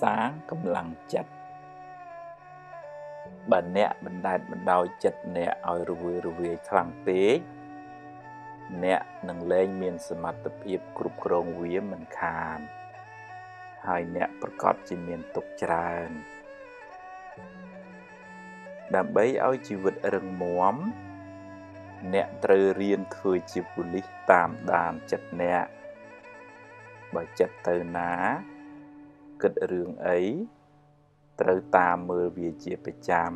សាងកម្លាំងចិត្តបើអ្នកបណ្ដែតបណ្ដោយចិត្តអ្នកឲ្យរវើរវាយខ្លាំងពេកអ្នកនឹងលែងមានសមត្ថភាពគ្រប់គ្រងវាមិនខានហើយអ្នកប្រកាសជាមានទុកច្រើនដើម្បីឲ្យជីវិតរឹងមាំអ្នកត្រូវរៀនធ្វើជាប៉ូលីសតាមដានចិត្តអ្នកបើចិត្តទៅណា គិតរឿងអីត្រូវតាមមើលវាជាប្រចាំ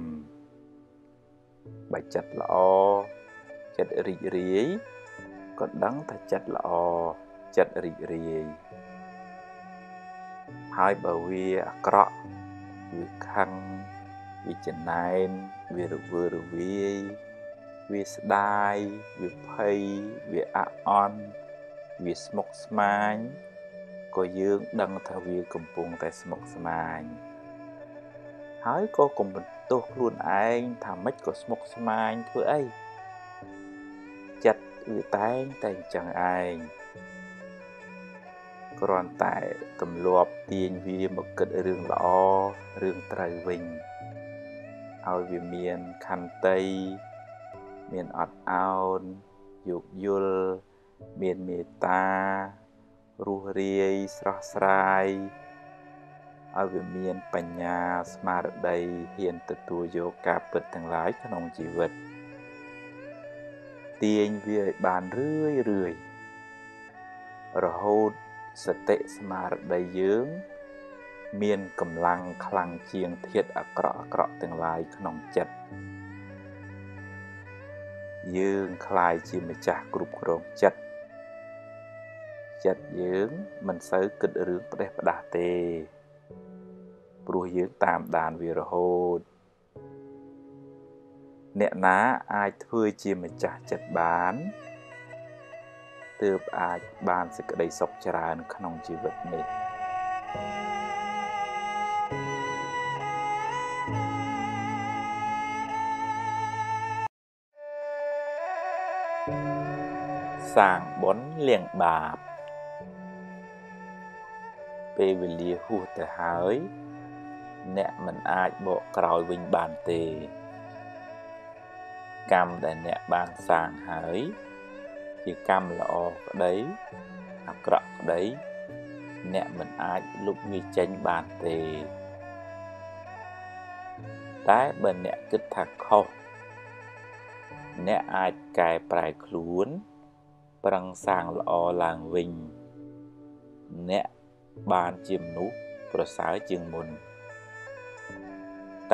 បើចិត្តល្អចិត្តរីករាយក៏ដឹងថាចិត្តល្អចិត្តរីករាយហើយបើវាអាក្រក់វាខឹងវាចំណែនវារវើរវាយវាស្ដាយវាភ័យវាអាក់អន់វាស្មុគស្មាញ ក៏យើងដឹងថាវាកំពុងតែស្មុគស្មាញហើយក៏កុំបន្ទោសខ្លួនឯងថាម៉េចក៏ស្មុគស្មាញធ្វើអីចិត្តវាតែងតែអញ្ចឹងឯងគ្រាន់តែទម្លាប់ទាញវាមកគិតរឿងល្អរឿងត្រូវវិញឲ្យវាមានខន្តី មានអត់ឱនយោគយល់មានមេត្តា រស់រាយស្រស់ស្រាយឲ្យវាមានបញ្ញាស្មារតីហ៊ានទទួលយកការពិតទាំងឡាយក្នុងជីវិតទាញវាឲ្យបានរឿយរឿយរហូតសតិស្មារតីយើង មានកម្លាំងខ្លាំងជាងធាតអាក្រក់អាក្រក់ទាំងឡាយក្នុងចិត្តយើងคล้ายជាម្ចាស់គ្រប់គ្រងចិត្ត ចិត្តយើងមិនសូវគិតរឿងផ្ដេសផ្ដាស់ទេ ព្រោះយើងតាមដានវារហូត អ្នកណាអាចធ្វើជាម្ចាស់ចិត្តបានទើបអាចបានសេចក្តីសុខច្រើនក្នុងជីវិតនេះសាងបុណ្យលាងបាប ពេលវេលាហួសទៅហើយ អ្នកមិនអាចបកក្រោយវិញបានទេ កម្មដែលអ្នកបានសាងហើយ ជាកម្មល្អក្តីអាក្រក់ក្តីអ្នកមិនអាចលុបវាចេញបានទេ តែបើអ្នកគិតថាខុសអ្នកអាចកែប្រែខ្លួន ប្រឹងសាងល្អឡើងវិញ អ្នក បានជាមនុស្សប្រសើរជាងមុន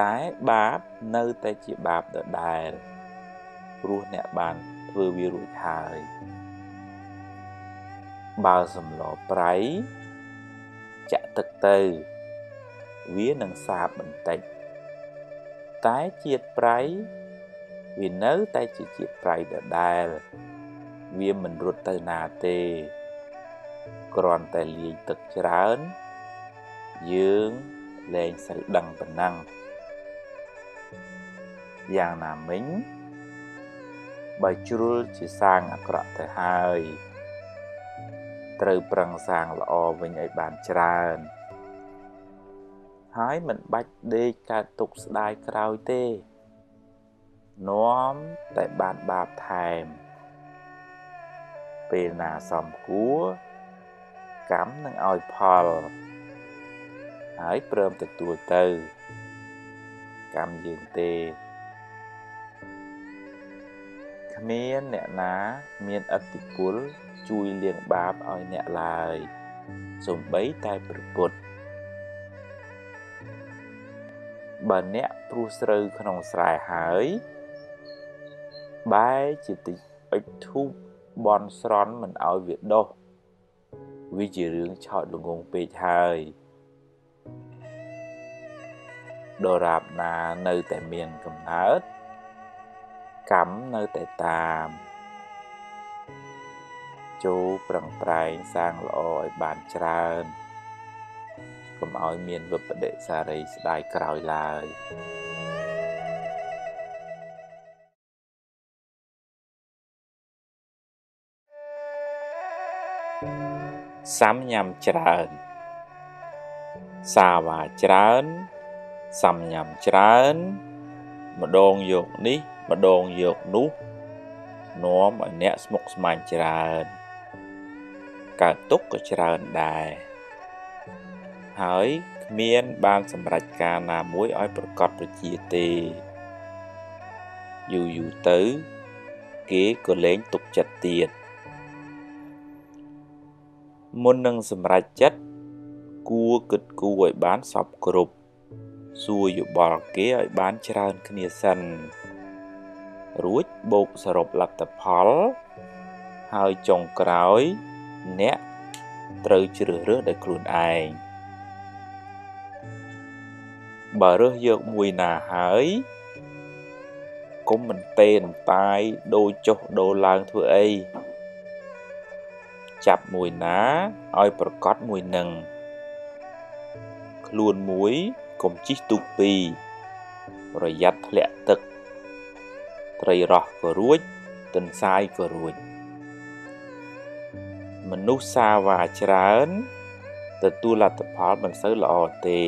តែបាបនៅតែជាបាបដដែលព្រោះអ្នកបានធ្វើវារួចហើយបើសំឡប្រៃចាក់ទឹកទៅ វានឹងសាបបន្តិច តែជាតិប្រៃវានៅតែជាជាតិប្រៃដដែល វាមិនរត់ទៅណាទេ គ្រាន់តែលាយទឹកច្រើន យើងលែងសូវដឹងប៉ុណ្ណឹងយ៉ាងណាមិញបើជ្រុលជាសាងអាក្រក់ទៅហើយ ត្រូវប្រឹងសាងល្អវិញឲ្យបានច្រើន ហើយមិនបាច់ដេកកើតទុកស្ដាយក្រោយទេនាំតែបានបាបថែម ពេលណាសំគួរ កម្មនឹងឲ្យផលហើយព្រមទទួលទៅ កម្មយើងទេគ្មានអ្នកណាមានអតិពលជួយលាងបាបឲ្យអ្នកឡើយសំបីតែព្រះពុទ្ធបើអ្នកព្រោះស្រូវក្នុងស្រែហើយបែរជាតិចអិចធូបបនស្រន់មិនឲ្យវាដុះ វាជារឿងឆោតល្ងងពេកហើយដរាបណានៅតែមានកំណើតកម្មនៅតែតាមចូលប្រឹងប្រែងសាងល្អឲ្យបានច្រើនកុំឲ្យមានវិបដិសារីស្ដាយក្រោយឡើយ សាំញ៉ាំច្រើន សាវ៉ាច្រើនសំញ៉ាំច្រើន ម្ដងយកនេះ ម្ដងយកនោះនាំឲ្យអ្នកស្មុគស្មាញច្រើនកើតទុកក៏ច្រើនដែរហើយគ្មានបានសម្រេចការណាមួយឲ្យប្រកបប្រជាទេយូរយូរទៅ គេក៏លែងទុកចិត្តទៀត មុននឹងសម្រេចចិត្តគួរគិតគូរឲ្យបានសពគ្រប់សួរយោបល់គេឲ្យបានច្រើនគ្នាសិនរួចបូកសរុបលទ្ធផល ហើយចុងក្រោយ អ្នកត្រូវជ្រើសរើសដោយខ្លួនឯងបើរើសយកមួយណាហើយកុំមិនទេនតាយដូរចុះដូរឡើងធ្វើអី ចាប់មួយណាឲ្យប្រកាសមួយនឹងខ្លួនមួយកុំជិះទូកពីរប្រយ័ត្នធ្លាក់ទឹក ត្រីរ៉ស់ក៏រួចទន្សាយក៏រួចមនុស្សសាវ៉ាច្រើនទទួលលទ្ធផលមិនសូវល្អទេ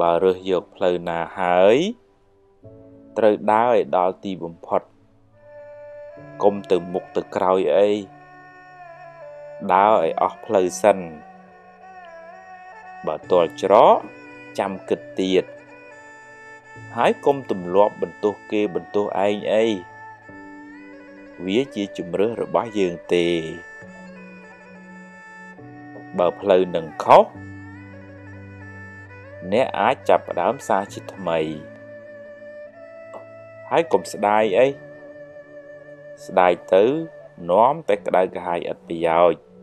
បើរើសយកផ្លូវណាហើយ ត្រូវដើរឲ្យដល់ទីបំផុត កុំទៅមុខទៅក្រោយអីដើរឲ្យអស់ផ្លូវសិនបើទាល់ច្រកចាំគិតទៀតហើយកុំទម្លាប់បន្ទោសគេបន្ទោសឯងអីវាជាជំរឿសរបស់យើងទេ បើផ្លូវនឹងខុសអ្នកអាចចាប់ផ្ដើមសារជាថ្មីហើយកុំស្ដាយអី ស្ដាយទៅនាំតែក្តៅក្រហាយឥតប្រយោជន៍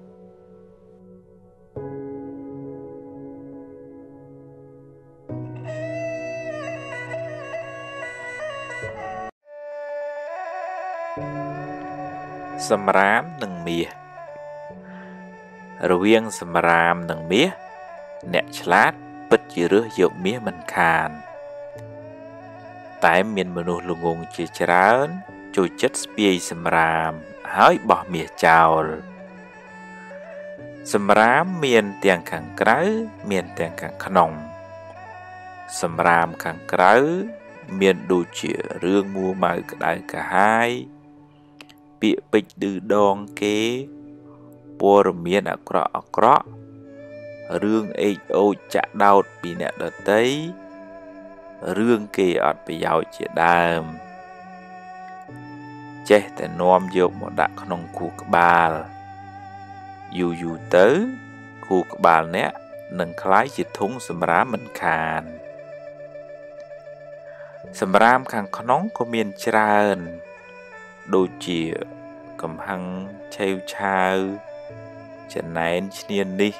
សម្រាមនិងមាសរវាងសម្រាមនិងមាសអ្នកឆ្លាតពិតជារើសយកមាសមិនខាន តែមានមនុស្សល្ងងជាច្រើន ចូលចិត្តស្ពាយសម្រាមហើយបោះមាសចោលសម្រាមមានទាំងខាងក្រៅមានទាំងខាងក្នុង សម្រាមខាងក្រៅមានដូចជារឿងមួម៉ៅក្តៅកាហាយពាក្យពេចន៍ឌឺដងគេព័ត៌មានអាក្រក់អាក្រក់រឿងអេកអូចចាក់ដោតពីអ្នកដតីរឿងគេអត់ប្រយោជន៍ជាដើម ចេះតែនាំយកមកដាក់ក្នុងគូក្បាលយូរយូរទៅគូក្បាលអ្នកនឹងคล้ายជាធុងសម្រាមមិនខាន សម្រាមខាងក្នុងក៏មានច្រើនដូចជាកំហឹងឆេវឆាវចំណែនឈ្នាននេះ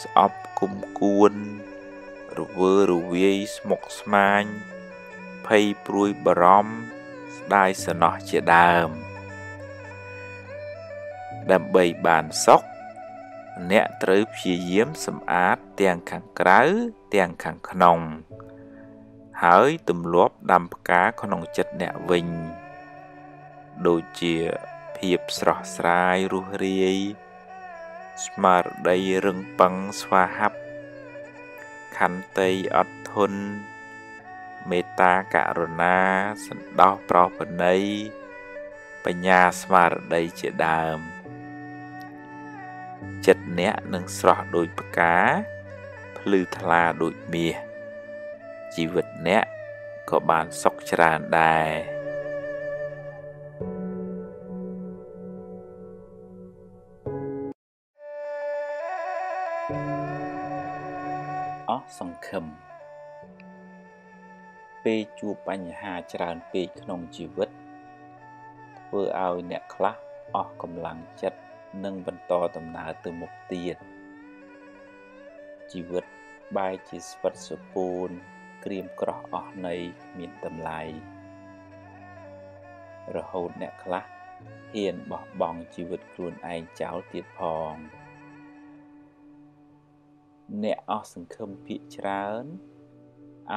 ស្អប់គុំគួនរវើរវាយស្មុកស្មាញភ័យព្រួយបារម្ភ ស្ដាយសំណោះជាដើម ដើម្បីបានសុខអ្នកត្រូវព្យាយាមសម្អាតទាំងខាងក្រៅទាំងខាងក្នុង ហើយទម្លាប់ដាំផ្កាក្នុងចិត្តអ្នកវិញ ដូចជាភាពស្រស់ស្រាយរស់រាយ ស្មារតីរឹងប៉ឹងស្វាហាប់ខន្តីអត់ធន់ មេត្តាករុណាសន្តោសប្រោសប្រណីបញ្ញាស្មារតីជាដើម ចិត្តអ្នកនឹងស្រស់ដូចផ្កាភ្លឺថ្លាដូចមាសជីវិតអ្នកក៏បានសុខច្រើនដែរអស់សង្ឃឹម ពេលជួបបញ្ហាច្រើនពេកក្នុងជីវិតធ្វើឲ្យអ្នកខ្លះអស់កម្លាំងចិត្តនិងបន្តដំណើរទៅមុខទៀតជីវិតបែរជាស្វិតសុពូនក្រៀមក្រោះអស់នៃមានតម្លៃរហូតអ្នកខ្លះហ៊ានបោះបង់ជីវិតខ្លួនឯងចោលទៀតផងអ្នកអស់សង្ឃឹមភាកច្រើន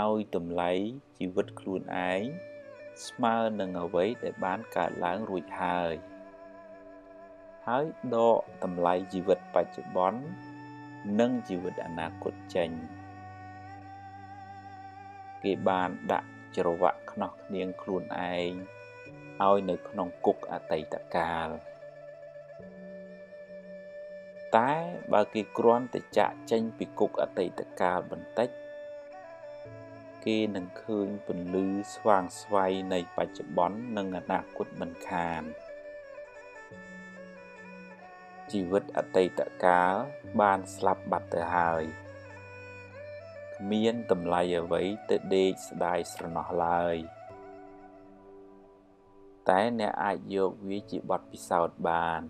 ឲ្យតម្លៃជីវិតខ្លួនឯងស្មើនឹងអ្វីដែលបានកើតឡើងរួចហើយហើយដកតម្លៃជីវិតបច្ចុប្បន្ននិងជីវិតអនាគតចេញគេបានដាក់ច្រវាក់ខ្នោះគ្នាងខ្លួនឯងឲ្យនៅក្នុងគុកអតីតកាលតែបើគេគ្រាន់តែចាក់ចេញពីគុកអតីតកាលបន្តិច គេនឹងឃើញពន្លឺស្វាងស្វ័យនៃបច្ចុប្បន្ននិងអនាគតមិនខានជីវិតអតីតកាលបានស្លាប់បាត់ទៅហើយគ្មានតម្លៃអ្វីទៅដេកស្ដាយស្រណោះឡើយតែអ្នកអាចយកវាជាបទពិសោធន៍បាន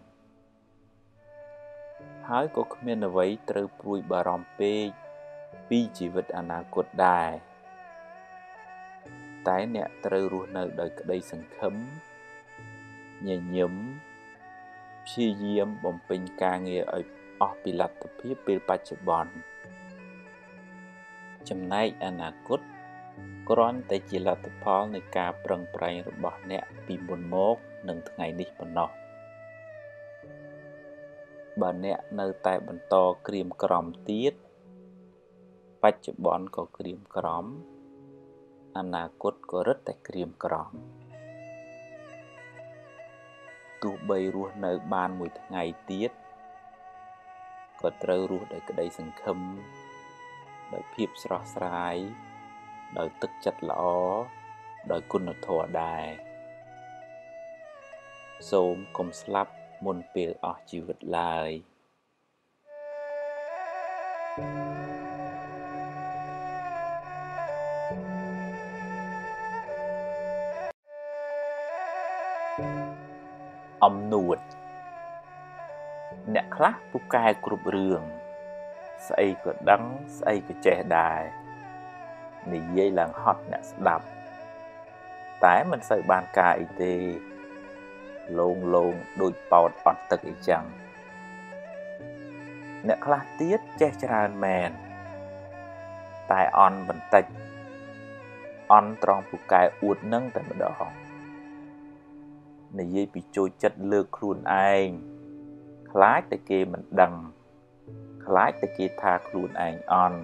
ហើយក៏គ្មានអ្វីត្រូវព្រួយបារម្ភពេកពីជីវិតអនាគតដែរ តែអ្នកត្រូវរស់នៅដោយក្តីសង្ឃឹមញញឹមព្យាយាមបំពេញការងារឲ្យអស់ពីលទ្ធភាពពេលបច្ចុប្បន្នចំណែកអនាគតគ្រាន់តែជាលទ្ធផលនៃការប្រឹងប្រែងរបស់អ្នកពីមុនមកនិងថ្ងៃនេះប៉ុណ្ណោះបើអ្នកនៅតែបន្តក្រៀមក្រំទៀតបច្ចុប្បន្នក៏ក្រៀមក្រំ អនាគតក៏រឹតតែក្រៀមក្រំទោះបីរស់នៅបានមួយថ្ងៃទៀតក៏ត្រូវរស់ដោយក្តីសង្ឃឹមដោយភាពស្រស់ស្រាយដោយទឹកចិត្តល្អដោយគុណធម៌ដែរសូមកុំស្លាប់មុនពេលអស់ជីវិតឡើយ អំនួតអ្នកខ្លះពូកែគ្រប់រឿងស្អីក៏ដឹងស្អីក៏ចេះដែរនិយាយឡើងហត់អ្នកស្ដាប់ តែមិនសូវបានការអីទេលោងលោងដូចប៉ោតអត់ទឹកអីចឹងអ្នកខ្លះទៀតចេះច្រើនមែនតែអន់បន្តិចអន់ត្រង់ពូកែអួតនឹងតែម្ដង និយាយពីចូលចិត្តលើខ្លួនឯងខ្លាចតែគេមិនដឹងខ្លាចតែគេថាខ្លួនឯងអន់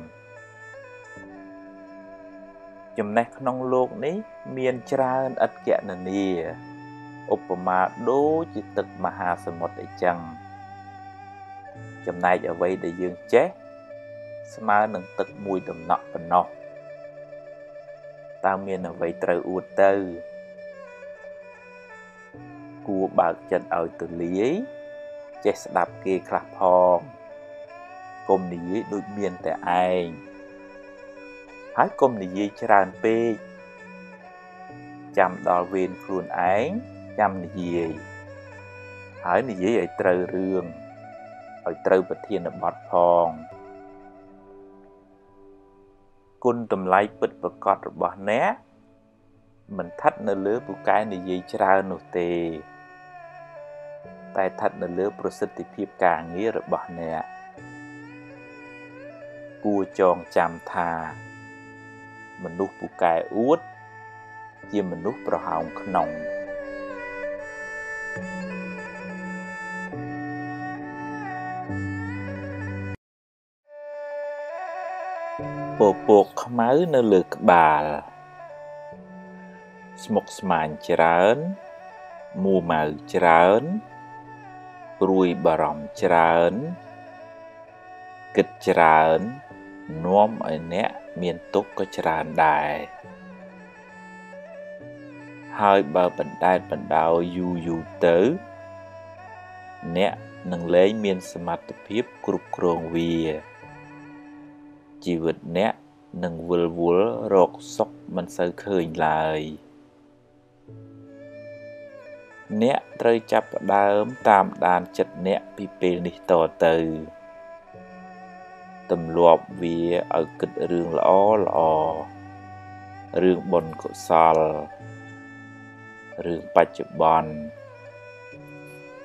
ចំណេះក្នុងលោកនេះមានច្រើនឥតគណនាឧបមាដូចជាទឹកមហាសមុទ្រអីចឹងចំណែកអ្វីដែលយើងចេះស្មើនឹងទឹកមួយដំណក់ប៉ុណ្ណោះតើមានអ្វីត្រូវអួតទៅ គួរបើកចិត្តឲ្យទូលាយចេះស្ដាប់គេខ្លះផងកុំនិយាយដូចមានតែឯងហើយកុំនិយាយច្រើនពេកចាំដល់វេនខ្លួនឯងចាំនិយាយហើយនិយាយឲ្យត្រូវរឿងឲ្យត្រូវប្រធានបទផងគុណតម្លៃពិតប្រកបរបស់អ្នកមិនស្ថិតនៅលើពូកែនិយាយច្រើននោះទេ តែស្ថិតនៅលើប្រសិទ្ធភាពការងាររបស់អ្នកគួរចងចាំថា មនុស្សពូកែអួត ជាមនុស្សប្រហោងក្នុងពពកខ្មៅនៅលើក្បាលស្មុកស្មាញច្រើនមួម៉ៅច្រើន ព្រួយបារម្ភច្រើន គិតច្រើននាំឲ្យអ្នកមានទុក្ខក៏ច្រើនដែរហើយបើបណ្ដែតបណ្ដោយយូរយូរទៅ អ្នកនឹងលែងមានសមត្ថភាពគ្រប់គ្រងវា ជីវិតអ្នកនឹងវិលវល់រកសុខមិនសូវឃើញឡើយ អ្នកត្រូវចាប់ផ្ដើមតាមដានចិត្តអ្នកពីពេលនេះតទៅទម្លាប់វាឲ្យគិតរឿងល្អល្អរឿងបុណ្យកុសលរឿងបច្ចុប្បន្ន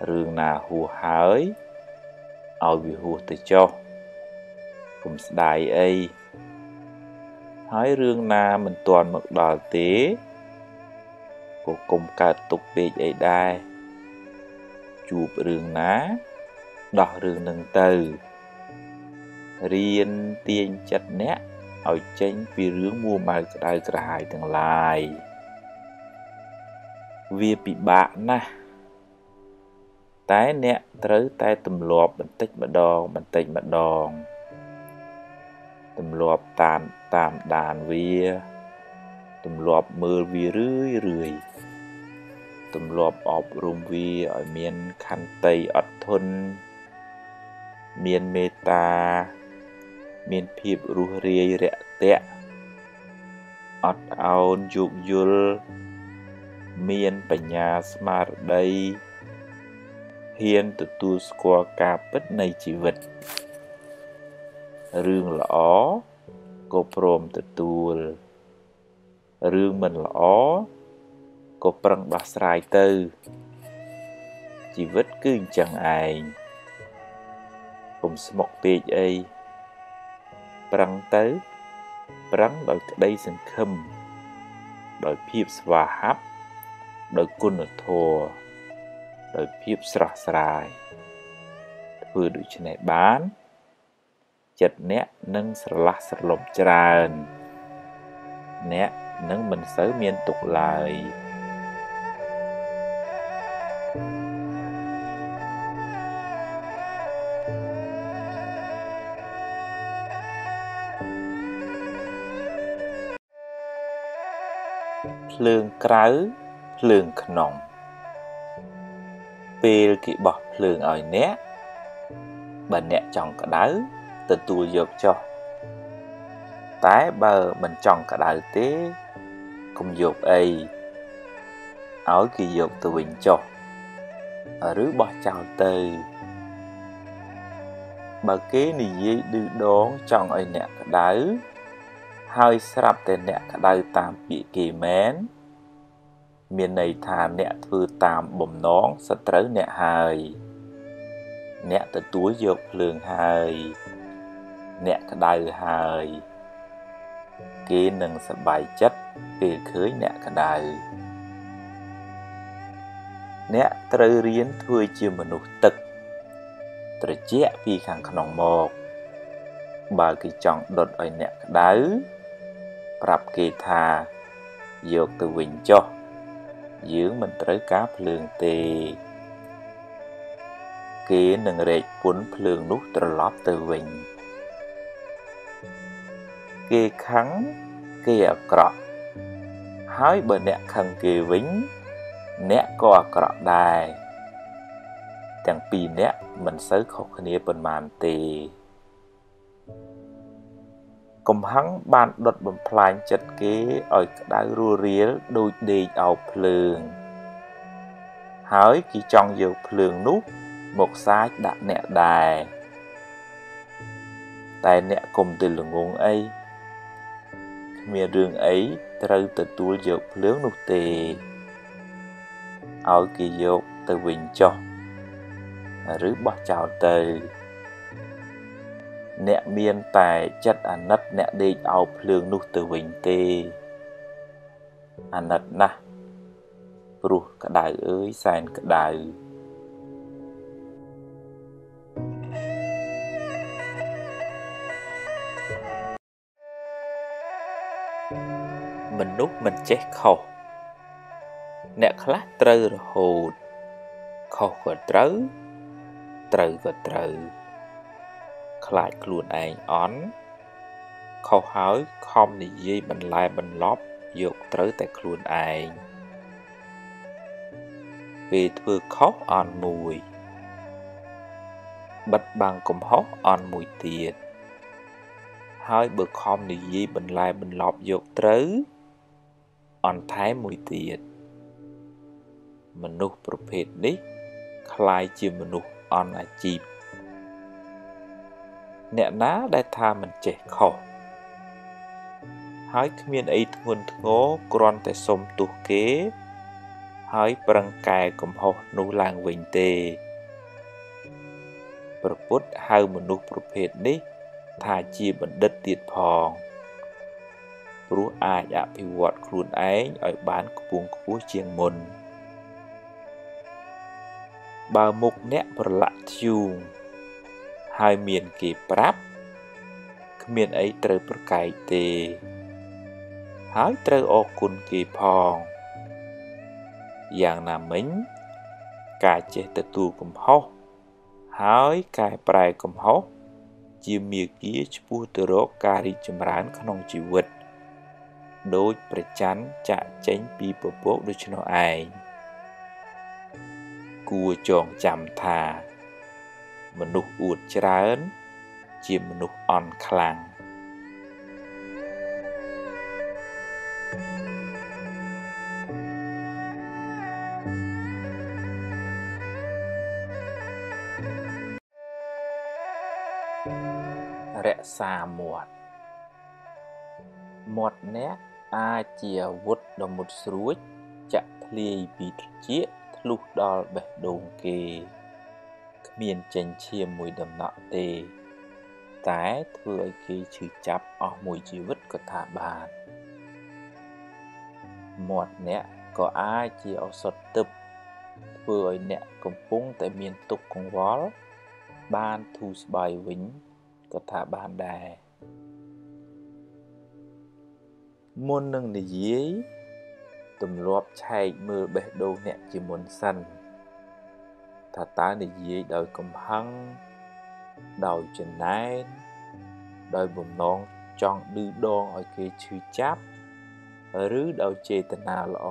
រឿងណាហួសហើយឲ្យវាហួសទៅចុះកុំស្ដាយអីហើយរឿងណាមិនទាន់មកដល់ទេ ក៏កុំកើតទុកពេកអីដែរជួបរឿងណា ដោះរឿងនឹងទៅរៀនទាញចិត្តអ្នកឲ្យចេញពីរឿងមួម៉ៅក្តៅក្រហាយទាំងឡាយវាពិបាកណាស់តែអ្នកត្រូវតែទម្លាប់បន្តិចម្ដងបន្តិចម្ដងទម្លាប់តាមតាមដានវាទម្លាប់មើលវារឿយរឿយ ទម្លាប់អប់រំវាឲ្យមានខន្តីអត់ធន់មានមេត្តា មានភាពរុះរាយរាក់ទាក់អត់ឱនយោគយល់មានបញ្ញាស្មារតីហ៊ានទទួលស្គាល់ការពិតនៃជីវិតរឿងល្អក៏ព្រមទទួលរឿងមិនល្អ ក៏ប្រឹងដោះស្រាយទៅ ជីវិតគឺអញ្ចឹងឯងកុំស្មុគពេកអីប្រឹងទៅ ប្រឹងដោយក្តីសង្ឃឹមដោយភាពស្វាហាប់ដោយគុណធម៌ដោយភាពស្រស់ស្រាយធ្វើដូច្នេះបានចិត្តអ្នកនឹងស្រឡះស្រឡំច្រើន អ្នកនឹងមិនសូវមានទុកឡើយ ភ្លើងក្រៅភ្លើងក្នុង ពេលគេបោះភ្លើងឲ្យអ្នកបើអ្នកចង់ក្តៅទទួលយកចុះតែបើមិនចង់ក្តៅទេកុំយកអីឲ្យគេយកទៅវិញចុះឬបោះចោលទៅបើគេនិយាយឌឺដងចង់ឲ្យអ្នកក្តៅហើយស្រាប់តែអ្នកក្តៅតាមពាក្យគេមែន មានន័យថាអ្នកធ្វើតាមបំណងសត្រូវអ្នកហើយ អ្នកទទួលយកភ្លើងហើយ អ្នកក្តៅហើយ គេនឹងសប្បាយចិត្តពេលឃើញអ្នកក្តៅអ្នកត្រូវរៀនធ្វើជាមនុស្សទឹក ត្រជាក់ពីខាងក្នុងមកបើគេចង់ដុតឲ្យអ្នកក្តៅប្រាប់គេថាយកទៅវិញចុះ យើងមិនត្រូវការភ្លើងទេ គេនឹងរែកពុនភ្លើងនោះត្រឡប់ទៅវិញ គេខឹងគេអាក្រក់ហើយបើអ្នកខឹងគេវិញ អ្នកក៏អាក្រក់ដែរទាំងពីរអ្នកមិនសូវខុសគ្នាប៉ុន្មានទេ កំហឹងបានដុតបំផ្លាញចិត្តគេឲ្យក្តៅរួរៀលដូចដេកអោបភ្លើង ហើយគេចង់យកភ្លើងនោះមកសាចដាក់អ្នកដែរតែអ្នកគុំទៅល្ងងអីគ្មានរឿងអីត្រូវទទួលយកភ្លើងនោះទេឲ្យគេយកទៅវិញចុះឬបោះចោលទៅ អ្នកមានតែចិត្តអាណិតអ្នកដេកអោបភ្លើងនោះទៅវិញទេអាណិតណាស់ព្រោះក្តៅអើយសែនក្តៅមនុស្សមិនចេះខុសអ្នកខ្លះត្រូវរហូតខុសក៏ត្រូវត្រូវក៏ត្រូវ ខ្លាចខ្លួនឯងអន់ខុសហើយខំនិយាយបន្លែបន្លប់យកត្រូវតែខ្លួនឯងពេលធ្វើខុសអន់មួយបិទបាំងកំហុសអន់មួយទៀតហើយបើខំនិយាយបន្លែបន្លប់យកត្រូវអន់ថែមមួយទៀតមនុស្សប្រភេទនេះคล้ายជាមនុស្សអន់អាជីព អ្នកណាដែលថាមិនចេះខុសហើយគ្មានអីធ្ងន់ធ្ងរគ្រាន់តែសុំទោសគេ ហើយប្រឹងកែកំហុសនោះឡើងវិញទេព្រះពុទ្ធហៅមនុស្សប្រភេទនេះ ថាជាបណ្ឌិតទៀតផងព្រោះអាចអភិវឌ្ឍខ្លួនឯងឲ្យបានខ្ពង់ខ្ពស់ជាងមុនបើមុខអ្នកប្រឡាក់ធ្យូង ហើយមានគេប្រាប់គ្មានអីត្រូវប្រកែកទេ ហើយត្រូវអរគុណគេផងយ៉ាងណាមិញ ការចេះទទួលកំហុសហើយកែប្រែកំហុសជាមាគ៌ាឆ្ពោះទៅរកការរីកចម្រើនក្នុងជីវិត ដោយប្រច័នចាក់ចេញពីពពកដូច្នោះឯងគួរចងចាំថា មនុស្សអួតច្រើន ជាមនុស្សអន់ខ្លាំងរក្សាមាត់មាត់អ្នកអាចជាអាវុធដ៏មុតស្រួចចាក់ធ្លាយពីត្រចៀកធ្លុះដល់បេះដូងគេ គ្មានចេញឈាមមួយដំណក់ទេ តែធ្វើឲ្យគេឈឺចាប់អស់មួយជីវិតក៏ថាបានមាត់អ្នកក៏អាចជាឱសថទឹកធ្វើឲ្យអ្នកកំពុងតែមានទុក្ខកង្វល់បានធូរស្បើយវិញក៏ថាបានដែរមុននឹងនិយាយទម្លាប់ឆែកមើលបេះដូងអ្នកជាមុនសិន ថាតើនិយាយដោយកំហឹងដោយចំណែនដោយបំណងចង់ឌឺដងឲ្យគេឈឺចាប់ឬដោយចេតនាល្អ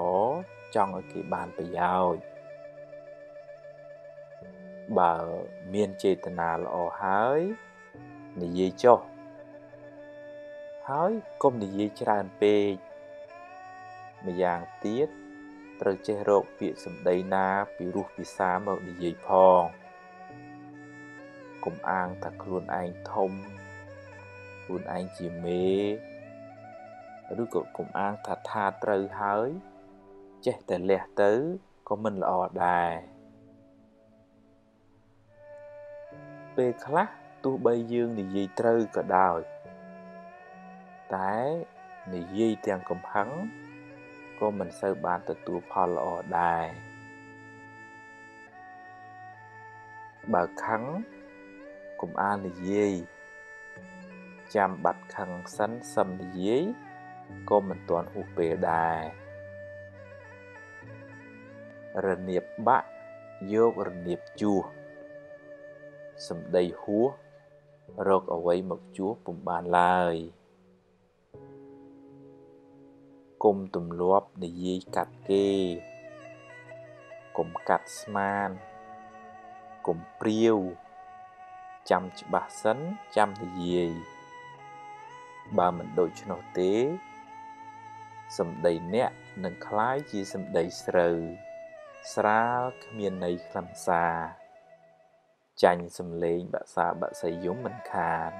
ចង់ឲ្យគេបានប្រយោជន៍បើមានចេតនាល្អហើយនិយាយចុះហើយកុំនិយាយច្រើនពេកម្យ៉ាងទៀត ត្រូវចេះរកពាក្យសម្ដីណាពីរោះពិសាមកនិយាយផងកុំអាងថាខ្លួនឯងធំខ្លួនឯងជាមេឬក៏កុំអាងថាថាត្រូវហើយ ចេះតែលះទៅក៏មិនល្អដែរពេលខ្លះទោះបីយើងនិយាយត្រូវក៏ដោយតែនិយាយទាំងកំហឹង ក៏មិនសូវបានទទួលផលល្អដែរបើខឹងកុំអាននិយាយចាំបាត់ខឹងសិនសឹមនិយាយក៏មិនទាន់ហួសពេលដែររនៀបបាក់យករនៀបជួសសំដីហួសរកអ្វីមកជួសពុំបានឡើយ គុំទម្លាប់និយាយកាត់គេគុំកាត់ស្មានគុំព្រាវចាំច្បាស់សិនចាំនិយាយបើមិនដូច្នោះទេសម្ដីអ្នកនឹងคล้ายជាសម្ដីស្រូវស្រាលគ្មានន័យខ្លឹមសារចាញ់សំលេងបាក់សាបាក់សីយំមិនខាន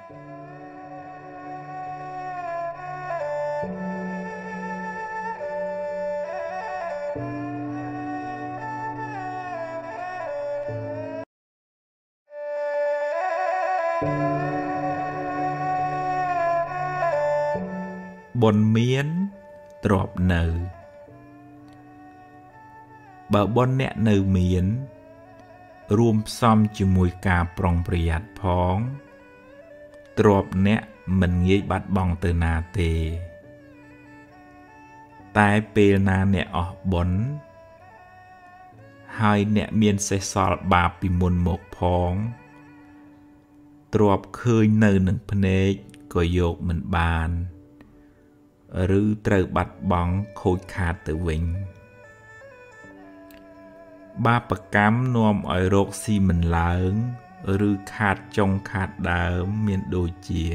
បុណ្យមានទ្របនៅ បើបុណ្យអ្នកនៅមាន រួមផ្សំជាមួយការប្រុងប្រយ័ត្នផងទ្របអ្នកមិនងាយបាត់បង់ទៅណាទេ តែពេលណាអ្នកអស់បុណ្យហើយអ្នកមានសេះសល់បាបពីមុនមកផងទ្របឃើញនៅនឹងភ្នែកក៏យកមិនបាន ឬត្រូវបាត់បង់ខូចខាតទៅវិញបាបកម្មនាំឲ្យរោគស៊ីមិនឡើង ឬខាតចុងខាតដើមមានដូចជា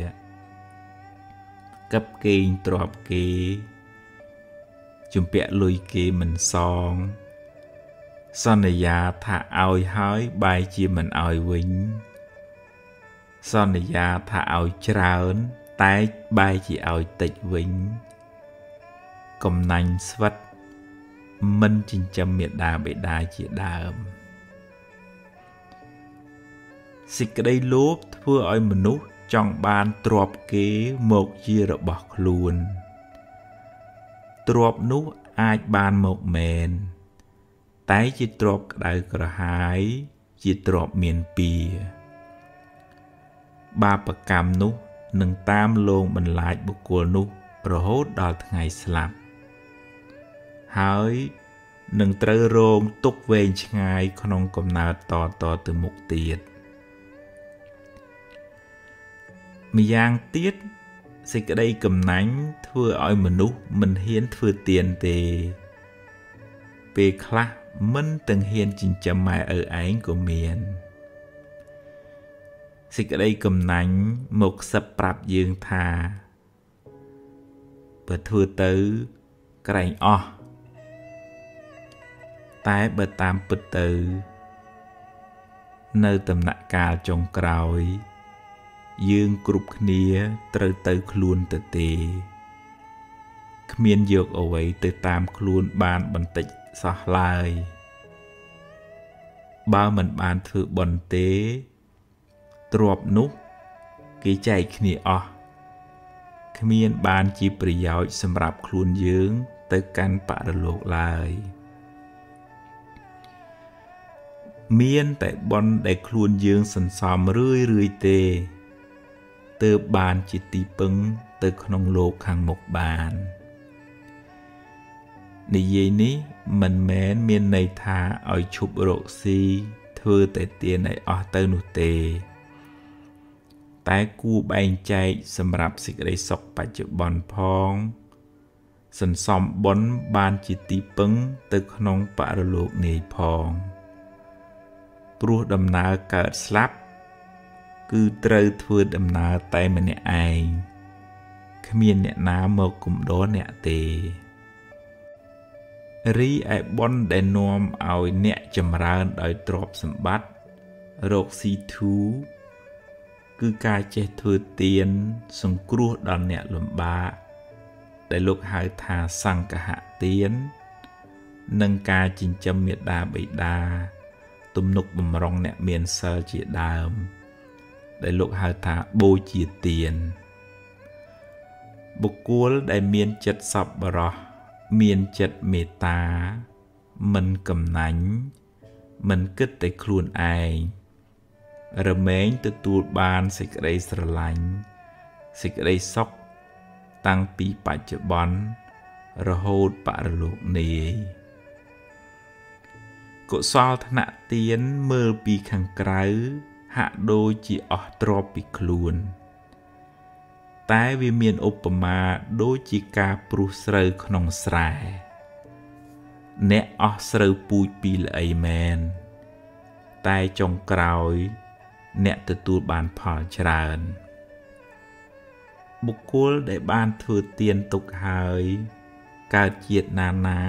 កឹបកេងទ្របគេជំពាក់លុយគេមិនសង សន្យាថាឲ្យហើយបែរជាមិនឲ្យវិញ សន្យាថាឲ្យច្រើន តែបែរជាឲ្យតិចវិញ កំណាញ់ស្វិតមិនចិញ្ចឹមមេដាបេដាជាដើមសេចក្តីលោភធ្វើឲ្យមនុស្សចង់បានទ្រព្យគេមកជារបស់ខ្លួនទ្រព្យនោះអាចបានមកមែនតែជាទ្រព្យក្តៅក្រហាយជាទ្រព្យមានពីបាបកម្មនោះនឹងតាមលងបន្លាចបុគ្គលនោះរហូតដល់ថ្ងៃស្លាប់ ហើយនឹងត្រូវរងទុកវែងឆ្ងាយក្នុងកំណើតតតទៅមុខទៀតម្យ៉ាងទៀតសេចក្តីកំណាញ់ធ្វើឲ្យមនុស្សមិនហ៊ានធ្វើទៀនទេ ពេលខ្លះមិនទាំងហ៊ានចិញ្ចឹមម៉ែឪឯងក៏មានសេចក្តីកំណាញ់មកសឹបប្រាប់យើងថាបើធ្វើទៅក្រែងអស់ តែបើតាមពិតទៅ នៅដំណាក់កាលចុងក្រោយ យើងគ្រប់គ្នាត្រូវទៅខ្លួនទៅទេគ្មានយកអ្វីទៅតាមខ្លួនបានបន្តិចសោះឡើយបើមិនបានធ្វើបន់ទេទ្របនោះគេចែកគ្នាអស់គ្មានបានជាប្រយោជន៍សម្រាប់ខ្លួនយើងទៅកាន់បរលោកឡើយ មានតែបន់ដែលខ្លួនយើងសន្សំរឿយរឿយទេទើបបានជាទីពឹងទៅក្នុងលោកខាងមុខបាននិយាយនេះមិនមែនមានន័យថាឲ្យឈប់រកស៊ីធ្វើតែទានឲ្យអស់ទៅនោះទេ តែគួរបែងចែកសម្រាប់សេចក្តីសុខបច្ចុប្បន្នផង សន្សំបុណ្យបានជាទីពឹងទៅក្នុងបរលោកនាយផង ព្រោះដំណើរកើតស្លាប់ គឺត្រូវធ្វើដំណើរតែម្នាក់ឯងគ្មានអ្នកណាមកគំដរអ្នកទេរីឯបុណ្យដែលនាំឲ្យអ្នកចម្រើនដោយទ្រព្យសម្បត្តិរកស៊ីធូគឺការចេះធ្វើទានសង្គ្រោះដល់អ្នកលំបាកដែលលោកហៅថាសង្កហទាននិងការចិញ្ចឹមមេដាបិតា ទំនុកបំរុងអ្នកមានសិលជាដើម ដែលលោកហៅថាបូជាទានបុគ្គលដែលមានចិត្តសប្បុរសមានចិត្តមេត្តាមិនកំណាញ់មិនគិតតែខ្លួនឯងរមែងទទួលបានសេចក្តីស្រឡាញ់សេចក្តីសុខតាំងពីបច្ចុប្បន្នរហូតបរលោកនាយ កុសលធនៈទានមើលពីខាងក្រៅ ហាក់ដូចជាអស់ទ្រពពីខ្លួន តែវាមានឧបមាដូចជាការព្រុះស្រូវក្នុងស្រែអ្នកអស់ស្រូវពូជពីល្អីមែនតែចុងក្រោយ អ្នកទទួលបានផលច្រើនបុគ្គលដែលបានធ្វើទានទុកហើយកើតជាតិណានា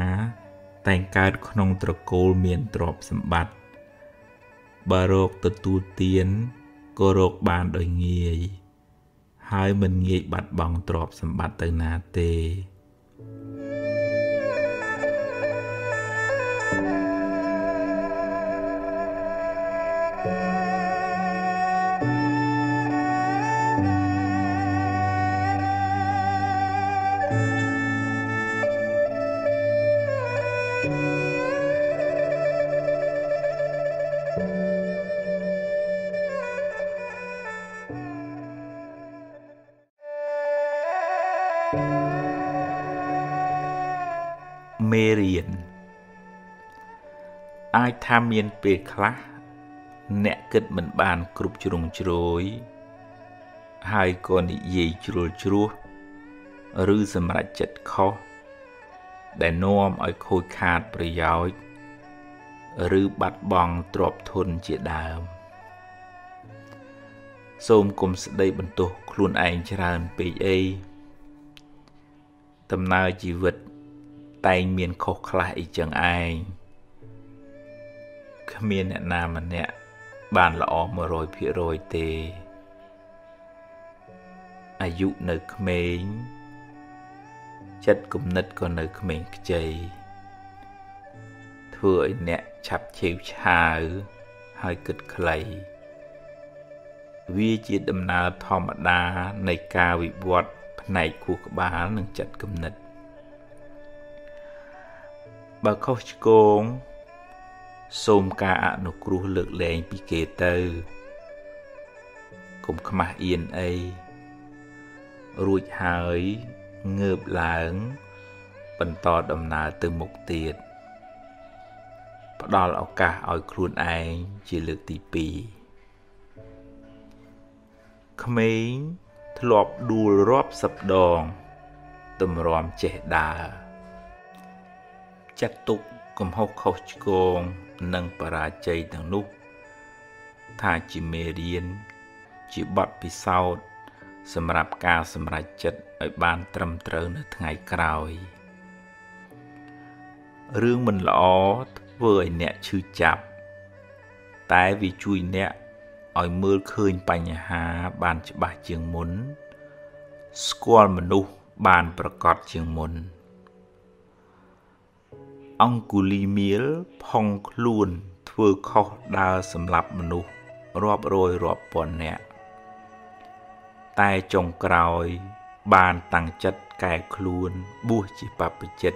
តែងកើតក្នុងត្រកូលមានទ្រព្យសម្បត្តិបើរកទទួលទានក៏រកបានដោយងាយ ហើយមិនងាយបាត់បង់ទ្រព្យសម្បត្តិទៅណាទេ អាចថាមានពេលខ្លះអ្នកគិតមិនបានគ្រប់ជ្រុងជ្រោយហើយក៏និយាយជ្រុលជ្រោះឬសម្រេចចិត្តខុសដែលនាំឲ្យខូចខាតប្រយោជន៍ឬបាត់បង់ទ្រព្យធនជាដើម សូមគុំស្ដីបន្ទោសខ្លួនឯងច្រើនពេកអីដំណើរជីវិតតែងមានខុសខ្លះអីចឹងឯង គ្មានអ្នកណាម្នាក់បានល្អ100%ទេអាយុនៅក្មេងចិត្តគំនិតក៏នៅក្មេងខ្ចីធ្វើឲ្យអ្នកឆាប់ឆេវឆាវហើយគិតខ្លីវាជាដំណើរធម្មតានៃការវិវត្តផ្នែកខួរក្បាលនិងចិត្តគំនិតបើខុសឆ្គង សូមការអនុគ្រោះលើកលែងពីគេទៅកុំខ្មាស់អៀនអីរួចហើយងើបឡើង បន្តដំណើរទៅមុខទៀតផ្ដល់ឱកាសឲ្យខ្លួនឯងជាលើកទី2ក្មេងធ្លាប់ដួលរាប់សិបដងតម្រាំចេះដើរចាត់ទុកកំហុសខុសឆ្គង និងបរាជ័យទាំងនោះ ថាជាមេរៀន ជាបទពិសោធន៍សម្រាប់ការសម្រេចចិត្តឲ្យបានត្រឹមត្រូវនៅថ្ងៃក្រោយរឿងមិនល្អធ្វើឲ្យអ្នកឈឺចាប់ តែវាជួយអ្នកឲ្យមើលឃើញបញ្ហាបានច្បាស់ជាងមុន ស្គាល់មនុស្សបានប្រកបជាងមុន អង្គុលីមៀលផុងខ្លួនធ្វើខុសដើរសម្លាប់មនុស្សរាប់រយរាប់ពាន់នាក់តែចុងក្រោយ បានតាំងចិត្តកែខ្លួនបួសជាបព្វជិត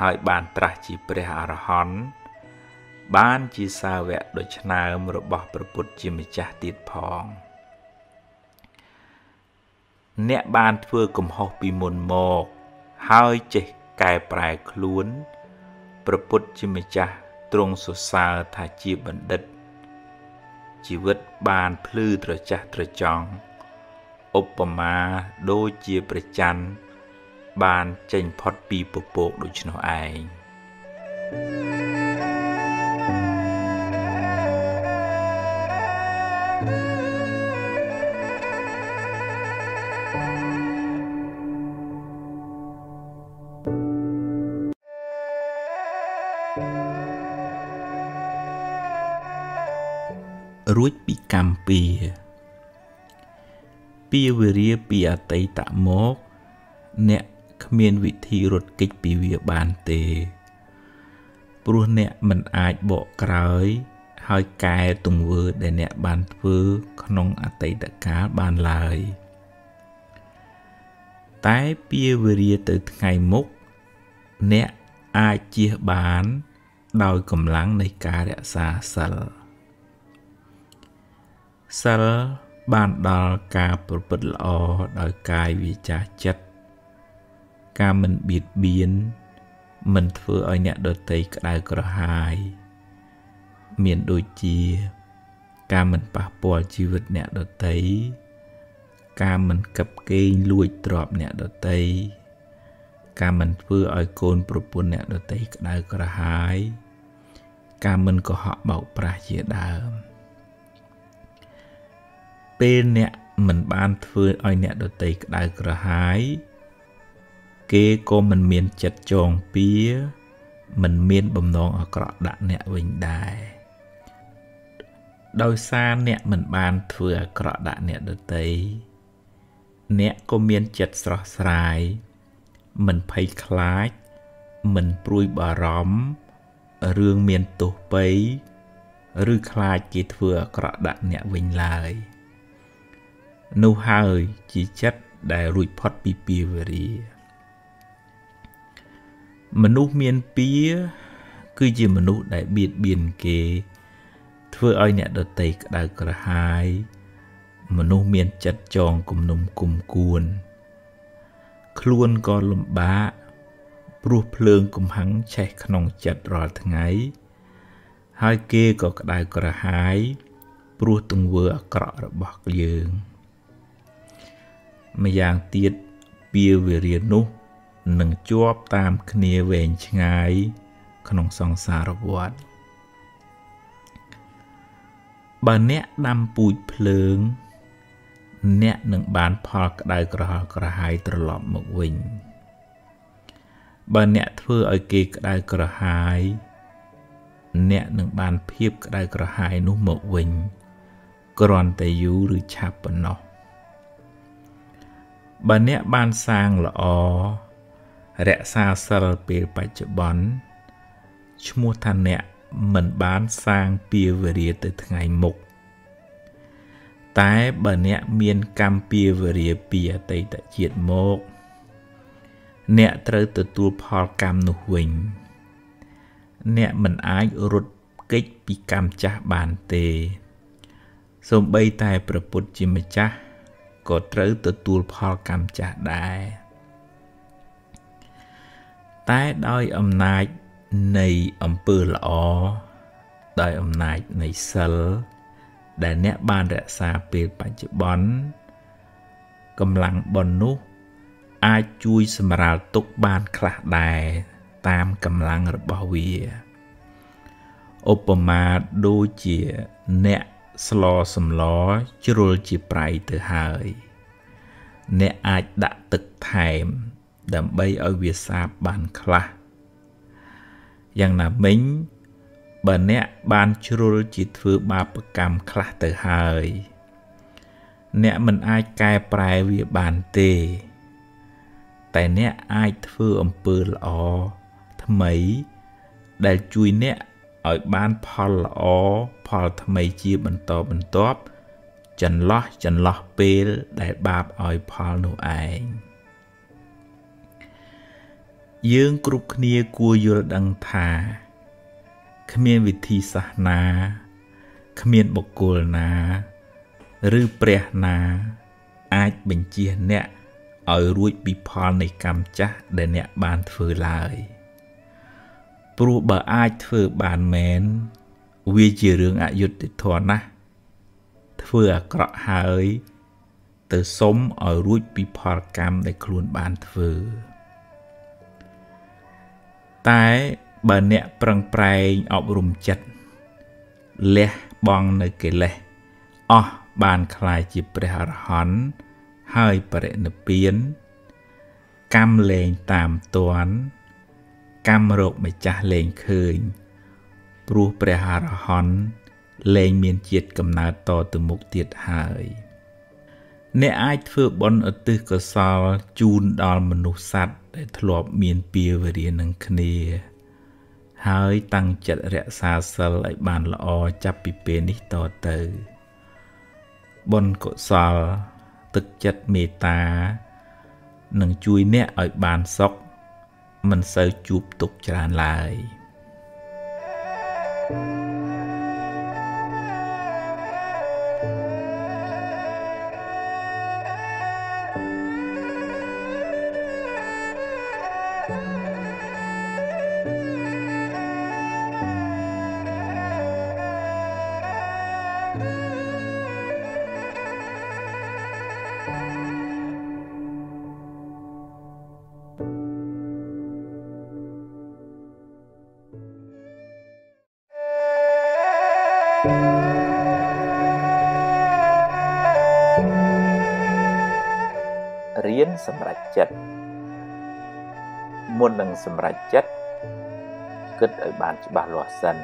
ហើយបានត្រាស់ជាព្រះអរហន្តបានជាសាវកដ៏ឆ្នើមរបស់ព្រះពុទ្ធជាម្ចាស់ទៀតផង អ្នកបានធ្វើកំហុសពីមុនមក ហើយចេះ កែប្រែខ្លួនព្រះពុទ្ធជាម្ចាស់ទ្រង់សរសើរថាជាបណ្ឌិត ជីវិតបានភ្លឺត្រចះត្រចង់ឧបមាដូចជាប្រច័នបានចេញផុតពីពពកដូច្នោះឯង រួចពីកម្មពីពាវេរាពីអតីតមក អ្នកគ្មានវិធីរត់គេចពីវាបានទេ ព្រោះអ្នកមិនអាចបកក្រោយ ហើយកែទង្វើដែលអ្នកបានធ្វើក្នុងអតីតកាលបានឡើយ តែពាវេរាទៅថ្ងៃមុខអ្នកអាចជៀសបាន ដោយកម្លាំងនៃការរក្សាសិល សិលបានដល់ការប្រព្រឹត្តល្អដោយកាយវាចាចិត្តការមិនបៀតបៀនមិនធ្វើឲ្យអ្នកដទៃក្តៅក្រហាយ មានដូចជា ការមិនប៉ះពាល់ជីវិតអ្នកដទៃការមិនកັບកេងលួចទ្រព្យអ្នកដទៃការមិនធ្វើឲ្យកូនប្រពន្ធអ្នកដទៃក្តៅក្រហាយ ការមិនកុហកបោកប្រាស់ជាដើម ពេលអ្នកមិនបានធ្វើឲ្យអ្នកដតីក្តៅក្រហាយ គេក៏មិនមានចិត្តចងពៀមិនមានបំណងអាក្រក់ដាក់អ្នកវិញដែរដោយសារអ្នកមិនបានធ្វើអាក្រក់ដាក់អ្នកដតីអ្នកក៏មានចិត្តស្រស់ស្រាយ មិនភ័យខ្លាច មិនព្រួយបារម្ភរឿងមានទោសពៃឬខ្លាចគេធ្វើអាក្រក់ដាក់អ្នកវិញឡើយ។ នោះហើយជាចិត្តដែលរួចផុតពីពាវេរាមនុស្សមានពៀគឺជាមនុស្សដែលបៀតបៀនគេ ធ្វើឲ្យអ្នកដតីក្តៅក្រហាយ មនុស្សមានចិត្តចងគំនុំគុំគួន ខ្លួនក៏លំបាកព្រោះភ្លើងកំហាំងឆេះក្នុងចិត្តរាល់ថ្ងៃ ហើយគេក៏ក្តៅក្រហាយ ព្រោះទង្វើអាក្រក់របស់យើង។ ម្យ៉ាងទៀតពាវេរានោះនឹងជាប់តាមគ្នាវែងឆ្ងាយក្នុងសង្សារវដ្តបើអ្នកដាំពូជភ្លើង អ្នកនឹងបានផលក្តៅក្រហល់ក្រហាយត្រឡប់មកវិញបើអ្នកធ្វើឲ្យគេក្តៅក្រហាយ អ្នកនឹងបានភាពក្តៅក្រហាយនោះមកវិញគ្រាន់តែយូរឬឆាប់ប៉ុណ្ណោះ បើអ្នកបានសាងល្អរក្សាសិលពេលបច្ចុប្បន្នឈ្មោះថាអ្នកមិនបានសាងពាវេរាទៅថ្ងៃមុខតែបើអ្នកមានកម្មពាវេរាពីអតីតជាតិមក អ្នកត្រូវទទួលផលកម្មនោះវិញ អ្នកមិនអាចរត់គេចពីកម្មចាស់បានទេសូម្បីតែព្រះពុទ្ធជាម្ចាស់ ក៏ត្រូវទទួលផលកម្មចាស់ដែរតែដោយអំណាចនៃអំពើល្អដោយអំណាចនៃសិលដែលអ្នកបានរក្សាពេលបច្ចុប្បន្នកម្លាំងបុណ្យនោះ អាចជួយសម្រាលទុកបានខ្លះដែរតាមកម្លាំងរបស់វាឧបមាដូចជាអ្នក ស្លសម្លជ្រុលជាប្រៃទៅហើយ អ្នកអាចដាក់ទឹកថែម ដើម្បីឲ្យវាសាបបានខ្លះយ៉ាងណាមិញបើអ្នកបានជ្រុលជាធ្វើបាបកម្មខ្លះទៅហើយ អ្នកមិនអាចកែប្រែវាបានទេ តែអ្នកអាចធ្វើអំពើល្អថ្មី ដែលជួយអ្នក ឲ្យបានផលល្អផលថ្មីជាបន្តបន្ទាប់ចន្លោះចន្លោះពេលដែលបាបឲ្យផលនោះឯងយើងគ្រប់គ្នាគួរយល់ដឹងថាគ្មានវិធីសាស្ត្រណាគ្មានបុគ្គលណា ឬព្រះណា អាចបញ្ជាអ្នកឲ្យរួចពីផលនៃកម្មចាស់ដែលអ្នកបានធ្វើឡើយ ព្រោះបើអាចធ្វើបានមែនវាជារឿងអយុត្តិធម៌ណាស់ធ្វើអាក្រក់ហើយ ទៅសុំឲ្យរួចពីផលកម្មដែលខ្លួនបានធ្វើតែបើអ្នកប្រឹងប្រែងអប់រំចិត្តលះបង់នៅកិលេសអស់បានคล้ายជាព្រះអរហន្តហើយបរិនិព្វានកម្មលែងតាមតន់ កម្មរោគម្ចាស់លែងឃើញ ព្រោះព្រះអរហន្តលែងមានជាតិកំណើតតទៅមុខទៀតហើយអ្នកអាចធ្វើបុណ្យឧទ្ទិសកុសលជូនដល់មនុស្សសត្វដែលធ្លាប់មានពៀវរានឹងគ្នា ហើយតាំងចិត្តរក្សាសិលឲ្យបានល្អចាប់ពីពេលនេះតទៅបុណ្យកុសល ទឹកចិត្តមេត្តានឹងជួយអ្នកឲ្យបានសុខ មិនសូវជួបទុក្ខច្រើនឡើយ។រៀ ននឹងសម្រេចចិត្តគិតឲ្យបានច្បាស់លាស់សិន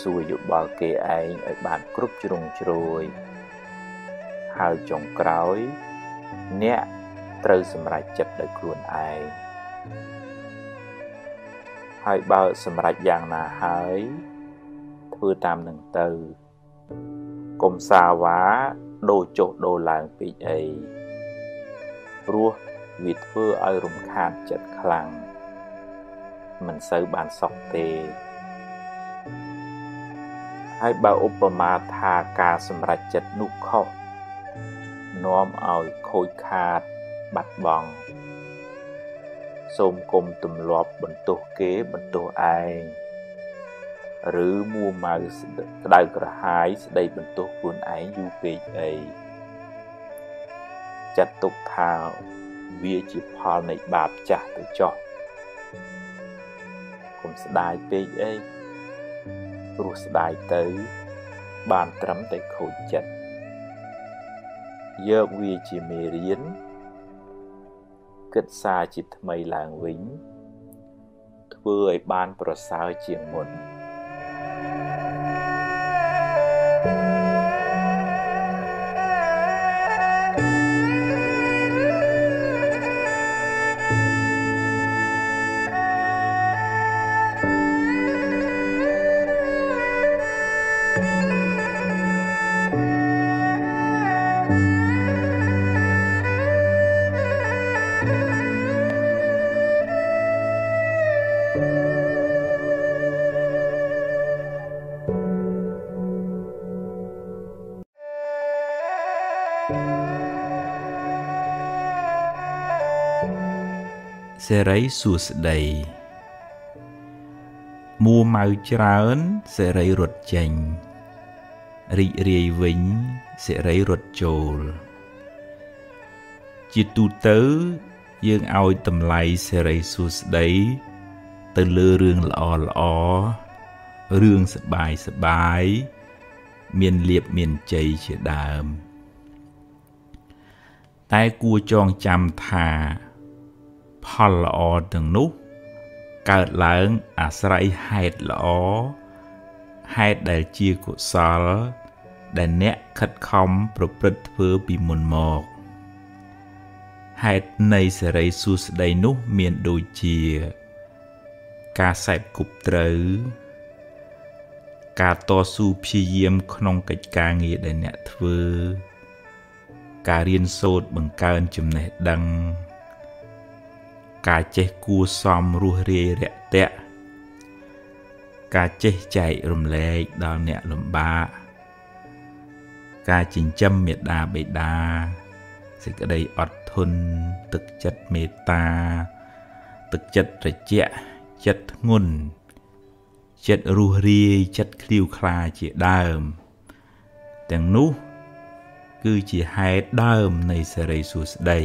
សួរយោបល់គេឯងឲ្យបានគ្រប់ជ្រុងជ្រោយហើយចុងក្រោយ អ្នកត្រូវសម្រេចចិត្តដោយខ្លួនឯងហើយបើសម្រេចយ៉ាងណាហើយធ្វើតាមនឹងទៅកុំសាវ៉ាដូរចុះដូរឡើងពេកអីព្រោះ វាធ្វើឲ្យរំខានចិត្តខ្លាំងមិនសូវបានសុខទេហើយបើឧបមាថាការសម្រេចចិត្តនោះខុសនាំឲ្យខូចខាតបាត់បង់សូមគុំទម្លាប់បន្ទោសគេបន្ទោសឯងឬមួម៉ៅក្តៅក្រហាយស្ដីបន្ទោសខ្លួនឯងយូរពេកអីចាត់ទុកថា វាជាផលនៃបាបចាស់ទៅចោះកុំស្ដាយពេកអីព្រោះស្ដាយទៅ បានត្រឹមតែខូចចិត្តយកវាជាមេរៀនគិតសារជាថ្មីឡើងវិញធ្វើឲ្យបានប្រសើរជាងមុន។ សេរីសួស្តីមួម៉ៅច្រើនសេរីរត់ចេញរីករាយវិញសេរីរត់ចូល ជាទូទៅយើងឲ្យតម្លៃសេរីសួស្តីទៅលើរឿងល្អល្អរឿងសបាយសបាយមានលៀបមានជ័យជាដើម តែគួរចងចាំថា ផលល្អទាំងនោះ កើតឡើងអាស្រ័យហេតុល្អហេតុដែលជាកុសល ដែលអ្នកខិតខំប្រព្រឹត្តធ្វើពីមុនមកហេតុនៃសេរីសួស្តីនោះមានដូចជា ការសែបគប់ត្រូវ ការតស៊ូព្យាយាមក្នុងកិច្ចការងារដែលអ្នកធ្វើ ការរៀនសូត្របង្កើនចំណេះដឹង ការចេះគួសមរស់រាយរាក់ទាក់ការចេះចែករំលែកដល់អ្នកលំបាកការចិញ្ចឹមមេដាបេដាសេចក្តីអត់ធន់ទឹកចិត្តមេត្តា ទឹកចិត្តត្រជាក់ចិត្តធ្ងន់ចិត្តរស់រាយចិត្តឃ្លាវខ្លាជាដើម ទាំងនោះ គឺជាហេតុដើមនៃសេរីសួស្តី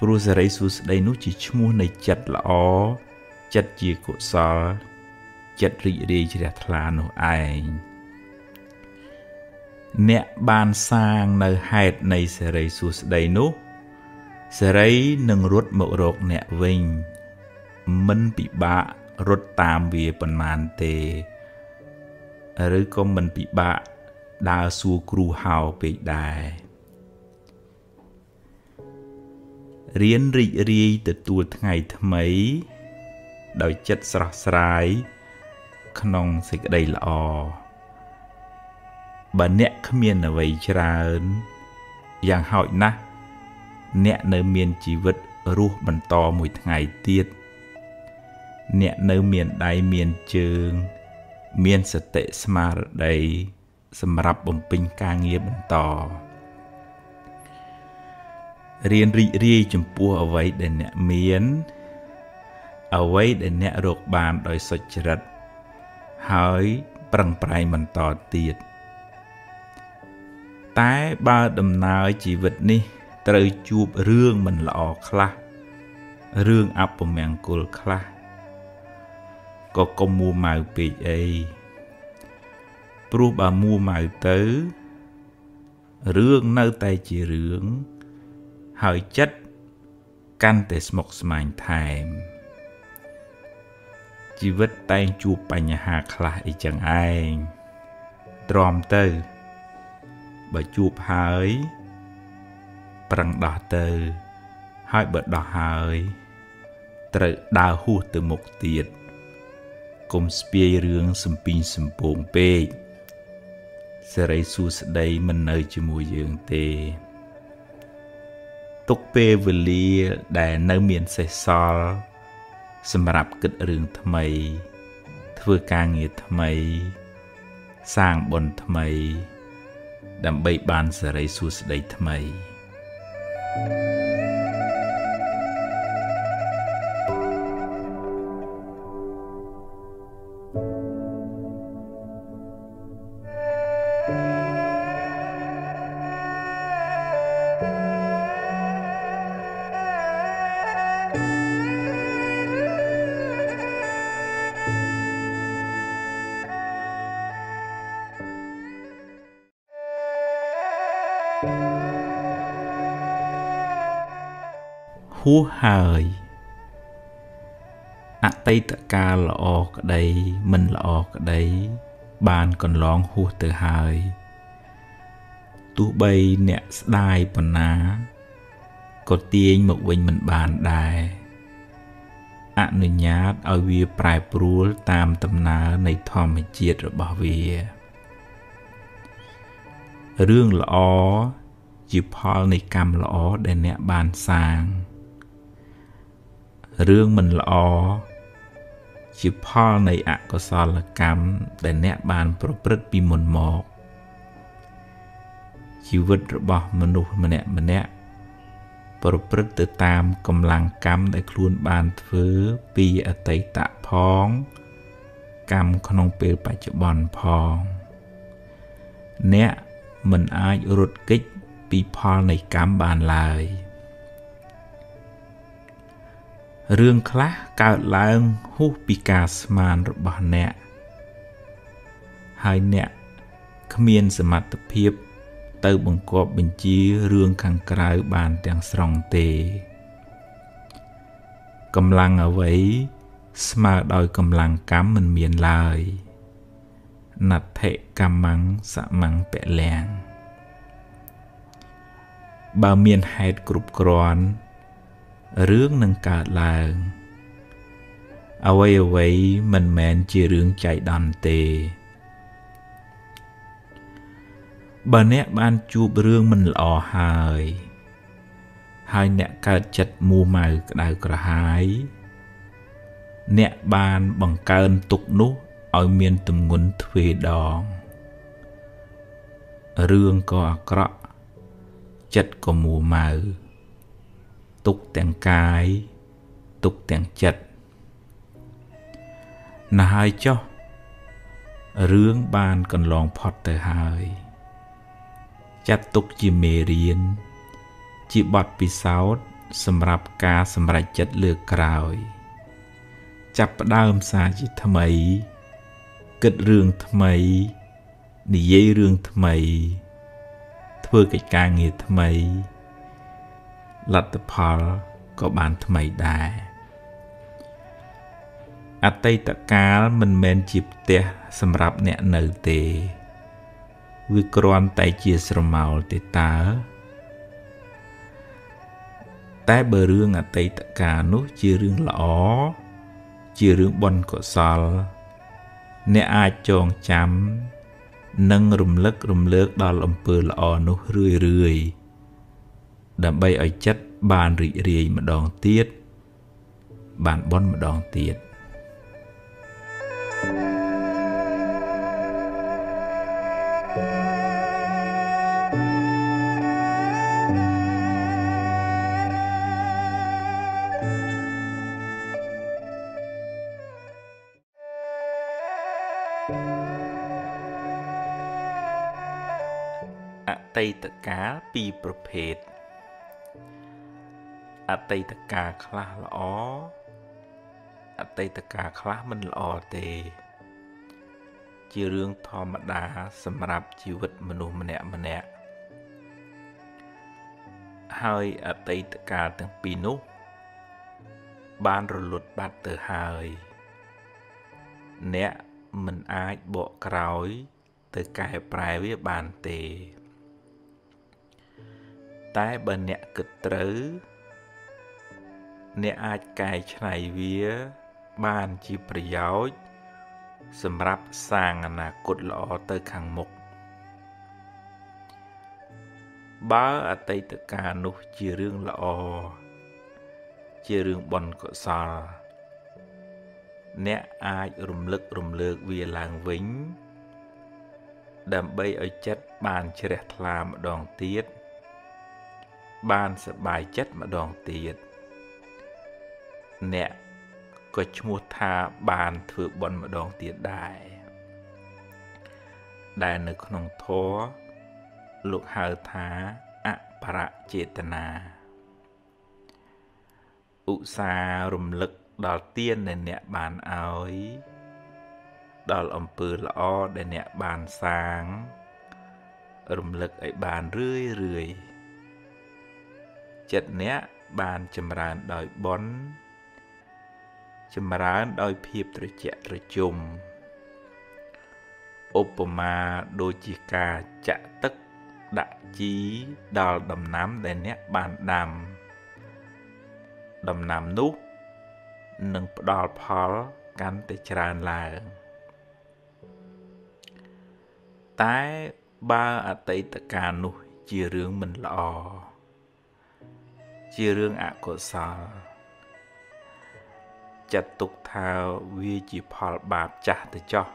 ព្រោះសេរីសួស្តីនោះជាឈ្មោះនៃចិត្តល្អចិត្តជាកុសល ចិត្តរីករាយជ្រះថ្លានោះឯងអ្នកបានសាងនៅហេតុនៃសេរីសួស្តីនោះសេរីនឹងរត់មករកអ្នកវិញមិនពិបាករត់តាមវាប៉ុន្មានទេឬក៏មិនពិបាកដើរសួរគ្រូហៅពេកដែរ រៀនរីករាយទទួលថ្ងៃថ្មី ដោយចិត្តស្រស់ស្រាយ ក្នុងសេចក្តីល្អបើអ្នកគ្មានអ្វីច្រើនយ៉ាងហោចណាស់អ្នកនៅមានជីវិតរស់បន្តមួយថ្ងៃទៀតអ្នកនៅមានដៃមានជើង មានសតិស្មារតីសម្រាប់បំពេញការងារបន្ត រៀនរីករាយចំពោះអ្វីដែលអ្នកមាន អ្វីដែលអ្នករកបានដោយសុចរិត ហើយប្រឹងប្រែងបន្តទៀតតែបើដំណើរជីវិតនេះ ត្រូវជួបរឿងមិនល្អខ្លះរឿងអពមង្គលខ្លះក៏កុំមួម៉ៅពេកអីព្រោះបើមួម៉ៅទៅរឿងនៅតែជារឿង ហើយចិត្តកាន់តែស្មុគស្មាញថែមជីវិតតែងជួបបញ្ហាខ្លះអីចឹងឯងទ្រាំទៅបើជួបហើយប្រឹងដោះទៅហើយបើដោះហើយត្រូវដើរហួសទៅមុខទៀតកុំស្ពាយរឿងសំពីងសំពងពេកសេរីសួស្តីមិននៅជាមួយយើងទេ ទុកពេលវេលាដែលនៅមានសេសសល់សម្រាប់គិតរឿងថ្មី ធ្វើការងារថ្មី សាងបុណ្យថ្មី ដើម្បីបានសេរីសួស្តីថ្មី thank you ហួសហើយអតីតកាលល្អក្តីមិនល្អក្តី បានកន្លងហួសទៅហើយទោះបីអ្នកស្ដាយប៉ុណ្ណាក៏ទាញមកវិញមិនបានដែរអនុញ្ញាតឲ្យវាប្រែប្រួលតាមដំណើរនៃធម្មជាតិរបស់វារឿងល្អជាផលនៃកម្មល្អដែលអ្នកបានសាង រឿងមិនល្អជាផលនៃអកុសលកម្មដែលអ្នកបានប្រព្រឹត្តពីមុនមកជីវិតរបស់មនុស្សម្នាក់ម្នាក់ប្រព្រឹត្តទៅតាមកម្លាំងកម្មដែលខ្លួនបានធ្វើពីអតីតផង កម្មក្នុងពេលបច្ចុប្បន្នផង អ្នកមិនអាចរត់គេចពីផលនៃកម្មបានឡើយ រឿងខ្លះកើតឡើងហួសពីការស្មានរបស់អ្នក ហើយអ្នកគ្មានសមត្ថភាព ទៅបង្គាប់បញ្ជារឿងខាងក្រៅបានទាំងស្រុងទេកម្លាំងអ្វីស្មើដោយកម្លាំងកម្មមិនមានឡើយណដ្ឋិកម្មੰសមੰពលំបើមានហេតុគ្រប់គ្រាន់ រឿងនឹងកើតឡើងអ្វីអ្វីមិនមែនជារឿងចៃដន្យទេបើអ្នកបានជួបរឿងមិនល្អហើយហើយអ្នកកើតចិត្តមូម៉ៅក្តៅក្រហាយអ្នកបានបង្កើនទុកនោះឲ្យមានទម្ងន់ទ្វេដងរឿងក៏អាក្រក់ចិត្តក៏មួម៉ៅ ទុកទាំងកាយទុកទាំងចិត្តណាស់ហើយចុះរឿងបានកន្លងផុតទៅហើយ ចាត់ទុកជាមេរៀន ជាបទពិសោធន៍សម្រាប់ការសម្រេចចិត្តលើកក្រោយ ចាប់ផ្ដើមសារជាថ្មី គិតរឿងថ្មី និយាយរឿងថ្មី ធ្វើកិច្ចការងារថ្មី លទ្ធផលក៏បានថ្មីដែរអតីតកាលមិនមែនជាផ្ទះសម្រាប់អ្នកនៅទេវាគ្រាន់តែជាស្រមោលទេតើតែបើរឿងអតីតកាលនោះជារឿងល្អជារឿងបុណ្យកុសល អ្នកអាចចងចាំ និងរំលឹករំលើកដល់អំពើល្អនោះរឿយរឿយ ដើម្បីឲ្យចិត្តបានរីករាយម្ដងទៀតបានបន់ម្ដងទៀតអតីតកាលពីរប្រភេទ អតីតកាលខ្លះល្អអតីតកាលខ្លះមិនល្អទេ ជារឿងធម្មតាសម្រាប់ជីវិតមនុស្សម្នាក់ម្នាក់ហើយអតីតកាលទាំងពីរនោះ បានរលត់បាត់ទៅហើយ អ្នកមិនអាចបកក្រោយ ទៅកែប្រែវាបានទេ តែបើអ្នកគិតត្រូវ អ្នកអាចកែច្នៃវា បានជាប្រយោជន៍សម្រាប់សាងអនាគតល្អទៅខាងមុខបើអតីតកាលនោះជារឿងល្អជារឿងបុណ្យកុសល អ្នកអាចរំលឹករំលើកវាឡើងវិញ ដើម្បីឲ្យចិត្តបានជ្រះថ្លាម្ដងទៀតបានសប្បាយចិត្តម្ដងទៀត អ្នកក៏ឈ្មោះថាបានធ្វើបុណ្យម្ដងទៀតដែរដែលនៅក្នុងធម៌លោកហៅថាអបរចេតនាឧស្សាហ៍រំលឹកដល់ទានដែលអ្នកបានឲ្យដល់អំពើល្អដែលអ្នកបានសាង រំលឹកឲ្យបានរឿយរឿយចិត្តអ្នកបានចម្រើនដោយបុណ្យ ចម្រើនដោយភាពត្រជាក់ត្រជុំឧបមាដូចជាការចាក់ទឹកដាក់ជីដល់ដំណាំដែលអ្នកបានដាំដំណាំនោះនឹងផ្ដល់ផលកាន់តែច្រើនឡើងតែបើអតីតកាលនោះជារឿងមិនល្អជារឿងអកុសល ចាត់ទុកថាវាជាផលបាបចាស់ទៅចោះ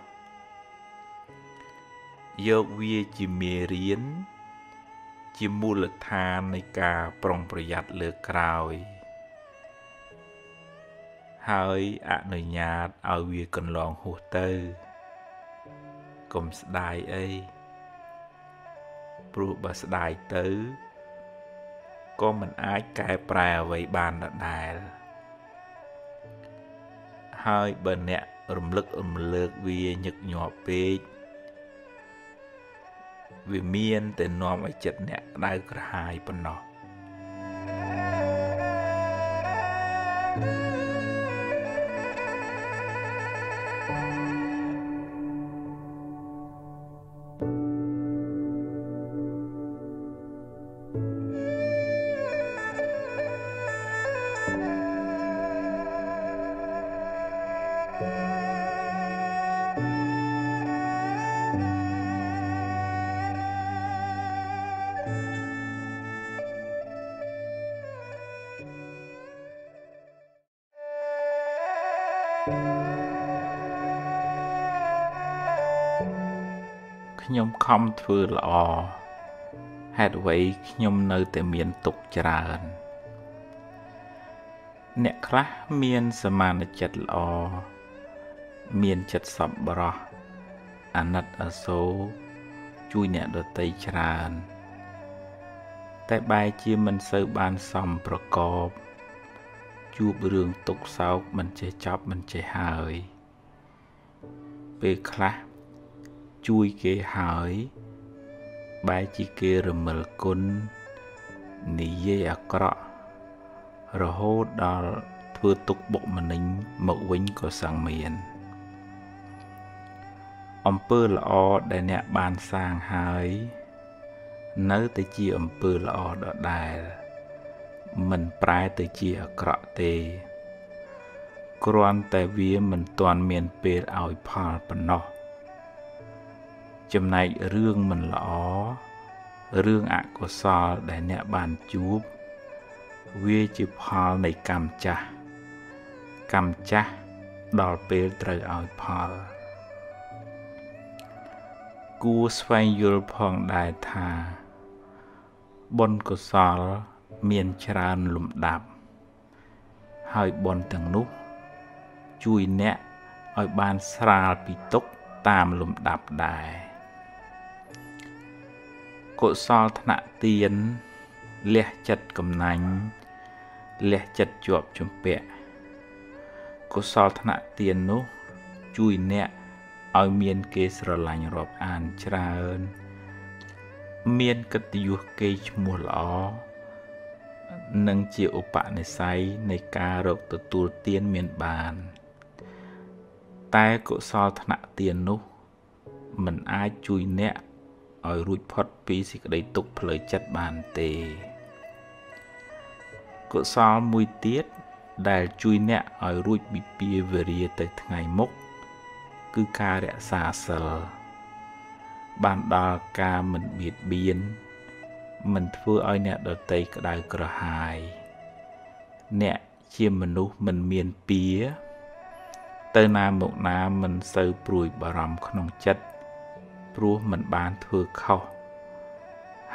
យកវាជាមេរៀនជជាមូលដ្ឋាននៃការប្រុងប្រយ័ត្នលើក្រោយ ហើយអនុញ្ញាតឲ្យវាកន្លងហួសទៅកុំស្ដាយអីព្រោះបើស្ដាយទៅក៏មិនអាចកែប្រែអ្វីបានដដែល ហើយបើអ្នករំលឹករំលើកវាញឹកញាប់ពេកវាមានតែនាំឲ្យចិត្តអ្នកក្តៅក្រហាយប៉ុណ្ណោះ thank you ធ្វើល្អហេតុអ្វីខ្ញុំនៅតែមានទុកច្រើន អ្នកខ្លះមានសមានចិត្តល្អមានចិត្តសប្បុរសអាណិតអាសូរជួយអ្នកដតីច្រើន តែបែរជាមិនសូវបានសមប្រកប ជួបរឿងទុកសោកមិនចេះចប់មិនចេះហើយ ពេលខ្លះ ជួយគេហើយបែរជាគេរមិលគុណនិយាយអាក្រក់រហូតដល់ធ្វើទុកបុកម្នេញមកវិញក៏សឹងមានអំពើល្អដែលអ្នកបានសាងហើយ នៅតែជាអំពើល្អដដែលមិនប្រែទៅជាអាក្រក់ទេគ្រាន់តែវាមិនទាន់មានពេលឲ្យផលប៉ុណ្ណោះ ចំណែករឿងមិនល្អរឿងអកុសលដែលអ្នកបានជួប វាជាផលនៃកម្មចាស់កម្មចាស់ដល់ពេលត្រូវឲ្យផល គួរស្វែងយល់ផងដែរថាបុណ្យកុសលមានច្រើនលំដាប់ ហើយបុណ្យទាំងនោះ ជួយអ្នកឲ្យបានស្រាលពីទុក្ខតាមលំដាប់ដែរ កុសលថ្នាក់ទៀនលះចិត្តកំណាញ់លះចិត្តជាប់ជំពាក់កុសលថ្នាក់ទៀននោះជួយអ្នកឲ្យមានគេស្រឡាញ់រាប់អានច្រើន មានកិត្តិយសគេឈ្មោះល្អនិងជាឧបនិស្ស័យនៃការរកទទួលទានមានបាន តែកុសលថ្នាក់ទាននោះមិនអាចជួយអ្នក ឲ្យរួចផុតពីសេចក្តីទុក្ខផ្លូវចិត្តបានទេកុសលមួយទៀតដែលជួយអ្នកឲ្យរួចពីពាវេរាទៅថ្ងៃមុខគឺការរក្សាសិលបានដល់ការមិនបៀតបៀនមិនធ្វើឲ្យអ្នកដតីក្តៅក្រហាយ អ្នកជាមនុស្សមិនមានពៀទៅណាមកណាមិនសូវព្រួយបារម្ភក្នុងចិត្ត ព្រោះមិនបានធ្វើខុស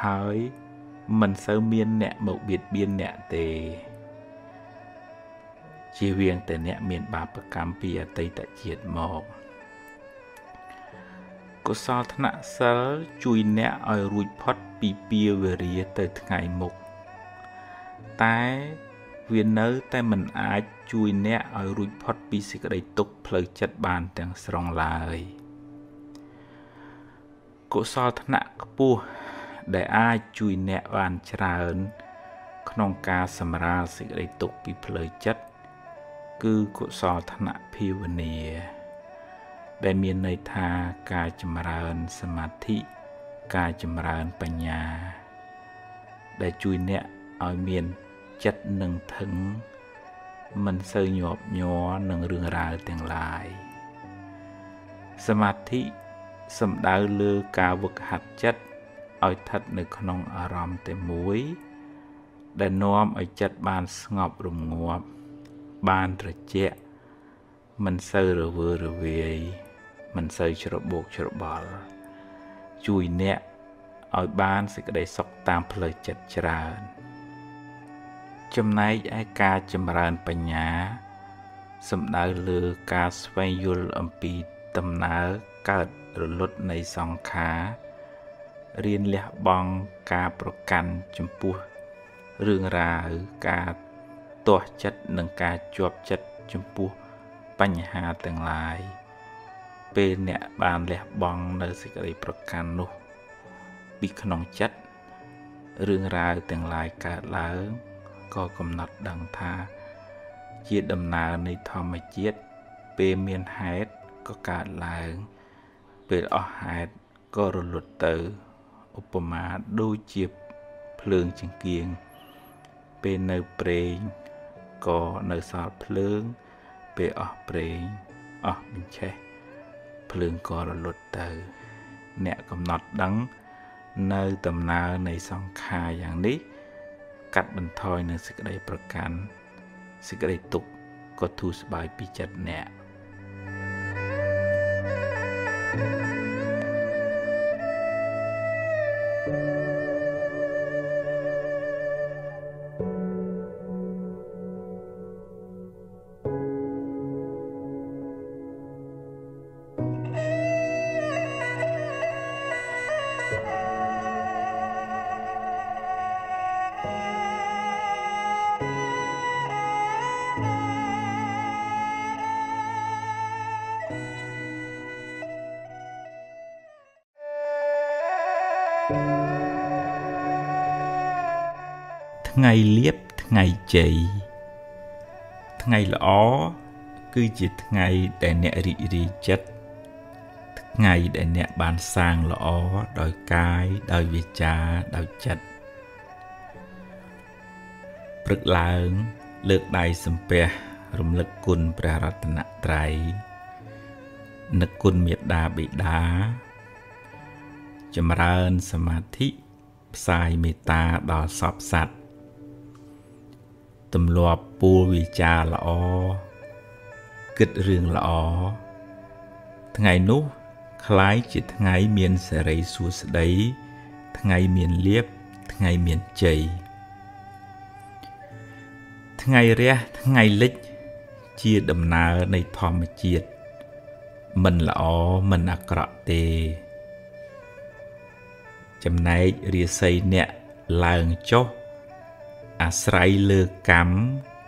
ហើយមិនសូវមានអ្នកមកបៀតបៀនអ្នកទេជៀសវាងតែអ្នកមានបាបកម្មពីអតីតជាតិមកកុសលធ្នាក់សិលជួយអ្នកឲ្យរួចផុតពីពាវេរាទៅថ្ងៃមុខតែវានៅតែមិនអាចជួយអ្នកឲ្យរួចផុតពីសេចក្តីទុក្ខផ្លូវចិត្តបានទាំងស្រុងឡើយ កុសលធ្នាក់ខ្ពស់ដែលអាចជួយអ្នកបានច្រើន ក្នុងការសម្រាលសេចក្តីទុក្ខពីផ្លូវចិត្តគឺកុសលធ្នាក់ភាវនា ដែលមានន័យថាការចម្រើនសមាធិការចម្រើនបញ្ញា ដែលជួយអ្នកឲ្យមានចិត្តនឹងធឹងមិនសូវញាប់ញ័រនឹងរឿងរ៉ាវទាំងឡាយសមាធិ សំដៅលើការវឹកហាត់ចិត្តឲ្យស្ថិតនៅក្នុងអារម្មណ៍តែមួយ ដែលនាំឲ្យចិត្តបានស្ងប់រងាប់ បានត្រជាក់មិនសូវរវើរវាយមិនសូវច្របូកច្របល់ជួយអ្នកឲ្យបានសេចក្តីសុខតាមផ្លូវចិត្តច្រើន ចំណែកឯការចម្រើនបញ្ញាសំដៅលើការស្វែងយល់អំពីដំណើរកើត រលត់នៃសង្ខាររៀនលះបង់ការប្រកាន់ចំពោះរឿងរ៉ាវការទាស់ចិត្តនិងការជាប់ចិត្តចំពោះបញ្ហាទាំងឡាយពេលអ្នកបានលះបង់នៅសេចក្តីប្រកាន់នោះ ពីក្នុងចិត្តរឿងរ៉ាវទាំងឡាយកើតឡើងក៏កំណត់ដឹងថា ជាដំណើរនៃធម្មជាតិពេលមានហេតុក៏កើតឡើង ពេលអស់ហេតុក៏រលត់ទៅឧបមាដូចជាភ្លើងចង្គៀងពេលនៅប្រេងក៏នៅសល់ភ្លើង ពេលអស់ប្រេងអស់បញ្ឆេះភ្លើងក៏រលត់ទៅ អ្នកកំណត់ដឹង នៅដំណើរនៃសង្ខារយ៉ាងនេះ កាត់បន្ថយនៅសេចក្តីប្រកាន់សេចក្តីទុក្ខក៏ធូរស្បើយពីចិត្តអ្នក thank you ថ្ងៃលៀបថ្ងៃជ័យថ្ងៃល្អគឺជាថ្ងៃដែលអ្នករីករាយចិត្តថ្ងៃដែលអ្នកបានសាងល្អដោយកាយដោយវាចាដោយចិត្តព្រឹកឡើងលើកដៃសំពះរំលឹកគុណព្រះរតនត្រ័យនឹកគុណមេត្តាបិតាចម្រើនសមាធិផ្សាយមេត្តាដល់សពសត្វ ទម្លាប់ពូលវិចារល្អគិតរឿងល្អថ្ងៃនោះคล้ายជាថ្ងៃមានសេរីសួស្តីថ្ងៃមានលៀបថ្ងៃមានជ័យថ្ងៃរះថ្ងៃលិចជាដំណើរនៃធម្មជាតិមិនល្អមិនអាក្រក់ទេ ចំណែករាសីអ្នកឡើងចុះ អាស្រ័យលើកម្ម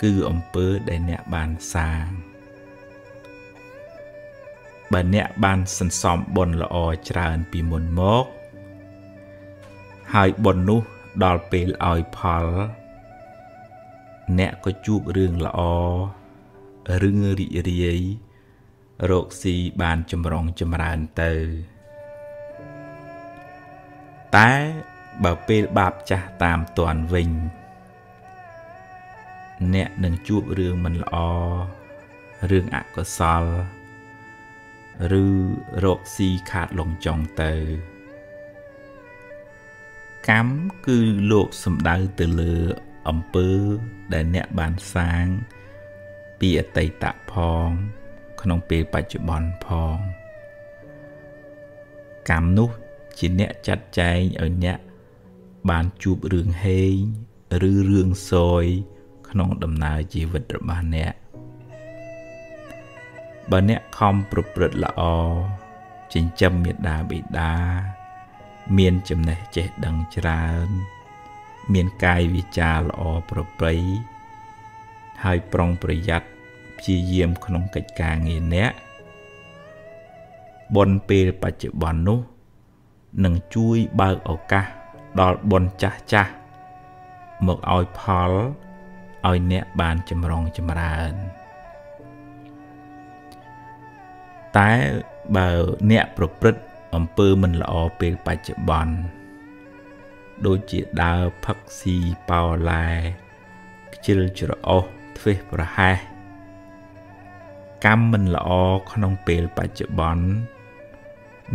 គឺអំពើដែលអ្នកបានសាងបើអ្នកបានសន្សំបុណ្យល្អច្រើនពីមុនមក ហើយបុណ្យនោះដល់ពេលឲ្យផល អ្នកក៏ជួបរឿងល្អរឿងរីករាយរកស៊ីបានចម្រុងចម្រើនទៅតែបើពេលបាបចាស់តាមតាន់វិញ អ្នកនឹងជួបរឿងមិនល្អរឿងអកុសល ឬរកស៊ីខាតលងចុងទៅ កម្មគឺលោកសំដៅទៅលើអំពើដែលអ្នកបានសាង ពីអតីតផង ក្នុងពេលបច្ចុប្បន្នផង កម្មនោះជាអ្នកចាត់ចែងឲ្យអ្នកបានជួបរឿងហេងឬរឿងសោយ ក្នុងដំណើរជីវិតរបស់អ្នកបើអ្នកខំប្រព្រឹត្តល្អចិញ្ចឹមមេដាបិតា មានចំណេះចេះដឹងច្រើន មានកាយវិការល្អប្រពៃហើយប្រុងប្រយ័ត្នព្យាយាមក្នុងកិច្ចការងារអ្នកបុណ្យពេលបច្ចុប្បន្ននោះនឹងជួយបើកឱកាសដល់បុណ្យចាស់ចាស់មកឲ្យផល ឲ្យអ្នកបានចម្រុងចម្រើន តែបើអ្នកប្រព្រឹត្តអំពើមិនល្អពេលបច្ចុប្បន្នដូចជាដើរផឹកស៊ីប៉ោឡែខ្ជិលច្រអូសធ្វេសប្រហែសកម្មមិនល្អក្នុងពេលបច្ចុប្បន្ន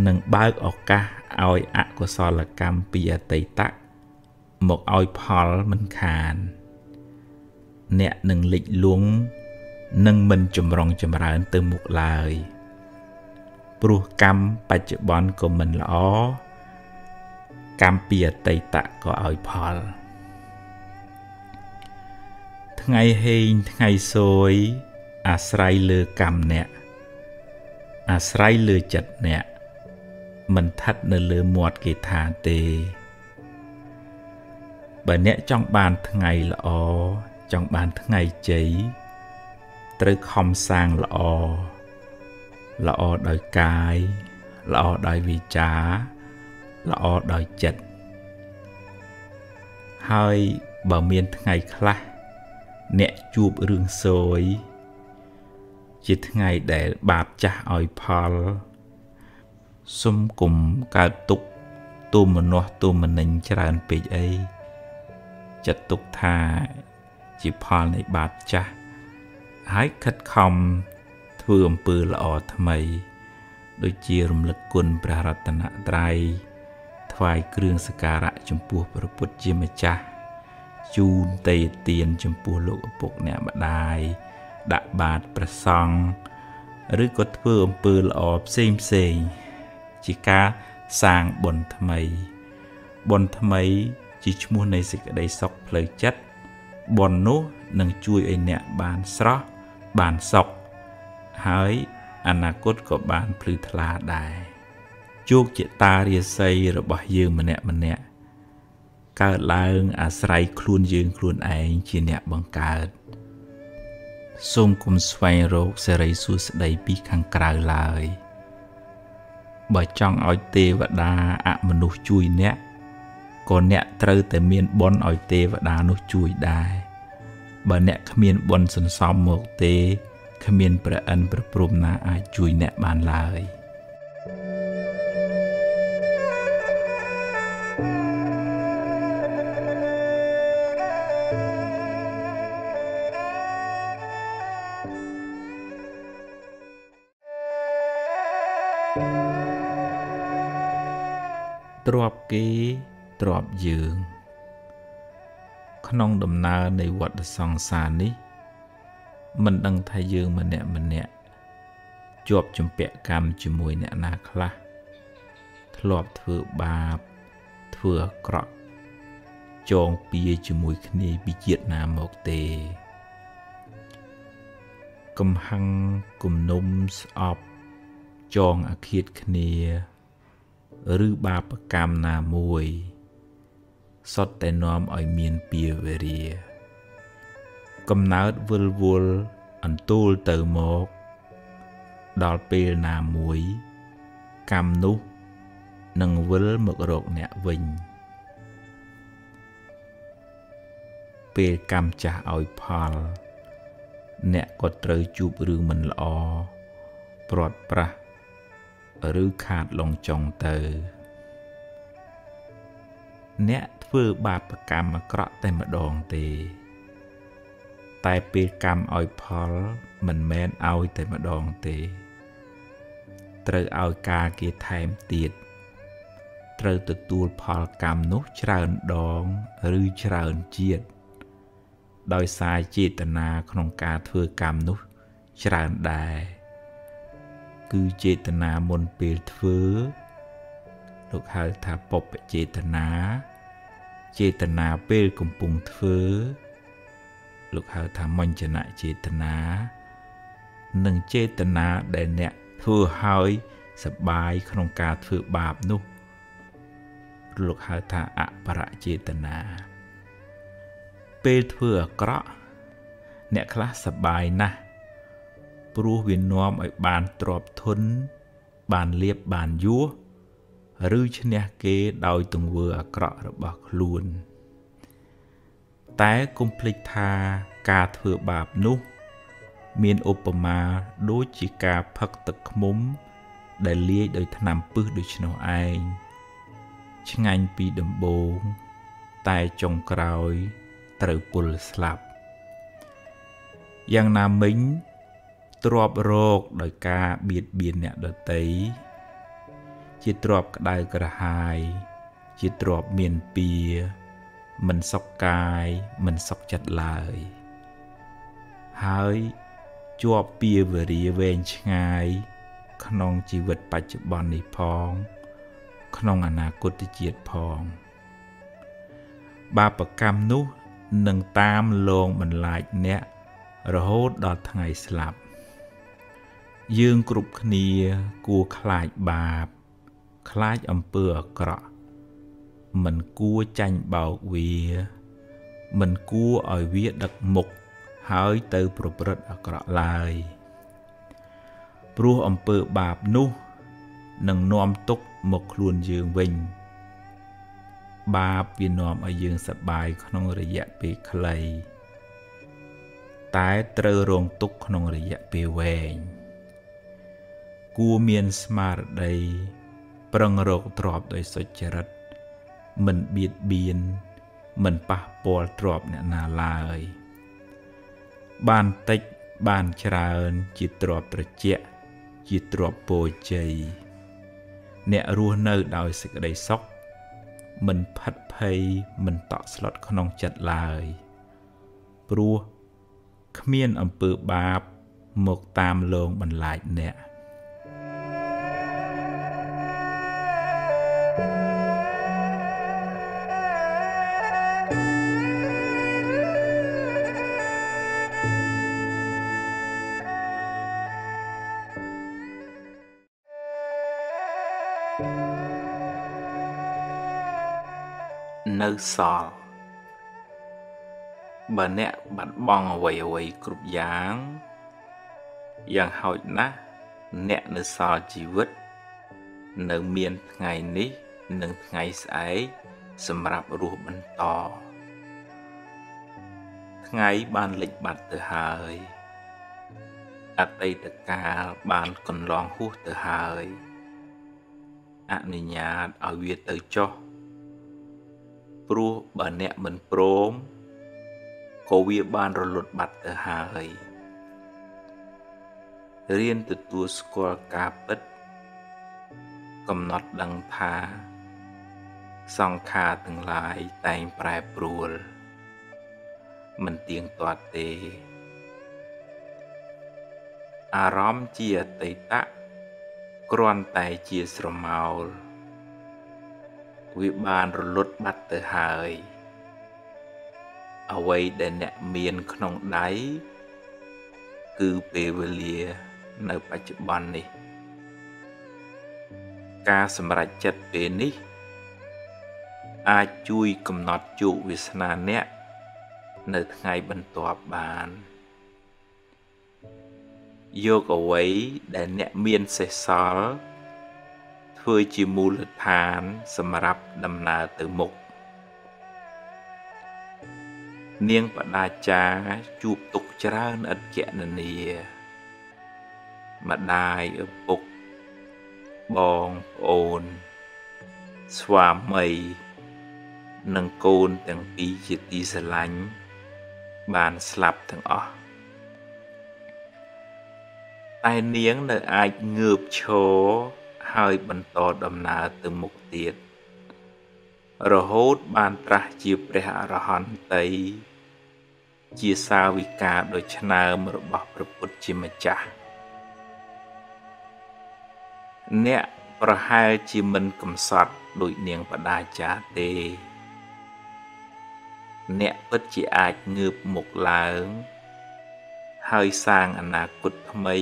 នឹងបើកឱកាសឲ្យអកុសលកម្មពីអតីតមកឲ្យផលមិនខាន អ្នកនឹងលិចលង់និងមិនចម្រុងចម្រើនទៅមុខឡើយព្រោះកម្មបច្ចុប្បន្នក៏មិនល្អកម្មពីអតីតក៏ឲ្យផល ថ្ងៃហេងថ្ងៃសួយ អាស្រ័យលើកម្មអ្នកអាស្រ័យលើចិត្តអ្នកមិនឋិតនៅលើមាត់គេថាទេបើអ្នកចង់បានថ្ងៃល្អ ចង់បានថ្ងៃជ័យត្រូវខំសាងល្អល្អដោយកាយល្អដោយវាចាល្អដោយចិត្តហើយបើមានថ្ងៃខ្លះអ្នកជួបរឿងសោយជាថ្ងៃដែលបាបចាស់ឲ្យផលសុំគុំកើតទុកទូមនាស់ទូមនិញច្រើនពេកអីចាត់ទុកថា ជាផលនៃបាបចាស់ហើយខិតខំធ្វើអំពើល្អថ្មី ដូចជារំលឹកគុណព្រះរតនត្រ័យថ្វាយគ្រឿងសក្ការៈចំពោះព្រះពុទ្ធជាម្ចាស់ជូនទេទានចំពោះលោកឪពុកអ្នកម្ដាយដាក់បាតព្រះសង្ឃឬក៏ធ្វើអំពើល្អផ្សេងផ្សេងជាការសាងបុណ្យថ្មីបុណ្យថ្មីជាឈ្មោះនៃសេចក្តីសុខផ្លូវចិត្ត បុណ្យនោះនឹងជួយឲ្យអ្នកបានស្រស់បានសុខហើយអនាគតក៏បានភ្លឺថ្លាដែរជោគជតារាសីរបស់យើងម្នាក់ម្នាក់កើតឡើងអាស្រ័យខ្លួនយើងខ្លួនឯងជាអ្នកបង្កើតសូមគុំស្វែងរកសេរីសួស្តីពីខាងក្រៅឡើយបើចង់ឲ្យទេវតាអមនុស្សជួយអ្នក ក៏អ្នកត្រូវតែមានបុណ្យឲ្យទេវតានោះជួយដែរបើអ្នកគ្មានបុណ្យសន្សំមកទេគ្មានព្រះអិនប្រព្រំណាអាចជួយអ្នកបានឡើយ។ទ្របគេ ទ្របយើង ក្នុងដំណើរនៃវដ្តសង្សារនេះមិនដឹងថាយើងម្នាក់ម្នាក់ជាប់ជំពាក់កម្មជាមួយអ្នកណាខ្លះធ្លាប់ធ្វើបាបធ្វើអាក្រក់ចងពៀជាមួយគ្នាពីជាតិណាមកទេកំហឹងគំនុំស្អប់ចងអាឃាតគ្នា ឬបាបកម្មណាមួយ សុទ្ធតែនាំឲ្យមានពៀវេរា កំណើតវិលវល់អន្ទូលទៅមក ដល់ពេលណាមួយ កម្មនោះនឹងវិលមករកអ្នកវិញពេលកម្មចាស់ឲ្យផល អ្នកក៏ត្រូវជួបរឿងមិនល្អព្រាត់ប្រាសឬខាតលងចុងទៅ អ្នក ធ្វើបាបកម្មអាក្រក់តែម្ដងទេ តែពេលកម្មឲ្យផលមិនមែនឲ្យតែម្ដងទេ ត្រូវឲ្យការគេថែមទៀតត្រូវទទួលផលកម្មនោះច្រើនដងឬច្រើនជាតិដោយសារចេតនាក្នុងការធ្វើកម្មនោះច្រើនដែរគឺចេតនាមុនពេលធ្វើលោកហៅថាពុព្វចេតនា ចេតនាពេលកំពុងធ្វើលោកហៅថាមញ្ញនចេតនានិងចេតនាដែលអ្នកធ្វើឲ្យសបាយក្នុងការធ្វើបាបនោះលោកហៅថាអបរចេតនាពេលធ្វើអាក្រក់អ្នកខ្លះសបាយណាស់ព្រោះវានាំឲ្យបានទ្របធនបានលៀបបានយួរ ឬឈ្នះគេដោយទង្វើអាក្រក់របស់ខ្លួន តែកុំភ្លេចថាការធ្វើបាបនោះ មានឧបមាដូចជាការផឹកទឹកឃ្មុំ ដែលលាយដោយថ្នាំពឹសដូច្នោះឯងឆ្ងាញ់ពីដំបូង តែចុងក្រោយត្រូវពុលស្លាប់យ៉ាងណាមិញទ្របរោគដោយការបៀតបៀនអ្នកដទៃ ជាទ្របក្តៅក្រហាយ ជាទ្របមានពៀមិនសុខកាយមិនសុខចិត្តឡើយ ហើយជាប់ពៀវរាវែងឆ្ងាយ ក្នុងជីវិតបច្ចុប្បន្ននេះផង ក្នុងអនាគតជាតិផង បាបកម្មនោះនឹងតាមលងបន្លាចអ្នករហូតដល់ថ្ងៃស្លាប់ យើងគ្រប់គ្នាគួរខ្លាចបាប ខ្លាចអំពើអាក្រក់មិនគួរចាញ់បោកវា មិនគួរឲ្យវាដឹកមុខហើយទៅប្រព្រឹត្តអាក្រក់ឡើយព្រោះអំពើបាបនោះនឹងនាំទុកមកខ្លួនយើងវិញ បាបវានាំឲ្យយើងសប្បាយក្នុងរយៈពេលខ្លីតែត្រូវរងទុកក្នុងរយៈពេលវែងគួរមានស្មារតី ប្រឹងរកទ្រពដោយសុចរិត មិនបៀតបៀនមិនប៉ះពាល់ទ្រពអ្នកណាឡើយ បានតិចបានច្រើនជាទ្រពត្រជាក់ជាទ្រពពោជ័យអ្នករស់នៅដោយសេចក្តីសុខមិនផិតភ័យមិនតក់ស្លុតក្នុងចិត្តឡើយ ព្រោះគ្មានអំពើបាបមកតាមលងបន្លាចអ្នក នៅសល់បើអ្នកបាត់បង់អ្វីអ្វីគ្រប់យ៉ាងយ៉ាងហោចណាស់អ្នកនៅសល់ជីវិត នៅមានថ្ងៃនេះនិងថ្ងៃស្អែកសម្រាប់រស់បន្តថ្ងៃបានលិចបាត់ទៅហើយអតីតកាលបានកន្លងហួសទៅហើយអនុញ្ញាតឲ្យវាទៅចុះ ព្រោះបើអ្នកមិនព្រមក៏វាបានរលត់បាត់ទៅហើយរៀនទទួលស្គាល់ការពិត កំណត់ដឹងថា សង្ខារទាំងឡាយតែងប្រែប្រួល មិនទៀងទាត់ទេ អារម្មណ៍ជាអតីតគ្រាន់តែជាស្រមោល វាបានរលត់បាត់ទៅហើយ អ្វីដែលអ្នកមានក្នុងដៃគឺពេលវេលានៅបច្ចុប្បន្ននេះ ការសម្រេចចិត្តពេលនេះ អាចជួយកំណត់ជោគវាសនាអ្នកនៅថ្ងៃបន្ទាប់បានយកអ្វីដែលអ្នកមានសេះសល់ ធ្វើជាមូលដ្ឋានសម្រាប់ដំណើរទៅមុខនាងបដាចាជួបទុកច្រើនឥតគណនាម្ដាយឪពុកបងប្អូន ស្វាមីនិងកូនទាំងពីរជាទីស្រឡាញ់បានស្លាប់ទាំងអស់តែនាងនៅអាចងើបឈរ ហើយបន្តដំណើរទៅមុខទៀតរហូតបានត្រាស់ជាព្រះអរហន្តីជាសាវិកាដ៏ឆ្នើមរបស់ព្រះពុទ្ធជាម្ចាស់អ្នកប្រហែលជាមិនកំសត់ដូចនាងបដាចាទេ អ្នកពិតជាអាចងើបមុខឡើង ហើយសាងអនាគតថ្មី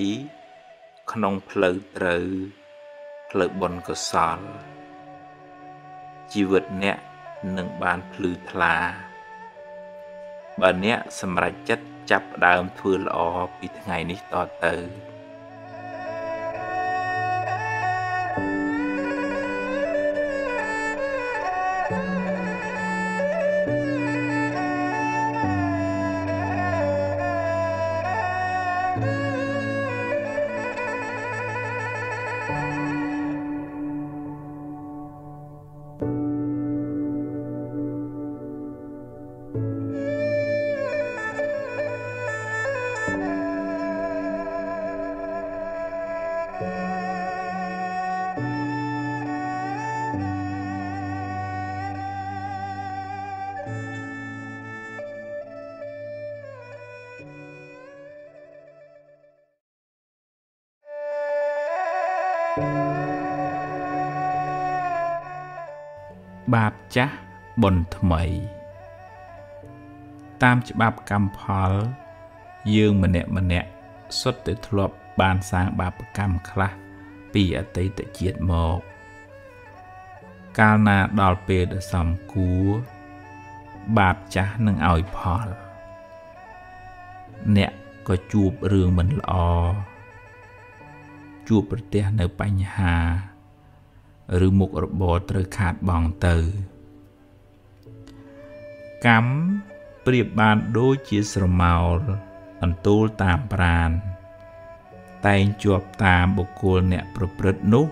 ក្នុងផ្លូវត្រូវ ផ្លូវបុណ្យកុសល ជីវិតអ្នកនឹងបានភ្លឺថ្លាបើអ្នកសម្រេចចិត្តចាប់ផ្ដើមធ្វើល្អពីថ្ងៃនេះតទៅ ច្បាប់កម្មផល យើងម្នាក់ម្នាក់សុទ្ធតែធ្លាប់បានសាងបាបកម្មខ្លះពីអតីតជាតិមក កាលណាដល់ពេលដ៏សំគួរបាបចាស់នឹងឲ្យផល អ្នកក៏ជួបរឿងមិនល្អជួបប្រទះនៅបញ្ហា ឬមុខរបរត្រូវខាតបង់ទៅកម្ម ប្រៀបបានដូចជាស្រមោលអន្ទូលតាមប្រាន តែងជាប់តាមបុគ្គលអ្នកប្រព្រឹត្តនោះ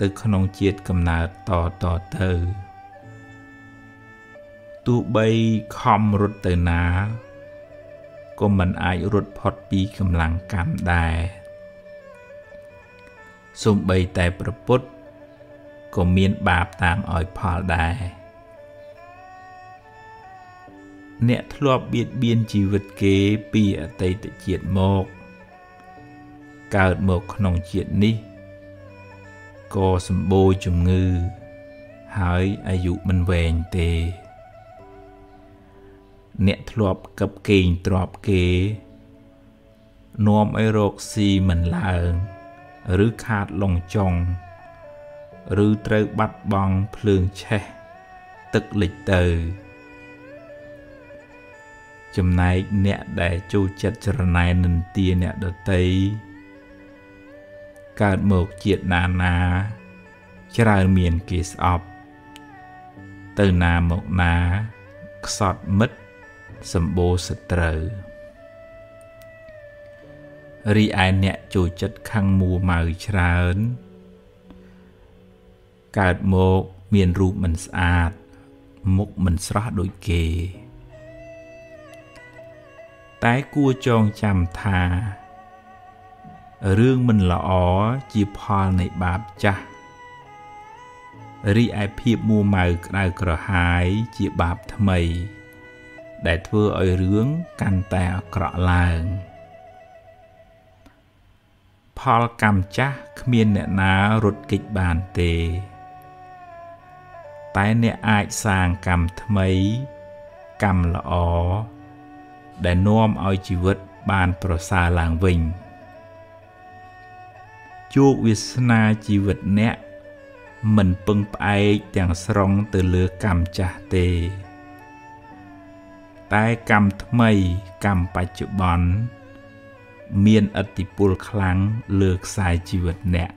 ទៅក្នុងជាតិកំណើតតតទៅទោះបីខំរត់ទៅណាក៏មិនអាចរត់ផុតពីកម្លាំងកម្មដែរសូម្បីតែប្រពុតក៏មានបាបតាមឲ្យផលដែរ អ្នកធ្លាប់បៀតបៀនជីវិតគេពីអតីតជាតិមក កើតមកក្នុងជាតិនេះក៏សម្បូរជំងឺ ហើយអាយុមិនវែងទេ អ្នកធ្លាប់កឹបកេងទ្របគេនាំឲ្យរោគស៊ីមិនឡើង ឬខាតលងចុង ឬត្រូវបាត់បង់ភ្លើងឆេះទឹកលិចទៅ ចំណែកអ្នកដែលចូលចិត្តចរណែននន្ទាអ្នកដតីកើតមកជាតិណាណាច្រើនមានគេស្អប់ទៅណាមកណាខ្សត់មិត្តសម្បូរសត្រូវរីឯអ្នកចូលចិត្តខឹងមួម៉ៅច្រើនកើតមកមានរូបមិនស្អាត មុខមិនស្រស់ដូចគេ តែគួរចងចាំថារឿងមិនល្អជាផលនៃបាបចាស់រីឯភាពមួម៉ៅក្តៅក្រហាយជាបាបថ្មី ដែលធ្វើឲ្យរឿងកាន់តែអាក្រក់ឡើងផលកម្មចាស់គ្មានអ្នកណារត់គេចបានទេ តែអ្នកអាចសាងកម្មថ្មី កម្មល្អ ដែលនាំឲ្យជីវិតបានប្រសើរឡើងវិញជោគវាសនាជីវិតអ្នក មិនពឹងផ្អែកទាំងស្រុងទៅលើកម្មចាស់ទេ តែកម្មថ្មីកម្មបច្ចុប្បន្នមានឥទ្ធិពលខ្លាំងលើខ្សែជីវិតអ្នក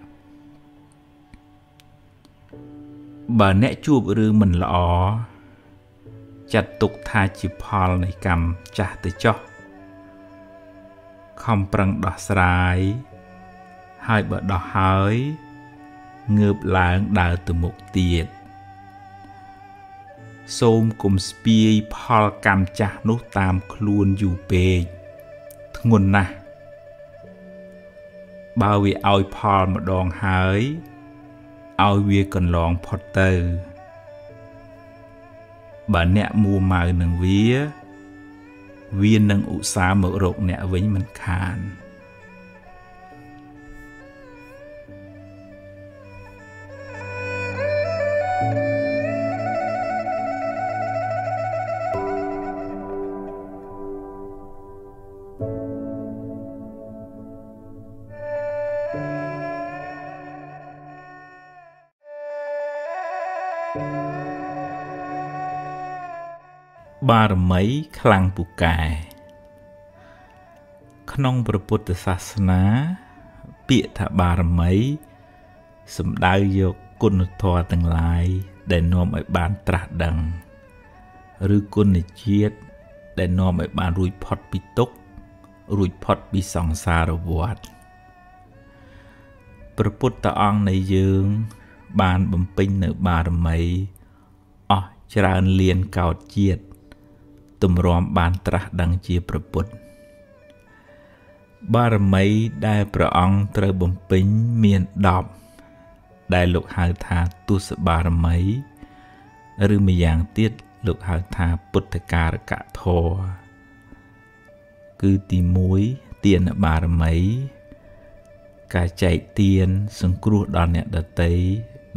បើអ្នកជួបរឿងមិនល្អ ចាត់ទុកថាជាផលនៃកម្មចាស់ទៅចោះខំប្រឹងដោះស្រាយហើយបើដោះហើយងើបឡើងដើរទៅមុខទៀតសូមគុំស្ពាយផលកម្មចាស់នោះតាមខ្លួនយូរពេកធ្ងន់ណាស់បើវាឲ្យផលម្ដងហើយឲ្យវាកន្លងផុតទៅ បើអ្នកមួម៉ៅនឹងវា វានឹងឧស្សាហ៍មករកអ្នកវិញមិនខាន។ បារមីខ្លាំងពូកែក្នុងព្រះពុទ្ធសាសនា ពាក្យថាបារមីសំដៅយកគុណធម៌ទាំងឡាយដែលនាំឲ្យបានត្រាស់ដឹង ឬគុណជាតិដែលនាំឲ្យបានរួចផុតពីទុក្ខរួចផុតពីសង្សារវដ្តព្រះពុទ្ធអង្គនៃយើង បានបំពេញនៅបារមីអស់ច្រើនលានកោតជាតិ ទម្រាំបានត្រាស់ដឹងជាប្រពុតបារមីដែលព្រះអង្គត្រូវបំពេញមាន10ដែលលោកហៅថាទុសបារមី ឬម្យ៉ាងទៀតលោកហៅថាពុទ្ធការកធរគឺទី1ទានបារមី ការចែកទាន សង្គ្រោះដល់អ្នកដតី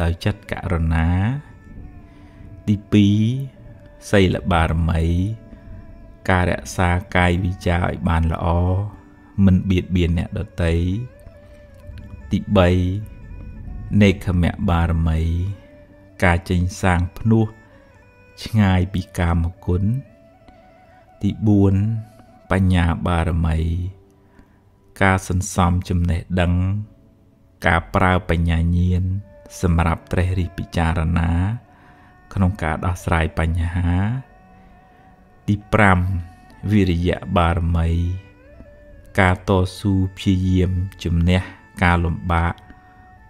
ដោយចិត្តករុណាទី2សីលបារមី ការរក្សាកាយវិជាឲ្យបានល្អមិនបៀតបៀនអ្នកដទៃទី3នេកមៈបារមី ការចេញសាងភ្នោះឆ្ងាយពីកាមគុណទី4បញ្ញាបារមី ការសន្សំចំណេះដឹង ការប្រើបញ្ញាញាណសម្រាប់ត្រេះរិះពិចារណា ក្នុងការដោះស្រាយបញ្ហា ទី5វិរិយៈបារមី ការតស៊ូព្យាយាមជំនះការលំបាក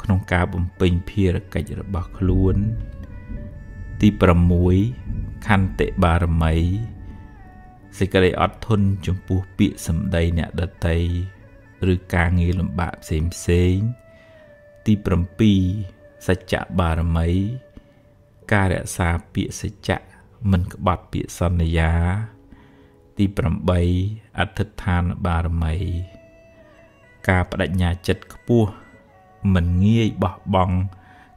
ក្នុងការបំពេញភារកិច្ចរបស់ខ្លួន ទី6ខន្តិបារមីសេចក្តីអត់ធន់ចំពោះពាក្យសម្ដីអ្នកដតីឬការងារលំបាកផ្សេងផ្សេងទី7សច្ចៈបារមី ការរក្សាពាក្យសច្ចៈ មិនក្បត់ពាក្យសន្យា ទី8អធិដ្ឋានបារមី ការបដិញ្ញាចិត្តខ្ពស់មិនងាយបោះបង់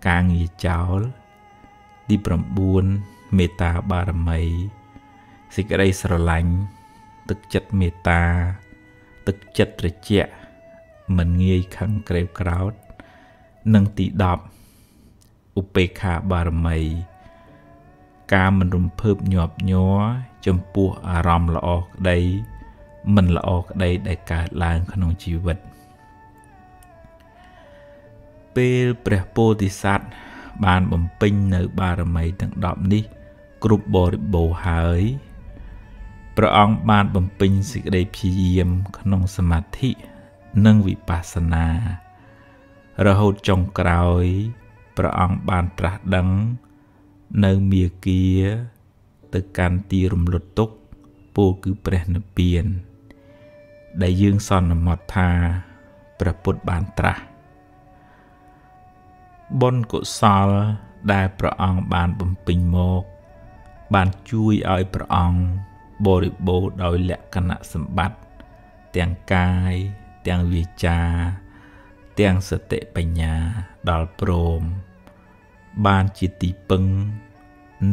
ការងារចោល ទី9មេត្តាបារមីសេចក្តីស្រឡាញ់ទឹកចិត្តមេត្តា ទឹកចិត្តត្រជាក់មិនងាយខឹងក្រេវក្រោធនិងទី10ឧបេក្ខាបារមី ការមិនរំភើបញាប់ញ័រចំពោះអារម្មណ៍ល្អក្តី មិនល្អក្តីដែលកើតឡើងក្នុងជីវិត ពេលព្រះពោធិសត្វបានបំពេញនៅបារមីទាំង10នេះ គ្រប់បរិបូរហើយព្រះអង្គបានបំពេញសេចក្តីព្យាយាមក្នុងសមាធិនិងវិបស្សនា រហូតចុងក្រោយព្រះអង្គបានត្រាស់ដឹង នៅមាគាទៅកាន់ទីរំលត់ទុកពោលគឺព្រះនិព្វាន ដែលយើងសន្មត់ថាព្រះពុទ្ធបានត្រាស់បុណ្យកុសលដែលព្រះអង្គបានបំពេញមក បានជួយឲ្យព្រះអង្គបរិបូរដោយលក្ខណៈសម្បត្តិទាំងកាយទាំងវាចា ទាំងសតិបញ្ញាដល់ព្រម បានជាទីពឹង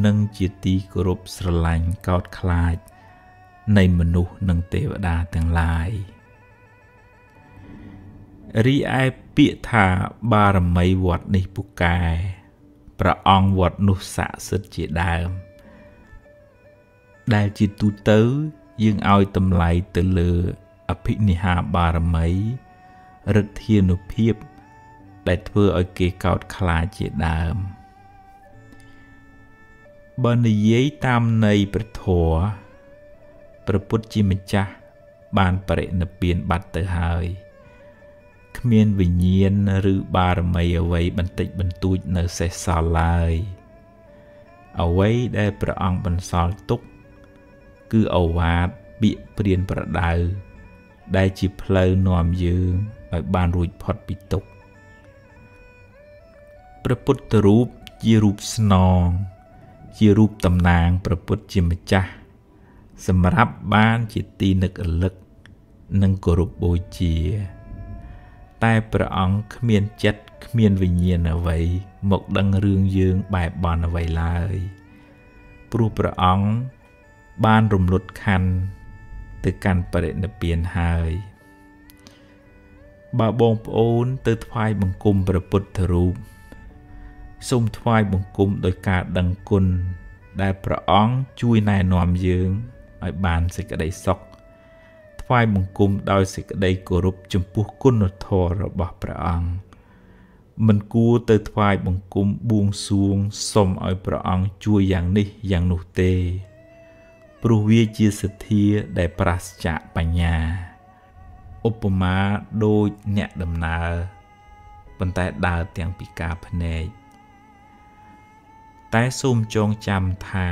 និងជាទីគោរពស្រឡាញ់កោតខ្លាច នៃមនុស្សនិងទេវតាទាំងឡាយរីឯពាក្យថាបារមីវត្តនេះពូកែព្រះអង្គវត្តនោះស័ក្តិសិទ្ធជាដើម ដែលជាទូទៅយើងឲ្យតម្លៃទៅលើអភិនិហាបារមីឫទ្ធានុភាព ដែលធ្វើឲ្យគេកោតខ្លាចជាដើម បើនិយាយតាមន័យព្រះធម៌ព្រះពុទ្ធជាម្ចាស់បានបរិនិព្វានបាត់ទៅហើយគ្មានវិញ្ញាណឬបារមីអ្វីបន្តិចបន្តួចនៅសេសសល់ឡើយអ្វីដែលព្រះអង្គបន្សល់ទុក គឺអវាទពាក្យព្រានប្រដៅដែលជាផ្លូវនាំយើងឲ្យបានរួចផុតពីទុក្ខព្រះពុទ្ធរូបជារូបស្នង ជារូបតំណាងព្រះពុទ្ធជាម្ចាស់សម្រាប់បានជាទីនឹករលឹក និងគោរពបូជា តែព្រះអង្គគ្មានចិត្តគ្មានវិញ្ញាណអ្វីមកដឹងរឿងយើងបែបបន់អ្វីឡើយព្រោះព្រះអង្គបានរំលត់ខណ្ឌទៅកាន់បរិនិព្វានហើយបើបងប្អូនទៅថ្វាយបង្គំព្រះពុទ្ធរូប សូមថ្វាយបង្គំដោយការដឹងគុណដែលព្រះអង្គជួយណែនាំយើងឲ្យបានសេចក្តីសុខថ្វាយបង្គំដោយសេចក្តីគោរពចំពោះគុណធម៌របស់ព្រះអង្គមិនគួរទៅថ្វាយបង្គំបួងសួងសុំឲ្យព្រះអង្គជួយយ៉ាងនេះយ៉ាងនោះទេព្រោះវាជាសទ្ធាដែលប្រាសចាកបញ្ញាឧបមាដូចអ្នកដំណើរប៉ុន្តែដើរទាំងពីការភ្នែក តែសូមចងចាំថា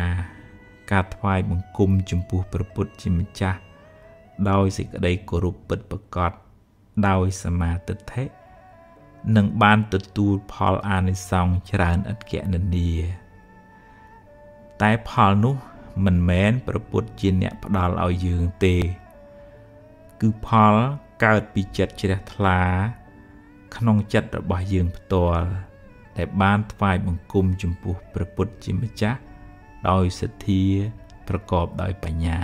ការថ្វាយបង្គំចំពោះព្រះពុទ្ធជាម្ចាស់ដោយសេចក្តីគោរពពិតប្រាកដដោយសមាទិដ្ឋិនឹងបានទទួលផលអានិសង្សច្រើនឥតគណនា តែផលនោះមិនមែនប្រពុតជាអ្នកផ្ដល់ឲ្យយើងទេ គឺផលកើតពីចិត្តជ្រះថ្លា ក្នុងចិត្តរបស់យើងផ្ទាល់ ដែលបានថ្វាយបង្គំចំពោះព្រះពុទ្ធជាម្ចាស់ដោយសទ្ធាប្រកបដោយបញ្ញា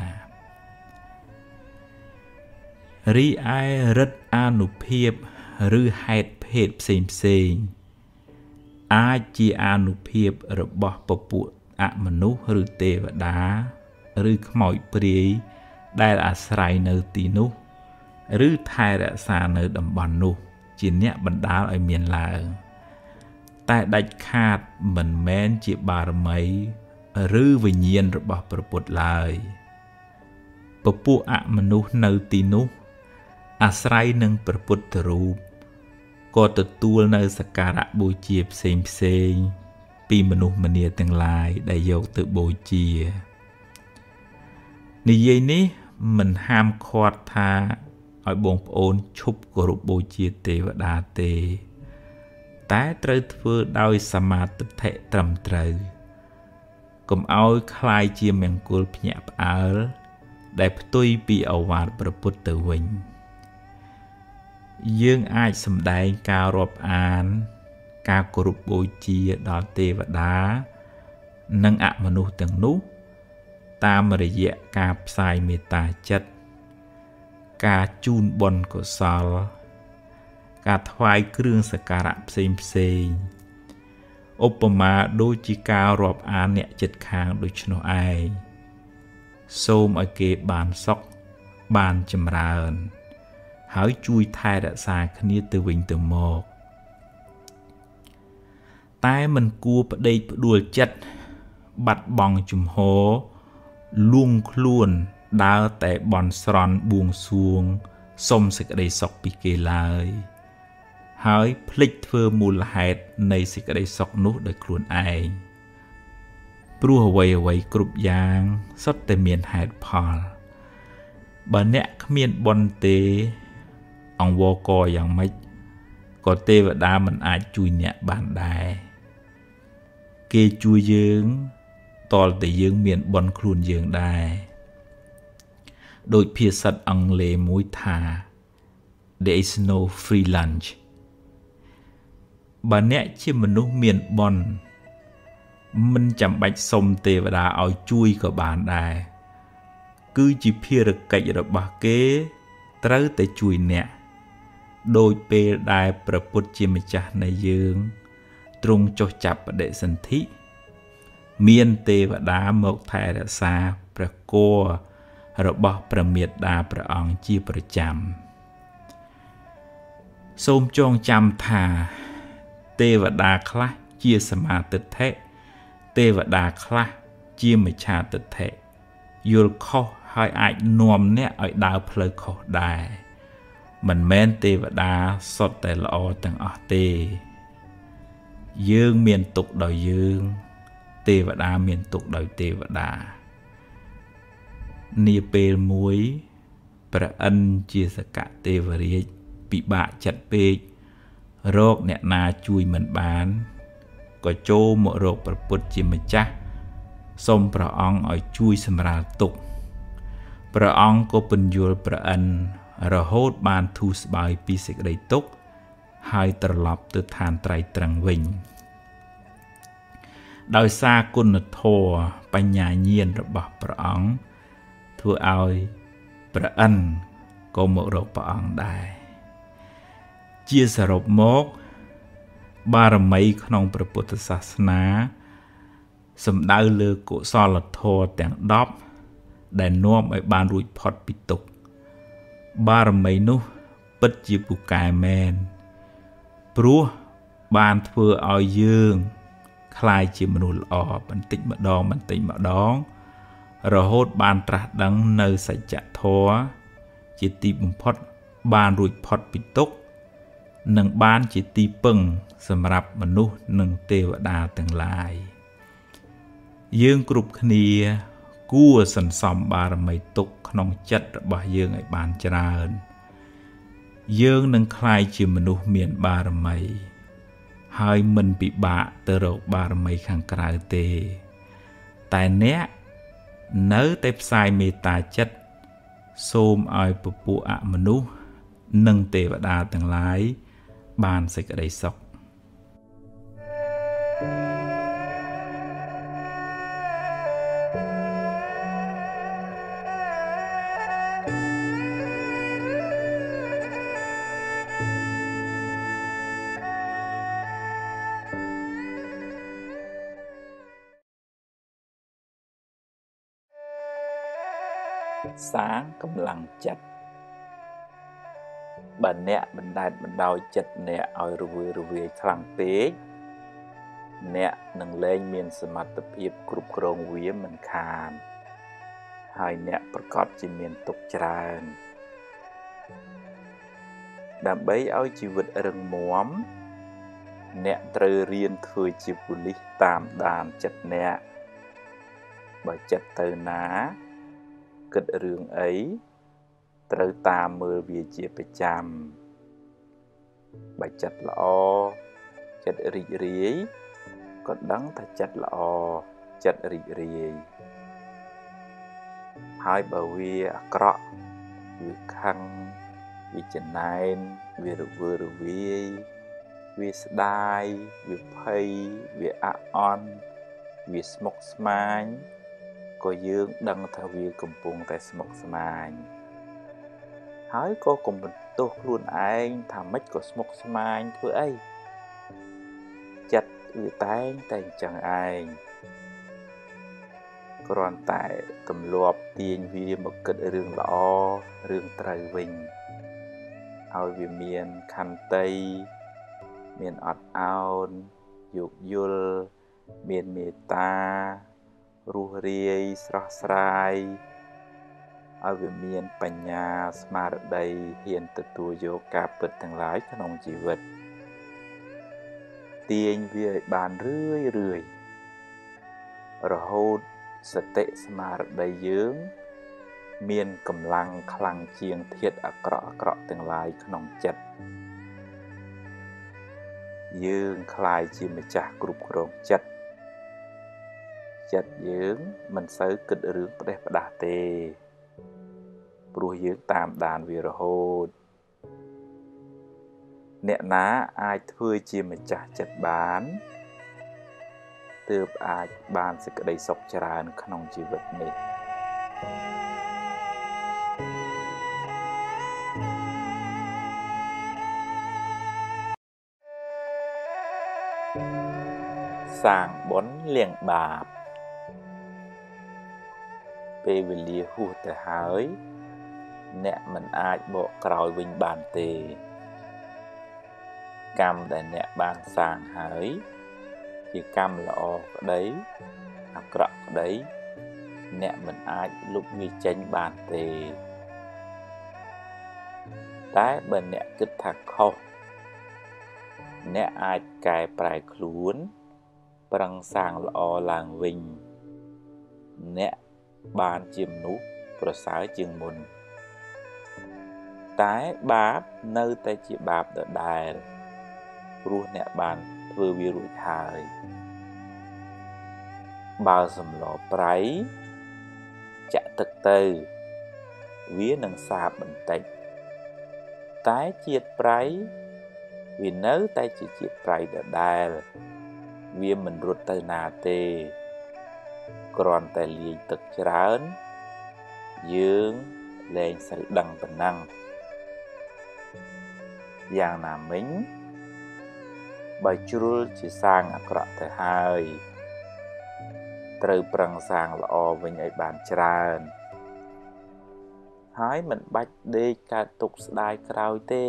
រីឯរិទ្ធអានុភាពឬហេតុភេទផ្សេងផ្សេងអាចជាអានុភាពរបស់ពពួកអមនុស្សឬទេវតា ឬខ្មោចព្រាយដែលអាស្រ័យនៅទីនោះ ឬថែរក្សានៅតំបន់នោះ ជាអ្នកបណ្ដាលឲ្យមានឡើង តែដាច់ខាតមិនមែនជាបារមី ឬវិញ្ញាណរបស់ព្រះពុទ្ធឡើយពពួកអមនុស្សនៅទីនោះ អាស្រ័យនឹងព្រះពុទ្ធរូបក៏ទទួលនៅសក្ការៈបូជាផ្សេងផ្សេង ពីមនុស្សម្នាទាំងឡាយដែលយកទៅបូជានិយាយនេះមិនហាមឃាត់ថាឲ្យបងប្អូនឈប់គោរពបូជាទេវតាទេ តែត្រូវធ្វើដោយសមាទិដ្ឋិត្រឹមត្រូវកុំឲ្យคล้ายជាមង្គលភ្ញាក់ផ្អើលដែលផ្ទុយពីអវាទប្រពុតទៅវិញយើងអាចសម្ដែងការរាប់អាន ការគោរពបូជាដល់ទេវតា និងអមនុស្សទាំងនោះ តាមរយៈការផ្សាយមេត្តាចិត្តការជូនបុណ្យកុសល ការថ្វាយគ្រឿងសក្ការៈផ្សេងផ្សេងឧបមាដូចជាការរាប់អានអ្នកចិត្តខាងដូច្នោះឯងសូមឲ្យគេបានសុខបានចម្រើន ហើយជួយថែរក្សាគ្នាទៅវិញទៅមកតែមិនគួរប្តេកផ្ដួលចិត្តបាត់បង់ជំហរលួងខ្លួនដើរតែបន់ស្រន់បួងសួងសុំសេចក្តីសុខពីគេឡើយ ហើយភ្លេចធ្វើមូលហេតុនៃសេចក្តីសុខនោះដោយខ្លួនឯងព្រោះអ្វីអ្វីគ្រប់យ៉ាងសុទ្ធតែមានហេតុផលបើអ្នកគ្មានបុណ្យទេ អង្វរកយ៉ាងម៉េចក៏ទេវតាមិនអាចជួយអ្នកបានដែរគេជួយយើងតលតែយើងមានបន់ខ្លួនយើងដែរដោយភាសាអង់គ្លេសមួយថា there is no free lunch បើអ្នកជាមនុស្សមានបន់មិនចាំបាច់សុំទេវតាឲ្យជួយក៏បានដែរគឺជាភារកិច្ចរបស់គេត្រូវតែជួយអ្នកដោយពេលដែលប្រពុតជាម្ចាស់នៃយើងទ្រង់ចុះចាប់បដិសន្ធិមានទេវតាមកថែរក្សាព្រះគររបស់ព្រះមេត្តាព្រះអង្គជាប្រចាំសូមចងចាំថា ទេវតាខ្លះជាសមាទិដ្ឋិទេវតាខ្លះជាមិច្ឆាទិដ្ឋិយល់ខុសហើយអាចនាំអ្នកឲ្យដើរផ្លូវខុសដែរមិនមែនទេវតាសុទ្ធតែល្អទាំងអស់ទេ យើងមានទុកដោយយើង ទេវតាមានទុកដោយទេវតានាពេលមួយព្រះឥន្ទជាសកទេវរាជពិបាកចិត្តពេក រកអ្នកណាជួយមិនបានក៏ចូលមករកព្រះពុទ្ធជាម្ចាស់សូមព្រះអង្គឲ្យជួយសម្រាលទុក្ខព្រះអង្គក៏ពន្យល់ព្រះឥន្ទរហូតបានធូរស្បើយពីសេចក្តីទុក្ខហើយត្រឡប់ទៅឋានត្រៃត្រឹងវិញដោយសារគុណធម៌បញ្ញាញាណរបស់ព្រះអង្គធ្វើឲ្យព្រះអិនក៏មករកព្រះអង្គដែរ ជាសរុបមកបារមីក្នុងព្រះពុទ្ធសាសនាសំដៅលើកុសលធម៌ទាំង10ដែលនាំឲ្យបានរួចផុតពីទុក្ខបារមីនោះពិតជាពូកែមែនព្រោះបានធ្វើឲ្យយើងคล้ายជាមនុស្សល្អបន្តិចម្ដងបន្តិចម្ដងរហូតបានត្រាស់ដឹងនៅសច្ចធម៌ជាទីបំផុតបានរួចផុតពីទុក្ខ និងបានជាទីពឹងសម្រាប់មនុស្សនិងទេវតាទាំងឡាយយើងគ្រប់គ្នាគួរសន្សំបារមីទុកក្នុងចិត្តរបស់យើងឲ្យបានច្រើន យើងនឹងក្លាយជាមនុស្សមានបារមី ហើយមិនពិបាកទៅរកបារមីខាងក្រៅទេ តែអ្នកនៅតែផ្សាយមេត្តាចិត្តសូមឲ្យពពួកអមនុស្សនិងទេវតាទាំងឡាយ បានសេចក្តីសុខសាងកម្លាំងចិត្ត បើអ្នកបណ្ដែតបណ្ដោយចិត្តអ្នកឲ្យរវើរវាយខ្លាំងពេកអ្នកនឹងលែងមានសមត្ថភាពគ្រប់គ្រងវាមិនខាន ហើយអ្នកប្រកាសជាមានទុកច្រើន ដើម្បីឲ្យជីវិតរឹងមាំអ្នកត្រូវរៀនធ្វើជាប៉ូលីសតាមដានចិត្តអ្នកបើចិត្តទៅណា គិតរឿងអី ត្រូវតាមមើលវាជាប្រចាំបើចិត្តល្អចិត្តរីករាយក៏ដឹងថាចិត្តល្អចិត្តរីករាយហើយបើវាអាក្រក់វាខឹងវាចំណែនវារវើរវាយវាស្ដាយវាភ័យវាអាក់អន់វាស្មុគស្មាញក៏យើងដឹងថាវាកំពុងតែស្មុគស្មាញ ហើយក៏កុំបន្ទោសខ្លួនឯងថាម៉េចក៏ស្មុគស្មាញធ្វើអីចិត្តវាតែងតែអញ្ចឹងឯងគ្រាន់តែទម្លាប់ទាញវាមកគិតរឿងល្អរឿងត្រូវវិញឲ្យវាមានខន្តីមានអត់ឱនយោគយល់មានមេត្តារស់រាយស្រស់ស្រាយ ឲ្យវាមានបញ្ញាស្មារតីហ៊ានទទួលយកការពិតទាំងឡាយក្នុងជីវិតទាញវាឲ្យបានរឿយរឿយរហូតសតិស្មារតីយើង មានកម្លាំងខ្លាំងជាងធាតអាក្រក់អាក្រក់ទាំងឡាយក្នុងចិត្តយើងคล้ายជាម្ចាស់គ្រប់គ្រងចិត្តចិត្តយើងមិនសូវគិតរឿងផ្ដេសផ្ដាស់ទេ ព្រោះយើងតាមដានវារហូតអ្នកណាអាចធ្វើជាម្ចាស់ចិត្តបានទើបអាចបានសេចក្តីសុខច្រើនក្នុងជីវិតនេះសាងបុណ្យលាងបាបពេលវេលាហួសទៅហើយ អ្នកមិនអាចបកក្រោយវិញបានទេ កម្មដែលអ្នកបានសាងហើយ ជាកម្មល្អក្តីអាក្រក់ក្តីអ្នកមិនអាចលុបវាចេញបានទេ តែបើអ្នកគិតថាខុសអ្នកអាចកែប្រែខ្លួន ប្រឹងសាងល្អឡើងវិញ អ្នកបានជាមនុស្សប្រសើរជាងមុន តែបាបនៅតែជាបាបដដែលព្រោះអ្នកបានធ្វើវារួចហើយបើសម្លប្រៃចាក់ទឹកទៅ វានឹងសាបបន្តិចតែជាតិប្រៃវានៅតែជាជាតិប្រៃដដែល វាមិនរត់ទៅណាទេគ្រាន់តែលាយទឹកច្រើន យើងលែងសូវដឹងប៉ុណ្ណឹង យ៉ាងណាមិញបើជ្រុលជាសាងអាក្រក់ទៅហើយត្រូវប្រឹងសាងល្អវិញឲ្យបានច្រើន ហើយមិនបាច់ដេកកើតទុកស្ដាយក្រោយទេ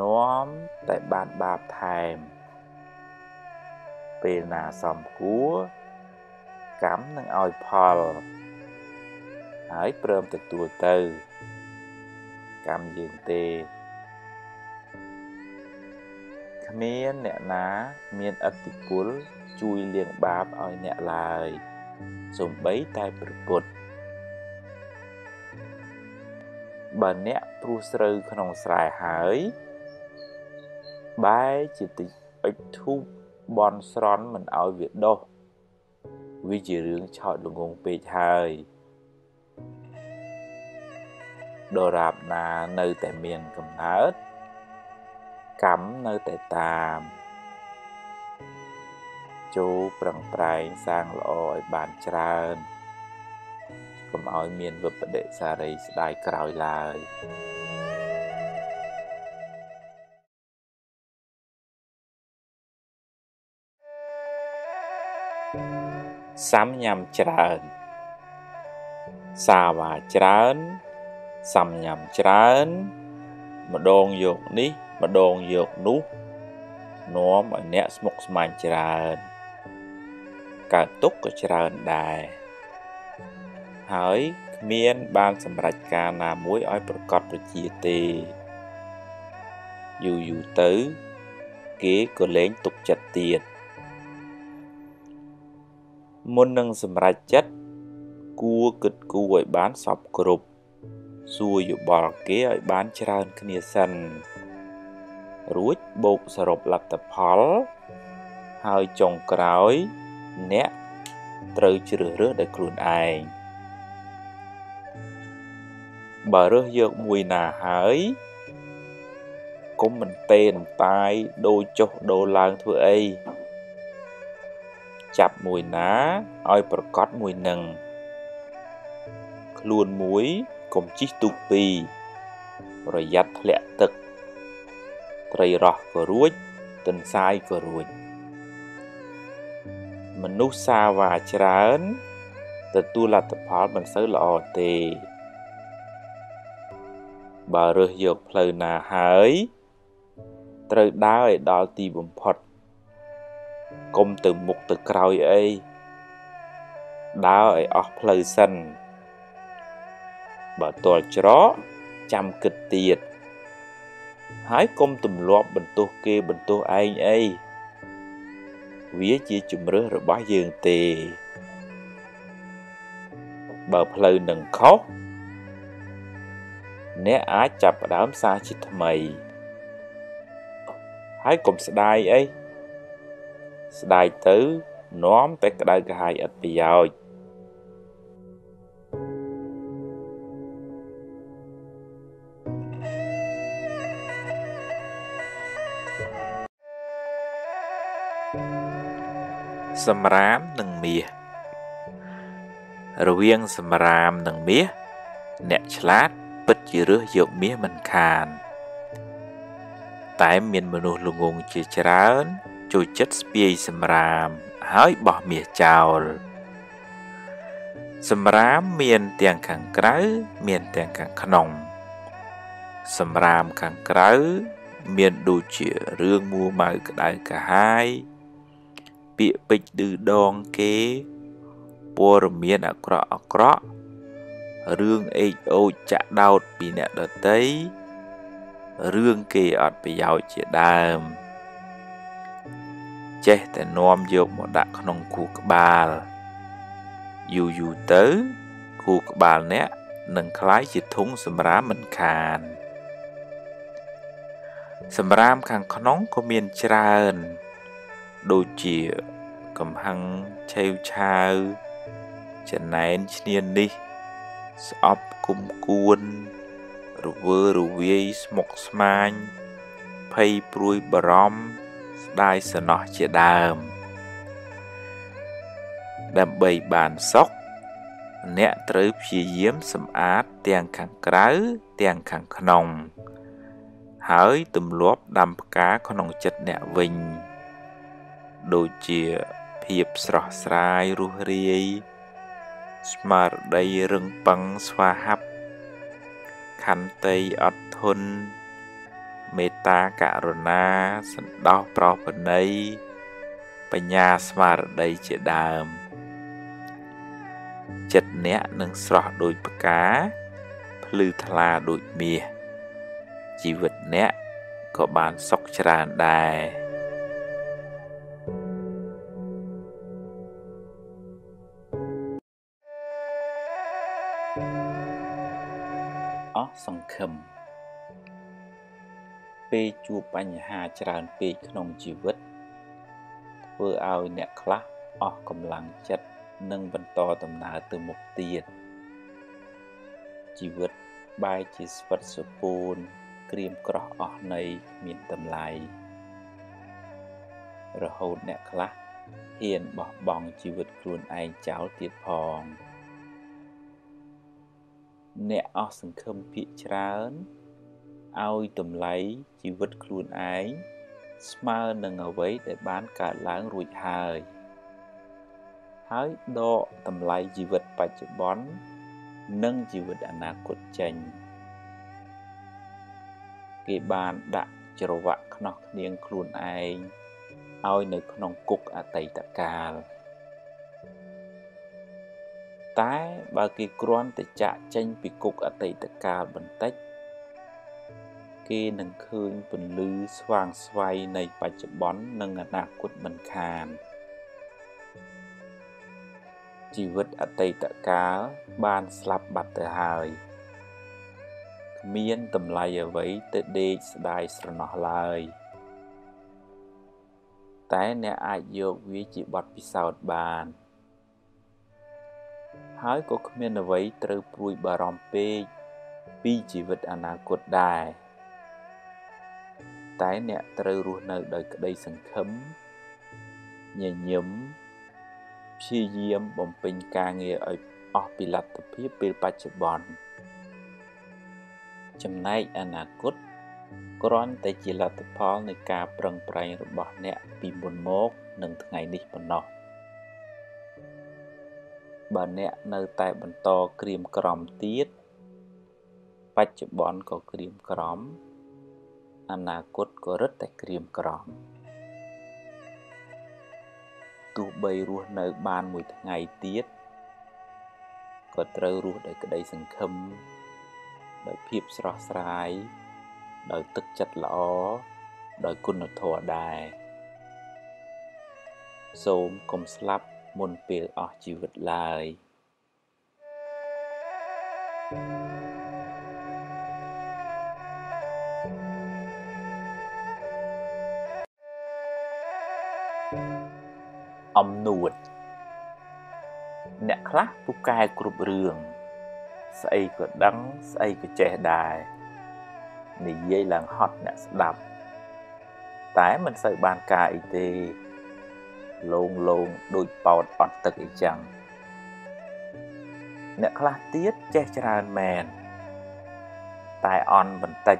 នាំតែបានបាបថែម ពេលណាសំគួរកម្មនឹងឲ្យផល ហើយព្រមទទួលទៅ កម្មយើងទេ មានអ្នកណាមានអធិពលជួយលាងបាបឲ្យអ្នកឡើយសំបីតែព្រះពុទ្ធបើអ្នកព្រោះស្រូវក្នុងស្រែហើយបែរជាតិចអិចធូបបនស្រន់មិនឲ្យវាដុះវាជារឿងឆោតល្ងងពេកហើយដរាបណានៅតែមានកំណើត កម្មនៅតែតាមចូលប្រឹងប្រែងសាងល្អឲ្យបានច្រើនកុំឲ្យមានវិបដិសារីស្ដាយក្រោយឡើយសាំញ៉ាំច្រើន សាវ៉ាច្រើនសំញ៉ាំច្រើន ម្ដងយកនេះ ម្ដងយកនោះនាំឲ្យអ្នកស្មុគស្មាញច្រើនកើតទុកក៏ច្រើនដែរហើយគ្មានបានសម្រេចការណាមួយឲ្យប្រកបប្រជាទេយូរយូរទៅគេក៏លែងទុកចិត្តទៀតមុននឹងសម្រេចចិត្តគួរគិតគូរឲ្យបានសពគ្រប់សួរយោបល់គេឲ្យបានច្រើនគ្នាសិន រួចបូកសរុបលទ្ធផល ហើយចុងក្រោយ អ្នកត្រូវជ្រើសរើសដោយខ្លួនឯងបើរើសយកមួយណាហើយកុំមិនទេនតាយដូរចុះដូរឡើងធ្វើអីចាប់មួយណាឲ្យប្រកបមួយនឹងខ្លួនមួយកុំជិះទូកពីរប្រយ័ត្នធ្លាក់ទឹក ត្រីរស់ក៏រួចទន្សាយក៏រួចមនុស្សសាវ៉ាច្រើនទទួលលទ្ធផលមិនសូវល្អទេ បើរើសយកផ្លូវណាហើយ ត្រូវដើរឲ្យដល់ទីបំផុតកុំទៅមុខទៅក្រោយអីដើរឲ្យអស់ផ្លូវសិនបើទាល់ច្រកចាំគិតទៀត ហើយកុំទម្លាប់បន្ទោសគេបន្ទោសឯងអីវាជាជំរើសរបស់យើងទេ បើផ្លូវនឹងខុសអ្នកអាចចាប់ផ្ដើមសារជាថ្មី ហើយកុំស្ដាយអីស្ដាយទៅ នាំតែក្តៅក្រហាយឥតប្រយោជន៍ សម្រាមនិងមាសរវាងសម្រាមនិងមាសអ្នកឆ្លាតពិតជារើសយកមាសមិនខាន តែមានមនុស្សល្ងងជាច្រើនចូលចិត្តស្ពាយសម្រាមហើយបោះមាសចោលសម្រាមមានទាំងខាងក្រៅមានទាំងខាងក្នុង សម្រាមខាងក្រៅមានដូចជារឿងមួម៉ៅក្តៅកាហាយ ពាក្យពេចន៍ឌឺដងគេព័ត៌មានអាក្រក់អាក្រក់រឿងអេកអូចចាក់ដោតពីអ្នកដតីរឿងគេអត់ប្រយោជន៍ជាដើមចេះតែនាំយកមកដាក់ក្នុងគូក្បាលយូរយូរទៅគូក្បាលអ្នកនឹងคล้ายជាធុងសម្រាមមិនខាន សម្រាមខាងក្នុងក៏មានច្រើន ដូចជាកំហឹងឆេវឆាវចំណែនឈ្នាននេះ ស្អប់គុំគួន រវើរវាយស្មុកស្មាញភ័យព្រួយបារម្ភស្ដាយសំណោះជាដើម ដើម្បីបានសុខអ្នកត្រូវព្យាយាមសម្អាតទាំងខាងក្រៅទាំងខាងក្នុង ហើយទម្លាប់ដាំផ្កាក្នុងចិត្តអ្នកវិញ ដូចជាភាពស្រស់ស្រាយរស់រាយ ស្មារតីរឹងប៉ឹងស្វាហាប់ខន្តីអត់ធន់មេត្តាករុណាសន្តោសប្រោសប្រណីបញ្ញាស្មារតីជាដើម ចិត្តអ្នកនឹងស្រស់ដូចផ្កាភ្លឺថ្លាដូចមាសជីវិតអ្នកក៏បានសុខច្រើនដែរ សង្ឃឹមពេលជួបបញ្ហាច្រើនពេកក្នុងជីវិតធ្វើឲ្យអ្នកខ្លះអស់កម្លាំងចិត្តនិងបន្តដំណើរទៅមុខទៀតជីវិតបែរជាស្វិតសពូនក្រៀមក្រោះអស់នៃមានតម្លៃរហូតអ្នកខ្លះហ៊ានបោះបង់ជីវិតខ្លួនឯងចោលទៀតផង អ្នកអស់សង្ឃឹមភាកច្រើនឲ្យតម្លៃជីវិតខ្លួនឯងស្មើនឹងអ្វីដែលបានកើតឡើងរួចហើយហើយដកតម្លៃជីវិតបច្ចុប្បន្ននិងជីវិតអនាគតចេញគេបានដាក់ច្រវាក់ខ្នោះគ្នាងខ្លួនឯងឲ្យនៅក្នុងគុកអតីតកាល តែបើគេគ្រាន់តែចាក់ចេញពីគុកអតីតកាលបន្តិច គេនឹងឃើញពន្លឺស្វាងស្វ័យនៃបច្ចុប្បន្ននិងអនាគតមិនខានជីវិតអតីតកាលបានស្លាប់បាត់ទៅហើយគ្មានតម្លៃអ្វីទៅដេកស្ដាយស្រណោះឡើយតែអ្នកអាចយកវាជាបទពិសោធន៍បាន ហើយក៏គ្មានអ្វីត្រូវព្រួយបារម្ភពេកពីជីវិតអនាគតដែរតែអ្នកត្រូវរស់នៅដោយក្តីសង្ឃឹមញញឹមព្យាយាមបំពេញការងារឲ្យអស់ពីលទ្ធភាពពេលបច្ចុប្បន្នចំណែកអនាគតគ្រាន់តែជាលទ្ធផលនៃការប្រឹងប្រែងរបស់អ្នកពីមុនមក និងថ្ងៃនេះប៉ុណ្ណោះ បើអ្នកនៅតែបន្តក្រៀមក្រំទៀតបច្ចុប្បន្នក៏ក្រៀមក្រំ អនាគតក៏រឹតតែក្រៀមក្រំទោះបីរស់នៅបានមួយថ្ងៃទៀតក៏ត្រូវរស់ដោយក្តីសង្ឃឹមដោយភាពស្រស់ស្រាយដោយទឹកចិត្តល្អដោយគុណធម៌ដែរសូមកុំស្លាប់ មុនពេលអស់ជីវិតឡើយ។អំនួតអ្នកខ្លះពូកែគ្រប់រឿងស្អីក៏ដឹងស្អីក៏ចេះដែរនិយាយឡើងហត់អ្នកស្ដាប់ តែមិនសូវបានការអីទេ លងលងដូចប៉ោតអត់ទឹកអីចឹងអ្នកខ្លះទៀតចេះច្រើនមែនតែអន់បន្តិច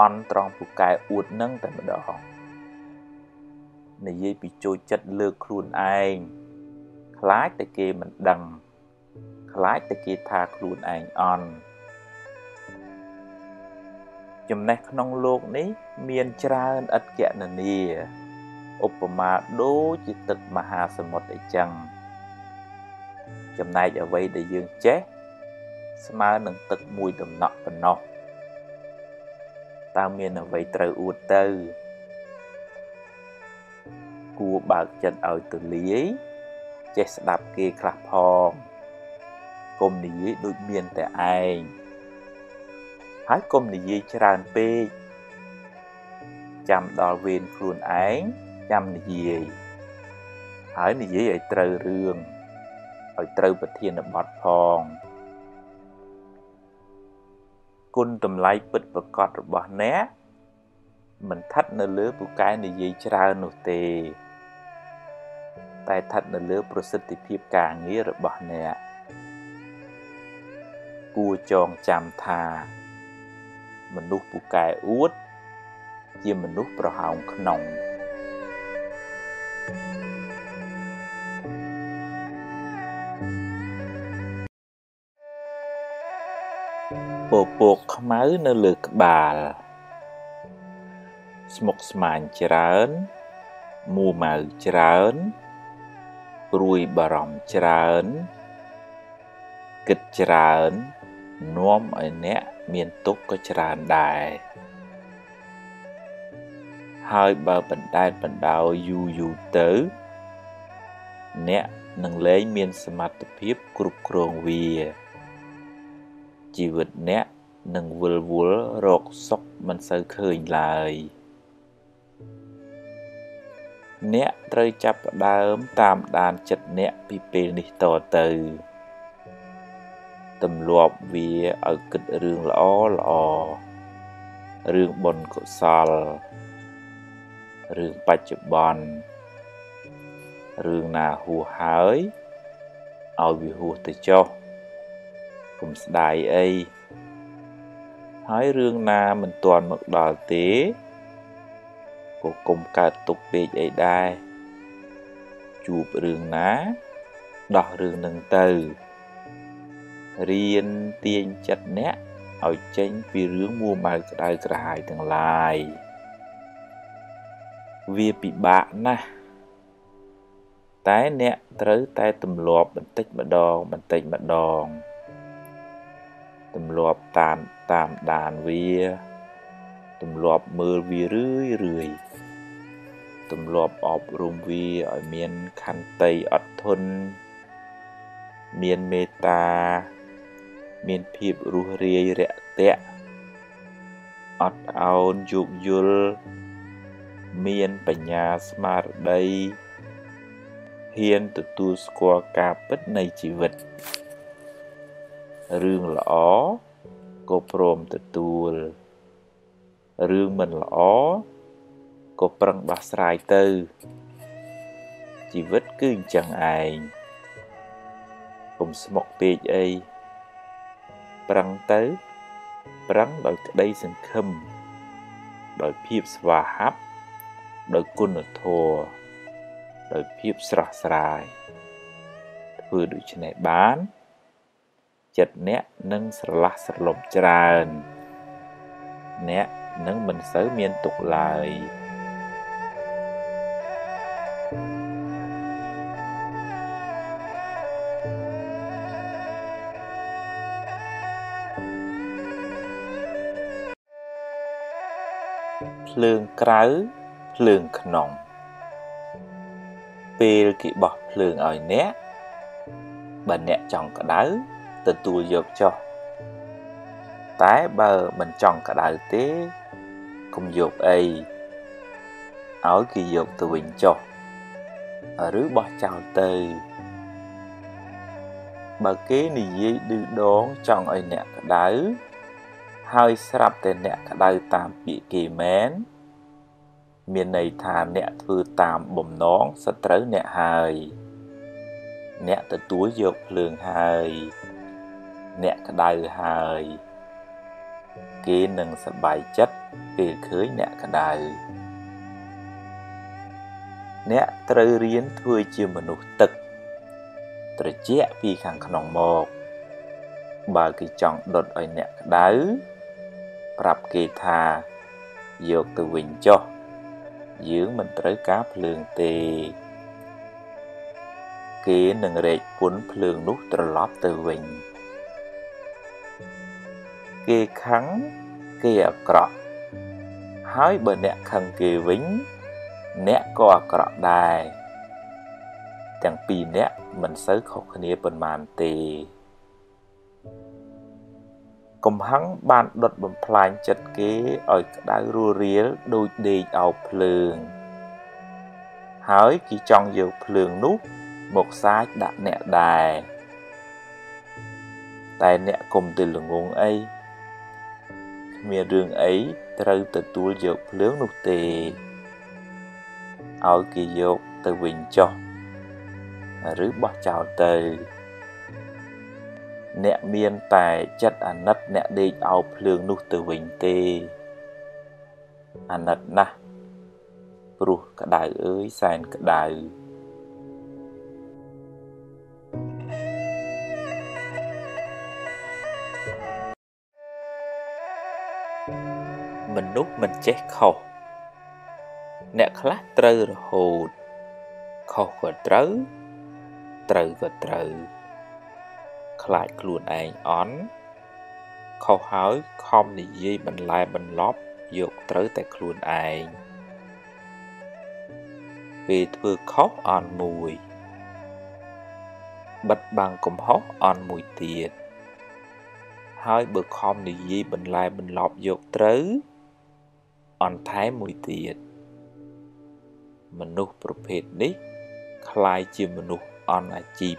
អន់ត្រង់ពូកែអួតនឹងតែម្ដងនិយាយពីចូលចិត្តលើខ្លួនឯងខ្លាចតែគេមិនដឹងខ្លាចតែគេថាខ្លួនឯងអន់ចំណេះក្នុងលោកនេះមានច្រើនឥតគណនា ឧបមាដូចជាទឹកមហាសមុទ្រអីចឹងចំណែកអ្វីដែលយើងចេះស្មើនឹងទឹកមួយដំណក់ប៉ុណ្ណោះតើមានអ្វីត្រូវអួតទៅគួរបើកចិត្តឲ្យទូលាយចេះស្ដាប់គេខ្លះផងកុំនិយាយដូចមានតែឯងហើយកុំនិយាយច្រើនពេកចាំដល់វេនខ្លួនឯង ចាំនិយាយហើយនិយាយឲ្យត្រូវរឿងឲ្យត្រូវប្រធានបទផងគុណតម្លៃពិតប្រកបរបស់អ្នកមិនស្ថិតនៅលើពូកែនិយាយច្រើននោះទេ តែស្ថិតនៅលើប្រសិទ្ធភាពការងាររបស់អ្នកគួរចងចាំថា មនុស្សពូកែអួត ជាមនុស្សប្រហោងក្នុង ពពកខ្មៅនៅលើក្បាលស្មុកស្មាញច្រើនមួម៉ៅច្រើនព្រួយបារម្ភច្រើនគិតច្រើននាំឲ្យអ្នកមានទុក្ខក៏ច្រើនដែរហើយបើបណ្ដែតបណ្ដោយយូរយូរទៅ អ្នកនឹងលែងមានសមត្ថភាពគ្រប់គ្រងវា ជីវិតអ្នកនឹងវិលវល់រកសុខមិនសូវឃើញឡើយ។អ្នកត្រូវចាប់ផ្ដើមតាមដានចិត្តអ្នកពីពេលនេះតទៅទម្លាប់វាឲ្យគិតរឿងល្អល្អរឿងបុណ្យកុសលរឿងបច្ចុប្បន្នរឿងណាហួសហើយឲ្យវាហួសទៅចុះ កុំស្ដាយអីហើយរឿងណាមិនទាន់មកដល់ទេក៏កុំកើតទុកពេកអីដែរជួបរឿងណា ដោះរឿងនឹងទៅរៀនទាញចិត្តអ្នកឲ្យចេញពីរឿងមួម៉ៅក្តៅក្រហាយទាំងឡាយវាពិបាកណាស់តែអ្នកត្រូវតែទម្លាប់បន្តិចម្ដងបន្តិចម្ដង ទម្លាប់តាមតាមដានវាទម្លាប់មើលវារឿយរឿយទម្លាប់អប់រំវាឲ្យមានខន្តីអត់ធន់មានមេត្តា មានភាពរុះរាយរាក់ទាក់អត់អោនយោគយល់មានបញ្ញាស្មារតីហ៊ានទទួលស្គាល់ការពិតនៃជីវិត រឿងល្អក៏ព្រមទទួលរឿងមិនល្អក៏ប្រឹងដោះស្រាយទៅ ជីវិតគឺអញ្ចឹងឯងកុំស្មុគពេកអីប្រឹងទៅ ប្រឹងដោយក្តីសង្ឃឹមដោយភាពស្វាហាប់ដោយគុណធម៌ដោយភាពស្រស់ស្រាយធ្វើដូច្នេះបាន ចិត្តអ្នកនឹងស្រឡះស្រលំច្រើន អ្នកនឹងមិនសូវមានទុកឡើយភ្លើងក្រៅភ្លើងក្នុង ពេលគេបោះភ្លើងឲ្យអ្នកបើអ្នកចង់ក្តៅ ទទួលយកចុះតែបើមិនចង់ក្តៅទេកុំយកអីឲ្យគេយកទៅវិញចុះឬបោះចោលទៅបើគេនិយាយឌឺដងចង់ឲ្យអ្នកក្តៅហើយស្រាប់តែអ្នកក្តៅតាមពាក្យគេមែនមានន័យថាអ្នកធ្វើតាមបំណងសត្រូវអ្នកហើយអ្នកទទួលយកភ្លើងហើយ អ្នកក្តៅហើយ គេនឹងសប្បាយចិត្តពេលឃើញអ្នកក្តៅអ្នកត្រូវរៀនធ្វើជាមនុស្សទឹក ត្រជាក់ពីខាងក្នុងមកបើគេចង់ដុតឲ្យអ្នកក្តៅប្រាប់គេថាយកទៅវិញចុះយើងមិនត្រូវការភ្លើងទេ គេនឹងរែកពុនភ្លើងនោះត្រឡប់ទៅវិញ គេខឹងគេអាក្រក់ហើយបើអ្នកខឹងគេវិញ អ្នកក៏អាក្រក់ដែរទាំងពីរអ្នកមិនសូវខុសគ្នាប៉ុន្មានទេកំហឹងបានដុតបំផ្លាញចិត្តគេឲ្យក្តៅរួរៀលដូចដេកអោបភ្លើង ហើយគេចង់យកភ្លើងនោះមកសាចដាក់អ្នកដែរតែអ្នកកុំទៅល្ងងអី គ្មានរឿងអីត្រូវទទួលយកភ្លើងនោះទេឲ្យគេយកទៅវិញចុះឬបោះចោលទៅ អ្នកមានតែចិត្តអាណិតអ្នកដេកអោបភ្លើងនោះទៅវិញទេអាណិតណាស់ព្រោះក្តៅអើយសែនក្តៅ មនុស្សមិនចេះខុសអ្នកខ្លះត្រូវរហូតខុសក៏ត្រូវត្រូវក៏ត្រូវខ្លាចខ្លួនឯងអន់ខុសហើយខំនិយាយបន្លែបន្លប់យកត្រូវតែខ្លួនឯងពេលធ្វើខុសអន់មួយបិទបាំងកំហុសអន់មួយទៀតហើយបើខំនិយាយបន្លែបន្លប់យកត្រូវ អន់ថែមមួយទៀតមនុស្សប្រភេទនេះคล้ายជាមនុស្សអន់អាជីព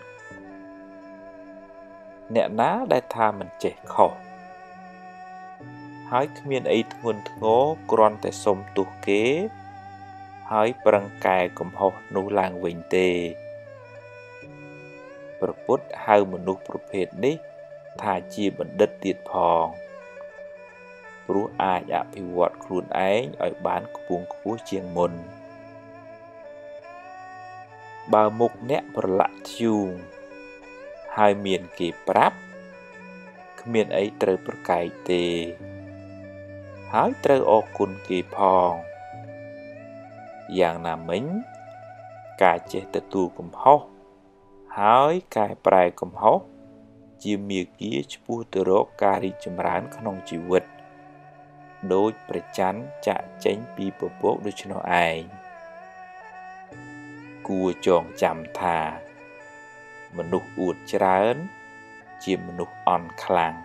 អ្នកណាដែលថាមិនចេះខុសហើយគ្មានអីធ្ងន់ធ្ងរគ្រាន់តែសុំទោសគេ ហើយប្រឹងកែកំហុសនោះឡើងវិញទេព្រះពុទ្ធហៅមនុស្សប្រភេទនេះ ថាជាបណ្ឌិតទៀតផង ព្រោះអាចអភិវឌ្ឍខ្លួនឯងឲ្យបានខ្ពង់ខ្ពស់ជាងមុនបើមុខអ្នកប្រឡាក់ធ្យូងហើយមានគេប្រាប់គ្មានអីត្រូវប្រកែកទេ ហើយត្រូវអរគុណគេផងយ៉ាងណាមិញ ការចេះទទួលកំហុសហើយកែប្រែកំហុសជាមាគ៌ាឆ្ពោះទៅរកការរីកចម្រើនក្នុងជីវិត ដោយប្រច័នចាក់ចេញពីពពកដូច្នោះឯងគួរចងចាំថា មនុស្សអួតច្រើន ជាមនុស្សអន់ខ្លាំង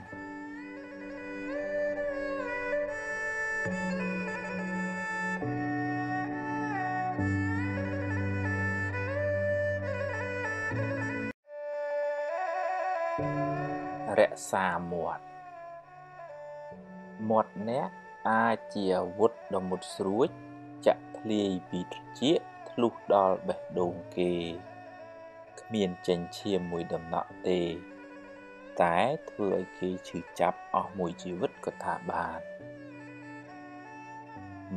រក្សាមាត់មាត់អ្នក អាចជាអាវុធដ៏មុតស្រួច ចាក់ធ្លាយពីត្រចៀកធ្លុះដល់បេះដូងគេគ្មានចេញឈាមមួយដំណក់ទេ តែធ្វើឲ្យគេឈឺចាប់អស់មួយជីវិតក៏ថាបាន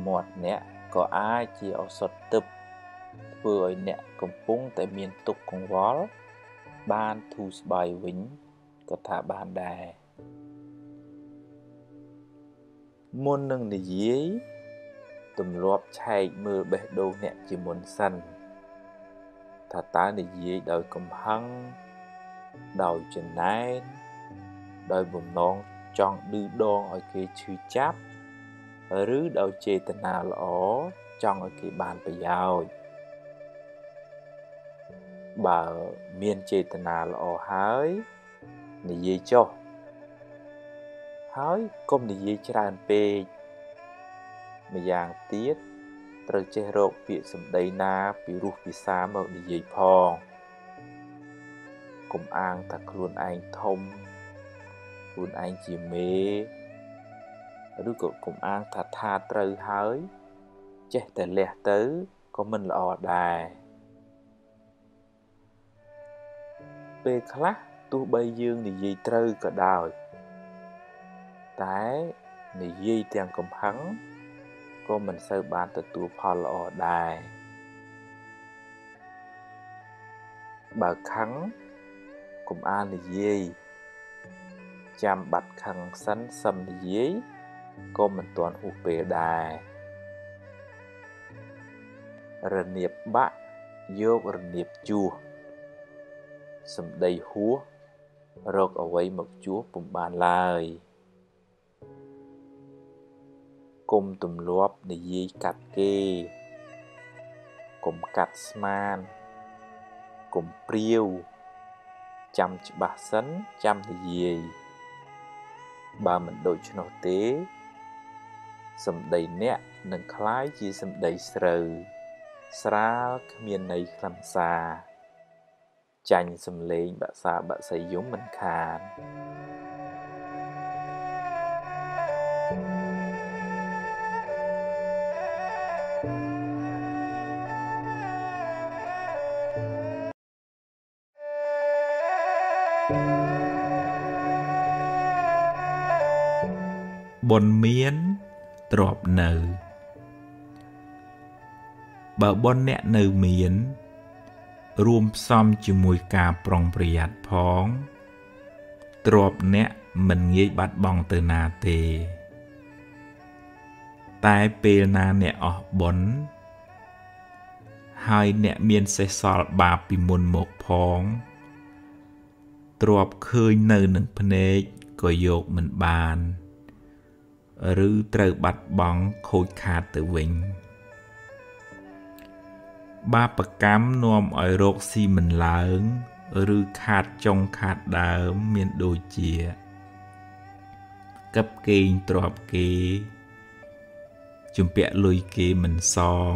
មាត់អ្នកក៏អាចជាឱសថទឹកធ្វើឲ្យអ្នកកំពុងតែមានទុក្ខកង្វល់បានធូរស្បើយវិញក៏ថាបានដែរ មុននឹងនិយាយទម្លាប់ឆែកមើលបេះដូងអ្នកជាមុនសិនថាតើនិយាយដោយកំហឹងដោយចំណែនដោយបំណងចង់ឌឺដងឲ្យគេឈឺចាប់ឬដោយចេតនាល្អចង់ឲ្យគេបានប្រយោជន៍បើមានចេតនាល្អហើយនិយាយចុះ ហើយកុំនិយាយច្រើនពេកម្យ៉ាងទៀតត្រូវចេះរកពាក្យសម្ដីណាពីរោះពិសាមកនិយាយផងកុំអាងថាខ្លួនឯងធំខ្លួនឯងជាមេឬក៏កុំអាងថាថាត្រូវហើយ ចេះតែលះទៅក៏មិនល្អដែរពេលខ្លះទោះបីយើងនិយាយត្រូវក៏ដោយ តែនិយាយទាំងកំហឹងក៏មិនសូវបានទទួលផលល្អដែរបើខឹងកុំអាលនិយាយចាំបាត់ខឹងសិនសឹមនិយាយក៏មិនទាន់ហួសពេលដែររនៀបបាក់យករនៀបជួសសំដីហួសរកអ្វីមកជួសពុំបានឡើយ គុំទម្លាប់និយាយកាត់គេគុំកាត់ស្មានគុំព្រាវចាំច្បាស់សិនចាំនិយាយបើមិនដូច្នោះទេសម្ដីអ្នកនឹងคล้ายជាសម្ដីស្រូវស្រាលគ្មានន័យខ្លឹមសារចាញ់សំលេងបាក់សាបាក់សីយំមិនខាន មានទ្របនៅ បើបុណ្យអ្នកនៅមាន រួមផ្សំជាមួយការប្រុងប្រយ័ត្នផងទ្របអ្នកមិនងាយបាត់បង់ទៅណាទេ តែពេលណាអ្នកអស់បុណ្យហើយអ្នកមានសេះសល់បាបពីមុនមកផងទ្របឃើញនៅនឹងភ្នែកក៏យកមិនបាន ឬត្រូវបាត់បង់ខូចខាតទៅវិញបាបកម្មនាំឲ្យរោគស៊ីមិនឡើង ឬខាតចុងខាតដើមមានដូចជាកឹបកេងទ្របគេជំពាក់លុយគេមិនសង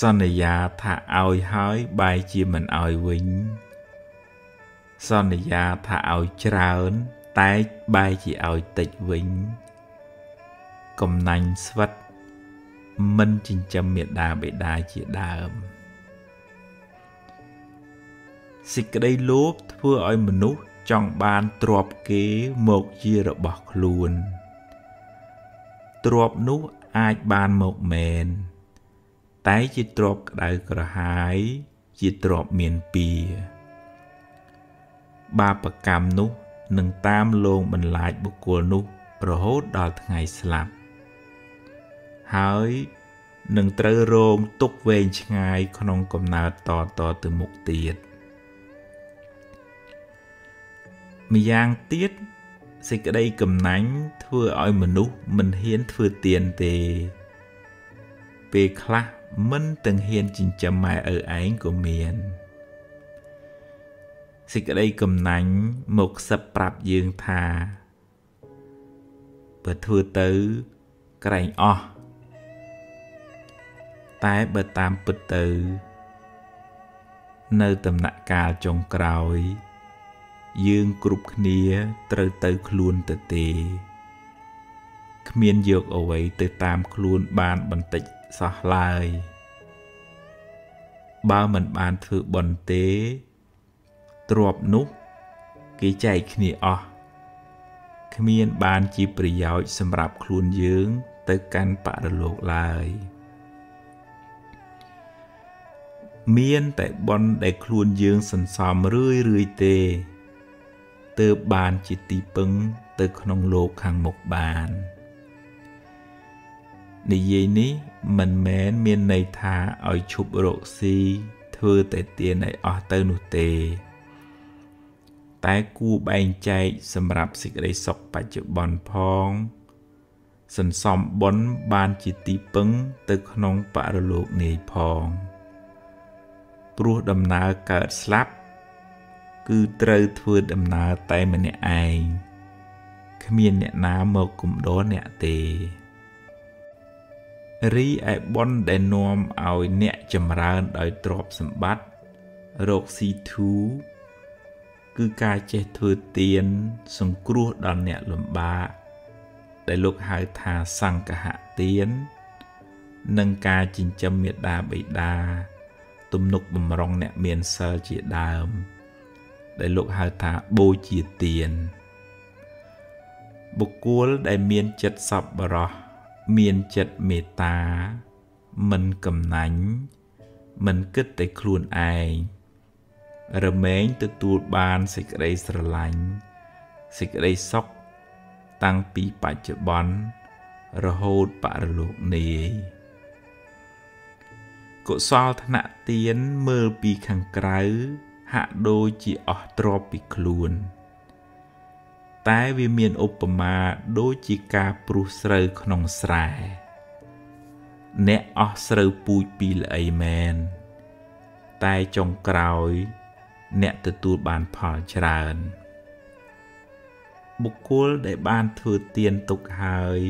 សន្យាថាឲ្យហើយបែរជាមិនឲ្យវិញ សន្យាថាឲ្យច្រើន តែបែរជាឲ្យតិចវិញ កំណាញ់ស្វិតមិនចិញ្ចឹមមេដាបេដាជាដើមសេចក្តីលោភធ្វើឲ្យមនុស្សចង់បានទ្រព្យគេមកជារបស់ខ្លួនទ្រព្យនោះអាចបានមកមែនតែជាទ្រព្យក្តៅក្រហាយជាទ្រព្យមានពីបាបកម្មនោះនឹងតាមលងបន្លាចបុគ្គលនោះរហូតដល់ថ្ងៃស្លាប់ ហើយនឹងត្រូវរងទុកវែងឆ្ងាយក្នុងកំណើតតតទៅមុខទៀតម្យ៉ាងទៀតសេចក្តីកំណាញ់ធ្វើឲ្យមនុស្សមិនហ៊ានធ្វើទៀនទេ ពេលខ្លះមិនទាំងហ៊ានចិញ្ចឹមម៉ែឪឯងក៏មានសេចក្តីកំណាញ់មកសឹបប្រាប់យើងថាបើធ្វើទៅក្រែងអស់ តែបើតាមពិតទៅ នៅដំណាក់កាលចុងក្រោយ យើងគ្រប់គ្នាត្រូវទៅខ្លួនទៅទេគ្មានយកអ្វីទៅតាមខ្លួនបានបន្តិចសោះឡើយបើមិនបានធ្វើបន់ទេទ្របនោះគេចែកគ្នាអស់គ្មានបានជាប្រយោជន៍សម្រាប់ខ្លួនយើងទៅកាន់បរលោកឡើយ។ មានតែបនដែលខ្លួនយើងសន្សំរឿយរឿយទេទើបបានជាទីពឹងទៅក្នុងលោកខាងមុខបាននិយាយនេះមិនមែនមានន័យថាឲ្យឈប់រកស៊ីធ្វើតែទានឲ្យអស់ទៅនោះទេ តែគួរបែងចែកសម្រាប់សេចក្តីសុខបច្ចុប្បន្នផង សន្សំបុណ្យបានជាទីពឹងទៅក្នុងបរលោកនាយផង ព្រោះដំណើរកើតស្លាប់ គឺត្រូវធ្វើដំណើរតែម្នាក់ឯងគ្មានអ្នកណាមកគំដរអ្នកទេរីឯប៉ុនដែលនាំឲ្យអ្នកចម្រើនដោយទ្រព្យសម្បត្តិរកស៊ីធូគឺការចេះធ្វើទានសង្គ្រោះដល់អ្នកលំបាកដែលលោកហៅថាសង្កហទាននិងការចិញ្ចឹមមេដាបិតា ទំនុកបំរុងអ្នកមានសិលជាដើម ដែលលោកហៅថាបូជាទានបុគ្គលដែលមានចិត្តសប្បុរសមានចិត្តមេត្តា មិនកំណាញ់មិនគិតតែខ្លួនឯងរមែងទទួលបានសេចក្តីស្រឡាញ់សេចក្តីសុខតាំងពីបច្ចុប្បន្នរហូតបរលោកនាយ កុសលធនៈទានមើលពីខាងក្រៅហាក់ដូចជាអស់ទ្រពពីខ្លួន តែវាមានឧបមាដូចជាការព្រុសស្រូវក្នុងស្រែអ្នកអស់ស្រូវពូជពីល្អីមែនតែចុងក្រោយ អ្នកទទួលបានផលច្រើនបុគ្គលដែលបានធ្វើទានទុកហើយ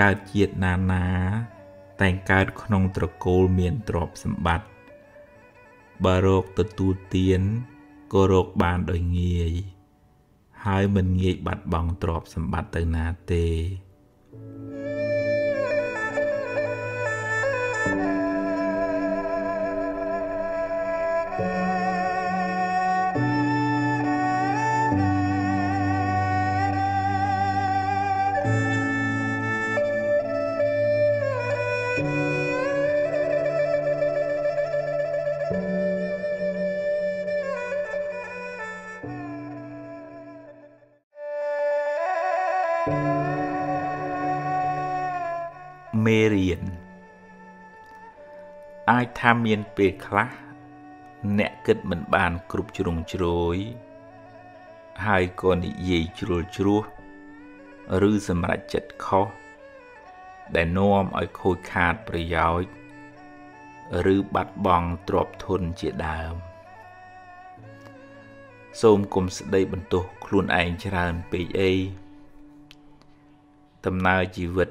កើតជាតិណានា តែងកើតក្នុងត្រកូលមានទ្រព្យសម្បត្តិបើរកទទួលទានក៏រកបានដោយងាយ ហើយមិនងាយបាត់បង់ទ្រព្យសម្បត្តិទៅណាទេ ថាមានពេលខ្លះអ្នកគិតមិនបានគ្រប់ជ្រុងជ្រោយហើយក៏និយាយជ្រុលជ្រោះឬសម្រេចចិត្តខុសដែលនាំឲ្យខូចខាតប្រយោជន៍ឬបាត់បង់ទ្រព្យធនជាដើម សូមគុំស្ដីបន្ទោសខ្លួនឯងច្រើនពេកអីដំណើរជីវិត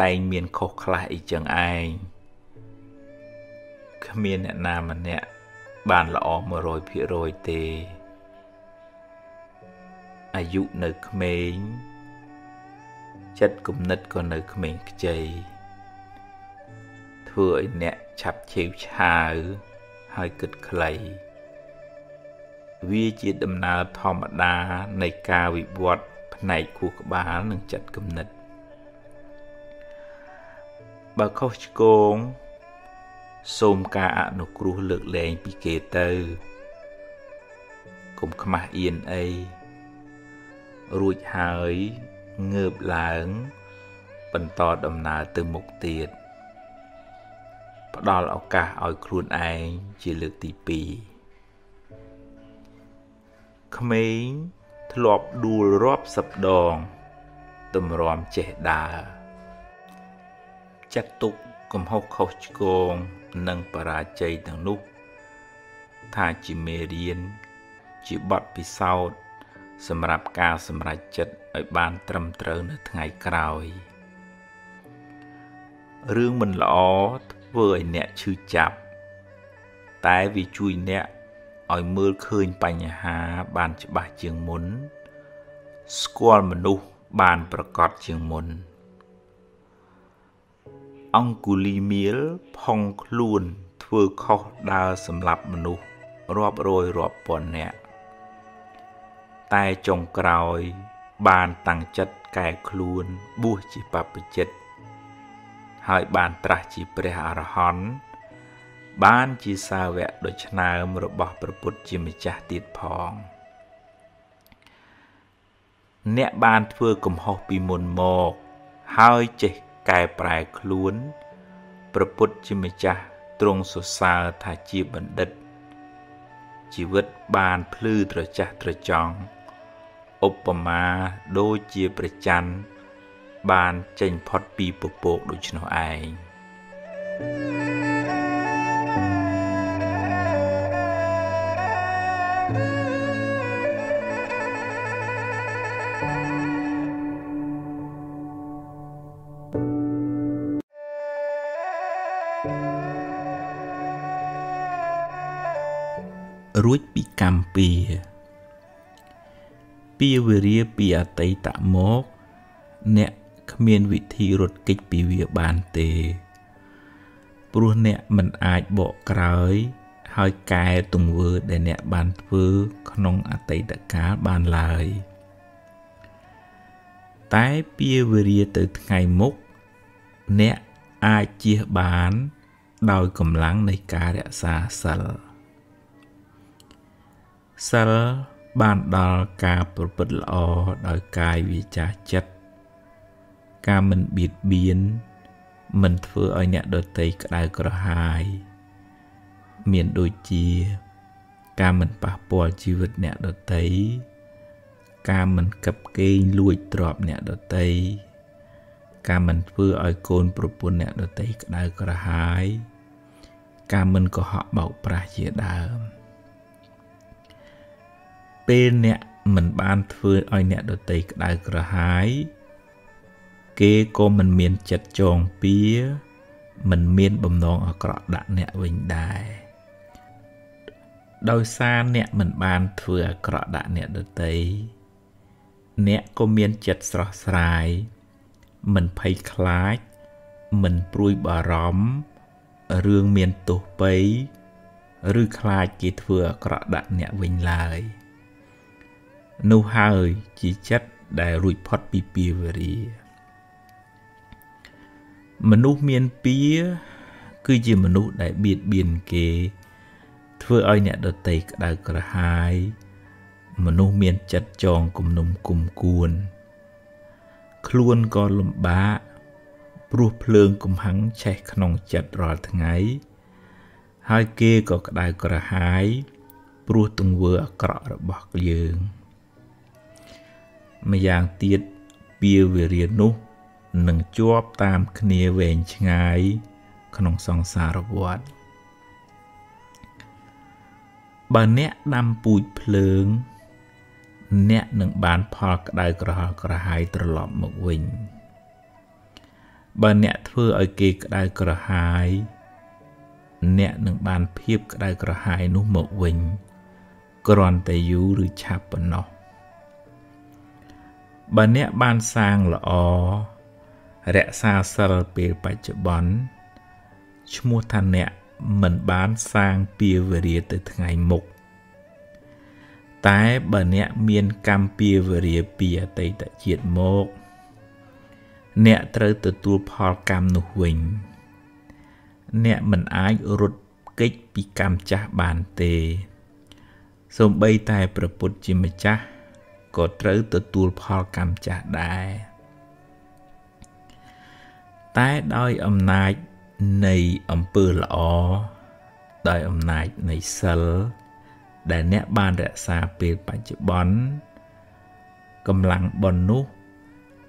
តែងមានខុសខ្លះអីចឹងឯង គ្មានអ្នកណាម្នាក់បានល្អ100%ទេអាយុនៅក្មេងចិត្តគំនិតក៏នៅក្មេងខ្ចីធ្វើឲ្យអ្នកឆាប់ឆេវឆាវហើយគិតខ្លីវាជាដំណើរធម្មតានៃការវិវត្តផ្នែកខួរក្បាលនិងចិត្តគំនិតបើខុសឆ្គង សូមការអនុគ្រោះលើកលែងពីគេទៅកុំខ្មាស់អៀនអីរួចហើយងើបឡើង បន្តដំណើរទៅមុខទៀតផ្ដល់ឱកាសឲ្យខ្លួនឯងជាលើកទី2ក្មេងធ្លាប់ដួលរាប់សិបដងតម្រាំចេះដើរចាត់ទុកកំហុសខុសឆ្គង និងបរាជ័យទាំងនោះ ថាជាមេរៀន ជាបទពិសោធន៍សម្រាប់ការសម្រេចចិត្តឲ្យបានត្រឹមត្រូវនៅថ្ងៃក្រោយរឿងមិនល្អធ្វើឲ្យអ្នកឈឺចាប់ តែវាជួយអ្នកឲ្យមើលឃើញបញ្ហាបានច្បាស់ជាងមុន ស្គាល់មនុស្សបានប្រកបជាងមុន អង្គុលីមៀលផុងខ្លួន ធ្វើខុសដើរសម្លាប់មនុស្សរាប់រយរាប់ពាន់នាក់តែចុងក្រោយ បានតាំងចិត្តកែខ្លួនបួសជាបព្វជិត ហើយបានត្រាស់ជាព្រះអរហន្តបានជាសាវកដ៏ឆ្នើមរបស់ព្រះពុទ្ធជាម្ចាស់ទៀតផង អ្នកបានធ្វើកំហុសពីមុនមក ហើយចេះ កែប្រែខ្លួនព្រះពុទ្ធជាម្ចាស់ទ្រង់សរសើរថាជាបណ្ឌិត ជីវិតបានភ្លឺត្រចះត្រចង់ឧបមាដូចជាប្រច័នបានចេញផុតពីពពកដូច្នោះឯង រួចពីកម្មពីពីវេរាពីអតីតមក អ្នកគ្មានវិធីរត់គេចពីវាបានទេ ព្រោះអ្នកមិនអាចបកក្រោយ ហើយកែទង្វើដែលអ្នកបានធ្វើក្នុងអតីតកាលបានឡើយតែពីវេរាទៅថ្ងៃមុខអ្នកអាចជៀសបាន ដោយកម្លាំងនៃការរក្សាសិល សិលបានដល់ការប្រព្រឹត្តល្អដោយកាយវាចាចិត្តការមិនបៀតបៀនមិនធ្វើឲ្យអ្នកដទៃក្តៅក្រហាយ មានដូចជា ការមិនប៉ះពាល់ជីវិតអ្នកដទៃការមិនកັບកេងលួចទ្រព្យអ្នកដទៃការមិនធ្វើឲ្យកូនប្រពន្ធអ្នកដទៃក្តៅក្រហាយ ការមិនកុហកបោកប្រាស់ជាដើម ពេលអ្នកមិនបានធ្វើឲ្យអ្នកដតីក្តៅក្រហាយ គេក៏មិនមានចិត្តចងពៀមិនមានបំណងអាក្រក់ដាក់អ្នកវិញដែរដោយសារអ្នកមិនបានធ្វើអាក្រក់ដាក់អ្នកដតីអ្នកក៏មានចិត្តស្រស់ស្រាយ មិនភ័យខ្លាច មិនព្រួយបារម្ភរឿងមានទោសពៃឬខ្លាចគេធ្វើអាក្រក់ដាក់អ្នកវិញឡើយ។ នោះហើយជាចិត្តដែលរួចផុតពីពៀវរាមនុស្សមានពៀគឺជាមនុស្សដែលបៀតបៀនគេ ធ្វើឲ្យអ្នកដតីក្តៅក្រហាយ មនុស្សមានចិត្តចងគំនុំគុំគួន ខ្លួនក៏លំបាកព្រោះភ្លើងកំហឹងឆេះក្នុងចិត្តរាល់ថ្ងៃ ហើយគេក៏ក្តៅក្រហាយ ព្រោះទង្វើអាក្រក់របស់យើង។ ម្យ៉ាងទៀតពាវេរានោះនឹងជាប់តាមគ្នាវែងឆ្ងាយក្នុងសង្សារវដ្តបើអ្នកដាំពូជភ្លើង អ្នកនឹងបានផលក្តៅក្រហល់ក្រហាយត្រឡប់មកវិញបើអ្នកធ្វើឲ្យគេក្តៅក្រហាយ អ្នកនឹងបានភាពក្តៅក្រហាយនោះមកវិញគ្រាន់តែយូរឬឆាប់ប៉ុណ្ណោះ បើអ្នកបានសាងល្អរក្សាសិលពេលបច្ចុប្បន្នឈ្មោះថាអ្នកមិនបានសាងពាវរាទៅថ្ងៃមុខតែបើអ្នកមានកម្មពាវរាពីអតីតជាតិមកអ្នកត្រូវទទួលផលកម្មនោះវិញ អ្នកមិនអាចរត់គេចពីកម្មចាស់បានទេសូម្បីតែព្រះពុទ្ធជាម្ចាស់ ក៏ត្រូវទទួលផលកម្មចាស់ដែរតែដោយអំណាចនៃអំពើល្អដោយអំណាចនៃសិលដែលអ្នកបានរក្សាពេលបច្ចុប្បន្នកម្លាំងបុណ្យនោះ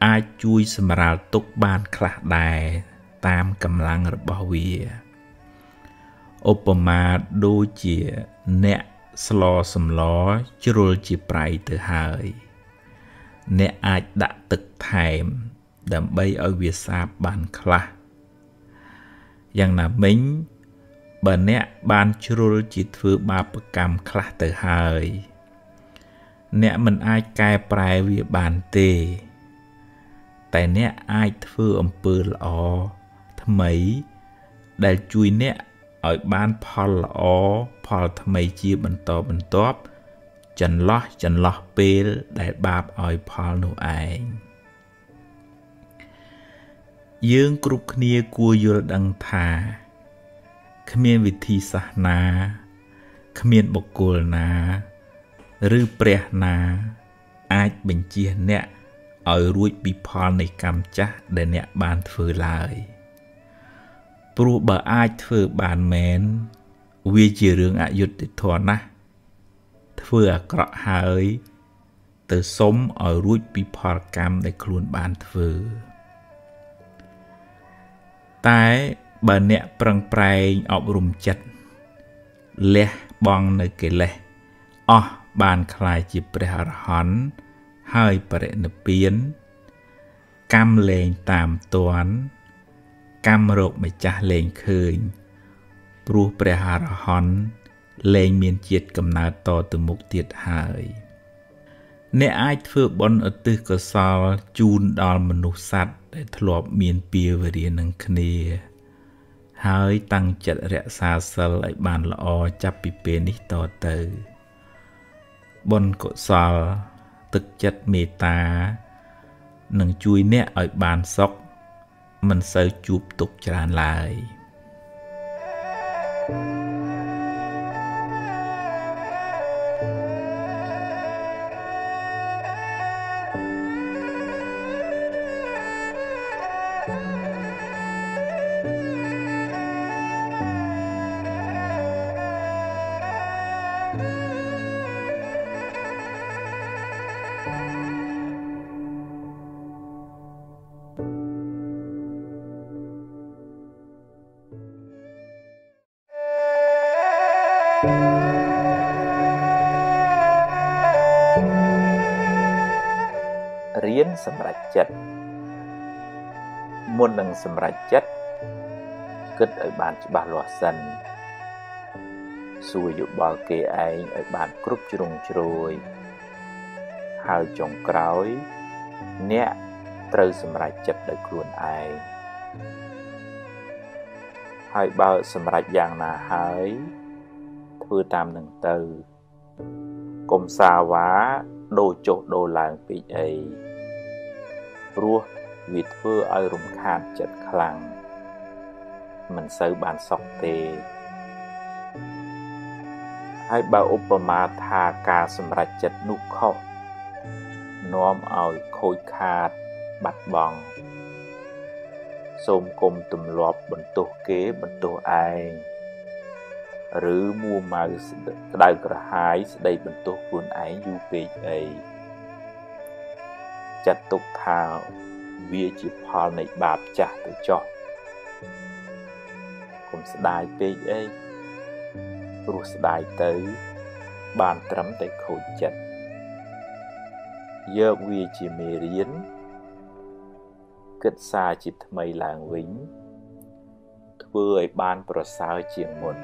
អាចជួយសម្រាលទុកបានខ្លះដែរតាមកម្លាំងរបស់វាឧបមាដូចជាអ្នក ស្លសម្លជ្រុលជាប្រៃទៅហើយ អ្នកអាចដាក់ទឹកថែម ដើម្បីឲ្យវាសាបបានខ្លះយ៉ាងណាមិញបើអ្នកបានជ្រុលជាធ្វើបាបកម្មខ្លះទៅហើយ អ្នកមិនអាចកែប្រែវាបានទេ តែអ្នកអាចធ្វើអំពើល្អថ្មី ដែលជួយអ្នកឲ្យបានផលល្អ ផលថ្មីជាបន្តបន្ទាប់ចន្លោះចន្លោះពេលដែលបាបឲ្យផលនោះឯងយើងគ្រប់គ្នាគួរយល់ដឹងថាគ្មានវិធីសាស្ត្រណាគ្មានបុគ្គលណា ឬព្រះណា អាចបញ្ជាអ្នកឲ្យរួចពីផលនៃកម្មចាស់ដែលអ្នកបានធ្វើឡើយព្រោះបើអាចធ្វើបានមែន វាជារឿងអយុត្តិធម៌ណាស់ធ្វើអាក្រក់ហើយ ទៅសុំឲ្យរួចពីផលកម្មដែលខ្លួនបានធ្វើតែបើអ្នកប្រឹងប្រែងអប់រំចិត្តលះបង់នៅកិលេសអស់បានคล้ายជាព្រះអរហន្តហើយបរិនិព្វានកម្មលែងតាមតន់កម្មរោគម្ចាស់លែងឃើញ ព្រោះព្រះអរហន្តលែងមានជាតិកំណើតតទៅមុខទៀតហើយអ្នកអាចធ្វើបុណ្យឧទ្ទិសកុសលជូនដល់មនុស្សសត្វដែលធ្លាប់មានពាវរានឹងគ្នា ហើយតាំងចិត្តរក្សាសិលឲ្យបានល្អចាប់ពីពេលនេះតទៅបុណ្យកុសល ទឹកចិត្តមេត្តានឹងជួយអ្នកឲ្យបានសុខមិនសូវជួបទុក្ខច្រើនឡើយ។ រៀ មុននឹងសម្រេចចិត្តគិតឲ្យបានច្បាស់លាស់សិនសួរយោបល់គេឯងឲ្យបានគ្រប់ជ្រុងជ្រោយហើយចុងក្រោយ អ្នកត្រូវសម្រេចចិត្តដោយខ្លួនឯងហើយបើសម្រេចយ៉ាងណាហើយធ្វើតាមនឹងទៅកុំសាវ៉ាដូរចុះដូរឡើងពេកអីព្រោះ វាធ្វើឲ្យរំខានចិត្តខ្លាំងមិនសូវបានសុខទេហើយបើឧបមាថាការសម្រេចចិត្តនោះខុសនាំឲ្យខូចខាតបាត់បង់សូមគុំទម្លាប់បន្ទោសគេបន្ទោសឯងឬមួម៉ៅក្តៅក្រហាយស្ដីបន្ទោសខ្លួនឯងយូរពេកអីចាត់ទុកថា វាជាផលនៃបាបចាស់ទៅចោះកុំស្ដាយពេកអីព្រោះស្ដាយទៅ បានត្រឹមតែខូចចិត្តយកវាជាមេរៀនគិតសារជាថ្មីឡើងវិញធ្វើឲ្យបានប្រសើរជាងមុន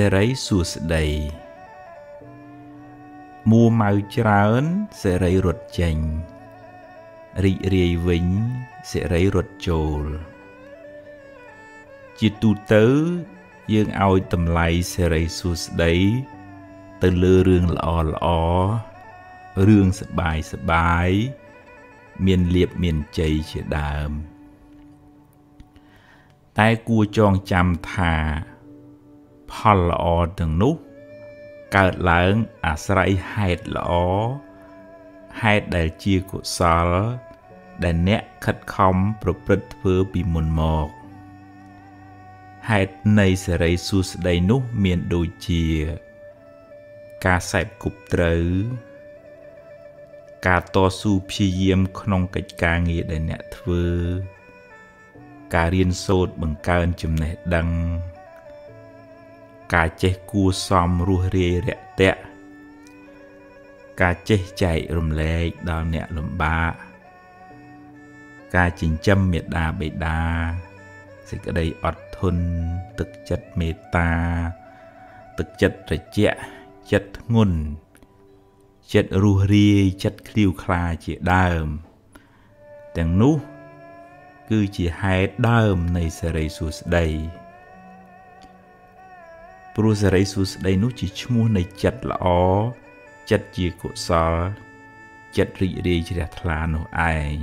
សេរីសួស្តីមួម៉ៅច្រើនសេរីរត់ចេញរីករាយវិញសេរីរត់ចូល ជាទូទៅយើងឲ្យតម្លៃសេរីសួស្តីទៅលើរឿងល្អល្អរឿងសបាយសបាយមានលៀបមានជ័យជាដើម តែគួរចងចាំថា ផលល្អទាំងនោះ កើតឡើងអាស្រ័យហេតុល្អហេតុដែលជាកុសល ដែលអ្នកខិតខំប្រព្រឹត្តធ្វើពីមុនមកហេតុនៃសេរីសួស្តីនោះមានដូចជា ការសែបគប់ត្រូវ ការតស៊ូព្យាយាមក្នុងកិច្ចការងារដែលអ្នកធ្វើ ការរៀនសូត្របង្កើនចំណេះដឹង ការចេះគួសមរស់រាយរាក់ទាក់ការចេះចែករំលែកដល់អ្នកលំបាកការចិញ្ចឹមមេដាបេដាសេចក្តីអត់ធន់ទឹកចិត្តមេត្តា ទឹកចិត្តត្រជាក់ចិត្តធ្ងន់ចិត្តរស់រាយចិត្តឃ្លាវខ្លាជាដើម ទាំងនោះ គឺជាហេតុដើមនៃសេរីសួស្តី ព្រោះសេរីសួស្តីនោះជាឈ្មោះនៃចិត្តល្អចិត្តជាកុសល ចិត្តរីករាយជ្រះថ្លានោះឯង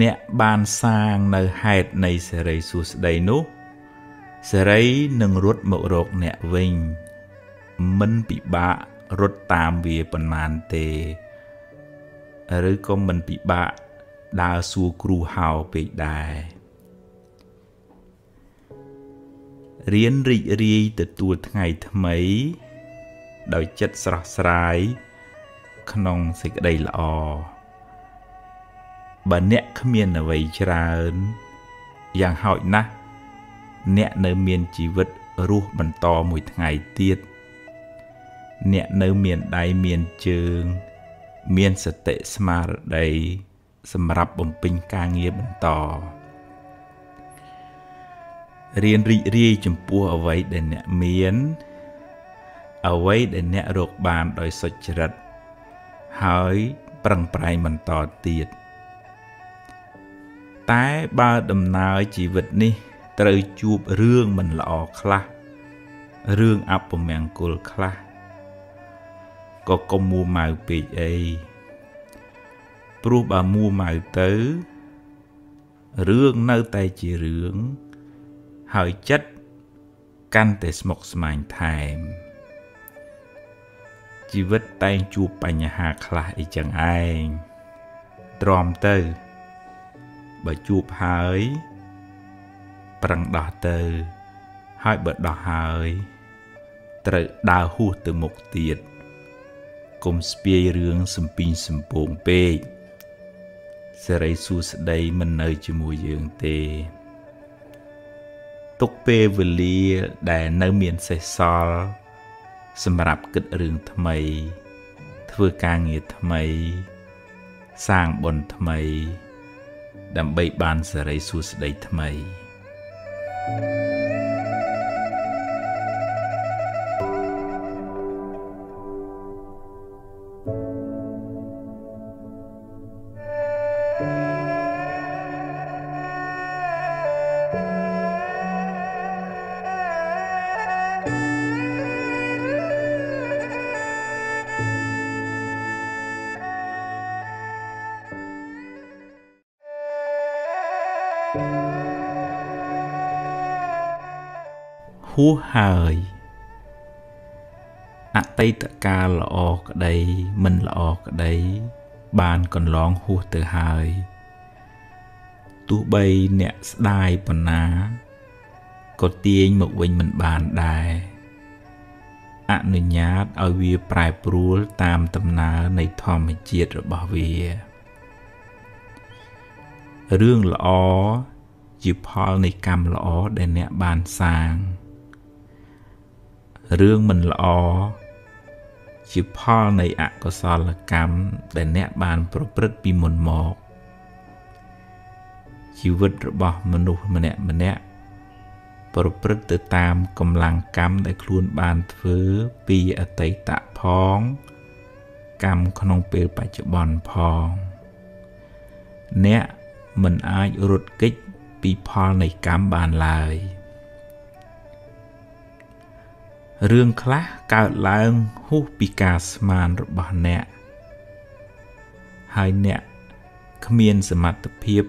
អ្នកបានសាងនៅហេតុនៃសេរីសួស្តីនោះសេរីនឹងរត់មករកអ្នកវិញមិនពិបាករត់តាមវាប៉ុន្មានទេឬក៏មិនពិបាកដើរសួរគ្រូហៅពេកដែរ រៀនរីករាយទទួលថ្ងៃថ្មី ដោយចិត្តស្រស់ស្រាយក្នុងសេចក្តីល្អបើអ្នកគ្មានអ្វីច្រើនយ៉ាងហោចណាស់អ្នកនៅមានជីវិតរស់បន្តមួយថ្ងៃទៀតអ្នកនៅមានដៃមានជើង មានសតិស្មារតីសម្រាប់បំពេញការងារបន្ត រៀនរីករាយចំពោះអ្វីដែលអ្នកមានអ្វីដែលអ្នករកបានដោយសុចរិតហើយប្រឹងប្រែងបន្តទៀតតែបើដំណើរជីវិតនេះត្រូវជួបរឿងមិនល្អខ្លះរឿងអពមង្គលខ្លះក៏កុំមួម៉ៅពេកអីព្រោះបើមួម៉ៅទៅរឿងនៅតែជារឿង ហើយចិត្តកាន់តែស្មុគស្មាញថែមជីវិតតែងជួបបញ្ហាខ្លះអីចឹងឯងទ្រាំទៅបើជួបហើយប្រឹងដោះទៅហើយបើដោះហើយត្រូវដើរហួសទៅមុខទៀតកុំស្ពាយរឿងសំពីងសំពងពេកសេរីសួស្តីមិននៅជាមួយយើងទេ ទុកពេលវេលាដែលនៅមានសេសសល់សម្រាប់គិតរឿងថ្មី ធ្វើការងារថ្មី សាងបុណ្យថ្មី ដើម្បីបានសេរីសួស្តីថ្មី thank you សហើយអតីតកាលល្អក្តីមិនល្អក្តី បានកន្លងហួសទៅហើយទោះបីអ្នកស្ដាយប៉ុណ្ណាក៏ទាញមកវិញមិនបានដែរអនុញ្ញាតឲ្យវាប្រែប្រួលតាមដំណើរនៃធម្មជាតិរបស់វារឿងល្អជាផលនៃកម្មល្អដែលអ្នកបានសាង រឿងមិនល្អជាផលនៃអកុសលកម្មដែលអ្នកបានប្រព្រឹត្តពីមុនមកជីវិតរបស់មនុស្សម្នាក់ម្នាក់ប្រព្រឹត្តទៅតាមកម្លាំងកម្មដែលខ្លួនបានធ្វើពីអតីតផង កម្មក្នុងពេលបច្ចុប្បន្នផង អ្នកមិនអាចរត់គេចពីផលនៃកម្មបានឡើយ រឿងខ្លះកើតឡើងហួសពីការស្មានរបស់អ្នកហើយអ្នកគ្មានសមត្ថភាព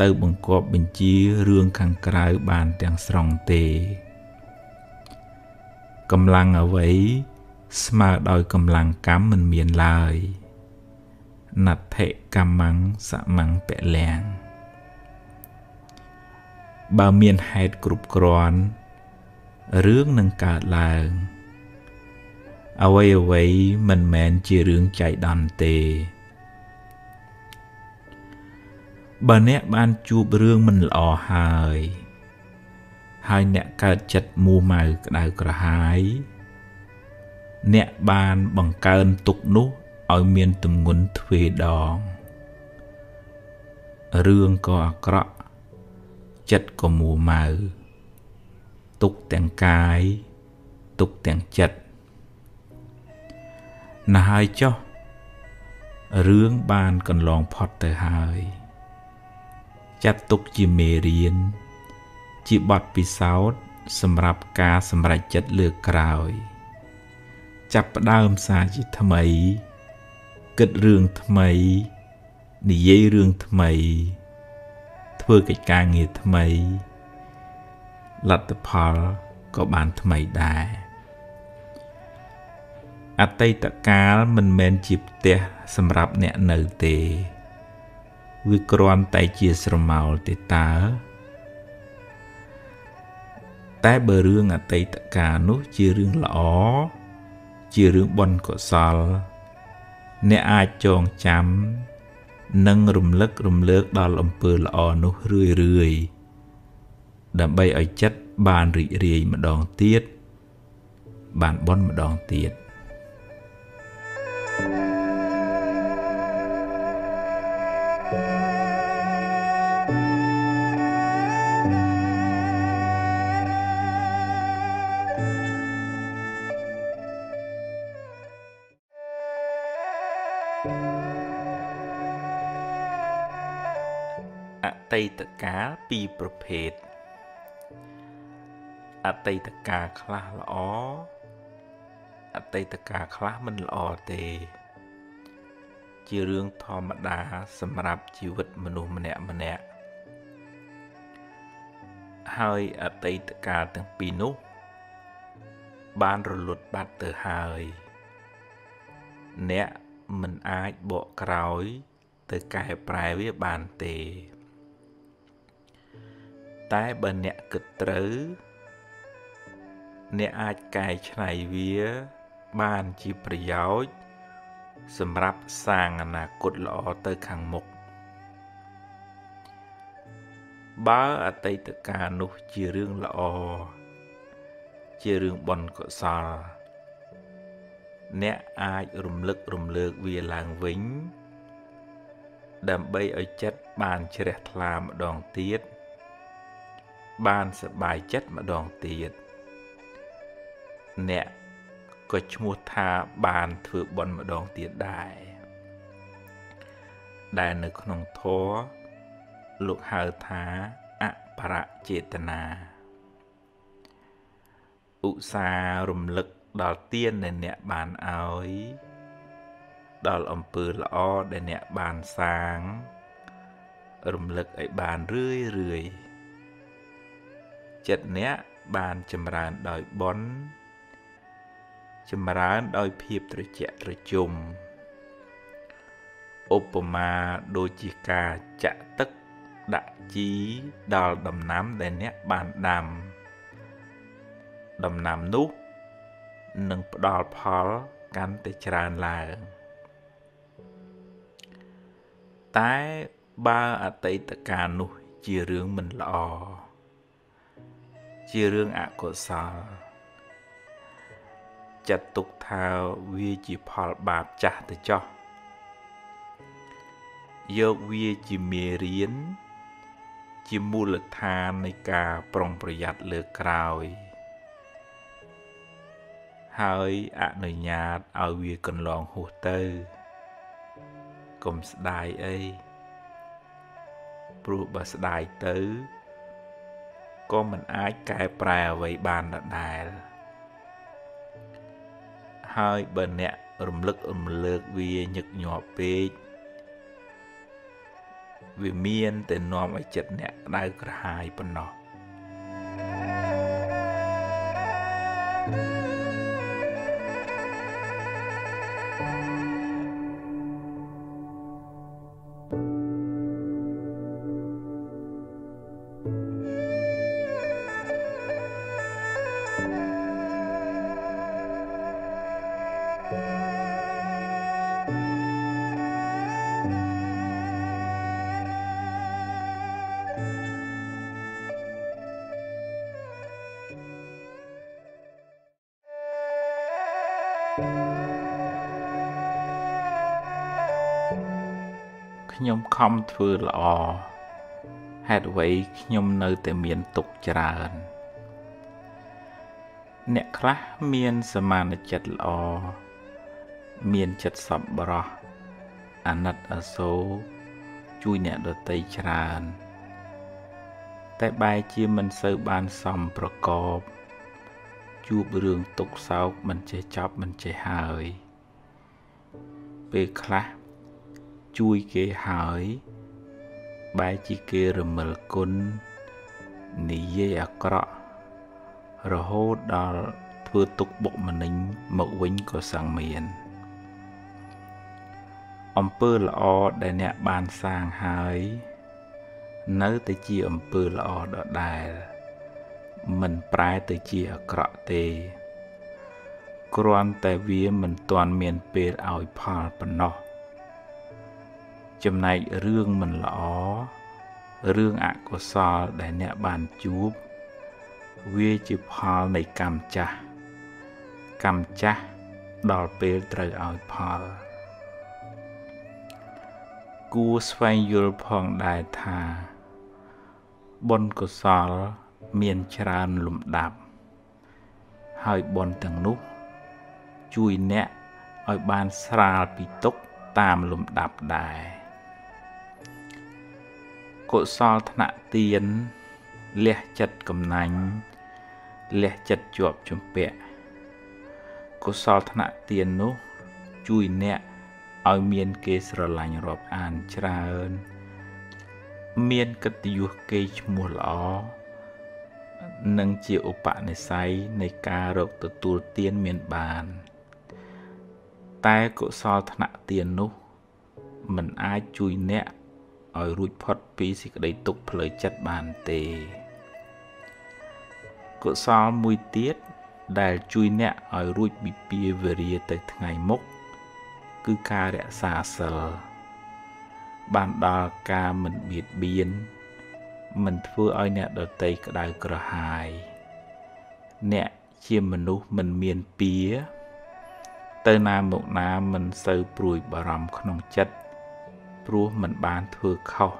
ទៅបង្គាប់បញ្ជារឿងខាងក្រៅបានទាំងស្រុងទេកម្លាំងអ្វីស្មើដោយកម្លាំងកម្មមិនមានឡើយណដ្ឋិកម្មੰសមੰពលំបើមានហេតុគ្រប់គ្រាន់ រឿងនឹងកើតឡើងអ្វីអ្វីមិនមែនជារឿងចៃដន្យទេបើអ្នកបានជួបរឿងមិនល្អហើយ ហើយអ្នកកើតចិត្តមួម៉ៅក្តៅក្រហាយ អ្នកបានបង្កើនទុកនោះឲ្យមានទម្ងន់ទ្វេដងរឿងក៏អាក្រក់ចិត្តក៏មួម៉ៅ ទុកទាំងកាយ ទុកទាំងចិត្តណាស់ហើយចុះរឿងបានកន្លងផុតទៅហើយ ចាត់ទុកជាមេរៀន ជាបទពិសោធន៍សម្រាប់ការសម្រេចចិត្តលើកក្រោយ ចាប់ផ្ដើមសារជាថ្មី គិតរឿងថ្មី និយាយរឿងថ្មី ធ្វើកិច្ចការងារថ្មី លទ្ធផលក៏បានថ្មីដែរអតីតកាលមិនមែនជាផ្ទះសម្រាប់អ្នកនៅទេវាគ្រាន់តែជាស្រមោលទេតើតែបើរឿងអតីតកាលនោះជារឿងល្អជារឿងបុណ្យកុសល អ្នកអាចចងចាំ និងរំលឹករំលើកដល់អំពើល្អនោះរឿយរឿយ ដើម្បីឲ្យចិត្តបានរីករាយម្ដងទៀតបានបន់ម្ដងទៀតអតីតកាលពីរប្រភេទ អតីតកាលខ្លះល្អអតីតកាលខ្លះមិនល្អទេ ជារឿងធម្មតាសម្រាប់ជីវិតមនុស្សម្នាក់ម្នាក់ហើយអតីតកាលទាំងពីរនោះ បានរលត់បាត់ទៅហើយ អ្នកមិនអាចបកក្រោយ ទៅកែប្រែវាបានទេ តែបើអ្នកគិតត្រូវ អ្នកអាចកែច្នៃវា បានជាប្រយោជន៍សម្រាប់សាងអនាគតល្អទៅខាងមុខបើអតីតកាលនោះជារឿងល្អជារឿងបុណ្យកុសល អ្នកអាចរំលឹករំលើកវាឡើងវិញ ដើម្បីឲ្យចិត្តបានជ្រះថ្លាម្ដងទៀតបានសប្បាយចិត្តម្ដងទៀត។ អ្នកក៏ឈ្មោះថាបានធ្វើបុណ្យម្ដងទៀតដែរដែលនៅក្នុងធម៌លោកហៅថាអបរចេតនាឧស្សាហ៍រំលឹកដល់ទានដែលអ្នកបានឲ្យដល់អំពើល្អដែលអ្នកបានសាង រំលឹកឲ្យបានរឿយរឿយចិត្តអ្នកបានចម្រើនដោយបុណ្យ ចម្រើនដោយភាពត្រជាក់ត្រជុំឧបមាដូចជាការចាក់ទឹកដាក់ជីដល់ដំណាំដែលអ្នកបានដាំដំណាំនោះនឹងផ្ដល់ផលកាន់តែច្រើនឡើងតែបើអតីតកាលនោះជារឿងមិនល្អជារឿងអកុសល ចាត់ទុកថាវាជាផលបាបចាស់ទៅចោះយកវាជាមេរៀន ជាមូលដ្ឋាននៃការប្រុងប្រយ័ត្នលើក្រោយ ហើយអនុញ្ញាតឲ្យវាកន្លងហួសទៅកុំស្ដាយអីព្រោះបើស្ដាយទៅក៏មិនអាចកែប្រែអ្វីបានដដែល ហើយបើអ្នករំលឹករំលើកវាញឹកញាប់ពេកវាមានតែនាំឲ្យចិត្តអ្នកក្តៅក្រហាយប៉ុណ្ណោះ thank you ធ្វើល្អហេតុអ្វីខ្ញុំនៅតែមានទុកច្រើន អ្នកខ្លះមានសមានចិត្តល្អមានចិត្តសប្បុរសអាណិតអាសូរជួយអ្នកដតីច្រើន តែបែរជាមិនសូវបានសមប្រកប ជួបរឿងទុកសោកមិនចេះចប់មិនចេះហើយ ពេលខ្លះ ជួយគេហើយបែរជាគេរមិលគុណនិយាយអាក្រក់រហូតដល់ធ្វើទុកបុកម្នេញមកវិញក៏សឹងមានអំពើល្អដែលអ្នកបានសាងហើយ នៅតែជាអំពើល្អដដែលមិនប្រែទៅជាអាក្រក់ទេគ្រាន់តែវាមិនទាន់មានពេលឲ្យផលប៉ុណ្ណោះ ចំណែករឿងមិនល្អរឿងអកុសលដែលអ្នកបានជួប វាជាផលនៃកម្មចាស់កម្មចាស់ដល់ពេលត្រូវឲ្យផល គួរស្វែងយល់ផងដែរថាបុណ្យកុសលមានច្រើនលំដាប់ ហើយបុណ្យទាំងនោះ ជួយអ្នកឲ្យបានស្រាលពីទុក្ខតាមលំដាប់ដែរ កុសលថ្នាក់ទៀនលះចិត្តកំណាញ់លះចិត្តជាប់ជំពាក់កុសលថ្នាក់ទៀននោះជួយអ្នកឲ្យមានគេស្រឡាញ់រាប់អានច្រើន មានកិត្តិយសគេឈ្មោះល្អនិងជាឧបនិស្ស័យនៃការរកទទួលទានមានបាន តែកុសលថ្នាក់ទាននោះមិនអាចជួយអ្នក ឲ្យរួចផុតពីសេចក្តីទុក្ខផ្លូវចិត្តបានទេកុសលមួយទៀតដែលជួយអ្នកឲ្យរួចពីពាវេរាទៅថ្ងៃមុខគឺការរក្សាសិលបានដល់ការមិនបៀតបៀនមិនធ្វើឲ្យអ្នកដតីក្តៅក្រហាយ អ្នកជាមនុស្សមិនមានពៀទៅណាមកណាមិនសូវព្រួយបារម្ភក្នុងចិត្ត ព្រោះមិនបានធ្វើខុស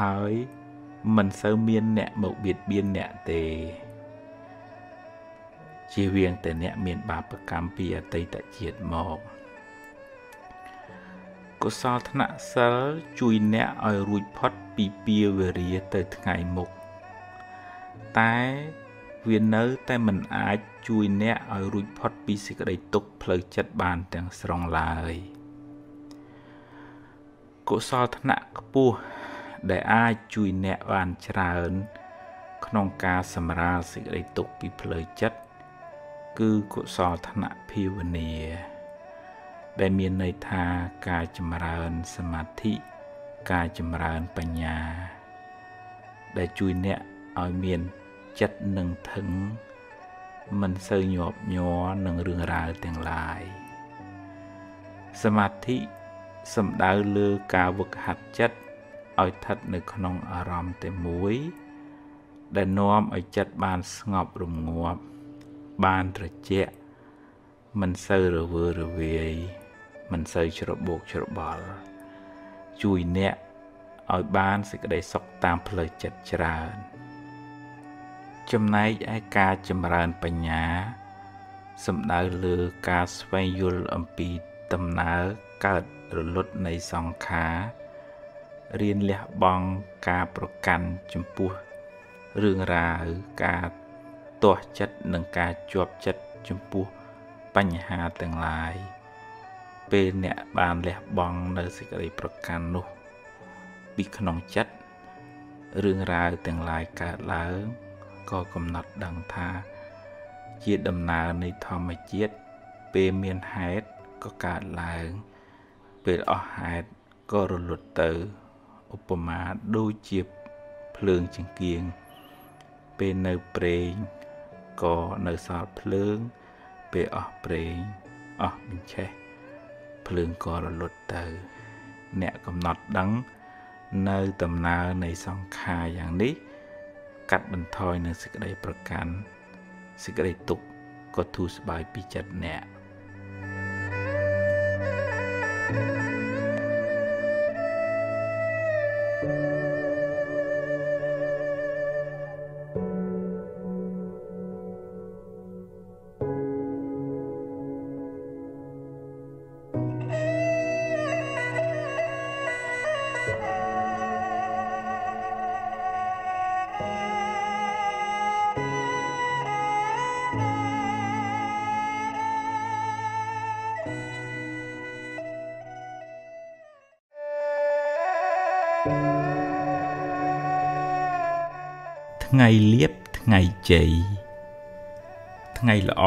ហើយមិនសូវមានអ្នកមកបៀតបៀនអ្នកទេជៀសវាងតែអ្នកមានបាបកម្មពីអតីតជាតិមកកុសលធ្នាក់សិលជួយអ្នកឲ្យរួចផុតពីពាវេរាទៅថ្ងៃមុខតែវានៅតែមិនអាចជួយអ្នកឲ្យរួចផុតពីសេចក្តីទុក្ខផ្លូវចិត្តបានទាំងស្រុងឡើយ កុសលធ្នាក់ខ្ពស់ដែលអាចជួយអ្នកបានច្រើន ក្នុងការសម្រាលសេចក្តីទុក្ខពីផ្លូវចិត្តគឺកុសលធ្នាក់ភាវនា ដែលមានន័យថាការចម្រើនសមាធិការចម្រើនបញ្ញា ដែលជួយអ្នកឲ្យមានចិត្តនឹងថឹងមិនសូវញាប់ញ័រនឹងរឿងរ៉ាវទាំងឡាយសមាធិ សំដៅលើការវឹកហាត់ចិត្តឲ្យស្ថិតនៅក្នុងអារម្មណ៍តែមួយ ដែលនាំឲ្យចិត្តបានស្ងប់រងាប់ បានត្រជាក់មិនសូវរវើរវាយមិនសូវច្របូកច្របល់ជួយអ្នកឲ្យបានសេចក្តីសុខតាមផ្លូវចិត្តច្រើន ចំណែកឯការចម្រើនបញ្ញាសំដៅលើការស្វែងយល់អំពីដំណើរកើត រលត់នៃសង្ខាររៀនលះបង់ការប្រកាន់ចំពោះរឿងរ៉ាវការទាស់ចិត្តនិងការជាប់ចិត្តចំពោះបញ្ហាទាំងឡាយពេលអ្នកបានលះបង់នៅសេចក្តីប្រកាន់នោះ ពីក្នុងចិត្តរឿងរ៉ាវទាំងឡាយកើតឡើងក៏កំណត់ដឹងថា ជាដំណើរនៃធម្មជាតិពេលមានហេតុក៏កើតឡើង ពេលអស់ហេតុក៏រលត់ទៅឧបមាដូចជាភ្លើងចង្គៀងពេលនៅប្រេងក៏នៅសល់ភ្លើង ពេលអស់ប្រេងអស់បញ្ឆេះភ្លើងក៏រលត់ទៅ អ្នកកំណត់ដឹង នៅដំណើរនៃសង្ខារយ៉ាងនេះ កាត់បន្ថយនៅសេចក្តីប្រកាន់សេចក្តីទុក្ខក៏ធូរស្បើយពីចិត្តអ្នក thank you លៀបថ្ងៃជ័យថ្ងៃល្អ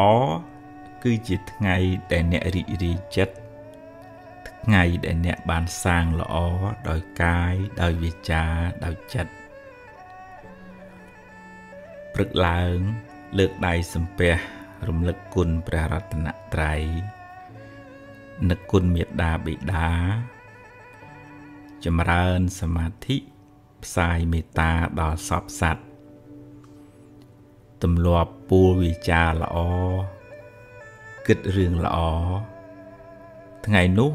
គឺជាថ្ងៃដែលអ្នករីករាយចិត្តថ្ងៃដែលអ្នកបានសាងល្អដោយកាយដោយវាចាដោយចិត្តព្រឹកឡើង លើកដៃសំពះរំលឹកគុណព្រះរតនត្រ័យនឹកគុណមេត្តាបិតាចម្រើនសមាធិផ្សាយមេត្តាដល់សពសត្វ ទម្លាប់ពូលវិចារល្អគិតរឿងល្អថ្ងៃនោះ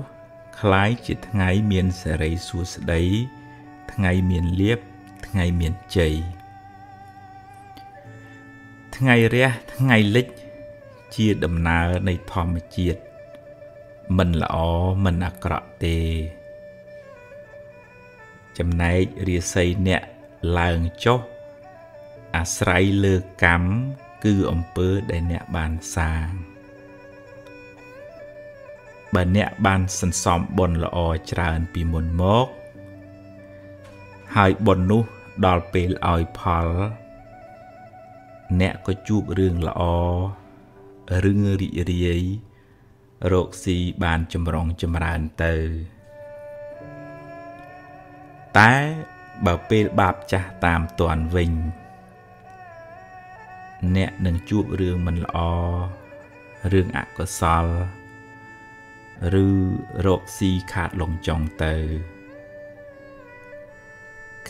คล้ายជាថ្ងៃមានសេរីសួស្តី ថ្ងៃមានលៀបថ្ងៃមានជ័យថ្ងៃរះថ្ងៃលិចជាដំណើរនៃធម្មជាតិមិនល្អមិនអាក្រក់ទេ ចំណែករាសីអ្នកឡើងចុះ អាស្រ័យលើកម្មគឺអំពើដែលអ្នកបានសាងបើអ្នកបានសន្សំបុណ្យល្អច្រើនពីមុនមក ហើយបុណ្យនោះដល់ពេលឲ្យផល អ្នកក៏ជួបរឿងល្អរឿងរីករាយរកស៊ីបានចម្រុងចម្រើនទៅតែបើពេលបាបចាស់តាមទាន់វិញ អ្នកនឹងជួបរឿងមិនល្អរឿងអកុសល ឬរកស៊ីខាតលងចុងទៅ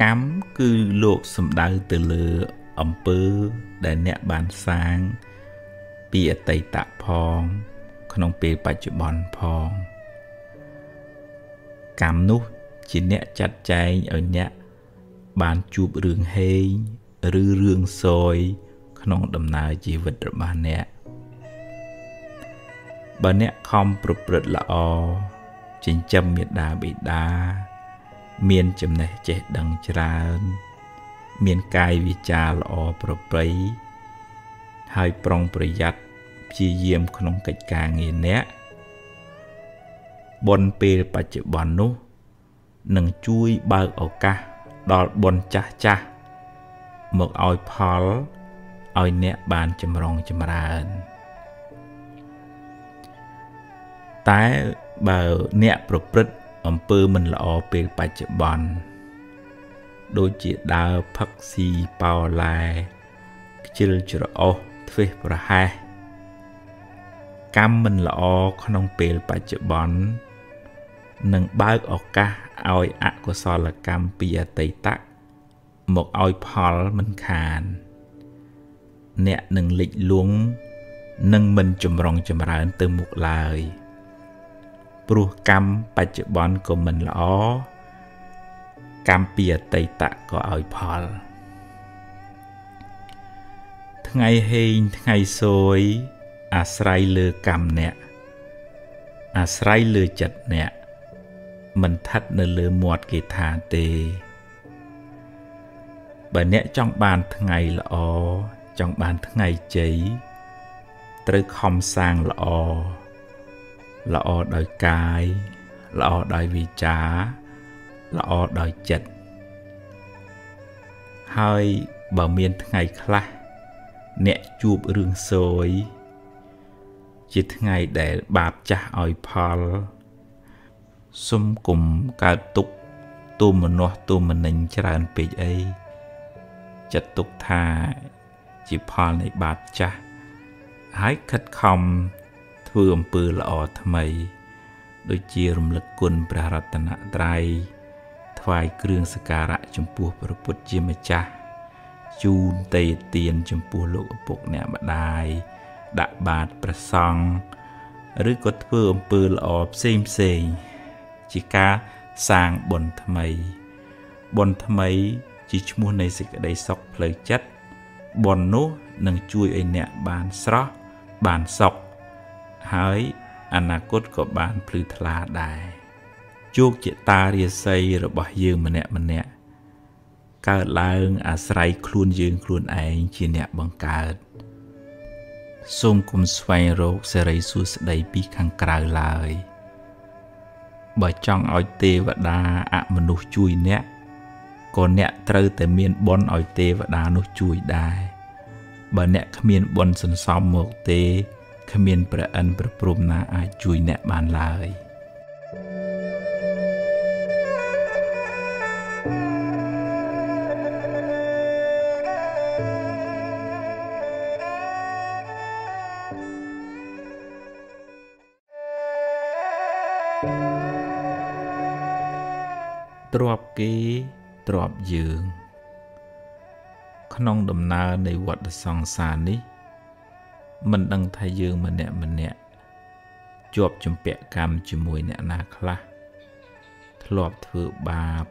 កម្មគឺលោកសំដៅទៅលើអំពើដែលអ្នកបានសាង ពីអតីតផង ក្នុងពេលបច្ចុប្បន្នផង កម្មនោះជាអ្នកចាត់ចែងឲ្យអ្នកបានជួបរឿងហេងឬរឿងសោយ ក្នុងដំណើរជីវិតរបស់អ្នកបើអ្នកខំប្រព្រឹត្តល្អចិញ្ចឹមមេដាបិតា មានចំណេះចេះដឹងច្រើន មានកាយវិការល្អប្រប្រៃហើយប្រុងប្រយ័ត្នព្យាយាមក្នុងកិច្ចការងារអ្នកបុណ្យពេលបច្ចុប្បន្ននោះនឹងជួយបើកឱកាសដល់បុណ្យចាស់ចាស់មកឲ្យផល ឲ្យអ្នកបានចម្រុងចម្រើន តែបើអ្នកប្រព្រឹត្តអំពើមិនល្អពេលបច្ចុប្បន្នដូចជាដើរផឹកស៊ីប៉ោឡែខ្ជិលច្រអូសធ្វេសប្រហែសកម្មមិនល្អក្នុងពេលបច្ចុប្បន្ននឹងបើកឱកាសឲ្យអកុសលកម្មពីអតីតមកឲ្យផលមិនខាន។ អ្នកនឹងលិចលង់និងមិនចម្រុងចម្រើនទៅមុខឡើយព្រោះកម្មបច្ចុប្បន្នក៏មិនល្អកម្មពីអតីតក៏ឲ្យផល ថ្ងៃហេងថ្ងៃសួយ អាស្រ័យលើកម្មអ្នកអាស្រ័យលើចិត្តអ្នកមិនឋិតនៅលើមាត់គេថាទេបើអ្នកចង់បានថ្ងៃល្អ ចង់បានថ្ងៃជ័យត្រូវខំសាងល្អល្អដោយកាយល្អដោយវាចាល្អដោយចិត្តហើយបើមានថ្ងៃខ្លះអ្នកជួបរឿងសោយជាថ្ងៃដែលបាបចាស់ឲ្យផលសុំគុំកើតទុកទូមនោះទូមនិញច្រើនពេកអីចាត់ទុកថា ជាផលនៃបាបចាស់ហើយខិតខំធ្វើអំពើល្អថ្មី ដូចជារំលឹកគុណព្រះរតនត្រ័យថ្វាយគ្រឿងសក្ការៈចំពោះព្រះពុទ្ធជាម្ចាស់ជូនទេទានចំពោះលោកឪពុកអ្នកម្ដាយដាក់បាតព្រះសង្ឃឬក៏ធ្វើអំពើល្អផ្សេងផ្សេងជាការសាងបុណ្យថ្មីបុណ្យថ្មីជាឈ្មោះនៃសេចក្តីសុខផ្លូវចិត្ត បុណ្យនោះនឹងជួយឲ្យអ្នកបានស្រស់បានសុខហើយអនាគតក៏បានភ្លឺថ្លាដែរជោគជតារាសីរបស់យើងម្នាក់ម្នាក់កើតឡើងអាស្រ័យខ្លួនយើងខ្លួនឯងជាអ្នកបង្កើតសូមគុំស្វែងរកសេរីសួស្តីពីខាងក្រៅឡើយបើចង់ឲ្យទេវតាអមនុស្សជួយអ្នក ក៏អ្នកត្រូវតែមានបុណ្យឲ្យទេវតានោះជួយដែរបើអ្នកគ្មានបុណ្យសន្សំមកទេគ្មានព្រះអិនព្រះព្រំណាអាចជួយអ្នកបានឡើយ។ទ្របគេ ទ្របយើង ក្នុងដំណើរនៃវដ្តសង្សារនេះមិនដឹងថាយើងម្នាក់ម្នាក់ជាប់ជំពាក់កម្មជាមួយអ្នកណាខ្លះធ្លាប់ធ្វើបាប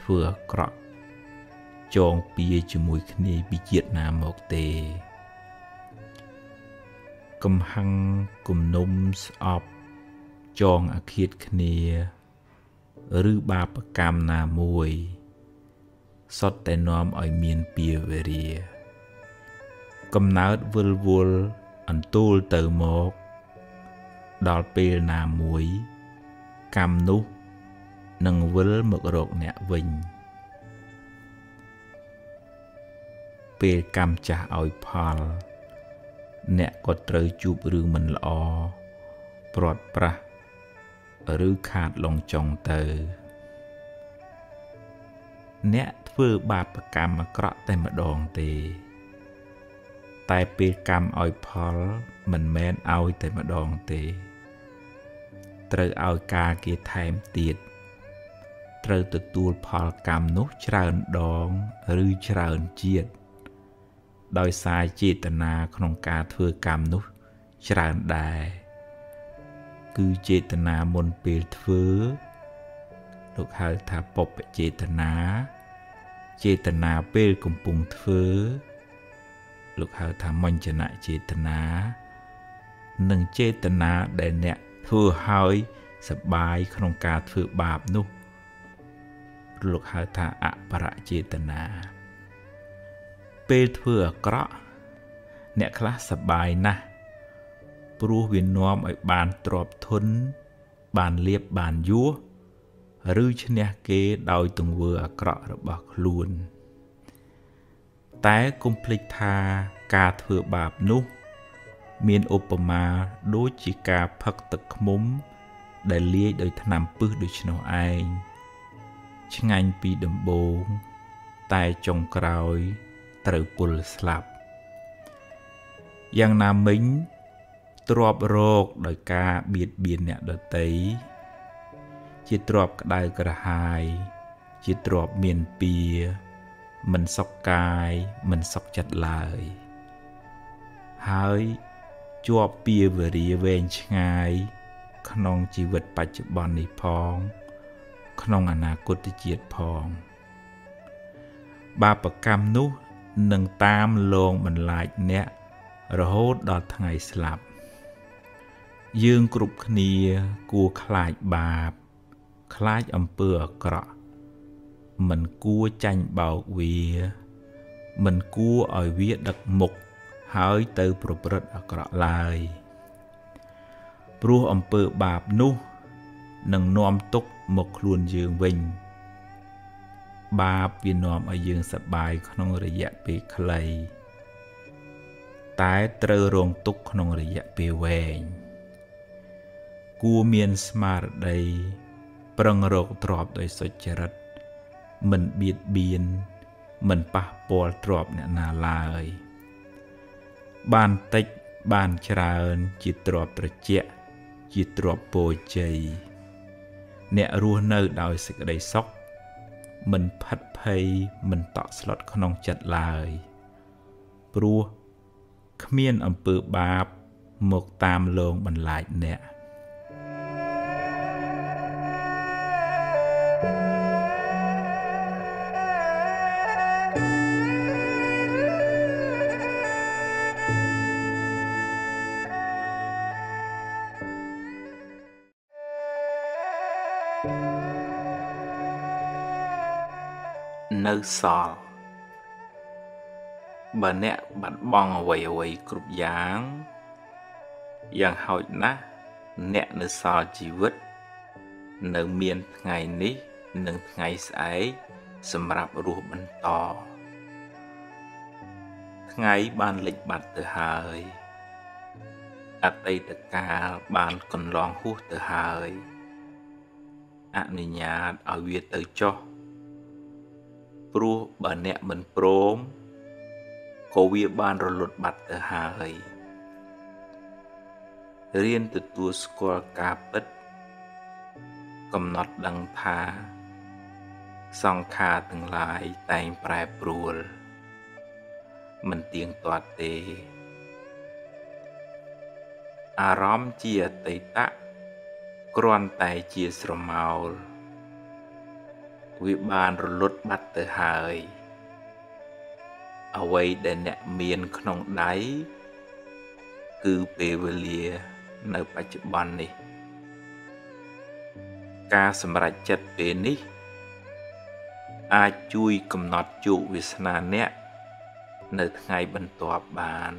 ធ្វើអាក្រក់ចងពៀជាមួយគ្នាពីជាតិណាមកទេកំហឹងគំនុំស្អប់ចងអាឃាតគ្នា ឬបាបកម្មណាមួយ សុទ្ធតែនាំឲ្យមានពៀវេរា កំណើតវិលវល់អន្ទូលទៅមក ដល់ពេលណាមួយ កម្មនោះនឹងវិលមករកអ្នកវិញ ពេលកម្មចាស់ឲ្យផល អ្នកក៏ត្រូវជួបរឿងមិនល្អព្រាត់ប្រាសឬខាតលងចុងទៅ អ្នក ធ្វើបាបកម្មអាក្រក់តែម្ដងទេ តែពេលកម្មឲ្យផលមិនមែនឲ្យតែម្ដងទេ ត្រូវឲ្យការគេថែមទៀតត្រូវទទួលផលកម្មនោះច្រើនដងឬច្រើនជាតិដោយសារចេតនាក្នុងការធ្វើកម្មនោះច្រើនដែរគឺចេតនាមុនពេលធ្វើលោកហៅថាពុព្វចេតនា ចេតនាពេលកំពុងធ្វើលោកហៅថាមញ្ញនចេតនានិងចេតនាដែលអ្នកធ្វើឲ្យសបាយក្នុងការធ្វើបាបនោះលោកហៅថាអបរចេតនាពេលធ្វើអាក្រក់អ្នកខ្លះសបាយណាស់ព្រោះវានាំឲ្យបានទ្រពធនបានលៀបបានយួរ ឬឈ្នះគេដោយទង្វើអាក្រក់របស់ខ្លួន តែកុំភ្លេចថាការធ្វើបាបនោះ មានឧបមាដូចជាការផឹកទឹកឃ្មុំ ដែលលាយដោយថ្នាំពឹសដូច្នោះឯងឆ្ងាញ់ពីដំបូង តែចុងក្រោយត្រូវពុលស្លាប់យ៉ាងណាមិញទ្របរោគដោយការបៀតបៀនអ្នកដតី ជាទ្របក្តៅក្រហាយ ជាទ្របមានពៀមិនសុខកាយមិនសុខចិត្តឡើយ ហើយជាប់ពៀវរាវែងឆ្ងាយ ក្នុងជីវិតបច្ចុប្បន្ននេះផង ក្នុងអនាគតជាតិផង បាបកម្មនោះនឹងតាមលងបន្លាចអ្នករហូតដល់ថ្ងៃស្លាប់ យើងគ្រប់គ្នាគួរខ្លាចបាប ខ្លាចអំពើអាក្រក់មិនគួរចាញ់បោកវា មិនគួរឲ្យវាដឹកមុខហើយទៅប្រព្រឹត្តអាក្រក់ឡើយព្រោះអំពើបាបនោះនឹងនាំទុកមកខ្លួនយើងវិញ បាបវានាំឲ្យយើងសប្បាយក្នុងរយៈពេលខ្លីតែត្រូវរងទុកក្នុងរយៈពេលវែងគួរមានស្មារតី ប្រឹងរកទ្រពដោយសុចរិត មិនបៀតបៀនមិនប៉ះពាល់ទ្រពអ្នកណាឡើយ បានតិចបានច្រើនជាទ្រពត្រជាក់ជាទ្រពពោជ័យអ្នករស់នៅដោយសេចក្តីសុខមិនផិតភ័យមិនតក់ស្លុតក្នុងចិត្តឡើយ ព្រោះគ្មានអំពើបាបមកតាមលងបន្លាចអ្នក សល់បើអ្នកបាត់បង់អ្វីអ្វីគ្រប់យ៉ាងយ៉ាងហោចណាស់អ្នកនៅសល់ជីវិត នៅមានថ្ងៃនេះនិងថ្ងៃស្អែកសម្រាប់រស់បន្តថ្ងៃបានលិចបាត់ទៅហើយអតីតកាលបានកន្លងហួសទៅហើយអនុញ្ញាតឲ្យវាទៅចុះ ព្រោះបើអ្នកមិនព្រមក៏វាបានរលត់បាត់ទៅហើយរៀនទទួលស្គាល់ការពិត កំណត់ដឹងថា សង្ខារទាំងឡាយតែងប្រែប្រួល មិនទៀងទាត់ទេ អារម្មណ៍ជាអតីតគ្រាន់តែជាស្រមោល វាបានរលត់បាត់ទៅហើយអ្វីដែលអ្នកមានក្នុងដៃគឺពេលវេលានៅបច្ចុប្បន្ននេះ ការសម្រេចចិត្តពេលនេះ អាចជួយកំណត់ជោគវាសនាអ្នកនៅថ្ងៃបន្ទាប់បាន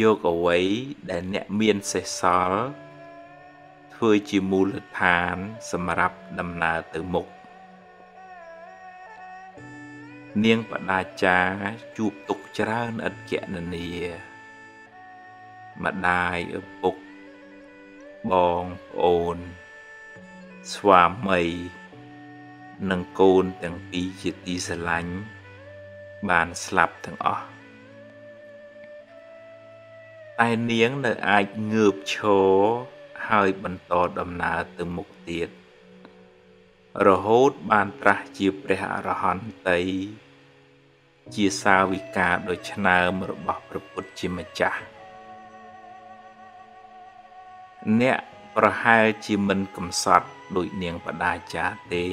យកអ្វីដែលអ្នកមានសេសសល់ ធ្វើជាមូលដ្ឋានសម្រាប់ដំណើរទៅមុខនាងបដាចាជួបទុកច្រើនឥតគណនាម្ដាយឪពុកបងប្អូន ស្វាមីនិងកូនទាំងពីរជាទីស្រឡាញ់បានស្លាប់ទាំងអស់តែនាងនៅអាចងើបឈរ ហើយបន្តដំណើរទៅមុខទៀតរហូតបានត្រាស់ជាព្រះអរហន្តីជាសាវិកាដ៏ឆ្នើមរបស់ព្រះពុទ្ធជាម្ចាស់អ្នកប្រហែលជាមិនកំសត់ដូចនាងបដាចាទេ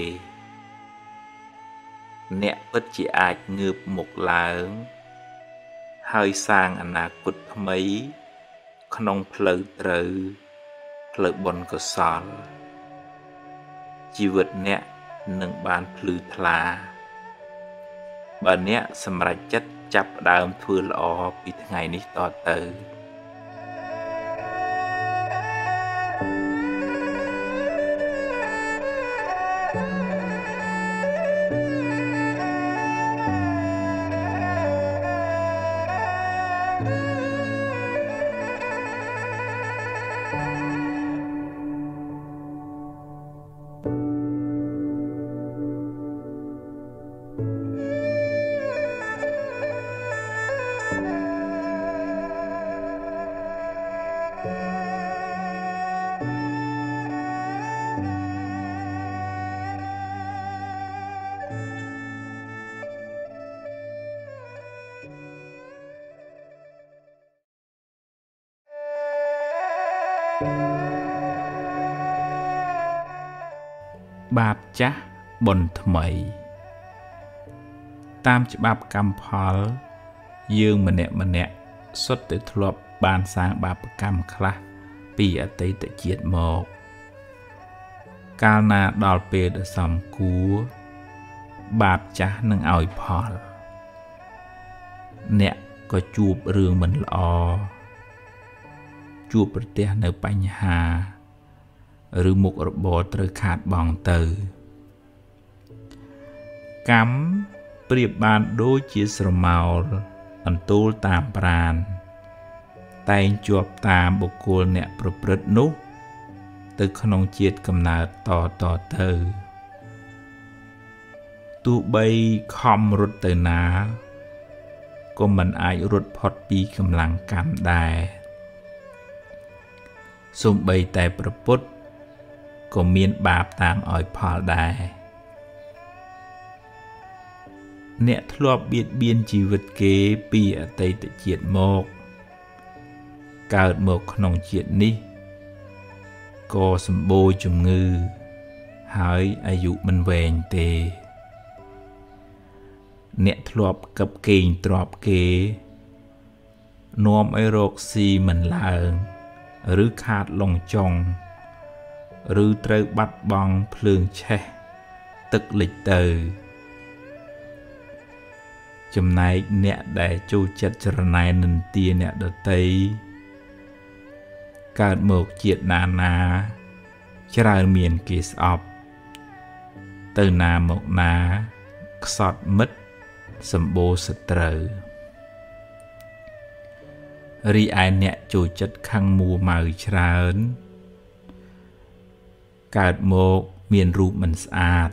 អ្នកពិតជាអាចងើបមុខឡើង ហើយសាងអនាគតថ្មី ក្នុងផ្លូវត្រូវ ផ្លូវបុណ្យកុសល ជីវិតអ្នកនឹងបានភ្លឺថ្លាបើអ្នកសម្រេចចិត្តចាប់ផ្ដើមធ្វើល្អពីថ្ងៃនេះតទៅ ចាស់បុណ្យថ្មី តាមច្បាប់កម្មផល យើងម្នាក់ម្នាក់សុទ្ធតែធ្លាប់បានសាងបាបកម្មខ្លះពីអតីតជាតិមក កាលណាដល់ពេលដ៏សំគួរបាបចាស់នឹងឲ្យផល អ្នកក៏ជួបរឿងមិនល្អជួបប្រទះនៅបញ្ហា ឬមុខរបរត្រូវខាតបង់ទៅ កម្មប្រៀបបានដូចជាស្រមោលអន្ទូលតាមប្រាន តែងជាប់តាមបុគ្គលអ្នកប្រព្រឹត្តនោះ ទៅក្នុងជាតិកំណើតតតទៅទោះបីខំរត់ទៅណាក៏មិនអាចរត់ផុតពីកម្លាំងកម្មដែរសូម្បីតែប្រពុតក៏មានបាបតាមឲ្យផលដែរ អ្នកធ្លាប់បៀតបៀនជីវិតគេពីអតីតជាតិមក កើតមកក្នុងជាតិនេះក៏សម្បូរជំងឺ ហើយអាយុមិនវែងទេ អ្នកធ្លាប់កឹបកេងទ្របគេនាំឲ្យរកស៊ីមិនឡើង ឬខាតលងចុង ឬត្រូវបាត់បង់ភ្លើងឆេះ ទឹកលិចទៅ ចំណែកអ្នកដែលចូលចិត្តចរណែននន្ទាអ្នកដតីកើតមកជាតិណាណាច្រើនមានគេស្អប់ទៅណាមកណាខ្សត់មិត្តសម្បូរសត្រូវរីឯអ្នកចូលចិត្តខឹងមួម៉ៅច្រើន កើតមកមានរូបមិនស្អាត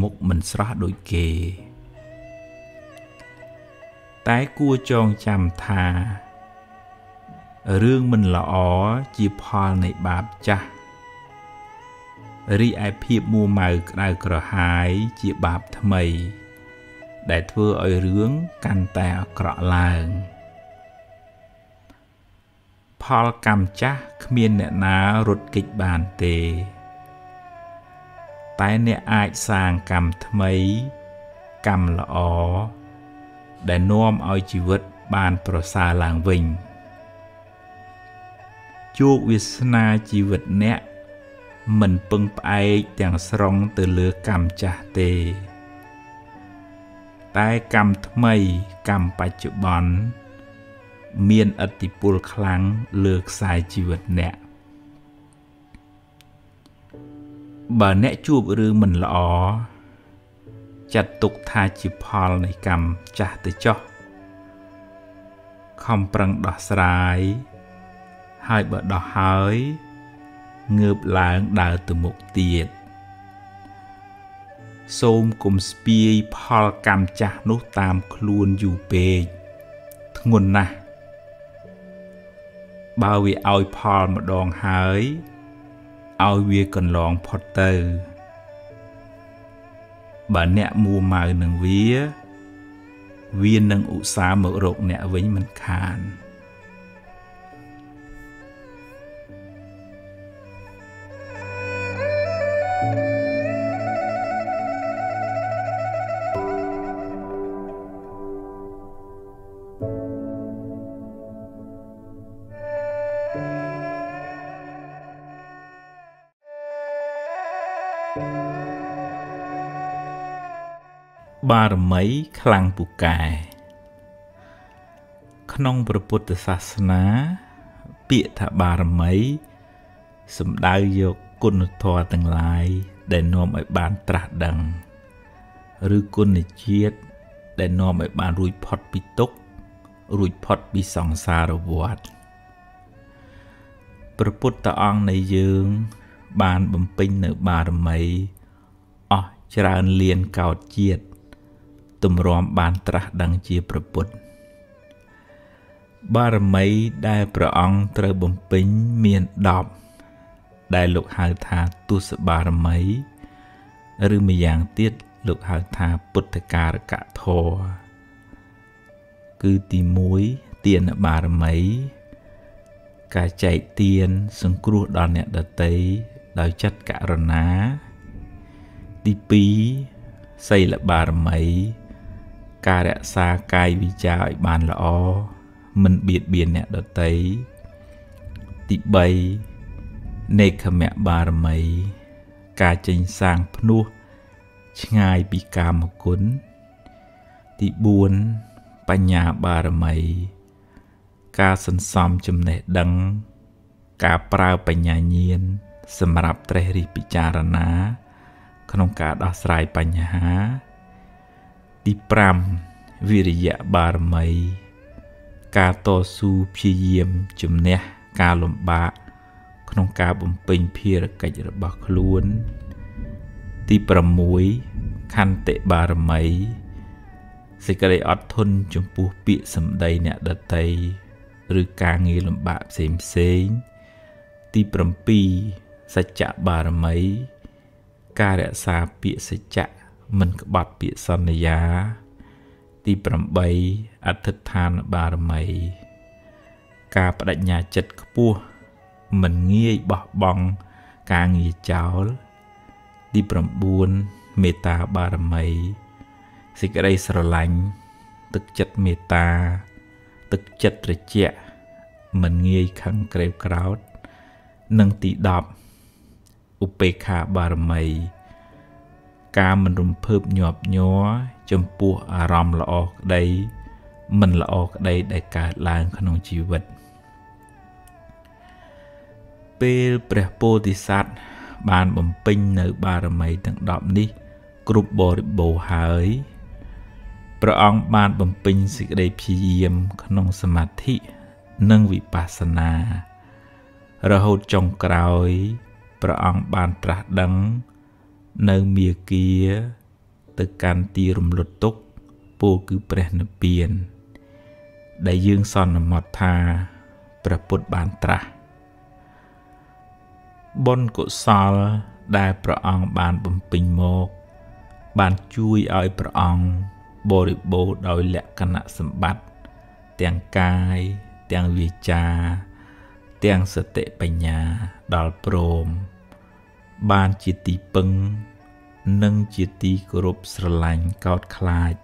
មុខមិនស្រស់ដូចគេ តែគួរចងចាំថារឿងមិនល្អជាផលនៃបាបចាស់រីឯភាពមួម៉ៅក្តៅក្រហាយជាបាបថ្មី ដែលធ្វើឲ្យរឿងកាន់តែអាក្រក់ឡើងផលកម្មចាស់គ្មានអ្នកណារត់គេចបានទេ តែអ្នកអាចសាងកម្មថ្មី កម្មល្អ ដែលនាំឲ្យជីវិតបានប្រសើរឡើងវិញជោគវាសនាជីវិតអ្នកមិនពឹងផ្អែកទាំងស្រុងទៅលើកម្មចាស់ទេ តែកម្មថ្មីកម្មបច្ចុប្បន្នមានឥទ្ធិពលខ្លាំងលើខ្សែជីវិតអ្នកបើអ្នកជួបរឿងមិនល្អ ចាត់ទុកថាជាផលនៃកម្មចាស់ទៅចោះខំប្រឹងដោះស្រាយហើយបើដោះហើយងើបឡើងដើរទៅមុខទៀតសូមគុំស្ពាយផលកម្មចាស់នោះតាមខ្លួនយូរពេកធ្ងន់ណាស់បើវាឲ្យផលម្ដងហើយឲ្យវាកន្លងផុតទៅ បើអ្នកមួម៉ៅនឹងវា វានឹងឧស្សាហ៍មករកអ្នកវិញមិនខាន។ បារមីខ្លាំងពូកែក្នុងព្រះពុទ្ធសាសនា ពាក្យថាបារមីសំដៅយកគុណធម៌ទាំងឡាយដែលនាំឲ្យបានត្រាស់ដឹង ឬគុណជាតិដែលនាំឲ្យបានរួចផុតពីទុក្ខរួចផុតពីសង្សារវដ្តព្រះពុទ្ធអង្គនៃយើង បានបំពេញនៅបារមីអស់ច្រើនលានកោតជាតិ ទម្រាំបានត្រាស់ដឹងជាប្រពុតបារមីដែលព្រះអង្គត្រូវបំពេញមាន10ដែលលោកហៅថាទុសបារមី ឬម្យ៉ាងទៀតលោកហៅថាពុទ្ធការកធរគឺទី1ទានបារមី ការចែកទាន សង្គ្រោះដល់អ្នកដតីដោយចិត្តករុណា ទី2សីលបារមី ការរក្សាកាយវិចារឲ្យបានល្អមិនបៀតបៀនអ្នកដទៃទី3នេកខមៈបារមី ការចេញសាងភ្នោះឆ្ងាយពីកាមគុណទី4បញ្ញាបារមី ការសន្សំចំណេះដឹង ការប្រើបញ្ញាញាណសម្រាប់ត្រេះរិះពិចារណា ក្នុងការដោះស្រាយបញ្ហា ទី5វិរិយៈបារមី ការតស៊ូព្យាយាមជំនះការលំបាកក្នុងការបំពេញភារកិច្ចរបស់ខ្លួន ទី6ខន្តិបារមីសេចក្តីអត់ធន់ចំពោះពាក្យសម្ដីអ្នកដតីឬការងារលំបាកផ្សេងផ្សេងទី7សច្ចៈបារមី ការរក្សាពាក្យសច្ចៈ មិនក្បត់ពាក្យសន្យា ទី8អធិដ្ឋានបារមី ការបដិញ្ញាចិត្តខ្ពស់មិនងាយបោះបង់ការងារចោល ទី9មេត្តាបារមីសេចក្តីស្រឡាញ់ទឹកចិត្តមេត្តា ទឹកចិត្តត្រជាក់មិនងាយខឹងក្រេវក្រោធនិងទី10ឧបេក្ខាបារមី ការមិនរំភើបញាប់ញ័រចំពោះអារម្មណ៍ល្អក្តី មិនល្អក្តីដែលកើតឡើងក្នុងជីវិតពេលព្រះពោធិសត្វបានបំពេញនៅបារមីទាំង10នេះ គ្រប់បរិបូរហើយព្រះអង្គបានបំពេញសេចក្តីព្យាយាមក្នុងសមាធិនិងវិបស្សនា រហូតចុងក្រោយព្រះអង្គបានត្រាស់ដឹង នៅមាគា ទៅកាន់ទីរំលត់ទុកពោលគឺព្រះនិព្វាន ដែលយើងសន្មត់ថាព្រះពុទ្ធបានត្រាស់បុណ្យកុសលដែលព្រះអង្គបានបំពេញមក បានជួយឲ្យព្រះអង្គបរិបូរដោយលក្ខណៈសម្បត្តិទាំងកាយទាំងវាចា ទាំងសតិបញ្ញាដល់ព្រម បានជាទីពឹង និងជាទីគោរពស្រឡាញ់កោតខ្លាច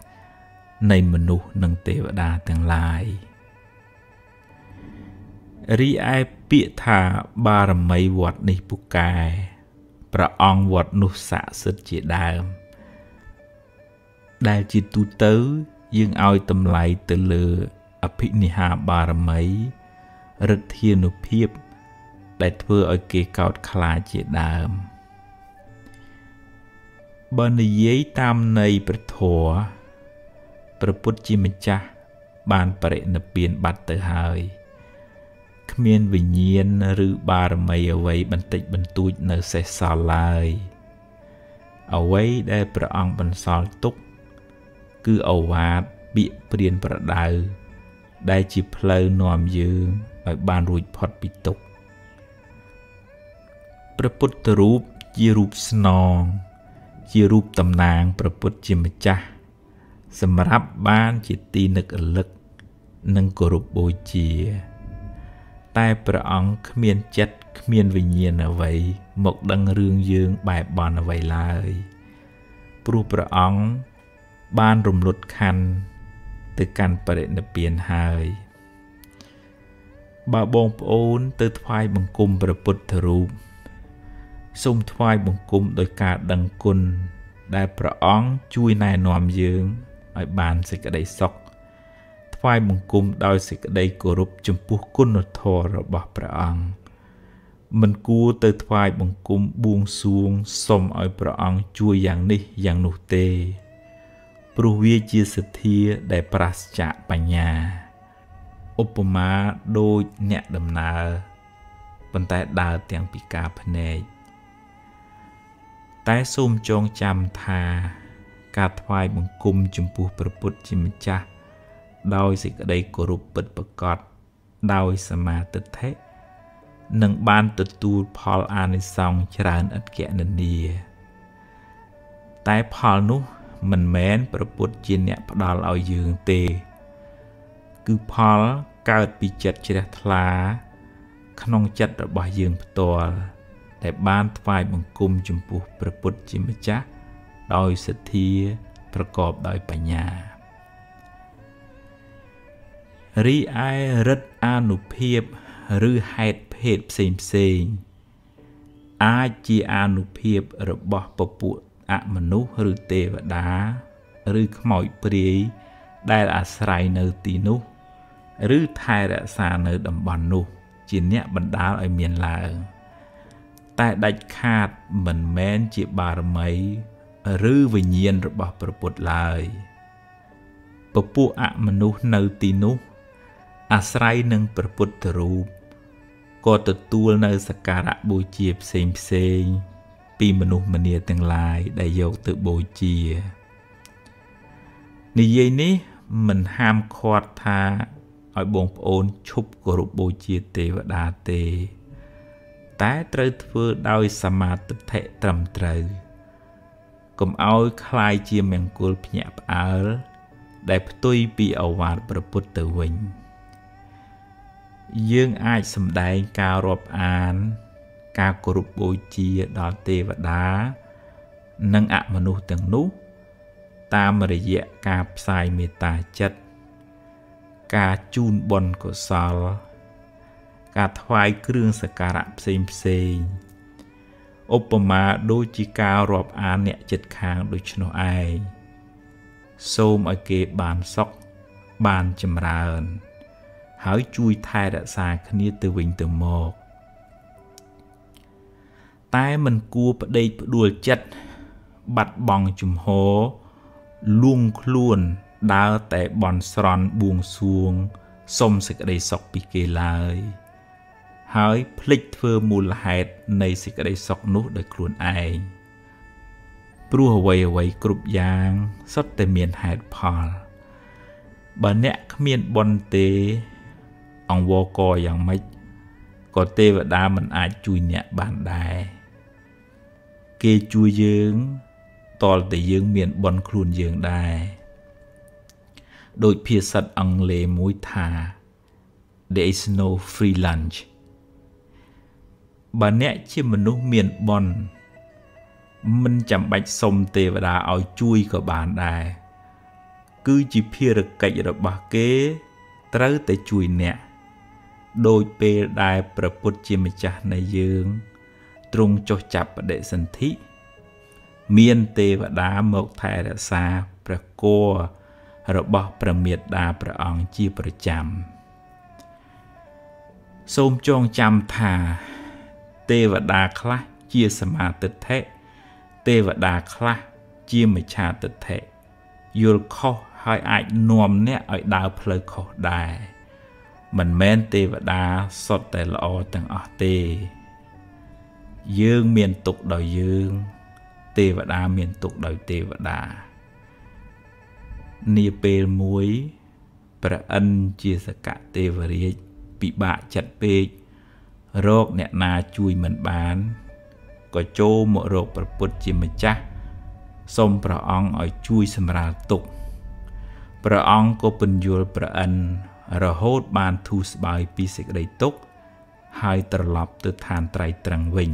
នៃមនុស្សនិងទេវតាទាំងឡាយរីឯពាក្យថាបារមីវត្តនេះពូកែព្រះអង្គវត្តនោះស័ក្តិសិទ្ធជាដើម ដែលជាទូទៅ យើងឲ្យតម្លៃទៅលើអភិនិហាបារមីឫទ្ធានុភាព ដែលធ្វើឲ្យគេកោតខ្លាចជាដើមបើនិយាយតាមន័យព្រះធម៌ព្រះពុទ្ធជាម្ចាស់បានបរិនិព្វានបាត់ទៅហើយគ្មានវិញ្ញាណឬបារមីអ្វីបន្តិចបន្តួចនៅសេសសល់ឡើយអ្វីដែលព្រះអង្គបន្សល់ទុក គឺអវាទពាក្យព្រានប្រដៅដែលជាផ្លូវនាំយើងឲ្យបានរួចផុតពីទុក្ខ ព្រះពុទ្ធរូបជារូបស្នង ជារូបតំណាងព្រះពុទ្ធជាម្ចាស់សម្រាប់បានជាទីនឹករលឹក និងគោរពបូជា តែព្រះអង្គគ្មានចិត្តគ្មានវិញ្ញាណអ្វីមកដឹងរឿងយើងបែបបន់អ្វីឡើយ ព្រោះព្រះអង្គបានរំលត់ខណ្ឌទៅកាន់បរិនិព្វានហើយបើបងប្អូនទៅថ្វាយបង្គំព្រះពុទ្ធរូប សូមថ្វាយបង្គំដោយការដឹងគុណដែលព្រះអង្គជួយណែនាំយើងឲ្យបានសេចក្តីសុខថ្វាយបង្គំដោយសេចក្តីគោរពចំពោះគុណធម៌របស់ព្រះអង្គមិនគួរទៅថ្វាយបង្គំបួងសួងសុំឲ្យព្រះអង្គជួយយ៉ាងនេះយ៉ាងនោះទេព្រោះវាជាសទ្ធាដែលប្រសចាកបញ្ញាឧបមាដូចអ្នកដំណើរប៉ុន្តែដើរទាំងពីការភ្នែក តែសូមចងចាំថាការថ្វាយបង្គំចំពោះព្រះពុទ្ធជាម្ចាស់ដោយសេចក្តីគោរពពិតប្រាកដដោយសមាទិដ្ឋិនឹងបានទទួលផលអានិសង្សច្រើនឥតគណនា តែផលនោះមិនមែនប្រពុតជាអ្នកផ្ដល់ឲ្យយើងទេ គឺផលកើតពីចិត្តជ្រះថ្លា ក្នុងចិត្តរបស់យើងផ្ទាល់ ដែលបានថ្វាយបង្គំចំពោះព្រះពុទ្ធជាម្ចាស់ដោយសទ្ធាប្រកបដោយបញ្ញារីឯរិទ្ធអានុភាពឬហេតុភេទផ្សេងផ្សេងអាចជាអានុភាពរបស់ពពួកអមនុស្សឬទេវតា ឬខ្មោចព្រាយដែលអាស្រ័យនៅទីនោះ ឬថែរក្សានៅតំបន់នោះ ជាអ្នកបណ្ដាលឲ្យមានឡើង តែដាច់ខាតមិនមែនជាបារមី ឬវិញ្ញាណរបស់ព្រះពុទ្ធឡើយពពួកអមនុស្សនៅទីនោះ អាស្រ័យនឹងព្រះពុទ្ធរូបក៏ទទួលនៅសក្ការៈបូជាផ្សេងផ្សេង ពីមនុស្សម្នាទាំងឡាយដែលយកទៅបូជានិយាយនេះមិនហាមឃាត់ថាឲ្យបងប្អូនឈប់គោរពបូជាទេវតាទេ តែត្រូវធ្វើដោយសមាទិដ្ឋិត្រឹមត្រូវកុំឲ្យคล้ายជាមង្គលភ្ញាក់ផ្អើលដែលផ្ទុយពីអវាទប្រពុតទៅវិញ។យើងអាចសម្ដែងការរាប់អាន ការគោរពបូជាដល់ទេវតា និងអមនុស្សទាំងនោះ តាមរយៈការផ្សាយមេត្តាចិត្តការជូនបុណ្យកុសល ការថ្វាយគ្រឿងសក្ការៈផ្សេងផ្សេងឧបមាដូចជាការរាប់អានអ្នកចិត្តខាងដូច្នោះឯងសូមឲ្យគេបានសុខបានចម្រើន ហើយជួយថែរក្សាគ្នាទៅវិញទៅមកតែមិនគួរប្តេកផ្ដួលចិត្តបាត់បង់ជំហរលួងខ្លួនដើរតែបន់ស្រន់បួងសួងសុំសេចក្តីសុខពីគេឡើយ ហើយភ្លេចធ្វើមូលហេតុនៃសេចក្តីសុខនោះដោយខ្លួនឯងព្រោះអ្វីអ្វីគ្រប់យ៉ាងសុទ្ធតែមានហេតុផល បើអ្នកគ្មានបុណ្យទេ អង្វរកយ៉ាងម៉េចក៏ទេវតាមិនអាចជួយអ្នកបានដែរគេជួយយើងតលតែយើងមានបនខ្លួនយើងដែរដោយភាសាអង់គ្លេសមួយថា there is no free lunch បើអ្នកជាមនុស្សមានបនមិនចាំបាច់សុំទេវតាឲ្យជួយក៏បានដែរគឺជាភារកិច្ចរបស់គេត្រូវតែជួយអ្នកដោយពេលដែលព្រះពុទ្ធជាម្ចាស់នៃយើងទ្រង់ចុះចាប់បដិសន្ធិមានទេវតាមកថែរក្សាព្រះគររបស់ព្រះមេត្តាព្រះអង្គជាប្រចាំសូមចងចាំថា ទេវតាខ្លះជាសមាទិដ្ឋិទេវតាខ្លះជាមិច្ឆាទិដ្ឋិយល់ខុសហើយអាចនាំអ្នកឲ្យដើរផ្លូវខុសដែរមិនមែនទេវតាសុទ្ធតែល្អទាំងអស់ទេ យើងមានទុកដោយយើង ទេវតាមានទុកដោយទេវតានាពេលមួយព្រះឥន្ទជាសកទេវរាជពិបាកចិត្តពេក រកអ្នកណាជួយមិនបានក៏ចូលមករកព្រះពុទ្ធជាម្ចាស់សូមព្រះអង្គឲ្យជួយសម្រាលទុក្ខព្រះអង្គក៏ពន្យល់ព្រះឥន្ទរហូតបានធូរស្បើយពីសេចក្តីទុក្ខហើយត្រឡប់ទៅឋានត្រៃត្រឹងវិញ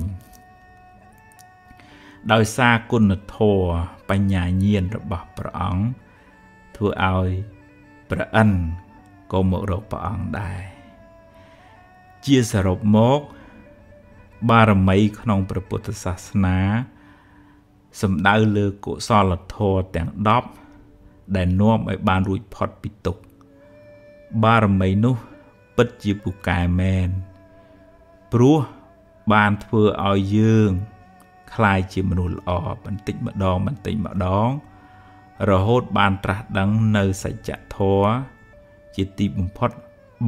ដោយសារគុណធម៌បញ្ញាញាណរបស់ព្រះអង្គធ្វើឲ្យព្រះអិនក៏មករកព្រះអង្គដែរ ជាសរុបមកបារមីក្នុងព្រះពុទ្ធសាសនាសំដៅលើកុសលធម៌ទាំង10ដែលនាំឲ្យបានរួចផុតពីទុក្ខបារមីនោះពិតជាពូកែមែនព្រោះបានធ្វើឲ្យយើងคล้ายជាមនុស្សល្អបន្តិចម្ដងបន្តិចម្ដង រហូតបានត្រាស់ដឹងនៅសច្ចធម៌ជាទីបំផុត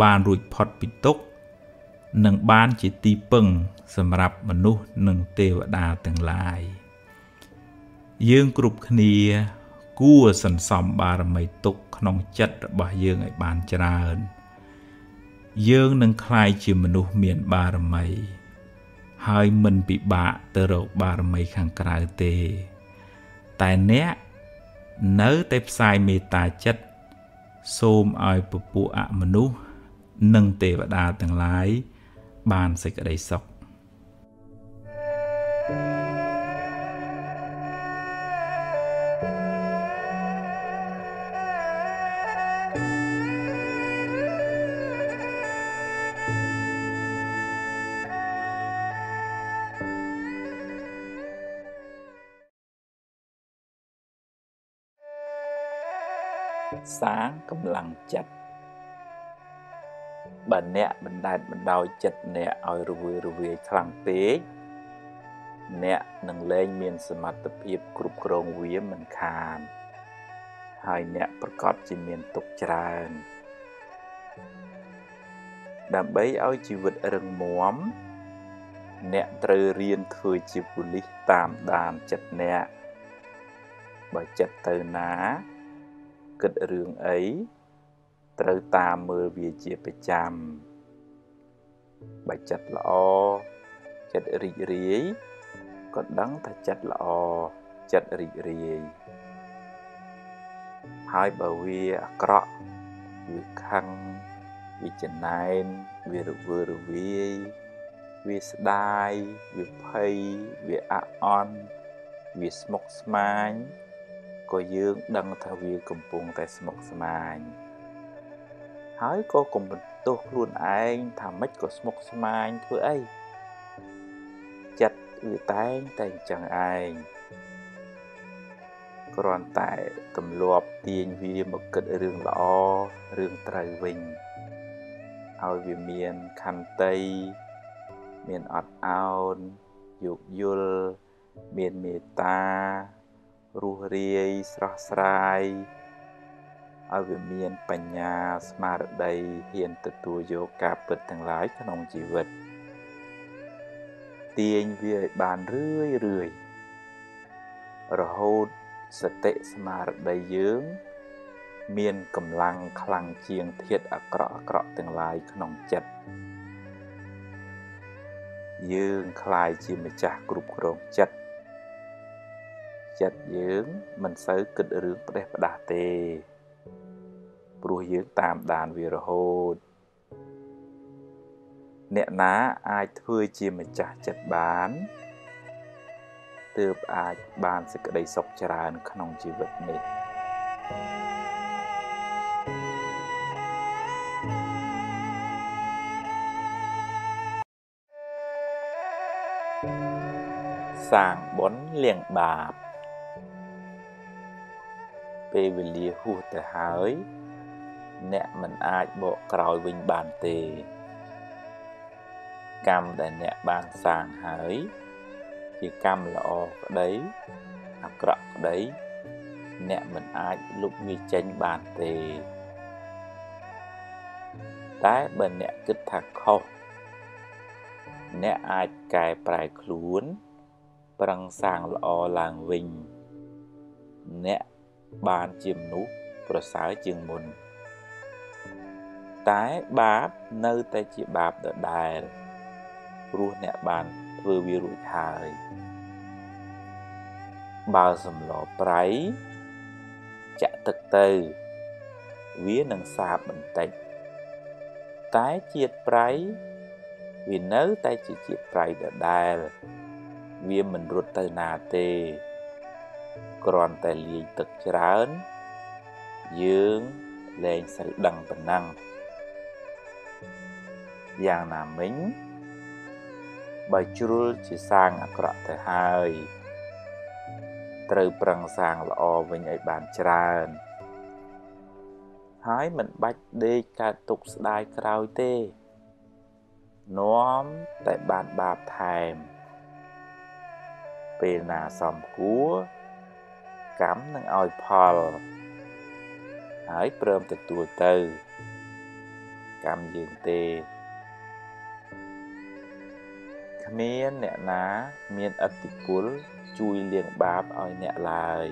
បានរួចផុតពីទុក្ខ និងបានជាទីពឹងសម្រាប់មនុស្សនិងទេវតាទាំងឡាយយើងគ្រប់គ្នាគួរសន្សំបារមីទុកក្នុងចិត្តរបស់យើងឲ្យបានច្រើន យើងនឹងក្លាយជាមនុស្សមានបារមី ហើយមិនពិបាកទៅរកបារមីខាងក្រៅទេ តែអ្នកនៅតែផ្សាយមេត្តាចិត្តសូមឲ្យពពួកអមនុស្សនិងទេវតាទាំងឡាយ បានសេចក្តីសុខសាកម្លាំងចិត្ត បើអ្នកបណ្ដែតបណ្ដោយចិត្តអ្នកឲ្យរវើរវាយខ្លាំងពេកអ្នកនឹងលែងមានសមត្ថភាពគ្រប់គ្រងវាមិនខាន ហើយអ្នកប្រកាសជាមានទុកច្រើន ដើម្បីឲ្យជីវិតរឹងមាំអ្នកត្រូវរៀនធ្វើជាប៉ូលីសតាមដានចិត្តអ្នកបើចិត្តទៅណា គិតរឿងអី ត្រូវតាមមើលវាជាប្រចាំបើចិត្តល្អចិត្តរីករាយក៏ដឹងថាចិត្តល្អចិត្តរីករាយហើយបើវាអាក្រក់វាខឹងវាចំណែនវារវើរវាយវាស្ដាយវាភ័យវាអាក់អន់វាស្មុគស្មាញក៏យើងដឹងថាវាកំពុងតែស្មុគស្មាញ ហើយក៏កុំបន្ទោសខ្លួនឯងថាម៉េចក៏ស្មុគស្មាញធ្វើអីចិត្តវាតែងតែអញ្ចឹងឯងគ្រាន់តែទម្លាប់ទាញវាមកគិតរឿងល្អរឿងត្រូវវិញឲ្យវាមានខន្តីមានអត់ឱនយោគយល់មានមេត្តារស់រាយស្រស់ស្រាយ ឲ្យវាមានបញ្ញាស្មារតីហ៊ានទទួលយកការពិតទាំងឡាយក្នុងជីវិតទាញវាឲ្យបានរឿយរឿយរហូតសតិស្មារតីយើង មានកម្លាំងខ្លាំងជាងធាតអាក្រក់អាក្រក់ទាំងឡាយក្នុងចិត្តយើងคล้ายជាម្ចាស់គ្រប់គ្រងចិត្តចិត្តយើងមិនសូវគិតរឿងផ្ដេសផ្ដាស់ទេ ព្រោះយើងតាមដានវារហូតអ្នកណាអាចធ្វើជាម្ចាស់ចិត្តបានទើបអាចបានសេចក្តីសុខច្រើនក្នុងជីវិតនេះសាងបុណ្យលាងបាបពេលវេលាហួសទៅហើយ អ្នកមិនអាចបកក្រោយវិញបានទេ កម្មដែលអ្នកបានសាងហើយ ជាកម្មល្អក្តីអាក្រក់ក្តីអ្នកមិនអាចលុបវាចេញបានទេ តែបើអ្នកគិតថាខុសអ្នកអាចកែប្រែខ្លួន ប្រឹងសាងល្អឡើងវិញ អ្នកបានជាមនុស្សប្រសើរជាងមុន តែបាបនៅតែជាបាបដដែលព្រោះអ្នកបានធ្វើវារួចហើយបើសម្លប្រៃចាក់ទឹកទៅ វានឹងសាបបន្តិចតែជាតិប្រៃវានៅតែជាជាតិប្រៃដដែល វាមិនរត់ទៅណាទេគ្រាន់តែលាយទឹកច្រើន យើងលែងសូវដឹងប៉ុណ្ណឹង យ៉ាងណាមិញបើជ្រុលជាសាងអាក្រក់ទៅហើយត្រូវប្រឹងសាងល្អវិញឲ្យបានច្រើន ហើយមិនបាច់ដេកកើតទុកស្ដាយក្រោយទេនាំតែបានបាបថែម ពេលណាសំគួរកម្មនឹងឲ្យផល ហើយព្រមទទួលទៅ កម្មយើងទេ គ្មានអ្នកណាមានអធិពលជួយលាងបាបឲ្យអ្នកឡើយ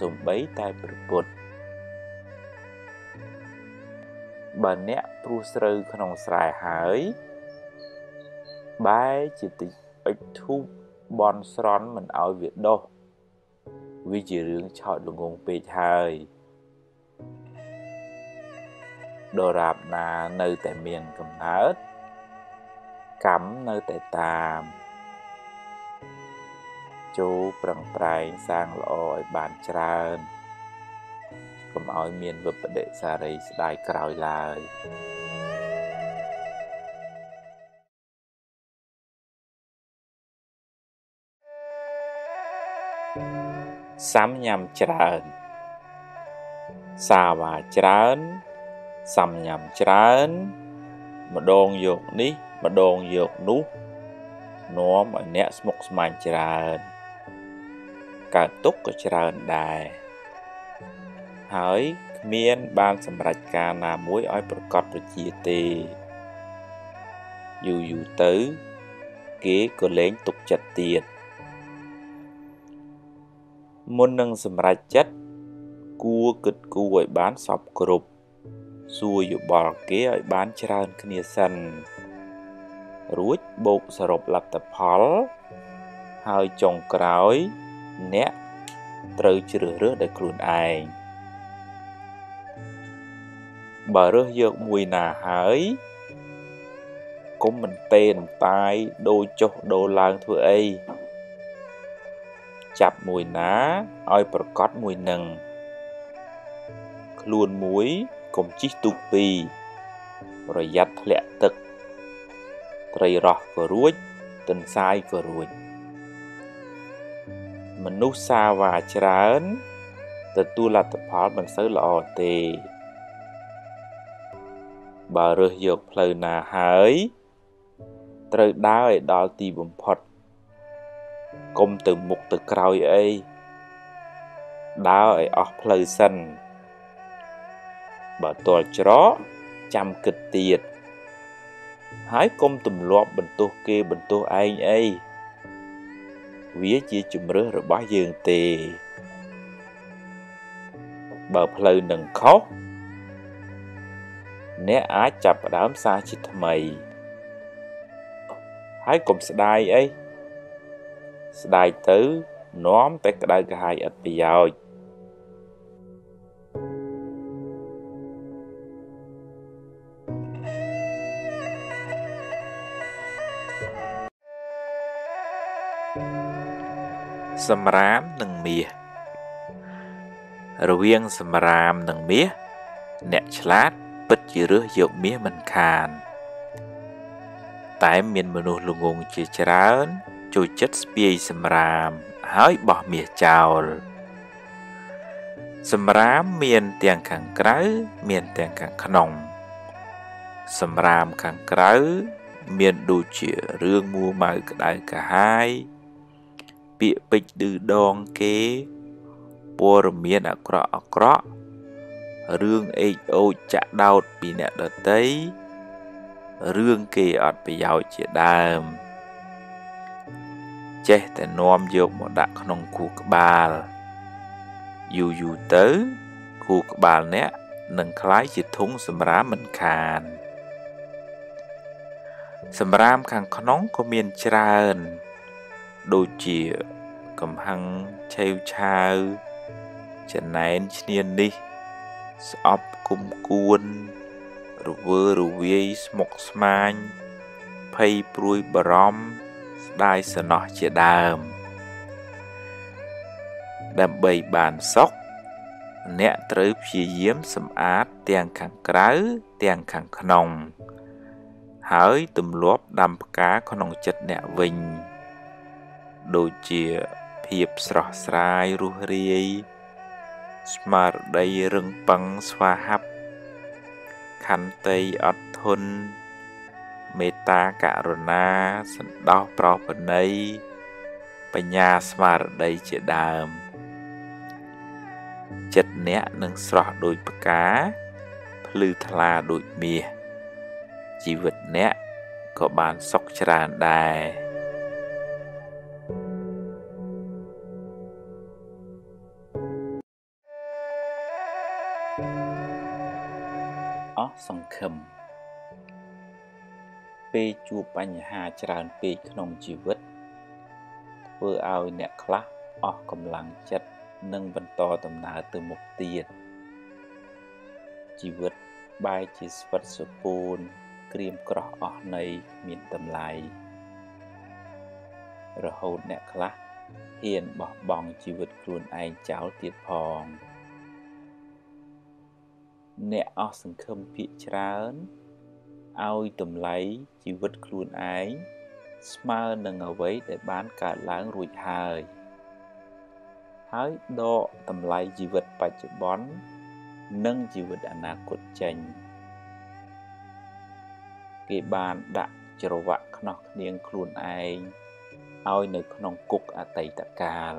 សំបីតែព្រះពុទ្ធបើអ្នកព្រោះស្រូវក្នុងស្រែហើយបែរជាតិចអិចធូបបនស្រន់មិនឲ្យវាដុះវាជារឿងឆោតល្ងងពេកហើយដរាបណានៅតែមានកំណើត កម្មនៅតែតាមចូលប្រឹងប្រែងសាងល្អឲ្យបានច្រើនកុំឲ្យមានវិបដិសារីស្ដាយក្រោយឡើយសាំញ៉ាំច្រើន សាវ៉ាច្រើនសំញ៉ាំច្រើន ម្ដងយកនេះ ម្ដងយកនោះនាំឲ្យអ្នកស្មុគស្មាញច្រើនកើតទុកក៏ច្រើនដែរហើយគ្មានបានសម្រេចការណាមួយឲ្យប្រកបប្រជាទេយូរយូរទៅគេក៏លែងទុកចិត្តទៀតមុននឹងសម្រេចចិត្តគួរគិតគូរឲ្យបានសពគ្រប់សួរយោបល់គេឲ្យបានច្រើនគ្នាសិន រួចបូកសរុបលទ្ធផល ហើយចុងក្រោយ អ្នកត្រូវជ្រើសរើសដោយខ្លួនឯងបើរើសយកមួយណាហើយកុំមិនទេនតាយដូរចុះដូរឡើងធ្វើអីចាប់មួយណាឲ្យប្រកបមួយនឹងខ្លួនមួយកុំជីកទូកពីរប្រយ័ត្នធ្លាក់ទឹក ត្រីរស់ក៏រួចទន្សាយក៏រួចមនុស្សសាវ៉ាច្រើនទទួលលទ្ធផលមិនសូវល្អទេ បើរើសយកផ្លូវណាហើយ ត្រូវដើរឲ្យដល់ទីបំផុតកុំទៅមុខទៅក្រោយអីដើរឲ្យអស់ផ្លូវសិនបើទាល់ច្រកចាំគិតទៀត ហើយកុំទម្លាប់បន្ទោសគេបន្ទោសឯងអីវាជាជំរឿសរបស់យើងទេ បើផ្លូវនឹងខុសអ្នកអាចចាប់ផ្ដើមសារជាថ្មី ហើយកុំស្ដាយអីស្ដាយទៅ នាំតែក្តៅក្រហាយឥតប្រយោជន៍ សម្រាមនិងមាសរវាងសម្រាមនិងមាសអ្នកឆ្លាតពិតជារើសយកមាសមិនខាន តែមានមនុស្សល្ងងជាច្រើនចូលចិត្តស្ពាយសម្រាមហើយបោះមាសចោលសម្រាមមានទាំងខាងក្រៅមានទាំងខាងក្នុងសម្រាមខាងក្រៅមានដូចជារឿងមួម៉ៅក្តៅកាហាយ ពាក្យពេចន៍ឌឺដងគេព័ត៌មានអាក្រក់អាក្រក់រឿងអេកអូចចាក់ដោតពីអ្នកដតីរឿងគេអត់ប្រយោជន៍ជាដើមចេះតែនាំយកមកដាក់ក្នុងគូក្បាលយូរយូរទៅគូក្បាលអ្នកនឹងคล้ายជាធុងសម្រាមមិនខាន សម្រាមខាងក្នុងក៏មានច្រើន ដូចជាកំហឹងឆេវឆាវចំណែនឈ្នាននេះ ស្អប់គុំគួន រវើរវាយស្មុកស្មាញភ័យព្រួយបារម្ភស្ដាយសំណោះជាដើម ដើម្បីបានសុខអ្នកត្រូវព្យាយាមសម្អាតទាំងខាងក្រៅទាំងខាងក្នុង ហើយទម្លាប់ដាំផ្កាក្នុងចិត្តអ្នកវិញ ដូចជាភាពស្រស់ស្រាយរស់រាយ ស្មារតីរឹងប៉ឹងស្វាហាប់ខន្តីអត់ធន់មេត្តាករុណាសន្តោសប្រោសប្រណីបញ្ញាស្មារតីជាដើម ចិត្តអ្នកនឹងស្រស់ដូចផ្កាភ្លឺថ្លាដូចមាសជីវិតអ្នកក៏បានសុខច្រើនដែរ សង្ឃឹមពេលជួបបញ្ហាច្រើនពេកក្នុងជីវិតធ្វើឲ្យអ្នកខ្លះអស់កម្លាំងចិត្តនិងបន្តដំណើរទៅមុខទៀតជីវិតបែរជាស្វិតសុពូនក្រៀមក្រោះអស់នៃមានតម្លៃរហូតអ្នកខ្លះហ៊ានបោះបង់ជីវិតខ្លួនឯងចោលទៀតផង អ្នកអស់សង្ឃឹមភាកច្រើនឲ្យតម្លៃជីវិតខ្លួនឯងស្មើនឹងអ្វីដែលបានកើតឡើងរួចហើយហើយដកតម្លៃជីវិតបច្ចុប្បន្ននិងជីវិតអនាគតចេញគេបានដាក់ច្រវាក់ខ្នោះគ្នាងខ្លួនឯងឲ្យនៅក្នុងគុកអតីតកាល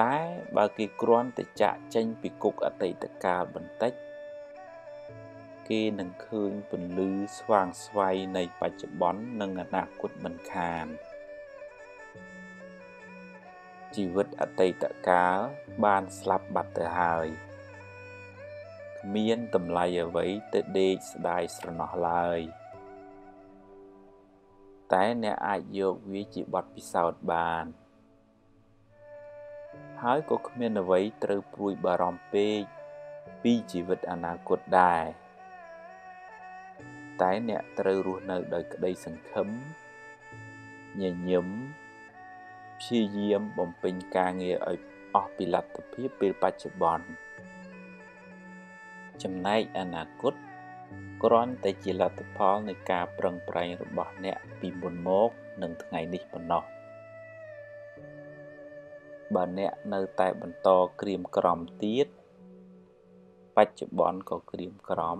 តែបើគេគ្រាន់តែចាក់ចេញពីគុកអតីតកាលបន្តិច គេនឹងឃើញពន្លឺស្វាងស្វ័យនៃបច្ចុប្បន្ននិងអនាគតមិនខានជីវិតអតីតកាលបានស្លាប់បាត់ទៅហើយគ្មានតម្លៃអ្វីទៅដេកស្ដាយស្រណោះឡើយតែអ្នកអាចយកវាជាបទពិសោធន៍បាន ហើយក៏គ្មានអ្វីត្រូវព្រួយបារម្ភពេកពីជីវិតអនាគតដែរតែអ្នកត្រូវរស់នៅដោយក្តីសង្ឃឹមញញឹមព្យាយាមបំពេញការងារឲ្យអស់ពីលទ្ធភាពពេលបច្ចុប្បន្នចំណែកអនាគតគ្រាន់តែជាលទ្ធផលនៃការប្រឹងប្រែងរបស់អ្នកពីមុនមក និងថ្ងៃនេះប៉ុណ្ណោះ បើអ្នកនៅតែបន្តក្រៀមក្រំទៀតបច្ចុប្បន្នក៏ក្រៀមក្រំ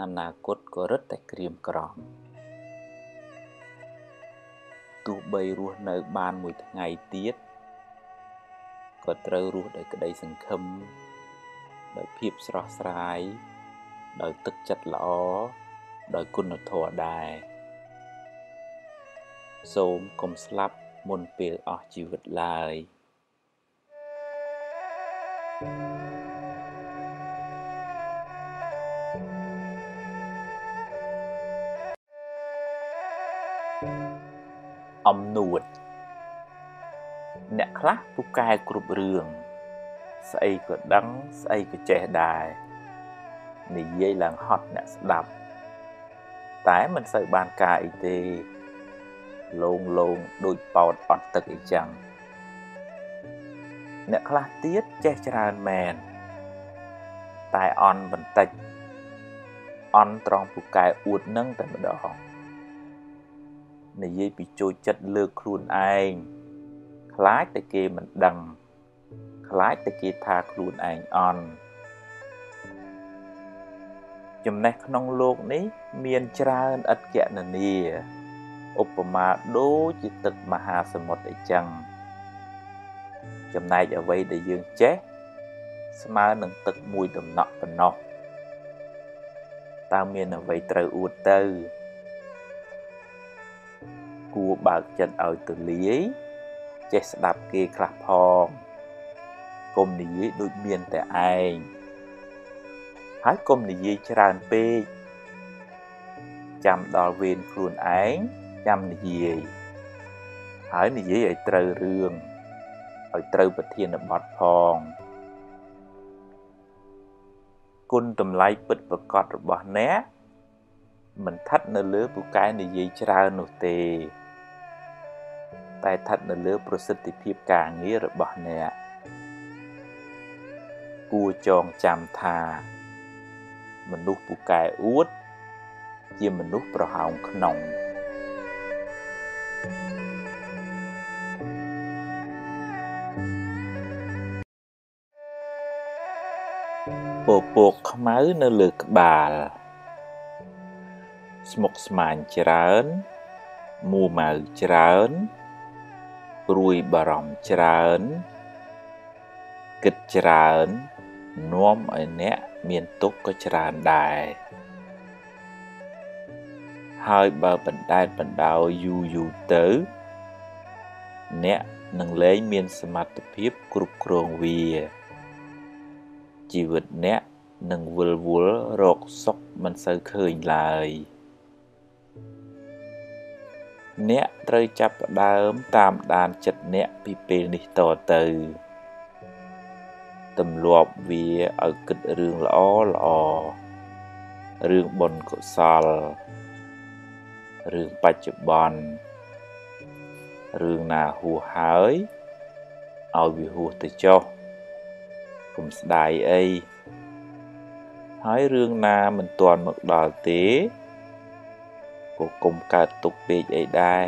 អនាគតក៏រឹតតែក្រៀមក្រំទោះបីរស់នៅបានមួយថ្ងៃទៀតក៏ត្រូវរស់ដោយក្តីសង្ឃឹមដោយភាពស្រស់ស្រាយដោយទឹកចិត្តល្អដោយគុណធម៌ដែរសូមកុំស្លាប់ មុនពេលអស់ជីវិតឡើយ។អំនួតអ្នកខ្លះពូកែគ្រប់រឿងស្អីក៏ដឹងស្អីក៏ចេះដែរនិយាយឡើងហត់អ្នកស្ដាប់ តែមិនសូវបានការអីទេ លងលងដូចប៉ោតអត់ទឹកអីចឹងអ្នកខ្លះទៀតចេះច្រើនមែនតែអន់បន្តិចអន់ត្រង់ពូកែអួតនឹងតែម្ដងនិយាយពីចូលចិត្តលើកខ្លួនឯងខ្លាចតែគេមិនដឹង ខ្លាចតែគេថាខ្លួនឯងអន់ចំណេះក្នុងโลกនេះមានច្រើនឥតគណនា ឧបមាដូចជាទឹកមហាសមុទ្រអីចឹងចំណែកអ្វីដែលយើងចេះស្មើនឹងទឹកមួយដំណក់ប៉ុណ្ណោះតើមានអ្វីត្រូវអួតទៅគួរបើកចិត្តឲ្យទូលាយចេះស្ដាប់គេខ្លះផងកុំនិយាយដូចមានតែឯងហើយកុំនិយាយច្រើនពេកចាំដល់វេនខ្លួនឯង ចាំនិយាយហើយនិយាយឲ្យត្រូវរឿងឲ្យត្រូវប្រធានបទផងគុណតម្លៃពិតប្រកបរបស់អ្នកមិនថិតនៅលើពូកែនិយាយច្រើននោះទេ តែស្ថិតនៅលើប្រសិទ្ធភាពការងាររបស់អ្នកគួរចងចាំថា មនុស្សពូកែអួត ជាមនុស្សប្រហោងក្នុង ពពកខ្មៅនៅលើក្បាលស្មុកស្មាញច្រើនមួម៉ៅច្រើនព្រួយបារម្ភច្រើនគិតច្រើននាំឲ្យអ្នកមានទុក្ខក៏ច្រើនដែរហើយបើបណ្ដែតបណ្ដោយយូរយូរទៅ អ្នកនឹងលែងមានសមត្ថភាពគ្រប់គ្រងវា ជីវិតអ្នកនឹងវិលវល់រកសុខមិនសូវឃើញឡើយ។អ្នកត្រូវចាប់ផ្ដើមតាមដានចិត្តអ្នកពីពេលនេះតទៅទម្លាប់វាឲ្យគិតរឿងល្អល្អរឿងបុណ្យកុសលរឿងបច្ចុប្បន្នរឿងណាហួសហើយឲ្យវាហួសទៅចុះ កុំស្ដាយអីហើយរឿងណាមិនទាន់មកដល់ទេក៏កុំកើតទុកពេកអីដែរ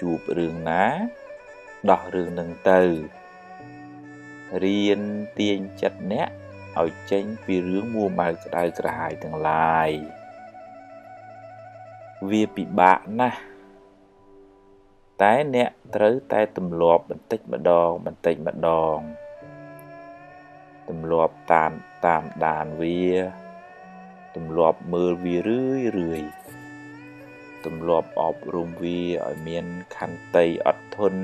ជួបរឿងណាដោះរឿងនឹងទៅរៀនទាញចិត្តអ្នកឲ្យចេញពីរឿងមួម៉ៅក្តៅក្រហាយទាំងឡាយវាពិបាកណាស់តែអ្នកត្រូវតែទម្លាប់បន្តិចម្ដងបន្តិចម្ដង ទម្លាប់តាមតាមដានវាទម្លាប់មើលវារឿយរឿយទម្លាប់អប់រំវាឲ្យមានខន្តីអត់ធន់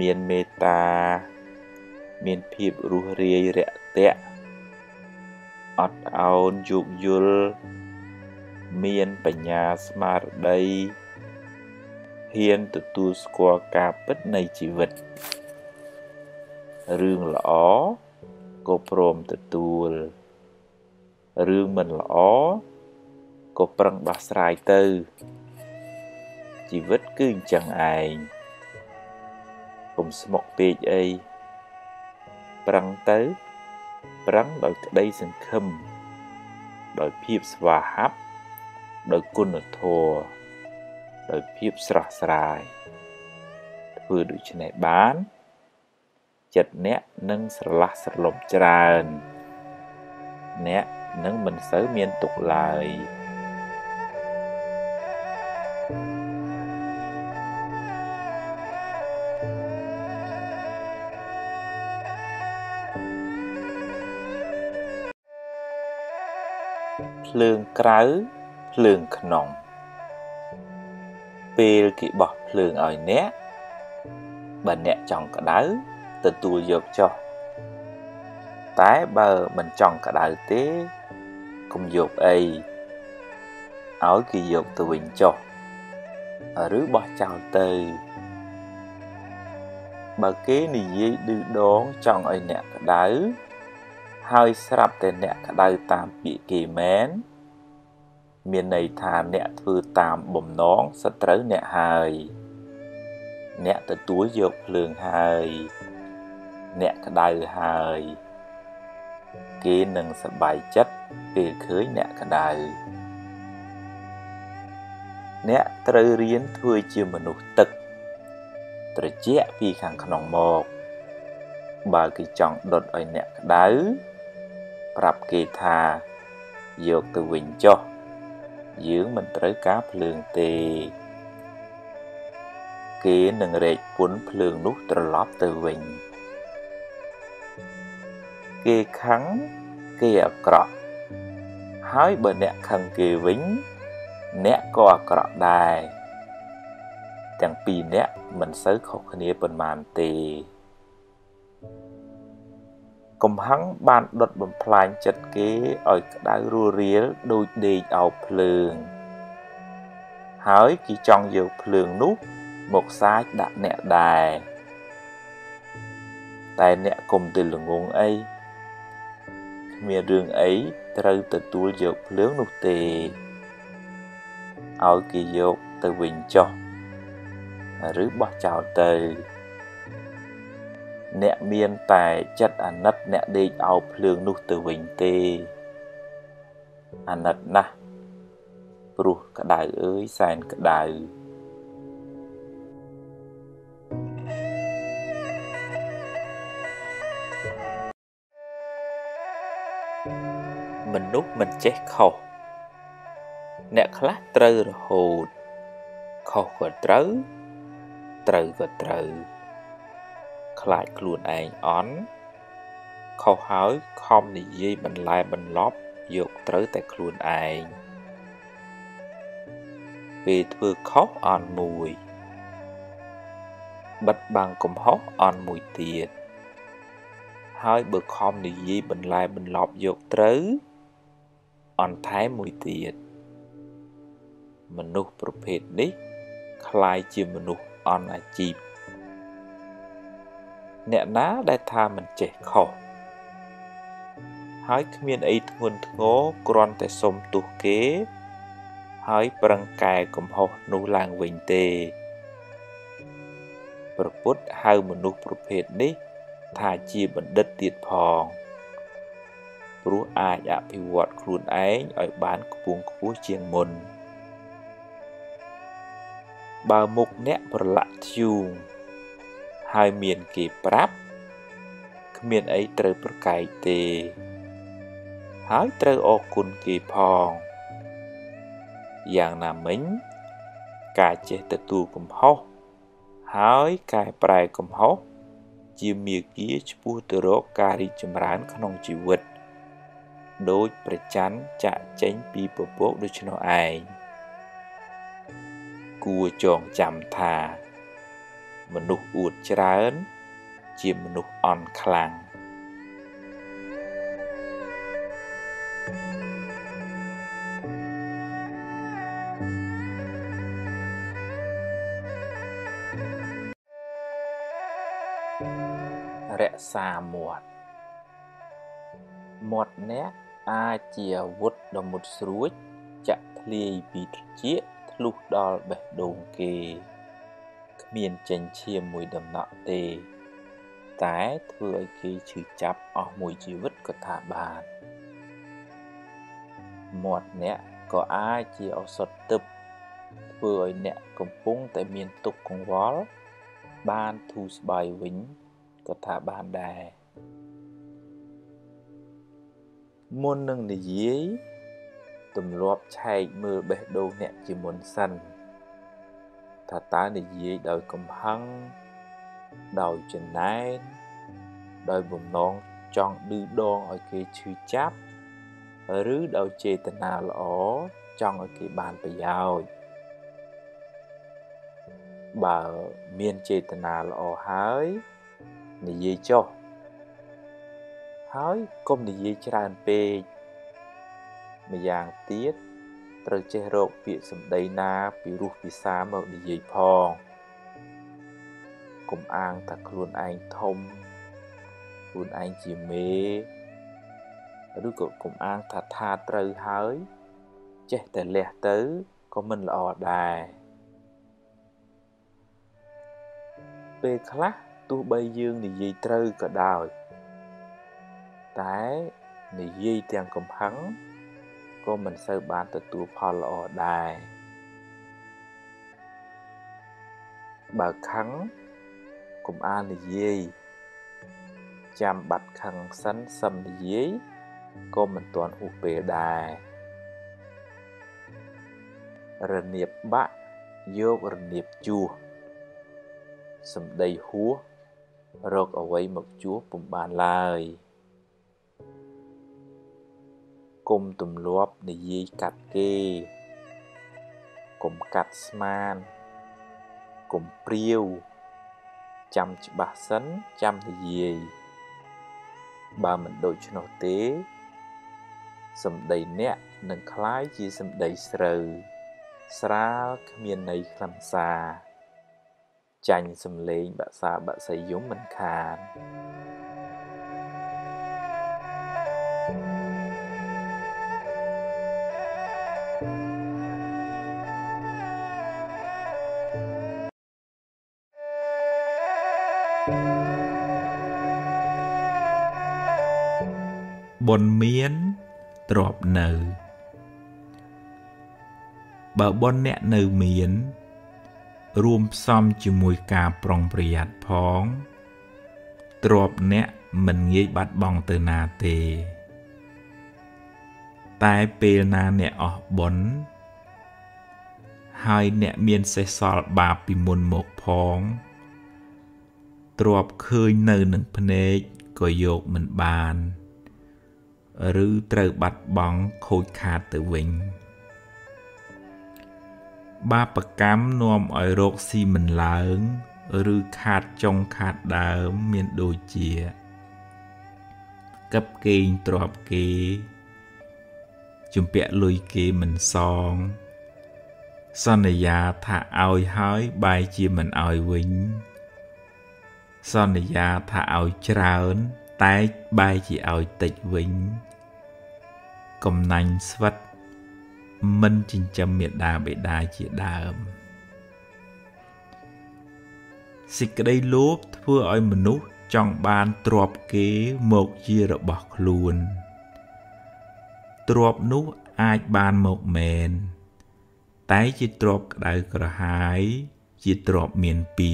មានមេត្តា មានភាពរុះរាយរាក់ទាក់អត់អោនយោគយល់មានបញ្ញាស្មារតីហ៊ានទទួលស្គាល់ការពិតនៃជីវិត រឿងល្អក៏ព្រមទទួលរឿងមិនល្អក៏ប្រឹងដោះស្រាយទៅជីវិតគឺអញ្ចឹងឯងកុំស្មុគពេកអីប្រឹងទៅ ប្រឹងដោយក្តីសង្ឃឹមដោយភាពស្វាហាប់ដោយគុណធម៌ដោយភាពស្រស់ស្រាយធ្វើដូច្នេះបាន ចិត្តអ្នកនឹងស្រឡះស្រលប់ច្រើន អ្នកនឹងមិនសូវមានទុកឡើយភ្លើងក្រៅភ្លើងក្នុងពេលគេបោះភ្លើងឲ្យអ្នកបើអ្នកចង់ក្តៅ ទទួលយកចុះតែបើមិនចង់ក្តៅទេកុំយកអីឲ្យគេយកទៅវិញចុះឬបោះចោលទៅបើគេនិយាយឌឺដងចង់ឲ្យអ្នកក្តៅហើយស្រាប់តែអ្នកក្តៅតាមពាក្យគេមែនមានន័យថាអ្នកធ្វើតាមបំណងសត្រូវអ្នកហើយអ្នកទទួលយកភ្លើងហើយ អ្នកក្តៅហើយ គេនឹងសប្បាយចិត្តពេលឃើញអ្នកក្តៅអ្នកត្រូវរៀនធ្វើជាមនុស្សទឹក ត្រជាក់ពីខាងក្នុងមកបើគេចង់ដុតឲ្យអ្នកក្តៅប្រាប់គេថាយកទៅវិញចុះយើងមិនត្រូវការភ្លើងទេ គេនឹងរែកពុនភ្លើងនោះត្រឡប់ទៅវិញ គេខឹងគេអាក្រក់ហើយបើអ្នកខឹងគេវិញ អ្នកក៏អាក្រក់ដែរទាំងពីរអ្នកមិនសូវខុសគ្នាប៉ុន្មានទេកំហឹងបានដុតបំផ្លាញចិត្តគេឲ្យក្តៅរួរៀលដូចដេកអោបភ្លើង ហើយគេចង់យកភ្លើងនោះមកសាចដាក់អ្នកដែរតែអ្នកកុំទៅល្ងងអី គ្មានរឿងអីត្រូវទទួលយកភ្លើងនោះទេឲ្យគេយកទៅវិញចុះឬបោះចោលទៅ អ្នកមានតែចិត្តអាណិតអ្នកដេកអោបភ្លើងនោះទៅវិញទេអាណិតណាស់ព្រោះក្តៅអើយសែនក្តៅ មនុស្សមិនចេះខុសអ្នកខ្លះត្រូវរហូតខុសក៏ត្រូវត្រូវក៏ត្រូវខ្លាចខ្លួនឯងអន់ខុសហើយខំនិយាយបន្លែបន្លប់យកត្រូវតែខ្លួនឯងពេលធ្វើខុសអន់មួយបិទបាំងកំហុសអន់មួយទៀតហើយបើខំនិយាយបន្លែបន្លប់យកត្រូវ អន់ថែមមួយទៀតមនុស្សប្រភេទនេះคล้ายជាមនុស្សអន់អាជីពអ្នកណាដែលថាមិនចេះខុសហើយគ្មានអីធ្ងន់ធ្ងរគ្រាន់តែសុំទោសគេ ហើយប្រឹងកែកំហុសនោះឡើងវិញទេព្រះពុទ្ធហៅមនុស្សប្រភេទនេះ ថាជាបណ្ឌិតទៀតផង ព្រោះអាចអភិវឌ្ឍខ្លួនឯងឲ្យបានខ្ពង់ខ្ពស់ជាងមុនបើមុខអ្នកប្រឡាក់ធ្យូងហើយមានគេប្រាប់គ្មានអីត្រូវប្រកែកទេ ហើយត្រូវអរគុណគេផងយ៉ាងណាមិញ ការចេះទទួលកំហុសហើយកែប្រែកំហុសជាមាគាឆ្ពោះទៅរកការរីកចម្រើនក្នុងជីវិត ដោយប្រច័នចាក់ចេញពីពពកដូច្នោះឯងគួរចងចាំថា មនុស្សអួតច្រើន ជាមនុស្សអន់ខ្លាំងរក្សាមាត់មាត់អ្នក អាចជាអាវុធដ៏មុតស្រួច ចាក់ធ្លាយពីត្រចៀកធ្លុះដល់បេះដូងគេគ្មានចិញ្ចៀមមួយដំណក់ទេ តែធ្វើឲ្យគេឈឺចាប់អស់មួយជីវិតក៏ថាបានមាត់អ្នកក៏អាចជាឱសថទឹកធ្វើឲ្យអ្នកកំពុងតែមានទុក្ខកង្វល់បានធូរស្បើយវិញក៏ថាបានដែរ មុននឹងនិយាយទម្លាប់ឆែកមើលបេះដូងអ្នកជាមុនសិនថាតើនិយាយដោយកំហឹងដោយចំណែនដោយបំណងចង់ឌឺដងឲ្យគេឈឺចាប់ឬដោយចេតនាល្អចង់ឲ្យគេបានប្រយោជន៍បើមានចេតនាល្អហើយនិយាយចុះ ហើយកុំនិយាយច្រើនពេកម្យ៉ាងទៀតត្រូវចេះរកពាក្យសម្ដីណាពីរោះពិសាមកនិយាយផងកុំអាងថាខ្លួនឯងធំខ្លួនឯងជាមេឬក៏កុំអាងថាថាត្រូវហើយ ចេះតែលះទៅក៏មិនល្អដែរពេលខ្លះទោះបីយើងនិយាយត្រូវក៏ដោយ តែនិយាយទាំងកំហឹងក៏មិនសូវបានទទួលផលល្អដែរបើខឹងកុំអាននិយាយចាំបាត់ខឹងសិនសឹមនិយាយក៏មិនទាន់ហួសពេលដែររនៀបបាក់យករនៀបជួសសំដីហួសរកអ្វីមកជួសពុំបានឡើយ គុំទម្លាប់និយាយកាត់គេគុំកាត់ស្មានគុំព្រាវចាំច្បាស់សិនចាំនិយាយបើមិនដូច្នោះទេសម្ដីអ្នកនឹងคล้ายជាសម្ដីស្រូវស្រាលគ្មានន័យខ្លឹមសារចាញ់សំលេងបាក់សាបាក់សីយំមិនខាន បុណ្យមានទ្របនៅ បើបុណ្យអ្នកនៅមាន រួមផ្សំជាមួយការប្រុងប្រយ័ត្នផងទ្របអ្នកមិនងាយបាត់បង់ទៅណាទេ តែពេលណាអ្នកអស់បុណ្យហើយអ្នកមានសេះសល់បាបពីមុនមកផងទ្របឃើញនៅនឹងភ្នែកក៏យកមិនបាន ឬត្រូវបាត់បង់ខូចខាតទៅវិញបាបកម្មនាំឲ្យរោគស៊ីមិនឡើង ឬខាតចុងខាតដើមមានដូចជាកឹបគេងទ្របគេជំពាក់លុយគេមិនសង សន្យាថាឲ្យហើយបែរជាមិនឲ្យវិញ សន្យាថាឲ្យច្រើន តែបែរជាឲ្យតិចវិញកំណាញ់ស្វិតមិនចិញ្ចឹមមេដាបេដាជាដើមសេចក្តីលោភធ្វើឲ្យមនុស្សចង់បានទ្រព្យគេមកជារបស់ខ្លួនទ្រព្យនោះអាចបានមកមែនតែជាទ្រព្យក្តៅក្រហាយជាទ្រព្យមានពី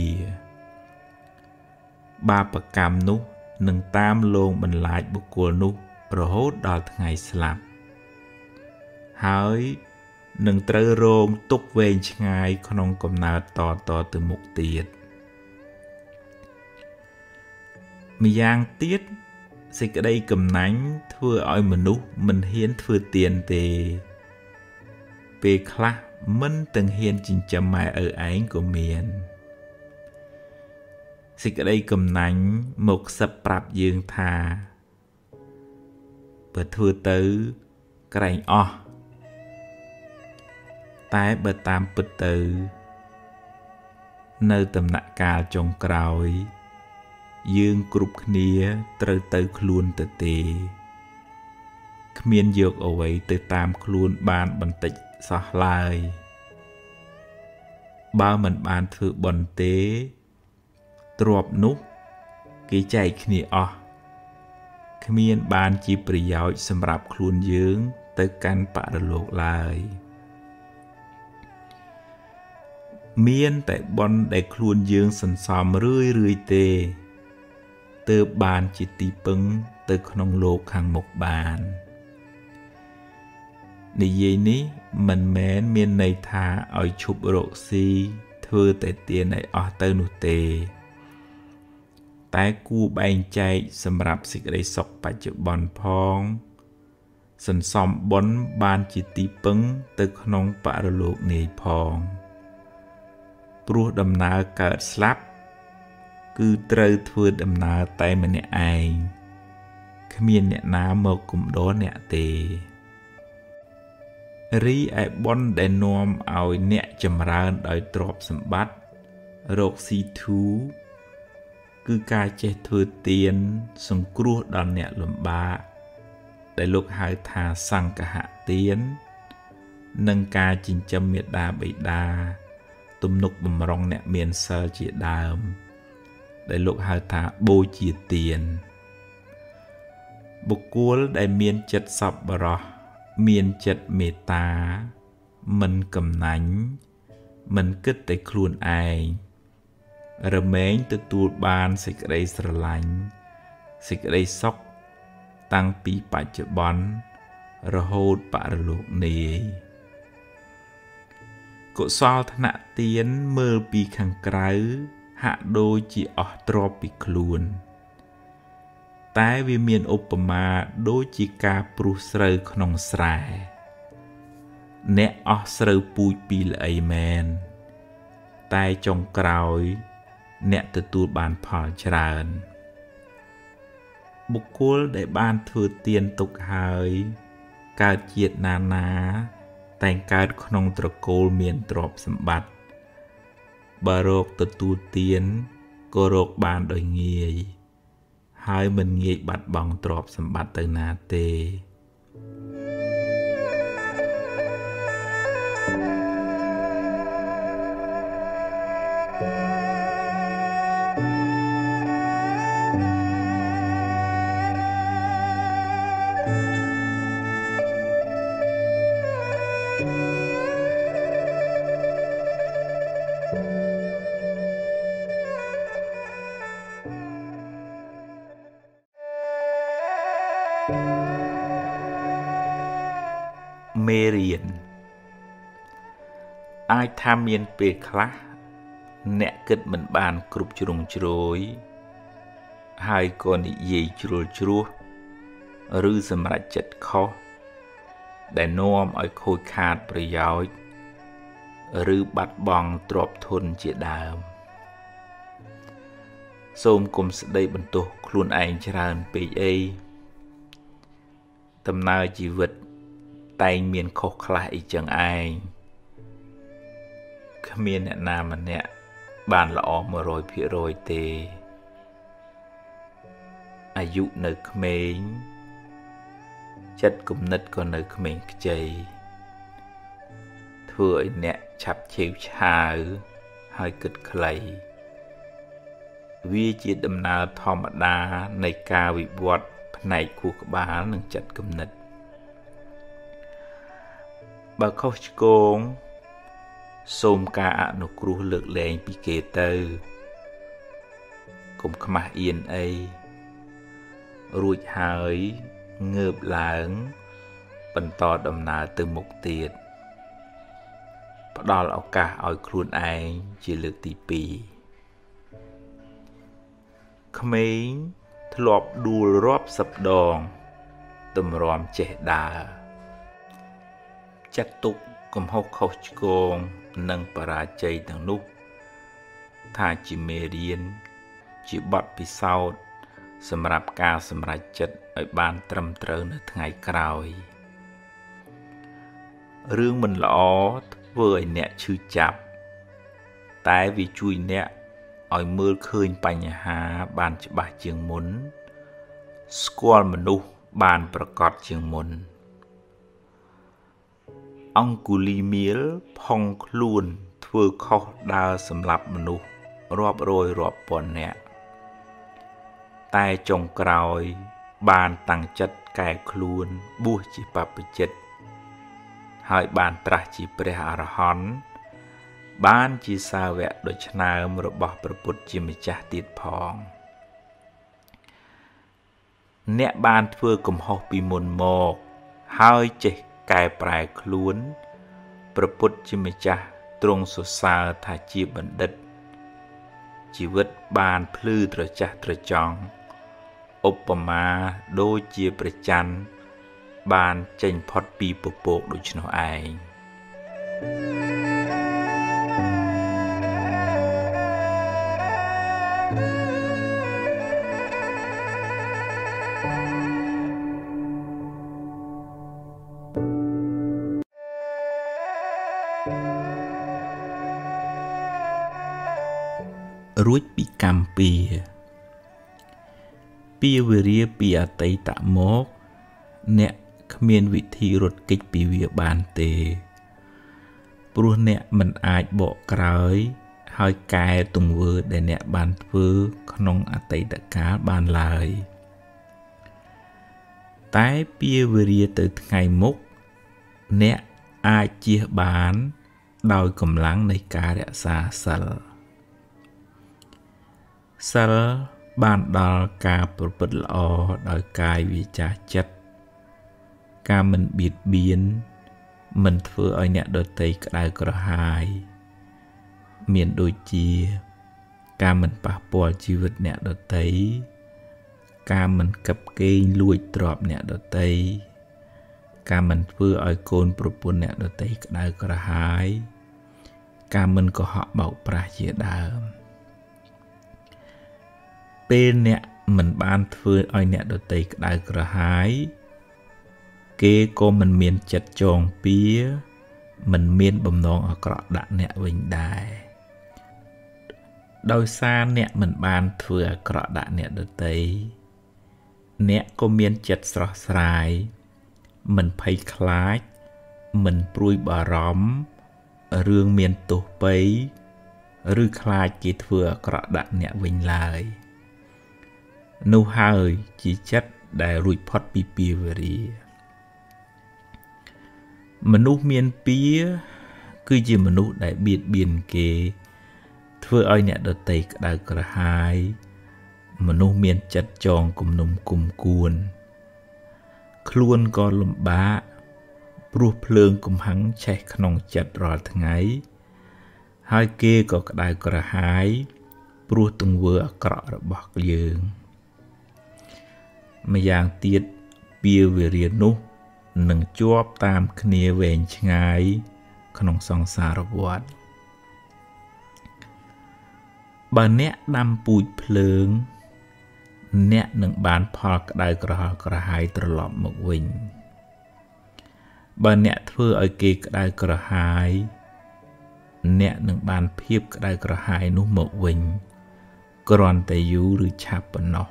បាបកម្មនោះ នឹងតាមលងបន្លាចបុគ្គលនោះរហូតដល់ថ្ងៃស្លាប់ហើយនឹងត្រូវរងទុកវែងឆ្ងាយក្នុងកំណើតតតទៅមុខទៀតម្យ៉ាងទៀតសេចក្តីកំណាញ់ធ្វើឲ្យមនុស្សមិនហ៊ានធ្វើទៀនទេ ពេលខ្លះមិនទាំងហ៊ានចិញ្ចឹមម៉ែឪឯងក៏មាន សេចក្តីកំណាញ់មកសឹបប្រាប់យើងថាបើធ្វើទៅក្រែងអស់តែបើតាមពិតទៅ នៅដំណាក់កាលចុងក្រោយ យើងគ្រប់គ្នាត្រូវទៅខ្លួនទៅទេគ្មានយកអ្វីទៅតាមខ្លួនបានបន្តិចសោះឡើយបើមិនបានធ្វើបន់ទេ ទ្របនោះ គេចែកគ្នាអស់គ្មានបានជាប្រយោជន៍សម្រាប់ខ្លួនយើងទៅកាន់បរលោកឡើយមានតែបន់ដែលខ្លួនយើងសន្សំរឿយរឿយទេទើបបានជាទីពឹងទៅក្នុងលោកខាងមុខបាននិយាយនេះមិនមែនមានន័យថាឲ្យឈប់រកស៊ីធ្វើតែទានឲ្យអស់ទៅនោះទេ តែគួរបែងចែកសម្រាប់សេចក្តីសុខបច្ចុប្បន្នផង សន្សំបុណ្យបានជាទីពឹងទៅក្នុងបរលោកនាយផងព្រោះដំណើរកើតស្លាប់គឺត្រូវធ្វើដំណើរតែម្នាក់ឯងគ្មានអ្នកណាមកគំដរអ្នកទេរីឯបុណ្យដែលនាំឲ្យអ្នកចម្រើនដោយទ្រព្យសម្បត្តិរកស៊ីធូ គឺការចេះធ្វើទានសង្គ្រោះដល់អ្នកលំបាកដែលលោកហៅថាសង្កហទាន និងការចិញ្ចឹមមេដាបិតា ទំនុកបំរុងអ្នកមានសិលជាដើម ដែលលោកហៅថាបូជាទាន បុគ្គលដែលមានចិត្តសប្បុរសមានចិត្តមេត្តា មិនកំណាញ់មិនគិតតែខ្លួនឯង រមែងទទួលបានសេចក្តីស្រឡាញ់សេចក្តីសុខតាំងពីបច្ចុប្បន្នរហូតបរលោកនាយកុសលធនៈទានមើលពីខាងក្រៅហាក់ដូចជាអស់ទ្រពពីខ្លួន តែវាមានឧបមាដូចជាការព្រុះស្រូវក្នុងស្រែអ្នកអស់ស្រូវពូជពីល្អីមែនតែចុងក្រោយ អ្នកទទួលបានផលច្រើន បុគ្គលដែលបានធ្វើទានទុកហើយ កើតជាតិណានា តែងកើតក្នុងត្រកូលមានទ្រព្យសម្បត្តិបើរកទទួលទានក៏រកបានដោយងាយ ហើយមិនងាយបាត់បង់ទ្រព្យសម្បត្តិទៅណាទេ ថាមានពេលខ្លះអ្នកគិតមិនបានគ្រប់ជ្រុងជ្រោយហើយក៏និយាយជ្រុលជ្រោះឬសម្រេចចិត្តខុសដែលនាំឲ្យខូចខាតប្រយោជន៍ឬបាត់បង់ទ្រព្យធនជាដើម សូមគុំស្ដីបន្ទោសខ្លួនឯងច្រើនពេកអីដំណើរជីវិតតែងមានខុសខ្លះអីចឹងឯង គ្មានអ្នកណាម្នាក់បានល្អ100%ទេអាយុនៅក្មេងចិត្តគំនិតក៏នៅក្មេងខ្ចីធ្វើឲ្យអ្នកឆាប់ឆេវឆាវហើយគិតខ្លីវាជាដំណើរធម្មតានៃការវិវត្តផ្នែកខួរក្បាលនិងចិត្តគំនិតបើខុសឆ្គង សូមការអនុគ្រោះលើកលែងពីគេទៅកុំខ្មាស់អៀនអីរួចហើយងើបឡើង បន្តដំណើរទៅមុខទៀតផ្ដល់ឱកាសឲ្យខ្លួនឯងជាលើកទី2ក្មេងធ្លាប់ដួលរាប់សិបដងតម្រាំចេះដើរចាត់ទុកកំហុសខុសឆ្គង និងបរាជ័យទាំងនោះ ថាជាមេរៀន ជាបទពិសោធន៍សម្រាប់ការសម្រេចចិត្តឲ្យបានត្រឹមត្រូវនៅថ្ងៃក្រោយរឿងមិនល្អធ្វើឲ្យអ្នកឈឺចាប់ តែវាជួយអ្នកឲ្យមើលឃើញបញ្ហាបានច្បាស់ជាងមុន ស្គាល់មនុស្សបានប្រកបជាងមុន អង្គុលីមៀលផុងខ្លួនធ្វើខុសដើរសម្លាប់មនុស្សរាប់រយរាប់ពាន់នាក់តែចុងក្រោយ បានតាំងចិត្តកែខ្លួនបួសជាបព្វជិត ហើយបានត្រាស់ជាព្រះអរហន្តបានជាសាវកដ៏ឆ្នើមរបស់ព្រះពុទ្ធជាម្ចាស់ទៀតផង អ្នកបានធ្វើកំហុសពីមុនមក ហើយចេះ កែប្រែខ្លួនព្រះពុទ្ធជាម្ចាស់ទ្រង់សរសើរថាជាបណ្ឌិត ជីវិតបានភ្លឺត្រចះត្រចង់ឧបមាដូចជាប្រច័នបានចេញផុតពីពពកដូច្នោះឯង រួចពីកម្មពីពីវេរាពីអតីតមក អ្នកគ្មានវិធីរត់គេចពីវាបានទេ ព្រោះអ្នកមិនអាចបកក្រោយ ហើយកែទង្វើដែលអ្នកបានធ្វើក្នុងអតីតកាលបានឡើយតែពីវេរាទៅថ្ងៃមុខអ្នកអាចជៀសបាន ដោយកម្លាំងនៃការរក្សាសិល សិលបានដល់ការប្រព្រឹត្តល្អដោយកាយវាចាចិត្តការមិនបៀតបៀនមិនធ្វើឲ្យអ្នកដទៃក្តៅក្រហាយ មានដូចជា ការមិនប៉ះពាល់ជីវិតអ្នកដទៃការមិនកັບកេងលួចទ្រព្យអ្នកដទៃការមិនធ្វើឲ្យកូនប្រពន្ធអ្នកដទៃក្តៅក្រហាយ ការមិនកុហកបោកប្រាស់ជាដើម ពេលអ្នកមិនបានធ្វើឲ្យអ្នកដតីក្តៅក្រហាយ គេក៏មិនមានចិត្តចងពៀមិនមានបំណងអាក្រក់ដាក់អ្នកវិញដែរដោយសារអ្នកមិនបានធ្វើអាក្រក់ដាក់អ្នកដតីអ្នកក៏មានចិត្តស្រស់ស្រាយ មិនភ័យខ្លាច មិនព្រួយបារម្ភរឿងមានទោសពៃឬខ្លាចគេធ្វើអាក្រក់ដាក់អ្នកវិញឡើយ។ នោះហើយជាចិត្តដែលរួចផុតពីពាវេរាមនុស្សមានពៀគឺជាមនុស្សដែលបៀតបៀនគេ ធ្វើឲ្យអ្នកដតីក្តៅក្រហាយ មនុស្សមានចិត្តចងគំនុំគុំគួន ខ្លួនក៏លំបាកព្រោះភ្លើងកំហាំងឆេះក្នុងចិត្តរាល់ថ្ងៃ ហើយគេក៏ក្តៅក្រហាយ ព្រោះទង្វើអាក្រក់របស់យើង។ ម្យ៉ាងទៀតពាវេរានោះនឹងជាប់តាមគ្នាវែងឆ្ងាយក្នុងសង្សារវដ្តបើអ្នកដាំពូជភ្លើង អ្នកនឹងបានផលក្តៅក្រហល់ក្រហាយត្រឡប់មកវិញបើអ្នកធ្វើឲ្យគេក្តៅក្រហាយ អ្នកនឹងបានភាពក្តៅក្រហាយនោះមកវិញគ្រាន់តែយូរឬឆាប់ប៉ុណ្ណោះ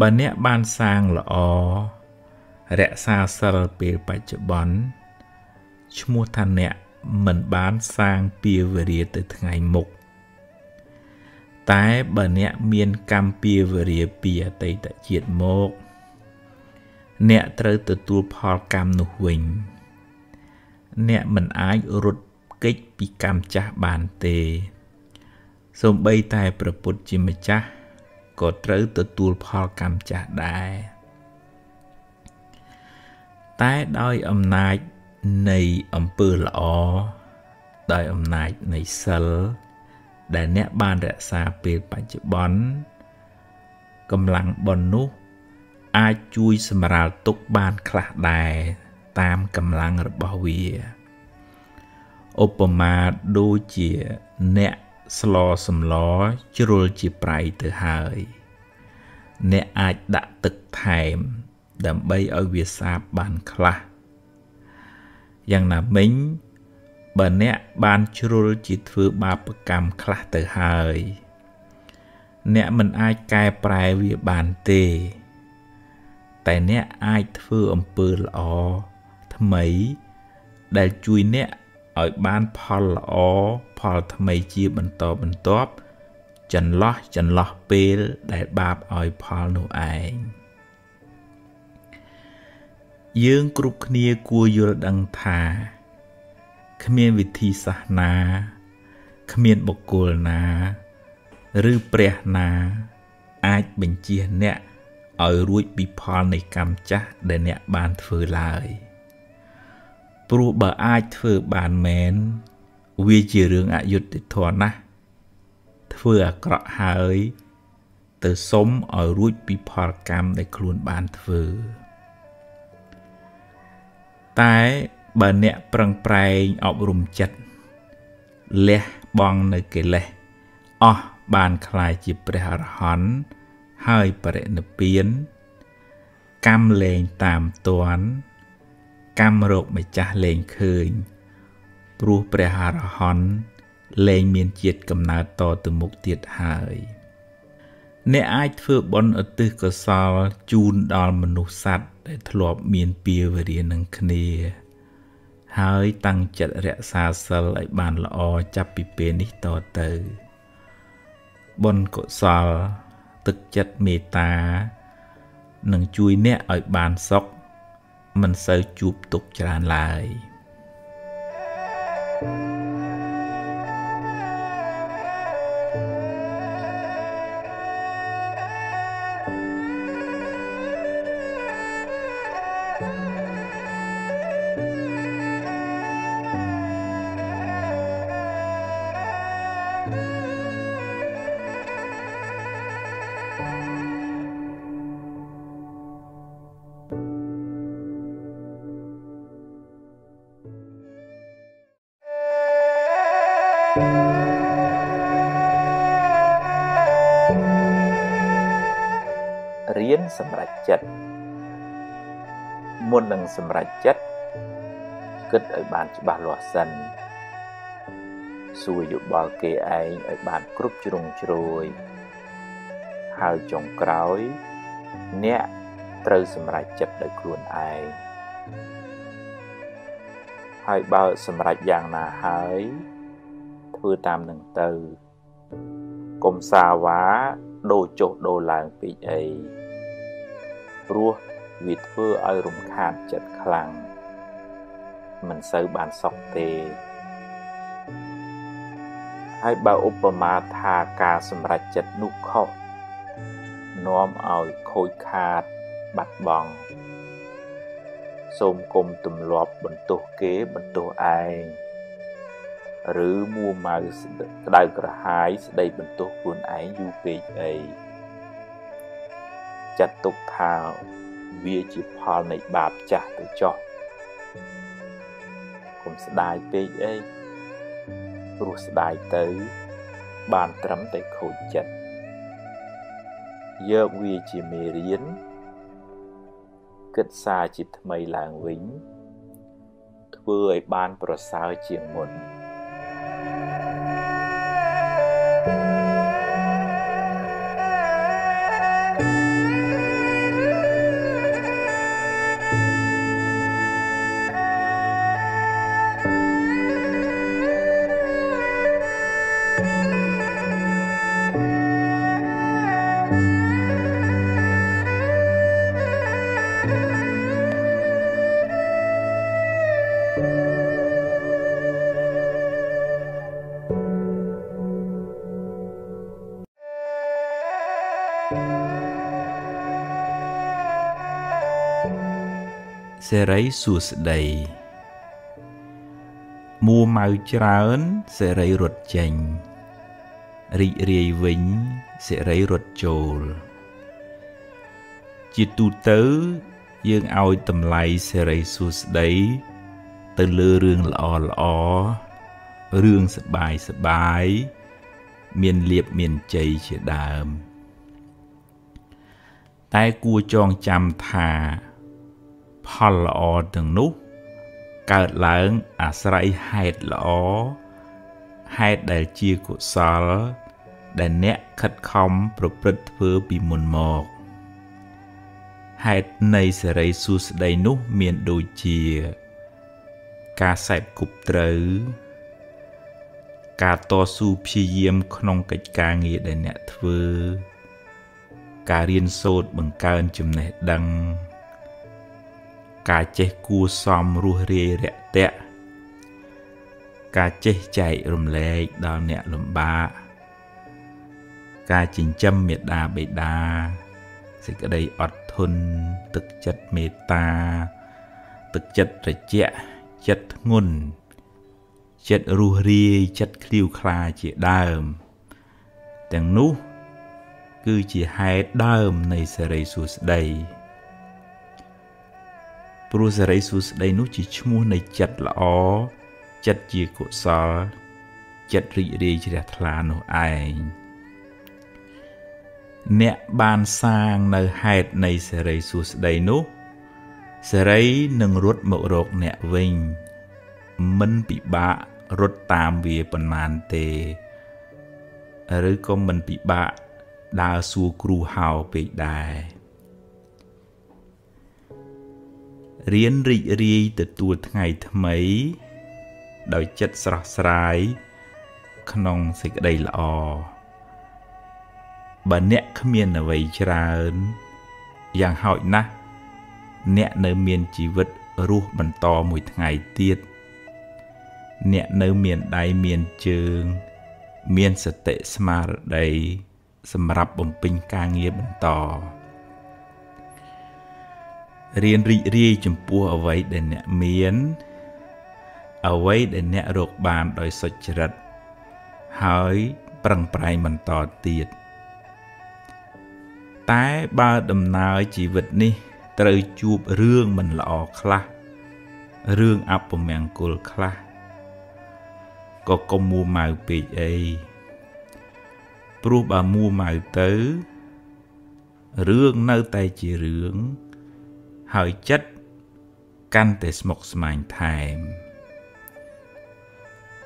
បើអ្នកបានសាងល្អរក្សាសិលពេលបច្ចុប្បន្នឈ្មោះថាអ្នកមិនបានសាងពាវរាទៅថ្ងៃមុខតែបើអ្នកមានកម្មពាវរាពីអតីតជាតិមក អ្នកត្រូវទទួលផលកម្មនោះវិញ អ្នកមិនអាចរត់គេចពីកម្មចាស់បានទេសូម្បីតែព្រះពុទ្ធជាម្ចាស់ ក៏ត្រូវទទួលផលកម្មចាស់ដែរតែដោយអំណាចនៃអំពើល្អដោយអំណាចនៃសិលដែលអ្នកបានរក្សាពេលបច្ចុប្បន្នកម្លាំងបុណ្យនោះអាចជួយសម្រាលទុកបានខ្លះដែរតាមកម្លាំងរបស់វាឧបមាដូចជាអ្នក ស្លសម្លជ្រុលជាប្រៃទៅហើយ អ្នកអាចដាក់ទឹកថែម ដើម្បីឲ្យវាសាបបានខ្លះយ៉ាងណាមិញបើអ្នកបានជ្រុលជាធ្វើបាបកម្មខ្លះទៅហើយ អ្នកមិនអាចកែប្រែវាបានទេ តែអ្នកអាចធ្វើអំពើល្អថ្មី ដែលជួយអ្នក ឲ្យបានផលល្អផលថ្មីជាបន្តបន្ទាប់ចន្លោះចន្លោះពេលដែលបាបឲ្យផលនោះឯងយើងគ្រប់គ្នាគួរយល់ដឹងថាគ្មានវិធីសាស្ត្រណាគ្មានបុគ្គលណា ឬព្រះណា អាចបញ្ជាអ្នកឲ្យរួចពីផលនៃកម្មចាស់ដែលអ្នកបានធ្វើឡើយ ព្រោះបើអាចធ្វើបានមែនវាជារឿងអយុត្តិធម៌ណាស់ធ្វើអាក្រក់ហើយ ទៅសុំឲ្យរួចពីផលកម្មដែលខ្លួនបានធ្វើតែបើអ្នកប្រឹងប្រែងអប់រំចិត្តលះបង់នៅកិលេសអស់បានคล้ายជាព្រះអរហន្តហើយបរិនិព្វានកម្មលែងតាមតន់ កម្មរោគម្ចាស់លែងឃើញ ព្រោះព្រះអរហន្តលែងមានជាតិកំណើតតទៅមុខទៀតហើយអ្នកអាចធ្វើបុណ្យឧទ្ទិសកុសលជូនដល់មនុស្សសត្វដែលធ្លាប់មានពាវរានឹងគ្នា ហើយតាំងចិត្តរក្សាសិលឲ្យបានល្អចាប់ពីពេលនេះតទៅបុណ្យកុសល ទឹកចិត្តមេត្តានឹងជួយអ្នកឲ្យបានសុខ មិនសូវជួបទុក្ខច្រើនឡើយ។រៀន ននឹងសម្រេចចិត្តគិតឲ្យបានច្បាស់លាស់សិនសួរយោបល់គេឯងឲ្យបានគ្រប់ជ្រុងជ្រោយហើយចុងក្រោយ អ្នកត្រូវសម្រេចចិត្តដោយខ្លួនឯងហើយបើសម្រេចយ៉ាងណាហើយធ្វើតាមនឹងទៅកុំសាវ៉ាដូរចុះដូរឡើងពេកអីព្រោះ វាធ្វើឲ្យរំខានចិត្តខ្លាំងមិនសូវបានសុខទេហើយបើឧបមាថាការសម្រេចចិត្តនោះខុសនាំឲ្យខូចខាតបាត់បង់សូមគុំទម្លាប់បន្ទោសគេបន្ទោសឯងឬមួម៉ៅក្តៅក្រហាយស្ដីបន្ទោសខ្លួនឯងយូរពេកអីចាត់ទុកថា វាជាផលនៃបាបចាស់ទៅចោះកុំស្ដាយពេកអីព្រោះស្ដាយទៅ បានត្រឹមតែខូចចិត្តយកវាជាមេរៀនគិតសារជាថ្មីឡើងវិញធ្វើឲ្យបានប្រសើរជាងមុន។ សេរីសួស្តីមួម៉ៅច្រើនសេរីរត់ចេញរីករាយវិញសេរីរត់ចូលជាទូទៅយើងឲ្យតម្លៃសេរីសួស្តីទៅលើរឿងល្អល្អរឿងសបាយសបាយមានលៀបមានជ័យជាដើម តែគួរចងចាំថា ផលល្អទាំងនោះ កើតឡើងអាស្រ័យហេតុល្អហេតុដែលជាកុសល ដែលអ្នកខិតខំប្រព្រឹត្តធ្វើពីមុនមកហេតុនៃសេរីសួស្តីនោះមានដូចជា ការសែបគប់ត្រូវ ការតស៊ូព្យាយាមក្នុងកិច្ចការងារដែលអ្នកធ្វើ ការរៀនសូត្របង្កើនចំណេះដឹង ការចេះគួសមរស់រាយរាក់ទាក់ការចេះចែករំលែកដល់អ្នកលំបាកការចិញ្ចឹមមេដាបេដាសេចក្តីអត់ធន់ទឹកចិត្តមេត្តា ទឹកចិត្តត្រជាក់ចិត្តធ្ងន់ចិត្តរស់រាយចិត្តឃ្លាវខ្លាជាដើម ទាំងនោះ គឺជាហេតុដើមនៃសេរីសួស្តី ព្រោះសេរីសួស្តីនោះជាឈ្មោះនៃចិត្តល្អចិត្តជាកុសល ចិត្តរីករាយជ្រះថ្លានោះឯងអ្នកបានសាងនៅហេតុនៃសេរីសួស្តីនោះសេរីនឹងរត់មករកអ្នកវិញមិនពិបាករត់តាមវាប៉ុន្មានទេឬក៏មិនពិបាកដើរសួរគ្រូហៅពេកដែរ រៀនរីករាយទទួលថ្ងៃថ្មី ដោយចិត្តស្រស់ស្រាយក្នុងសេចក្តីល្អបើអ្នកគ្មានអ្វីច្រើនយ៉ាងហោចណាស់អ្នកនៅមានជីវិតរស់បន្តមួយថ្ងៃទៀតអ្នកនៅមានដៃមានជើង មានសតិស្មារតីសម្រាប់បំពេញការងារបន្ត រៀនរីករាយចំពោះអ្វីដែលអ្នកមានអ្វីដែលអ្នករកបានដោយសុចរិតហើយប្រឹងប្រែងបន្តទៀតតែបើដំណើរជីវិតនេះត្រូវជួបរឿងមិនល្អខ្លះរឿងអពមង្គលខ្លះក៏កុំមួម៉ៅពេកអីព្រោះបើមួម៉ៅទៅរឿងនៅតែជារឿង ហើយចិត្តកាន់តែស្មុគស្មាញថែម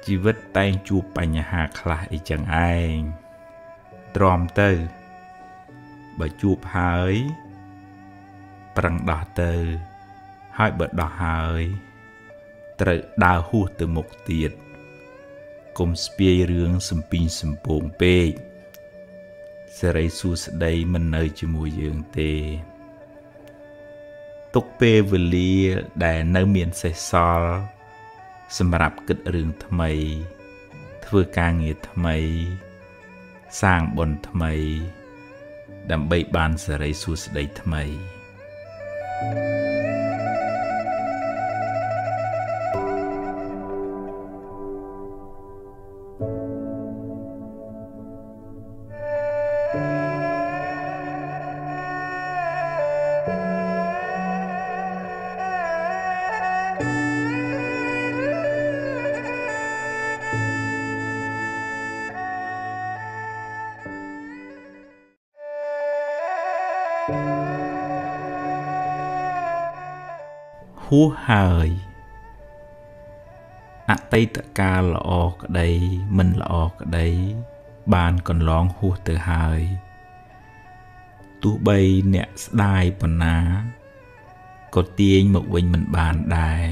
ជីវិតតែងជួបបញ្ហាខ្លះអីចឹងឯងទ្រាំទៅបើជួបហើយប្រឹងដោះទៅហើយបើដោះហើយត្រូវដើរហួសទៅមុខទៀតកុំស្ពាយរឿងសំពីងសំពងពេកសេរីសួស្តីមិននៅជាមួយយើងទេ ទុកពេលវេលាដែលនៅមានសេសសល់សម្រាប់គិតរឿងថ្មី ធ្វើការងារថ្មី សាងបុណ្យថ្មី ដើម្បីបានសេរីសួស្តីថ្មី thank you ហួសហើយអតីតកាលល្អក្តីមិនល្អក្តី បានកន្លងហួសទៅហើយទោះបីអ្នកស្ដាយប៉ុណ្ណាក៏ទាញមកវិញមិនបានដែរ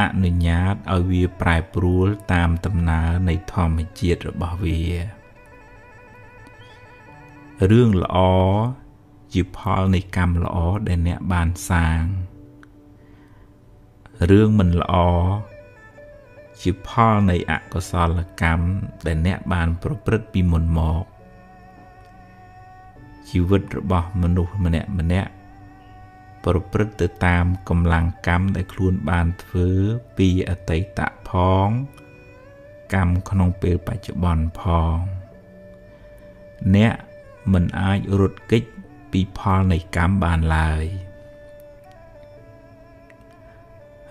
អនុញ្ញាតឲ្យវាប្រែប្រួលតាមដំណើរនៃធម្មជាតិរបស់វារឿងល្អជាផលនៃកម្មល្អដែលអ្នកបានសាង រឿងមិនល្អជាផលនៃអកុសលកម្មដែលអ្នកបានប្រព្រឹត្តពីមុនមកជីវិតរបស់មនុស្សម្នាក់ម្នាក់ប្រព្រឹត្តទៅតាមកម្លាំងកម្មដែលខ្លួនបានធ្វើពីអតីតផង កម្មក្នុងពេលបច្ចុប្បន្នផង អ្នកមិនអាចរត់គេចពីផលនៃកម្មបានឡើយ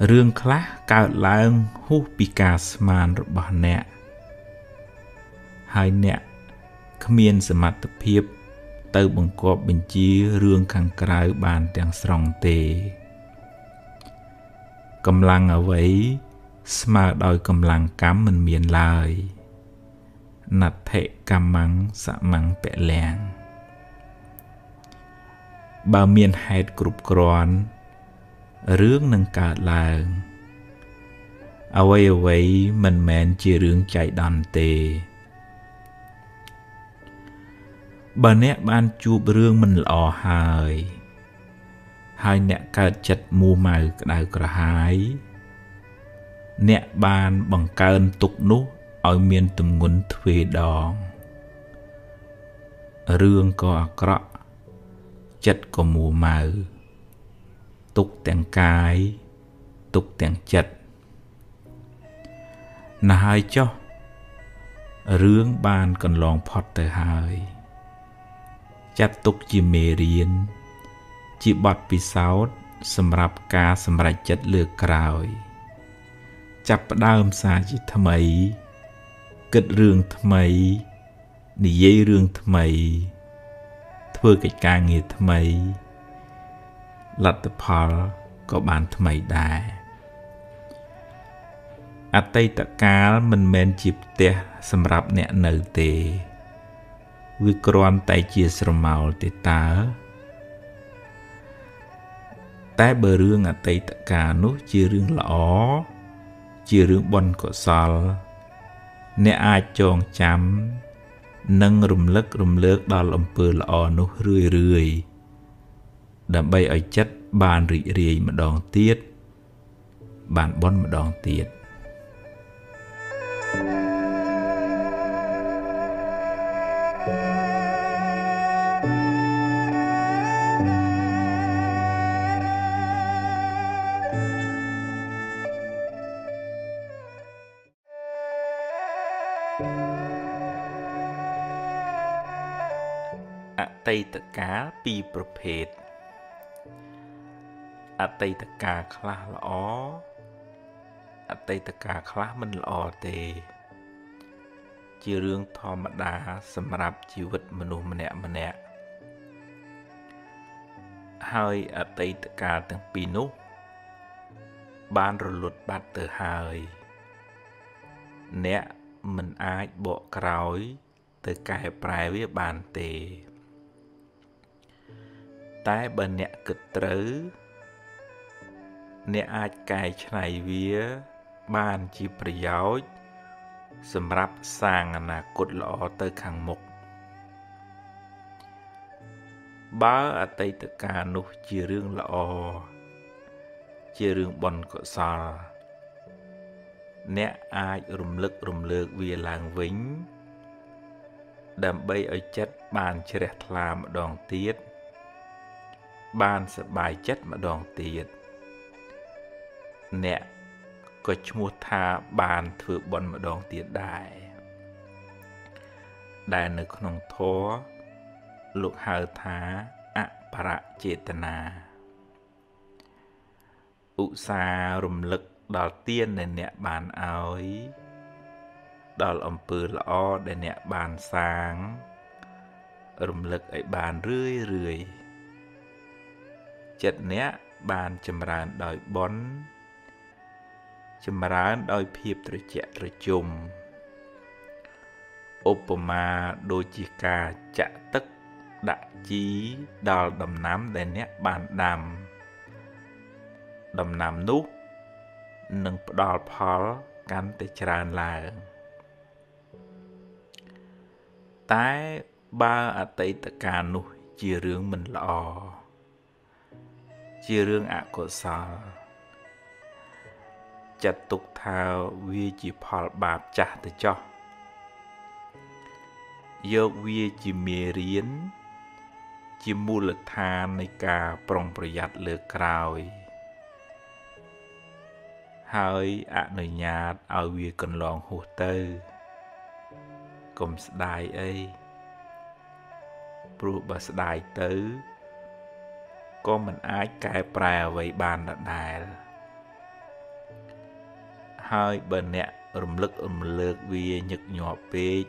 រឿងខ្លះកើតឡើងហួសពីការស្មានរបស់អ្នក ហើយអ្នកគ្មានសមត្ថភាព ទៅបង្គាប់បញ្ជារឿងខាងក្រៅបានទាំងស្រុងទេកម្លាំងអ្វីស្មើដោយកម្លាំងកម្មមិនមានឡើយណដ្ឋិកម្មੰសមੰពលំបើមានហេតុគ្រប់គ្រាន់ រឿងនឹងកើតឡើងអ្វីអ្វីមិនមែនជារឿងចៃដន្យទេបើអ្នកបានជួបរឿងមិនល្អហើយ ហើយអ្នកកើតចិត្តមួម៉ៅក្តៅក្រហាយ អ្នកបានបង្កើនទុកនោះឲ្យមានទម្ងន់ទ្វេដងរឿងក៏អាក្រក់ចិត្តក៏មួម៉ៅ ទុកទាំងកាយទុកទាំងចិត្តណាស់ហើយចុះរឿងបានកន្លងផុតទៅហើយ ចាត់ទុកជាមេរៀន ជាបទពិសោធន៍សម្រាប់ការសម្រេចចិត្តលើកក្រោយ ចាប់ផ្ដើមសារជាថ្មី គិតរឿងថ្មី និយាយរឿងថ្មី ធ្វើកិច្ចការងារថ្មី លទ្ធផលក៏បានថ្មីដែរអតីតកាលមិនមែនជាផ្ទះសម្រាប់អ្នកនៅទេវាគ្រាន់តែជាស្រមោលទេតើតែបើរឿងអតីតកាលនោះជារឿងល្អជារឿងបុណ្យកុសល អ្នកអាចចងចាំ និងរំលឹករំលើកដល់អំពើល្អនោះរឿយរឿយ ដើម្បីឲ្យចិត្តបានរីករាយម្ដងទៀតបានបន់ម្ដងទៀតអតីតកាលពីរប្រភេទ អតីតកាលខ្លះល្អអតីតកាលខ្លះមិនល្អទេ ជារឿងធម្មតាសម្រាប់ជីវិតមនុស្សម្នាក់ម្នាក់ហើយអតីតកាលទាំងពីរនោះ បានរលត់បាត់ទៅហើយ អ្នកមិនអាចបកក្រោយ ទៅកែប្រែវាបានទេ តែបើអ្នកគិតត្រូវ អ្នកអាចកែច្នៃវា បានជាប្រយោជន៍សម្រាប់សាងអនាគតល្អទៅខាងមុខបើអតីតកាលនោះជារឿងល្អជារឿងបុណ្យកុសល អ្នកអាចរំលឹករំលើកវាឡើងវិញ ដើម្បីឲ្យចិត្តបានជ្រះថ្លាម្ដងទៀតបានសប្បាយចិត្តម្ដងទៀត។ នកក៏ឈ្មោះថាបានធ្វើបុណ្យម្ដងទៀតដែរដែលនៅក្នុងធម៌លោកហៅថាអបរចេតនាឧស្សាហ៍រំលឹកដល់ទានដែលអ្នកបានឲ្យ ដល់អំពើល្អដែលអ្នកបានសាង រំលឹកឲ្យបានរឿយរឿយចិត្តអ្នកបានចម្រើនដោយបុណ្យ ចម្រើនដោយភាពត្រជាក់ត្រជុំឧបមាដូចជាការចាក់ទឹកដាក់ជីដល់ដំណាំដែលអ្នកបានដាំដំណាំនោះនឹងផ្ដល់ផលកាន់តែច្រើនឡើងតែបើអតីតកាលនោះជារឿងមិនល្អជារឿងអកុសល ចាត់ទុកថាវាជាផលបាបចាស់ទៅចោះយកវាជាមេរៀនជាមូលដ្ឋាននៃការប្រុងប្រយ័ត្នលើក្រោយ ហើយអនុញ្ញាតឲ្យវាកន្លងហួសទៅកុំស្ដាយអីព្រោះបើស្ដាយទៅក៏មិនអាចកែប្រែអ្វីបានដដែល ហើយបើអ្នករំលឹករំលើកវាញឹកញាប់ពេក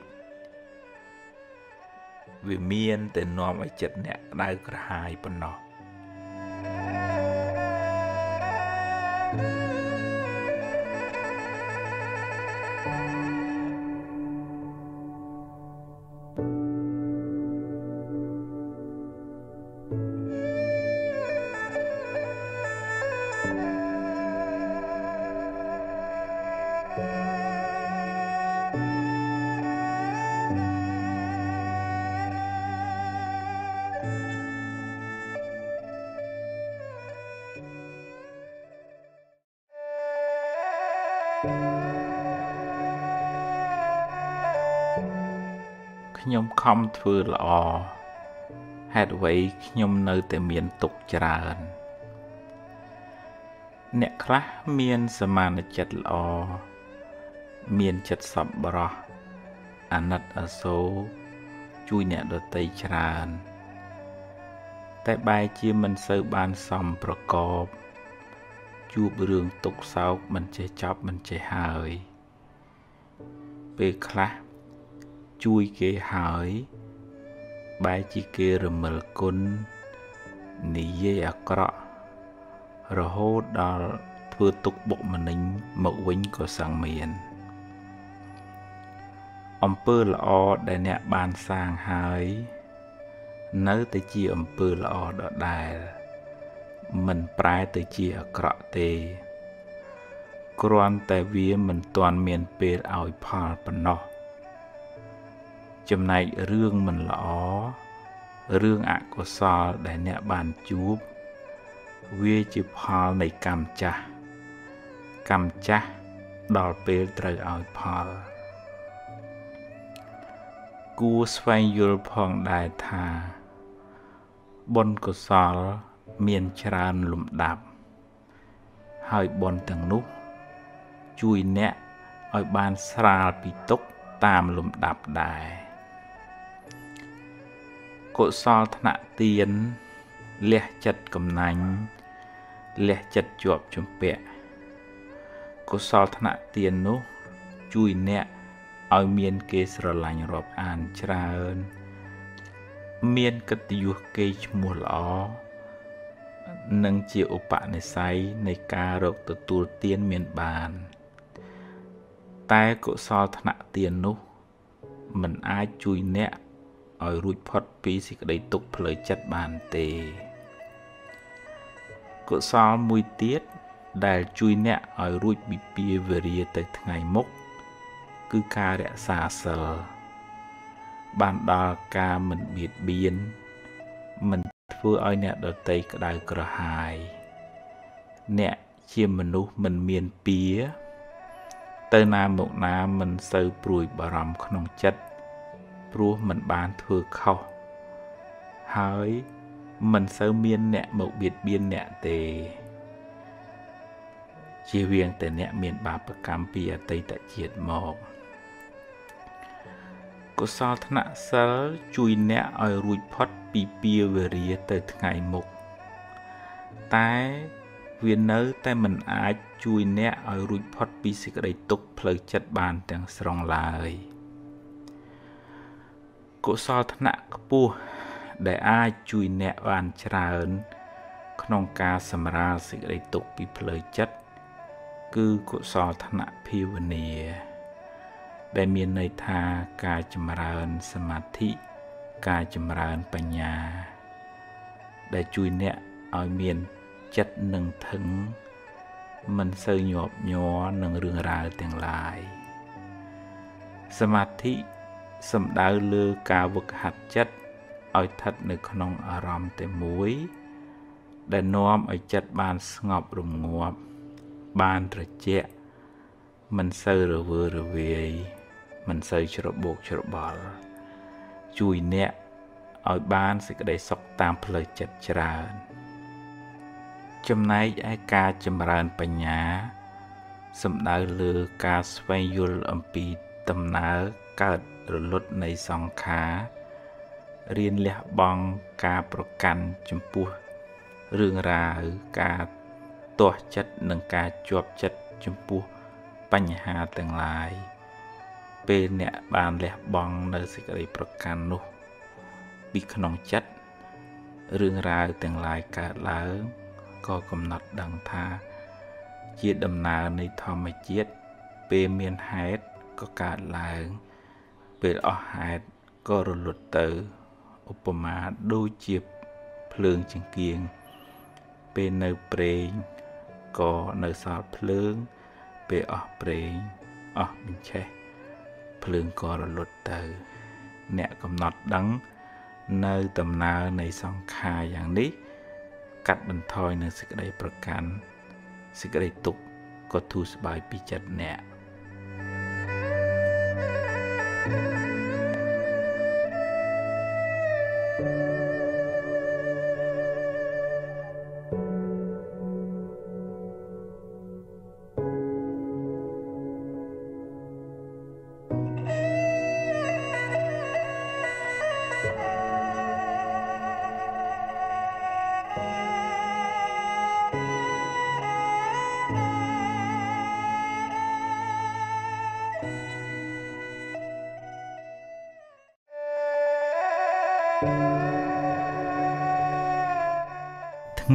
វាមានតែនាំឲ្យចិត្តអ្នកក្តៅក្រហាយប៉ុណ្ណោះខ្ញុំ ខំធ្វើល្អហេតុអ្វីខ្ញុំនៅតែមានទុកច្រើន អ្នកខ្លះមានសមានចិត្តល្អមានចិត្តសប្បុរសអាណិតអាសូរជួយអ្នកដតីច្រើន តែបែរជាមិនសូវបានសមប្រកប ជួបរឿងទុកសោកមិនចេះចប់មិនចេះហើយ ពេលខ្លះ ជួយគេហើយបែរជាគេរមិលគុណនិយាយអាក្រក់រហូតដល់ធ្វើទុកបុកម្នេញមកវិញក៏សង្មានអំពើល្អដែលអ្នកបានសាងហើយ នៅតែជាអំពើល្អដដែលមិនប្រែទៅជាអាក្រក់ទេគ្រាន់តែវាមិនទាន់មានពេលឲ្យផលប៉ុណ្ណោះ ចំណែករឿងមិនល្អរឿងអកុសលដែលអ្នកបានជួប វាជាផលនៃកម្មចាស់កម្មចាស់ដល់ពេលត្រូវឲ្យផលគួរស្វែងយល់ផងដែរថាបុណ្យកុសលមានច្រើនលំដាប់ ហើយបុណ្យទាំងនោះ ជួយអ្នកឲ្យបានស្រាលពីទុកតាមលំដាប់ដែរ កុសលថ្នាក់ទៀនលះចិត្តកំណាញ់លះចិត្តជាប់ជំពាក់កុសលថ្នាក់ទៀននោះ ជួយអ្នកឲ្យមានគេស្រឡាញ់រាប់អានច្រើន មានកិត្តិយសគេឈ្មោះល្អនិងជាឧបនិស្ស័យនៃការរកទទួលទានមានបាន តែកុសលថ្នាក់ទាននោះ មិនអាចជួយអ្នក ឲ្យរួចផុតពីសេចក្តីទុក្ខផ្លូវចិត្តបានទេកុសលមួយទៀតដែលជួយអ្នកឲ្យរួចពីពាវេរាទៅថ្ងៃមុខគឺការរក្សាសិលបានដល់ការមិនបៀតបៀនមិនធ្វើឲ្យអ្នកដតីក្តៅក្រហាយ អ្នកជាមនុស្សមិនមានពៀទៅណាមកណាមិនសូវព្រួយបារម្ភក្នុងចិត្ត ព្រោះមិនបានធ្វើខុសហើយមិនសូវមានអ្នកមកបៀតបៀនអ្នកទេជៀសវាងតែអ្នកមានបាបកម្មពីអតីតជាតិមកកុសលធ្នាក់សិលជួយអ្នកឲ្យរួចផុតពីពាវេរាទៅថ្ងៃមុខតែវានៅតែមិនអាចជួយអ្នកឲ្យរួចផុតពីសេចក្តីទុក្ខផ្លូវចិត្តបានទាំងស្រុងឡើយ កុសលធ្នាក់ខ្ពស់ដែលអាចជួយអ្នកបានច្រើន ក្នុងការសម្រាលសេចក្តីទុក្ខពីផ្លូវចិត្តគឺកុសលធ្នាក់ភាវនា ដែលមានន័យថាការចម្រើនសមាធិការចម្រើនបញ្ញា ដែលជួយអ្នកឲ្យមានចិត្តនឹងធឹងមិនសូវញាប់ញ័រនឹងរឿងរ៉ាវទាំងឡាយសមាធិ សំដៅលើការវឹកហាត់ចិត្តឲ្យស្ថិតនៅក្នុងអារម្មណ៍តែមួយ ដែលនាំឲ្យចិត្តបានស្ងប់រងាប់បានត្រជាក់មិនសូវរវើរវាយមិនសូវច្របូកច្របល់ជួយអ្នកឲ្យបានសេចក្តីសុខតាមផ្លូវចិត្តច្រើន ចំណែកឯការចម្រើនបញ្ញាសំដៅលើការស្វែងយល់អំពីដំណើរកើត រលត់នៃសង្ខាររៀនលះបង់ការប្រកាន់ចំពោះរឿងរ៉ាវការទាស់ចិត្តនិងការជាប់ចិត្តចំពោះបញ្ហាទាំងឡាយពេលអ្នកបានលះបង់នៅសេចក្តីប្រកាន់នោះ ពីក្នុងចិត្តរឿងរ៉ាវទាំងឡាយកើតឡើងក៏កំណត់ដឹងថា ជាដំណើរនៃធម្មជាតិពេលមានហេតុក៏កើតឡើង ពេលអស់ហេតុក៏រលត់ទៅឧបមាដូចជាភ្លើងចង្គៀងពេលនៅប្រេងក៏នៅសល់ភ្លើង ពេលអស់ប្រេងអស់បញ្ឆេះភ្លើងក៏រលត់ទៅ អ្នកកំណត់ដឹង នៅដំណើរនៃសង្ខារយ៉ាងនេះ កាត់បន្ថយនៅសេចក្តីប្រកាន់សេចក្តីទុក្ខក៏ធូរស្បើយពីចិត្តអ្នក។ thank you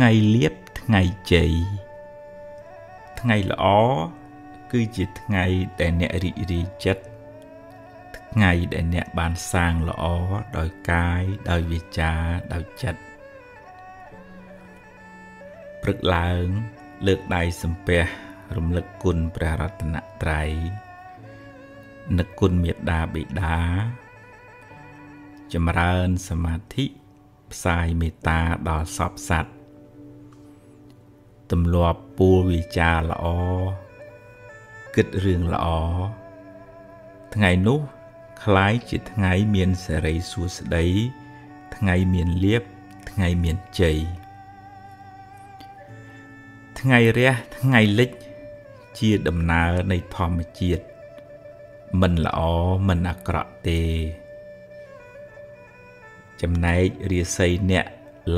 ថ្ងៃលៀបថ្ងៃជ័យថ្ងៃល្អគឺជាថ្ងៃដែលអ្នករីករាយចិត្តថ្ងៃដែលអ្នកបានសាងល្អដោយកាយដោយវាចាដោយចិត្តព្រឹកឡើង លើកដៃសំពះរំលឹកគុណព្រះរតនត្រ័យនឹកគុណមេត្តាបិតាចម្រើនសមាធិផ្សាយមេត្តាដល់សពសត្វ ទម្លាប់ពូលវិចារល្អគិតរឿងល្អថ្ងៃនោះคล้ายជាថ្ងៃមានសេរីសួស្តីថ្ងៃមានលៀបថ្ងៃមានជ័យថ្ងៃរះថ្ងៃលិចជាដំណើរនៃធម្មជាតិមិនល្អមិនអាក្រក់ទេ ចំណែករាសីអ្នក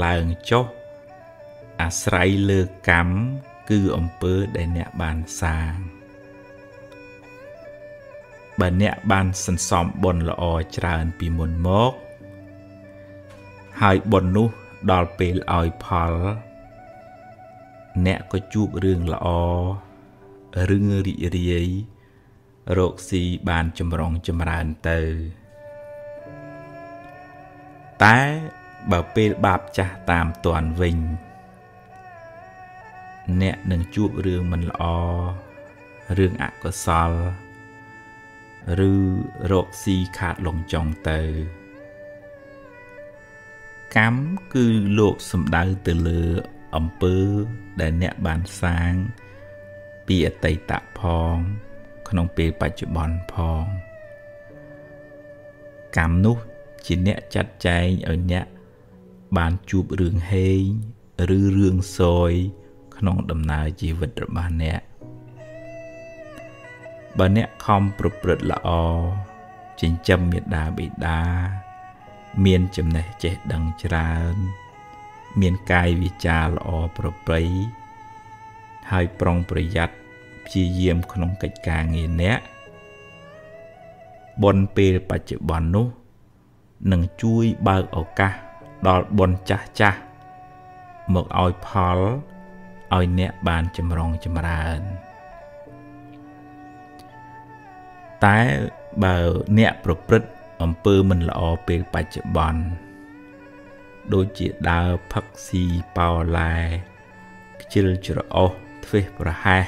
ឡើងចុះ អាស្រ័យលើកម្មគឺអំពើដែលអ្នកបានសាងបើអ្នកបានសន្សំបុណ្យល្អច្រើនពីមុនមក ហើយបុណ្យនោះដល់ពេលឲ្យផល អ្នកក៏ជួបរឿងល្អរឿងរីករាយរកស៊ីបានចម្រុងចម្រើនទៅតែបើពេលបាបចាស់តាមតាន់វិញ អ្នកនឹងជួបរឿងមិនល្អរឿងអកុសល ឬរកស៊ីខាតលងចង់ទៅ កម្មគឺលោកសំដៅទៅលើអំពើដែលអ្នកបានសាង ពីអតីតផង ក្នុងពេលបច្ចុប្បន្នផង កម្មនោះជាអ្នកចាត់ចែងឲ្យអ្នកបានជួបរឿងហេងឬរឿងសោយ ក្នុងដំណើរជីវិតរបស់អ្នកបើអ្នកខំប្រព្រឹត្តល្អចិញ្ចឹមមេដាបិតា មានចំណេះចេះដឹងច្រើន មានកាយវិការល្អប្រប្រៃហើយប្រុងប្រយ័ត្នព្យាយាមក្នុងកិច្ចការងារអ្នកបុណ្យពេលបច្ចុប្បន្ននោះនឹងជួយបើកឱកាសដល់បុណ្យចាស់ចាស់មកឲ្យផល ឲ្យអ្នកបានចម្រុងចម្រើន តែបើអ្នកប្រព្រឹត្តអំពើមិនល្អពេលបច្ចុប្បន្នដូចជាដើរផឹកស៊ីប៉ោឡែខ្ជិលច្រអូសធ្វេសប្រហែស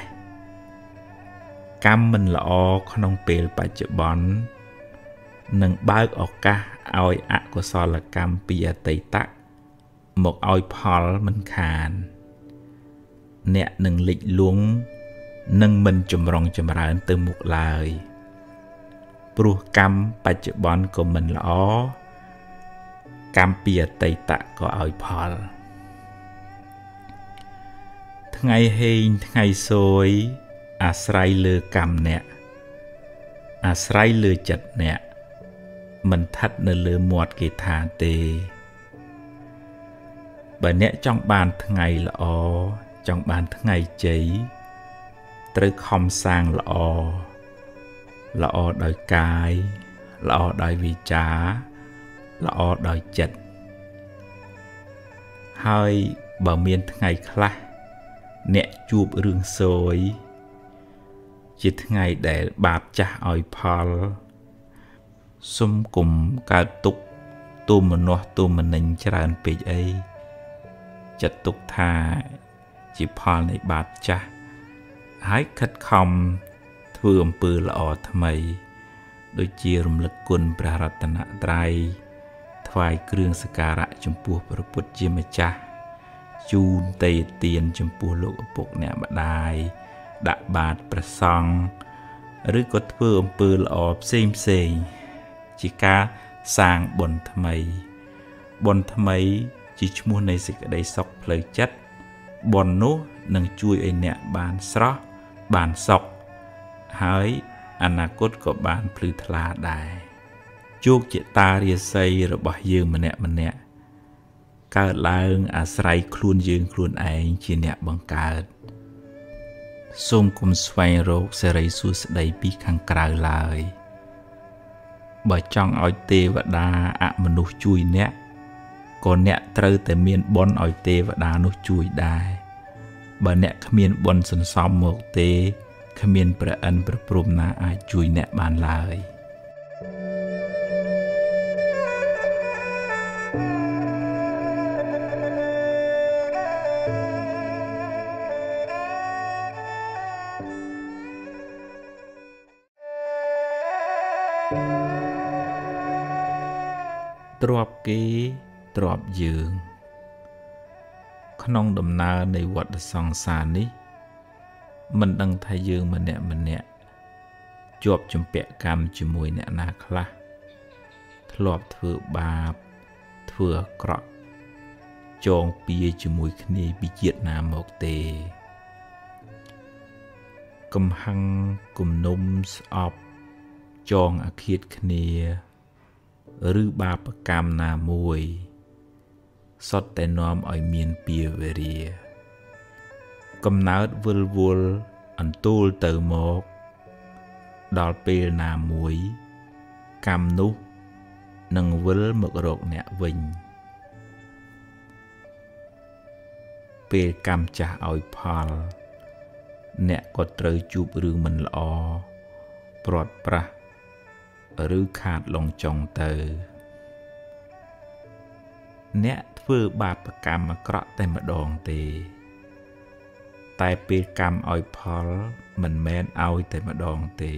កម្មមិនល្អក្នុងពេលបច្ចុប្បន្ននឹងបើកឱកាសឲ្យអកុសលកម្មពីអតីតមកឲ្យផលមិនខាន។ អ្នកនឹងលិចលង់និងមិនចម្រុងចម្រើនទៅមុខឡើយព្រោះកម្មបច្ចុប្បន្នក៏មិនល្អកម្មពីអតីតក៏ឲ្យផល ថ្ងៃហេងថ្ងៃសួយ អាស្រ័យលើកម្មអ្នក អាស្រ័យលើចិត្តអ្នកមិនឋិតនៅលើមាត់គេថាទេបើអ្នកចង់បានថ្ងៃល្អ ចង់បានថ្ងៃជ័យត្រូវខំសាងល្អល្អដោយកាយល្អដោយវាចាល្អដោយចិត្តហើយបើមានថ្ងៃខ្លះអ្នកជួបរឿងសោយជាថ្ងៃដែលបាបចាស់ឲ្យផលសុំគុំកើតទុកទូមនោះទូមនិញច្រើនពេកអីចិត្តទុកថា ជាផលនៃបាបចាស់ហើយខិតខំធ្វើអំពើល្អថ្មី ដូចជារំលឹកគុណព្រះរតនត្រ័យថ្វាយគ្រឿងសក្ការៈចំពោះព្រះពុទ្ធជាម្ចាស់ជូនតេទៀនចំពោះលោកឪពុកអ្នកម្ដាយដាក់បាតព្រះសង្ឃឬក៏ធ្វើអំពើល្អផ្សេងផ្សេងជាការសាងបុណ្យថ្មីបុណ្យថ្មីជាឈ្មោះនៃសេចក្តីសុខផ្លូវចិត្ត បុណ្យនោះនឹងជួយឲ្យអ្នកបានស្រស់បានសុខហើយអនាគតក៏បានភ្លឺថ្លាដែរជោគជតារាសីរបស់យើងម្នាក់ម្នាក់កើតឡើងអាស្រ័យខ្លួនយើងខ្លួនឯងជាអ្នកបង្កើតសូមគុំស្វែងរកសេរីសួស្តីពីខាងក្រៅឡើយបើចង់ឲ្យទេវតាអមនុស្សជួយអ្នក ក៏អ្នកត្រូវតែមានបុណ្យឲ្យទេវតានោះជួយដែរបើអ្នកគ្មានបុណ្យសន្សំមកទេគ្មានព្រះអិនព្រះព្រំណាអាចជួយអ្នកបានឡើយ។ទ្របគេ ទ្របយើង ក្នុងដំណើរនៃវដ្តសង្សារនេះមិនដឹងថាយើងម្នាក់ម្នាក់ជាប់ជំពាក់កម្មជាមួយអ្នកណាខ្លះធ្លាប់ធ្វើបាបធ្វើអាក្រក់ចងពៀជាមួយគ្នាពីជាតិណាមកទេកំហឹងគំនុំស្អប់ចងអាឃាតគ្នា ឬបាបកម្មណាមួយ សុទ្ធតែនាំឲ្យមានពៀវេរាកំណើតវិលវល់អន្ទូលទៅមកដល់ពេលណាមួយ កម្មនោះនឹងវិលមករកអ្នកវិញ ពេលកម្មចាស់ឲ្យផល អ្នកក៏ត្រូវជួបរឿងមិនល្អព្រាត់ប្រាសឬខាតលងចុងទៅ អ្នក ធ្វើបាបកម្មអាក្រក់តែម្ដងទេ តែពេលកម្មឲ្យផលមិនមែនឲ្យតែម្ដងទេ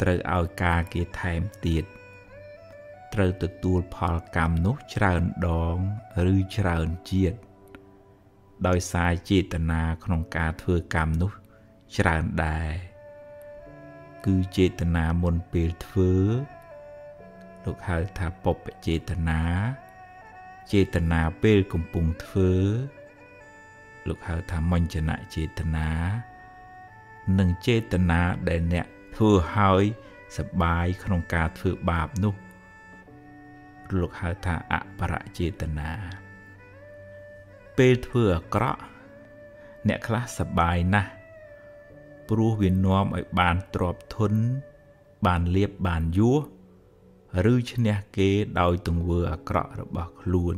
ត្រូវឲ្យការគេថែមទៀតត្រូវទទួលផលកម្មនោះច្រើនដងឬច្រើនជាតិដោយសារចេតនាក្នុងការធ្វើកម្មនោះច្រើនដែរគឺចេតនាមុនពេលធ្វើលោកហៅថាពុព្វចេតនា ចេតនាពេលកំពុងធ្វើលោកហៅថាមញ្ញនៈចេតនានិងចេតនាដែលអ្នកធ្វើឲ្យសបាយក្នុងការធ្វើបាបនោះលោកហៅថាអបរចេតនាពេលធ្វើអាក្រក់អ្នកខ្លះសបាយណាស់ព្រោះវានាំឲ្យបានទ្រពធនបានលៀបបានយួរ ឬឈ្នះគេដោយទង្វើអាក្រក់របស់ខ្លួន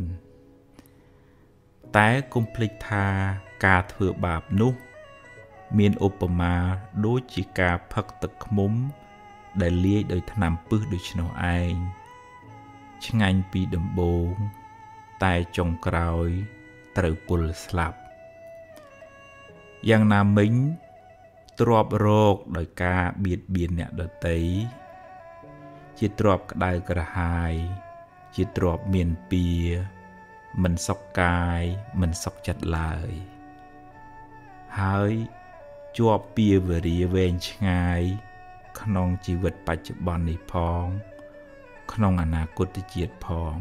តែកុំភ្លេចថាការធ្វើបាបនោះ មានឧបមាដូចជាការផឹកទឹកឃ្មុំ ដែលលាយដោយថ្នាំពឹសដូច្នោះឯងឆ្ងាញ់ពីដំបូង តែចុងក្រោយត្រូវពុលស្លាប់យ៉ាងណាមិញទ្របរោគដោយការបៀតបៀនអ្នកដតី ជាទ្របក្តៅក្រហាយ ជាទ្របមានពៀមិនសុខកាយមិនសុខចិត្តឡើយ ហើយជាប់ពៀវរាវែងឆ្ងាយ ក្នុងជីវិតបច្ចុប្បន្ននេះផង ក្នុងអនាគតជាតិផង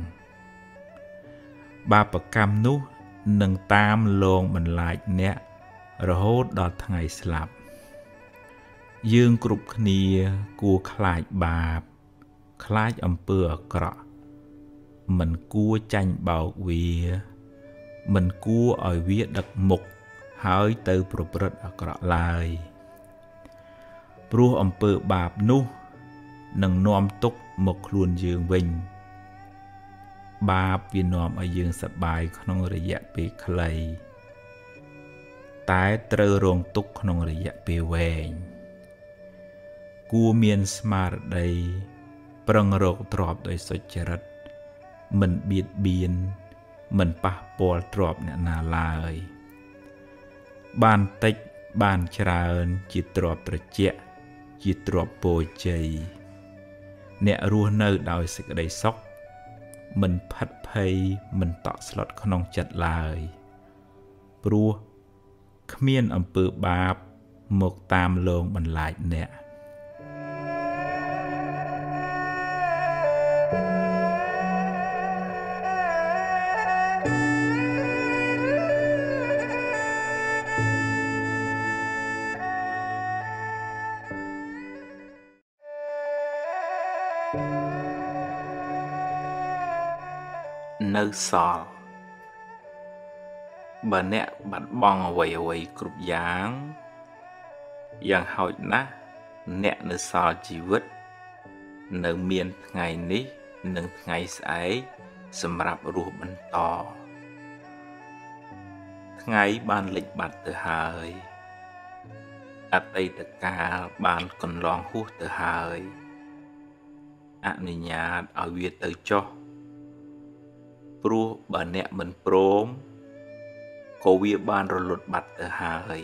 បាបកម្មនោះនឹងតាមលងបន្លាចអ្នករហូតដល់ថ្ងៃស្លាប់ យើងគ្រប់គ្នាគួរខ្លាចបាប ខ្លាចអំពើអាក្រក់មិនគួរចាញ់បោកវា មិនគួរឲ្យវាដឹកមុខហើយទៅប្រព្រឹត្តអាក្រក់ឡើយព្រោះអំពើបាបនោះនឹងនាំទុកមកខ្លួនយើងវិញ បាបវានាំឲ្យយើងសប្បាយក្នុងរយៈពេលខ្លី តែត្រូវរងទុកក្នុងរយៈពេលវែងគួរមានស្មារតី ប្រឹងរកទ្រពដោយសុចរិត មិនបៀតបៀនមិនប៉ះពាល់ទ្រពអ្នកណាឡើយ បានតិចបានច្រើនជាទ្រពត្រជាក់ជាទ្រពពោជ័យអ្នករស់នៅដោយសេចក្តីសុខមិនផិតភ័យមិនតក់ស្លុតក្នុងចិត្តឡើយ ព្រោះគ្មានអំពើបាបមកតាមលងបន្លាចអ្នក នៅសល់បើអ្នកបាត់បង់អ្វីអ្វីគ្រប់យ៉ាងយ៉ាងហោចណាស់អ្នកនៅសល់ជីវិត នៅមានថ្ងៃនេះនិងថ្ងៃស្អែកសម្រាប់រស់បន្តថ្ងៃបានលិចបាត់ទៅហើយអតីតកាលបានកន្លងហួសទៅហើយអនុញ្ញាតឲ្យវាទៅចុះ ព្រោះបើអ្នកមិនព្រមក៏វាបានរលត់បាត់ទៅហើយ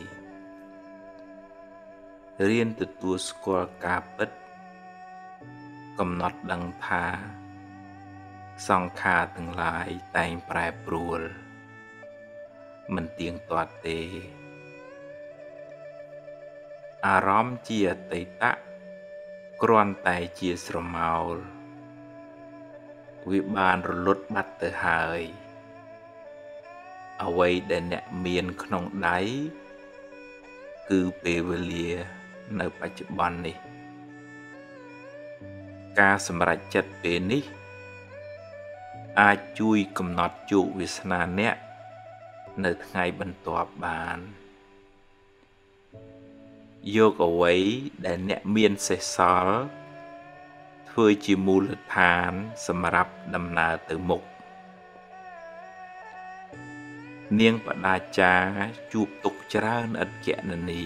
រៀនទទួលស្គាល់ការពិត កំណត់ដឹងថា សង្ខារទាំងឡាយតែងប្រែប្រួល មិនទៀងទាត់ទេ អារម្មណ៍ជាអតីតគ្រាន់តែជាស្រមោល វាបានរលត់បាត់ទៅហើយអ្វីដែលអ្នកមានក្នុងដៃគឺពេលវេលានៅបច្ចុប្បន្ននេះ ការសម្រេចចិត្តពេលនេះ អាចជួយកំណត់ជោគវាសនាអ្នកនៅថ្ងៃបន្ទាប់បានយកអ្វីដែលអ្នកមានសេះសល់ ធ្វើជាមូលដ្ឋានសម្រាប់ដំណើរទៅមុខនាងបដាចាជួបទុកច្រើនឥតគណនា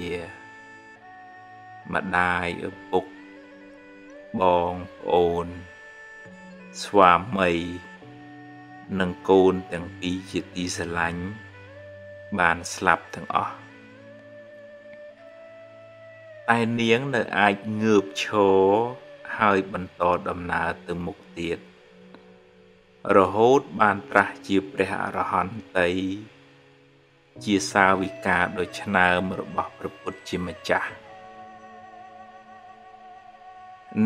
ម្ដាយឪពុកបងប្អូន ស្វាមីនិងកូនទាំងពីរជាទីស្រឡាញ់បានស្លាប់ទាំងអស់តែនាងនៅអាចងើបឈរ ហើយបន្តដំណើរទៅមុខទៀតរហូតបានត្រាស់ជាព្រះអរហន្តី ជាសាវិកាដ៏ឆ្នើមរបស់ព្រះពុទ្ធជាម្ចាស់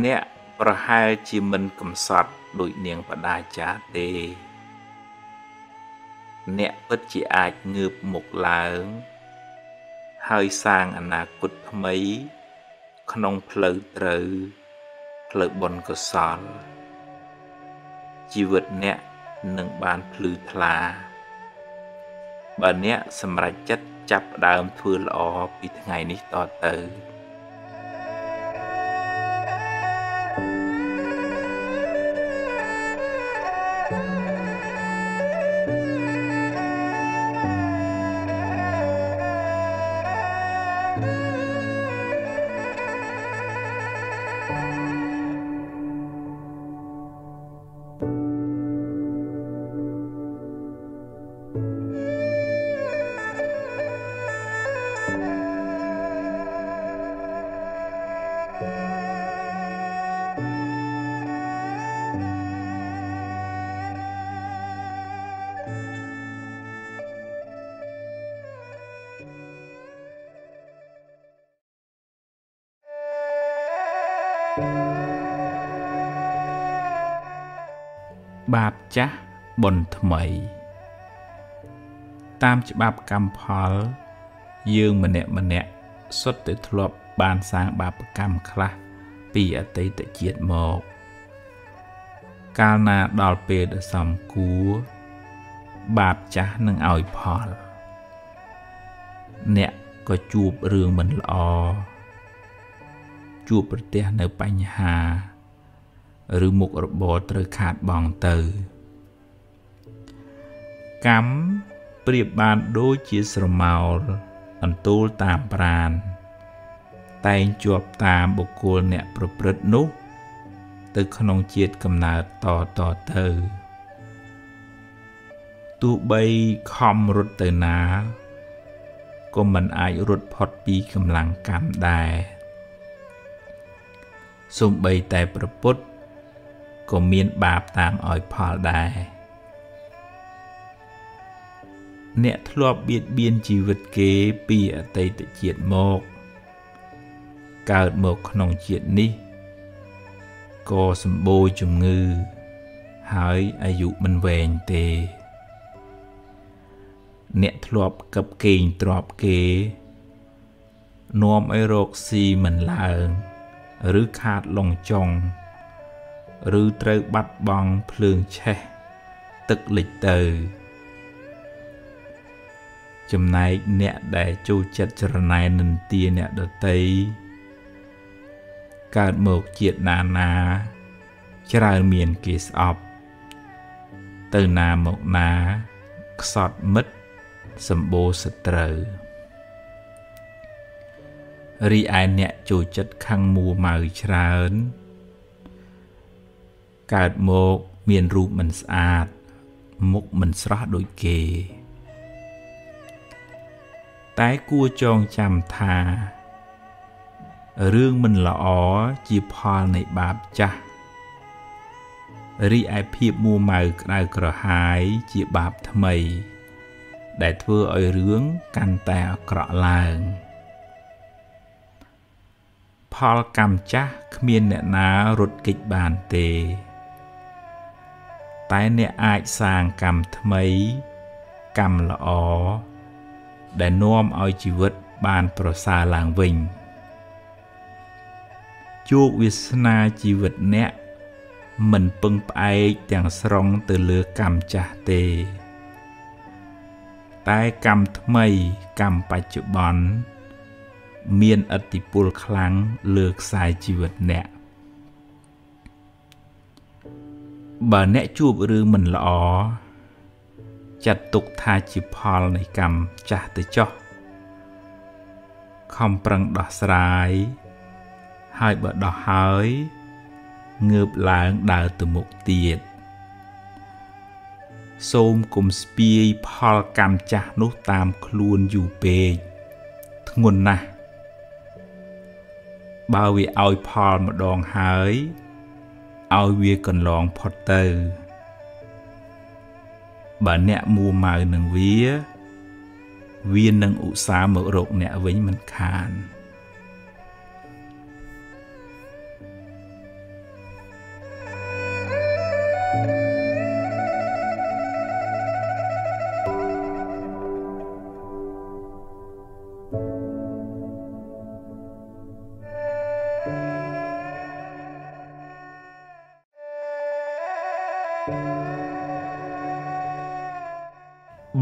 អ្នកប្រហែលជាមិនកំសត់ដូចនាងបដាចាទេ អ្នកពិតជាអាចងើបមុខឡើង ហើយសាងអនាគតថ្មី ក្នុងផ្លូវត្រូវ ផ្លូវបុណ្យកុសល ជីវិតអ្នកនឹងបានភ្លឺថ្លាបើអ្នកសម្រេចចិត្តចាប់ផ្ដើមធ្វើល្អពីថ្ងៃនេះតទៅ ចាស់បុណ្យថ្មី តាមច្បាប់កម្មផល យើងម្នាក់ម្នាក់សុទ្ធតែធ្លាប់បានសាងបាបកម្មខ្លះពីអតីតជាតិមក កាលណាដល់ពេលដ៏សំគួរបាបចាស់នឹងឲ្យផល អ្នកក៏ជួបរឿងមិនល្អជួបប្រទះនៅបញ្ហា ឬមុខរបរត្រូវខាតបង់ទៅ កម្មប្រៀបបានដូចជាស្រមោលអន្ទូលតាមប្រាន តែងជាប់តាមបុគ្គលអ្នកប្រព្រឹត្តនោះ ទៅក្នុងជាតិកំណើតតតទៅទោះបីខំរត់ទៅណាក៏មិនអាចរត់ផុតពីកម្លាំងកម្មដែរសំបីតែប្រពុតក៏មានបាបតាមឲ្យផលដែរ អ្នកធ្លាប់បៀតបៀនជីវិតគេពីអតីតជាតិមកកើតមកក្នុងជាតិនេះក៏សម្បូរជំងឺ ហើយអាយុមិនវែងទេ អ្នកធ្លាប់កឹបគេងទ្របគេនាំឲ្យរកស៊ីមិនឡើង ឬខាតលងចុង ឬត្រូវបាត់បង់ភ្លើងឆេះទឹកលិចទៅ ចំណែកអ្នកដែលចូលចិត្តចរណែននិន្ទាអ្នកដតីកើតមកជាតិណាណាច្រើនមានគេស្អប់ ទៅណាមកណាខ្សត់មិត្តសម្បូរសត្រូវរីឯអ្នកចូលចិត្តខឹងមួម៉ៅច្រើនកើតមកមានរូបមិនស្អាត មុខមិនស្រស់ដូចគេ តែគួរចងចាំថារឿងមិនល្អជាផលនៃបាបចាស់រីឯភាពមួម៉ៅក្តៅក្រហាយជាបាបថ្មី ដែលធ្វើឲ្យរឿងកាន់តែអាក្រក់ឡើងផលកម្មចាស់គ្មានអ្នកណារត់គេចបានទេ តែអ្នកអាចសាងកម្មថ្មី កម្មល្អ ដែលនាំឲ្យជីវិតបានប្រសើរឡើងវិញជោគវាសនាជីវិតអ្នកមិនពឹងផ្អែកទាំងស្រុងទៅលើកម្មចាស់ទេ តែកម្មថ្មីកម្មបច្ចុប្បន្នមានឥទ្ធិពលខ្លាំងលើខ្សែជីវិតអ្នកបើអ្នកជួបរឿងមិនល្អ ចាត់ទុកថាជាផលនៃកម្មចាស់ទៅចោះខំប្រឹងដោះស្រាយហើយបើដោះហើយងើបឡើងដើរទៅមុខទៀតសូមគុំស្ពាយផលកម្មចាស់នោះតាមខ្លួនយូរពេកធ្ងន់ណាស់បើវាឲ្យផលម្ដងហើយឲ្យវាកន្លងផុតទៅ បើអ្នកមួម៉ៅនឹងវា វានឹងឧស្សាហ៍មករកអ្នកវិញមិនខាន។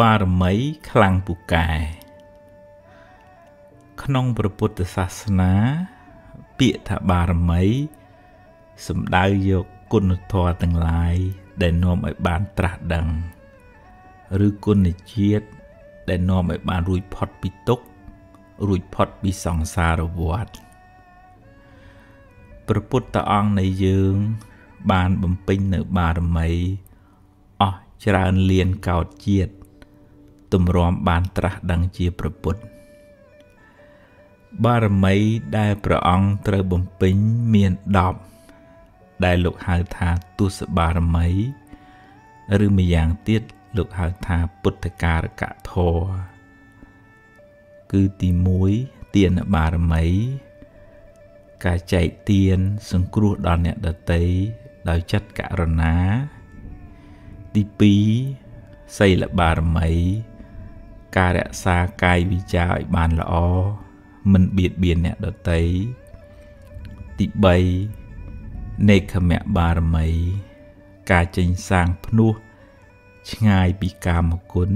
បារមីខ្លាំងពូកែក្នុងព្រះពុទ្ធសាសនា ពាក្យថាបារមីសំដៅយកគុណធម៌ទាំងឡាយដែលនាំឲ្យបានត្រាស់ដឹង ឬគុណជាតិដែលនាំឲ្យបានរួចផុតពីទុក្ខរួចផុតពីសង្សារវដ្តព្រះពុទ្ធអង្គនៃយើង បានបំពេញនៅបារមីអស់ច្រើនលានកោតជាតិ ទម្រាំបានត្រាស់ដឹងជាប្រពុតបារមីដែលព្រះអង្គត្រូវបំពេញមាន10ដែលលោកហៅថាទុសបារមី ឬម្យ៉ាងទៀតលោកហៅថាពុទ្ធការកធរគឺទី1ទានបារមី ការចែកទានសង្គ្រោះដល់អ្នកដតីដោយចិត្តករុណា ទី2សីលបារមី ការរក្សាកាយវិចាឲ្យបានល្អមិនបៀតបៀនអ្នកដទៃទី3នេកមៈបារមី ការចេញសាងភ្នោះឆ្ងាយពីកាមគុណ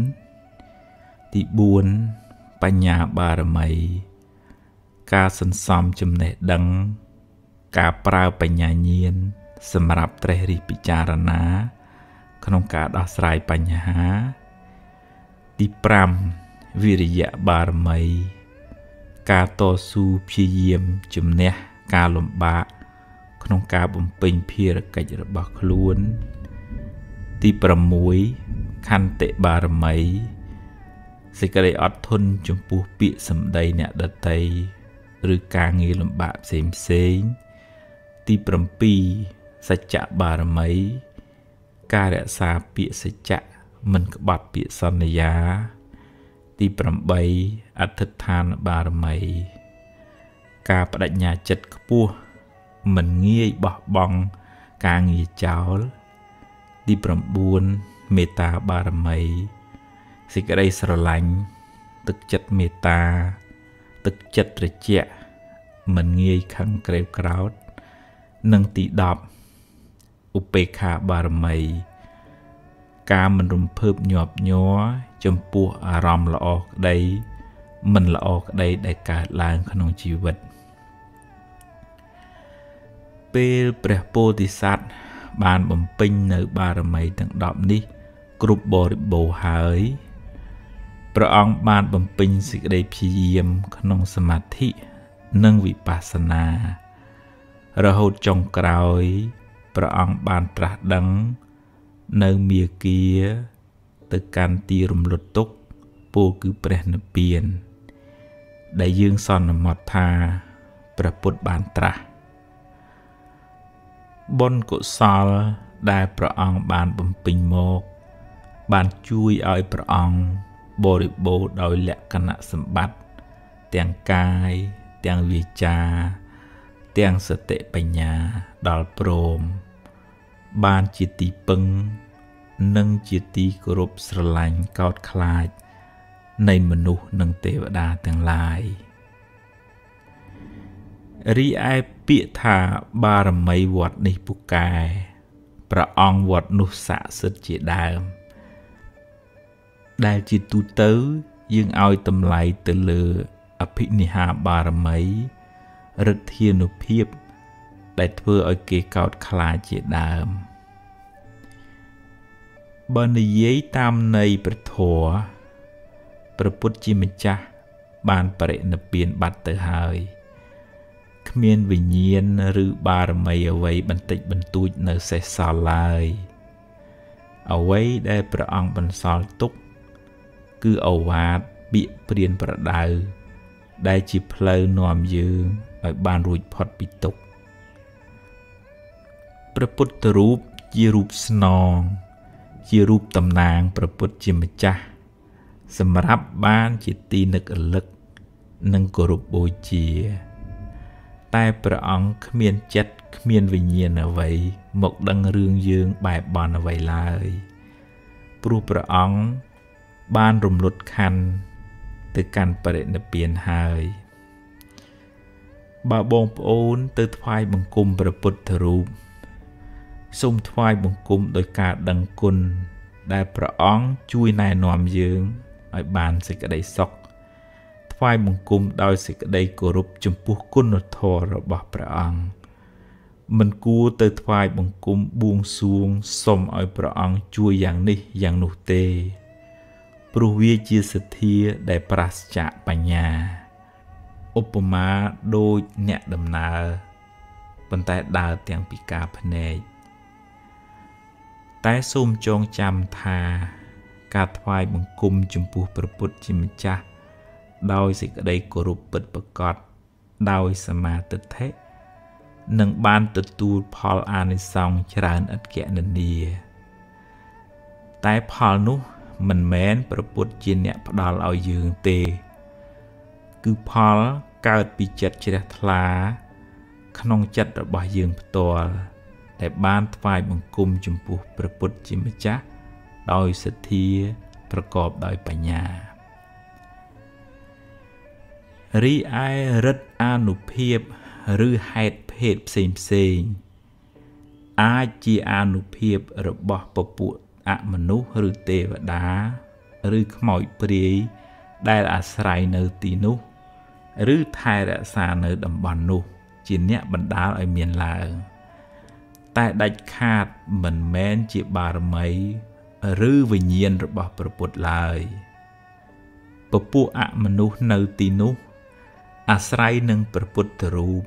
ទី4បញ្ញាបារមី ការសន្សំចំណេះដឹង ការប្រើបញ្ញាញាណសម្រាប់ត្រេះរិះពិចារណា ក្នុងការដោះស្រាយបញ្ហា ទី5វិរិយៈបារមី ការតស៊ូព្យាយាមជំនះការលំបាកក្នុងការបំពេញភារកិច្ចរបស់ខ្លួន ទី6ខន្តិបារមីសេចក្តីអត់ធន់ចំពោះពាក្យសម្ដីអ្នកដតីឬការងារលំបាកផ្សេងផ្សេងទី7សច្ចៈបារមី ការរក្សាពាក្យសច្ចៈ មិនក្បត់ពាក្យសន្យា ទី8អធិដ្ឋានបារមី ការបដិញ្ញាចិត្តខ្ពស់មិនងាយបោះបង់ការងារចោល ទី9មេត្តាបារមីសេចក្តីស្រឡាញ់ទឹកចិត្តមេត្តា ទឹកចិត្តត្រជាក់មិនងាយខឹងក្រេវក្រោធនិងទី10ឧបេក្ខាបារមី ការមិនរំភើបញាប់ញ័រចំពោះអារម្មណ៍ល្អក្តី មិនល្អក្តីដែលកើតឡើងក្នុងជីវិតពេលព្រះពោធិសត្វបានបំពេញនៅបារមីទាំង10នេះគ្រប់បរិបូរហើយព្រះអង្គបានបំពេញសេចក្តីព្យាយាមក្នុងសមាធិនិងវិបស្សនា រហូតចុងក្រោយព្រះអង្គបានត្រាស់ដឹង នៅមាគាទៅកាន់ទីរំលត់ទុកពោលគឺព្រះនិព្វាន ដែលយើងសន្មត់ថាព្រះពុទ្ធបានត្រាស់បុណ្យកុសលដែលព្រះអង្គបានបំពេញមក បានជួយឲ្យព្រះអង្គបរិបូរដោយលក្ខណៈសម្បត្តិទាំងកាយទាំងវាចា ទាំងសតិបញ្ញាដល់ព្រម បានជាទីពឹង និងជាទីគោរពស្រឡាញ់កោតខ្លាច នៃមនុស្សនិងទេវតាទាំងឡាយរីឯពាក្យថាបារមីវត្តនេះពូកែព្រះអង្គវត្តនោះស័ក្តិសិទ្ធជាដើម ដែលជាទូទៅយើងឲ្យតម្លៃទៅលើអភិនិហាបារមីឫទ្ធានុភាព ដែលធ្វើឲ្យគេកោតខ្លាចជាដើមបើនិយាយតាមន័យព្រះធម៌ព្រះពុទ្ធជាម្ចាស់បានបរិនិព្វានបាត់ទៅហើយគ្មានវិញ្ញាណឬបារមីអ្វីបន្តិចបន្តួចនៅសេសសល់ឡើយអ្វីដែលព្រះអង្គបន្សល់ទុក គឺអវាទពាក្យព្រានប្រដៅដែលជាផ្លូវនាំយើងឲ្យបានរួចផុតពីទុក្ខ ព្រះពុទ្ធរូបជារូបស្នង ជារូបតំណាងព្រះពុទ្ធជាម្ចាស់សម្រាប់បានជាទីនឹករលឹក និងគោរពបូជា តែព្រះអង្គគ្មានចិត្តគ្មានវិញ្ញាណអ្វីមកដឹងរឿងយើងបែបបន់អ្វីឡើយព្រោះព្រះអង្គបានរំលត់ខណ្ឌទៅកាន់បរិនិព្វានហើយបើបងប្អូនទៅថ្វាយបង្គំព្រះពុទ្ធរូប សូមថ្វាយបង្គំដោយការដឹងគុណដែលព្រះអង្គជួយណែនាំយើងឲ្យបានសេចក្តីសុខថ្វាយបង្គំដោយសេចក្តីគោរពចំពោះគុណធម៌របស់ព្រះអង្គមិនគួរទៅថ្វាយបង្គំបួងសួងសុំឲ្យព្រះអង្គជួយយ៉ាងនេះយ៉ាងនោះទេព្រោះវាជាសទ្ធាដែលប្រសចាកបញ្ញាឧបមាដូចអ្នកដំណើរប៉ុន្តែដើរទាំងពីការភ្នែក តែសូមចងចាំថាការថ្វាយបង្គំចំពោះព្រះពុទ្ធជាម្ចាស់ដោយសេចក្តីគោរពពិតប្រាកដដោយសមាទិដ្ឋិនឹងបានទទួលផលអានិសង្សច្រើនឥតគណនា តែផលនោះមិនមែនប្រពុតជាអ្នកផ្ដល់ឲ្យយើងទេ គឺផលកើតពីចិត្តជ្រះថ្លា ក្នុងចិត្តរបស់យើងផ្ទាល់ ដែលបានថ្វាយបង្គំចំពោះព្រះពុទ្ធជាម្ចាស់ដោយសទ្ធាប្រកបដោយបញ្ញារីឯរិទ្ធអានុភាពឬហេតុភេទផ្សេងផ្សេងអាចជាអានុភាពរបស់ពពួកអមនុស្សឬទេវតា ឬខ្មោចព្រាយដែលអាស្រ័យនៅទីនោះ ឬថែរក្សានៅតំបន់នោះ ជាអ្នកបណ្ដាលឲ្យមានឡើង តែដាច់ខាតមិនមែនជាបារមី ឬវិញ្ញាណរបស់ព្រះពុទ្ធឡើយពពួកអមនុស្សនៅទីនោះ អាស្រ័យនឹងព្រះពុទ្ធរូប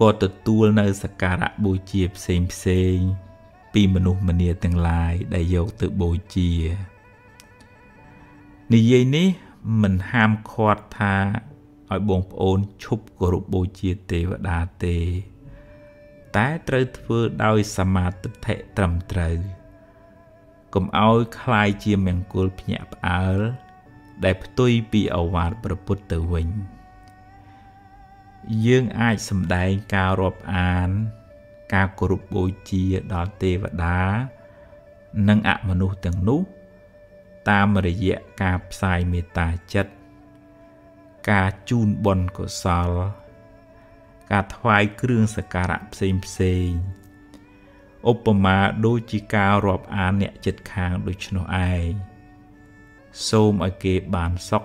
ក៏ទទួលនៅសក្ការៈបូជាផ្សេងផ្សេងពីមនុស្សម្នាទាំងឡាយដែលយកទៅបូជានិយាយនេះមិនហាមឃាត់ថាឲ្យបងប្អូនឈប់គោរពបូជាទេវតាទេ តែត្រូវធ្វើដោយសមាធិត្រឹមត្រូវកុំឲ្យคล้ายជាមង្គលភ្ញាក់ផ្អើលដែលផ្ទុយពីអវាទប្រពុតទៅវិញយើងអាចសម្ដែងការរាប់អាន ការគោរពបូជាដល់ទេវតា និងអមនុស្សទាំងនោះតាមរយៈការផ្សាយមេត្តាចិត្តការជូនបុណ្យកុសល ការថ្វាយគ្រឿងសក្ការៈផ្សេងផ្សេងឧបមាដូចជាការរាប់អានអ្នកចិត្តខាងដូចនោះឯងសូមឲ្យគេបានសុខ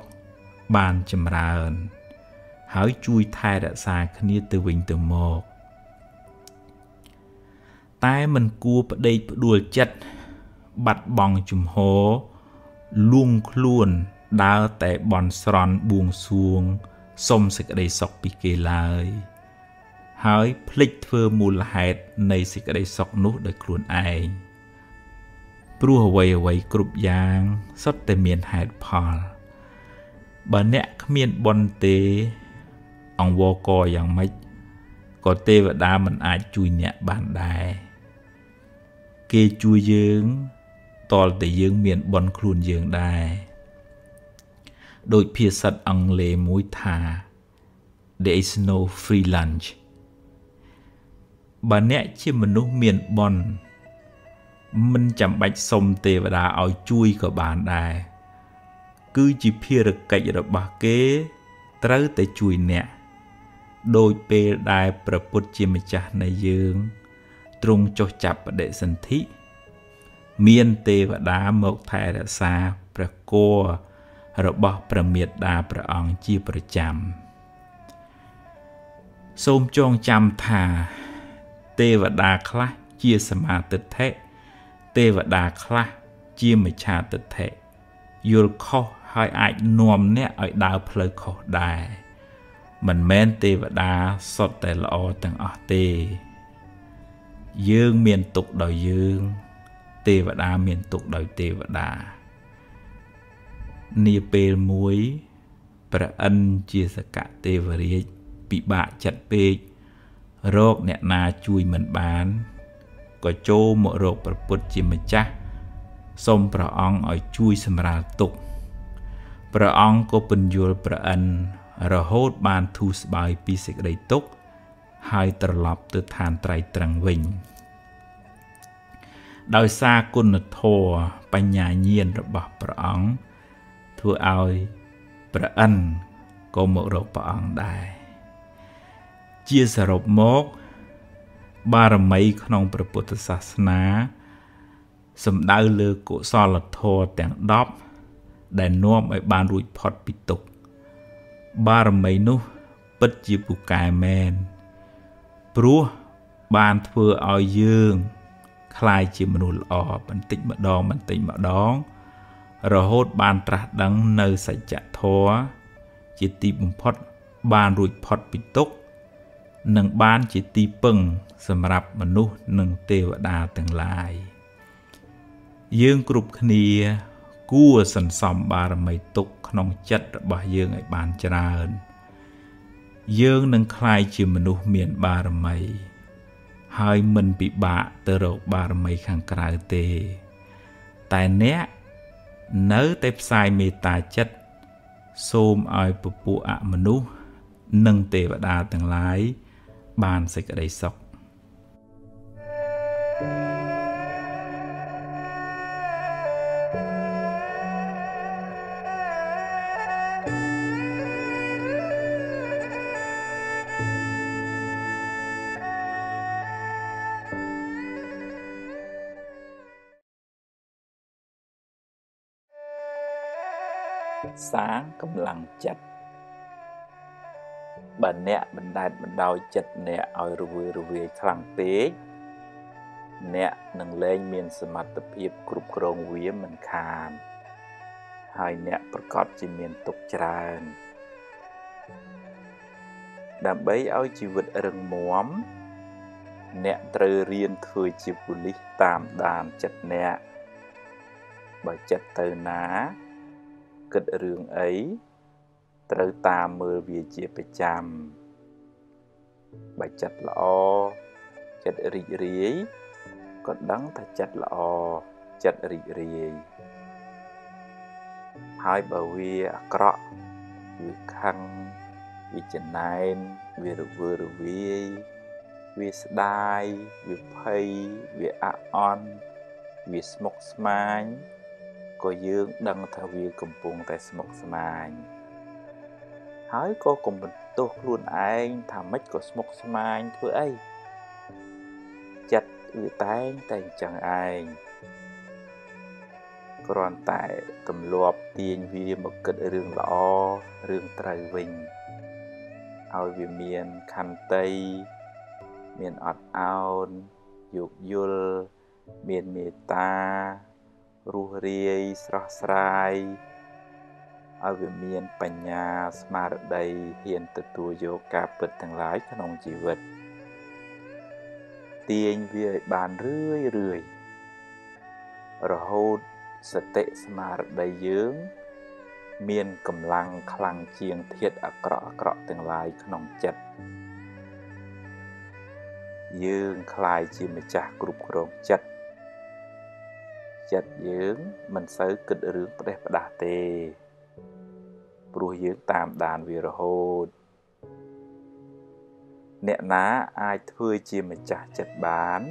បានចម្រើន ហើយជួយថែរក្សាគ្នាទៅវិញទៅមកតែមិនគួរប្តេកផ្ដួលចិត្តបាត់បង់ជំហរលួងខ្លួនដើរតែបន់ស្រន់បួងសួងសុំសេចក្តីសុខពីគេឡើយ ហើយភ្លេចធ្វើមូលហេតុនៃសេចក្តីសុខនោះដោយខ្លួនឯងព្រោះអ្វីអ្វីគ្រប់យ៉ាងសុទ្ធតែមានហេតុផលបើអ្នកគ្មានបុណ្យទេ អង្វរកយ៉ាងម៉េចក៏ទេវតាមិនអាចជួយអ្នកបានដែរគេជួយយើងតលតែយើងមានបនខ្លួនយើងដែរដោយភាសាអង់គ្លេសមួយថា there is no free lunch បើអ្នកជាមនុស្សមានបនមិនចាំបាច់សុំទេវតាឲ្យជួយក៏បានដែរគឺជាភារកិច្ចរបស់គេត្រូវតែជួយអ្នកដោយពេលដែលប្រពុតជាម្ចាស់នៃយើងទ្រង់ចុះចាប់បដិសន្ធិមានទេវតាមកថែរក្សាព្រះគររបស់ព្រះមេត្តាព្រះអង្គជាប្រចាំសូមចងចាំថា ទេវតាខ្លះជាសមាទិដ្ឋិទេវតាខ្លះជាមិឆាទិដ្ឋិយល់ខុសហើយអាចនាំអ្នកឲ្យដើរផ្លូវខុសដែរមិនមែនទេវតាសុទ្ធតែល្អទាំងអស់ទេយើងមានទុកដោយយើង ទេវតាមានទុកដោយទេវតានាពេលមួយព្រះអិនជាសកទេវរាជពិបាកចិត្តពេក រកអ្នកណាជួយមិនបានក៏ចូលមករកព្រះពុទ្ធជាម្ចាស់សូមព្រះអង្គឲ្យជួយសម្រាលទុក្ខព្រះអង្គក៏ពន្យល់ព្រះអិនរហូតបានធូរស្បើយពីសេចក្តីទុក្ខហើយត្រឡប់ទៅឋានត្រៃត្រឹងវិញដោយសារគុណធម៌បញ្ញាញាណរបស់ព្រះអង្គធ្វើឲ្យព្រះអិនក៏មករកព្រះអង្គដែរ ជាសរុបមក បារមីក្នុងព្រះពុទ្ធសាសនា សំដៅលើកុសលធម៌ទាំង10ដែលនាំឲ្យបានរួចផុតពីទុក្ខបារមីនោះពិតជាពូកែមែនព្រោះបានធ្វើឲ្យយើងคล้ายជាមនុស្សល្អបន្តិចម្ដងបន្តិចម្ដង រហូតបានត្រាស់ដឹងនៅសច្ចធម៌ជាទីបំផុតបានរួចផុតពីទុក្ខ និងបានជាទីពឹងសម្រាប់មនុស្សនិងទេវតាទាំងឡាយយើងគ្រប់គ្នាគួរសន្សំបារមីទុកក្នុងចិត្តរបស់យើងឲ្យបានច្រើន យើងនឹងក្លាយជាមនុស្សមានបារមី ហើយមិនពិបាកទៅរកបារមីខាងក្រៅទេ តែអ្នកនៅតែផ្សាយមេត្តាចិត្តសូមឲ្យពពួកអមនុស្សនិងទេវតាទាំងឡាយ បានសេចក្តីសុខសាងកម្លាំងចិត្ត បើអ្នកបណ្ដែតបណ្ដោយចិត្តអ្នកឲ្យរវើរវាយខ្លាំងពេកអ្នកនឹងលែងមានសមត្ថភាពគ្រប់គ្រងវាមិនខានហើយអ្នកប្រកាសជាមានទុកច្រើន ដើម្បីឲ្យជីវិតរឹងមាំអ្នកត្រូវរៀនធ្វើជាប៉ូលីសតាមដានចិត្តអ្នកបើចិត្តទៅណា គិតរឿងអី ត្រូវតាមមើលវាជាប្រចាំបើចិត្តល្អចិត្តរីករាយក៏ដឹងថាចិត្តល្អចិត្តរីករាយហើយបើវាអាក្រក់វាខឹងវាចំណែនវារវើរវាយវាស្ដាយវាភ័យវាអាក់អន់វាស្មុគស្មាញក៏យើងដឹងថាវាកំពុងតែស្មុគស្មាញ ហើយក៏កុំបន្ទោសខ្លួនឯងថាម៉េចក៏ស្មុគស្មាញធ្វើអីចិត្តវាតែងតែអញ្ចឹងឯងគ្រាន់តែទម្លាប់ទាញវាមកគិតរឿងល្អរឿងត្រូវវិញឲ្យវាមានខន្តីមានអត់ឱនយោគយល់មានមេត្តារស់រាយស្រស់ស្រាយ ឲ្យវាមានបញ្ញាស្មារតីហ៊ានទទួលយកការពិតទាំងឡាយក្នុងជីវិតទាញវាឲ្យបានរឿយរឿយរហូតសតិស្មារតីយើង មានកម្លាំងខ្លាំងជាងធាតអាក្រក់អាក្រក់ទាំងឡាយក្នុងចិត្តយើងคล้ายជាម្ចាស់គ្រប់គ្រងចិត្តចិត្តយើងមិនសូវគិតរឿងផ្ដេសផ្ដាស់ទេ ព្រោះយើងតាមដានវារហូតអ្នកណាអាចធ្វើជាម្ចាស់ចិត្តបាន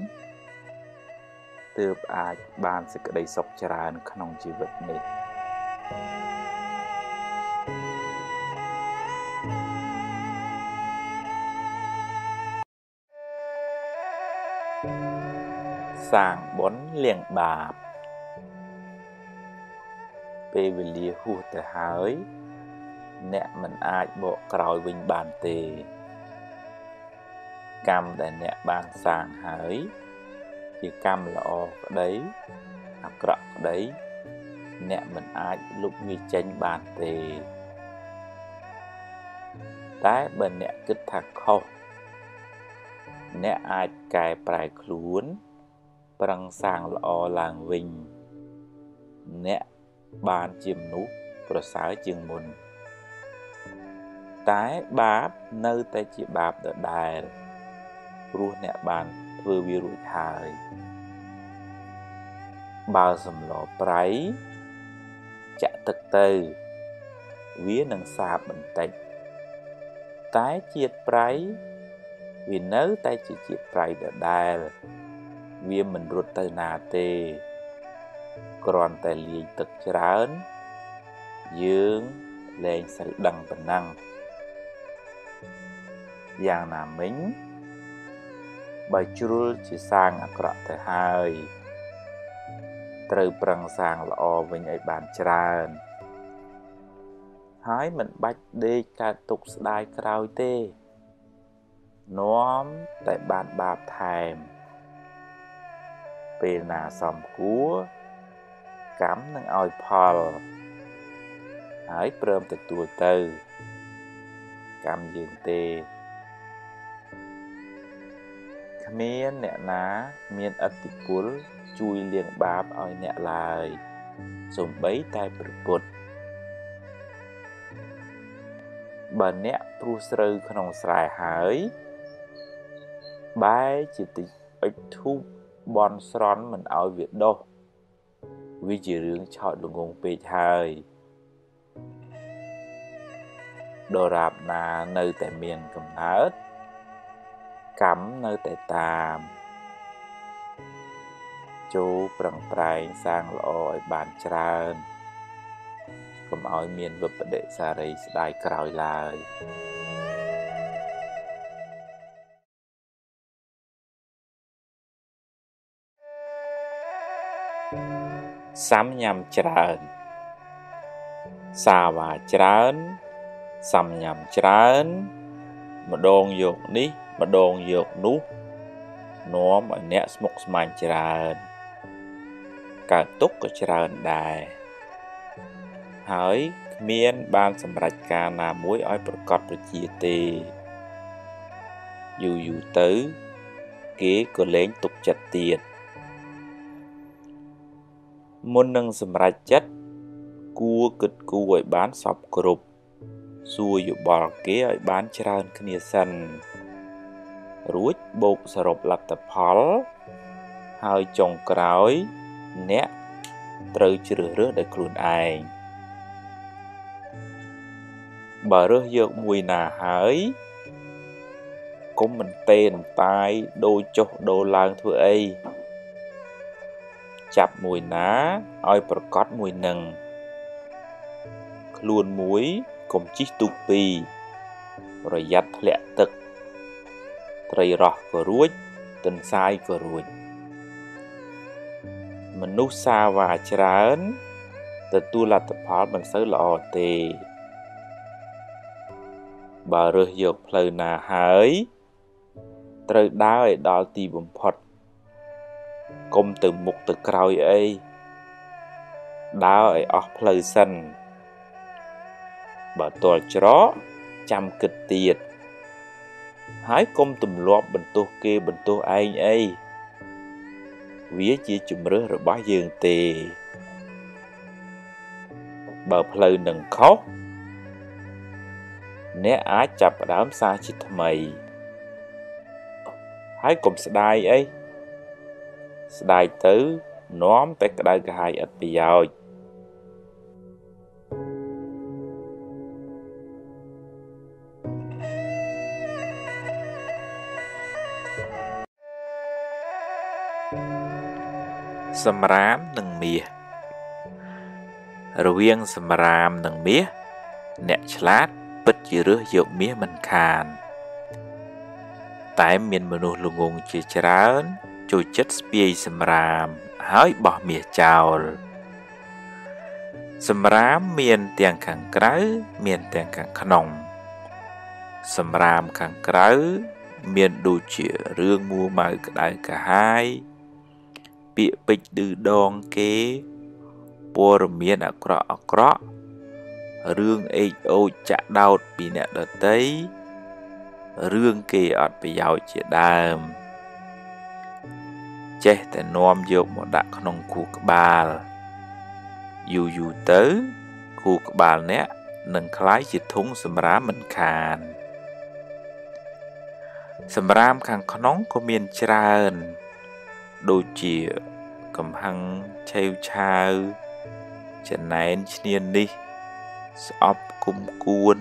ទើបអាចបានសេចក្តីសុខច្រើនក្នុងជីវិតនេះសាងបុណ្យលៀងបាបពេលវេលាហួសទៅហើយ អ្នកមិនអាចបកក្រោយវិញបានទេ កម្មដែលអ្នកបានសាងហើយ ជាកម្មល្អក្តីអាក្រក់ក្តី អ្នកមិនអាចលុបវាចេញបានទេ តែបើអ្នកគិតថាខុសអ្នកអាចកែប្រែខ្លួន ប្រឹងសាងល្អឡើងវិញ អ្នកបានជាមនុស្សប្រសើរជាងមុន តែបាបនៅតែជាបាបដដែលព្រោះអ្នកបានធ្វើវារួចហើយបើសម្លប្រៃចាក់ទឹកទៅវានឹងសាបបន្តិចតែជាតិប្រៃវានៅតែជាជាតិប្រៃដដែលវាមិនរត់ទៅណាទេគ្រាន់តែលាយទឹកច្រើនយើងលែងសូវដឹងប៉ុណ្ណឹង យ៉ាងណាមិញបើជ្រុលជាសាងអាក្រក់ទៅហើយត្រូវប្រឹងសាងល្អវិញឲ្យបានច្រើន ហើយមិនបាច់ដេកកើតទុកស្ដាយក្រោយទេនាំតែបានបាបថែម ពេលណាសំគួរកម្មនឹងឲ្យផល ហើយព្រមទទួលទៅកម្មយើងទេ គ្មានអ្នកណាមានអធិពលជួយលាងបាបឲ្យអ្នកឡើយសំបីតែព្រះពុទ្ធបើអ្នកព្រោះស្រូវក្នុងស្រែហើយបែរជាតិចអុចធូបបនស្រន់មិនឲ្យវាដុះវាជារឿងឆោតល្ងងពេកហើយដរាបណានៅតែមានកំណើត កម្មនៅតែតាមចូលប្រឹងប្រែងសាងល្អឲ្យបានច្រើនកុំឲ្យមានវិបដិសារីស្ដាយក្រោយឡើយសាំញ៉ាំច្រើន សាវ៉ាច្រើនសំញ៉ាំច្រើន ម្ដងយកនេះ ម្ដងយកនោះនាំឲ្យអ្នកស្មុគស្មាញច្រើនកើតទុកក៏ច្រើនដែរហើយគ្មានបានសម្រេចការណាមួយឲ្យប្រកបប្រជាទេយូរយូរទៅ គេក៏លែងទុកចិត្តទៀតមុននឹងសម្រេចចិត្តគួរគិតគូរឲ្យបានសពគ្រប់សួរយោបល់គេឲ្យបានច្រើនគ្នាសិន រួចបូកសរុបលទ្ធផល ហើយចុងក្រោយ អ្នកត្រូវជ្រើសរើសដោយខ្លួនឯងបើរើសយកមួយណាហើយកុំមិនទេនតាយដូរចុះដូរឡើងធ្វើអីចាប់មួយណាឲ្យប្រកាសមួយនឹងខ្លួនមួយកុំជិះទូកពីរប្រយ័ត្នធ្លាក់ទឹក ត្រីរស់ក៏រួចទន្សាយក៏រួចមនុស្សសាវ៉ាច្រើនទទួលលទ្ធផលមិនសូវល្អទេ បើរើសយកផ្លូវណាហើយត្រូវដើរឲ្យដល់ទីបំផុតកុំទៅមុខទៅក្រោយអីដើរឲ្យអស់ផ្លូវសិនបើទាល់ច្រកចាំគិតទៀត ហើយកុំទម្លាប់បន្ទោសគេបន្ទោសឯងអីវាជាជំរើសរបស់យើងទេ បើផ្លូវនឹងខុសអ្នកអាចចាប់ផ្ដើមសារជាថ្មី ហើយកុំស្ដាយអីស្ដាយទៅ នាំតែក្តៅក្រហាយឥតប្រយោជន៍ សម្រាមនិងមាសរវាងសម្រាមនិងមាសអ្នកឆ្លាតពិតជារើសយកមាសមិនខាន តែមានមនុស្សល្ងងជាច្រើនចូលចិត្តស្ពាយសម្រាមហើយបោះមាសចោលសម្រាមមានទាំងខាងក្រៅមានទាំងខាងក្នុង សម្រាមខាងក្រៅមានដូចជារឿងមួម៉ៅក្តៅកាហាយ ពាក្យពេចន៍ឌឺដងគេព័ត៌មានអាក្រក់អាក្រក់រឿងអេកអូចចាក់ដោតពីអ្នកដតីរឿងគេអត់ប្រយោជន៍ជាដើមចេះតែនាំយកមកដាក់ក្នុងគូក្បាលយូរយូរទៅគូក្បាលអ្នកនឹងคล้ายជាធុងសម្រាមមិនខាន សម្រាមខាងក្នុងក៏មានច្រើនដូចជា កំហឹងឆេវឆាវចំណែនឈ្នាននេះ ស្អប់គុំគួន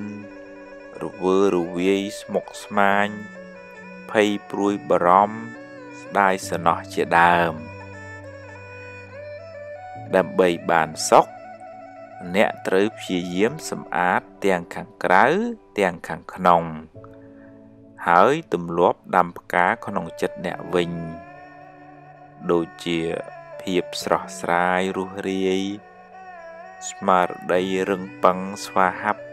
រវើរវាយស្មុកស្មាញភ័យព្រួយបារម្ភស្ដាយសំណោះជាដើម ដើម្បីបានសុខអ្នកត្រូវព្យាយាមសម្អាតទាំងខាងក្រៅទាំងខាងក្នុង ហើយទម្លាប់ដាំផ្កាក្នុងចិត្តអ្នកវិញ ដូចជា ភាពស្រស់ស្រាយរស់រាយស្មារតីរឹងប៉ឹងស្វាហាប់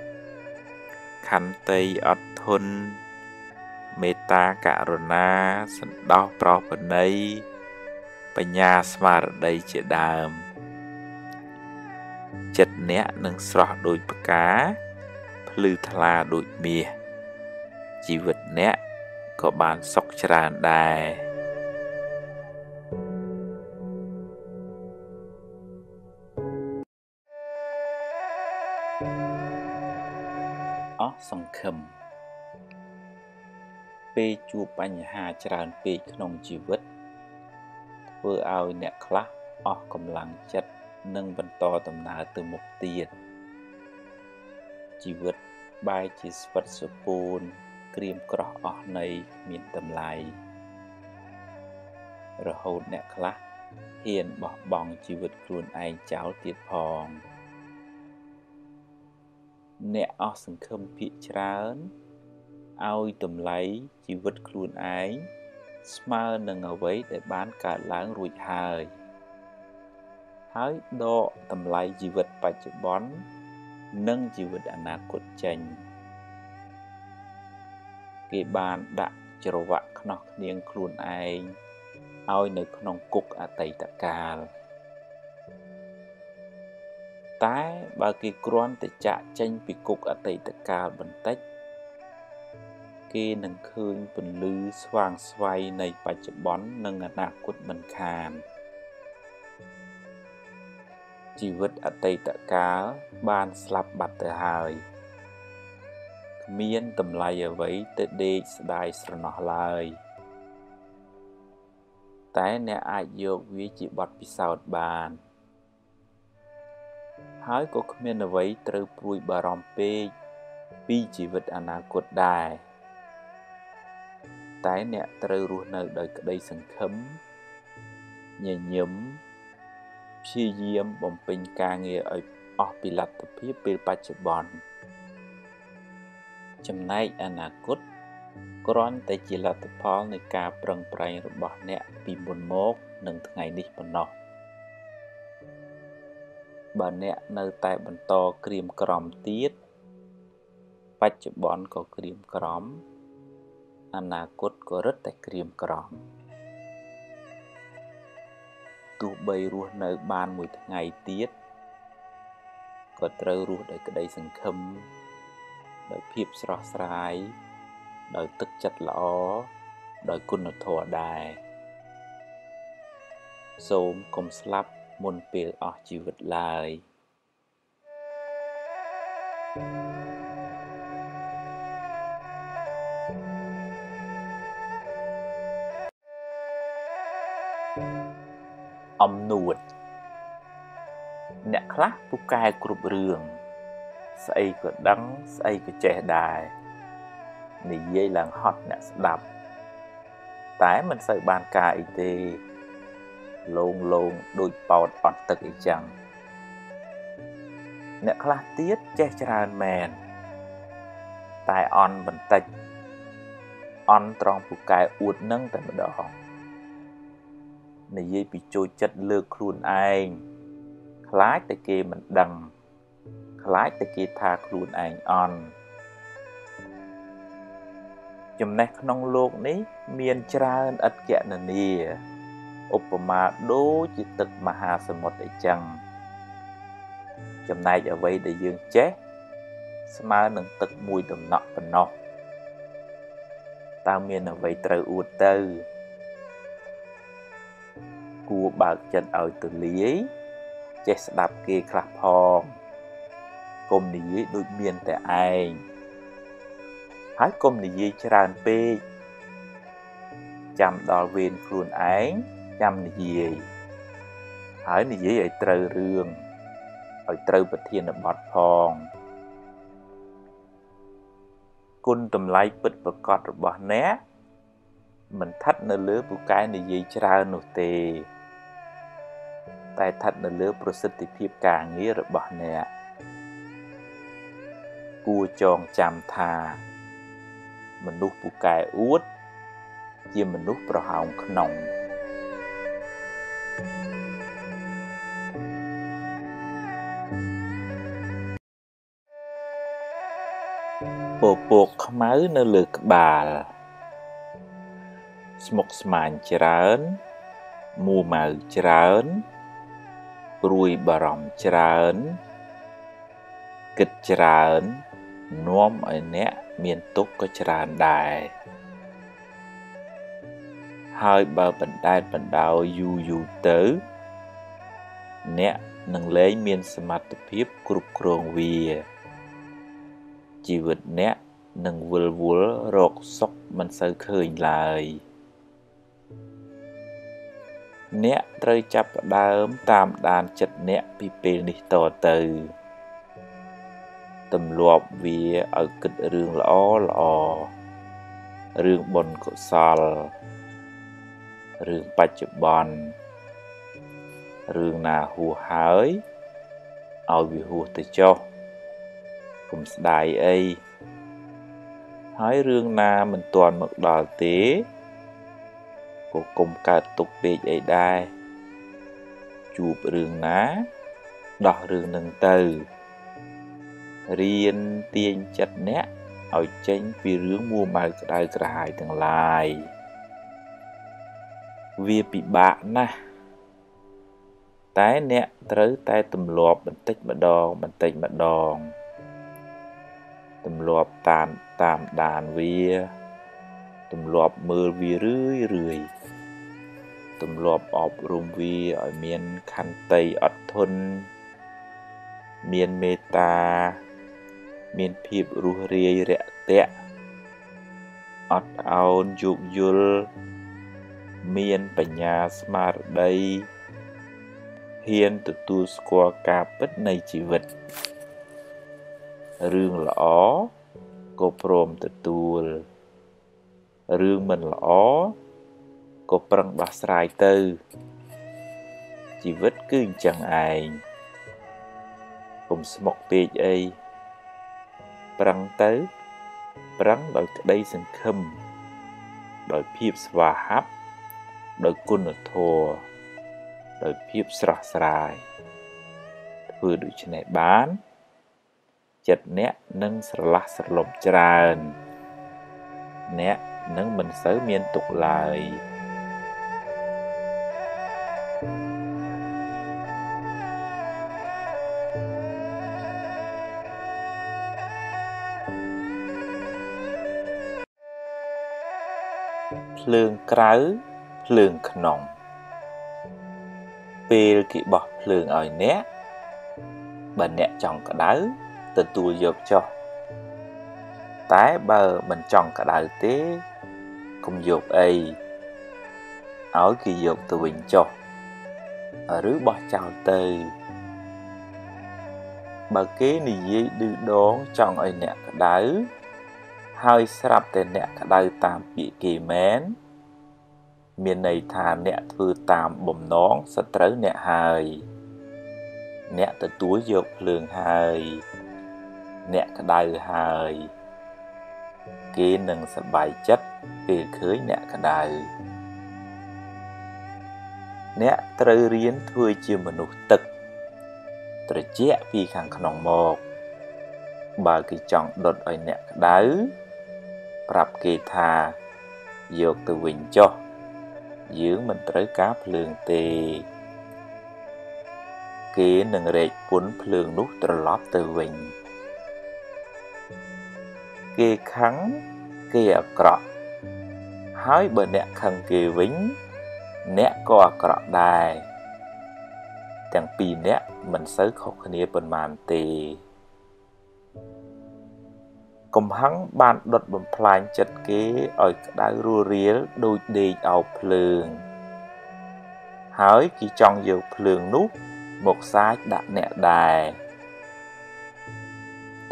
ខន្តីអត់ធន់មេត្តាករុណាសន្តោសប្រោសប្រណីបញ្ញាស្មារតីជាដើម ចិត្តអ្នកនឹងស្រស់ដូចផ្កាភ្លឺថ្លាដូចមាសជីវិតអ្នកក៏បានសុខច្រើនដែរ ស់សង្ឃឹមពេលជួបបញ្ហាច្រើនពេកក្នុងជីវិតធ្វើឲ្យអ្នកខ្លះអស់កម្លាំងចិត្តនិងបន្តដំណើរទៅមុខទៀតជីវិតបែរជាស្វិតសពូនក្រៀមក្រោះអស់នៃមានតម្លៃរហូតអ្នកខ្លះហ៊ានបោះបង់ជីវិតខ្លួនឯងចោលទៀតផង អ្នកអស់សង្ឃឹមភាកច្រើនឲ្យតម្លៃជីវិតខ្លួនឯងស្មើនឹងអ្វីដែលបានកើតឡើងរួចហើយហើយដកតម្លៃជីវិតបច្ចុប្បន្ននិងជីវិតអនាគតចេញគេបានដាក់ច្រវាក់ខ្នោះគ្នាងខ្លួនឯងឲ្យនៅក្នុងគុកអតីតកាល តែបើគេគ្រាន់តែចាក់ចេញពីគុកអតីតកាលបន្តិច គេនឹងឃើញពន្លឺស្វាងស្វ័យនៃបច្ចុប្បន្ននិងអនាគតមិនខានជីវិតអតីតកាលបានស្លាប់បាត់ទៅហើយគ្មានតម្លៃអ្វីទៅដេកស្ដាយស្រណោះឡើយតែអ្នកអាចយកវាជាបទពិសោធន៍បាន ហើយក៏គ្មានអ្វីត្រូវព្រួយបារម្ភពេកពីជីវិតអនាគតដែរតែអ្នកត្រូវរស់នៅដោយក្តីសង្ឃឹមញញឹមព្យាយាមបំពេញការងារឲ្យអស់ពីលទ្ធភាពពេលបច្ចុប្បន្នចំណែកអនាគតគ្រាន់តែជាលទ្ធផលនៃការប្រឹងប្រែងរបស់អ្នកពីមុនមក និងថ្ងៃនេះប៉ុណ្ណោះ បើអ្នកនៅតែបន្តក្រៀមក្រំទៀតបច្ចុប្បន្នក៏ក្រៀមក្រំ អនាគតក៏រឹតតែក្រៀមក្រំទោះបីរស់នៅបានមួយថ្ងៃទៀតក៏ត្រូវរស់ដោយក្តីសង្ឃឹមដោយភាពស្រស់ស្រាយដោយទឹកចិត្តល្អដោយគុណធម៌ដែរសូមកុំស្លាប់ មុនពេលអស់ជីវិតឡើយអំនួតអ្នកខ្លះពូកែគ្រប់រឿងស្អីក៏ដឹងស្អីក៏ចេះដែរនិយាយឡើងហត់អ្នកស្ដាប់ តែមិនសូវបានការអីទេ លោងលោងដូចប៉ោតអត់ទឹកអីចឹងអ្នកខ្លះទៀតចេះច្រើនមែនតែអន់បន្តិចអន់ត្រង់ពូកែអួតនឹងតែម្ដងនិយាយពីចូលចិត្តលើកខ្លួនឯងខ្លាចតែគេមិនដឹងខ្លាចតែគេថាខ្លួនឯងអន់ចំណេះក្នុងលោកនេះ មានច្រើនឥតគណនា ឧបមាដូចជាទឹកមហាសមុទ្រអីចឹងចំណែកអ្វីដែលយើងចេះស្មើនឹងទឹកមួយដំណក់ប៉ុណ្ណោះតើមានអ្វីត្រូវអួតទៅគួរបើកចិត្តឲ្យទូលាយចេះស្ដាប់គេខ្លះផងកុំនិយាយដូចមានតែឯងហើយកុំនិយាយច្រើនពេកចាំដល់វេនខ្លួនឯង ចាំនិយាយហើយនិយាយឲ្យត្រូវរឿងឲ្យត្រូវប្រធានបទផងគុណតម្លៃពិតប្រកបរបស់អ្នកមិនស្ថិតនៅលើពូកែនិយាយច្រើននោះទេ តែស្ថិតនៅលើប្រសិទ្ធភាពការងាររបស់អ្នកគួរចងចាំថា មនុស្សពូកែអួត ជាមនុស្សប្រហោងក្នុង ពពកខ្មៅនៅលើក្បាល ស្មុកស្មាញច្រើនមួម៉ៅច្រើនព្រួយបារម្ភច្រើន គិតច្រើននាំឲ្យអ្នកមានទុក្ខក៏ច្រើនដែរហើយបើបណ្ដែតបណ្ដោយយូរយូរទៅ អ្នកនឹងលែងមានសមត្ថភាពគ្រប់គ្រងវា ជីវិតអ្នកនឹងវិលវល់រកសុខមិនសូវឃើញឡើយអ្នកត្រូវចាប់ផ្ដើមតាមដានចិត្តអ្នកពីពេលនេះតទៅទម្លាប់វាឲ្យគិតរឿងល្អល្អរឿងបុណ្យកុសលរឿងបច្ចុប្បន្នរឿងណាហួសហើយឲ្យវាហួសទៅចុះ កុំស្ដាយអីហើយរឿងណាមិនទាន់មកដល់ទេក៏កុំកើតទុកពេកអីដែរជួបរឿងណាដោះរឿងនឹងទៅរៀនទាញចិត្តអ្នកឲ្យចេញពីរឿងមួម៉ៅក្តៅក្រហាយទាំងឡាយវាពិបាកណាស់តែអ្នកត្រូវតែទម្លាប់បន្តិចម្ដងបន្តិចម្ដង ទម្លាប់តាមតាមដានវាទម្លាប់មើលវារឿយរឿយទម្លាប់អប់រំវាឲ្យមានខន្តីអត់ធន់មានមេត្តា មានភាពរុះរាយរាក់ទាក់អត់ឱនយោគយល់មានបញ្ញាស្មារតីហ៊ានទទួលស្គាល់ការពិតនៃជីវិត រឿងល្អក៏ព្រមទទួលរឿងមិនល្អក៏ប្រឹងដោះស្រាយទៅ ជីវិតគឺអញ្ចឹងឯងកុំស្មុគពេកអីប្រឹងទៅ ប្រឹងដោយក្តីសង្ឃឹមដោយភាពស្វាហាប់ដោយគុណធម៌ដោយភាពស្រស់ស្រាយធ្វើដូច្នេះបាន ចិត្តអ្នកនឹងស្រឡះស្រលប់ច្រើន អ្នកនឹងមិនសូវមានទុកឡើយភ្លើងក្រៅភ្លើងក្នុង ពេលគេបោះភ្លើងឲ្យអ្នកបើអ្នកចង់ក្តៅ ទទួលយកចុះតែបើមិនចង់ក្តៅទេកុំយកអីឲ្យគេយកទៅវិញចុះឬបោះចោលទៅបើគេនិយាយឌឺដងចង់ឲ្យអ្នកក្តៅហើយស្រាប់តែអ្នកក្តៅតាមពាក្យគេមែនមានន័យថាអ្នកធ្វើតាមបំណងសត្រូវអ្នកហើយអ្នកទទួលយកភ្លើងហើយ អ្នកក្តៅហើយ គេនឹងសប្បាយចិត្តពេលឃើញអ្នកក្តៅអ្នកត្រូវរៀនធ្វើជាមនុស្សទឹក ត្រជាក់ពីខាងក្នុងមកបើគេចង់ដុតឲ្យអ្នកក្តៅប្រាប់គេថាយកទៅវិញចុះយើងមិនត្រូវការភ្លើងទេ គេនឹងរែកពុនភ្លើងនោះត្រឡប់ទៅវិញ គេខឹងគេអាក្រក់ហើយបើអ្នកខឹងគេវិញ អ្នកក៏អាក្រក់ដែរទាំងពីរអ្នកមិនសូវខុសគ្នាប៉ុន្មានទេកំហឹងបានដុតបំផ្លាញចិត្តគេឲ្យក្តៅរੂរាលដូចដេកអោបភ្លើង ហើយគេចង់យកភ្លើងនោះមកសាចដាក់អ្នកដែរ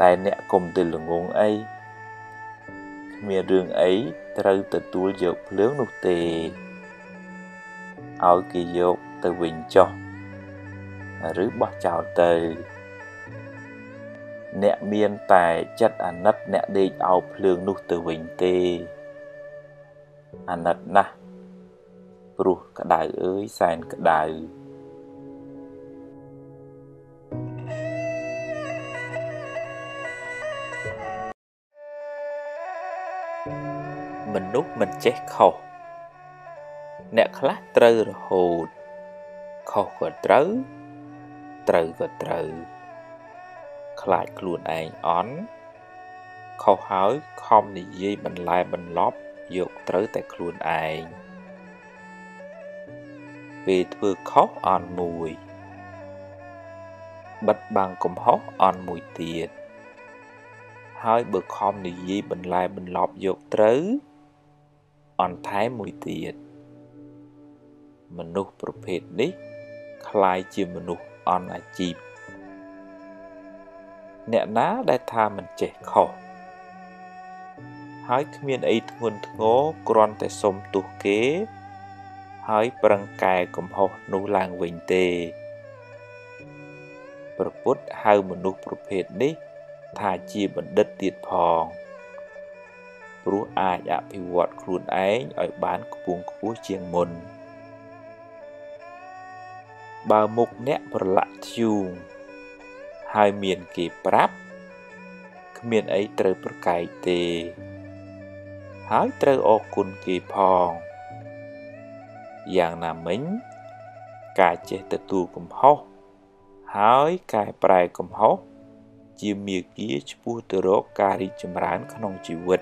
តែអ្នកកុំទៅល្ងងអីគ្មានរឿងអីត្រូវទទួលយកភ្លើងនោះទេឲ្យគេយកទៅវិញចុះឬបោះចោលទៅ អ្នកមានតែចិត្តអាណិតអ្នកដេកអោបភ្លើងនោះទៅវិញទេអាណិតណាស់ព្រោះក្តៅអើយសែនក្តៅ មនុស្សមិនចេះខុសអ្នកខ្លះត្រូវរហូតខុសក៏ត្រូវត្រូវក៏ត្រូវខ្លាចខ្លួនឯងអន់ខុសហើយខំនិយាយបន្លែបន្លប់យកត្រូវតែខ្លួនឯងពេលធ្វើខុសអន់មួយបិទបាំងកំហុសអន់មួយទៀតហើយបើខំនិយាយបន្លែបន្លប់យកត្រូវ អន់ថែមមួយទៀតមនុស្សប្រភេទនេះคล้ายជាមនុស្សអន់អាជីពអ្នកណាដែលថាមិនចេះខុសហើយគ្មានអីធ្ងន់ធ្ងរគ្រាន់តែសុំទោសគេ ហើយប្រឹងកែកំហុសនោះឡើងវិញទេព្រះពុទ្ធហៅមនុស្សប្រភេទនេះថាជាបណ្ឌិតទៀតផង ព្រោះអាចអភិវឌ្ឍខ្លួនឯងឲ្យបានខ្ពង់ខ្ពស់ជាងមុនបើមុខអ្នកប្រឡាក់ធ្យូងហើយមានគេប្រាប់គ្មានអីត្រូវប្រកែកទេ ហើយត្រូវអរគុណគេផងយ៉ាងណាមិញការចេះទទួលកំហុសហើយកែប្រែកំហុសជាមាគាឆ្ពោះទៅរកការរីកចម្រើនក្នុងជីវិត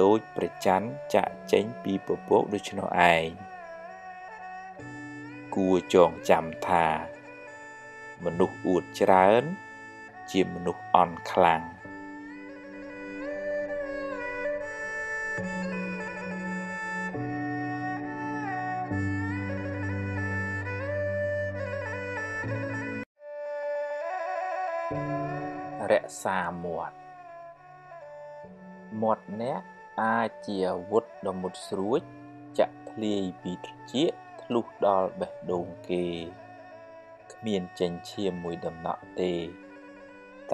ដោយប្រច័នចាក់ចេញពីពពកដូច្នោះឯងគួរចងចាំថា មនុស្សអួតច្រើន ជាមនុស្សអន់ខ្លាំងរក្សាមាត់មាត់អ្នក អាចជាអាវុធដ៏មុតស្រួច ចាក់ធ្លាយពីត្រចៀកធ្លុះដល់បេះដូងគេគ្មានចិញ្ចៀមមួយដំណក់ទេ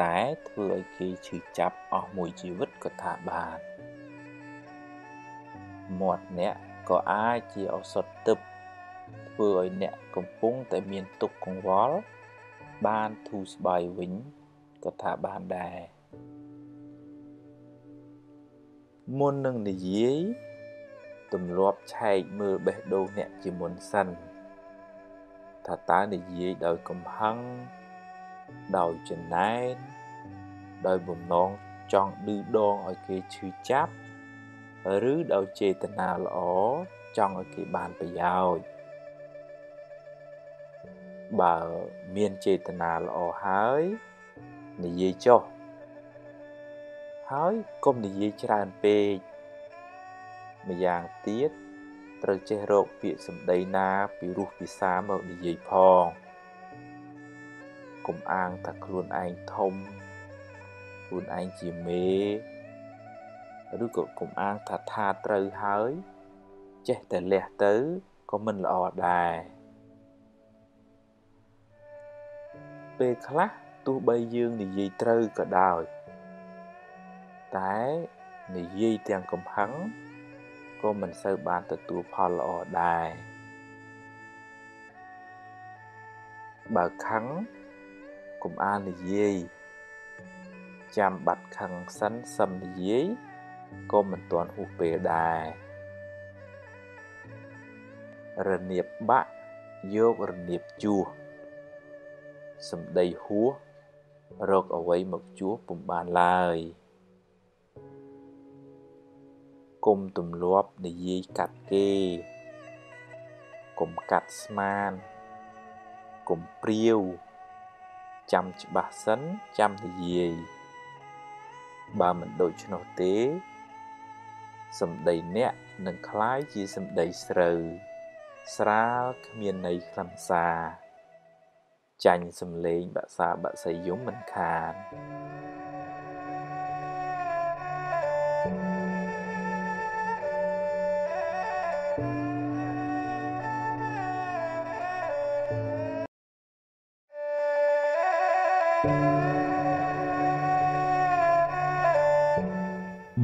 តែធ្វើឲ្យគេឈឺចាប់អស់មួយជីវិតក៏ថាបានមាត់អ្នកក៏អាចជាឱសថទឹកធ្វើឲ្យអ្នកកំពុងតែមានទុក្ខកង្វល់បានធូរស្បើយវិញក៏ថាបានដែរ មុននឹងនិយាយទម្លាប់ឆែកមើលបេះដូងអ្នកជាមុនសិនថាតើនិយាយដោយកំហឹងដោយចំណែនដោយបំណងចង់ឌឺដងឲ្យគេឈឺចាប់ឬដោយចេតនាល្អចង់ឲ្យគេបានប្រយោជន៍បើមានចេតនាល្អហើយនិយាយចុះ ហើយកុំនិយាយច្រើនពេកម្យ៉ាងទៀតត្រូវចេះរកពាក្យសម្ដីណាពីរោះពិសាមកនិយាយផងកុំអាងថាខ្លួនឯងធំខ្លួនឯងជាមេឬក៏កុំអាងថាថាត្រូវហើយ ចេះតែលះទៅក៏មិនល្អដែរពេលខ្លះទោះបីយើងនិយាយត្រូវក៏ដោយ តែនិយាយទាំងកំហឹងក៏មិនសូវបានទទួលផលល្អដែរបើខឹងកុំអាលនិយាយចាំបាត់ខឹងសិនសឹមនិយាយក៏មិនទាន់ហួសពេលដែររនៀបបាក់យករនៀបជួសសំដីហួសរកអ្វីមកជួសពុំបានឡើយ គុំទម្លាប់និយាយកាត់គេគុំកាត់ស្មានគុំព្រាវចាំច្បាស់សិនចាំនិយាយបើមិនដូច្នោះទេសម្ដីអ្នកនឹងคล้ายជាសម្ដីស្រូវស្រាលគ្មានន័យខ្លឹមសារចាញ់សំលេងបាក់សាបាក់សីយំមិនខាន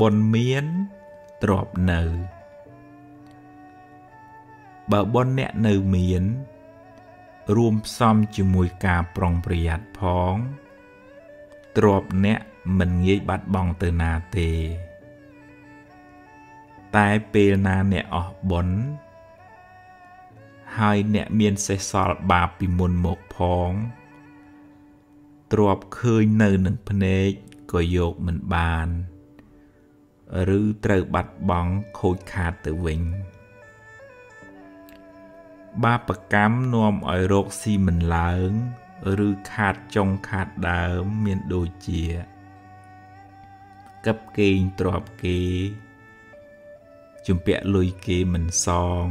បុណ្យមានទ្របនៅ បើបុណ្យអ្នកនៅមាន រួមផ្សំជាមួយការប្រុងប្រយ័ត្នផងទ្របអ្នកមិនងាយបាត់បង់ទៅណាទេ តែពេលណាអ្នកអស់បុណ្យហើយអ្នកមានសេះសល់បាបពីមុនមកផងទ្របឃើញនៅនឹងភ្នែកក៏យកមិនបាន ឬត្រូវបាត់បង់ខូចខាតទៅវិញ បាបកម្មនាំឲ្យរកស៊ីមិនឡើង ឬខាតចុងខាតដើមមានដូចជាកឹបគេងទ្របគេជំពាក់លុយគេមិនសង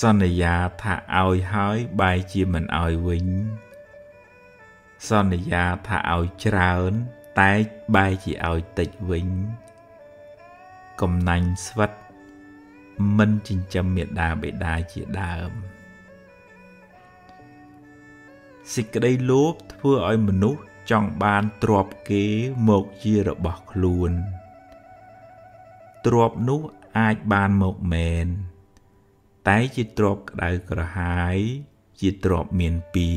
សន្យាថាឲ្យហើយបែរជាមិនឲ្យវិញ សន្យាថាឲ្យច្រើន តែបែរជាឲ្យតិចវិញ កំណាញ់ស្វិតមិនចិញ្ចឹមមេដាបេដាជាដើមសេចក្តីលោភធ្វើឲ្យមនុស្សចង់បានទ្រព្យគេមកជារបស់ខ្លួនទ្រព្យនោះអាចបានមកមែន តែជាទ្រព្យក្តៅក្រហាយ ជាទ្រព្យមានពី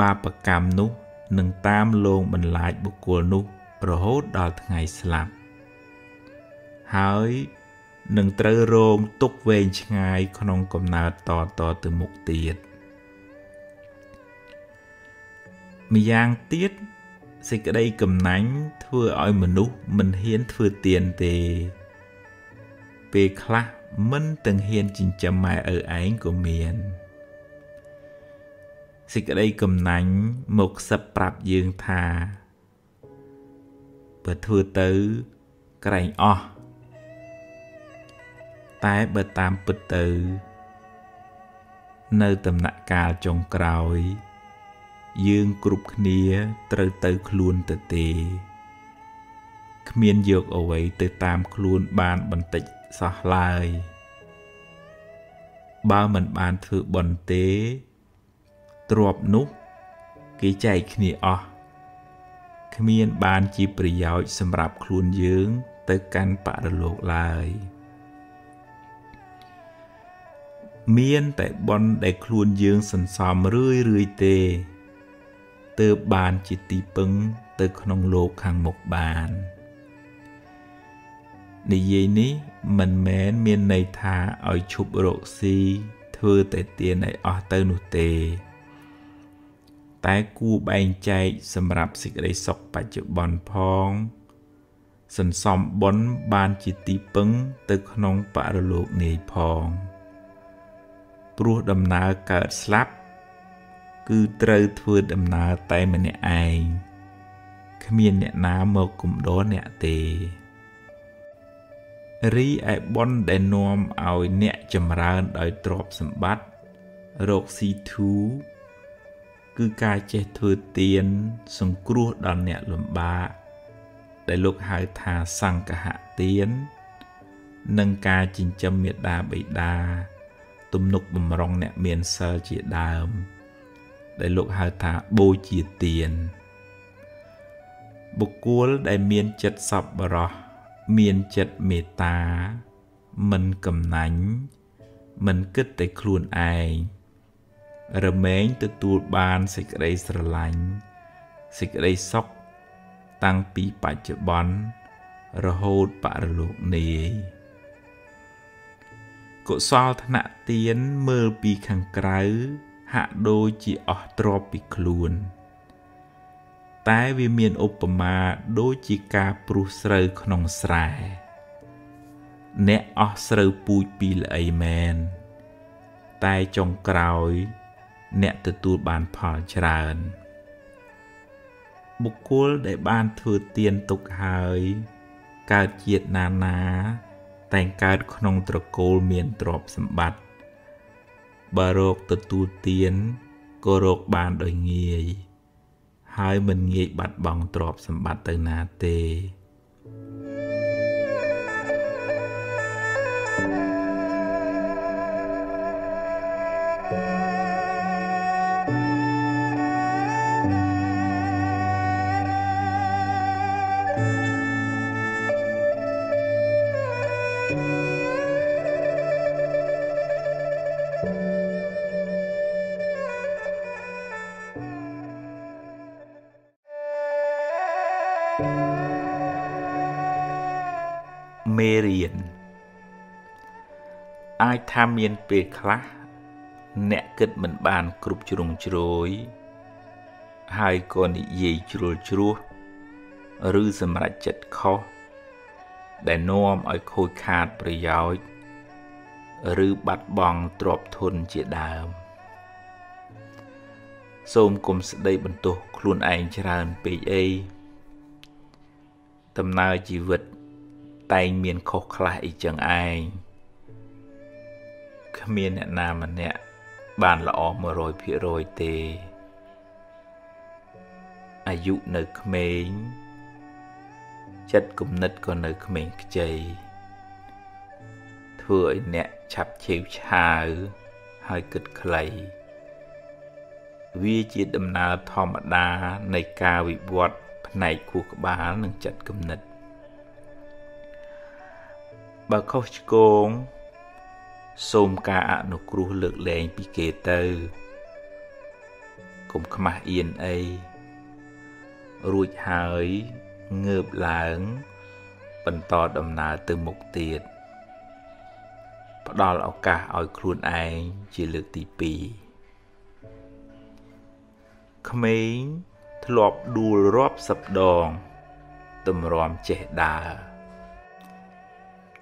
បាបកម្មនោះ នឹងតាមលងបន្លាចបុគ្គលនោះរហូតដល់ថ្ងៃស្លាប់ហើយនឹងត្រូវរងទុកវែងឆ្ងាយក្នុងកំណើតតតទៅមុខទៀតម្យ៉ាងទៀតសេចក្តីកំណាញ់ធ្វើឲ្យមនុស្សមិនហ៊ានធ្វើទៀនទេ ពេលខ្លះមិនទាំងហ៊ានចិញ្ចឹមម៉ែឪឯងក៏មាន សេចក្តីកំណាញ់មកសឹបប្រាប់យើងថាបើធ្វើទៅក្រែងអស់តែបើតាមពិតទៅ នៅដំណាក់កាលចុងក្រោយ យើងគ្រប់គ្នាត្រូវទៅខ្លួនទៅទេគ្មានយកអ្វីទៅតាមខ្លួនបានបន្តិចសោះឡើយបើមិនបានធ្វើបន់ទេ ទ្របនោះ គេចែកគ្នាអស់គ្មានបានជាប្រយោជន៍សម្រាប់ខ្លួនយើងទៅកាន់បរលោកឡើយមានតែបនដែលខ្លួនយើងសន្សំរឿយរឿយទេទើបបានជាទីពឹងទៅក្នុងលោកខាងមុខបាននិយាយនេះមិនមែនមានន័យថាឲ្យឈប់រកស៊ីធ្វើតែទៀនឲ្យអស់ទៅនោះទេ តែគួរបែងចែកសម្រាប់សេចក្តីសុខបច្ចុប្បន្នផង សន្សំបុណ្យបានជាទីពឹងទៅក្នុងបរលោកនាយផងព្រោះដំណើរកើតស្លាប់ គឺត្រូវធ្វើដំណើរតែម្នាក់ឯងគ្មានអ្នកណាមកគំដរអ្នកទេរីឯបុណ្យដែលនាំឲ្យអ្នកចម្រើនដោយទ្រព្យសម្បត្តិរកស៊ីធូ គឺការចេះធ្វើទាន សង្គ្រោះដល់អ្នកលំបាកដែលលោកហៅថាសង្កហទាន និងការចិញ្ចឹមមេដាបិតា ទំនុកបំរុងអ្នកមានសិលជាដើម ដែលលោកហៅថាបូជាទាន បុគ្គលដែលមានចិត្តសប្បុរសមានចិត្តមេត្តា មិនកំណាញ់មិនគិតតែខ្លួនឯង រមែងទទួលបានសេចក្តីស្រឡាញ់សេចក្តីសុខតាំងពីបច្ចុប្បន្នរហូតបរលោកនាយកុសលធនៈទានមើលពីខាងក្រៅហាក់ដូចជាអស់ទ្រពពីខ្លួន តែវាមានឧបមាដូចជាការព្រុះស្រូវក្នុងស្រែអ្នកអស់ស្រូវពូជពីល្អីមែនតែចុងក្រោយ អ្នកទទួលបានផលច្រើនបុគ្គលដែលបានធ្វើទានទុកហើយកើតជាតិណានាតែងកើតក្នុងត្រកូលមានទ្រព្យសម្បត្តិបើរកទទួលទានក៏រកបានដោយងាយ ហើយមិនងាយបាត់បង់ទ្រព្យសម្បត្តិទៅណាទេ មេរៀនអាចថាមានពេលខ្លះអ្នកគិតមិនបានគ្រប់ជ្រុងជ្រោយហើយក៏និយាយជ្រុលជ្រោះឬសម្រេចចិត្តខុសដែលនាំឲ្យខូចខាតប្រយោជន៍ឬបាត់បង់ទ្រព្យធនជាដើម សូមគុំស្ដីបន្ទោសខ្លួនឯងច្រើនពេកអី ដំណើរជីវិត តែងមានខុសខ្លះអីចឹងឯងគ្មានអ្នកណាម្នាក់បានល្អ100%ទេអាយុនៅក្មេងចិត្តគំនិតក៏នៅក្មេងខ្ចីធ្វើឲ្យអ្នកឆាប់ឆេវឆាវហើយគិតខ្លីវាជាដំណើរធម្មតានៃការវិវត្ត ផ្នែកខួរក្បាលនិងចិត្តគំនិតបើខុសឆ្គងសូមការអនុគ្រោះលើកលែងពីគេទៅកុំខ្មាស់អៀនអីរួចហើយងើបឡើង បន្តដំណើរទៅមុខទៀតផ្ដល់ឱកាសឲ្យខ្លួនឯងជាលើកទី2ក្មេង ធ្លាប់ដួលរាប់សិបដងតម្រាំចេះដើរ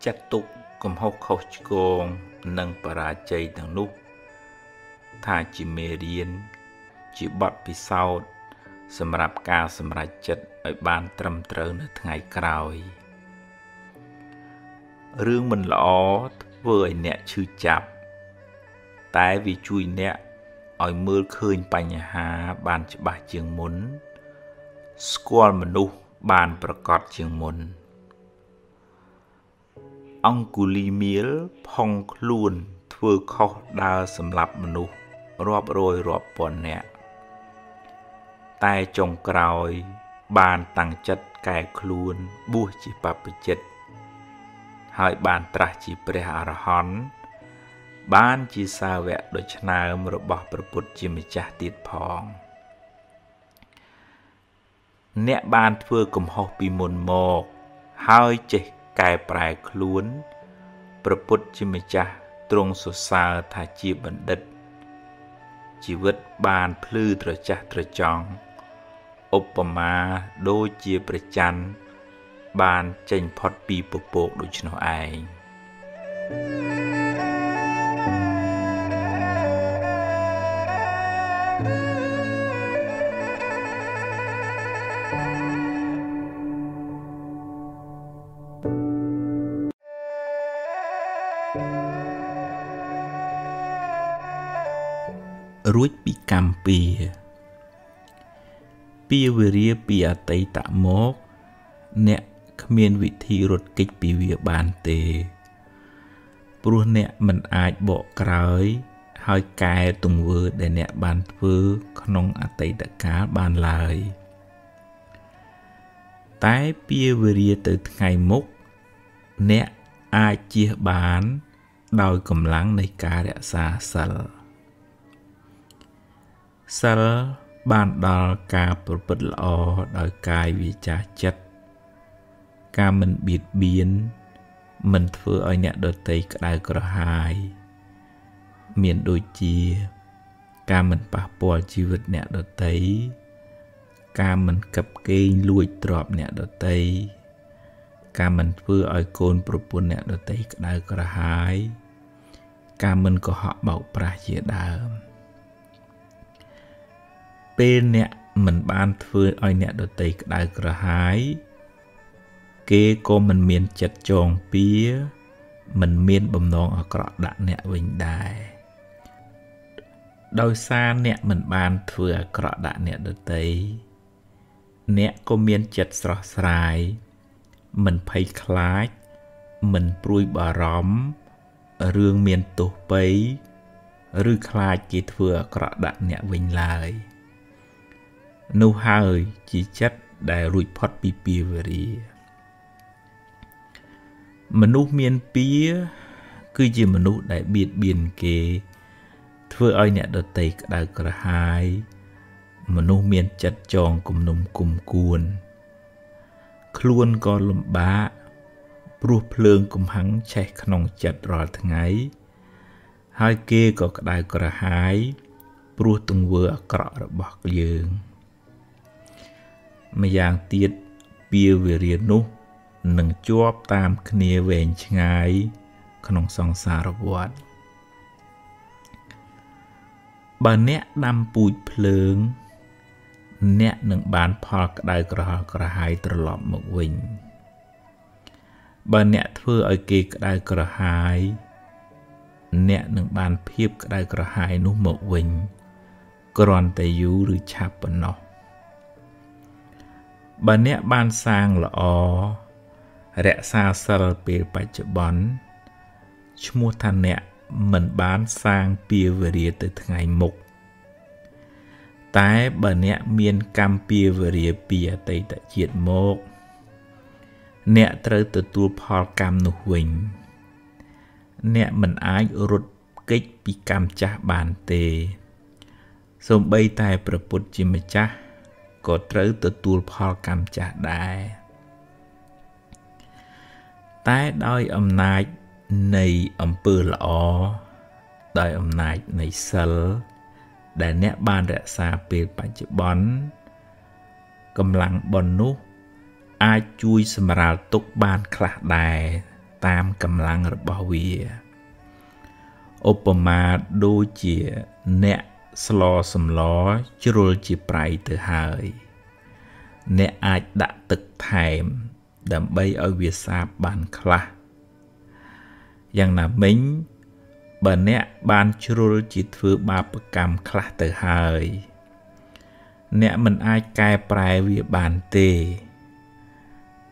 ចាត់ទុកកំហុសខុសឆ្គងនិងបរាជ័យទាំងនោះ ថាជាមេរៀន ជាបទពិសោធន៍សម្រាប់ការសម្រេចចិត្តឲ្យបានត្រឹមត្រូវនៅថ្ងៃក្រោយរឿងមិនល្អធ្វើឲ្យអ្នកឈឺចាប់ តែវាជួយអ្នក ឲ្យមើលឃើញបញ្ហាបានច្បាស់ជាងមុន ស្គាល់មនុស្សបានប្រកបជាងមុន អង្គុលីមៀលផុងខ្លួនធ្វើខុសដើរសម្លាប់មនុស្សរាប់រយរាប់ពាន់នាក់តែចុងក្រោយ បានតាំងចិត្តកែខ្លួនបួសជាបព្វជិត ហើយបានត្រាស់ជាព្រះអរហន្ត បានជាសាវកដ៏ឆ្នើមរបស់ព្រះពុទ្ធជាម្ចាស់ទៀតផង អ្នកបានធ្វើកំហុសពីមុនមក ហើយចេះកែប្រែខ្លួនព្រះពុទ្ធជាម្ចាស់ទ្រង់សរសើរថាជាបណ្ឌិត ជីវិតបានភ្លឺត្រចះត្រចង់ឧបមាដូចជាព្រះច័ន្ទបានចេញផុតពីពពកដូច្នោះឯង រួចពីកម្មពៀពីវេរាពីអតីតមក អ្នកគ្មានវិធីរត់គេចពីវាបានទេ ព្រោះអ្នកមិនអាចបកក្រោយ ហើយកែទង្វើដែលអ្នកបានធ្វើក្នុងអតីតកាលបានឡើយ តែពីវេរាទៅថ្ងៃមុខអ្នកអាចជៀសបាន ដោយកម្លាំងនៃការរក្សាសិល សិលបានដល់ការប្រព្រឹត្តល្អដោយកាយវាចាចិត្តការមិនបៀតបៀនមិនធ្វើឲ្យអ្នកដទៃក្តៅក្រហាយ មានដូចជា ការមិនប៉ះពាល់ជីវិតអ្នកដទៃការមិនកាប់កេងលួចទ្រព្យអ្នកដទៃការមិនធ្វើឲ្យកូនប្រពន្ធអ្នកដទៃក្តៅក្រហាយ ការមិនកុហកបោកប្រាស់ជាដើម ពេលអ្នកមិនបានធ្វើឲ្យអ្នកដទៃក្តៅក្រហាយ គេក៏មិនមានចិត្តចងពៀមិនមានបំណងអាក្រក់ដាក់អ្នកវិញដែរដោយសារអ្នកមិនបានធ្វើអាក្រក់ដាក់អ្នកដទៃអ្នកក៏មានចិត្តស្រស់ស្រាយ មិនភ័យខ្លាច មិនព្រួយបារម្ភរឿងមានទោសពៃឬខ្លាចគេធ្វើអាក្រក់ដាក់អ្នកវិញឡើយ នោះហើយជាចិត្តដែលរួចផុតពីពីវេរាមនុស្សមានពៀគឺជាមនុស្សដែលបៀតបៀនគេ ធ្វើឲ្យអ្នកដតីក្តៅក្រហាយ មនុស្សមានចិត្តចងគំនុំគុំគួន ខ្លួនក៏លំបាកព្រោះភ្លើងកំហាំងឆេះក្នុងចិត្តរាល់ថ្ងៃ ហើយគេក៏ក្តៅក្រហាយ ព្រោះទង្វើអាក្រក់របស់យើង ម្យ៉ាងទៀតពាវេរានោះនឹងជាប់តាមគ្នាវែងឆ្ងាយ ក្នុងសង្សារវដ្តបើអ្នកដាំពូជភ្លើង អ្នកនឹងបានផលក្តៅក្រហល់ក្រហាយត្រឡប់មកវិញបើអ្នកធ្វើឲ្យគេក្តៅក្រហាយ អ្នកនឹងបានភាពក្តៅក្រហាយនោះមកវិញគ្រាន់តែយូរឬឆាប់ប៉ុណ្ណោះ បើអ្នកបានសាងល្អរក្សាសិលពេលបច្ចុប្បន្នឈ្មោះថាអ្នកមិនបានសាងពាវេរាទៅថ្ងៃមុខតែបើអ្នកមានកម្មពាវេរាពីអតីតជាតិមកអ្នកត្រូវទទួលផលកម្មនោះវិញអ្នកមិនអាចរត់គេចពីកម្មចាស់បានទេសូម្បីតែព្រះពុទ្ធជាម្ចាស់ ក៏ត្រូវទទួលផលកម្មចាស់ដែរតែដោយអំណាចនៃអំពើល្អដោយអំណាចនៃសិលដែលអ្នកបានរក្សាពេលបច្ចុប្បន្នកម្លាំងបុណ្យនោះ អាចជួយសម្រាលទុកបានខ្លះដែរតាមកម្លាំងរបស់វាឧបមាដូចជាអ្នក ស្លសម្លជ្រុលជាប្រៃទៅហើយ អ្នកអាចដាក់ទឹកថែម ដើម្បីឲ្យវាសាបបានខ្លះយ៉ាងណាមិញបើអ្នកបានជ្រុលជាធ្វើបាបកម្មខ្លះទៅហើយ អ្នកមិនអាចកែប្រែវាបានទេ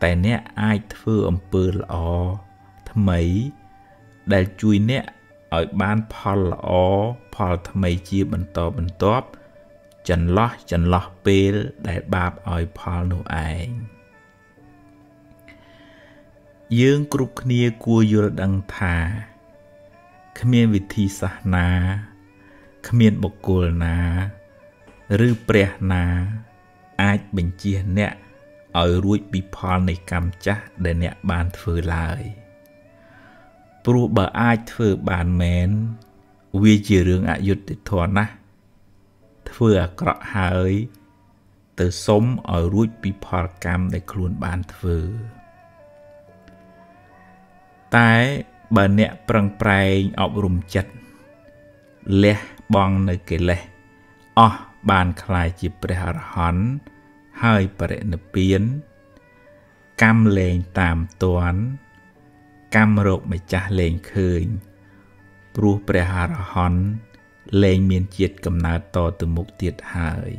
តែអ្នកអាចធ្វើអំពើល្អថ្មី ដែលជួយអ្នកឲ្យបានផលល្អ ផលថ្មីជាបន្តបន្ទាប់ចន្លោះចន្លោះពេលដែលបាបឲ្យផលនោះឯងយើងគ្រប់គ្នាគួរយល់ដឹងថាគ្មានវិធីសាស្ត្រណាគ្មានបុគ្គលណា ឬព្រះណា អាចបញ្ជាអ្នកឲ្យរួចពីផលនៃកម្មចាស់ដែលអ្នកបានធ្វើឡើយព្រោះបើអាចធ្វើបានមែន វាជារឿងអយុត្តិធម៌ណាស់ធ្វើអាក្រក់ហើយ ទៅសុំឲ្យរួចពីផលកម្មដែលខ្លួនបានធ្វើតែបើអ្នកប្រឹងប្រែងអប់រំចិត្តលះបង់នៅកិលេសអស់បានคลายជាព្រះអរហន្តហើយបរិនិព្វានកម្មលែងតាមតន់កម្មរោគម្ចាស់លែងឃើញ ព្រោះព្រះអរហន្តលែងមានជាតិកំណើតតទៅមុខទៀតហើយ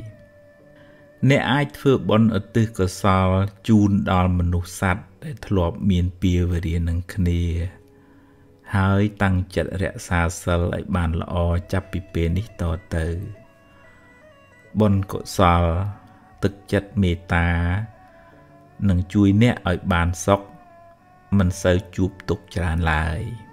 អ្នកអាចធ្វើបុណ្យឧទ្ទិសកុសលជូនដល់មនុស្សសត្វដែលធ្លាប់មានពាវេរានឹងគ្នា ហើយតាំងចិត្តរក្សាសិលឲ្យបានល្អចាប់ពីពេលនេះតទៅបុណ្យកុសល ទឹកចិត្តមេត្តានឹងជួយអ្នកឲ្យបានសុខមិនសូវជួបទុក្ខច្រើនឡើយ។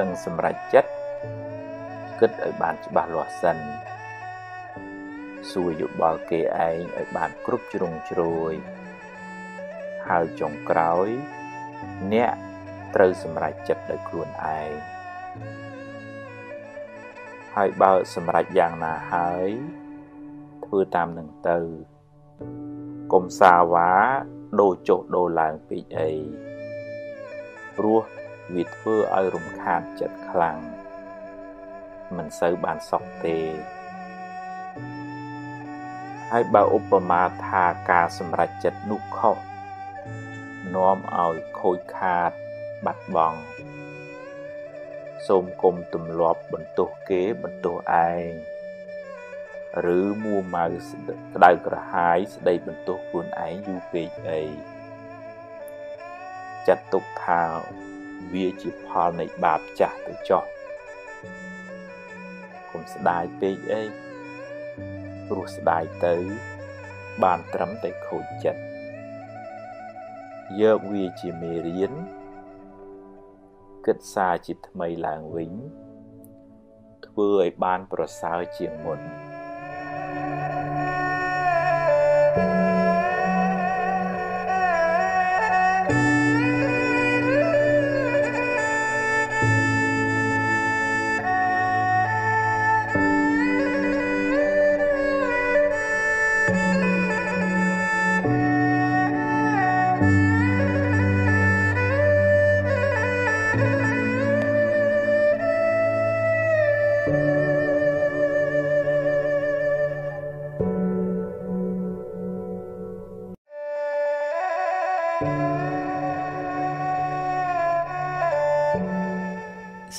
ននឹងសម្រេចចិត្តគិតឲ្យបានច្បាស់លាស់សិនសួរយោបល់គេឯងឲ្យបានគ្រប់ជ្រុងជ្រោយហើយចុងក្រោយ អ្នកត្រូវសម្រេចចិត្តដោយខ្លួនឯងហើយបើសម្រេចយ៉ាងណាហើយធ្វើតាមនឹងទៅកុំសាវ៉ាដូរចុះដូរឡើងពេកអីព្រោះ វាធ្វើឲ្យរំខានចិត្តខ្លាំងមិនសូវបានសុខទេហើយបើឧបមាថាការសម្រេចចិត្តនោះខុសនាំឲ្យខូចខាតបាត់បង់សូមគុំទម្លាប់បន្ទោសគេបន្ទោសឯងឬមួម៉ៅក្តៅក្រហាយស្ដីបន្ទោសខ្លួនឯងយូរពេកអីចាត់ទុកថា វាជាផលនៃបាបចាស់ទៅចោះកុំស្ដាយពេកអីព្រោះស្ដាយទៅ បានត្រឹមតែខូចចិត្តយកវាជាមេរៀនគិតសារជាថ្មីឡើងវិញ ធ្វើឲ្យបានប្រសើរជាងមុន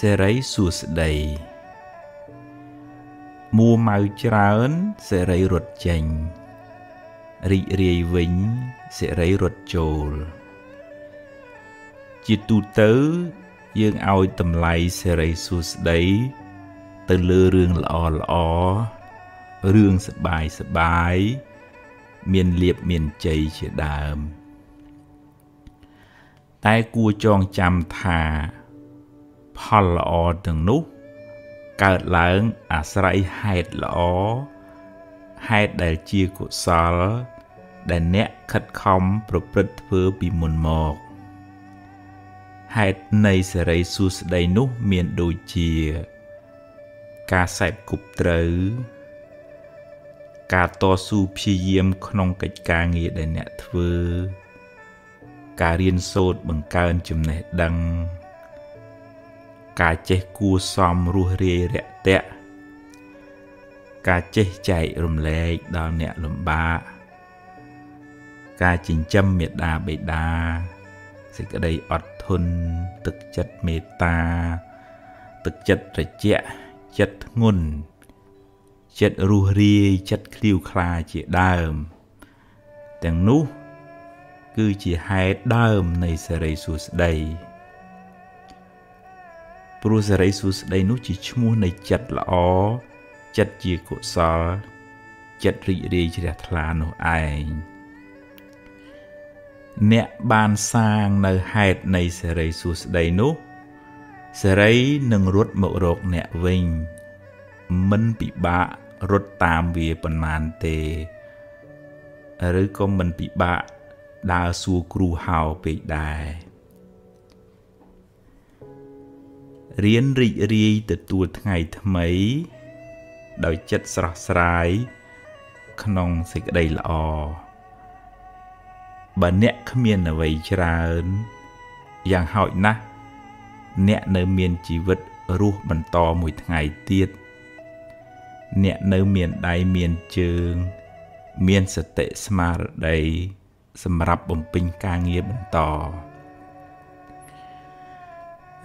សេរីសួស្តីមួម៉ៅច្រើនសេរីរត់ចេញរីករាយវិញសេរីរត់ចូលជាទូទៅយើងឲ្យតម្លៃសេរីសួស្តីទៅលើរឿងល្អល្អរឿងសបាយសបាយមានលៀបមានជ័យជាដើម តែគួរចងចាំថា ផលល្អទាំងនោះកើតឡើងអាស្រ័យហេតុល្អហេតុដែលជាកុសល ដែលអ្នកខិតខំប្រព្រឹត្តធ្វើពីមុនមកហេតុនៃសេរីសួស្តីនោះមានដូចជា ការសែបគប់ត្រូវ ការតស៊ូព្យាយាមក្នុងកិច្ចការងារដែលអ្នកធ្វើ ការរៀនសូត្របង្កើនចំណេះដឹង ការចេះគួសមរស់រាយរាក់ទាក់ការចេះចែករំលែកដល់អ្នកលំបាកការចិញ្ចឹមមេដាបេដាសេចក្តីអត់ធន់ទឹកចិត្តមេត្តា ទឹកចិត្តត្រជាក់ចិត្តធ្ងន់ចិត្តរស់រាយចិត្តឃ្លាវខ្លាជាដើម ទាំងនោះ គឺជាហេតុដើមនៃសេរីសួស្តី ព្រោះសេរីសួស្តីនោះជាឈ្មោះនៃចិត្តល្អចិត្តជាកុសល ចិត្តរីករាយជ្រះថ្លានោះឯងអ្នកបានសាងនៅហេតុនៃសេរីសួស្តីនោះសេរីនឹងរត់មករកអ្នកវិញមិនពិបាករត់តាមវាប៉ុន្មានទេឬក៏មិនពិបាកដើរសួរគ្រូហៅពេកដែរ រៀនរីករាយទទួលថ្ងៃថ្មី ដោយចិត្តស្រស់ស្រាយក្នុងសេចក្តីល្អបើអ្នកគ្មានអ្វីច្រើនយ៉ាងហោចណាស់អ្នកនៅមានជីវិតរស់បន្តមួយថ្ងៃទៀតអ្នកនៅមានដៃមានជើង មានសតិស្មារតីសម្រាប់បំពេញការងារបន្ត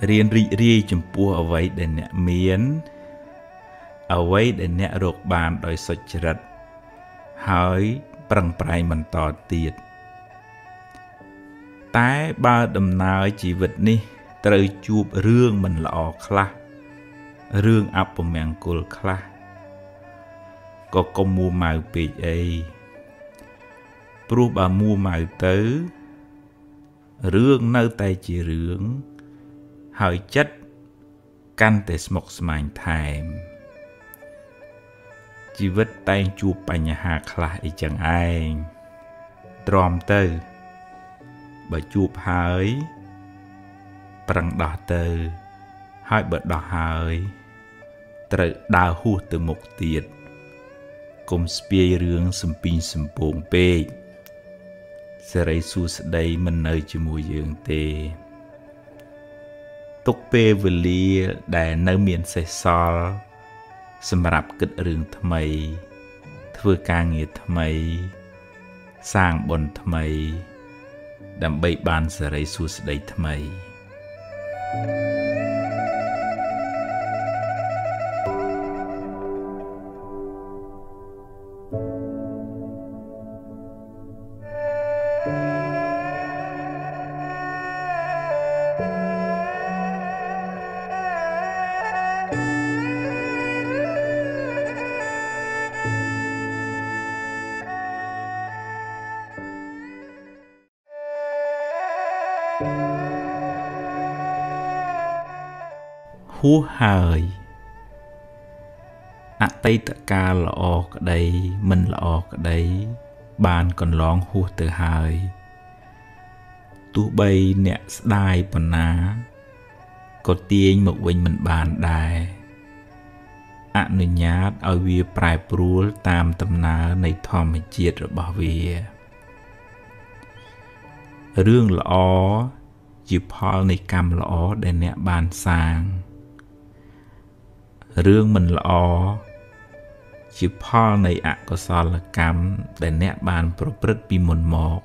រៀនរីករាយចំពោះអ្វីដែលអ្នកមានអ្វីដែលអ្នករកបានដោយសុចរិតហើយប្រឹងប្រែងបន្តទៀតតែបើដំណើរជីវិតនេះត្រូវជួបរឿងមិនល្អខ្លះរឿងអពមង្គលខ្លះក៏កុំមួម៉ៅពេកអីព្រោះបើមួម៉ៅទៅរឿងនៅតែជារឿង ហើយចិត្តកាន់តែស្មុគស្មាញថែមជីវិតតែងជួបបញ្ហាខ្លះអីចឹងឯងទ្រាំទៅបើជួបហើយប្រឹងដោះទៅ ហើយបើដោះហើយត្រូវដើរហួសទៅមុខទៀតកុំស្ពាយរឿងសំពីងសំពងពេកសេរីសួស្តីមិននៅជាមួយយើងទេ ទុកពេលវេលាដែលនៅមានសេះសល់សម្រាប់គិតរឿងថ្មី ធ្វើការងារថ្មី សាងបុណ្យថ្មី ដើម្បីបានសេរីសួស្តីថ្មី thank you ហួសហើយអតីតកាលល្អក្តីមិនល្អក្តី បានកន្លងហួសទៅហើយទោះបីអ្នកស្ដាយប៉ុណ្ណាក៏ទាញមកវិញមិនបានដែរអនុញ្ញាតឲ្យវាប្រែប្រួលតាមដំណើរនៃធម្មជាតិរបស់វារឿងល្អជាផលនៃកម្មល្អដែលអ្នកបានសាង រឿងមិនល្អជាផលនៃអកុសលកម្មដែលអ្នកបានប្រព្រឹត្តពីមុនមក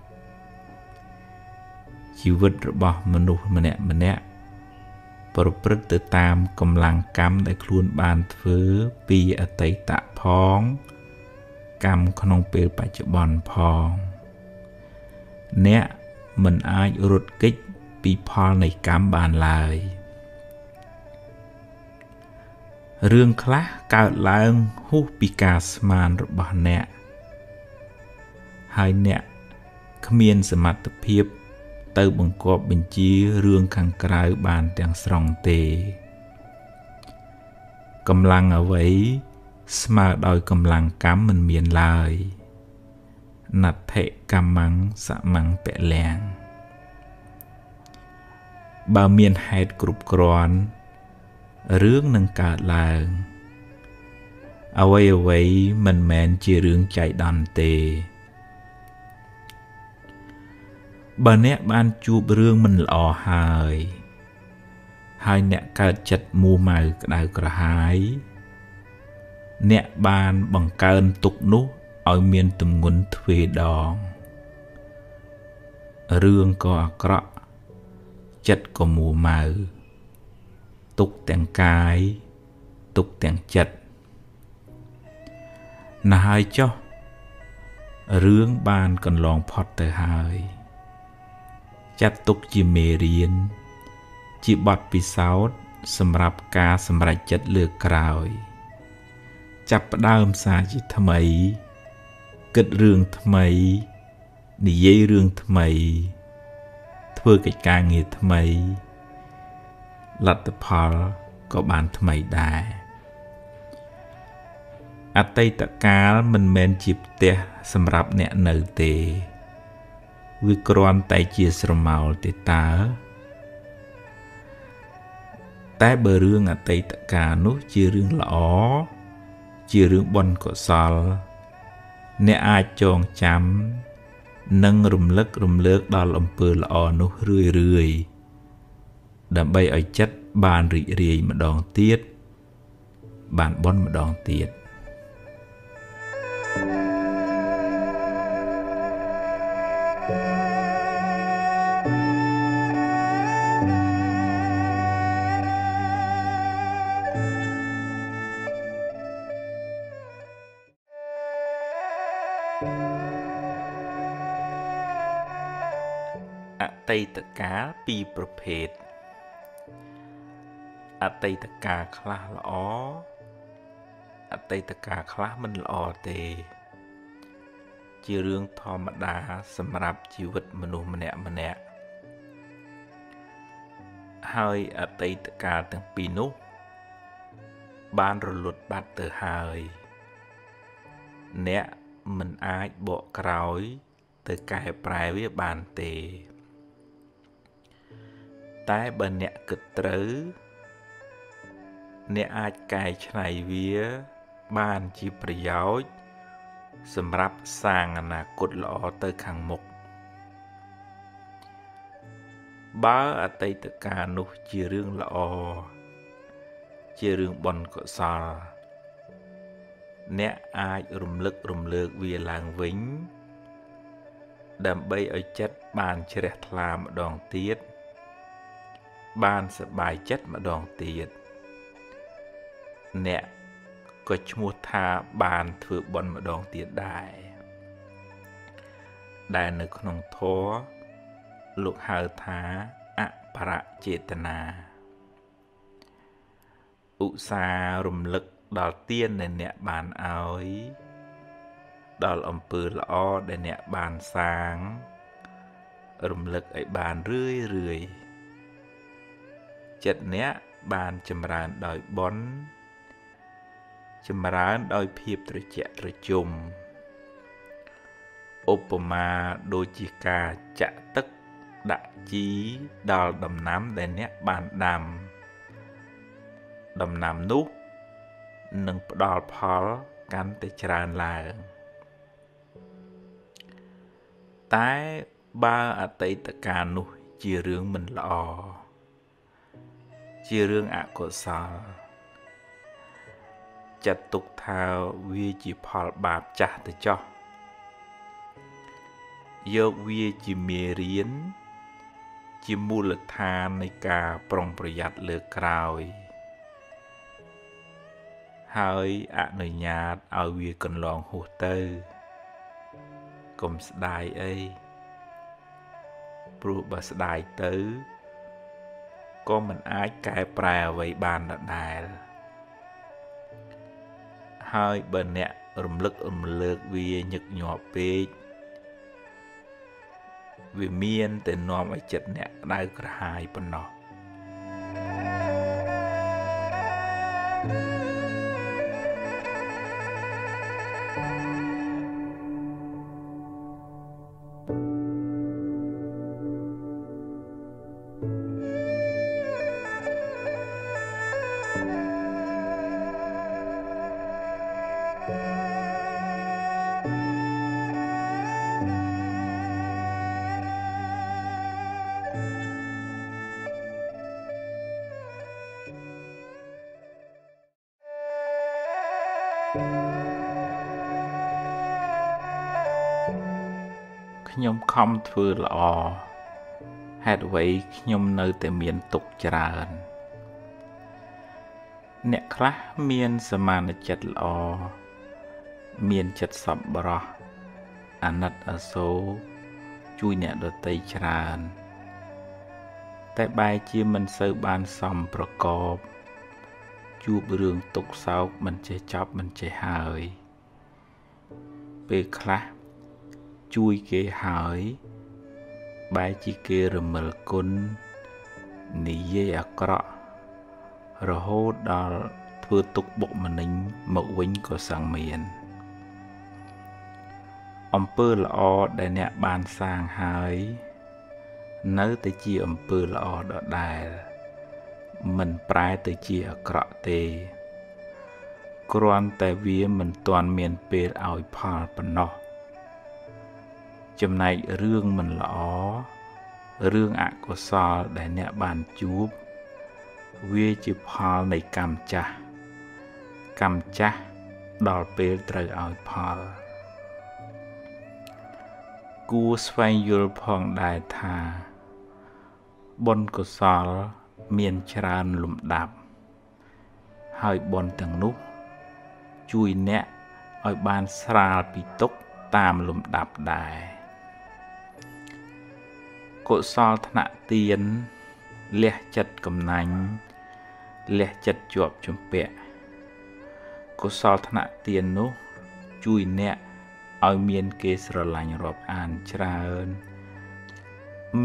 ជីវិតរបស់មនុស្សម្នាក់ម្នាក់ប្រព្រឹត្តទៅតាមកម្លាំងកម្មដែលខ្លួនបានធ្វើពីអតីតផង កម្មក្នុងពេលបច្ចុប្បន្នផង អ្នកមិនអាចរត់គេចពីផលនៃកម្មបានឡើយ រឿងខ្លះកើតឡើងហួសពីការស្មានរបស់អ្នកហើយអ្នកគ្មានសមត្ថភាព ទៅបង្គាប់បញ្ជារឿងខាងក្រៅបានទាំងស្រុងទេកម្លាំងអ្វីស្មើដោយកម្លាំងកម្មមិនមានឡើយណដ្ឋិកម្មੰសមੰពលំបើមានហេតុគ្រប់គ្រាន់ រឿងនឹងកើតឡើងអ្វីអ្វីមិនមែនជារឿងចៃដន្យទេបើអ្នកបានជួបរឿងមិនល្អហើយហើយអ្នកកើតចិត្តមូម៉ៅក្តៅក្រហាយអ្នកបានបង្កើនទុកនោះឲ្យមានទម្ងន់ទ្វេដងរឿងក៏អាក្រក់ចិត្តក៏មួម៉ៅ ទុកទាំងកាយទុកទាំងចិត្តណាស់ហើយចុះរឿងបានកន្លងផុតទៅហើយ ចាត់ទុកជាមេរៀន ជាបទពិសោធន៍សម្រាប់ការសម្រេចចិត្តលើកក្រោយ ចាប់ផ្ដើមសារជាថ្មី គិតរឿងថ្មី និយាយរឿងថ្មី ធ្វើកិច្ចការងារថ្មី លទ្ធផលក៏បានថ្មីដែរអតីតកាលមិនមែនជាផ្ទះសម្រាប់អ្នកនៅទេវាគ្រាន់តែជាស្រមោលទេតើតែបើរឿងអតីតកាលនោះជារឿងល្អជារឿងបុណ្យកុសល អ្នកអាចចងចាំ និងរំលឹករំលើកដល់អំពើល្អនោះរឿយរឿយ ដើម្បីឲ្យចិត្តបានរីករាយម្ដងទៀតបានបន់ម្ដងទៀតអតីតកាលពីរប្រភេទ អតីតកាលខ្លះល្អអតីតកាលខ្លះមិនល្អទេ ជារឿងធម្មតាសម្រាប់ជីវិតមនុស្សម្នាក់ម្នាក់ហើយអតីតកាលទាំងពីរនោះ បានរលត់បាត់ទៅហើយ អ្នកមិនអាចបកក្រោយ ទៅកែប្រែវាបានទេ តែបើអ្នកគិតត្រូវ អ្នកអាចកែច្នៃវា បានជាប្រយោជន៍សម្រាប់សាងអនាគតល្អទៅខាងមុខបើអតីតកាលនោះជារឿងល្អជារឿងបុណ្យកុសល អ្នកអាចរំលឹករំលើកវាឡើងវិញ ដើម្បីឲ្យចិត្តបានជ្រះថ្លាម្ដងទៀតបានសប្បាយចិត្តម្ដងទៀត អ្នកក៏ឈ្មោះថាបានធ្វើបុណ្យម្ដងទៀតដែរដែលនៅក្នុងធម៌លោកហៅថាអបរចេតនាឧស្សាហ៍រំលឹកដល់ទានដែលអ្នកបានឲ្យដល់អំពើល្អដែលអ្នកបានសាង រំលឹកឲ្យបានរឿយរឿយចិត្តអ្នកបានចម្រើនដោយបុណ្យ ចម្រើនដោយភាពត្រជាក់ត្រជុំឧបមាដូចជាការចាក់ទឹកដាក់ជីដល់ដំណាំដែលអ្នកបានដាំដំណាំនោះនឹងផ្ដល់ផលកាន់តែច្រើនឡើងតែបើអតីតកាលនោះជារឿងមិនល្អជារឿងអកុសល ចាត់ទុកថាវាជាផលបាបចាស់ទៅចោះយកវាជាមេរៀនជាមូលដ្ឋាននៃការប្រុងប្រយ័ត្នលើកក្រោយ ហើយអនុញ្ញាតឲ្យវាកន្លងហួសទៅកុំស្ដាយអីព្រោះបើស្ដាយទៅក៏មិនអាចកែប្រែអ្វីបានដដែល ហើយបើអ្នករំលឹករំលើកវាញឹកញាប់ពេកវាមានតែនាំឲ្យចិត្តអ្នកក្តៅក្រហាយប៉ុណ្ណោះ thank you ខ្ញុំខំធ្វើល្អហេតុអ្វីខ្ញុំនៅតែមានទុកច្រើន អ្នកខ្លះមានសមានចិត្តល្អមានចិត្តសប្បុរសអាណិតអាសូរជួយអ្នកដតីច្រើន តែបែរជាមិនសូវបានសមប្រកប ជួបរឿងទុកសោកមិនចេះចប់មិនចេះហើយ ពេលខ្លះ ជួយគេហើយបែរជាគេរមិលគុណនិយាយអាក្រក់រហូតដល់ធ្វើទុកបុកម្នេញមកវិញក៏សឹងមានអំពើល្អដែលអ្នកបានសាងហើយ នៅតែជាអំពើល្អដដែលមិនប្រែទៅជាអាក្រក់ទេគ្រាន់តែវាមិនទាន់មានពេលឲ្យផលប៉ុណ្ណោះ ចំណែករឿងមិនល្អរឿងអកុសលដែលអ្នកបានជួប វាជាផលនៃកម្មចាស់កម្មចាស់ដល់ពេលត្រូវឲ្យផល គួរស្វែងយល់ផងដែរថាបុណ្យកុសលមានច្រើនលំដាប់ ហើយបុណ្យទាំងនោះ ជួយអ្នកឲ្យបានស្រាលពីទុកតាមលំដាប់ដែរ កុសលថ្នាក់ទៀនលះចិត្តកំណាញ់លះចិត្តជាប់ជំពាក់កុសលថ្នាក់ទៀននោះជួយអ្នកឲ្យមានគេស្រឡាញ់រាប់អានច្រើន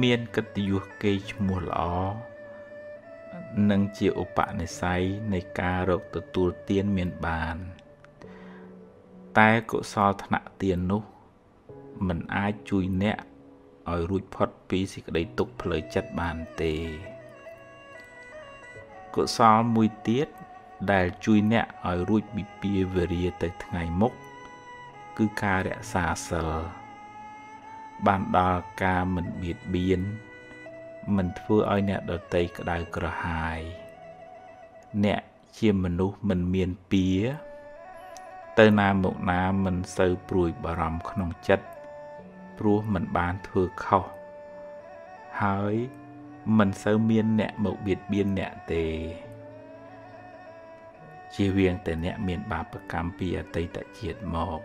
មានកិត្តិយសគេឈ្មោះល្អនិងជាឧបនិស្ស័យនៃការរកទទួលទានមានបាន តែកុសលថ្នាក់ទាននោះ មិនអាចជួយអ្នក ឲ្យរួចផុតពីសេចក្តីទុក្ខផ្លូវចិត្តបានទេកុសលមួយទៀតដែលជួយអ្នកឲ្យរួចពីពាវេរាទៅថ្ងៃមុខគឺការរក្សាសិលបានដល់ការមិនបៀតបៀនមិនធ្វើឲ្យអ្នកដតីក្តៅក្រហាយ អ្នកជាមនុស្សមិនមានពៀទៅណាមកណាមិនសូវព្រួយបារម្ភក្នុងចិត្ត ព្រោះមិនបានធ្វើខុសហើយមិនសូវមានអ្នកមកបៀតបៀនអ្នកទេជាវៀងតែអ្នកមានបាបកម្មពីអតីតជាតិមក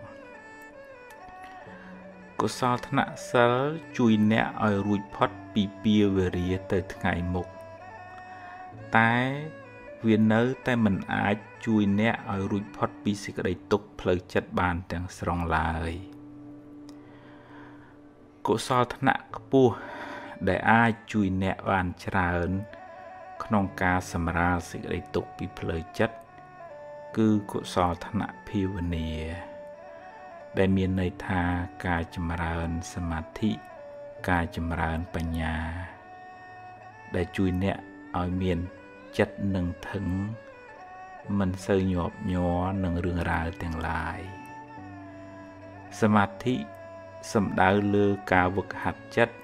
កុសលធ្នាក់សិលជួយអ្នកឲ្យរួចផុតពីពាវេរាទៅថ្ងៃមុខតែវានៅតែមិនអាចជួយអ្នកឲ្យរួចផុតពីសេចក្តីទុក្ខផ្លូវចិត្តបានទាំងស្រុងឡើយ កុសលធ្នាក់ខ្ពស់ដែលអាចជួយអ្នកបានច្រើន ក្នុងការសម្រាលសេចក្តីទុក្ខពីផ្លូវចិត្តគឺកុសលធ្នាក់ភាវនា ដែលមានន័យថាការចម្រើនសមាធិការចម្រើនបញ្ញា ដែលជួយអ្នកឲ្យមានចិត្តនឹងធឹងមិនសូវញាប់ញ័រនឹងរឿងរ៉ាវទាំងឡាយសមាធិ សំដៅលើការវឹកហាត់ចិត្ត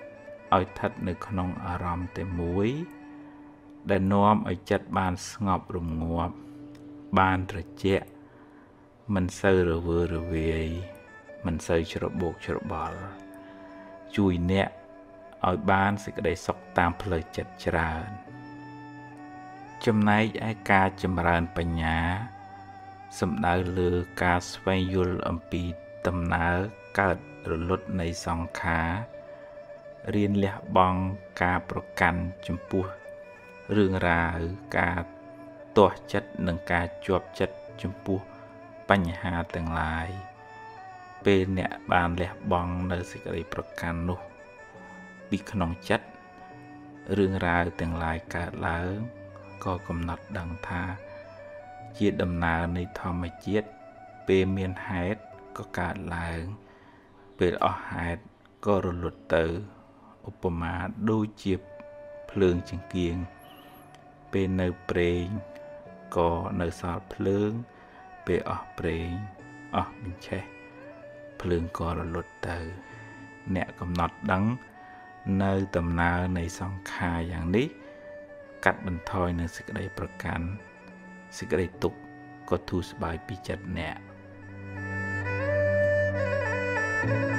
ឲ្យស្ថិតនៅក្នុងអារម្មណ៍តែមួយ ដែលនាំឲ្យចិត្តបានស្ងប់រងាប់បានត្រជាក់មិនសូវរវើរវាយមិនសូវច្របូកច្របល់ជួយអ្នកឲ្យបានសេចក្តីសុខតាមផ្លូវចិត្តច្រើន ចំណែកឯការចម្រើនបញ្ញាសំដៅលើការស្វែងយល់អំពីដំណើរកើត រលត់នៃសង្ខាររៀនលះបង់ការប្រកាន់ចំពោះរឿងរ៉ាវការទាស់ចិត្តនិងការជាប់ចិត្តចំពោះបញ្ហាទាំងឡាយពេលអ្នកបានលះបង់នៅសេចក្តីប្រកាន់នោះ ពីក្នុងចិត្តរឿងរ៉ាវទាំងឡាយកើតឡើងក៏កំណត់ដឹងថា ជាដំណើរនៃធម្មជាតិពេលមានហេតុក៏កើតឡើង ពេលអស់ហេតុក៏រលត់ទៅឧបមាដូចជាភ្លើងចង្គៀងពេលនៅប្រេងក៏នៅសល់ភ្លើង ពេលអស់ប្រេងអស់បញ្ឆេះភ្លើងក៏រលត់ទៅ អ្នកកំណត់ដឹង នៅដំណើរនៃសង្ខារយ៉ាងនេះ កាត់បន្ថយនៅសេចក្តីប្រកាន់សេចក្តីទុក្ខក៏ធូរស្បើយពីចិត្តអ្នក thank you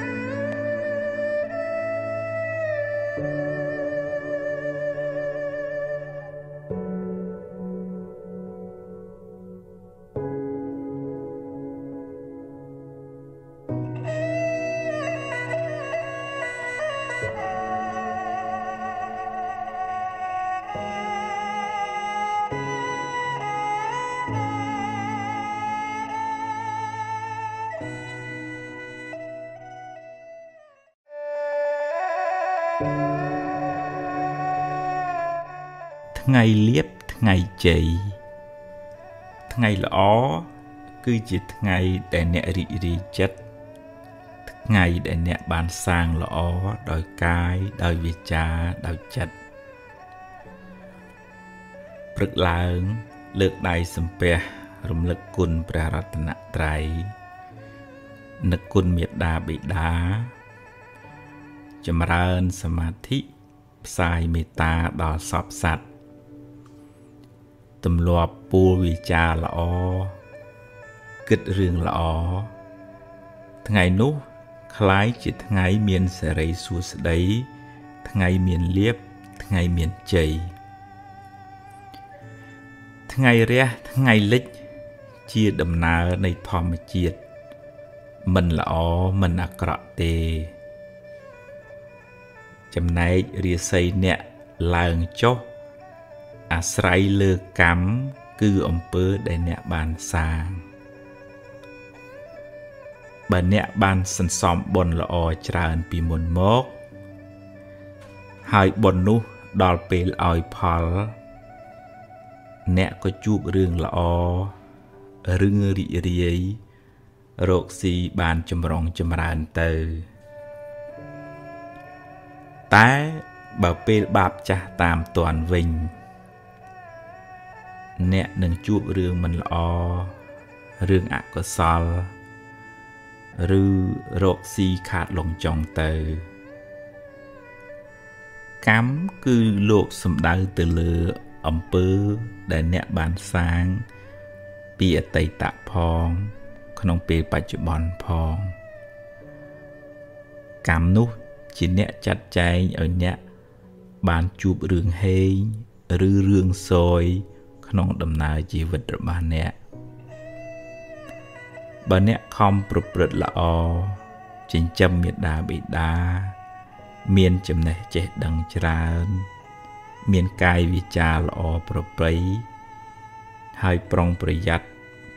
ថ្ងៃលៀបថ្ងៃជ័យថ្ងៃល្អគឺជាថ្ងៃដែលអ្នករីករាយចិត្តថ្ងៃដែលអ្នកបានសាងល្អដោយកាយដោយវាចាដោយចិត្តព្រឹកឡើង លើកដៃសំពះរំលឹកគុណព្រះរតនត្រ័យនឹកគុណមេត្តាបិតាចម្រើនសមាធិផ្សាយមេត្តាដល់សពសត្វ ទម្លាប់ពូលវិចារល្អគិតរឿងល្អថ្ងៃនោះคล้ายជាថ្ងៃមានសេរីសួស្តីថ្ងៃមានលៀបថ្ងៃមានជ័យថ្ងៃរះថ្ងៃលិចជាដំណើរនៃធម្មជាតិមិនល្អមិនអាក្រក់ទេ ចំណែករាសីអ្នកឡើងចុះ អាស្រ័យលើកម្មគឺអំពើដែលអ្នកបានសាងបើអ្នកបានសន្សំបុណ្យល្អច្រើនពីមុនមក ហើយបុណ្យនោះដល់ពេលឲ្យផល អ្នកក៏ជួបរឿងល្អរឿងរីករាយរកស៊ីបានចម្រុងចម្រើនទៅតែបើពេលបាបចាស់តាមតាន់វិញ អ្នកនឹងជួបរឿងមិនល្អរឿងអកុសល ឬរកស៊ីខាតលងចង់ទៅ កម្មគឺលោកសំដៅទៅលើអំពើដែលអ្នកបានសាង ពីអតីតផង ក្នុងពេលបច្ចុប្បន្នផង កម្មនោះជាអ្នកចាត់ចែងឲ្យអ្នកបានជួបរឿងហេងឬរឿងសោយ ក្នុងដំណើរជីវិតរបស់អ្នកបើអ្នកខំប្រព្រឹត្តល្អចិញ្ចឹមមេដាបិតា មានចំណេះចេះដឹងច្រើន មានកាយវាចាល្អប្រប្រៃហើយប្រុងប្រយ័ត្ន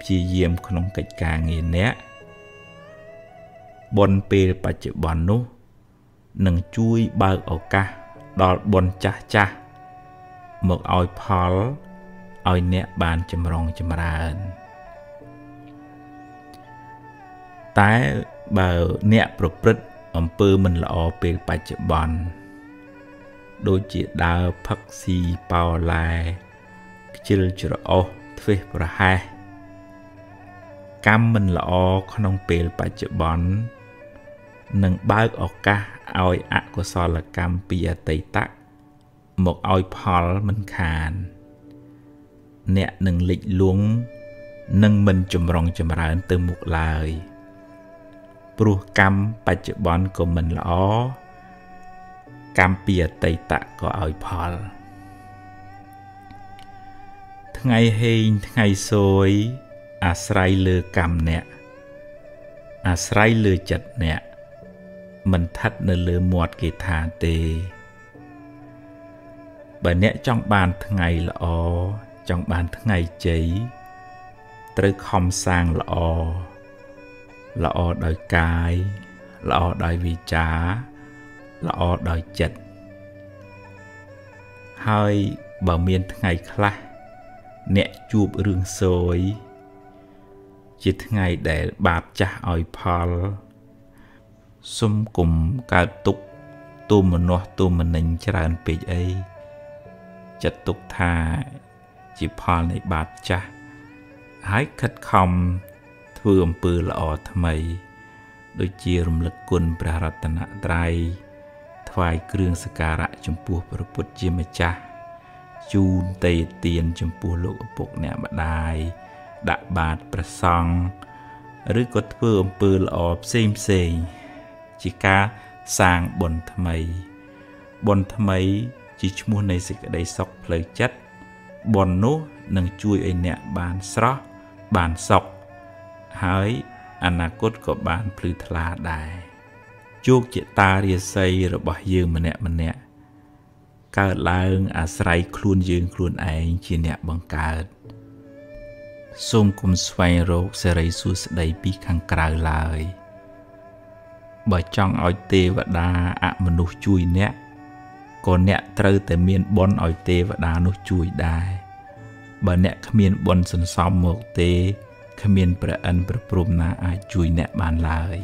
ព្យាយាមក្នុងកិច្ចការងារអ្នកបុណ្យពេលបច្ចុប្បន្ននោះនឹងជួយបើកឱកាសដល់បុណ្យចាស់ចាស់មកឲ្យផល ឲ្យអ្នកបានចម្រុងចម្រើន តែបើអ្នកប្រព្រឹត្តអំពើមិនល្អពេលបច្ចុប្បន្នដូចជាដើរផឹកស៊ីប៉ោឡែខ្ជិលច្រអូសធ្វេសប្រហែសកម្មមិនល្អក្នុងពេលបច្ចុប្បន្ននឹងបើកឱកាសឲ្យអកុសលកម្មពីអតីតមកឲ្យផលមិនខាន អ្នកនឹងលិចលង់នឹងមិនចម្រុងចម្រើនទៅមុខឡើយព្រោះកម្មបច្ចុប្បន្នក៏មិនល្អកម្មពីអតីតក៏ឲ្យផល ថ្ងៃហេងថ្ងៃសួយ អាស្រ័យលើកម្មអ្នកអាស្រ័យលើចិត្តអ្នកមិនឋិតនៅលើមាត់គេថាទេបើអ្នកចង់បានថ្ងៃល្អ ចង់បានថ្ងៃជ័យត្រូវខំសាងល្អល្អដោយកាយល្អដោយវាចាល្អដោយចិត្តហើយបើមានថ្ងៃខ្លះអ្នកជួបរឿងសោយជាថ្ងៃដែលបាបចាស់ឲ្យផលសុំគុំកើតទុកទុំមនោះទុំមនិញច្រើនពេកអីចិត្តទុកថា ជាផលនៃបាបចាស់ហើយខិតខំធ្វើអំពើល្អថ្មី ដូចជារំលឹកគុណព្រះរតនត្រ័យថ្វាយគ្រឿងសក្ការៈចំពោះព្រះពុទ្ធជាម្ចាស់ជូនទេទានចំពោះលោកឪពុកអ្នកម្ដាយដាក់បាតព្រះសង្ឃឬក៏ធ្វើអំពើល្អផ្សេងផ្សេងជាការសាងបុណ្យថ្មីបុណ្យថ្មីជាឈ្មោះនៃសេចក្តីសុខផ្លូវចិត្ត បុណ្យនោះនឹងជួយឲ្យអ្នកបានស្រស់បានសុខហើយអនាគតក៏បានភ្លឺថ្លាដែរជោគជតារាសីរបស់យើងម្នាក់ម្នាក់កើតឡើងអាស្រ័យខ្លួនយើងខ្លួនឯងជាអ្នកបង្កើតសូមគុំស្វែងរកសេរីសួស្តីពីខាងក្រៅឡើយបើចង់ឲ្យទេវតាអមនុស្សជួយអ្នក ក៏អ្នកត្រូវតែមានបុណ្យឲ្យទេវតានោះជួយដែរបើអ្នកគ្មានបុណ្យសន្សំមកទេគ្មានព្រះអិនព្រះព្រំណាអាចជួយអ្នកបានឡើយ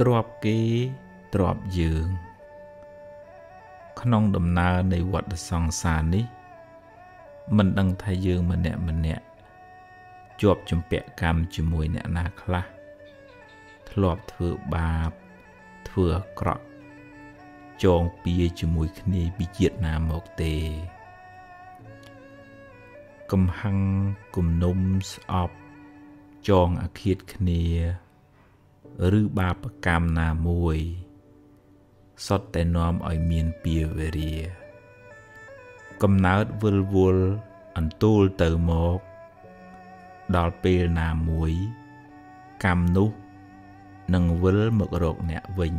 ទ្របគេ ទ្របយើង ក្នុងដំណើរនៃវដ្តសង្សារនេះ មិនដឹងថាយើងម្នាក់ម្នាក់ជាប់ជំពាក់កម្មជាមួយអ្នកណាខ្លះធ្លាប់ធ្វើបាបធ្វើអាក្រក់ចងពៀជាមួយគ្នាពីជាតិណាមកទេកំហឹងគំនុំស្អប់ចងអាឃាតគ្នា ឬបាបកម្មណាមួយ សុទ្ធតែនាំឲ្យមានពៀវេរាកំណើតវិលវល់អន្ទូលទៅមកដល់ពេលណាមួយ កម្មនោះនឹងវិលមករកអ្នកវិញ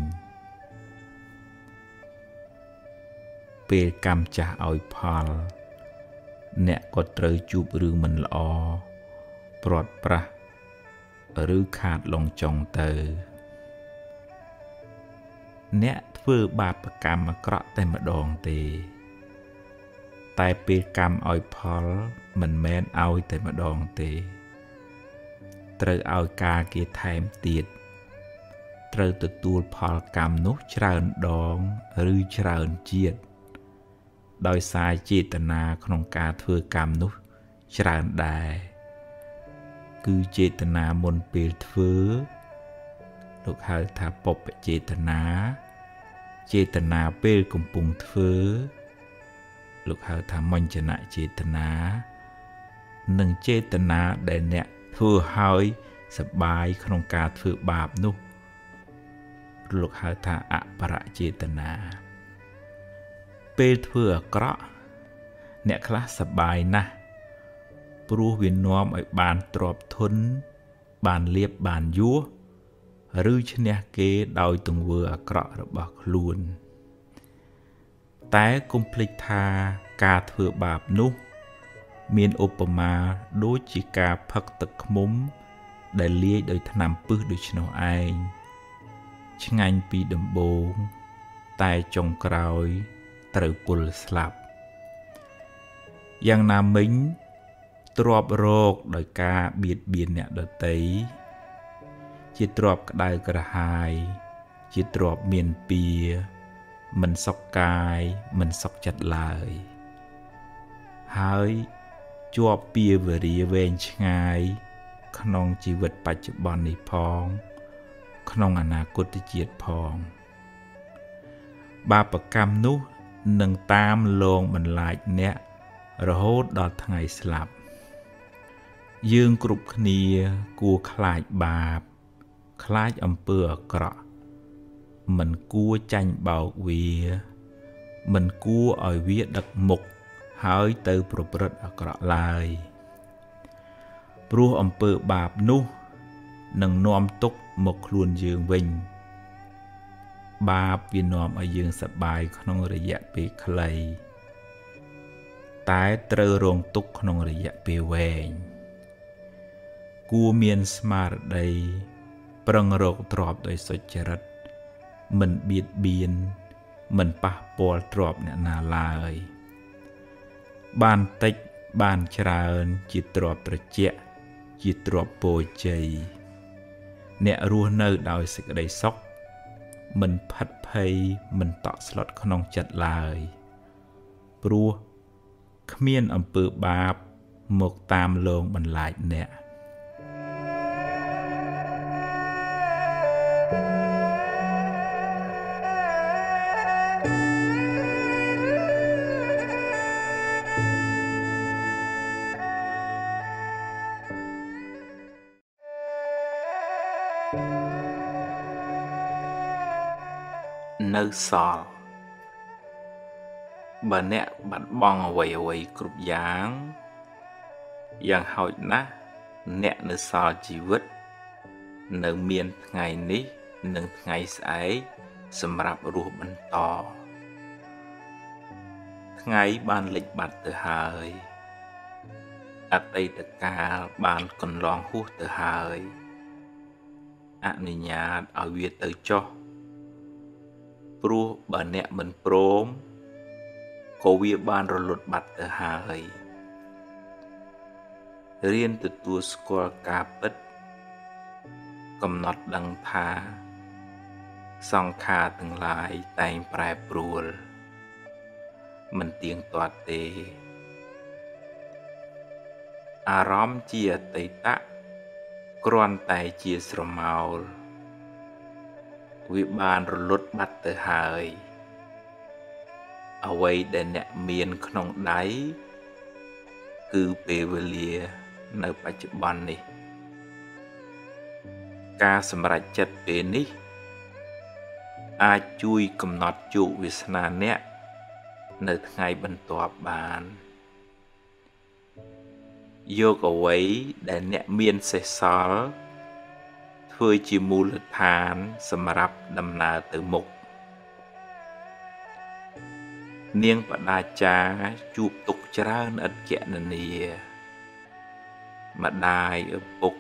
ពេលកម្មចាស់ឲ្យផល អ្នកក៏ត្រូវជួបរឿងមិនល្អព្រាត់ប្រាសឬខាតលងចុងទៅ អ្នក ធ្វើបាបកម្មអាក្រក់តែម្ដងទេ តែពេលកម្មឲ្យផលមិនមែនឲ្យតែម្ដងទេ ត្រូវឲ្យការគេថែមទៀតត្រូវទទួលផលកម្មនោះច្រើនដងឬច្រើនជាតិដោយសារចេតនាក្នុងការធ្វើកម្មនោះច្រើនដែរគឺចេតនាមុនពេលធ្វើលោកហៅថាពុព្វចេតនា ចេតនាពេលកំពុងធ្វើលោកហៅថាមញ្ញនចេតនានិងចេតនាដែលអ្នកធ្វើឲ្យសបាយក្នុងការធ្វើបាបនោះលោកហៅថាអបរចេតនាពេលធ្វើអាក្រក់អ្នកខ្លះសបាយណាស់ព្រោះវានាំឲ្យបានទ្រពធនបានលៀបបានយួរ ឬឈ្នះគេដោយទង្វើអាក្រក់របស់ខ្លួន តែកុំភ្លេចថាការធ្វើបាបនោះ មានឧបមាដូចជាការផឹកទឹកឃ្មុំ ដែលលាយដោយថ្នាំពឹសដូច្នោះឯងឆ្ងាញ់ពីដំបូង តែចុងក្រោយត្រូវពុលស្លាប់យ៉ាងណាមិញទ្របរោគដោយការបៀតបៀនអ្នកដតី ជាទ្របក្តៅក្រហាយ ជាទ្របមានពៀមិនសុខកាយមិនសុខចិត្តឡើយ ហើយជាប់ពៀវរាវែងឆ្ងាយ ក្នុងជីវិតបច្ចុប្បន្ននេះផង ក្នុងអនាគតជាតិផង បាបកម្មនោះនឹងតាមលងបន្លាចអ្នករហូតដល់ថ្ងៃស្លាប់ យើងគ្រប់គ្នាគួរខ្លាចបាប ខ្លាចអំពើអាក្រក់មិនគួរចាញ់បោកវា មិនគួរឲ្យវាដឹកមុខហើយទៅប្រព្រឹត្តអាក្រក់ឡើយព្រោះអំពើបាបនោះនឹងនាំទុកមកខ្លួនយើងវិញ បាបវានាំឲ្យយើងសប្បាយក្នុងរយៈពេលខ្លីតែត្រូវរងទុកក្នុងរយៈពេលវែងគួរមានស្មារតី ប្រឹងរកទ្រពដោយសុចរិត មិនបៀតបៀនមិនប៉ះពាល់ទ្រពអ្នកណាឡើយ បានតិចបានច្រើនជាទ្រពត្រជាក់ជាទ្រពពោជ័យអ្នករស់នៅដោយសេចក្តីសុខមិនផិតភ័យមិនតក់ស្លុតក្នុងចិត្តឡើយ ព្រោះគ្មានអំពើបាបមកតាមលងបន្លាចអ្នក សល់បើអ្នកបាត់បង់អ្វីអ្វីគ្រប់យ៉ាងយ៉ាងហោចណាស់អ្នកនៅសល់ជីវិត នៅមានថ្ងៃនេះនិងថ្ងៃស្អែកសម្រាប់រស់បន្តថ្ងៃបានលិចបាត់ទៅហើយអតីតកាលបានកន្លងហួសទៅហើយអនុញ្ញាតឲ្យវាទៅចុះ ព្រោះបើអ្នកមិនព្រមក៏វាបានរលត់បាត់ទៅហើយរៀនទទួលស្គាល់ការពិត កំណត់ដឹងថា សង្ខារទាំងឡាយតែងប្រែប្រួល មិនទៀងទាត់ទេ អារម្មណ៍ជាអតីតៈគ្រាន់តែជាស្រមោល វាបានរលត់បាត់ទៅហើយអ្វីដែលអ្នកមានក្នុងដៃគឺពេលវេលានៅបច្ចុប្បន្ននេះ ការសម្រេចចិត្តពេលនេះ អាចជួយកំណត់ជោគវាសនាអ្នកនៅថ្ងៃបន្ទាប់បានយកអ្វីដែលអ្នកមានសេះសល់ ធ្វើជាមូលដ្ឋានសម្រាប់ដំណើរទៅមុខនាងបដាចាជួបទុកច្រើនឥតគណនាម្ដាយឪពុក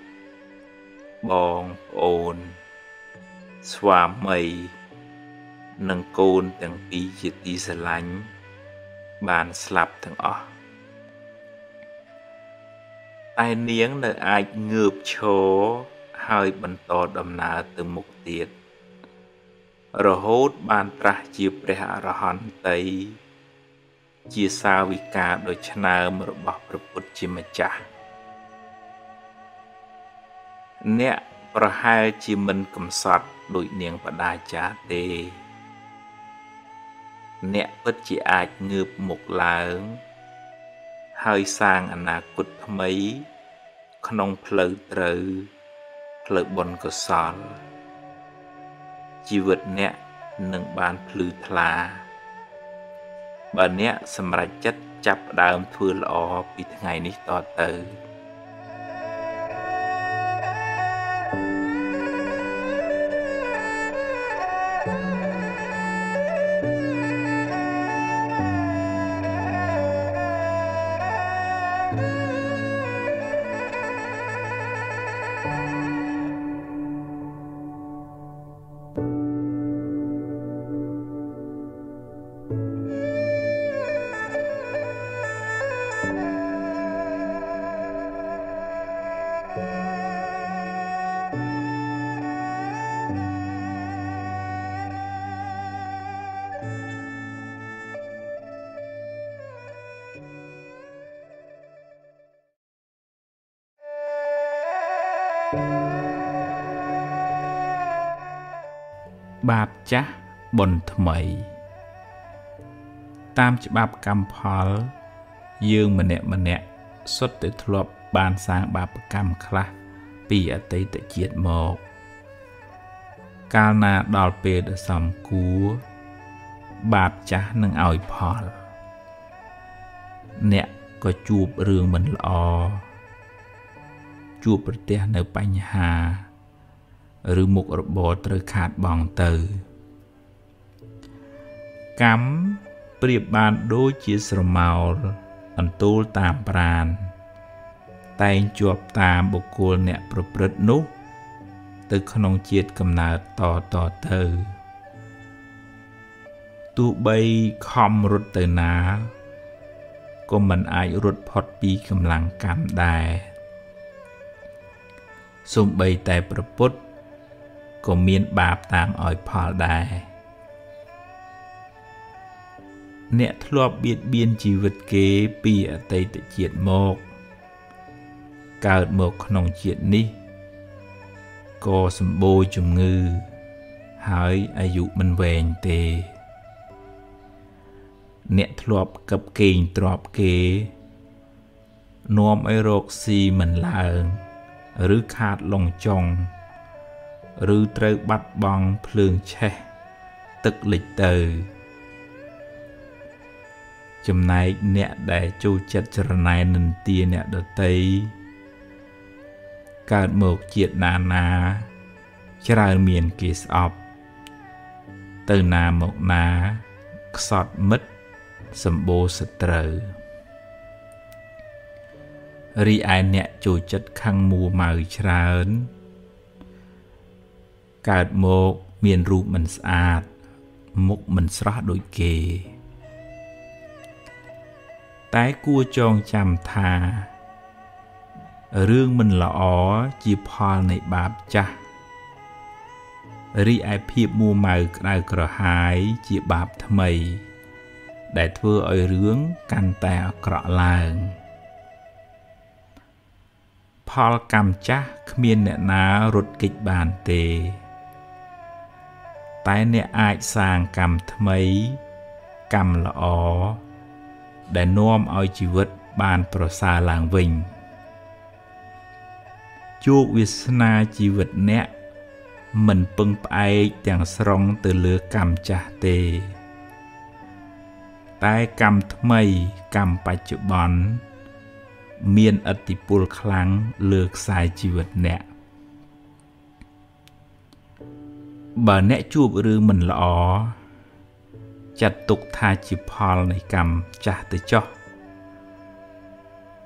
បងប្អូន ស្វាមីនិងកូនទាំងពីរជាទីស្រឡាញ់បានស្លាប់ទាំងអស់តែនាងនៅអាចងើបឈរ ហើយបន្តដំណើរទៅមុខទៀតរហូតបានត្រាស់ជាព្រះអរហន្តី ជាសាវិកាដ៏ឆ្នើមរបស់ព្រះពុទ្ធជាម្ចាស់អ្នកប្រហែលជាមិនកំសត់ដូចនាងបដាចាទេ អ្នកពិតជាអាចងើបមុខឡើង ហើយសាងអនាគតថ្មី ក្នុងផ្លូវត្រូវ ផ្លូវបុណ្យកុសល ជីវិតអ្នកនឹងបានភ្លឺថ្លាបើអ្នកសម្រេចចិត្តចាប់ផ្ដើមធ្វើល្អពីថ្ងៃនេះតទៅ បុណ្យថ្មី តាមច្បាប់កម្មផល យើងម្នាក់ម្នាក់សុទ្ធតែធ្លាប់បានសាងបាបកម្មខ្លះពីអតីតជាតិមក កាលណាដល់ពេលដ៏សំគួរបាបចាស់នឹងឲ្យផល អ្នកក៏ជួបរឿងមិនល្អជួបប្រទះនៅបញ្ហា ឬមុខរបរត្រូវខាតបង់ទៅ កម្មប្រៀបបានដូចជាស្រមោលអន្ទូលតាមប្រាន តែងជាប់តាមបុគ្គលអ្នកប្រព្រឹត្តនោះ ទៅក្នុងជាតិកំណើតតតទៅទោះបីខំរត់ទៅណាក៏មិនអាចរត់ផុតពីកម្លាំងកម្មដែរសំបីតែប្រពុតក៏មានបាបតាមឲ្យផលដែរ អ្នកធ្លាប់បៀតបៀនជីវិតគេពីអតីតជាតិមក កើតមកក្នុងជាតិនេះក៏សម្បូរជំងឺ ហើយអាយុមិនវែងទេ អ្នកធ្លាប់កឹបកេងទ្របគេនាំឲ្យរោគស៊ីមិនឡើងឬខាតលងចុង ឬត្រូវបាត់បង់ភ្លើងឆេះទឹកលិចទៅ ចំណែកអ្នកដែលចូលចិត្តចរណែននិន្ទាអ្នកដតីកើតមកជាតិណាណាច្រើនមានគេស្អប់ ទៅណាមកណាខ្សត់មិត្តសម្បូរសត្រូវរីឯអ្នកចូលចិត្តខឹងមួម៉ៅច្រើន កើតមកមានរូបមិនស្អាត មុខមិនស្រស់ដូចគេ តែគួរចងចាំថារឿងមិនល្អជាផលនៃបាបចាស់រីឯភាពមួម៉ៅក្តៅក្រហាយជាបាបថ្មី ដែលធ្វើឲ្យរឿងកាន់តែអាក្រក់ឡើងផលកម្មចាស់គ្មានអ្នកណារត់គេចបានទេ តែអ្នកអាចសាងកម្មថ្មី កម្មល្អ ដែលនាំឲ្យជីវិតបានប្រសើរឡើងវិញជោគវាសនាជីវិតអ្នកមិនពឹងផ្អែកទាំងស្រុងទៅលើកម្មចាស់ទេ តែកម្មថ្មីកម្មបច្ចុប្បន្នមានឥទ្ធិពលខ្លាំងលើខ្សែជីវិតអ្នកបើអ្នកជួបរឿងមិនល្អ ចាត់ទុកថាជាផលនៃកម្មចាស់ទៅចោះ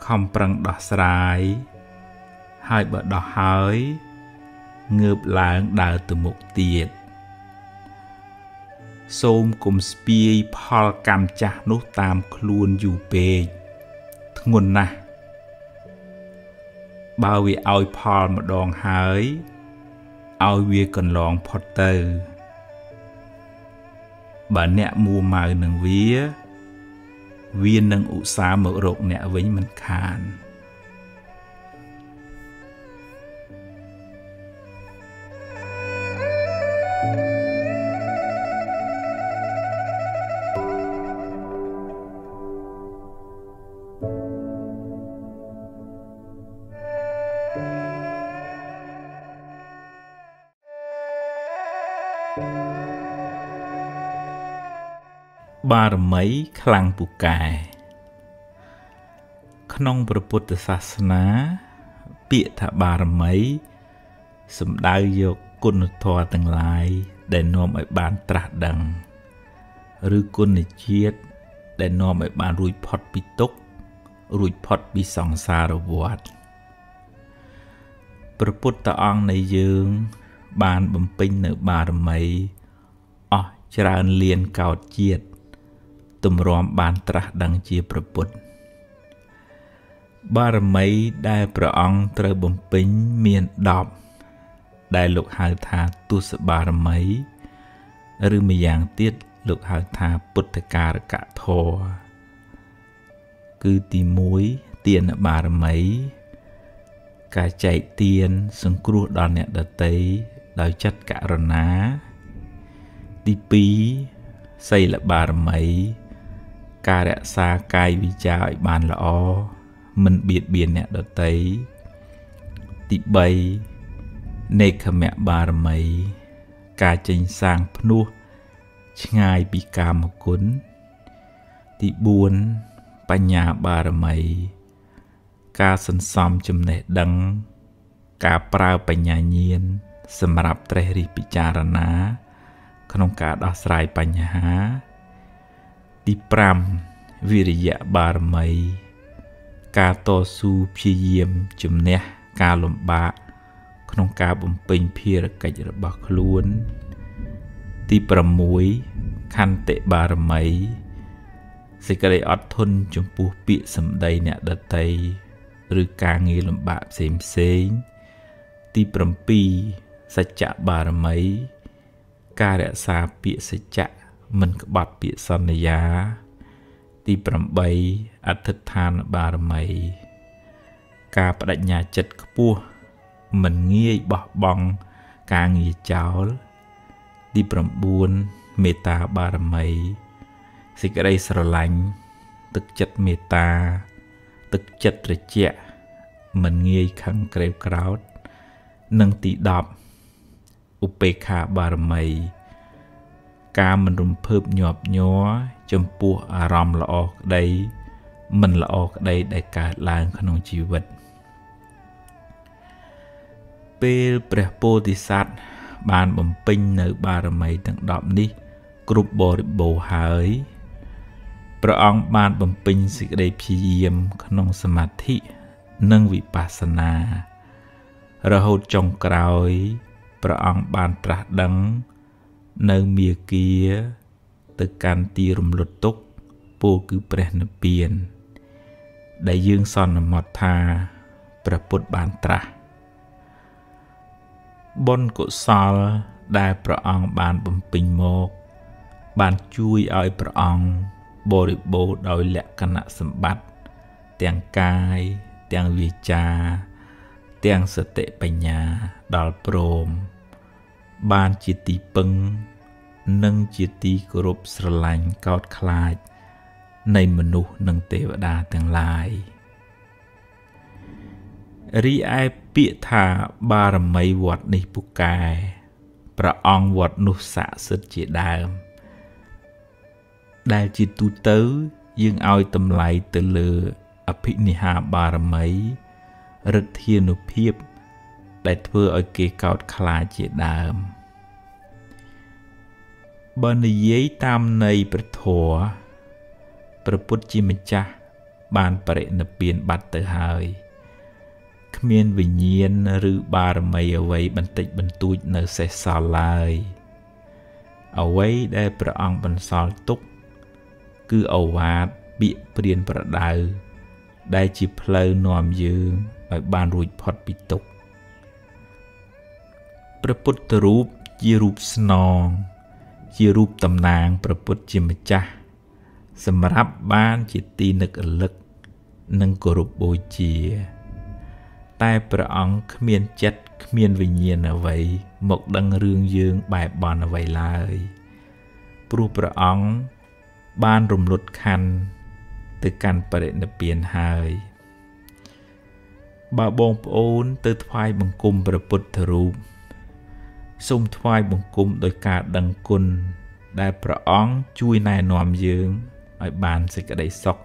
ខំប្រឹងដោះស្រាយហើយបើដោះហើយងើបឡើងដើរទៅមុខទៀតសូមគុំស្ពាយផលកម្មចាស់នោះតាមខ្លួនយូរពេកធ្ងន់ណាស់បើវាឲ្យផលម្ដងហើយឲ្យវាកន្លងផុតទៅ បើអ្នកមួម៉ៅនឹងវា វានឹងឧស្សាហ៍មករកអ្នកវិញមិនខាន។ បារមីខ្លាំងពូកែក្នុងព្រះពុទ្ធសាសនា ពាក្យថាបារមីសំដៅយកគុណធម៌ទាំងឡាយដែលនាំឲ្យបានត្រាស់ដឹង ឬគុណជាតិដែលនាំឲ្យបានរួចផុតពីទុក្ខរួចផុតពីសង្សារវដ្តព្រះពុទ្ធអង្គនៃយើង បានបំពេញនៅបារមីអស់ច្រើនលានកោតជាតិ ទម្រាំបានត្រាស់ដឹងជាប្រពុតបារមីដែលព្រះអង្គត្រូវបំពេញមាន10ដែលលោកហៅថាទុសបារមី ឬម្យ៉ាងទៀតលោកហៅថាពុទ្ធការកធរគឺទី1ទានបារមី ការចែកទានសង្គ្រោះដល់អ្នកដតីដោយចិត្តករុណា ទី2សីលបារមី ការរក្សាកាយវិជាឲ្យបានល្អមិនបៀតបៀនអ្នកដទៃទី3នេកមៈបារមី ការចេញសាងភ្នោះឆ្ងាយពីកាមគុណទី4បញ្ញាបារមី ការសន្សំចំណេះដឹង ការប្រើបញ្ញាញាណសម្រាប់ត្រេះរិះពិចារណា ក្នុងការដោះស្រាយបញ្ហា ទី5វិរិយៈបារមី ការតស៊ូព្យាយាមជំនះការលំបាកក្នុងការបំពេញភារកិច្ចរបស់ខ្លួន ទី6ខន្តិបារមីសេចក្តីអត់ធន់ចំពោះពាក្យសម្ដីអ្នកដតីឬការងារលំបាកផ្សេងផ្សេងទី7សច្ចៈបារមី ការរក្សាពាក្យសច្ចៈ មិនក្បត់ពាក្យសន្យា ទី8អធិដ្ឋានបារមី ការបដិញ្ញាចិត្តខ្ពស់មិនងាយបោះបង់ការងារចោល ទី9មេត្តាបារមីសេចក្តីស្រឡាញ់ទឹកចិត្តមេត្តា ទឹកចិត្តត្រជាក់មិនងាយខឹងក្រេវក្រោធនិងទី10ឧបេក្ខាបារមី ការមិនរំភើបញាប់ញ័រចំពោះអារម្មណ៍ល្អក្តី មិនល្អក្តីដែលកើតឡើងក្នុងជីវិត ពេលព្រះពោធិសត្វបានបំពេញនៅបារមីទាំង10នេះ គ្រប់បរិបូរហើយព្រះអង្គបានបំពេញសេចក្តីព្យាយាមក្នុងសមាធិនិងវិបស្សនា រហូតចុងក្រោយព្រះអង្គបានត្រាស់ដឹង នៅមាគាទៅកាន់ទីរំលត់ទុកពោលគឺព្រះនិព្វាន ដែលយើងសន្មត់ថាព្រះពុទ្ធបានត្រាស់បុណ្យកុសលដែលព្រះអង្គបានបំពេញមក បានជួយឲ្យព្រះអង្គបរិបូរដោយលក្ខណៈសម្បត្តិទាំងកាយទាំងវាចា ទាំងសតិបញ្ញាដល់ព្រម បានជាទីពឹង និងជាទីគោរពស្រឡាញ់កោតខ្លាច នៃមនុស្សនិងទេវតាទាំងឡាយរីឯពាក្យថាបារមីវត្តនេះពូកែព្រះអង្គវត្តនោះស័ក្តិសិទ្ធជាដើម ដែលជាទូទៅយើងឲ្យតម្លៃទៅលើអភិនិហាបារមីឫទ្ធានុភាពដែលធ្វើឲ្យគេកោតខ្លាចជាដើម បើនិយាយតាមន័យព្រះធម៌ព្រះពុទ្ធជាម្ចាស់បានបរិនិព្វានបាត់ទៅហើយគ្មានវិញ្ញាណឬបារមីអ្វីបន្តិចបន្តួចនៅសេសសល់ឡើយអ្វីដែលព្រះអង្គបន្សល់ទុក គឺអវាទពាក្យព្រានប្រដៅដែលជាផ្លូវនាំយើងឲ្យបានរួចផុតពីទុក្ខព្រះពុទ្ធរូបជារូបស្នង ជារូបតំណាងព្រះពុទ្ធជាម្ចាស់សម្រាប់បានជាទីនឹករលឹក និងគោរពបូជា តែព្រះអង្គគ្មានចិត្តគ្មានវិញ្ញាណអ្វីមកដឹងរឿងយើងបែបបន់អ្វីឡើយ ព្រោះព្រះអង្គបានរំលត់ខណ្ឌទៅកាន់បរិនិព្វានហើយបើបងប្អូនទៅថ្វាយបង្គំព្រះពុទ្ធរូប សូមថ្វាយបង្គំដោយការដឹងគុណដែលព្រះអង្គជួយណែនាំយើងឲ្យបានសេចក្តីសុខ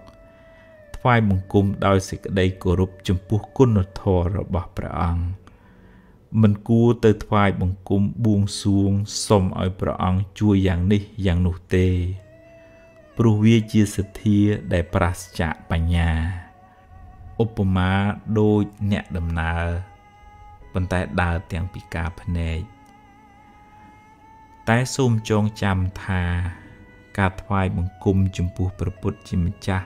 ថ្វាយបង្គំដោយសេចក្តីគោរពចំពោះគុណធម៌របស់ព្រះអង្គមិនគួរទៅថ្វាយបង្គំបួងសួងសុំឲ្យព្រះអង្គជួយយ៉ាងនេះយ៉ាងនោះទេព្រោះវាជាសទ្ធាដែលប្រាសចាកបញ្ញាឧបមាដូចអ្នកដំណើរប៉ុន្តែដើរទាំងពីការភ្នែក តែសូមចងចាំថាការថ្វាយបង្គំចំពោះព្រះពុទ្ធជាម្ចាស់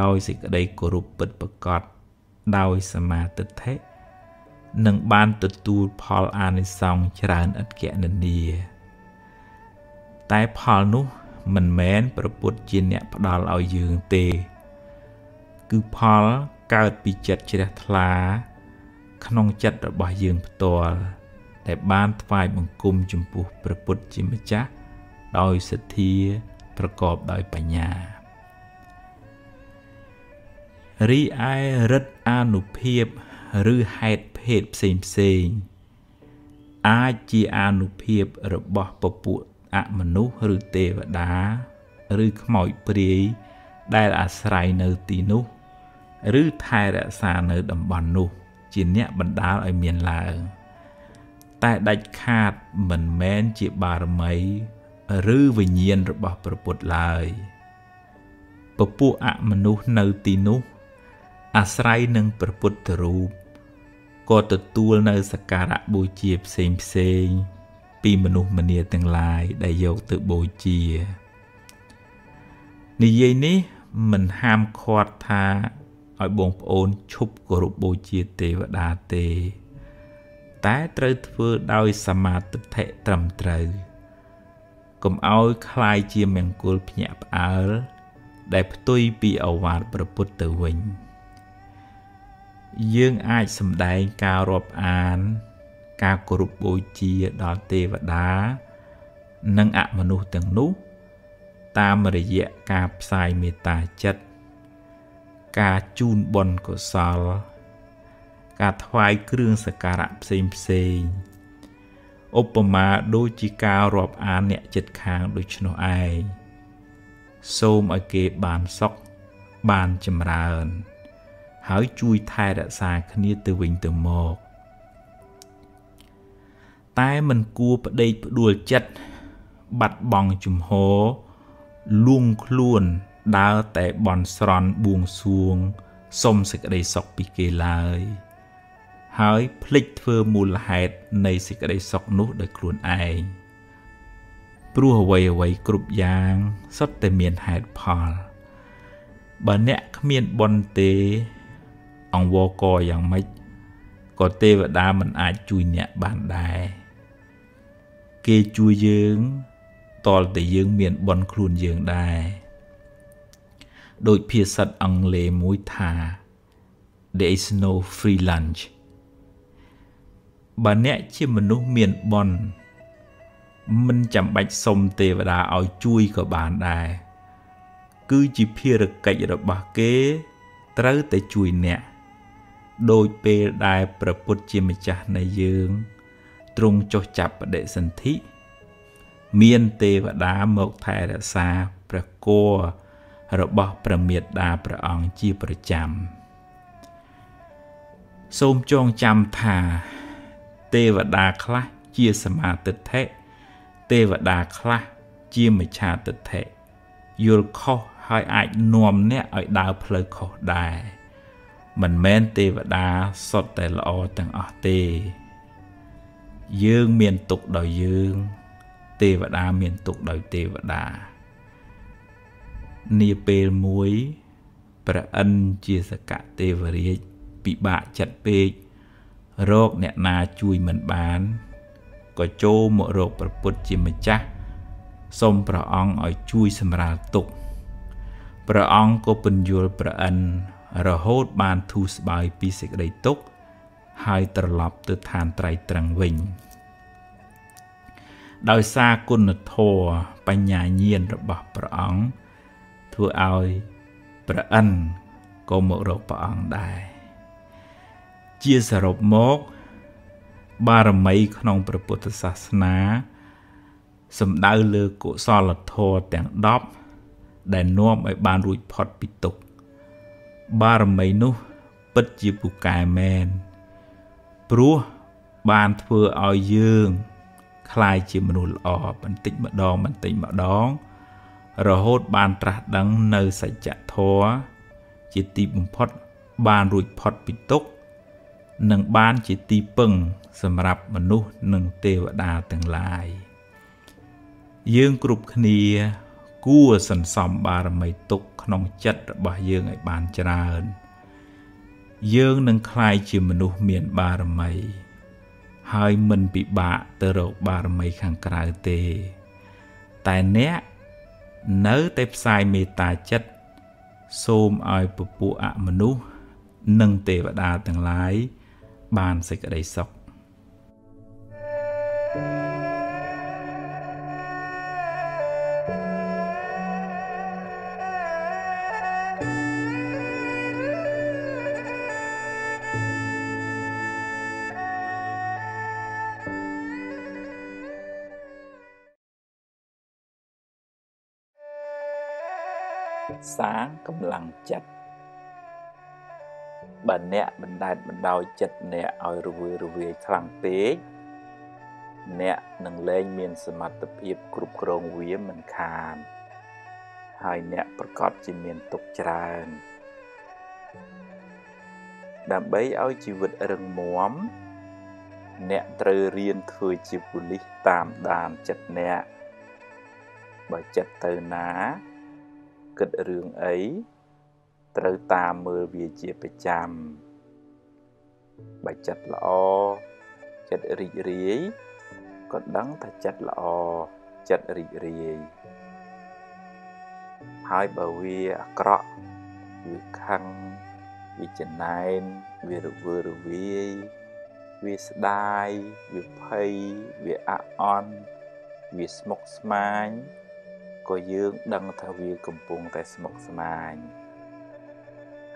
ដោយសេចក្តីគោរពពិតប្រាកដដោយសមាទិដ្ឋិនឹងបានទទួលផលអានិសង្សច្រើនឥតគណនា តែផលនោះមិនមែនប្រពុតជាអ្នកផ្ដល់ឲ្យយើងទេ គឺផលកើតពីចិត្តជ្រះថ្លា ក្នុងចិត្តរបស់យើងផ្ទាល់ ដែលបានថ្វាយបង្គំចំពោះព្រះពុទ្ធជាម្ចាស់ដោយសទ្ធាប្រកបដោយបញ្ញារីឯរិទ្ធអានុភាពឬហេតុភេទផ្សេងផ្សេងអាចជាអានុភាពរបស់ពពួកអមនុស្សឬទេវតា ឬខ្មោចព្រាយដែលអាស្រ័យនៅទីនោះ ឬថែរក្សានៅតំបន់នោះ ជាអ្នកបណ្ដាលឲ្យមានឡើង តែដាច់ខាតមិនមែនជាបារមី ឬវិញ្ញាណរបស់ព្រះពុទ្ធឡើយពពួកអមនុស្សនៅទីនោះ អាស្រ័យនឹងព្រះពុទ្ធរូបក៏ទទួលនៅសក្ការៈបូជាផ្សេងផ្សេងពីមនុស្សម្នាទាំងឡាយដែលយកទៅបូជានិយាយនេះមិនហាមឃាត់ថាឲ្យបងប្អូនឈប់គោរពបូជាទេវតាទេ តែត្រូវធ្វើដោយសមាទិដ្ឋិត្រឹមត្រូវកុំឲ្យคล้ายជាមង្គលភ្ញាក់ផ្អើលដែលផ្ទុយពីអវាទប្រពុតទៅវិញយើងអាចសម្ដែងការរាប់អាន ការគោរពបូជាដល់ទេវតា និងអមនុស្សទាំងនោះតាមរយៈការផ្សាយមេត្តាចិត្តការជូនបុណ្យកុសល ការថ្វាយគ្រឿងសក្ការៈផ្សេងផ្សេងឧបមាដូចជាការរាប់អានអ្នកចិត្តខាងដូច្នោះឯងសូមឲ្យគេបានសុខបានចម្រើន ហើយជួយថែរក្សាគ្នាទៅវិញទៅមកតែមិនគួរប្តេកផ្ដួលចិត្តបាត់បង់ជំហរលួងខ្លួនដើរតែបន់ស្រន់បួងសួងសុំសេចក្តីសុខពីគេឡើយ ហើយភ្លេចធ្វើមូលហេតុនៃសេចក្តីសុខនោះដោយខ្លួនឯងព្រោះអ្វីអ្វីគ្រប់យ៉ាងសុទ្ធតែមានហេតុផលបើអ្នកគ្មានបុណ្យទេ អង្វរកយ៉ាងម៉េចក៏ទេវតាមិនអាចជួយអ្នកបានដែរគេជួយយើងតលតែយើងមានបនខ្លួនយើងដែរដោយភាសាអង់គ្លេសមួយថា there is no free lunch បើអ្នកជាមនុស្សមានបនមិនចាំបាច់សុំទេវតាឲ្យជួយក៏បានដែរគឺជាភារកិច្ចរបស់គេត្រូវតែជួយអ្នកដោយពេលដែលព្រះពុទ្ធជាម្ចាស់នៃយើងទ្រង់ចុះចាប់បដិសន្ធិមានទេវតាមកថែរក្សាព្រះគររបស់ព្រះមេត្តាព្រះអង្គជាប្រចាំសូមចងចាំថា ទេវតាខ្លះជាសមាទិដ្ឋិទេវតាខ្លះជាមិច្ឆាទិដ្ឋិយល់ខុសហើយអាចនាំអ្នកឲ្យដើរផ្លូវខុសដែរមិនមែនទេវតាសុទ្ធតែល្អទាំងអស់ទេ យើងមានទុកដោយយើង ទេវតាមានទុកដោយទេវតានាពេលមួយព្រះឥន្ទជាសកទេវរាជពិបាកចិត្តពេក រកអ្នកណាជួយមិនបានក៏ចូលមករកព្រះពុទ្ធជាម្ចាស់សូមព្រះអង្គឲ្យជួយសម្រាលទុក្ខព្រះអង្គក៏ពន្យល់ព្រះឥន្ទរហូតបានធូរស្បើយពីសេចក្តីទុក្ខហើយត្រឡប់ទៅឋានត្រៃត្រឹងវិញដោយសារគុណធម៌បញ្ញាញាណរបស់ព្រះអង្គធ្វើឲ្យព្រះអិនក៏មករកព្រះអង្គដែរ ជាសរុបមក បារមីក្នុងព្រះពុទ្ធសាសនាសំដៅលើកុសលធម៌ទាំង10ដែលនាំឲ្យបានរួចផុតពីទុក្ខបារមីនោះពិតជាពូកែមែនព្រោះបានធ្វើឲ្យយើងคล้ายជាមនុស្សល្អបន្តិចម្ដងបន្តិចម្ដង រហូតបានត្រាស់ដឹងនៅសច្ចធម៌ជាទីបំផុតបានរួចផុតពីទុក្ខ និងបានជាទីពឹងសម្រាប់មនុស្សនិងទេវតាទាំងឡាយយើងគ្រប់គ្នាគួរសន្សំបារមីទុកក្នុងចិត្តរបស់យើងឲ្យបានច្រើន យើងនឹងក្លាយជាមនុស្សមានបារមី ហើយមិនពិបាកទៅរកបារមីខាងក្រៅទេ តែអ្នកនៅតែផ្សាយមេត្តាចិត្តសូមឲ្យពពួកអមនុស្សនិងទេវតាទាំងឡាយ បានសេចក្តីសុខសាកម្លាំងចិត្ត បើអ្នកបណ្ដែតបណ្ដោយចិត្តអ្នកឲ្យរវើរវាយខ្លាំងពេកអ្នកនឹងលែងមានសមត្ថភាពគ្រប់គ្រងវាមិនខាន ហើយអ្នកប្រកាសជាមានទុកច្រើន ដើម្បីឲ្យជីវិតរឹងមាំអ្នកត្រូវរៀនធ្វើជាប៉ូលីសតាមដានចិត្តអ្នកបើចិត្តទៅណា គិតរឿងអី ត្រូវតាមមើលវាជាប្រចាំបើចិត្តល្អចិត្តរីករាយក៏ដឹងថាចិត្តល្អចិត្តរីករាយហើយបើវាអាក្រក់វាខឹងវាចំណែនវារវើរវាយវាស្ដាយវាភ័យវាអាក់អន់វាស្មុគស្មាញក៏យើងដឹងថាវាកំពុងតែស្មុគស្មាញ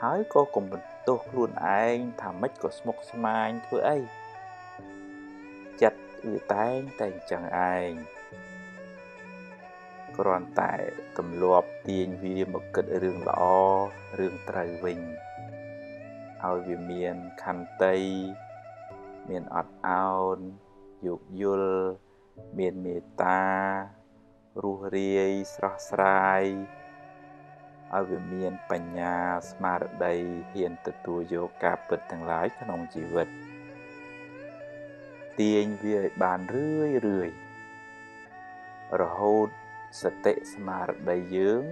ហើយក៏កុំបន្ទោសខ្លួនឯងថាម៉េចក៏ស្មុគស្មាញធ្វើអីចិត្តវាតែងតែអញ្ចឹងឯងគ្រាន់តែទម្លាប់ទាញវាមកគិតរឿងល្អរឿងត្រូវវិញឲ្យវាមានខន្តីមានអត់ឱនយោគយល់មានមេត្តារស់រាយស្រស់ស្រាយ ឲ្យវាមានបញ្ញាស្មារតីហ៊ានទទួលយកការពិតទាំងឡាយក្នុងជីវិតទាញវាឲ្យបានរឿយរឿយរហូតសតិស្មារតីយើង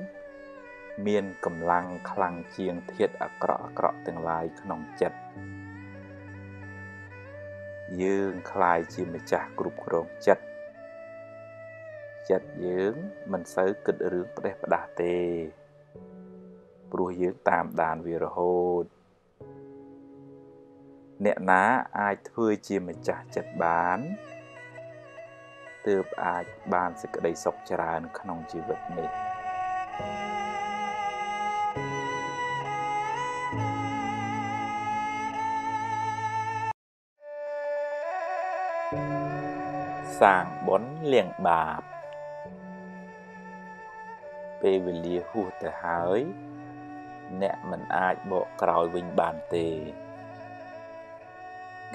មានកម្លាំងខ្លាំងជាងធាតអាក្រក់អាក្រក់ទាំងឡាយក្នុងចិត្តយើងคล้ายជាម្ចាស់គ្រប់គ្រងចិត្តចិត្តយើងមិនសូវគិតរឿងផ្ដេសផ្ដាស់ទេ ព្រោះយើងតាមដានវារហូតអ្នកណាអាចធ្វើជាម្ចាស់ចិត្តបានទើបអាចបានសេចក្តីសុខច្រើនក្នុងជីវិតនេះសាងបុណ្យលាងបាបពេលវេលាហួសទៅហើយ អ្នកមិនអាចបកក្រោយវិញបានទេ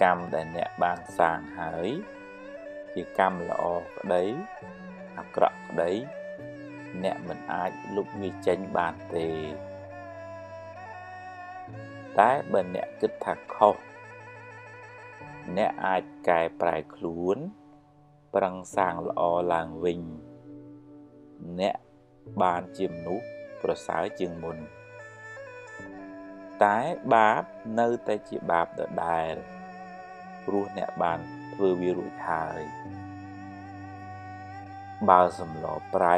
កម្មដែលអ្នកបានសាងហើយ ជាកម្មល្អក្តីអាក្រក់ក្តីអ្នកមិនអាចលុបវាចេញបានទេ តែបើអ្នកគិតថាខុសអ្នកអាចកែប្រែខ្លួន ប្រឹងសាងល្អឡើងវិញ អ្នកបានជាមនុស្សប្រសើរជាងមុន តែបាបនៅតែជាបាបដដែលព្រោះអ្នកបានធ្វើវារួចហើយបើសម្លប្រៃ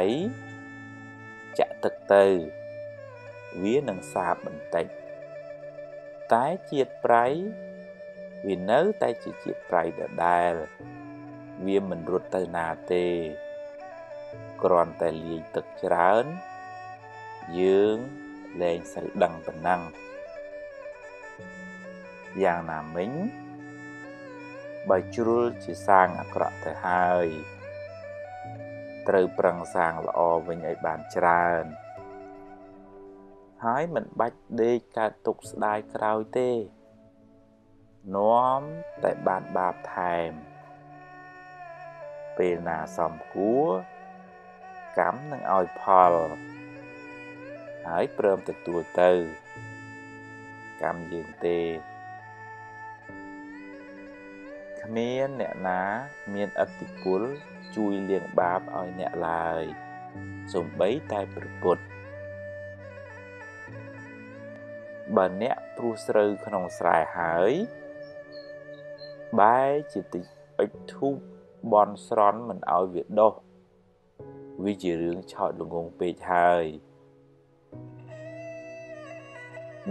ចាក់ទឹកទៅ វានឹងសាបបន្តិចតែជាតិប្រៃវានៅតែជាជាតិប្រៃដដែល វាមិនរត់ទៅណាទេគ្រាន់តែលាយទឹកច្រើន យើងលែងសូវដឹងប៉ុណ្ណឹង យ៉ាងណាមិញបើជ្រុលជាសាងអាក្រក់ទៅហើយត្រូវប្រឹងសាងល្អវិញឲ្យបានច្រើន ហើយមិនបាច់ដេកកើតទុកស្ដាយក្រោយទេនាំតែបានបាបថែម ពេលណាសំគួរកម្មនឹងឲ្យផល ហើយព្រមទទួលទៅ កម្មយើងទេ គ្មានអ្នកណាមានអតិពលជួយលាងបាបឲ្យអ្នកឡើយសំបីតែព្រះពុទ្ធបើអ្នកព្រោះស្រូវក្នុងស្រែហើយបែរជាតិចអុចធូបបនស្រន់មិនឲ្យវាដុះវាជារឿងឆោតល្ងងពេកហើយ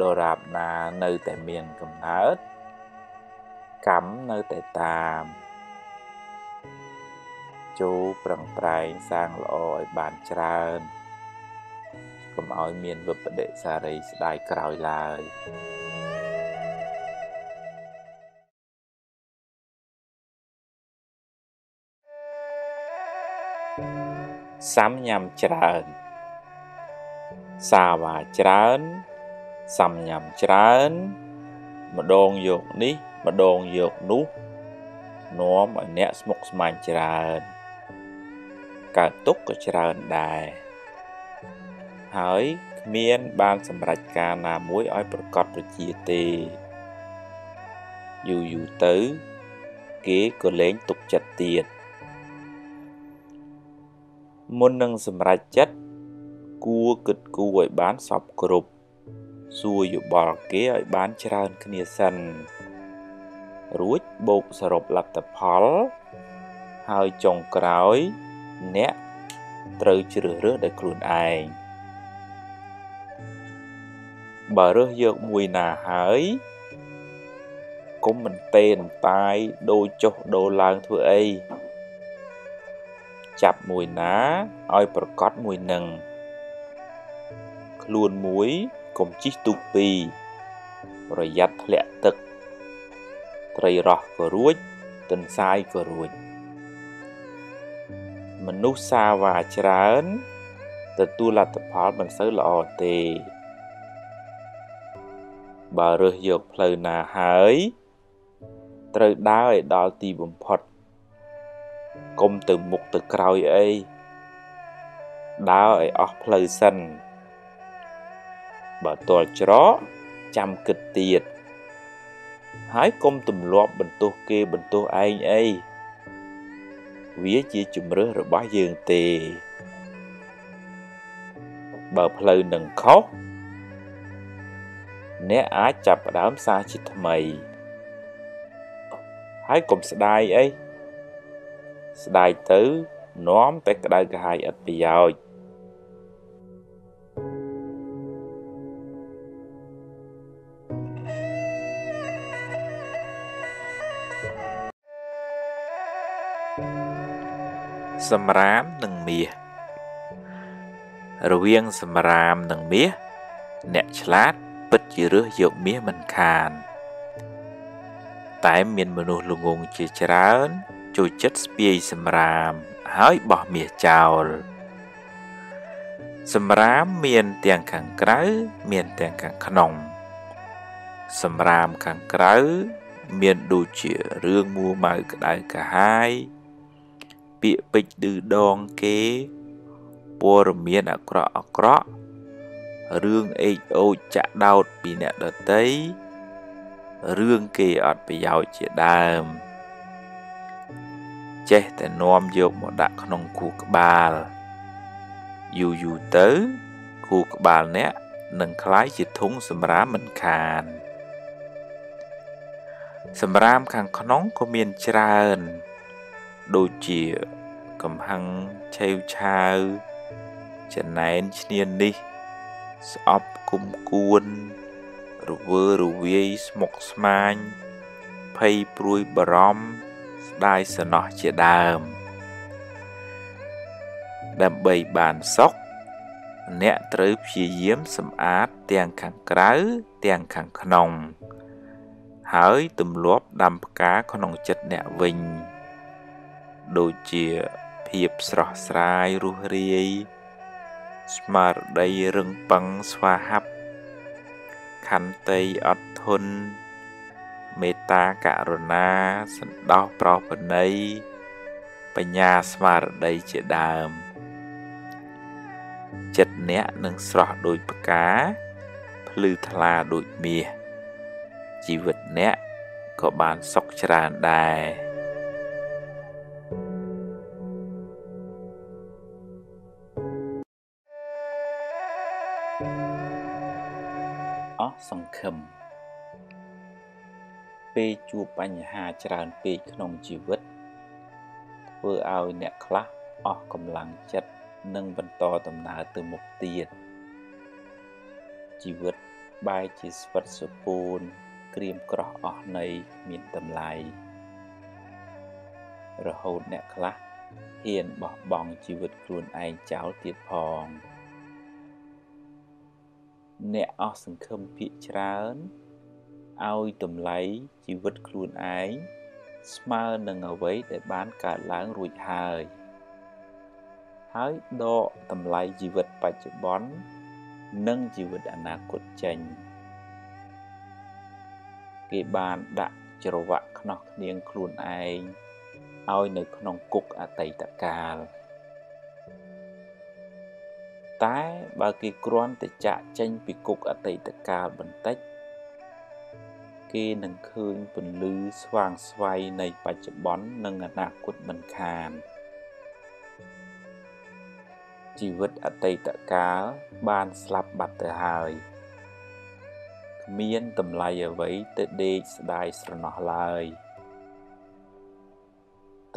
ដរាបណានៅតែមានកំណើត កម្មនៅតែតាមចូលប្រឹងប្រែងសាងល្អឲ្យបានច្រើនកុំឲ្យមានវិបដិសារីស្ដាយក្រោយឡើយសាំញ៉ាំច្រើន សាវ៉ាច្រើនសំញ៉ាំច្រើន ម្ដងយកនេះ ម្ដងយកនោះនាំឲ្យអ្នកស្មុគស្មាញច្រើនកើតទុកក៏ច្រើនដែរហើយគ្មានបានសម្រេចការណាមួយឲ្យប្រកបប្រជាទេយូរយូរទៅគេក៏លែងទុកចិត្តទៀតមុននឹងសម្រេចចិត្តគួរគិតគូរឲ្យបានសពគ្រប់សួរយោបល់គេឲ្យបានច្រើនគ្នាសិន រួចបូកសរុបលទ្ធផល ហើយចុងក្រោយ អ្នកត្រូវជ្រើសរើសដោយខ្លួនឯងបើរើសយកមួយណាហើយកុំមិនទេនតាយដូរចុះដូរឡើងធ្វើអីចាប់មួយណាឲ្យប្រកបមួយនឹងខ្លួនមួយកុំជិះទូកពីរប្រយ័ត្នធ្លាក់ទឹក ត្រីរស់ក៏រួចទន្សាយក៏រួចមនុស្សសាវ៉ាច្រើនទទួលលទ្ធផលមិនសូវល្អទេ បើរើសយកផ្លូវណាហើយ ត្រូវដើរឲ្យដល់ទីបំផុតកុំទៅមុខទៅក្រោយអីដើរឲ្យអស់ផ្លូវសិនបើទាល់ច្រកចាំគិតទៀត ហើយកុំទម្លាប់បន្ទោសគេបន្ទោសឯងអីវាជាជំរើសរបស់យើងទេ បើផ្លូវនឹងខុសអ្នកអាចចាប់ផ្ដើមសារជាថ្មី ហើយកុំស្ដាយអីស្ដាយទៅ នាំតែក្តៅក្រហាយឥតប្រយោជន៍ សម្រាមនិងមាសរវាងសម្រាមនិងមាសអ្នកឆ្លាតពិតជារើសយកមាសមិនខាន តែមានមនុស្សល្ងងជាច្រើនចូលចិត្តស្ពាយសម្រាមហើយបោះមាសចោលសម្រាមមានទាំងខាងក្រៅមានទាំងខាងក្នុង សម្រាមខាងក្រៅមានដូចជារឿងមួម៉ៅក្តៅកាហាយ ពាក្យពេចន៍ឌឺដងគេព័ត៌មានអាក្រក់អាក្រក់រឿងអេកអូចចាក់ដោតពីអ្នកដតីរឿងគេអត់ប្រយោជន៍ជាដើមចេះតែនាំយកមកដាក់ក្នុងគូក្បាលយូរយូរទៅគូក្បាលអ្នកនឹងคล้ายជាធុងសម្រាមមិនខាន សម្រាមខាងក្នុងក៏មានច្រើន ដូចជាកំហឹងឆេវឆាវចំណែនឈ្នាននេះ ស្អប់គុំគួន រវើរវាយស្មុកស្មាញភ័យព្រួយបារម្ភស្ដាយសំណោះជាដើម ដើម្បីបានសុខអ្នកត្រូវព្យាយាមសម្អាតទាំងខាងក្រៅទាំងខាងក្នុង ហើយទម្លាប់ដាំផ្កាក្នុងចិត្តអ្នកវិញ ដូចជាភាពស្រស់ស្រាយរស់រាយ ស្មារតីរឹងប៉ឹងស្វាហាប់ខន្តីអត់ធន់មេត្តាករុណាសន្តោសប្រោសប្រណីបញ្ញាស្មារតីជាដើម ចិត្តអ្នកនឹងស្រស់ដូចផ្កាភ្លឺថ្លាដូចមាសជីវិតអ្នកក៏បានសុខច្រើនដែរ ស់សង្ឃឹមពេលជួបបញ្ហាច្រើនពេកក្នុងជីវិតធ្វើឲ្យអ្នកខ្លះអស់កម្លាំងចិត្តនិងបន្តដំណើរទៅមុខទៀតជីវិតបែរជាស្វិតសពូនក្រៀមក្រោះអស់នៃមានតម្លៃរហូតអ្នកខ្លះហ៊ានបោះបង់ជីវិតខ្លួនឯងចោលទៀតផង អ្នកអស់សង្ឃឹមភាកច្រើនឲ្យតម្លៃជីវិតខ្លួនឯងស្មើនឹងអ្វីដែលបានកើតឡើងរួចហើយហើយដកតម្លៃជីវិតបច្ចុប្បន្ននិងជីវិតអនាគតចេញគេបានដាក់ច្រវាក់ខ្នោះគ្នាងខ្លួនឯងឲ្យនៅក្នុងគុកអតីតកាល តែបើគេគ្រាន់តែចាក់ចេញពីគុកអតីតកាលបន្តិច គេនឹងឃើញពន្លឺស្វាងស្វ័យនៃបច្ចុប្បន្ននិងអនាគតមិនខានជីវិតអតីតកាលបានស្លាប់បាត់ទៅហើយគ្មានតម្លៃអ្វីទៅដេកស្ដាយស្រណោះឡើយ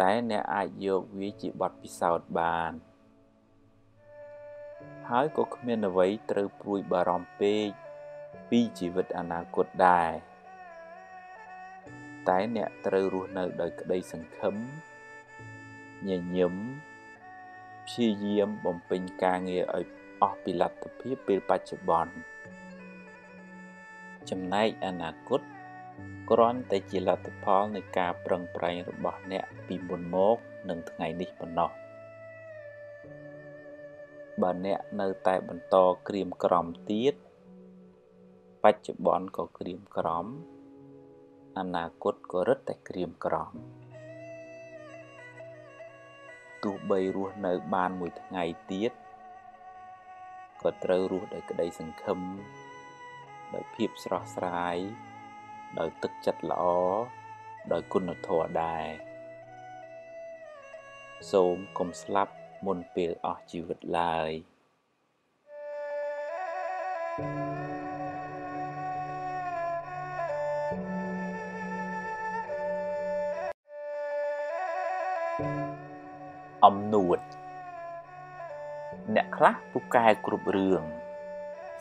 តែអ្នកអាចយកវាជាបទពិសោធន៍បាន ហើយក៏គ្មានអ្វីត្រូវព្រួយបារម្ភពេកពីជីវិតអនាគតដែរតែអ្នកត្រូវរស់នៅដោយក្តីសង្ឃឹមញញឹមព្យាយាមបំពេញការងារឲ្យអស់ពីលទ្ធភាពពេលបច្ចុប្បន្នចំណែកអនាគតគ្រាន់តែជាលទ្ធផលនៃការប្រឹងប្រែងរបស់អ្នកពីមុនមកនឹងថ្ងៃនេះប៉ុណ្ណោះ បើអ្នកនៅតែបន្តក្រៀមក្រំទៀត បច្ចុប្បន្នក៏ក្រៀមក្រំ អនាគតក៏រឹតតែក្រៀមក្រំទោះបីរស់នៅបានមួយថ្ងៃទៀតក៏ត្រូវរស់ដោយក្តីសង្ឃឹមដោយភាពស្រស់ស្រាយដោយទឹកចិត្តល្អដោយគុណធម៌ដែរសូមកុំស្លាប់ មុនពេលអស់ជីវិតឡើយអំនួតអ្នកខ្លះពូកែគ្រប់រឿង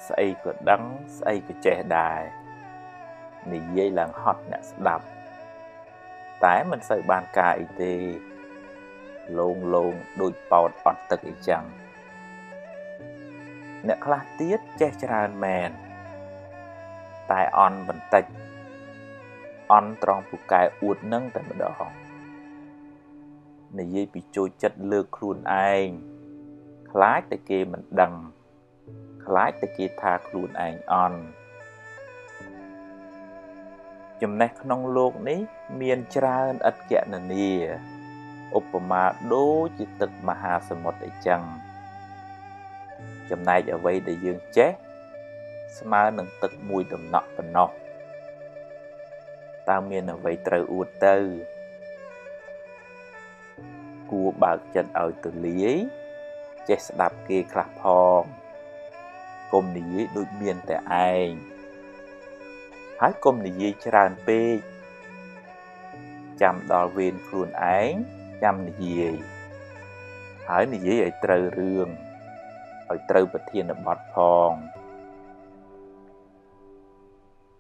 ស្អីក៏ដឹងស្អីក៏ចេះដែរនិយាយឡើងហត់អ្នកស្ដាប់ តែមិនសូវបានការអីទេ លោងលោងដូចប៉ោតអត់ទឹកអីចឹងអ្នកខ្លះទៀតចេះច្រើនមែនតែអន់បន្តិចអន់ត្រង់ពូកែអួតនឹងតែម្ដងនិយាយពីចូលចិត្តលើកខ្លួនឯងខ្លាចតែគេមិនដឹងខ្លាចតែគេថាខ្លួនឯងអន់ចំណេះក្នុងโลกនេះមានច្រើនឥតគណនា ឧបមាដូចជាទឹកមហាសមុទ្រអីចឹងចំណែកអ្វីដែលយើងចេះស្មើនឹងទឹកមួយដំណក់ប៉ុណ្ណោះតើមានអ្វីត្រូវអួតទៅគួរបើកចិត្តឲ្យទូលាយចេះស្ដាប់គេខ្លះផងកុំនិយាយដូចមានតែឯងហើយកុំនិយាយច្រើនពេកចាំដល់វេនខ្លួនឯង ចាំនិយាយហើយនិយាយឲ្យត្រូវរឿងឲ្យត្រូវប្រធានបទផង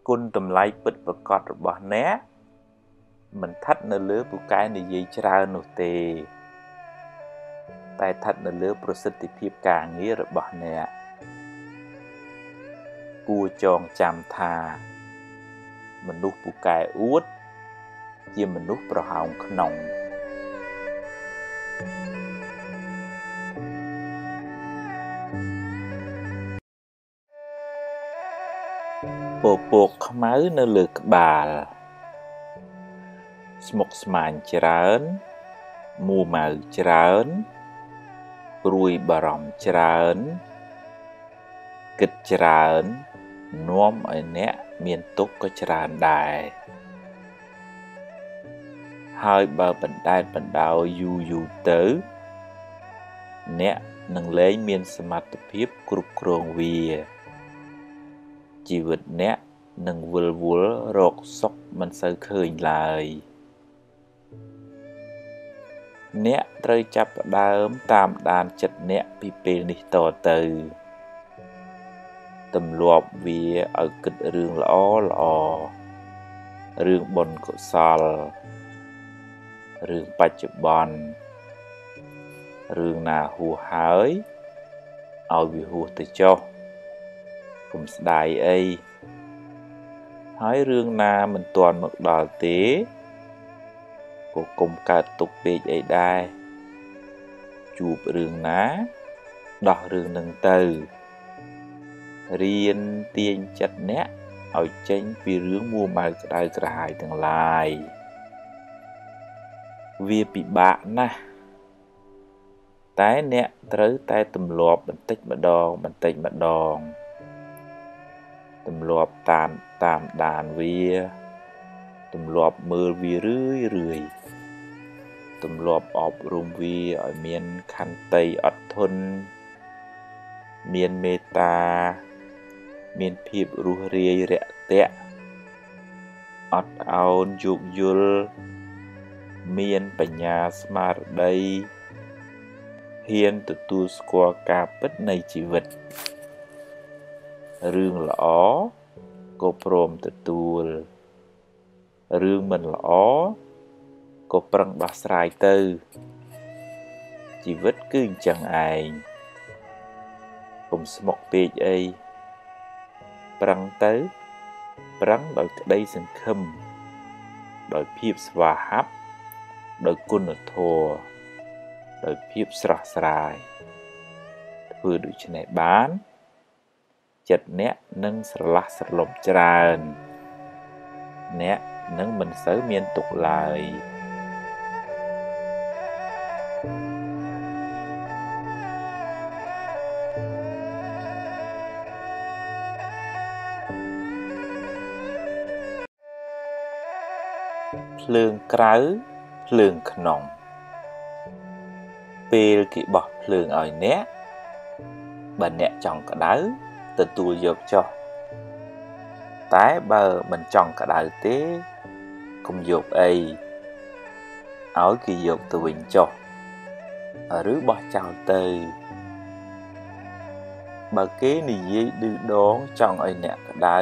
គុណតម្លៃពិតប្រកបរបស់អ្នកមិនស្ថិតនៅលើពូកែនិយាយច្រើននោះទេ តែស្ថិតនៅលើប្រសិទ្ធភាពការងាររបស់អ្នកគួរចងចាំថា មនុស្សពូកែអួត ជាមនុស្សប្រហោងក្នុង ពពកខ្មៅនៅលើក្បាលស្មុកស្មាញច្រើនមួម៉ៅច្រើនព្រួយបារម្ភច្រើនគិតច្រើននាំឲ្យអ្នកមានទុក្ខក៏ច្រើនដែរហើយបើបណ្ដែតបណ្ដោយយូរយូរទៅ អ្នកនឹងលែងមានសមត្ថភាពគ្រប់គ្រងវា ជីវិតអ្នកនឹងវិលវល់រកសុខមិនសូវឃើញឡើយអ្នកត្រូវចាប់ផ្ដើមតាមដានចិត្តអ្នកពីពេលនេះតទៅទម្លាប់វាឲ្យគិតរឿងល្អល្អរឿងបុណ្យកុសលរឿងបច្ចុប្បន្នរឿងណាហួសហើយឲ្យវាហួសទៅចុះ កុំស្ដាយអីហើយរឿងណាមិនទាន់មកដល់ទេក៏កុំកើតទុកពេកអីដែរជួបរឿងណា ដោះរឿងនឹងទៅរៀនទាញចិត្តអ្នកឲ្យចេញពីរឿងមួម៉ៅក្តៅក្រហាយទាំងឡាយវាពិបាកណាស់តែអ្នកត្រូវតែទម្លាប់បន្តិចម្ដងបន្តិចម្ដង ទម្លាប់តាមតាមដានវាទម្លាប់មើលវារឿយរឿយទម្លាប់អប់រំវាឲ្យមានខន្តីអត់ធន់មានមេត្តា មានភាពរស់រាយរាក់ទាក់អត់អោនយោគយល់មានបញ្ញាស្មារតីហ៊ានទទួលស្គាល់ការពិតនៃជីវិត រឿងល្អក៏ព្រមទទួលរឿងមិនល្អក៏ប្រឹងដោះស្រាយទៅ ជីវិតគឺអញ្ចឹងឯងកុំស្មុគពេកអីប្រឹងទៅ ប្រឹងដោយក្តីសង្ឃឹមដោយភាពស្វាហាប់ដោយគុណធម៌ដោយភាពស្រស់ស្រាយធ្វើដូច្នេះបាន ចិត្តអ្នកនឹងស្រឡះស្រឡំច្រើនអ្នកនឹងមិនសូវមានទុកឡើយភ្លើងក្រៅភ្លើងក្នុង ពេលគេបោះភ្លើងឲ្យអ្នកបើអ្នកចង់ក្តៅ ទទួលយកចុះតែបើមិនចង់ក្តៅទេកុំយកអីឲ្យគេយកទៅវិញចុះឬបោះចោលទៅ បើគេនិយាយឌឺដងចង់ឲ្យអ្នកក្តៅ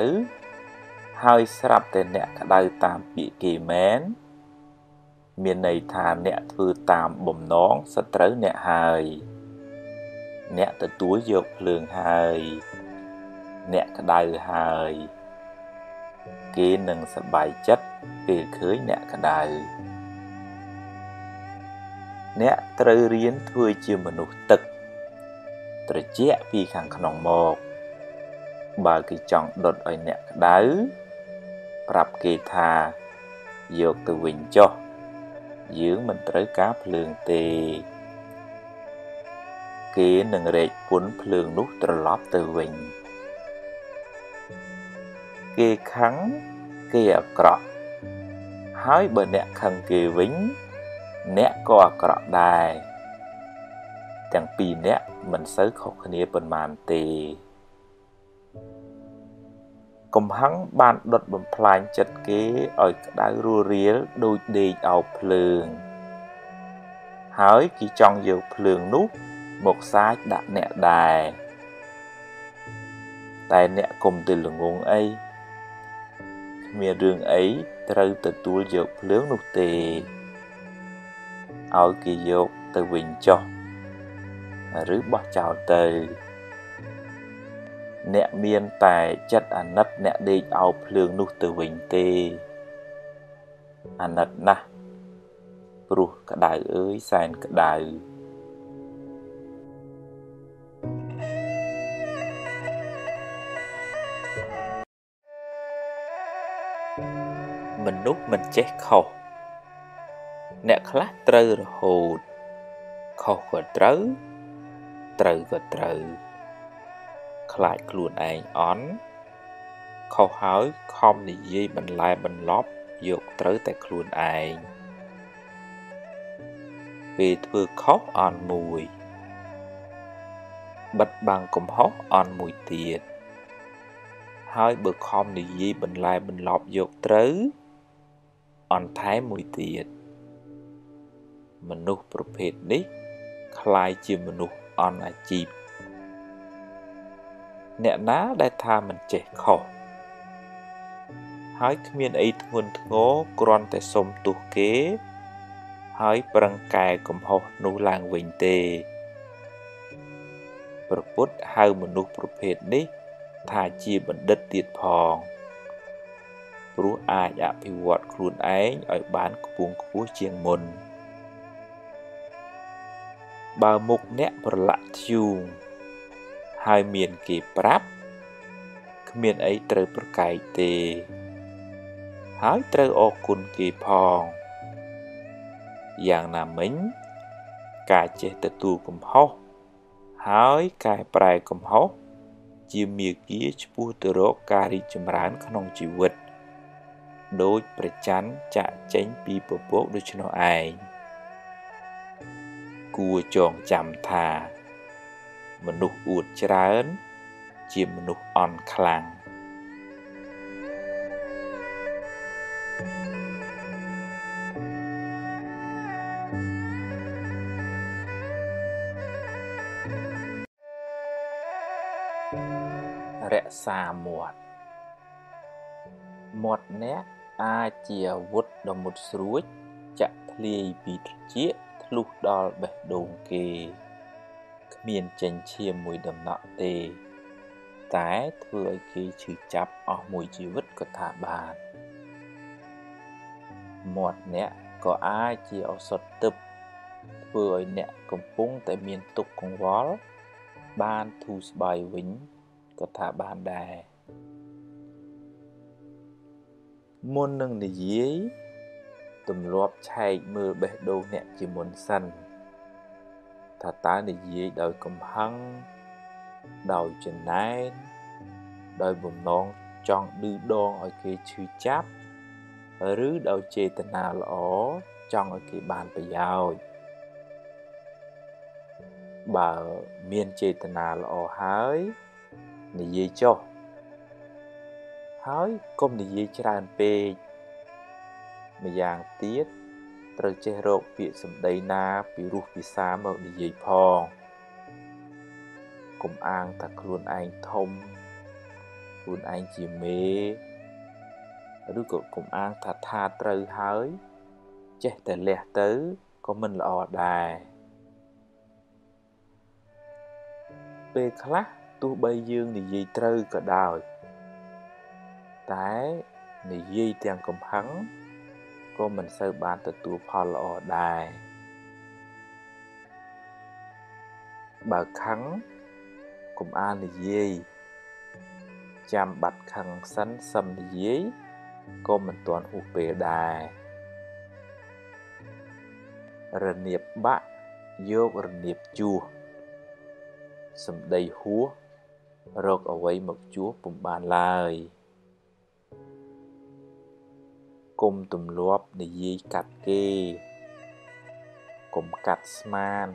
ហើយស្រាប់តែអ្នកក្តៅតាមពាក្យគេមែនមានន័យថាអ្នកធ្វើតាមបំណងសត្រូវអ្នកហើយ អ្នកទទួលយកភ្លើងហើយ អ្នកក្តៅហើយ គេនឹងសប្បាយចិត្តពេលឃើញអ្នកក្តៅអ្នកត្រូវរៀនធ្វើជាមនុស្សទឹក ត្រជាក់ពីខាងក្នុងមកបើគេចង់ដុតឲ្យអ្នកក្តៅប្រាប់គេថាយកទៅវិញចុះយើងមិនត្រូវការភ្លើងទេ គេនឹងរែកពុនភ្លើងនោះត្រឡប់ទៅវិញ គេខឹងគេអាក្រក់ហើយបើអ្នកខឹងគេវិញ អ្នកក៏អាក្រក់ដែរទាំងពីរអ្នកមិនសូវខុសគ្នាប៉ុន្មានទេកំហឹងបានដុតបំផ្លាញចិត្តគេឲ្យក្តៅរួរៀលដូចដេកអោបភ្លើង ហើយគេចង់យកភ្លើងនោះមកសាចដាក់អ្នកដែរតែអ្នកកុំទៅល្ងងអី គ្មានរឿងអីត្រូវទទួលយកភ្លើងនោះទេឲ្យគេយកទៅវិញចុះឬបោះចោលទៅ អ្នកមានតែចិត្តអាណិតអ្នកដេកអោបភ្លើងនោះទៅវិញទេអាណិតណាស់ព្រោះក្តៅអើយសែនក្តៅ មនុស្សមិនចេះខុសអ្នកខ្លះត្រូវរហូតខុសក៏ត្រូវត្រូវក៏ត្រូវខ្លាចខ្លួនឯងអន់ខុសហើយខំនិយាយបន្លែបន្លប់យកត្រូវតែខ្លួនឯងពេលធ្វើខុសអន់មួយបិទបាំងកំហុសអន់មួយទៀតហើយបើខំនិយាយបន្លែបន្លប់យកត្រូវ អន់ថែមមួយទៀតមនុស្សប្រភេទនេះคล้ายជាមនុស្សអន់អាជីពអ្នកណាដែលថាមិនចេះខុសហើយគ្មានអីធ្ងន់ធ្ងរគ្រាន់តែសុំទោសគេ ហើយប្រឹងកែកំហុសនោះឡើងវិញទេព្រះពុទ្ធហៅមនុស្សប្រភេទនេះ ថាជាបណ្ឌិតទៀតផង ព្រោះអាចអភិវឌ្ឍខ្លួនឯងឲ្យបានខ្ពង់ខ្ពស់ជាងមុនបើមុខអ្នកប្រឡាក់ធ្យូងហើយមានគេប្រាប់គ្មានអីត្រូវប្រកែកទេ ហើយត្រូវអរគុណគេផងយ៉ាងណាមិញ ការចេះទទួលកំហុសហើយកែប្រែកំហុសជាមាគ៌ាឆ្ពោះទៅរកការរីកចម្រើនក្នុងជីវិត ដោយប្រច័នចាក់ចេញពីពពកដូច្នោះឯងគួរចងចាំថា មនុស្សអួតច្រើន ជាមនុស្សអន់ខ្លាំងរក្សាមាត់មាត់អ្នក អាចជាអាវុធដ៏មុតស្រួច ចាក់ធ្លាយពីត្រចៀកធ្លុះដល់បេះដូងគេគ្មានចេញឈាមមួយដំណក់ទេ តែធ្វើឲ្យគេឈឺចាប់អស់មួយជីវិតក៏ថាបានមាត់អ្នកក៏អាចជាឱសថទឹកធ្វើឲ្យអ្នកកំពុងតែមានទុក្ខកង្វល់បានធូរស្បើយវិញក៏ថាបានដែរ មុននឹងនិយាយទម្លាប់ឆែកមើលបេះដូងអ្នកជាមុនសិនថាតើនិយាយដោយកំហឹងដោយចំណែនដោយបំណងចង់ឌឺដងឲ្យគេឈឺចាប់ឬដោយចេតនាល្អចង់ឲ្យគេបានប្រយោជន៍បើមានចេតនាល្អហើយនិយាយចុះ ហើយកុំនិយាយច្រើនពេកម្យ៉ាងទៀតត្រូវចេះរកពាក្យសម្ដីណាពីរោះពិសាមកនិយាយផងកុំអាងថាខ្លួនឯងធំខ្លួនឯងជាមេឬក៏កុំអាងថាថាត្រូវហើយ ចេះតែលះទៅក៏មិនល្អដែរពេលខ្លះទោះបីយើងនិយាយត្រូវក៏ដោយ តែនិយាយទាំងកំហឹងក៏មិនសូវបានទទួលផលល្អដែរបើខឹងកុំអាននិយាយចាំបាត់ខឹងសិនសឹមនិយាយក៏មិនទាន់ហួសពេលដែររនៀបបាក់យករនៀបជួសសំដីហួសរកអ្វីមកជួសពុំបានឡើយ គុំទម្លាប់និយាយកាត់គេគុំកាត់ស្មាន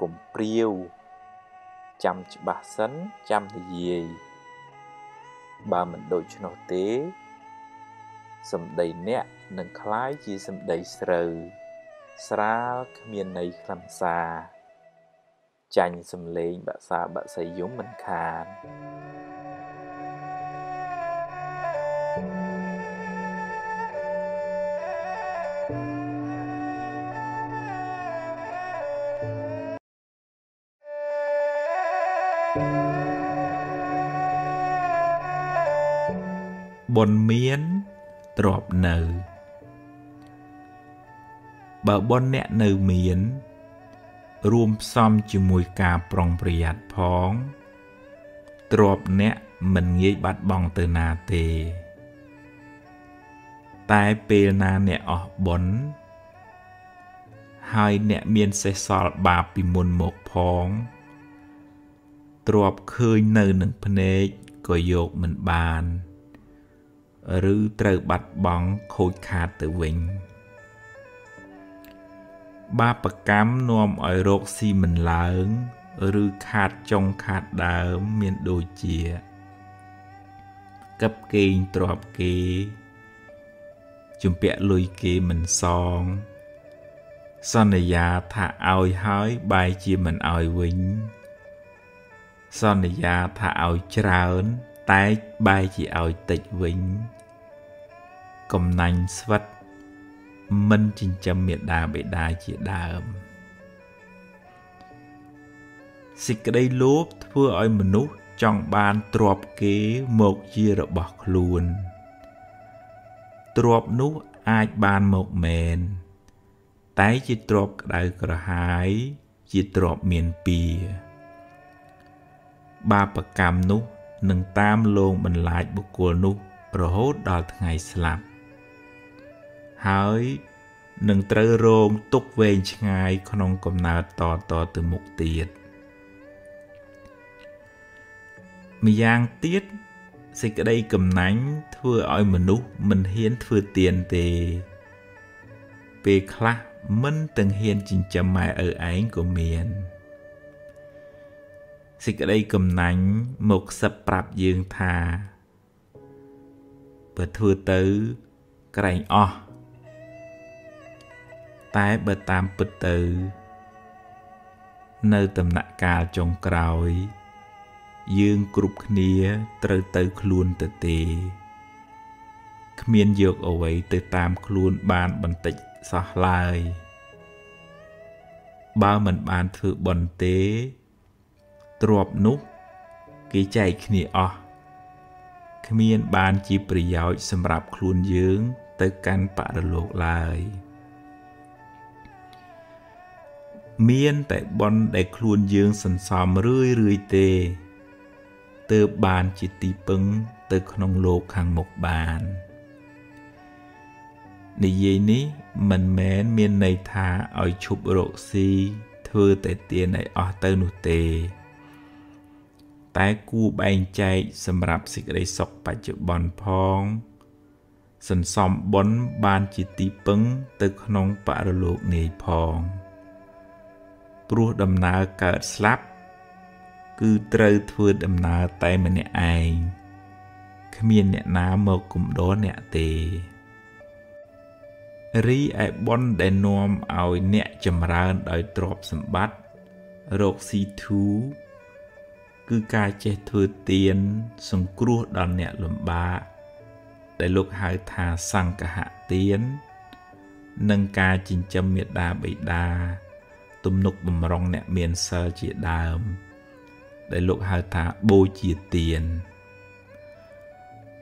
គុំព្រាវចាំច្បាស់សិនចាំនិយាយបើមិនដូច្នោះទេសម្ដីអ្នកនឹងคล้ายជាសម្ដីស្រូវស្រាលគ្មានន័យខ្លឹមសារចាញ់សំឡេងបាក់សាបាក់សីយំមិនខាន បុណ្យមានទ្របនៅ បើបុណ្យអ្នកនៅមាន រួមផ្សំជាមួយការប្រុងប្រយ័ត្នផងទ្របអ្នកមិនងាយបាត់បង់ទៅណាទេ តែពេលណាអ្នកអស់បុណ្យហើយអ្នកមានសេះសល់បាបពីមុនមកផងទ្របឃើញនៅនឹងភ្នែកក៏យកមិនបាន ឬត្រូវបាត់បង់ខូចខាតទៅវិញបាបកម្មនាំឲ្យរោគស៊ីមិនឡើង ឬខាតចុងខាតដើមមានដូចជាកឹបកេងទ្របគេជំពាក់លុយគេមិនសង សន្យាថាឲ្យហើយបែរជាមិនឲ្យវិញ សន្យាថាឲ្យច្រើន តែបែរជាឲ្យតិចវិញ កំណាញ់ស្វិតមិនចិញ្ចឹមមេដាបេដាជាដើមសេចក្តីលោភធ្វើឲ្យមនុស្សចង់បានទ្រព្យគេមកជារបស់ខ្លួនទ្រព្យនោះអាចបានមកមែនតែជាទ្រព្យក្តៅក្រហាយជាទ្រព្យមានពីបាបកម្មនោះនឹងតាមលងបន្លាចបុគ្គលនោះរហូតដល់ថ្ងៃស្លាប់ ហើយនឹងត្រូវរងទុកវែងឆ្ងាយក្នុងកំណើតតតទៅមុខទៀតម្យ៉ាងទៀតសេចក្តីកំណាញ់ធ្វើឲ្យមនុស្សមិនហ៊ានធ្វើទៀនទេ ពេលខ្លះមិនទាំងហ៊ានចិញ្ចឹមម៉ែឪឯងក៏មានសេចក្តីកំណាញ់មកសឹបប្រាប់យើងថាបើធ្វើទៅក្រែងអស់ តែបើតាមពិតទៅ នៅដំណាក់កាលចុងក្រោយ យើងគ្រប់គ្នាត្រូវទៅខ្លួនទៅទេគ្មានយកអ្វីទៅតាមខ្លួនបានបន្តិចសោះឡើយបើមិនបានធ្វើបន់ទេទ្របនោះគេចែកគ្នាអស់គ្មានបានជាប្រយោជន៍សម្រាប់ខ្លួនយើងទៅកាន់បរលោកឡើយ មានតែបន់ដែលខ្លួនយើងសន្សំរឿយរឿយទេទើបបានជាទីពឹងទៅក្នុងលោកខាងមុខបាននិយាយនេះមិនមែនមានន័យថាឲ្យឈប់រកស៊ីធ្វើតែទានឲ្យអស់ទៅនោះទេ តែគួរបែងចែកសម្រាប់សេចក្តីសុខបច្ចុប្បន្នផង សន្សំបុណ្យបានជាទីពឹងទៅក្នុងបរលោកនាយផង ព្រោះដំណើរកើតស្លាប់ គឺត្រូវធ្វើដំណើរតែម្នាក់ឯងគ្មានអ្នកណាមកគំដរអ្នកទេរីឯបុណ្យដែលនាំឲ្យអ្នកចម្រើនដោយទ្រព្យសម្បត្តិរកស៊ីធូគឺការចេះធ្វើទានសង្គ្រោះដល់អ្នកលំបាកដែលលោកហៅថាសង្កហទាន និងការចិញ្ចឹមមេដាបិតា ទំនុកបំរុងអ្នកមានសិលជាដើម ដែលលោកហៅថាបូជាទាន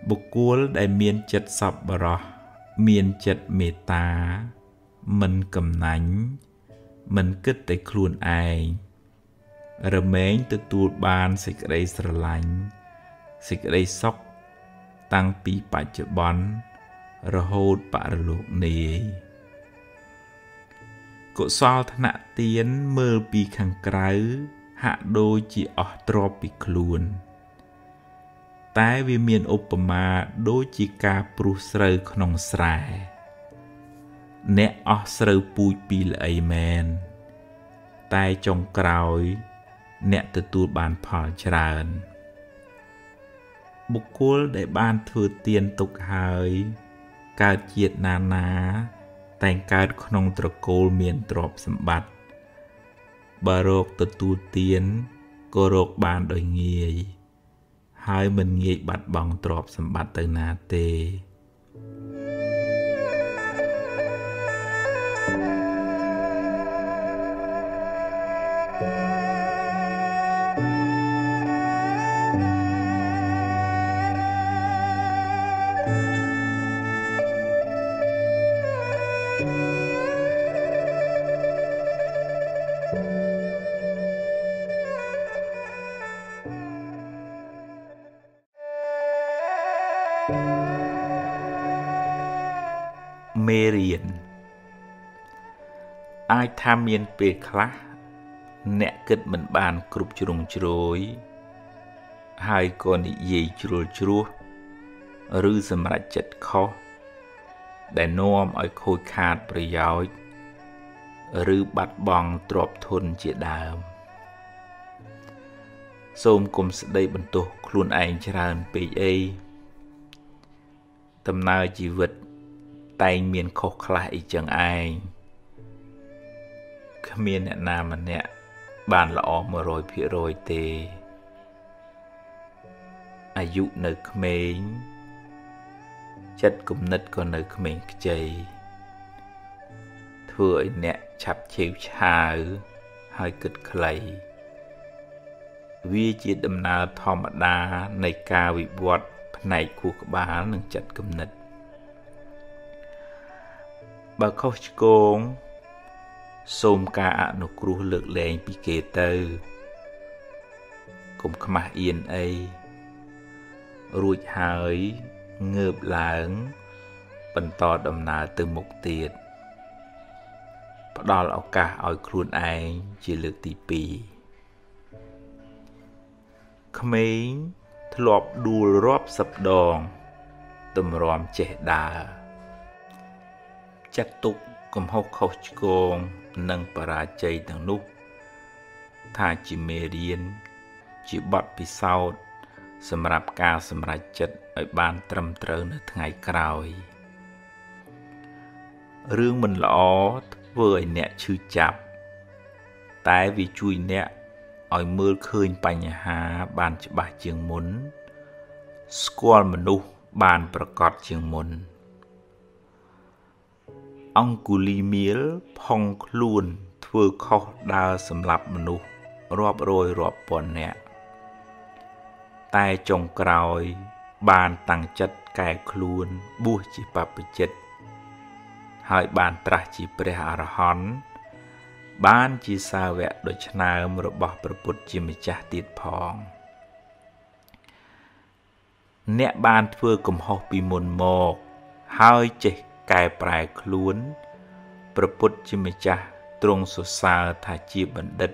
បុគ្គលដែលមានចិត្តសប្បុរសមានចិត្តមេត្តាមិនកំណាញ់មិនគិតតែខ្លួនឯងរមែងទទួលបានសេចក្តីស្រឡាញ់សេចក្តីសុខតាំងពីបច្ចុប្បន្នរហូតបរលោកនាយ កុសលធនៈទានមើលពីខាងក្រៅហាក់ដូចជាអស់ទ្រពពីខ្លួន តែវាមានឧបមាដូចជាការព្រុះស្រូវក្នុងស្រែអ្នកអស់ស្រូវពូជពីល្អីមែនតែចុងក្រោយ អ្នកទទួលបានផលច្រើនបុគ្គលដែលបានធ្វើទានទុកហើយកើតជាតិណានា តែងកើតក្នុងត្រកូលមានទ្រព្យសម្បត្តិបើរកទទួលទានក៏រកបានដោយងាយ ហើយមិនងាយបាត់បង់ទ្រព្យសម្បត្តិទៅណាទេ ចថាមានពេលខ្លះអ្នកគិតមិនបានគ្រប់ជ្រុងជ្រោយហើយក៏និយាយជ្រុលជ្រោះឬសម្រេចចិត្តខុសដែលនាំឲ្យខូចខាតប្រយោជន៍ឬបាត់បង់ទ្រព្យធនជាដើម សូមគុំស្ដីបន្ទោសខ្លួនឯងច្រើនពេកអីដំណើរជីវិតតែងមានខុសខ្លះអីចឹងឯង គ្មានអ្នកណាម្នាក់បានល្អ100%ទេអាយុនៅក្មេងចិត្តគំនិតក៏នៅក្មេងខ្ចីធ្វើឲ្យអ្នកឆាប់ឆេវឆាវហើយគិតខ្លីវាជាដំណើរធម្មតានៃការវិវត្តផ្នែកខួរក្បាលនិងចិត្តគំនិតបើខុសឆ្គង សូមការអនុគ្រោះលើកលែងពីគេទៅកុំខ្មាស់អៀនអីរួចហើយងើបឡើង បន្តដំណើរទៅមុខទៀតផ្ដល់ឱកាសឲ្យខ្លួនឯងជាលើកទី2ក្មេងធ្លាប់ដួលរាប់សិបដងតម្រាំចេះដើរចាត់ទុកកំហុសខុសឆ្គង និងបរាជ័យទាំងនោះ ថាជាមេរៀន ជាបទពិសោធន៍សម្រាប់ការសម្រេចចិត្តឲ្យបានត្រឹមត្រូវនៅថ្ងៃក្រោយរឿងមិនល្អធ្វើឲ្យអ្នកឈឺចាប់ តែវាជួយអ្នកឲ្យមើលឃើញបញ្ហាបានច្បាស់ជាងមុន ស្គាល់មនុស្សបានប្រកបជាងមុន អង្គុលីមៀលផុងខ្លួនធ្វើខុសដើរសម្លាប់មនុស្សរាប់រយរាប់ពាន់នាក់តែចុងក្រោយ បានតាំងចិត្តកែខ្លួនបួសជាបព្វជិត ហើយបានត្រាស់ជាព្រះអរហន្តបានជាសាវកដ៏ឆ្នើមរបស់ព្រះពុទ្ធជាម្ចាស់ទៀតផង អ្នកបានធ្វើកំហុសពីមុនមក ហើយចេះ កែប្រែខ្លួនព្រះពុទ្ធជាម្ចាស់ទ្រង់សរសើរថាជាបណ្ឌិត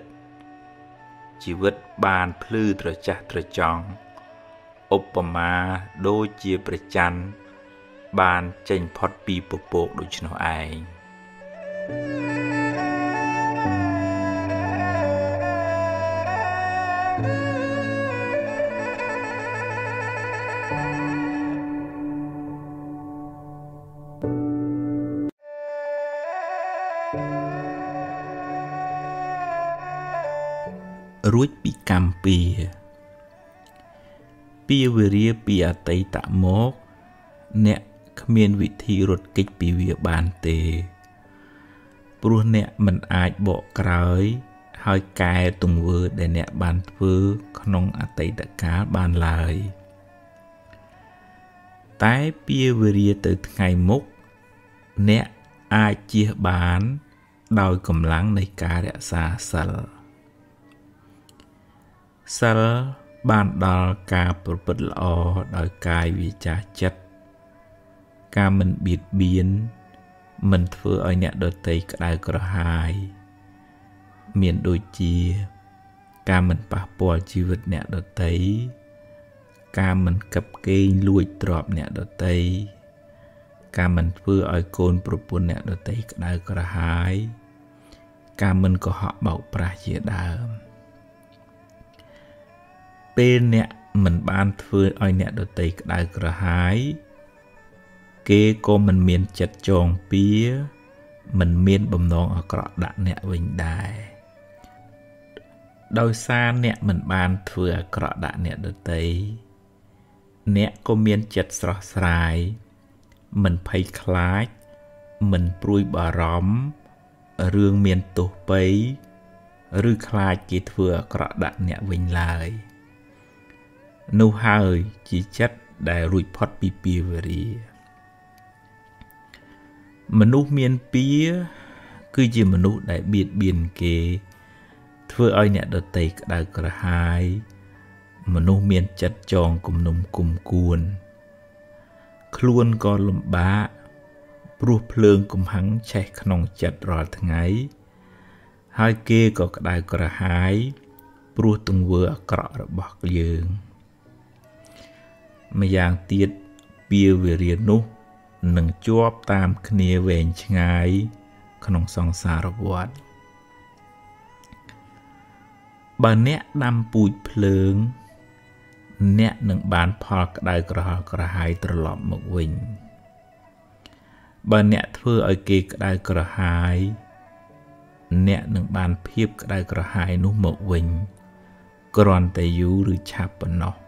ជីវិតបានភ្លឺត្រចះត្រចង់ឧបមាដូចជាប្រច័នបានចេញផុតពីពពកដូច្នោះឯង រួចពីកម្មពីពាវេរាពីអតីតមក អ្នកគ្មានវិធីរត់គេចពីវាបានទេ ព្រោះអ្នកមិនអាចបកក្រោយ ហើយកែទង្វើដែលអ្នកបានធ្វើក្នុងអតីតកាលបានឡើយតែពាវេរាទៅថ្ងៃមុខអ្នកអាចជៀសបានដោយកម្លាំងនៃការរក្សាសិល សិលបានដល់ការប្រព្រឹត្តល្អដោយកាយវាចាចិត្តការមិនបៀតបៀនមិនធ្វើឲ្យអ្នកដទៃក្តៅក្រហាយ មានដូចជា ការមិនប៉ះពាល់ជីវិតអ្នកដទៃការមិនកັບកេងលួចទ្រព្យអ្នកដទៃការមិនធ្វើឲ្យកូនប្រពន្ធអ្នកដទៃក្តៅក្រហាយ ការមិនកុហកបោកប្រាស់ជាដើម ពេលអ្នកមិនបានធ្វើឲ្យអ្នកដតីក្តៅក្រហាយ គេក៏មិនមានចិត្តចងពៀមិនមានបំណងអាក្រក់ដាក់អ្នកវិញដែរដោយសារអ្នកមិនបានធ្វើអាក្រក់ដាក់អ្នកដតីអ្នកក៏មានចិត្តស្រស់ស្រាយ មិនភ័យខ្លាច មិនព្រួយបារម្ភរឿងមានទោសពៃឬខ្លាចគេធ្វើអាក្រក់ដាក់អ្នកវិញឡើយ។ នោះហើយជាចិត្តដែលរួចផុតពីពៀវរាមនុស្សមានពៀគឺជាមនុស្សដែលបៀតបៀនគេ ធ្វើឲ្យអ្នកដតីក្តៅក្រហាយ មនុស្សមានចិត្តចងគំនុំគុំគួន ខ្លួនក៏លំបាកព្រោះភ្លើងកំហឹងឆេះក្នុងចិត្តរាល់ថ្ងៃ ហើយគេក៏ក្តៅក្រហាយ ព្រោះទង្វើអាក្រក់របស់យើង។ ម្យ៉ាងទៀតពាវេរានោះនឹងជាប់តាមគ្នាវែងឆ្ងាយក្នុងសង្សារវដ្តបើអ្នកដាំពូជភ្លើង អ្នកនឹងបានផលក្តៅក្រហល់ក្រហាយត្រឡប់មកវិញបើអ្នកធ្វើឲ្យគេក្តៅក្រហាយ អ្នកនឹងបានភាពក្តៅក្រហាយនោះមកវិញគ្រាន់តែយូរឬឆាប់ប៉ុណ្ណោះ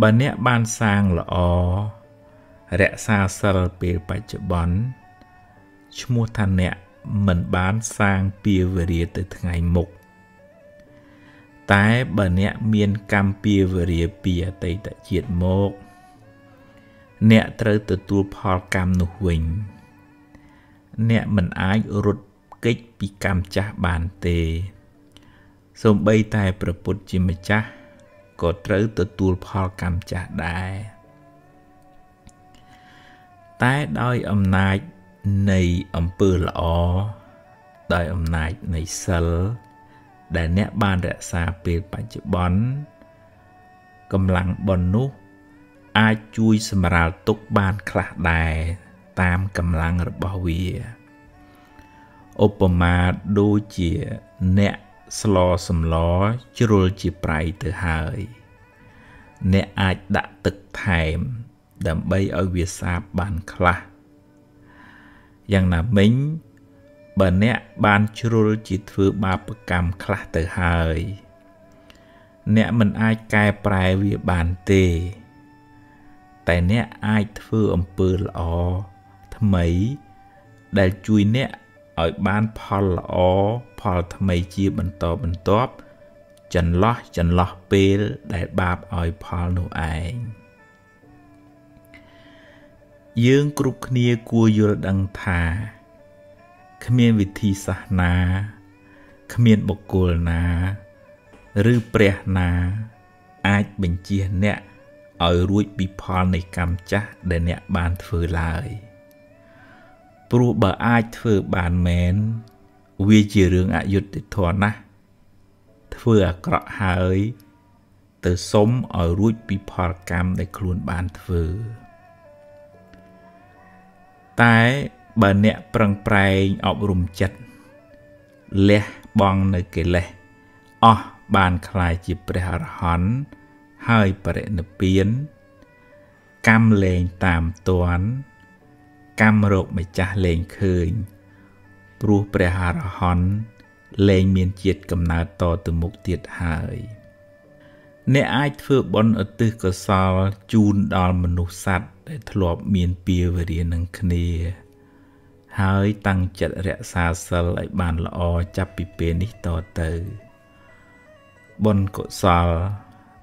បើអ្នកបានសាងល្អរក្សាសិលពេលបច្ចុប្បន្នឈ្មោះថាអ្នកមិនបានសាងពាវរាទៅថ្ងៃមុខតែបើអ្នកមានកម្មពាវរាពីអតីតជាតិមក អ្នកត្រូវទទួលផលកម្មនោះវិញ អ្នកមិនអាចរត់គេចពីកម្មចាស់បានទេសូម្បីតែព្រះពុទ្ធជាម្ចាស់ ក៏ត្រូវទទួលផលកម្មចាស់ដែរតែដោយអំណាចនៃអំពើល្អដោយអំណាចនៃសិលដែលអ្នកបានរក្សាពេលបច្ចុប្បន្នកម្លាំងបុណ្យនោះ អាចជួយសម្រាលទុកបានខ្លះដែរតាមកម្លាំងរបស់វាឧបមាដូចជាអ្នក ស្លសម្លជ្រុលជាប្រៃទៅហើយ អ្នកអាចដាក់ទឹកថែម ដើម្បីឲ្យវាសាបបានខ្លះយ៉ាងណាមិញបើអ្នកបានជ្រុលជាធ្វើបាបកម្មខ្លះទៅហើយ អ្នកមិនអាចកែប្រែវាបានទេ តែអ្នកអាចធ្វើអំពើល្អថ្មី ដែលជួយអ្នកឲ្យបានផលល្អ ផលថ្មីជាបន្តបន្ទាប់ចន្លោះចន្លោះពេលដែលបាបឲ្យផលនោះឯងយើងគ្រប់គ្នាគួរយល់ដឹងថាគ្មានវិធីសាស្ត្រណាគ្មានបុគ្គលណា ឬព្រះណា អាចបញ្ជាអ្នកឲ្យរួចពីផលនៃកម្មចាស់ដែលអ្នកបានធ្វើឡើយព្រោះបើអាចធ្វើបានមែន វាជារឿងអយុត្តិធម៌ណាស់ធ្វើអាក្រក់ហើយ ទៅសុំឲ្យរួចពីផលកម្មដែលខ្លួនបានធ្វើតែបើអ្នកប្រឹងប្រែងអប់រំចិត្តលះបង់នៅកិលេសអស់បានคล้ายជាព្រះអរហន្តហើយបរិនិព្វានកម្មលែងតាមតន់កម្មរោគម្ចាស់លែងឃើញ ព្រោះព្រះអរហន្តលែងមានជាតិកំណើតតទៅមុខទៀតហើយអ្នកអាចធ្វើបុណ្យឧទ្ទិសកុសលជូនដល់មនុស្សសត្វដែលធ្លាប់មានពាវរានឹងគ្នា ហើយតាំងចិត្តរក្សាសិលឲ្យបានល្អចាប់ពីពេលនេះតទៅបុណ្យកុសល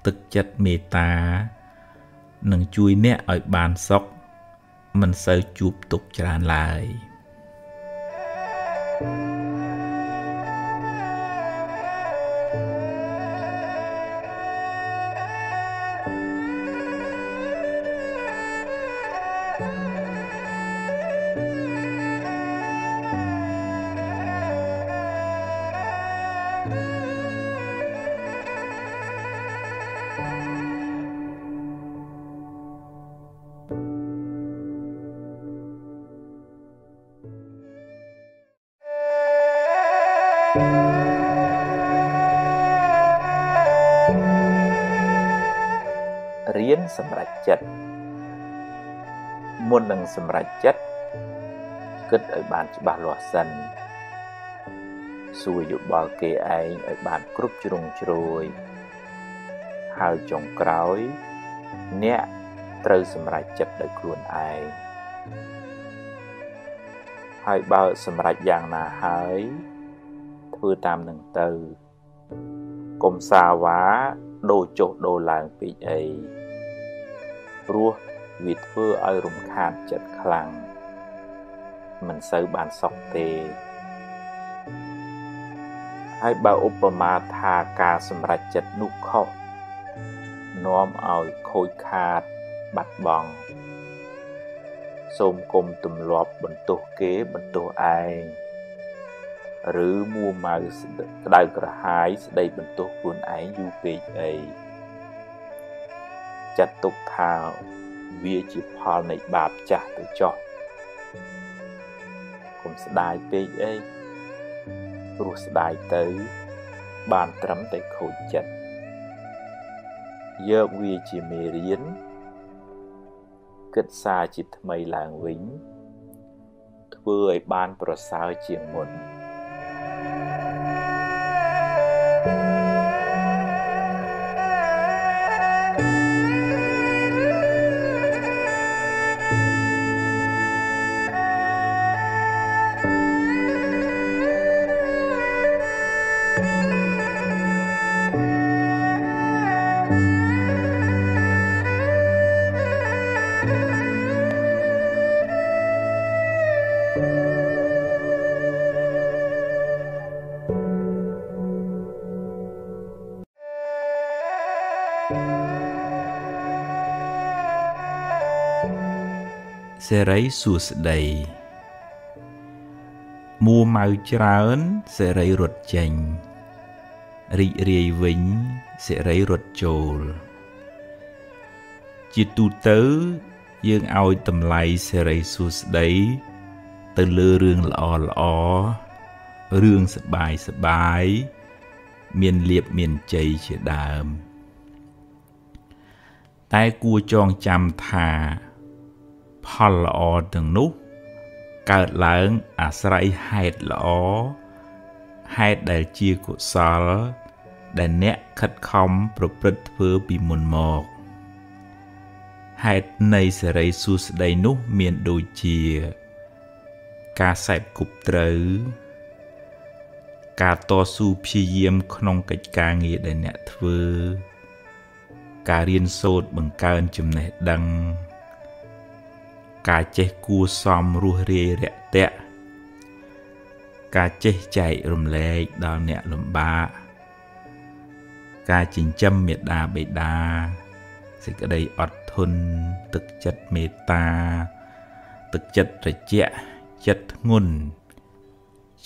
ទឹកចិត្តមេត្តានឹងជួយអ្នកឲ្យបានសុខមិនសូវជួបទុក្ខច្រើនឡើយ។ រៀន នឹងសម្រេចចិត្តគិតឲ្យបានច្បាស់លាស់សិនសួរយោបល់គេឯងឲ្យបានគ្រប់ជ្រុងជ្រោយហើយចុងក្រោយ អ្នកត្រូវសម្រេចចិត្តដោយខ្លួនឯងហើយបើសម្រេចយ៉ាងណាហើយធ្វើតាមនឹងទៅកុំសាវ៉ាដូរចុះដូរឡើងពេកអីព្រោះ វាធ្វើឲ្យរំខានចិត្តខ្លាំងមិនសូវបានសុខទេហើយបើឧបមាថាការសម្រេចចិត្តនោះខុសនាំឲ្យខូចខាតបាត់បង់សូមគុំទម្លាប់បន្ទោសគេបន្ទោសឯងឬមួម៉ៅក្តៅក្រហាយស្ដីបន្ទោសខ្លួនឯងយូរពេកអីចាត់ទុកថា វាជាផលនៃបាបចាស់ទៅចោះកុំស្ដាយពេកអីព្រោះស្ដាយទៅ បានត្រឹមតែខូចចិត្តយកវាជាមេរៀនគិតសារជាថ្មីឡើងវិញធ្វើឲ្យបានប្រសើរជាងមុន thank you សេរីសួស្តីមួម៉ៅច្រើនសេរីរត់ចេញរីករាយវិញសេរីរត់ចូល ជាទូទៅយើងឲ្យតម្លៃសេរីសួស្តីទៅលើរឿងល្អល្អរឿងសបាយសបាយមានលៀបមានជ័យជាដើម តែគួរចងចាំថា ផលល្អទាំងនោះ កើតឡើងអាស្រ័យហេតុល្អហេតុដែលជាកុសល ដែលអ្នកខិតខំប្រព្រឹត្តធ្វើពីមុនមកហេតុនៃសេរីសួស្តីនោះមានដូចជា ការសែបគប់ត្រូវ ការតស៊ូព្យាយាមក្នុងកិច្ចការងារដែលអ្នកធ្វើ ការរៀនសូត្របង្កើនចំណេះដឹង ការចេះគួសមរស់រាយរាក់ទាក់ការចេះចែករំលែកដល់អ្នកលំបាកការចិញ្ចឹមមេដាបេដាសេចក្តីអត់ធន់ទឹកចិត្តមេត្តា ទឹកចិត្តត្រជាក់ចិត្តធ្ងន់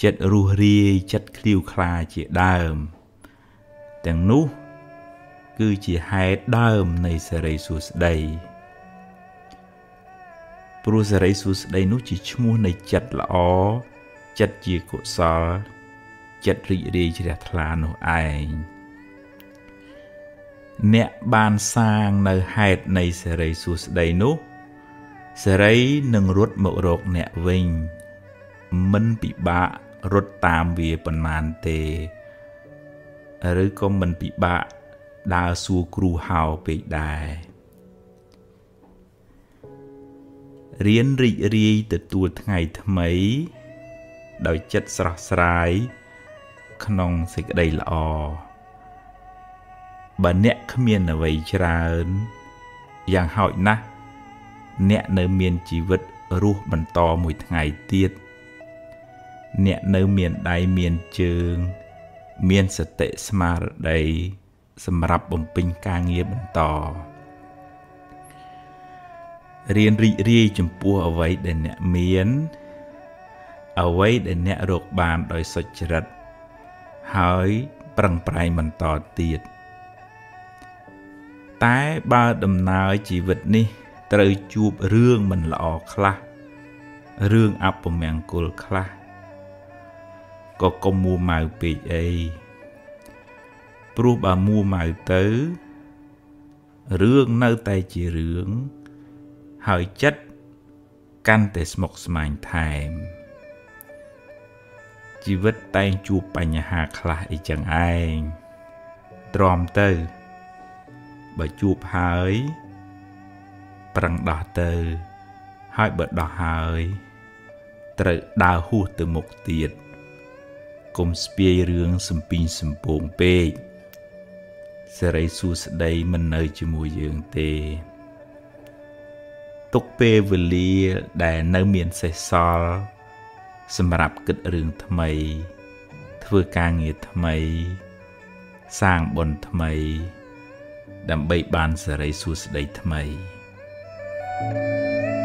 ចិត្តរស់រាយចិត្តឃ្លាវខ្លាជាដើម ទាំងនោះ គឺជាហេតុដើមនៃសេរីសួស្តី ព្រោះសេរីសួស្តីនោះជាឈ្មោះនៃចិត្តល្អចិត្តជាកុសល ចិត្តរីករាយជ្រះថ្លានោះឯងអ្នកបានសាងនៅហេតុនៃសេរីសួស្តីនោះសេរីនឹងរត់មករកអ្នកវិញមិនពិបាករត់តាមវាប៉ុន្មានទេឬក៏មិនពិបាកដើរសួរគ្រូហៅពេកដែរ រៀនរីករាយទទួលថ្ងៃថ្មី ដោយចិត្តស្រស់ស្រាយ ក្នុងសេចក្តីល្អបើអ្នកគ្មានអ្វីច្រើនយ៉ាងហោចណាស់អ្នកនៅមានជីវិតរស់បន្តមួយថ្ងៃទៀតអ្នកនៅមានដៃមានជើង មានសតិស្មារតីសម្រាប់បំពេញការងារបន្ត រៀនរីករាយចំពោះអ្វីដែលអ្នកមាន អ្វីដែលអ្នករកបានដោយសុចរិត ហើយប្រឹងប្រែងបន្តទៀតតែបើដំណើរជីវិតនេះ ត្រូវជួបរឿងមិនល្អខ្លះរឿងអពមង្គលខ្លះក៏កុំមួម៉ៅពេកអីព្រោះបើមួម៉ៅទៅរឿងនៅតែជារឿង ហើយចិត្តកាន់តែស្មុគស្មាញថែមជីវិតតែងជួបបញ្ហាខ្លះអីចឹងឯងទ្រាំទៅបើជួបហើយប្រឹងដោះទៅហើយបើដោះហើយត្រូវដើរហួសទៅមុខទៀតកុំស្ពាយរឿងសំពីងសំពងពេកសេរីសួស្តីមិននៅជាមួយយើងទេ ទុកពេលវេលាដែលនៅមានសេសសល់សម្រាប់គិតរឿងថ្មី ធ្វើការងារថ្មី សាងបុណ្យថ្មី ដើម្បីបានសេរីសួស្តីថ្មី thank you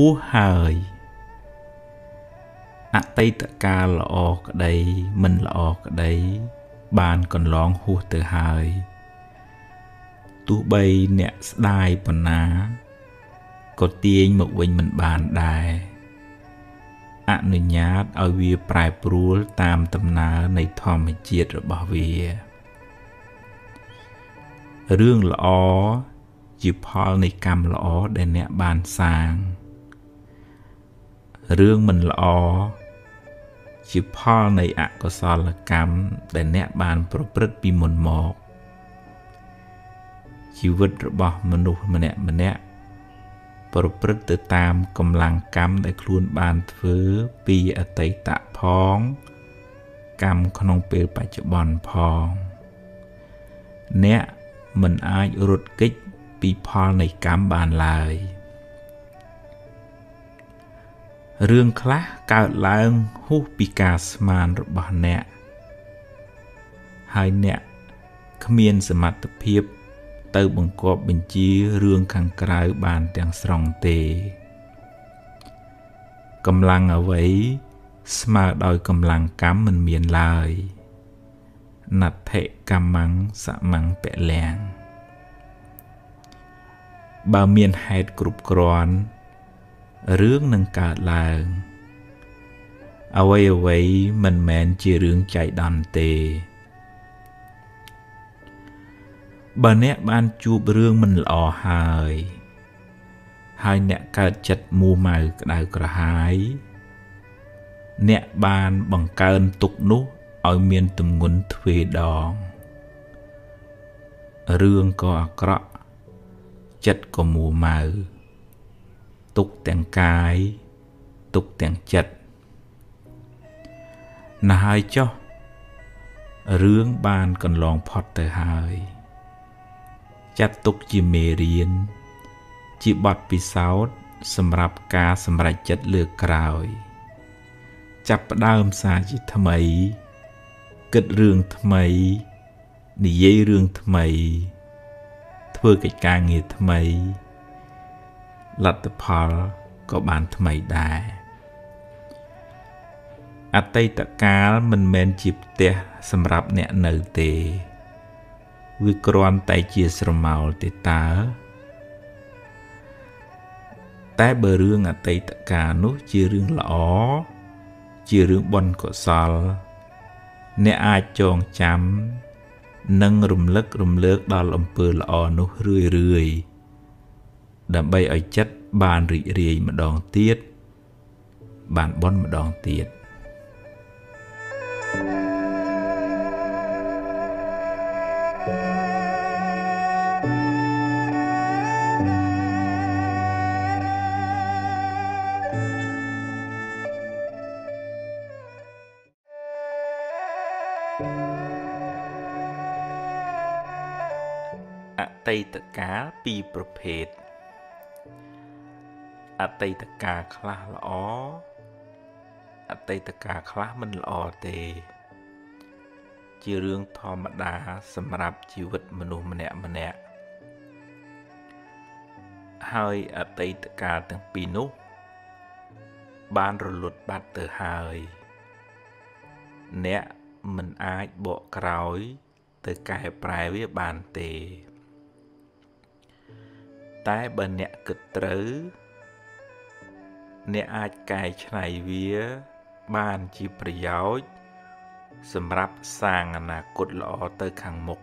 ហួសហើយអតីតកាលល្អក្តីមិនល្អក្តី បានកន្លងហួសទៅហើយទោះបីអ្នកស្ដាយប៉ុណ្ណាក៏ទាញមកវិញមិនបានដែរអនុញ្ញាតឲ្យវាប្រែប្រួលតាមដំណើរនៃធម្មជាតិរបស់វារឿងល្អជាផលនៃកម្មល្អដែលអ្នកបានសាង រឿងមិនល្អជាផលនៃអកុសលកម្មដែលអ្នកបានប្រព្រឹត្តពីមុនមកជីវិតរបស់មនុស្សម្នាក់ម្នាក់ប្រព្រឹត្តទៅតាមកម្លាំងកម្មដែលខ្លួនបានធ្វើពីអតីតផង កម្មក្នុងពេលបច្ចុប្បន្នផង អ្នកមិនអាចរត់គេចពីផលនៃកម្មបានឡើយ រឿងខ្លះកើតឡើងហួសពីការស្មានរបស់អ្នក ហើយអ្នកគ្មានសមត្ថភាព ទៅបង្គាប់បញ្ជារឿងខាងក្រៅបានទាំងស្រុងទេកម្លាំងអ្វីស្មើដោយកម្លាំងកម្មមិនមានឡើយណដ្ឋិកម្មੰសមੰពលំបើមានហេតុគ្រប់គ្រាន់ រឿងនឹងកើតឡើងអ្វីអ្វីមិនមែនជារឿងចៃដន្យទេបើអ្នកបានជួបរឿងមិនល្អហើយហើយអ្នកកើតចិត្តមូម៉ៅក្តៅក្រហាយអ្នកបានបង្កើនទុកនោះឲ្យមានទម្ងន់ទ្វេដងរឿងក៏អាក្រក់ចិត្តក៏មូម៉ៅ ទុកទាំងកាយ ទុកទាំងចិត្តណាស់ហើយចុះរឿងបានកន្លងផុតទៅហើយ ចាត់ទុកជាមេរៀន ជាបទពិសោធន៍សម្រាប់ការសម្រេចចិត្តលើកក្រោយ ចាប់ផ្ដើមសារជាថ្មី គិតរឿងថ្មី និយាយរឿងថ្មី ធ្វើកិច្ចការងារថ្មី លទ្ធផលក៏បានថ្មីដែរអតីតកាលមិនមែនជាផ្ទះសម្រាប់អ្នកនៅទេវាគ្រាន់តែជាស្រមោលទេតើតែបើរឿងអតីតកាលនោះជារឿងល្អជារឿងបុណ្យកុសល អ្នកអាចចងចាំ និងរំលឹករំលើកដល់អំពើល្អនោះរឿយរឿយ ដើម្បីឲ្យចិត្តបានរីករាយម្ដងទៀតបានបន់ម្ដងទៀតអតីតកាលពីរប្រភេទ អតីតកាលខ្លះល្អអតីតកាលខ្លះមិនល្អទេ ជារឿងធម្មតាសម្រាប់ជីវិតមនុស្សម្នាក់ម្នាក់ហើយអតីតកាលទាំងពីរនោះ បានរលត់បាត់ទៅហើយ អ្នកមិនអាចបកក្រោយ ទៅកែប្រែវាបានទេ តែបើអ្នកគិតត្រូវ អ្នកអាចកែច្នៃវា បានជាប្រយោជន៍សម្រាប់សាងអនាគតល្អទៅខាងមុខ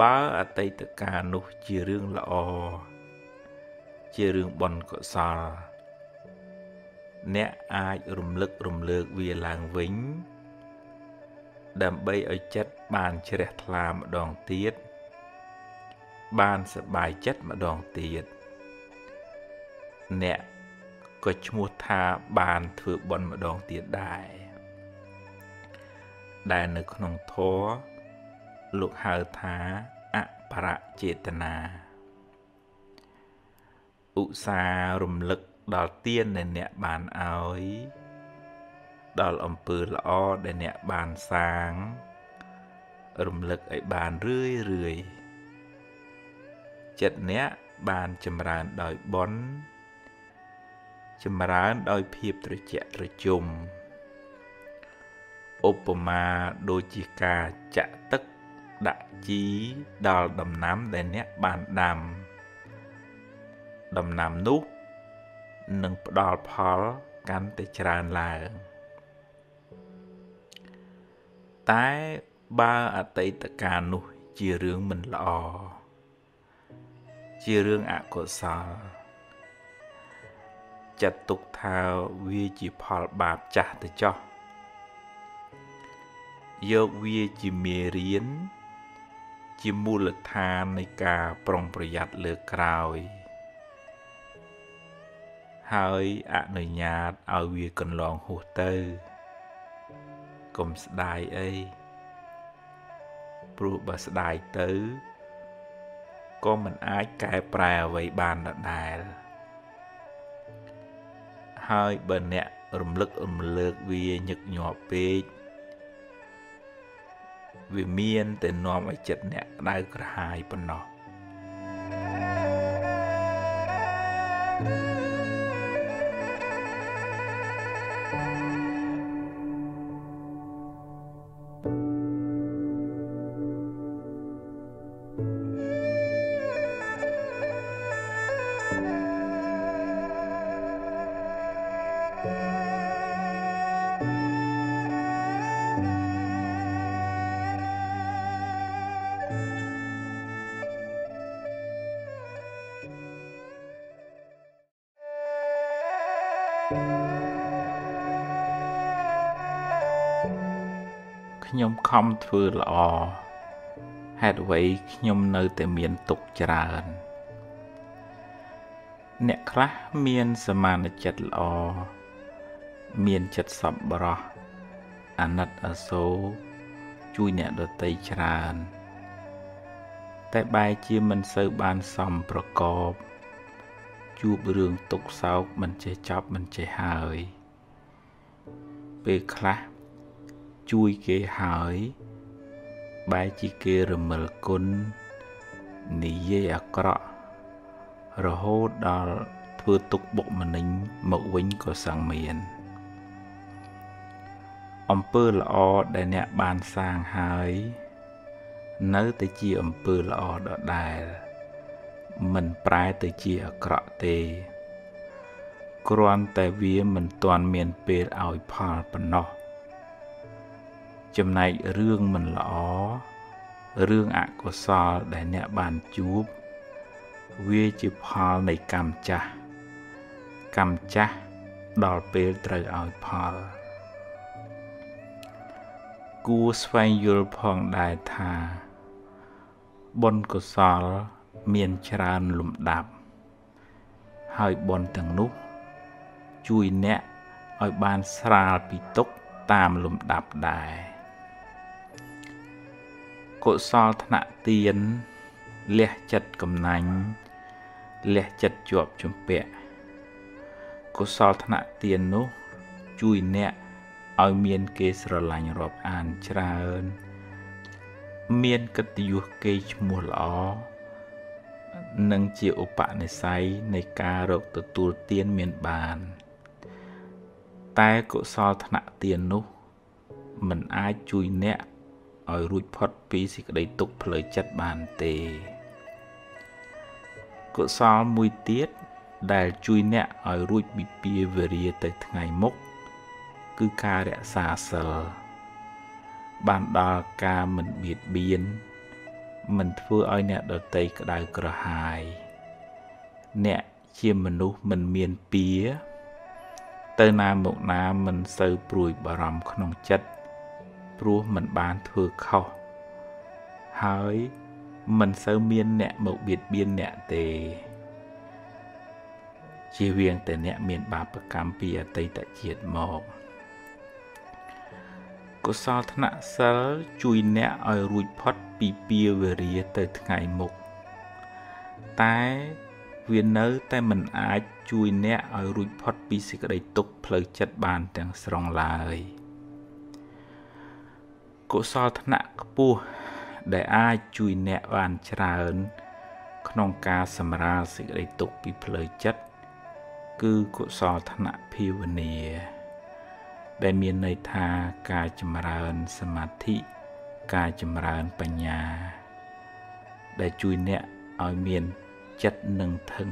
បើអតីតកាលនោះជារឿងល្អជារឿងបុណ្យកុសល អ្នកអាចរំលឹករំលើកវាឡើងវិញ ដើម្បីឲ្យចិត្តបានជ្រះថ្លាម្ដងទៀតបានសប្បាយចិត្តម្ដងទៀត អ្នកក៏ឈ្មោះថាបានធ្វើបុណ្យម្ដងទៀតដែរដែលនៅក្នុងធម៌លោកហៅថាអបរចេតនាឧស្សាហ៍រំលឹកដល់ទានដែលអ្នកបានឲ្យដល់អំពើល្អដែលអ្នកបានសាង រំលឹកឲ្យបានរឿយរឿយចិត្តអ្នកបានចម្រើនដោយបុណ្យ ចម្រើនដោយភាពត្រជាក់ត្រជុំឧបមាដូចជាការចាក់ទឹកដាក់ជីដល់ដំណាំដែលអ្នកបានដាំដំណាំនោះនឹងផ្ដល់ផលកាន់តែច្រើនឡើងតែបើអតីតកាលនោះជារឿងមិនល្អជារឿងអកុសល ចាត់ទុកថាវាជាផលបាបចាស់ទៅចោះយកវាជាមេរៀន ជាមូលដ្ឋាននៃការប្រុងប្រយ័ត្នលើក្រោយ ហើយអនុញ្ញាតឲ្យវាកន្លងហួសទៅកុំស្ដាយអីព្រោះបើស្ដាយទៅក៏មិនអាចកែប្រែអ្វីបានដដែល ហើយបើអ្នករំលឹករំលើកវាញឹកញាប់ពេកវាមានតែនាំឲ្យចិត្តអ្នកក្តៅក្រហាយប៉ុណ្ណោះ thank you ធ្វើល្អហេតុអ្វីខ្ញុំនៅតែមានទុកច្រើន អ្នកខ្លះមានសមានចិត្តល្អមានចិត្តសប្បុរសអាណិតអាសូរជួយអ្នកដតីច្រើន តែបែរជាមិនសូវបានសមប្រកប ជួបរឿងទុកសោកមិនចេះចប់មិនចេះហើយ ពេលខ្លះ ជួយគេហើយបែរជាគេរមិលគុណនិយាយអាក្រក់រហូតដល់ធ្វើទុកបុកម្នេញមកវិញក៏សឹងមានអំពើល្អដែលអ្នកបានសាងហើយ នៅតែជាអំពើល្អដដែលមិនប្រែទៅជាអាក្រក់ទេគ្រាន់តែវាមិនទាន់មានពេលឲ្យផលប៉ុណ្ណោះ ចំណែករឿងមិនល្អរឿងអកុសលដែលអ្នកបានជួប វាជាផលនៃកម្មចាស់កម្មចាស់ដល់ពេលត្រូវឲ្យផលគួរស្វែងយល់ផងដែរថាបុណ្យកុសលមានច្រើនលំដាប់ ហើយបុណ្យទាំងនោះ ជួយអ្នកឲ្យបានស្រាលពីទុក្ខតាមលំដាប់ដែរ កុសលថ្នាក់ទៀនលះចិត្តកំណាញ់លះចិត្តជាប់ជំពាក់កុសលថ្នាក់ទៀននោះជួយអ្នកឲ្យមានគេស្រឡាញ់រាប់អានច្រើន មានកិត្តិយសគេឈ្មោះល្អនិងជាឧបនិស្ស័យនៃការរកទទួលទានមានបាន តែកុសលថ្នាក់ទាននោះមិនអាចជួយអ្នក ឲ្យរួចផុតពីសេចក្តីទុក្ខផ្លូវចិត្តបានទេកុសលមួយទៀតដែលជួយអ្នកឲ្យរួចពីពាវេរាទៅថ្ងៃមុខគឺការរក្សាសិលបានដល់ការមិនបៀតបៀនមិនធ្វើឲ្យអ្នកដតីក្តៅក្រហាយ អ្នកជាមនុស្សមិនមានពៀទៅណាមកណាមិនសូវព្រួយបារម្ភក្នុងចិត្ត ព្រោះមិនបានធ្វើខុសហើយមិនសូវមានអ្នកមកបៀតបៀនអ្នកទេជៀសវាងតែអ្នកមានបាបកម្មពីអតីតជាតិមកកុសលធ្នាក់សិលជួយអ្នកឲ្យរួចផុតពីពាវេរាទៅថ្ងៃមុខតែវានៅតែមិនអាចជួយអ្នកឲ្យរួចផុតពីសេចក្តីទុក្ខផ្លូវចិត្តបានទាំងស្រុងឡើយ កុសលធ្នាក់ខ្ពស់ដែលអាចជួយអ្នកបានច្រើន ក្នុងការសម្រាលសេចក្តីទុក្ខពីផ្លូវចិត្តគឺកុសលធ្នាក់ភាវនាដែលមានន័យថាការចម្រើនសមាធិការចម្រើនបញ្ញា ដែលជួយអ្នកឲ្យមានចិត្តនឹងធឹង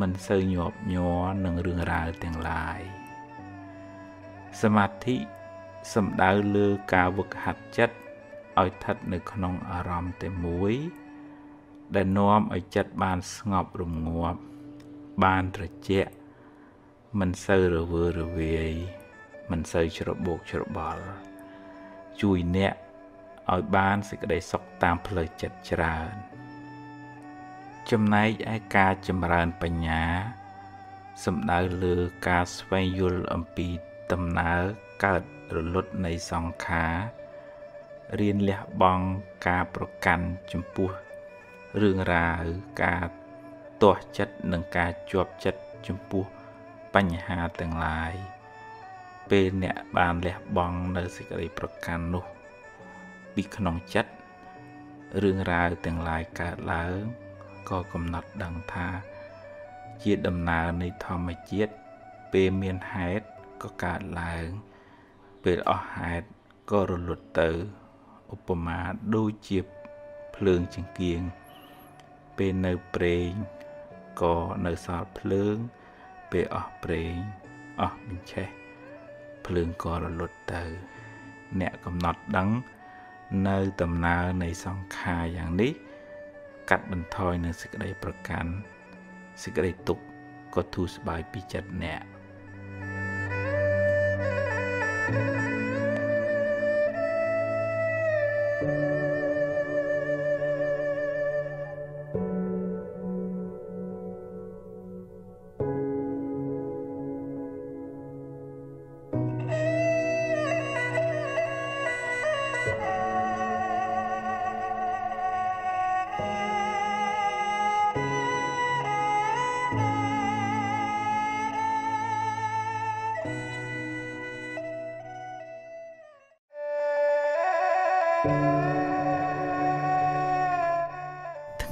មិនសូវញាប់ញ័រនឹងរឿងរ៉ាវទាំងឡាយសមាធិ សំដៅលើការវឹកហាត់ចិត្តឲ្យស្ថិតនៅក្នុងអារម្មណ៍តែមួយ ដែលនាំឲ្យចិត្តបានស្ងប់រងាប់ បានត្រជាក់មិនសូវរវើរវាយមិនសូវច្របូកច្របល់ជួយអ្នកឲ្យបានសេចក្តីសុខតាមផ្លូវចិត្តច្រើន ចំណែកឯការចម្រើនបញ្ញាសំដៅលើការស្វែងយល់អំពីដំណើរកើត រលត់នៃសង្ខាររៀនលះបង់ការប្រកាន់ចំពោះរឿងរ៉ាវការទាស់ចិត្តនិងការជាប់ចិត្តចំពោះបញ្ហាទាំងឡាយពេលអ្នកបានលះបង់នៅសេចក្តីប្រកាន់នោះ ពីក្នុងចិត្តរឿងរ៉ាវទាំងឡាយកើតឡើងក៏កំណត់ដឹងថា ជាដំណើរនៃធម្មជាតិពេលមានហេតុក៏កើតឡើង ពេលអស់ហេតុក៏រលត់ទៅឧបមាដូចជាភ្លើងចង្គៀងពេលនៅប្រេងក៏នៅសល់ភ្លើង ពេលអស់ប្រេងអស់បញ្ឆេះភ្លើងក៏រលត់ទៅ អ្នកកំណត់ដឹង នៅដំណើរនៃសង្ខារយ៉ាងនេះ កាត់បន្ថយនៅសេចក្តីប្រកាន់សេចក្តីទុក្ខក៏ធូរស្បើយពីចិត្តអ្នក Música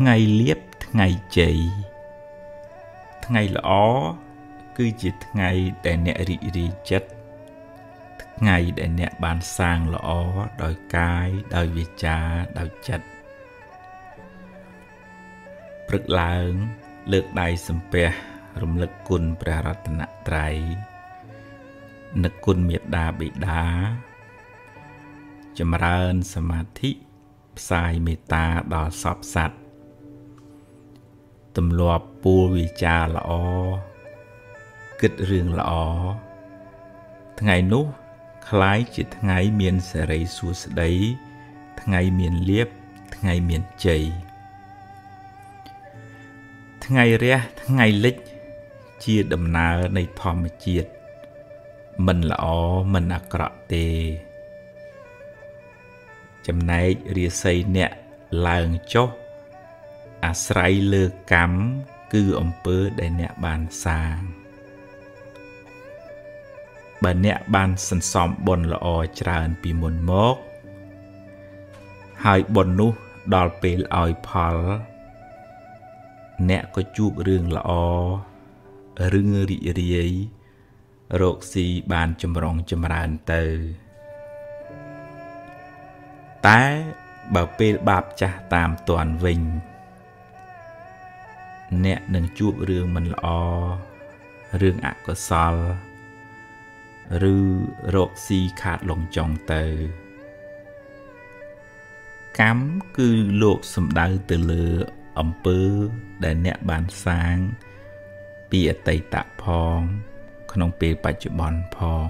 ថ្ងៃលៀបថ្ងៃជ័យថ្ងៃល្អគឺជាថ្ងៃដែលអ្នករីករាយចិត្តថ្ងៃដែលអ្នកបានសាងល្អដោយកាយដោយវាចាដោយចិត្តព្រឹកឡើងលើកដៃសំពះរំលឹកគុណព្រះរតនត្រ័យនឹកគុណមេត្តាបិតាចម្រើនសមាធិផ្សាយមេត្តាដល់សពសត្វ ទម្លាប់ពូលវិចារល្អគិតរឿងល្អថ្ងៃនោះคล้ายជាថ្ងៃមានសេរីសួស្តីថ្ងៃមានលៀបថ្ងៃមានជ័យថ្ងៃរះថ្ងៃលិចជាដំណើរនៃធម្មជាតិមិនល្អមិនអាក្រក់ទេចំណែករាសីអ្នកឡើងចុះ អាស្រ័យលើកម្មគឺអំពើដែលអ្នកបានសាងបើអ្នកបានសន្សំបុណ្យល្អច្រើនពីមុនមក ហើយបុណ្យនោះដល់ពេលឲ្យផល អ្នកក៏ជួបរឿងល្អរឿងរីករាយរកស៊ីបានចម្រុងចម្រើនទៅតែបើពេលបាបចាស់តាមតាន់វិញ អ្នកនឹងជួបរឿងមិនល្អរឿងអកុសល ឬរកស៊ីខាតលងចុងទៅ កម្មគឺលោកសំដៅទៅលើអំពើដែលអ្នកបានសាង ពីអតីតផង ក្នុងពេលបច្ចុប្បន្នផង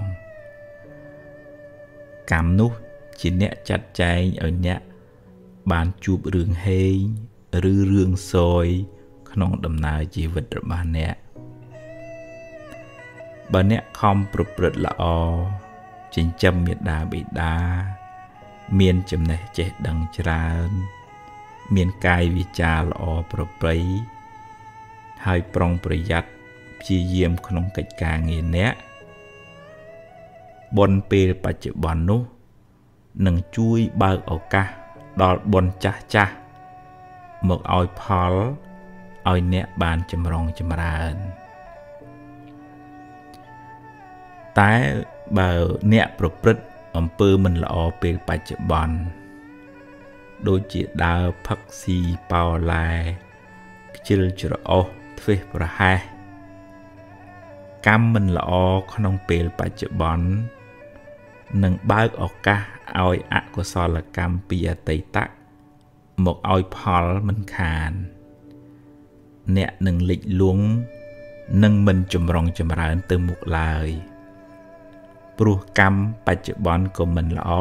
កម្មនោះជាអ្នកចាត់ចែងឲ្យអ្នកបានជួបរឿងហេងឬរឿងសោយ ក្នុងដំណើរជីវិតរបស់អ្នកបើអ្នកខំប្រព្រឹត្តល្អចិញ្ចឹមមេដាបិតា មានចំណេះចេះដឹងច្រើន មានកាយវិការល្អប្រប្រៃហើយប្រុងប្រយ័ត្នព្យាយាមក្នុងកិច្ចការងារអ្នកបុណ្យពេលបច្ចុប្បន្ននោះនឹងជួយបើកឱកាសដល់បុណ្យចាស់ចាស់មកឲ្យផល ឲ្យអ្នកបានចម្រុងចម្រើន តែបើអ្នកប្រព្រឹត្តអំពើមិនល្អពេលបច្ចុប្បន្នដូចជាដើរផឹកស៊ីប៉ោឡែខ្ជិលច្រអូសធ្វេសប្រហែសកម្មមិនល្អក្នុងពេលបច្ចុប្បន្ននឹងបើកឱកាសឲ្យអកុសលកម្មពីអតីតមកឲ្យផលមិនខាន អ្នកនឹងលិចលង់និងមិនចម្រុងចម្រើនទៅមុខឡើយព្រោះកម្មបច្ចុប្បន្នក៏មិនល្អ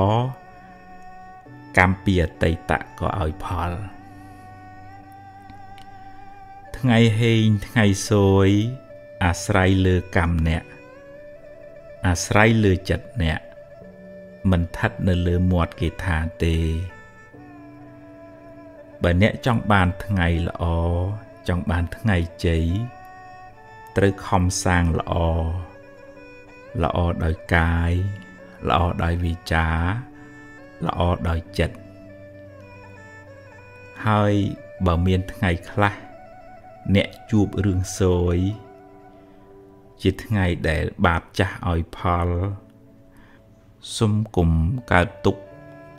កម្មពីអតីតក៏ឲ្យផល ថ្ងៃហេងថ្ងៃសួយ អាស្រ័យលើកម្មអ្នកអាស្រ័យលើចិត្តអ្នកមិនឋិតនៅលើមាត់គេថាទេបើអ្នកចង់បានថ្ងៃល្អ ចង់បានថ្ងៃជ័យត្រូវខំសាងល្អល្អដោយកាយល្អដោយវាចាល្អដោយចិត្តហើយបើមានថ្ងៃខ្លះអ្នកជួបរឿងសោយជាថ្ងៃដែលបាបចាស់ឲ្យផលសុំគុំកើតទុក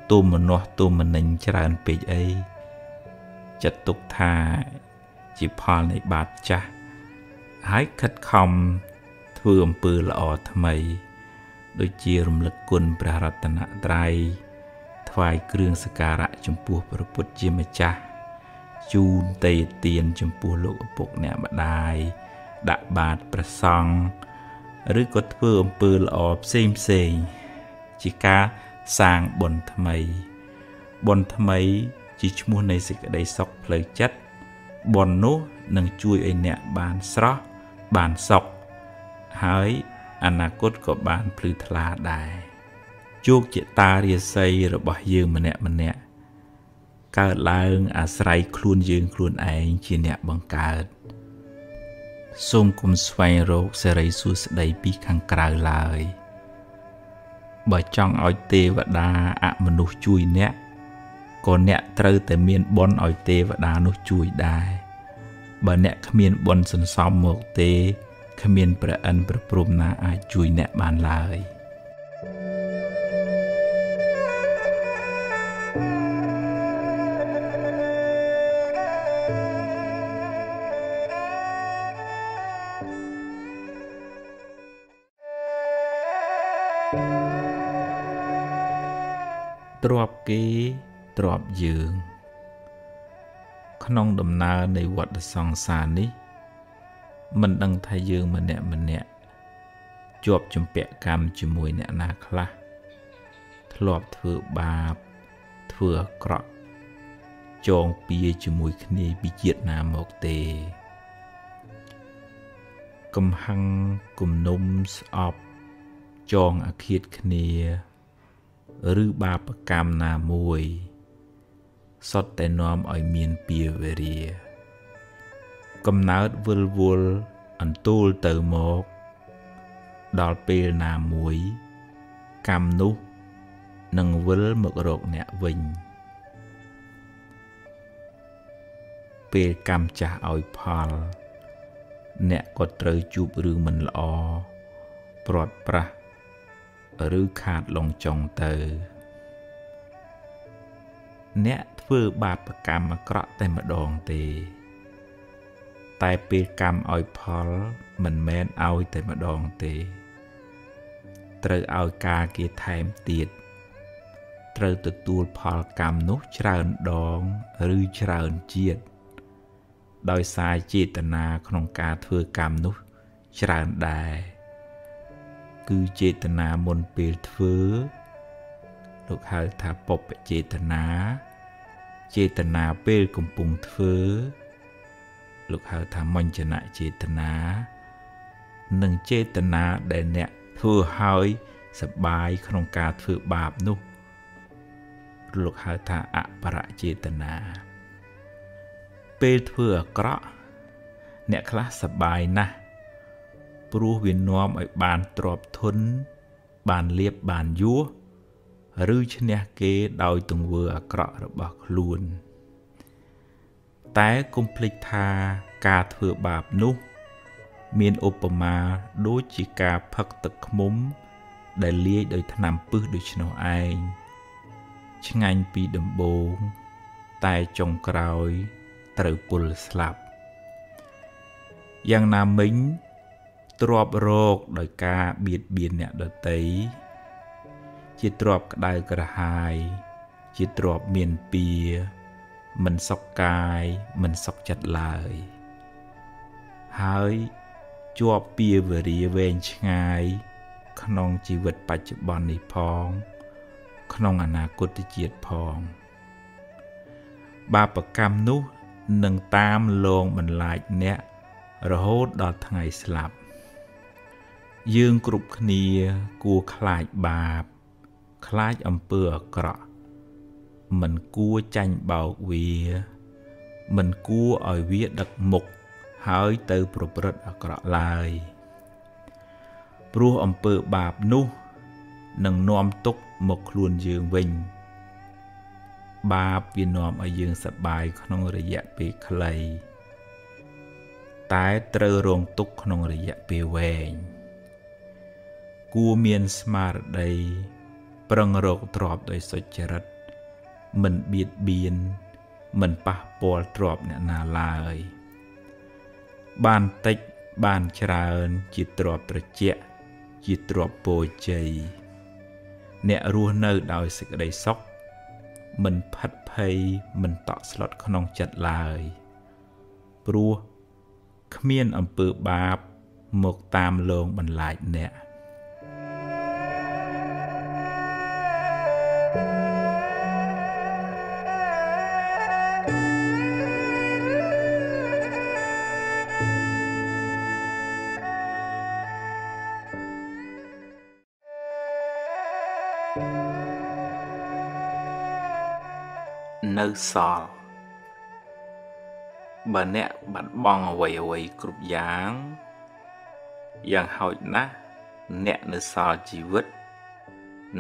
ទូមនោះទូមនិញច្រើនពេកអីចិត្តទុកថា ជាផលនៃបាបចាស់ហើយខិតខំធ្វើអំពើល្អថ្មី ដូចជារំលឹកគុណព្រះរតនត្រ័យថ្វាយគ្រឿងសក្ការៈចំពោះព្រះពុទ្ធជាម្ចាស់ជូនទេទានចំពោះលោកឪពុកអ្នកម្ដាយដាក់បាតព្រះសង្ឃឬក៏ធ្វើអំពើល្អផ្សេងផ្សេងជាការសាងបុណ្យថ្មីបុណ្យថ្មីជាឈ្មោះនៃសេចក្តីសុខផ្លូវចិត្ត បុណ្យនោះនឹងជួយឲ្យអ្នកបានស្រស់បានសុខហើយអនាគតក៏បានភ្លឺថ្លាដែរជោគជតារាសីរបស់យើងម្នាក់ម្នាក់កើតឡើងអាស្រ័យខ្លួនយើងខ្លួនឯងជាអ្នកបង្កើតសូមគុំស្វែងរកសេរីសួស្តីពីខាងក្រៅឡើយបើចង់ឲ្យទេវតាអមនុស្សជួយអ្នក ក៏អ្នកត្រូវតែមានបុណ្យឲ្យទេវតានោះជួយដែរបើអ្នកគ្មានបុណ្យសន្សំមកទេគ្មានព្រះអិនព្រះព្រំណាអាចជួយអ្នកបានឡើយ។ទ្របគេ ទ្របយើង ក្នុងដំណើរនៃវដ្តសង្សារនេះមិនដឹងថាយើងម្នាក់ម្នាក់ជាប់ជំពាក់កម្មជាមួយអ្នកណាខ្លះធ្លាប់ធ្វើបាបធ្វើអាក្រក់ចងពៀជាមួយគ្នាពីជាតិណាមកទេកំហឹងគំនុំស្អប់ចងអាឃាតគ្នា ឬបាបកម្មណាមួយ សុទ្ធតែនាំឲ្យមានពៀវេរាកំណើតវិលវល់អន្ទូលទៅមកដល់ពេលណាមួយ កម្មនោះនឹងវិលមករកអ្នកវិញ ពេលកម្មចាស់ឲ្យផល អ្នកក៏ត្រូវជួបរឿងមិនល្អព្រាត់ប្រាសឬខាតលងចុងទៅ អ្នក ធ្វើបាបកម្មអាក្រក់តែម្ដងទេ តែពេលកម្មឲ្យផលមិនមែនឲ្យតែម្ដងទេ ត្រូវឲ្យការគេថែមទៀតត្រូវទទួលផលកម្មនោះច្រើនដងឬច្រើនជាតិដោយសារចេតនាក្នុងការធ្វើកម្មនោះច្រើនដែរគឺចេតនាមុនពេលធ្វើលោកហៅថាពុព្វចេតនា ចេតនាពេលកំពុងធ្វើលោកហៅថាមញ្ញនចេតនានិងចេតនាដែលអ្នកធ្វើឲ្យសបាយក្នុងការធ្វើបាបនោះលោកហៅថាអបរចេតនាពេលធ្វើអាក្រក់អ្នកខ្លះសបាយណាស់ព្រោះវានាំឲ្យបានទ្របធនបានលៀបបានយួរ ឬឈ្នះគេដោយទង្វើអាក្រក់របស់ខ្លួន តែកុំភ្លេចថាការធ្វើបាបនោះ មានឧបមាដូចជាការផឹកទឹកឃ្មុំ ដែលលាយដោយថ្នាំពឹសដូច្នោះឯងឆ្ងាញ់ពីដំបូង តែចុងក្រោយត្រូវពុលស្លាប់យ៉ាងណាមិញទ្របរោគដោយការបៀតបៀនអ្នកដតី ជាទ្របក្តៅក្រហាយ ជាទ្របមានពៀមិនសុខកាយមិនសុខចិត្តឡើយ ហើយជាប់ពៀវរាវែងឆ្ងាយ ក្នុងជីវិតបច្ចុប្បន្ននេះផង ក្នុងអនាគតជាតិផង បាបកម្មនោះនឹងតាមលងបន្លាចអ្នករហូតដល់ថ្ងៃស្លាប់ យើងគ្រប់គ្នាគួរខ្លាចបាប ខ្លាចអំពើអាក្រក់មិនគួរចាញ់បោកវា មិនគួរឲ្យវាដឹកមុខហើយទៅប្រព្រឹត្តអាក្រក់ឡើយព្រោះអំពើបាបនោះនឹងនាំទុកមកខ្លួនយើងវិញ បាបវានាំឲ្យយើងសប្បាយក្នុងរយៈពេលខ្លីតែត្រូវរងទុកក្នុងរយៈពេលវែងគួរមានស្មារតី ប្រឹងរកទ្រពដោយសុចរិត មិនបៀតបៀនមិនប៉ះពាល់ទ្រព្យអ្នកណាឡើយ បានតិចបានច្រើនជាទ្រព្យត្រជាក់ជាទ្រព្យពោជ័យអ្នករស់នៅដោយសេចក្តីសុខមិនផិតភ័យមិនតក់ស្លុតក្នុងចិត្តឡើយ ព្រោះគ្មានអំពើបាបមកតាមលងបន្លាចអ្នក សល់បើអ្នកបាត់បង់អ្វីអ្វីគ្រប់យ៉ាងយ៉ាងហោចណាស់អ្នកនៅសល់ជីវិត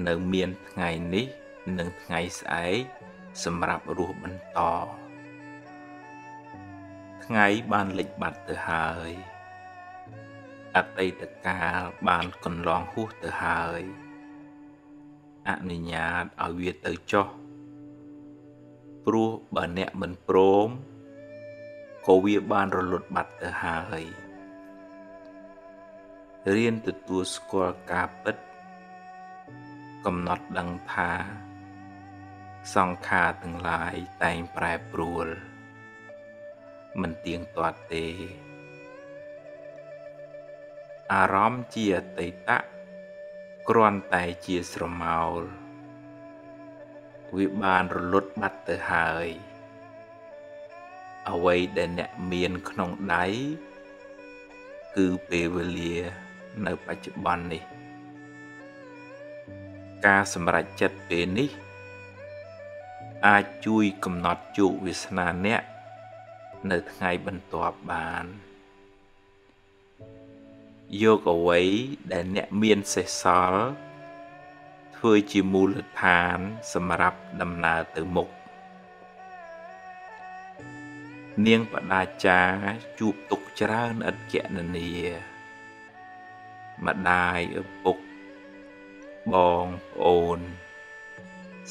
នៅមានថ្ងៃនេះនិងថ្ងៃស្អែកសម្រាប់រស់បន្តថ្ងៃបានលិចបាត់ទៅហើយអតីតកាលបានកន្លងហួសទៅហើយអនុញ្ញាតឲ្យវាទៅចុះ ព្រោះបើអ្នកមិនព្រមក៏វាបានរលត់បាត់ទៅហើយរៀនទទួលស្គាល់ការពិត កំណត់ដឹងថា សង្ខារទាំងឡាយតែងប្រែប្រួល មិនទៀងទាត់ទេ អារម្មណ៍ជាអតីតគ្រាន់តែជាស្រមោល វាបានរលត់បាត់ទៅហើយ អ្វីដែលអ្នកមានក្នុងដៃគឺពេលវេលានៅបច្ចុប្បន្ននេះ ការសម្រេចចិត្តពេលនេះ អាចជួយកំណត់ជោគវាសនាអ្នកនៅថ្ងៃបន្ទាប់បានយកអ្វីដែលអ្នកមានសេសសល់ ធ្វើជាមូលដ្ឋានសម្រាប់ដំណើរទៅមុខនាងបដាចាជួបទុកច្រើនឥតគណនាម្ដាយឪពុកបងប្អូន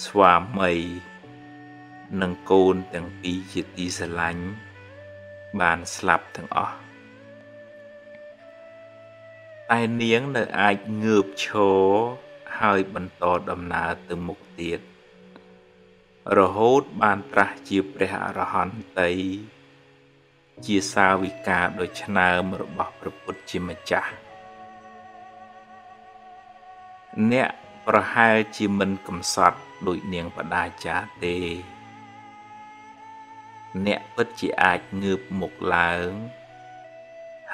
ស្វាមីនិងកូនទាំងពីរជាទីស្រឡាញ់បានស្លាប់ទាំងអស់តែនាងនៅអាចងើបឈរ ហើយបន្តដំណើរទៅមុខទៀតរហូតបានត្រាស់ជាព្រះអរហន្តីជាសាវិកាដ៏ឆ្នើមរបស់ព្រះពុទ្ធជាម្ចាស់អ្នកប្រហែលជាមិនកំសត់ដូចនាងបដាចាទេ អ្នកពិតជាអាចងើបមុខឡើង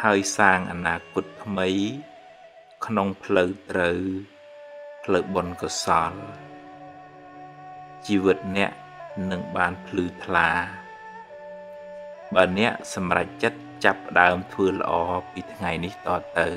ហើយសាងអនាគតថ្មី ក្នុងផ្លូវត្រូវ ផ្លូវបុណ្យកុសល ជីវិតអ្នកនឹងបានភ្លឺថ្លាបើអ្នកសម្រេចចិត្តចាប់ផ្ដើមធ្វើល្អពីថ្ងៃនេះតទៅ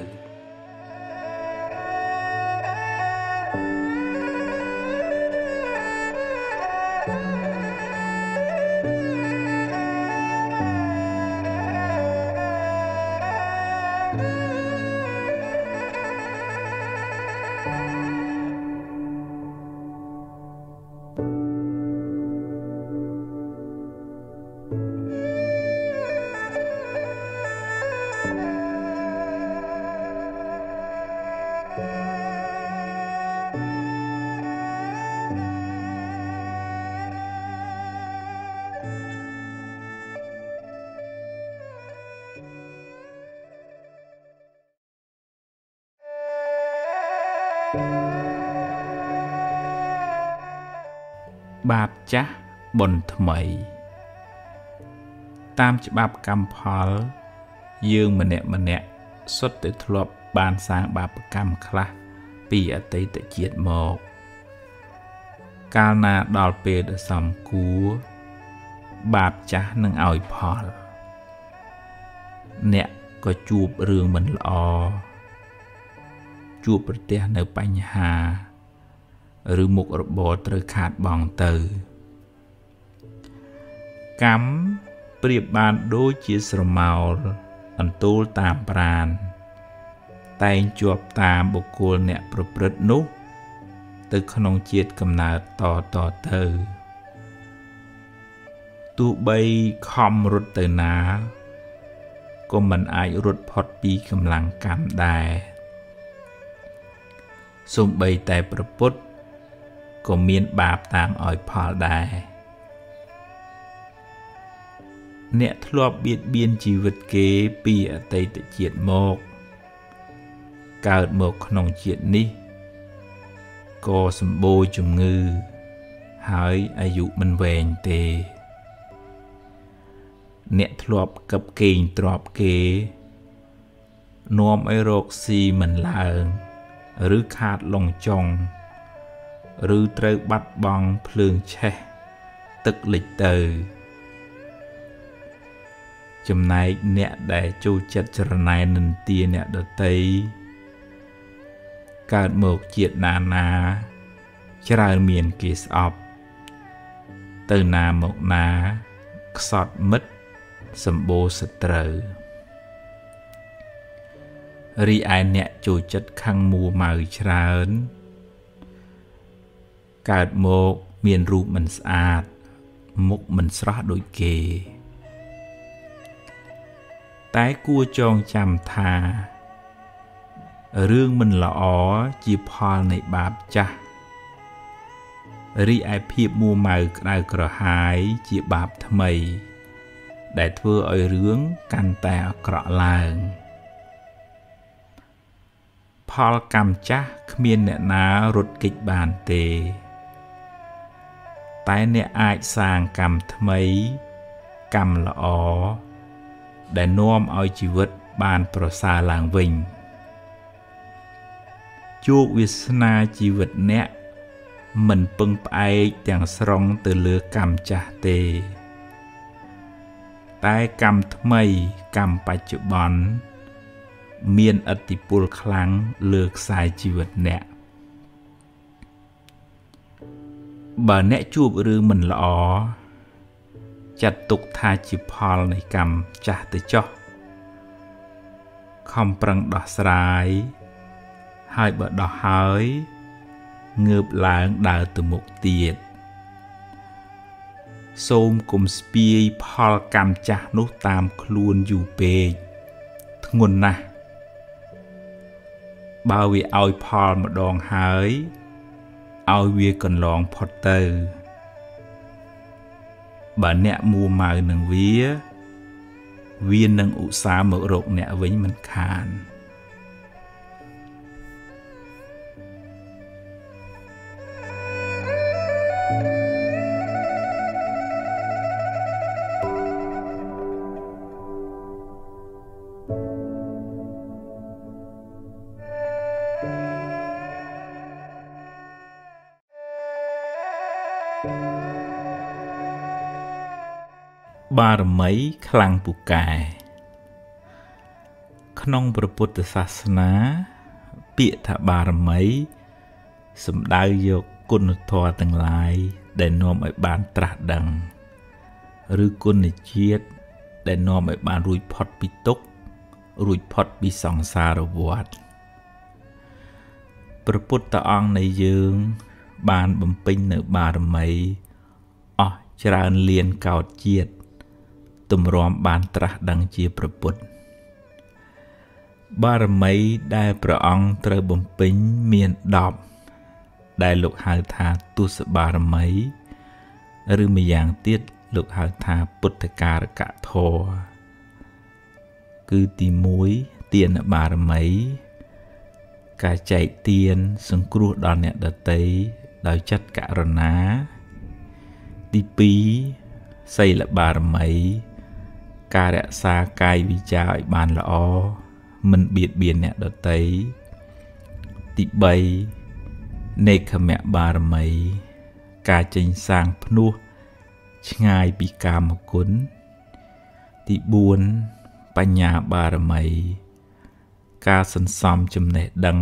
បុណ្យថ្មី តាមច្បាប់កម្មផល យើងម្នាក់ម្នាក់សុទ្ធតែធ្លាប់បានសាងបាបកម្មខ្លះពីអតីតជាតិមក កាលណាដល់ពេលដ៏សំគួរបាបចាស់នឹងឲ្យផល អ្នកក៏ជួបរឿងមិនល្អជួបប្រទះនៅបញ្ហា ឬមុខរបរត្រូវខាតបង់ទៅ កម្មប្រៀបបានដូចជាស្រមោលអន្ទូលតាមប្រាន តែងជាប់តាមបុគ្គលអ្នកប្រព្រឹត្តនោះ ទៅក្នុងជាតិកំណើតតតទៅទោះបីខំរត់ទៅណាក៏មិនអាចរត់ផុតពីកម្លាំងកម្មដែរសូម្បីតែប្រពុតក៏មានបាបតាមឲ្យផលដែរ អ្នកធ្លាប់បៀតបៀនជីវិតគេពីអតីតជាតិមក កើតមកក្នុងជាតិនេះក៏សម្បូរជំងឺ ហើយអាយុមិនវែងទេ អ្នកធ្លាប់កឹបកេងទ្របគេនាំឲ្យរកស៊ីមិនឡើង ឬខាតលងចុង ឬត្រូវបាត់បង់ភ្លើងឆេះ ទឹកលិចទៅ ចំណែកអ្នកដែលចូលចិត្តចរណែននន្ទាអ្នកដតីកើតមកជាតិណាណាច្រើនមានគេស្អប់ទៅណាមកណាខ្សត់មិត្តសម្បូរសត្រូវរីឯអ្នកចូលចិត្តខឹងមួម៉ៅច្រើន កើតមកមានរូបមិនស្អាត មុខមិនស្រស់ដូចគេ តែគួរចងចាំថារឿងមិនល្អជាផលនៃបាបចាស់រីឯភាពមួម៉ៅក្តៅក្រហាយជាបាបថ្មី ដែលធ្វើឲ្យរឿងកាន់តែអាក្រក់ឡើងផលកម្មចាស់គ្មានអ្នកណារត់គេចបានទេ តែអ្នកអាចសាងកម្មថ្មី កម្មល្អ ដែលនាំឲ្យជីវិតបានប្រសើរឡើងវិញជោគវាសនាជីវិតអ្នកមិនពឹងផ្អែកទាំងស្រុងទៅលើកម្មចាស់ទេ តែកម្មថ្មីកម្មបច្ចុប្បន្នមានឥទ្ធិពលខ្លាំងលើខ្សែជីវិតអ្នកបើអ្នកជួបរឿងមិនល្អ ចាត់ទុកថាជាផលនៃកម្មចាស់ទៅចោះខំប្រឹងដោះស្រាយហើយបើដោះហើយងើបឡើងដើរទៅមុខទៀតសូមគុំស្ពាយផលកម្មចាស់នោះតាមខ្លួនយូរពេកធ្ងន់ណាស់បើវាឲ្យផលម្ដងហើយឲ្យវាកន្លងផុតទៅ បើអ្នកមួម៉ៅនឹងវា វានឹងឧស្សាហ៍មករកអ្នកវិញមិនខាន។ រមីខ្លាំងពូកែក្នុងព្រះពុទ្ធសាសនា ពាក្យថាបារមីសំដៅយកគុណធម៌ទាំងឡាយដែលនាំឲ្យបានត្រាស់ដឹង ឬគុណជាតិដែលនាំឲ្យបានរួចផុតពីទុក្ខរួចផុតពីសង្សារវដ្តព្រះពុទ្ធអង្គនៃយើង បានបំពេញនៅបារមីអស់ច្រើនលានកោតជាតិ ទម្រាំបានត្រាស់ដឹងជាប្រពុតបារមីដែលព្រះអង្គត្រូវបំពេញមាន10ដែលលោកហៅថាទុសបារមី ឬម្យ៉ាងទៀតលោកហៅថាពុទ្ធការកធរគឺទី1ទានបារមី ការចែកទាន សង្គ្រោះដល់អ្នកដតីដោយចិត្តករុណា ទី2សីលបារមី ការរក្សាកាយវិជាឲ្យបានល្អមិនបៀតបៀនអ្នកដទៃទី3នេកខមៈបារមី ការចេញសាងភ្នោះឆ្ងាយពីកាមគុណទី4បញ្ញាបារមី ការសន្សំចំណេះដឹង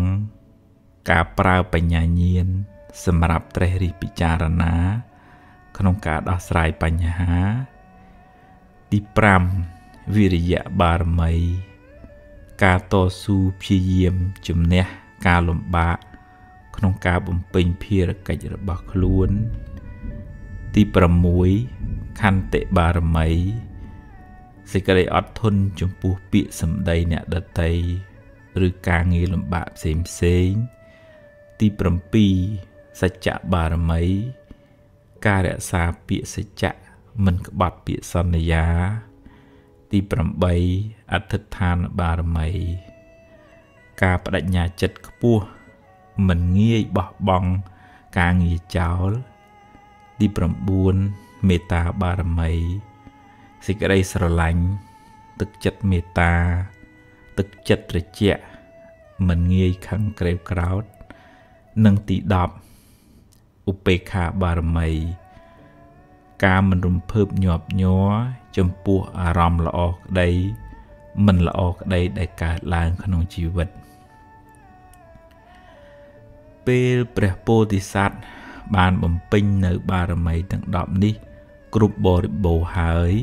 ការប្រើបញ្ញាញាណសម្រាប់ត្រេះរិះពិចារណា ក្នុងការដោះស្រាយបញ្ហា ទី5វិរិយៈបារមី ការតស៊ូព្យាយាមជំនះការលំបាកក្នុងការបំពេញភារកិច្ចរបស់ខ្លួន ទី6ខន្តិបារមីសេចក្តីអត់ធន់ចំពោះពាក្យសម្ដីអ្នកដតីឬការងារលំបាកផ្សេងផ្សេងទី7សច្ចៈបារមី ការរក្សាពាក្យសច្ចៈ មិនក្បត់ពាក្យសន្យា ទី8អធិដ្ឋានបារមី ការបដិញ្ញាចិត្តខ្ពស់មិនងាយបោះបង់ការងារចោល ទី9មេត្តាបារមីសេចក្តីស្រឡាញ់ទឹកចិត្តមេត្តា ទឹកចិត្តត្រជាក់មិនងាយខឹងក្រេវក្រោធនិងទី10ឧបេក្ខាបារមី ការមិនរំភើបញាប់ញ័រចំពោះអារម្មណ៍ល្អក្តី មិនល្អក្តីដែលកើតឡើងក្នុងជីវិតពេលព្រះពោធិសត្វបានបំពេញនៅបារមីទាំង10នេះ គ្រប់បរិបូរហើយ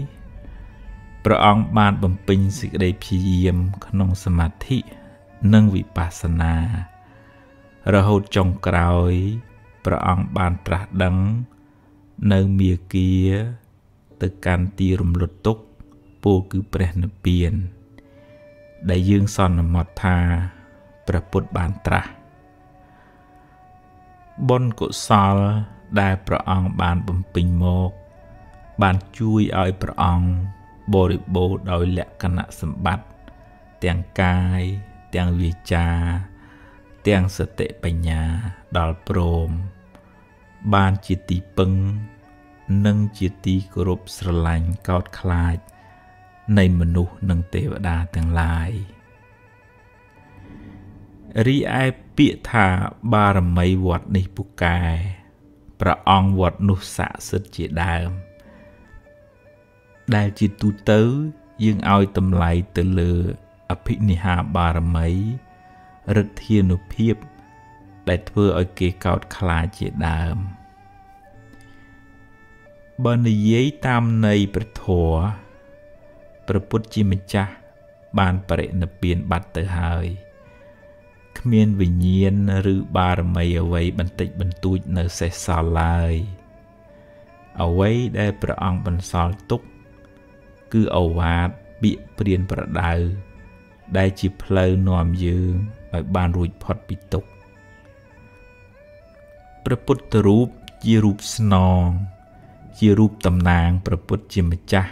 ព្រះអង្គបានបំពេញសេចក្តីព្យាយាមក្នុងសមាធិនិងវិបស្សនា រហូតចុងក្រោយព្រះអង្គបានត្រាស់ដឹង នៅមាគា ទៅកាន់ទីរំលត់ទុកពោលគឺព្រះនិព្វាន ដែលយើងសន្មត់ថាព្រះពុទ្ធបានត្រាស់បុណ្យកុសលដែលព្រះអង្គបានបំពេញមក បានជួយឲ្យព្រះអង្គបរិបូរដោយលក្ខណៈសម្បត្តិទាំងកាយទាំងវាចា ទាំងសតិបញ្ញាដល់ព្រម បានជាទីពឹង និងជាទីគោរពស្រឡាញ់កោតខ្លាច នៃមនុស្សនិងទេវតាទាំងឡាយរីឯពាក្យថាបារមីវត្តនេះពូកែព្រះអង្គវត្តនោះស័ក្តិសិទ្ធជាដើម ដែលជាទូទៅយើងឲ្យតម្លៃទៅលើអភិនិហាបារមីរិទ្ធានុភាព ដែលធ្វើឲ្យគេកោតខ្លាចជាដើម បើនិយាយតាមន័យព្រះធម៌ព្រះពុទ្ធជាម្ចាស់បានបរិនិព្វានបាត់ទៅហើយគ្មានវិញ្ញាណឬបារមីអ្វីបន្តិចបន្តួចនៅសេសសល់ឡើយអ្វីដែលព្រះអង្គបន្សល់ទុក គឺអវាទពាក្យព្រានប្រដៅដែលជាផ្លូវនាំយើងឲ្យបានរួចផុតពីទុក្ខព្រះពុទ្ធរូបជារូបស្នង ជារូបតំណាងព្រះពុទ្ធជាម្ចាស់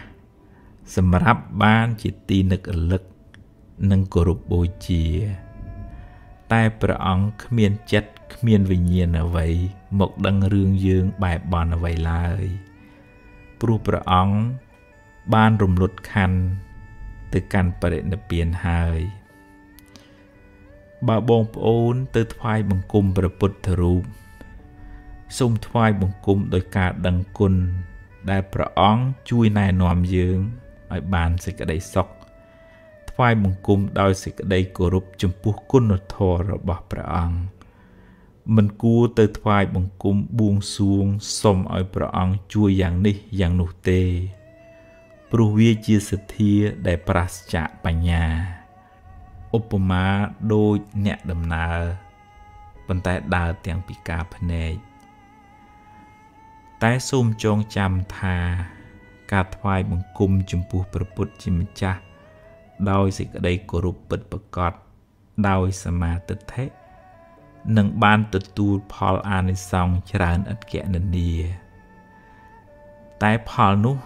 សម្រាប់បានជាទីនឹករលឹក និងគោរពបូជា តែព្រះអង្គគ្មានចិត្តគ្មានវិញ្ញាណអ្វីមកដឹងរឿងយើងបែបបន់អ្វីឡើយ ព្រោះព្រះអង្គបានរំលត់ខណ្ឌទៅកាន់បរិនិព្វានហើយបើបងប្អូនទៅថ្វាយបង្គំព្រះពុទ្ធរូប សូមថ្វាយបង្គំដោយការដឹងគុណដែលព្រះអង្គជួយណែនាំយើងឲ្យបានសេចក្តីសុខថ្វាយបង្គំដោយសេចក្តីគោរពចំពោះគុណធម៌របស់ព្រះអង្គមិនគួរទៅថ្វាយបង្គំបួងសួងសុំឲ្យព្រះអង្គជួយយ៉ាងនេះយ៉ាងនោះទេព្រោះវាជាសទ្ធាដែលប្រាសចាកបញ្ញាឧបមាដូចអ្នកដំណើរប៉ុន្តែដើរទាំងពីការភ្នែក តែសូមចងចាំថា ការថ្វាយបង្គំចំពោះព្រះពុទ្ធជាម្ចាស់ដោយសេចក្តីគោរពពិតប្រាកដដោយសមាទិដ្ឋិនឹងបានទទួលផលអានិសង្សច្រើនឥតគណនាតែផលនោះ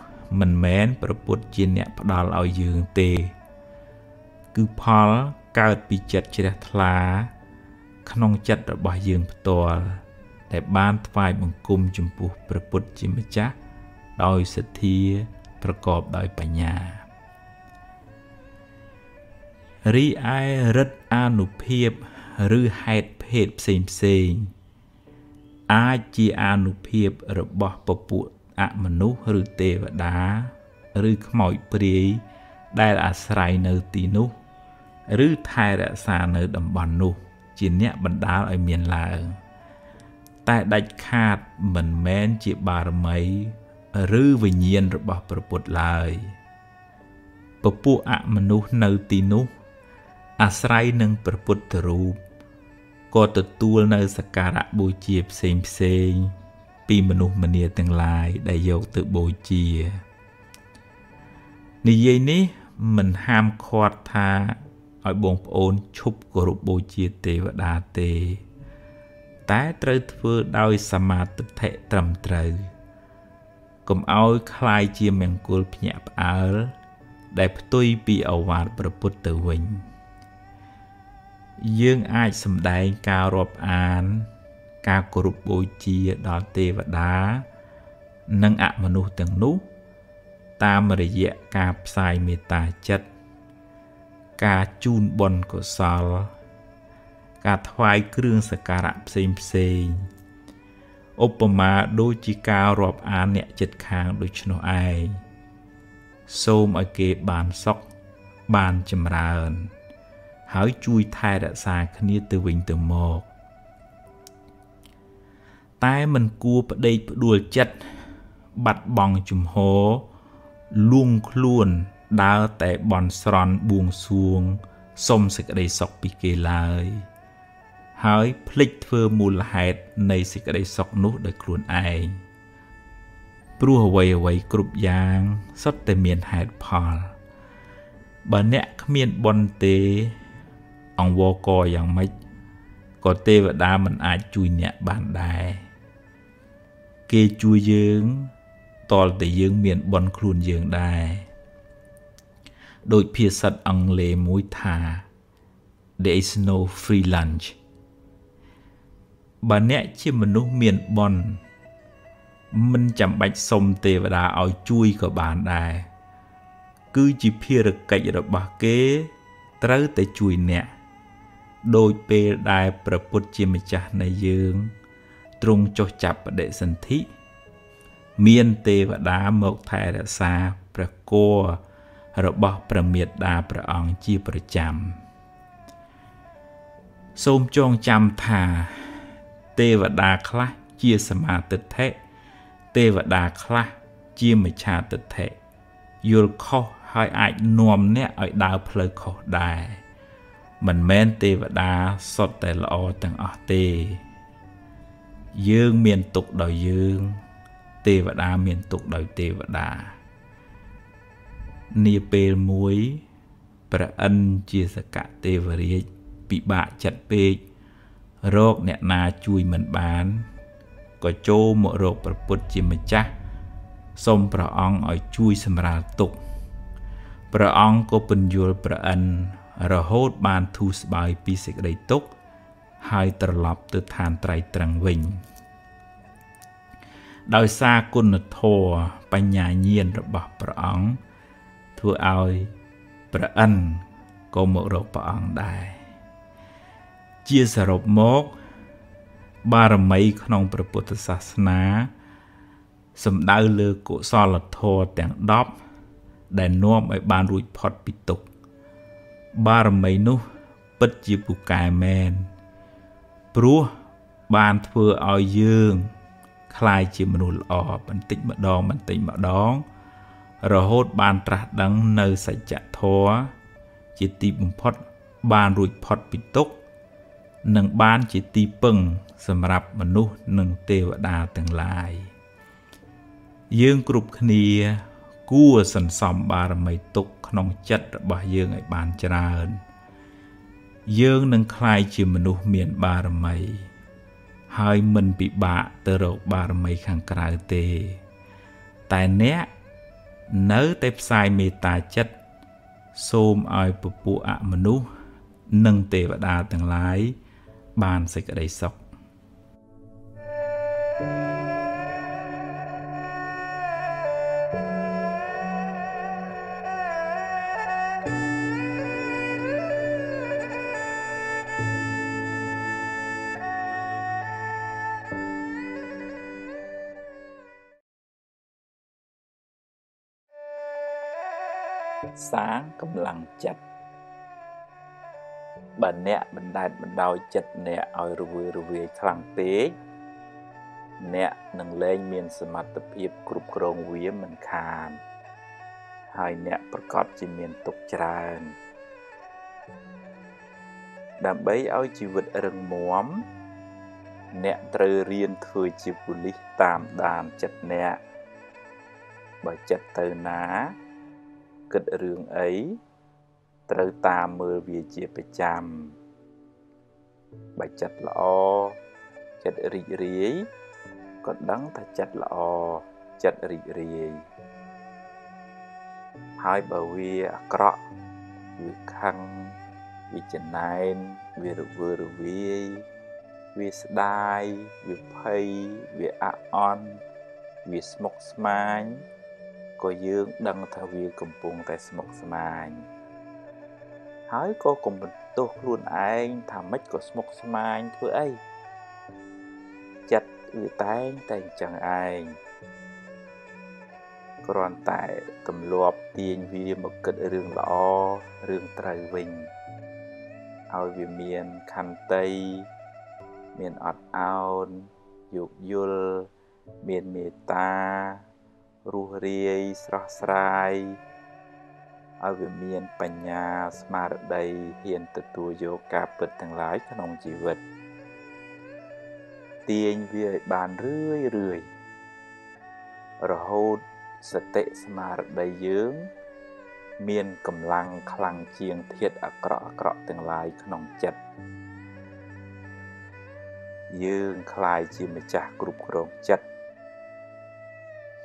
មិនមែនប្រពុតជាអ្នកផ្ដល់ឲ្យយើងទេ គឺផលកើតពីចិត្តជ្រះថ្លា ក្នុងចិត្តរបស់យើងផ្ទាល់ ដែលបានថ្វាយបង្គំចំពោះព្រះពុទ្ធជាម្ចាស់ដោយសទ្ធាប្រកបដោយបញ្ញារីឯរិទ្ធអានុភាពឬហេតុភេទផ្សេងផ្សេងអាចជាអានុភាពរបស់ពពួកអមនុស្សឬទេវតា ឬខ្មោចព្រាយដែលអាស្រ័យនៅទីនោះ ឬថែរក្សានៅតំបន់នោះ ជាអ្នកបណ្ដាលឲ្យមានឡើង តែដាច់ខាតមិនមែនជាបារមី ឬវិញ្ញាណរបស់ព្រះពុទ្ធឡើយពពួកអមនុស្សនៅទីនោះ អាស្រ័យនឹងព្រះពុទ្ធរូបក៏ទទួលនៅសក្ការៈបូជាផ្សេងផ្សេង ពីមនុស្សម្នាទាំងឡាយដែលយកទៅបូជានិយាយនេះមិនហាមឃាត់ថាឲ្យបងប្អូនឈប់គោរពបូជាទេវតាទេ តែត្រូវធ្វើដោយសមាទិដ្ឋិត្រឹមត្រូវកុំឲ្យคล้ายជាមង្គលភ្ញាក់ផ្អើលដែលផ្ទុយពីអវាទប្រពុតទៅវិញយើងអាចសម្ដែងការរាប់អាន ការគោរពបូជាដល់ទេវតា និងអមនុស្សទាំងនោះតាមរយៈការផ្សាយមេត្តាចិត្តការជូនបុណ្យកុសល ការថ្វាយគ្រឿងសក្ការៈផ្សេងផ្សេងឧបមាដូចជាការរាប់អានអ្នកចិត្តខាងដូច្នោះឯងសូមឲ្យគេបានសុខបានចម្រើន ហើយជួយថែរក្សាគ្នាទៅវិញទៅមកតែមិនគួរប្តេកផ្ដួលចិត្តបាត់បង់ជំហរលួងខ្លួនដើរតែបន់ស្រន់បួងសួងសុំសេចក្តីសុខពីគេឡើយ ហើយភ្លេចធ្វើមូលហេតុនៃសេចក្តីសុខនោះដោយខ្លួនឯងព្រោះអ្វីអ្វីគ្រប់យ៉ាងសុទ្ធតែមានហេតុផលបើអ្នកគ្មានបុណ្យទេ អង្វរកយ៉ាងម៉េចក៏ទេវតាមិនអាចជួយអ្នកបានដែរគេជួយយើងតលតែយើងមានបនខ្លួនយើងដែរដោយភាសាអង់គ្លេសមួយថា there is no free lunch បើអ្នកជាមនុស្សមានបនមិនចាំបាច់សុំទេវតាឲ្យជួយក៏បានដែរគឺជាភារកិច្ចរបស់គេត្រូវតែជួយអ្នកដោយពេលដែលប្រពុតជាម្ចាស់នៃយើងទ្រង់ចុះចាប់បដិសន្ធិមានទេវតាមកថែរក្សាព្រះគររបស់ព្រះមេត្តាព្រះអង្គជាប្រចាំសូមចងចាំថា ទេវតាខ្លះជាសមាទិដ្ឋិទេវតាខ្លះជាមិច្ឆាទិដ្ឋិយល់ខុសហើយអាចនាំអ្នកឲ្យដើរផ្លូវខុសដែរមិនមែនទេវតាសុទ្ធតែល្អទាំងអស់ទេ យើងមានទុកដោយយើង ទេវតាមានទុកដោយទេវតានាពេលមួយព្រះឥន្ទជាសកទេវរាជពិបាកចិត្តពេក រកអ្នកណាជួយមិនបានក៏ចូលមករកព្រះពុទ្ធជាម្ចាស់សូមព្រះអង្គឲ្យជួយសម្រាលទុក្ខព្រះអង្គក៏ពន្យល់ព្រះឥន្ទរហូតបានធូរស្បើយពីសេចក្តីទុក្ខហើយត្រឡប់ទៅឋានត្រៃត្រឹងវិញដោយសារគុណធម៌បញ្ញាញាណរបស់ព្រះអង្គធ្វើឲ្យព្រះអិនក៏មករកព្រះអង្គដែរ ជាសរុបមក បារមីក្នុងព្រះពុទ្ធសាសនាសំដៅលើកុសលធម៌ទាំង10ដែលនាំឲ្យបានរួចផុតពីទុក្ខបារមីនោះពិតជាពូកែមែនព្រោះបានធ្វើឲ្យយើងคล้ายជាមនុស្សល្អបន្តិចម្ដងបន្តិចម្ដង រហូតបានត្រាស់ដឹងនៅសច្ចធម៌ជាទីបំផុតបានរួចផុតពីទុក្ខ និងបានជាទីពឹងសម្រាប់មនុស្សនិងទេវតាទាំងឡាយយើងគ្រប់គ្នាគួរសន្សំបារមីទុកក្នុងចិត្តរបស់យើងឲ្យបានច្រើន យើងនឹងក្លាយជាមនុស្សមានបារមី ហើយមិនពិបាកទៅរកបារមីខាងក្រៅទេ តែអ្នកនៅតែផ្សាយមេត្តាចិត្តសូមឲ្យពពួកអមនុស្សនិងទេវតាទាំងឡាយ បានសេចក្តីសុខសាកម្លាំងចិត្ត បើអ្នកបណ្ដែតបណ្ដោយចិត្តអ្នកឲ្យរវើរវាយខ្លាំងពេកអ្នកនឹងលែងមានសមត្ថភាពគ្រប់គ្រងវាមិនខាន ហើយអ្នកប្រកាសជាមានទុកច្រើន ដើម្បីឲ្យជីវិតរឹងមាំអ្នកត្រូវរៀនធ្វើជាប៉ូលីសតាមដានចិត្តអ្នកបើចិត្តទៅណា គិតរឿងអី ត្រូវតាមមើលវាជាប្រចាំបើចិត្តល្អចិត្តរីករាយក៏ដឹងថាចិត្តល្អចិត្តរីករាយហើយបើវាអាក្រក់វាខឹងវាចំណែនវារវើរវាយវាស្ដាយវាភ័យវាអាក់អន់វាស្មុគស្មាញក៏យើងដឹងថាវាកំពុងតែស្មុគស្មាញ ហើយក៏កុំបន្ទោសខ្លួនឯងថាម៉េចក៏ស្មុគស្មាញធ្វើអីចិត្តវាតែងតែអញ្ចឹងឯងគ្រាន់តែទម្លាប់ទាញវាមកគិតរឿងល្អរឿងត្រូវវិញឲ្យវាមានខន្តីមានអត់ឱនយោគយល់មានមេត្តារស់រាយស្រស់ស្រាយ ឲ្យវាមានបញ្ញាស្មារតីហ៊ានទទួលយកការពិតទាំងឡាយក្នុងជីវិតទាញវាឲ្យបានរឿយរឿយរហូតសតិស្មារតីយើង មានកម្លាំងខ្លាំងជាងធាតអាក្រក់អាក្រក់ទាំងឡាយក្នុងចិត្តយើងคล้ายជាម្ចាស់គ្រប់គ្រងចិត្ត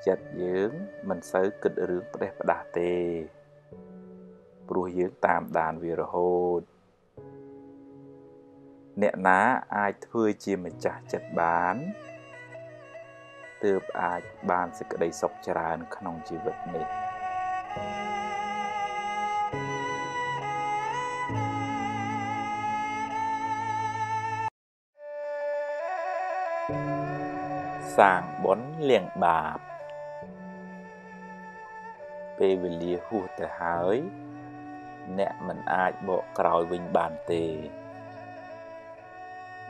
ចិត្តយើងមិនសូវគិតរឿងផ្ដេសផ្ដាស់ទេ ព្រោះយើងតាមដានវារហូតអ្នកណាអាចធ្វើជាម្ចាស់ចិត្តបានទើបអាចបានសេចក្តីសុខច្រើនក្នុងជីវិតនេះសាងបុណ្យលៀងបាបពេលវេលាហួសទៅហើយ អ្នកមិនអាចបកក្រោយវិញបានទេ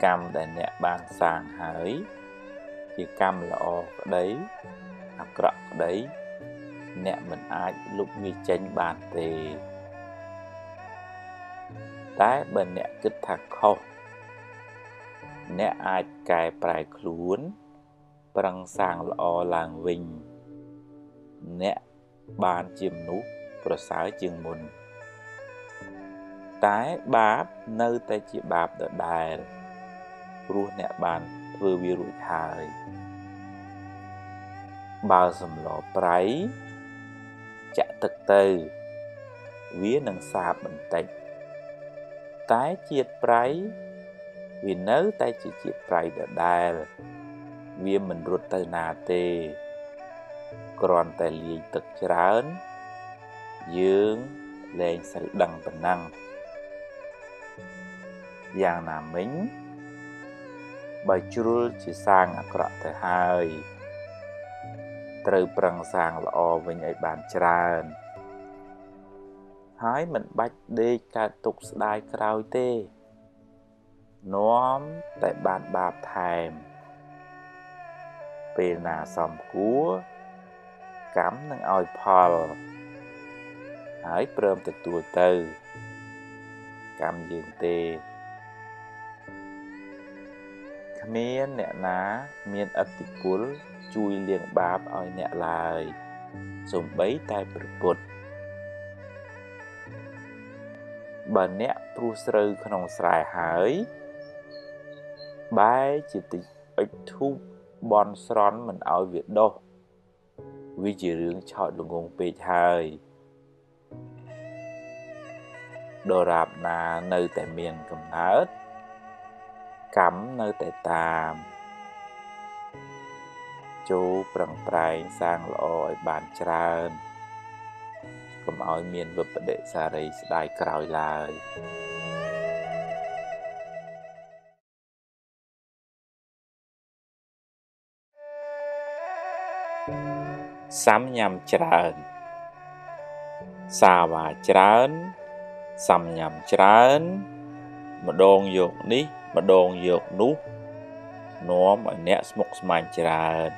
កម្មដែលអ្នកបានសាងហើយ ជាកម្មល្អក្តីអាក្រក់ក្តីអ្នកមិនអាចលុបវាចេញបានទេ តែបើអ្នកគិតថាខុសអ្នកអាចកែប្រែខ្លួន ប្រឹងសាងល្អឡើងវិញ អ្នកបានជាមនុស្សប្រសើរជាងមុន តែបាបនៅតែជាបាបដដែលព្រោះអ្នកបានធ្វើវារួចហើយបើសម្លប្រៃចាក់ទឹកទៅ វានឹងសាបបន្តិចតែជាតិប្រៃវានៅតែជាជាតិប្រៃដដែល វាមិនរត់ទៅណាទេគ្រាន់តែលាយទឹកច្រើន យើងលែងសូវដឹងប៉ុណ្ណឹង យ៉ាងណាមិញបើជ្រុលជាសាងអាក្រក់ទៅហើយត្រូវប្រឹងសាងល្អវិញឲ្យបានច្រើន ហើយមិនបាច់ដេកកើតទុកស្ដាយក្រោយទេនាំតែបានបាបថែម ពេលណាសំគួរកម្មនឹងឲ្យផល ហើយព្រមទទួលទៅ កម្មយើងទេ គ្មានអ្នកណាមានអធិពលជួយលាងបាបឲ្យអ្នកឡើយសំបីតែព្រះពុទ្ធបើអ្នកព្រោះស្រូវក្នុងស្រែហើយបែរជាតិចអិចធូបបនស្រន់មិនឲ្យវាដុះវាជារឿងឆោតល្ងងពេកហើយដរាបណានៅតែមានកំណើត កម្មនៅតែតាមចូលប្រឹងប្រែងសាងល្អឲ្យបានច្រើនកុំឲ្យមានវិបដិសារីស្ដាយក្រោយឡើយសាំញ៉ាំច្រើន សាវ៉ាច្រើនសំញ៉ាំច្រើន ម្ដងយកនេះ ម្ដងយកនោះនាំឲ្យអ្នកស្មុគស្មាញច្រើន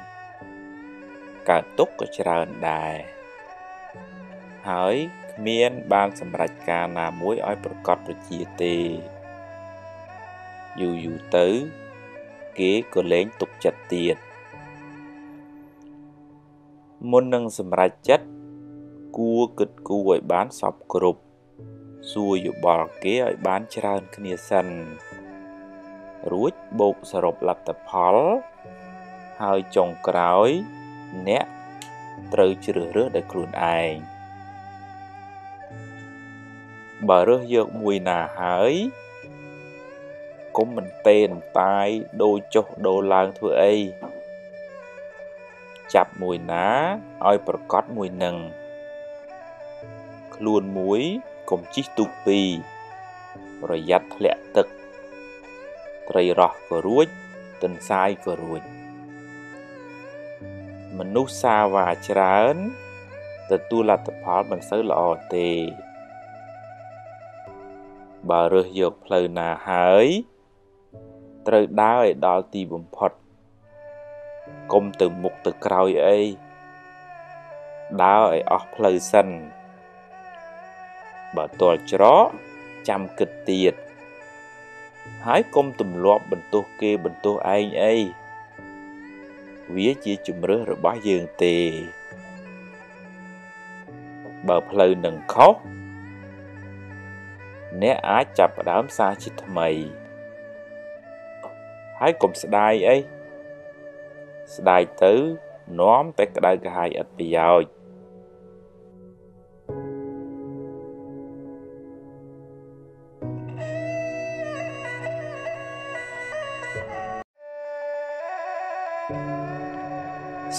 កើតទុកក៏ច្រើនដែរហើយគ្មានបានសម្រេចការណាមួយឲ្យប្រកបប្រជាទេយូរយូរទៅគេក៏លែងទុកចិត្តទៀតមុននឹងសម្រេចចិត្តគួរគិតគូរឲ្យបានសពគ្រប់សួរយោបល់គេឲ្យបានច្រើនគ្នាសិន រួចបូកសរុបលទ្ធផល ហើយចុងក្រោយ អ្នកត្រូវជ្រើសរើសដោយខ្លួនឯងបើរើសយកមួយណាហើយកុំមិនទេនតាយដូរចុះដូរឡើងធ្វើអីចាប់មួយណាឲ្យប្រកបមួយនឹងខ្លួនមួយកុំជីកទូកពីរប្រយ័ត្នធ្លាក់ទឹក ត្រីរស់ក៏រួចទន្សាយក៏រួចមនុស្សសាវ៉ាច្រើនទទួលលទ្ធផលមិនសូវល្អទេ បើរើសយកផ្លូវណាហើយ ត្រូវដើរឲ្យដល់ទីបំផុតកុំទៅមុខទៅក្រោយអីដើរឲ្យអស់ផ្លូវសិនបើទាល់ច្រកចាំគិតទៀត ហើយកុំទម្លាប់បន្ទោសគេបន្ទោសឯងអីវាជាជំរើសរបស់យើងទេ បើផ្លូវនឹងខុសអ្នកអាចចាប់ផ្ដើមសារជាថ្មី ហើយកុំស្ដាយអីស្ដាយទៅ នាំតែក្តៅក្រហាយឥតប្រយោជន៍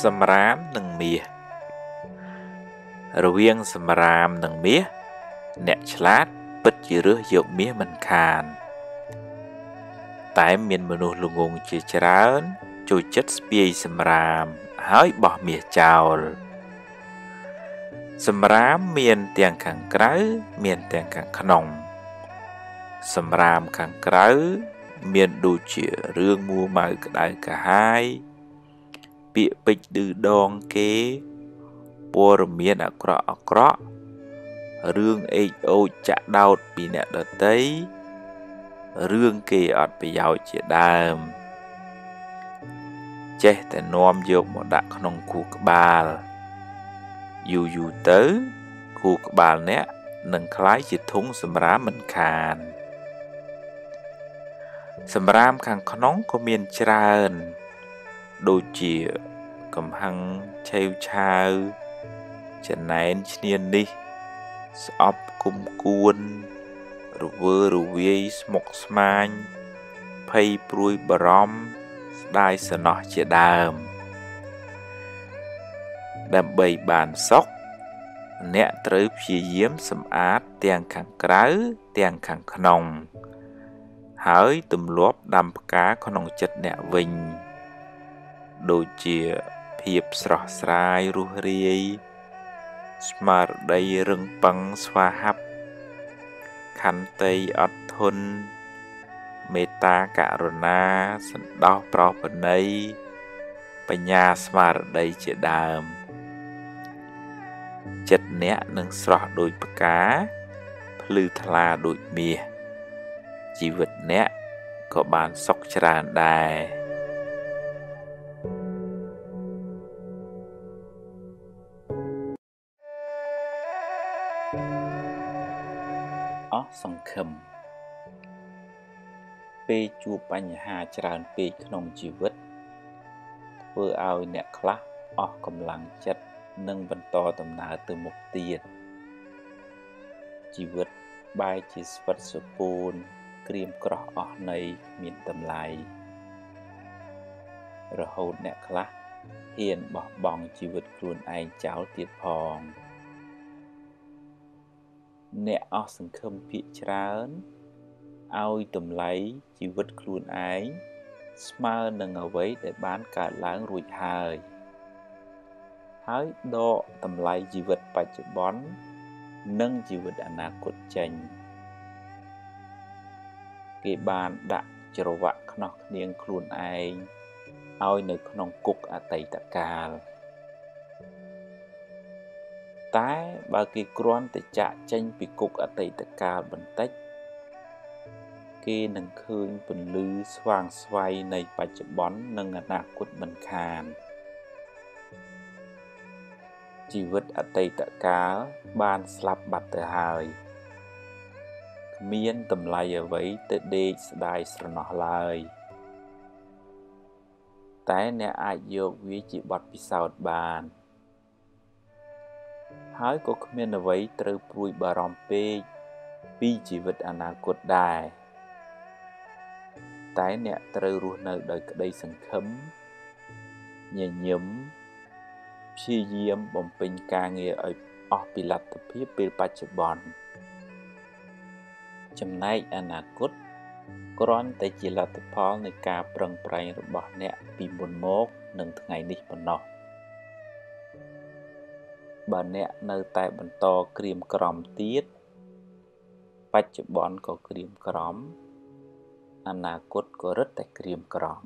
សម្រាមនិងមាសរវាងសម្រាមនិងមាសអ្នកឆ្លាតពិតជារើសយកមាសមិនខាន តែមានមនុស្សល្ងងជាច្រើនចូលចិត្តស្ពាយសម្រាមហើយបោះមាសចោលសម្រាមមានទាំងខាងក្រៅមានទាំងខាងក្នុង សម្រាមខាងក្រៅមានដូចជារឿងមួម៉ៅក្តៅកាហាយ ពាក្យពេចន៍ឌឺដងគេព័ត៌មានអាក្រក់អាក្រក់រឿងអេកអូចចាក់ដោតពីអ្នកដតីរឿងគេអត់ប្រយោជន៍ជាដើមចេះតែនាំយកមកដាក់ក្នុងគូក្បាលយូរយូរទៅគូក្បាលអ្នកនឹងคล้ายជាធុងសម្រាមមិនខាន សម្រាមខាងក្នុងក៏មានច្រើន ដូចជាកំហឹងឆេវឆាវចំណែនឈ្នាននេះ ស្អប់គុំគួន រវើរវាយស្មុកស្មាញភ័យព្រួយបារម្ភស្ដាយសំណោះជាដើម ដើម្បីបានសុខអ្នកត្រូវព្យាយាមសម្អាតទាំងខាងក្រៅទាំងខាងក្នុង ហើយទម្លាប់ដាំផ្កាក្នុងចិត្តអ្នកវិញ ដូចជាភាពស្រស់ស្រាយរស់រាយ ស្មារតីរឹងប៉ឹងស្វាហាប់ខន្តីអត់ធន់មេត្តាករុណាសន្តោសប្រោសប្រណីបញ្ញាស្មារតីជាដើម ចិត្តអ្នកនឹងស្រស់ដូចផ្កាភ្លឺថ្លាដូចមាសជីវិតអ្នកក៏បានសុខច្រើនដែរ សង្ឃឹមពេលជួបបញ្ហាច្រើនពេកក្នុងជីវិតធ្វើឲ្យអ្នកខ្លះអស់កម្លាំងចិត្តនិងបន្តដំណើរទៅមុខទៀតជីវិតបែរជាស្វិតសពូនក្រៀមក្រោះអស់នៃមានតម្លៃរហូតអ្នកខ្លះហ៊ានបោះបង់ជីវិតខ្លួនឯងចោលទៀតផង អ្នកអស់សង្ឃឹមភាកច្រើនឲ្យតម្លៃជីវិតខ្លួនឯងស្មើនឹងអ្វីដែលបានកើតឡើងរួចហើយហើយដកតម្លៃជីវិតបច្ចុប្បន្ននិងជីវិតអនាគតចេញគេបានដាក់ច្រវាក់ខ្នោះគ្នាងខ្លួនឯងឲ្យនៅក្នុងគុកអតីតកាល តែបើគេគ្រាន់តែចាក់ចេញពីគុកអតីតកាលបន្តិច គេនឹងឃើញពន្លឺស្វាងស្វ័យនៃបច្ចុប្បន្ននិងអនាគតមិនខានជីវិតអតីតកាលបានស្លាប់បាត់ទៅហើយគ្មានតម្លៃអ្វីទៅដេកស្ដាយស្រណោះឡើយតែអ្នកអាចយកវាជាបទពិសោធន៍បាន ហើយក៏គ្មានអ្វីត្រូវព្រួយបារម្ភពេកពីជីវិតអនាគតដែរតែអ្នកត្រូវរស់នៅដោយក្តីសង្ឃឹមញញឹមព្យាយាមបំពេញការងារឲ្យអស់ពីលទ្ធភាពពេលបច្ចុប្បន្នចំណែកអនាគតគ្រាន់តែជាលទ្ធផលនៃការប្រឹងប្រែងរបស់អ្នកពីមុនមក និងថ្ងៃនេះប៉ុណ្ណោះ បើអ្នកនៅតែបន្តក្រៀមក្រំទៀតបច្ចុប្បន្នក៏ក្រៀមក្រំ អនាគតក៏រឹតតែក្រៀមក្រំ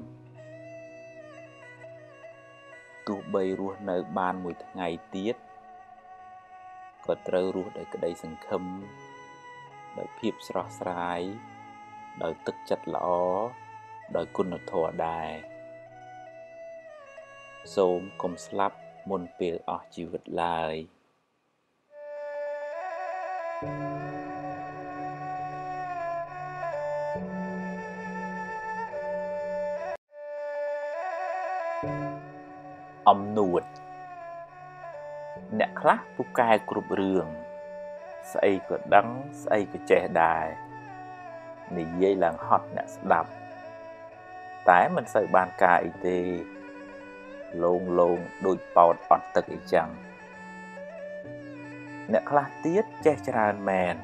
ទោះបីរស់នៅបានមួយថ្ងៃទៀតក៏ត្រូវរស់ដោយក្តីសង្ឃឹមដោយភាពស្រស់ស្រាយដោយទឹកចិត្តល្អដោយគុណធម៌ដែរសូមកុំស្លាប់ មុនពេលអស់ជីវិតឡើយ។អំនួតអ្នកខ្លះពូកែគ្រប់រឿងស្អីក៏ដឹងស្អីក៏ចេះដែរនិយាយឡើងហត់អ្នកស្ដាប់ តែមិនសូវបានការអីទេ លងលងដូចប៉ោតអត់ទឹកអីចឹងអ្នកខ្លះទៀតចេះច្រើនមែន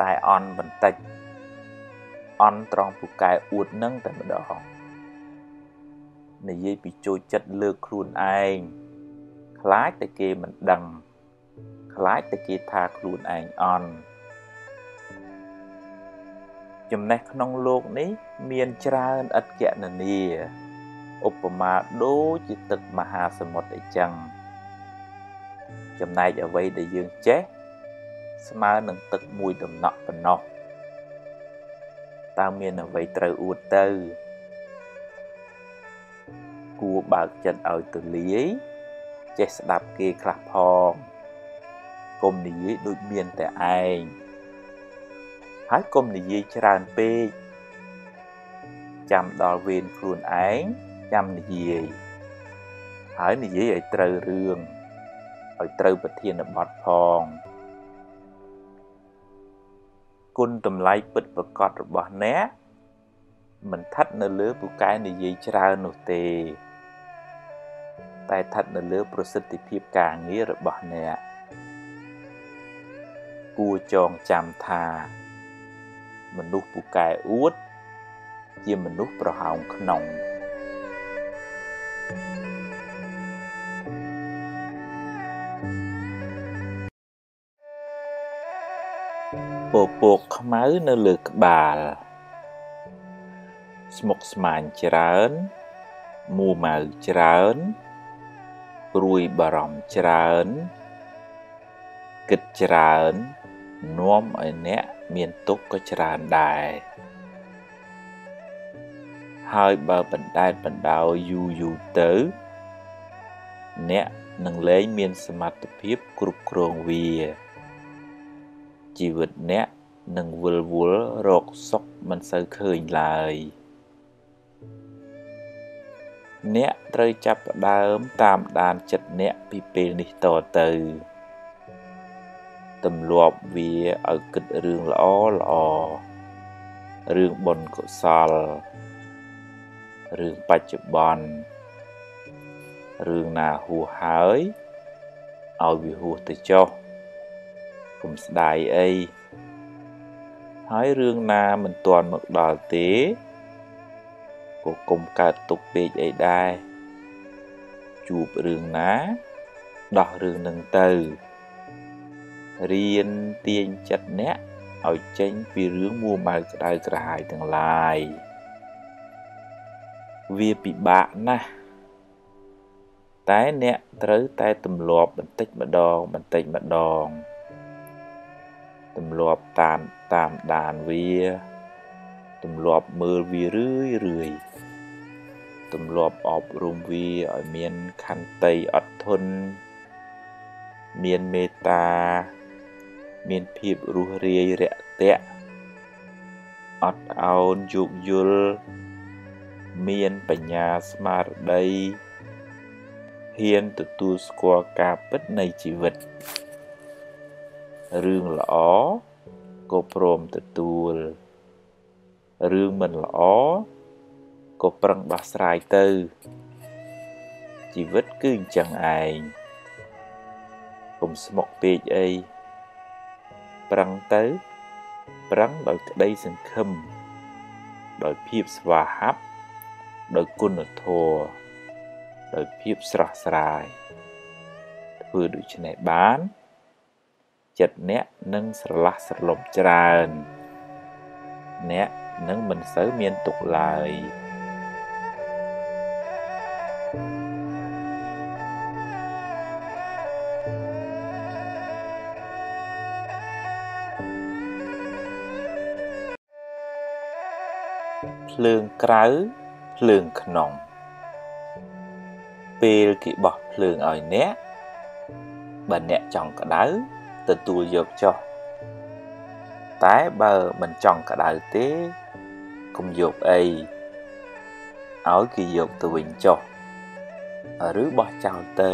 តែអន់បន្តិចអន់ត្រង់ពូកែអួតនឹងតែម្ដងនិយាយពីចូលចិត្តលើកខ្លួនឯងខ្លាចតែគេមិនដឹង ខ្លាចតែគេថាខ្លួនឯងអន់ចំណេះក្នុងโลกនេះមានច្រើនឥតគណនា ឧបមាដូចជាទឹកមហាសមុទ្រអីចឹងចំណែកអ្វីដែលយើងចេះស្មើនឹងទឹកមួយដំណក់ប៉ុណ្ណោះតើមានអ្វីត្រូវអួតទៅគួរបើកចិត្តឲ្យទូលាយចេះស្ដាប់គេខ្លះផងកុំនិយាយដូចមានតែឯងហើយកុំនិយាយច្រើនពេកចាំដល់វេនខ្លួនឯង ចាំនិយាយហើយនិយាយឲ្យត្រូវរឿងឲ្យត្រូវប្រធានបទផងគុណតម្លៃពិតប្រកបរបស់អ្នកមិនថិតនៅលើពូកែនិយាយច្រើននោះទេ តែស្ថិតនៅលើប្រសិទ្ធភាពការងាររបស់អ្នកគួរចងចាំថា មនុស្សពូកែអួត ជាមនុស្សប្រហោងក្នុង ពពកខ្មៅនៅលើក្បាលស្មុកស្មាញច្រើនមួម៉ៅច្រើនព្រួយបារម្ភច្រើនគិតច្រើននាំឲ្យអ្នកមានទុក្ខក៏ច្រើនដែរហើយបើបណ្ដែតបណ្ដោយយូរយូរទៅ អ្នកនឹងលែងមានសមត្ថភាពគ្រប់គ្រងវា ជីវិតអ្នកនឹងវិលវល់រកសុខមិនសូវឃើញឡើយ។អ្នកត្រូវចាប់ផ្ដើមតាមដានចិត្តអ្នកពីពេលនេះតទៅទម្លាប់វាឲ្យគិតរឿងល្អល្អរឿងបុណ្យកុសលរឿងបច្ចុប្បន្នរឿងណាហួសហើយឲ្យវាហួសទៅចុះ កុំស្ដាយអីហើយរឿងណាមិនទាន់មកដល់ទេក៏កុំកើតទុកពេកអីដែរជួបរឿងណាដោះរឿងនឹងទៅរៀនទាញចិត្តអ្នកឲ្យចេញពីរឿងមួម៉ៅក្តៅក្រហាយទាំងឡាយវាពិបាកណាស់តែអ្នកត្រូវតែទម្លាប់បន្តិចម្ដងបន្តិចម្ដង ទម្លាប់តាមតាមដានវាទម្លាប់មើលវារឿយរឿយទម្លាប់អប់រំវាឲ្យមានខន្តីអត់ធន់មានមេត្តា មានភាពរុះរាយរាក់ទាក់អត់អោនយោគយល់មានបញ្ញាស្មារតីហ៊ានទទួលស្គាល់ការពិតនៃជីវិត រឿងល្អក៏ព្រមទទួលរឿងមិនល្អក៏ប្រឹងដោះស្រាយទៅ ជីវិតគឺអញ្ចឹងឯងកុំស្មុគពេកអីប្រឹងទៅ ប្រឹងដោយក្តីសង្ឃឹមដោយភាពស្វាហាប់ដោយគុណធម៌ដោយភាពស្រស់ស្រាយធ្វើដូច្នេះបាន ចិត្តអ្នកនឹងស្រឡះស្រលប់ច្រើន អ្នកនឹងមិនសូវមានទុកឡើយភ្លើងក្រៅភ្លើងក្នុង ពេលគេបោះភ្លើងឲ្យអ្នកបើអ្នកចង់ក្តៅ ទទួលយកចុះតែបើមិនចង់ក្តៅទេកុំយកអីឲ្យគេយកទៅវិញចុះឬបោះចោលទៅ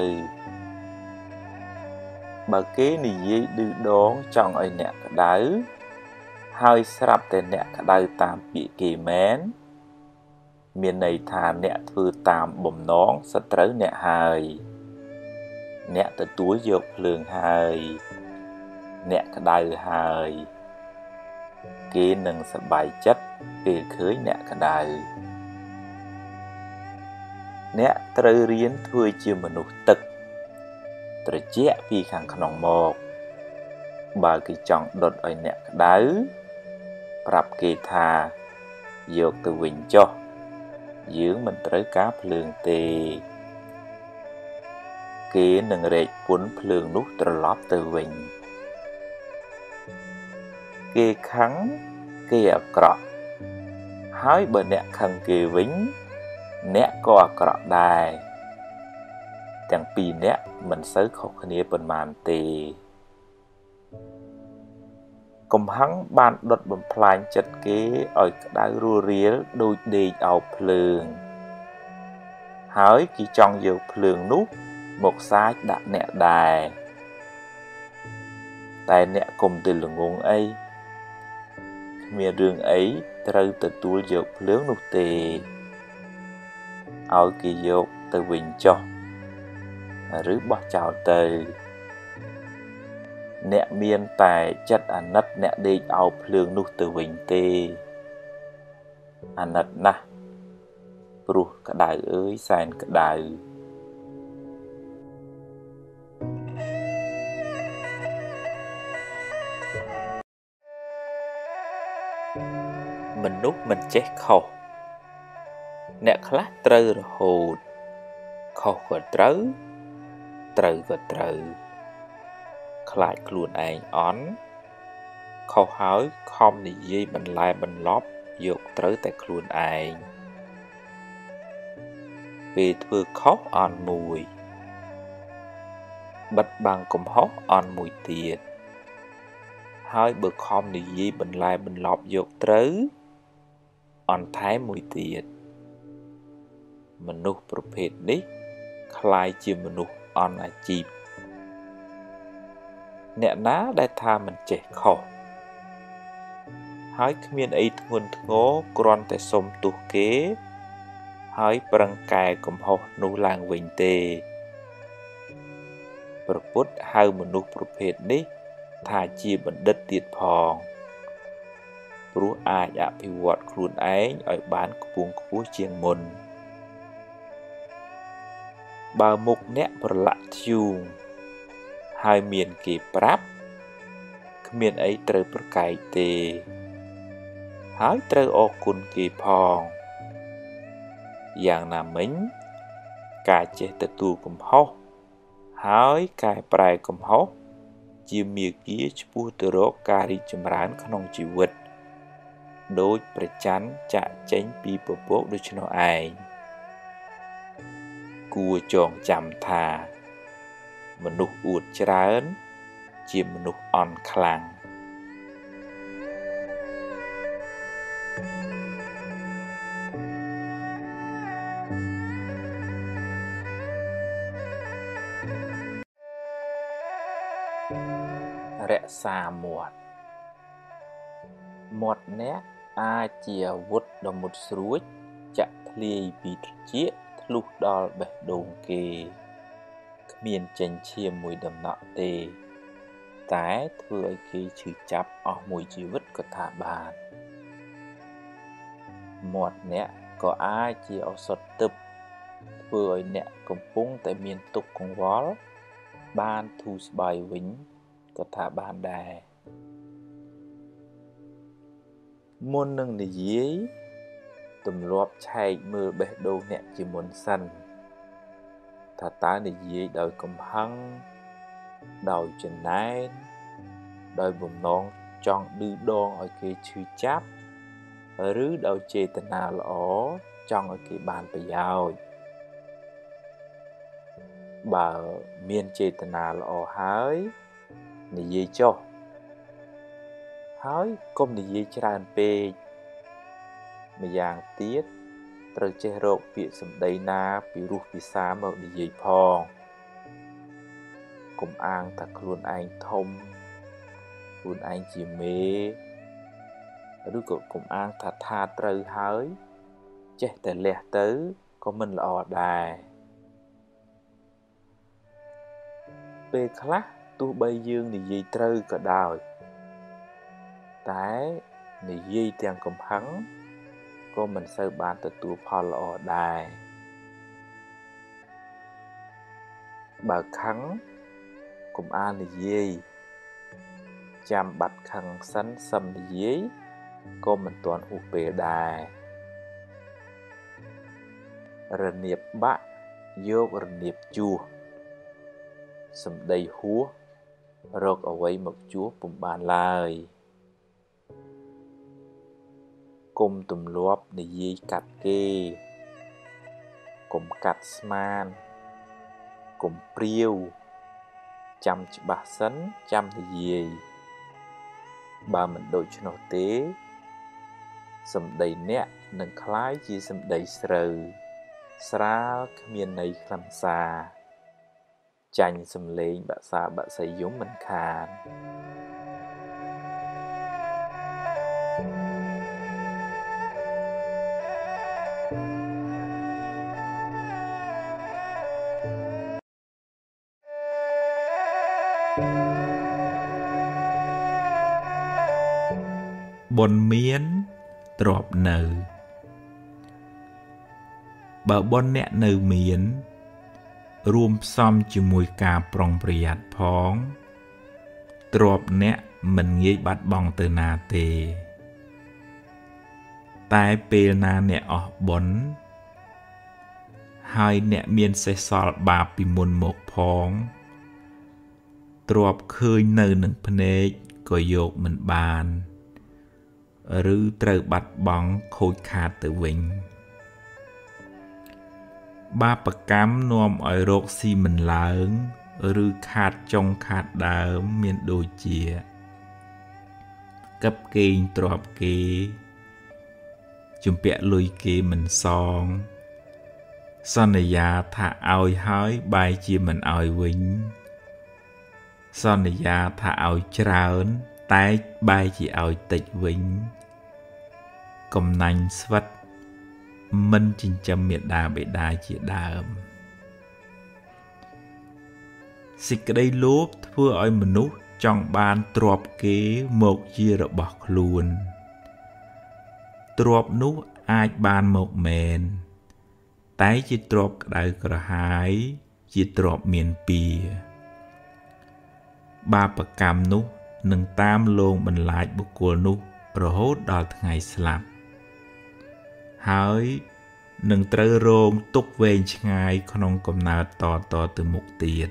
បើគេនិយាយឌឺដងចង់ឲ្យអ្នកក្តៅហើយស្រាប់តែអ្នកក្តៅតាមពាក្យគេមែនមានន័យថាអ្នកធ្វើតាមបំណងសត្រូវអ្នកហើយអ្នកទទួលយកភ្លើងហើយ អ្នកក្តៅហើយ គេនឹងសប្បាយចិត្តពេលឃើញអ្នកក្តៅអ្នកត្រូវរៀនធ្វើជាមនុស្សទឹក ត្រជាក់ពីខាងក្នុងមកបើគេចង់ដុតឲ្យអ្នកក្តៅប្រាប់គេថាយកទៅវិញចុះយើងមិនត្រូវការភ្លើងទេ គេនឹងរែកពុនភ្លើងនោះត្រឡប់ទៅវិញ គេខឹងគេអាក្រក់ហើយបើអ្នកខឹងគេវិញ អ្នកក៏អាក្រក់ដែរទាំងពីរអ្នកមិនសូវខុសគ្នាប៉ុន្មានទេកំហឹងបានដុតបំផ្លាញចិត្តគេឲ្យក្តៅរួរៀលដូចដេកអោបភ្លើង ហើយគេចង់យកភ្លើងនោះមកសាចដាក់អ្នកដែរតែអ្នកកុំទៅល្ងងអី គ្មានរឿងអីត្រូវទទួលយកភ្លើងនោះទេឲ្យគេយកទៅវិញចុះឬបោះចោលទៅ អ្នកមានតែចិត្តអាណិតអ្នកដេកអោបភ្លើងនោះទៅវិញទេអាណិតណាស់ព្រោះក្តៅអើយសែនក្តៅ មនុស្សមិនចេះខុសអ្នកខ្លះត្រូវរហូតខុសក៏ត្រូវត្រូវក៏ត្រូវខ្លាចខ្លួនឯងអន់ខុសហើយខំនិយាយបន្លែបន្លប់យកត្រូវតែខ្លួនឯងពេលធ្វើខុសអន់មួយបិទបាំងកំហុសអន់មួយទៀតហើយបើខំនិយាយបន្លែបន្លប់យកត្រូវ អន់ថែមមួយទៀតមនុស្សប្រភេទនេះคล้ายជាមនុស្សអន់អាជីពអ្នកណាដែលថាមិនចេះខុសហើយគ្មានអីធ្ងន់ធ្ងរគ្រាន់តែសុំទោសគេ ហើយប្រឹងកែកំហុសនោះឡើងវិញទេព្រះពុទ្ធហៅមនុស្សប្រភេទនេះ ថាជាបណ្ឌិតទៀតផង ព្រោះអាចអភិវឌ្ឍខ្លួនឯងឲ្យបានខ្ពង់ខ្ពស់ជាងមុនបើមុខអ្នកប្រឡាក់ធ្យូងហើយមានគេប្រាប់គ្មានអីត្រូវប្រកែកទេ ហើយត្រូវអរគុណគេផងយ៉ាងណាមិញ ការចេះទទួលកំហុសហើយកែប្រែកំហុសជាមាគ៌ាឆ្ពោះទៅរកការរីកចម្រើនក្នុងជីវិត ដោយប្រច័នចាក់ចេញពីពពកដូច្នោះឯងគួរចងចាំថា មនុស្សអួតច្រើន ជាមនុស្សអន់ខ្លាំងរក្សាមាត់មាត់អ្នក អាចជាអាវុធដ៏មុតស្រួច ចាក់ធ្លាយពីត្រចៀកធ្លុះដល់បេះដូងគេគ្មានចេញឈាមមួយដំណក់ទេ តែធ្វើឲ្យគេឈឺចាប់អស់មួយជីវិតក៏ថាបានមាត់អ្នកក៏អាចជាឱសថទឹកធ្វើឲ្យអ្នកកំពុងតែមានទុក្ខកង្វល់បានធូរស្បើយវិញក៏ថាបានដែរ មុននឹងនិយាយទម្លាប់ឆែកមើលបេះដូងអ្នកជាមុនសិនថាតើនិយាយដោយកំហឹងដោយចំណែនដោយបំណងចង់ឌឺដងឲ្យគេឈឺចាប់ឬដោយចេតនាល្អចង់ឲ្យគេបានប្រយោជន៍បើមានចេតនាល្អហើយនិយាយចុះ ហើយកុំនិយាយច្រើនពេកម្យ៉ាងទៀតត្រូវចេះរកពាក្យសម្ដីណាពីរោះពិសាមកនិយាយផងកុំអាងថាខ្លួនឯងធំខ្លួនឯងជាមេឬក៏កុំអាងថាថាត្រូវហើយ ចេះតែលះទៅក៏មិនល្អដែរពេលខ្លះទោះបីយើងនិយាយត្រូវក៏ដោយ តែនិយាយទាំងកំហឹងក៏មិនសូវបានទទួលផលល្អដែរបើខឹងកុំអាននិយាយចាំបាត់ខឹងសិនសឹមនិយាយក៏មិនទាន់ហួសពេលដែររនៀបបាក់យករនៀបជួសសំដីហួសរកអ្វីមកជួសពុំបានឡើយ គុំទម្លាប់និយាយកាត់គេគុំកាត់ស្មានគុំព្រាវចាំច្បាស់សិនចាំនិយាយបើមិនដូច្នោះទេសម្ដីអ្នកនឹងคล้ายជាសម្ដីស្រូវស្រាលគ្មានន័យខ្លឹមសារចាញ់សំលេងបាក់សាបាក់សីយំមិនខាន បុណ្យមានទ្របនៅ បើបុណ្យអ្នកនៅមាន រួមផ្សំជាមួយការប្រុងប្រយ័ត្នផងទ្របអ្នកមិនងាយបាត់បង់ទៅណាទេ តែពេលណាអ្នកអស់បុណ្យហើយអ្នកមានសេះសល់បាបពីមុនមកផងទ្របឃើញនៅនឹងភ្នែកក៏យកមិនបាន ឬត្រូវបាត់បង់ខូចខាតទៅវិញបាបកម្មនាំឲ្យរោគស៊ីមិនឡើង ឬខាតចុងខាតដើមមានដូចជាកឹបគេងទ្របគេជំពាក់លុយគេមិនសង សន្យាថាឲ្យហើយបែរជាមិនឲ្យវិញ សន្យាថាឲ្យច្រើន តែបែរជាឲ្យតិចវិញ កំណាញ់ស្វិតមិនចិញ្ចឹមមេដាបេដាជាដើមសេចក្តីលោភធ្វើឲ្យមនុស្សចង់បានទ្រពគេមកជារបស់ខ្លួនទ្រពនោះអាចបានមកមែនតែជាទ្រពក្តៅក្រហាយជាទ្រពមានពីបាបកម្មនោះនឹងតាមលងបន្លាចបុគ្គលនោះរហូតដល់ថ្ងៃស្លាប់ ហើយនឹងត្រូវរងទុកវែងឆ្ងាយក្នុងកំណើតតតទៅមុខទៀត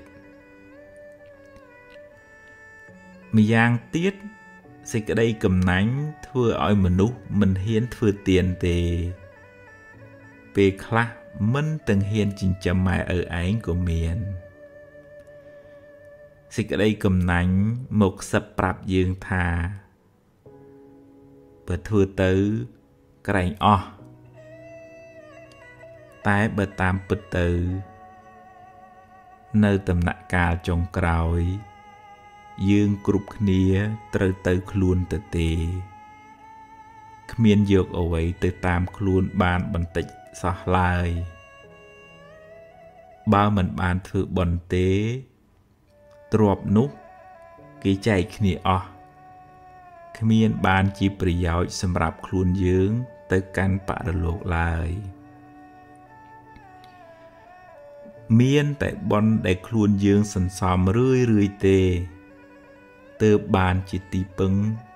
ម្យ៉ាងទៀតសេចក្តីកំណាញ់ធ្វើឲ្យមនុស្សមិនហ៊ានធ្វើទៀនទេ ពេលខ្លះមិនទាំងហ៊ានចិញ្ចឹមម៉ែឪឯងក៏មានសេចក្តីកំណាញ់មកសឹបប្រាប់យើងថាបើធ្វើទៅក្រែងអស់ តែបើតាមពិតទៅ នៅដំណាក់កាលចុងក្រោយ យើងគ្រប់គ្នាត្រូវទៅខ្លួនទៅទេគ្មានយកអ្វីទៅតាមខ្លួនបានបន្តិចសោះឡើយបើមិនបានធ្វើបន់ទេទ្របនោះគេចែកគ្នាអស់គ្មានបានជាប្រយោជន៍សម្រាប់ខ្លួនយើងទៅកាន់បរលោកឡើយ មានតែបន់ដែលខ្លួនយើងសន្សំរឿយរឿយទេទើបបានជាទីពឹង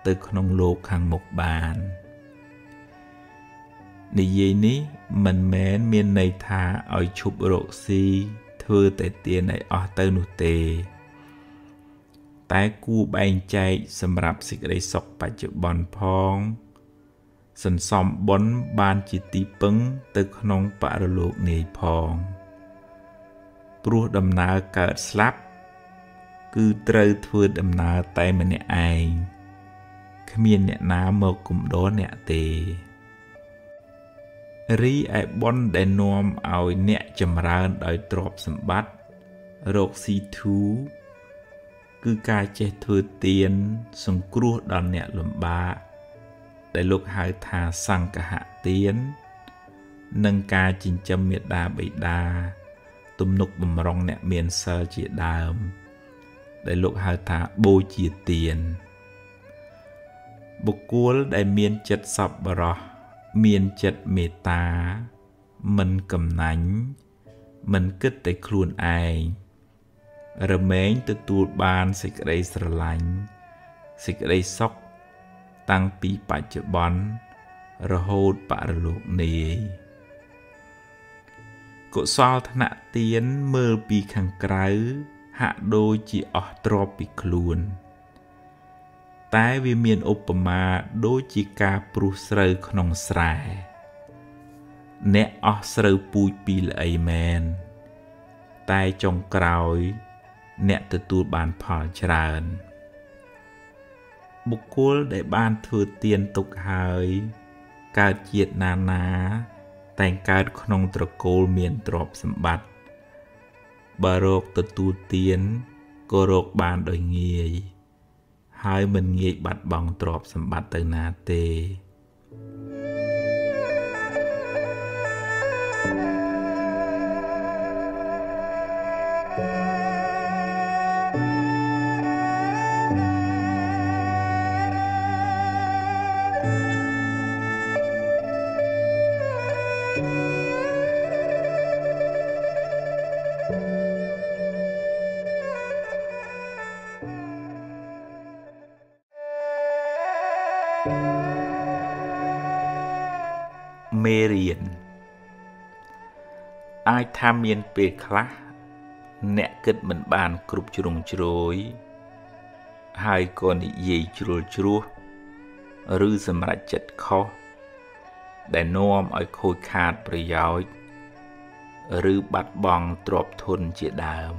ទៅក្នុងលោកខាងមុខបាននិយាយនេះមិនមែនមានន័យថាឲ្យឈប់រកស៊ីធ្វើតែទានឲ្យអស់ទៅនោះទេ តែគួរបែងចែកសម្រាប់សេចក្តីសុខបច្ចុប្បន្នផង សន្សំបុណ្យបានជាទីពឹងទៅក្នុងបរលោកនាយផង ព្រោះដំណើរកើតស្លាប់ គឺត្រូវធ្វើដំណើរតែម្នាក់ឯងគ្មានអ្នកណាមកគំដរអ្នកទេរីឯបុណ្យដែលនាំឲ្យអ្នកចម្រើនដោយទ្រព្យសម្បត្តិរកស៊ីធូគឺការចេះធ្វើទានសង្គ្រោះដល់អ្នកលំបាកដែលលោកហៅថាសង្កហទាន និងការចិញ្ចឹមមេដាបិតា ទំនុកបំរុងអ្នកមានសិលជាដើម ដែលលោកហៅថាបូជាទានបុគ្គលដែលមានចិត្តសប្បុរសមានចិត្តមេត្តា មិនកំណាញ់មិនគិតតែខ្លួនឯងរមែងទទួលបានសេចក្តីស្រឡាញ់សេចក្តីសុខតាំងពីបច្ចុប្បន្នរហូតបរលោកនាយ កុសលធនៈទានមើលពីខាងក្រៅហាក់ដូចជាអស់ទ្រពពីខ្លួន តែវាមានឧបមាដូចជាការព្រុសស្រូវក្នុងស្រែអ្នកអស់ស្រូវពូជពីល្អីមែនតែចុងក្រោយ អ្នកទទួលបានផលច្រើន បុគ្គលដែលបានធ្វើទានទុកហើយកើតជាតិណានា តែងកើតក្នុងត្រកូលមានទ្រព្យសម្បត្តិបើរកទទួលទានក៏រកបានដោយងាយ ហើយមិនងាយបាត់បង់ទ្រព្យសម្បត្តិទៅណាទេ អាចថាមានពេលខ្លះអ្នកគិតមិនបានគ្រប់ជ្រុងជ្រោយហើយក៏និយាយជ្រុលជ្រោះឬសម្រេចចិត្តខុសដែលនាំឲ្យខូចខាតប្រយោជន៍ឬបាត់បង់ទ្រព្យធនជាដើម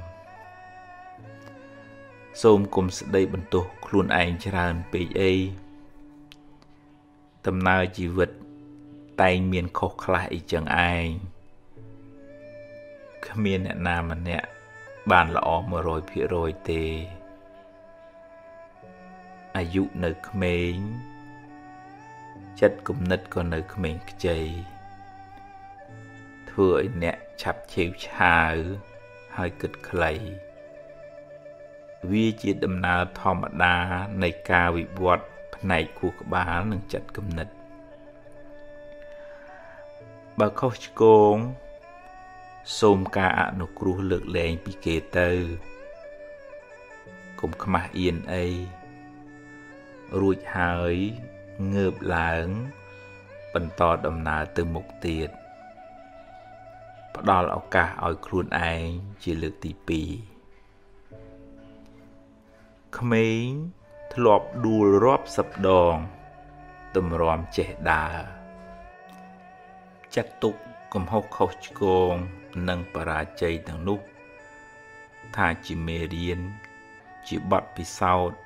សូមគុំស្ដីបន្ទោសខ្លួនឯងច្រើនពេកអីដំណើរជីវិតតែងមានខុសខ្លះអីចឹងឯង គ្មានអ្នកណាម្នាក់បានល្អ100%ទេអាយុនៅក្មេងចិត្តគំនិតក៏នៅក្មេងខ្ចីធ្វើឲ្យអ្នកឆាប់ឆេវឆាវហើយគិតខ្លីវាជាដំណើរធម្មតានៃការវិវត្តផ្នែកខួរក្បាលនិងចិត្តគំនិតបើខុសឆ្គង សូមការអនុគ្រោះលើកលែងពីគេទៅកុំខ្មាស់អៀនអីរួចហើយងើបឡើង បន្តដំណើរទៅមុខទៀតផ្ដល់ឱកាសឲ្យខ្លួនឯងជាលើកទី2ក្មេងធ្លាប់ដួលរាប់សិបដងតម្រាំចេះដើរចាត់ទុកកំហុសខុសឆ្គង និងបរាជ័យទាំងនោះ ថាជាមេរៀន ជាបទពិសោធន៍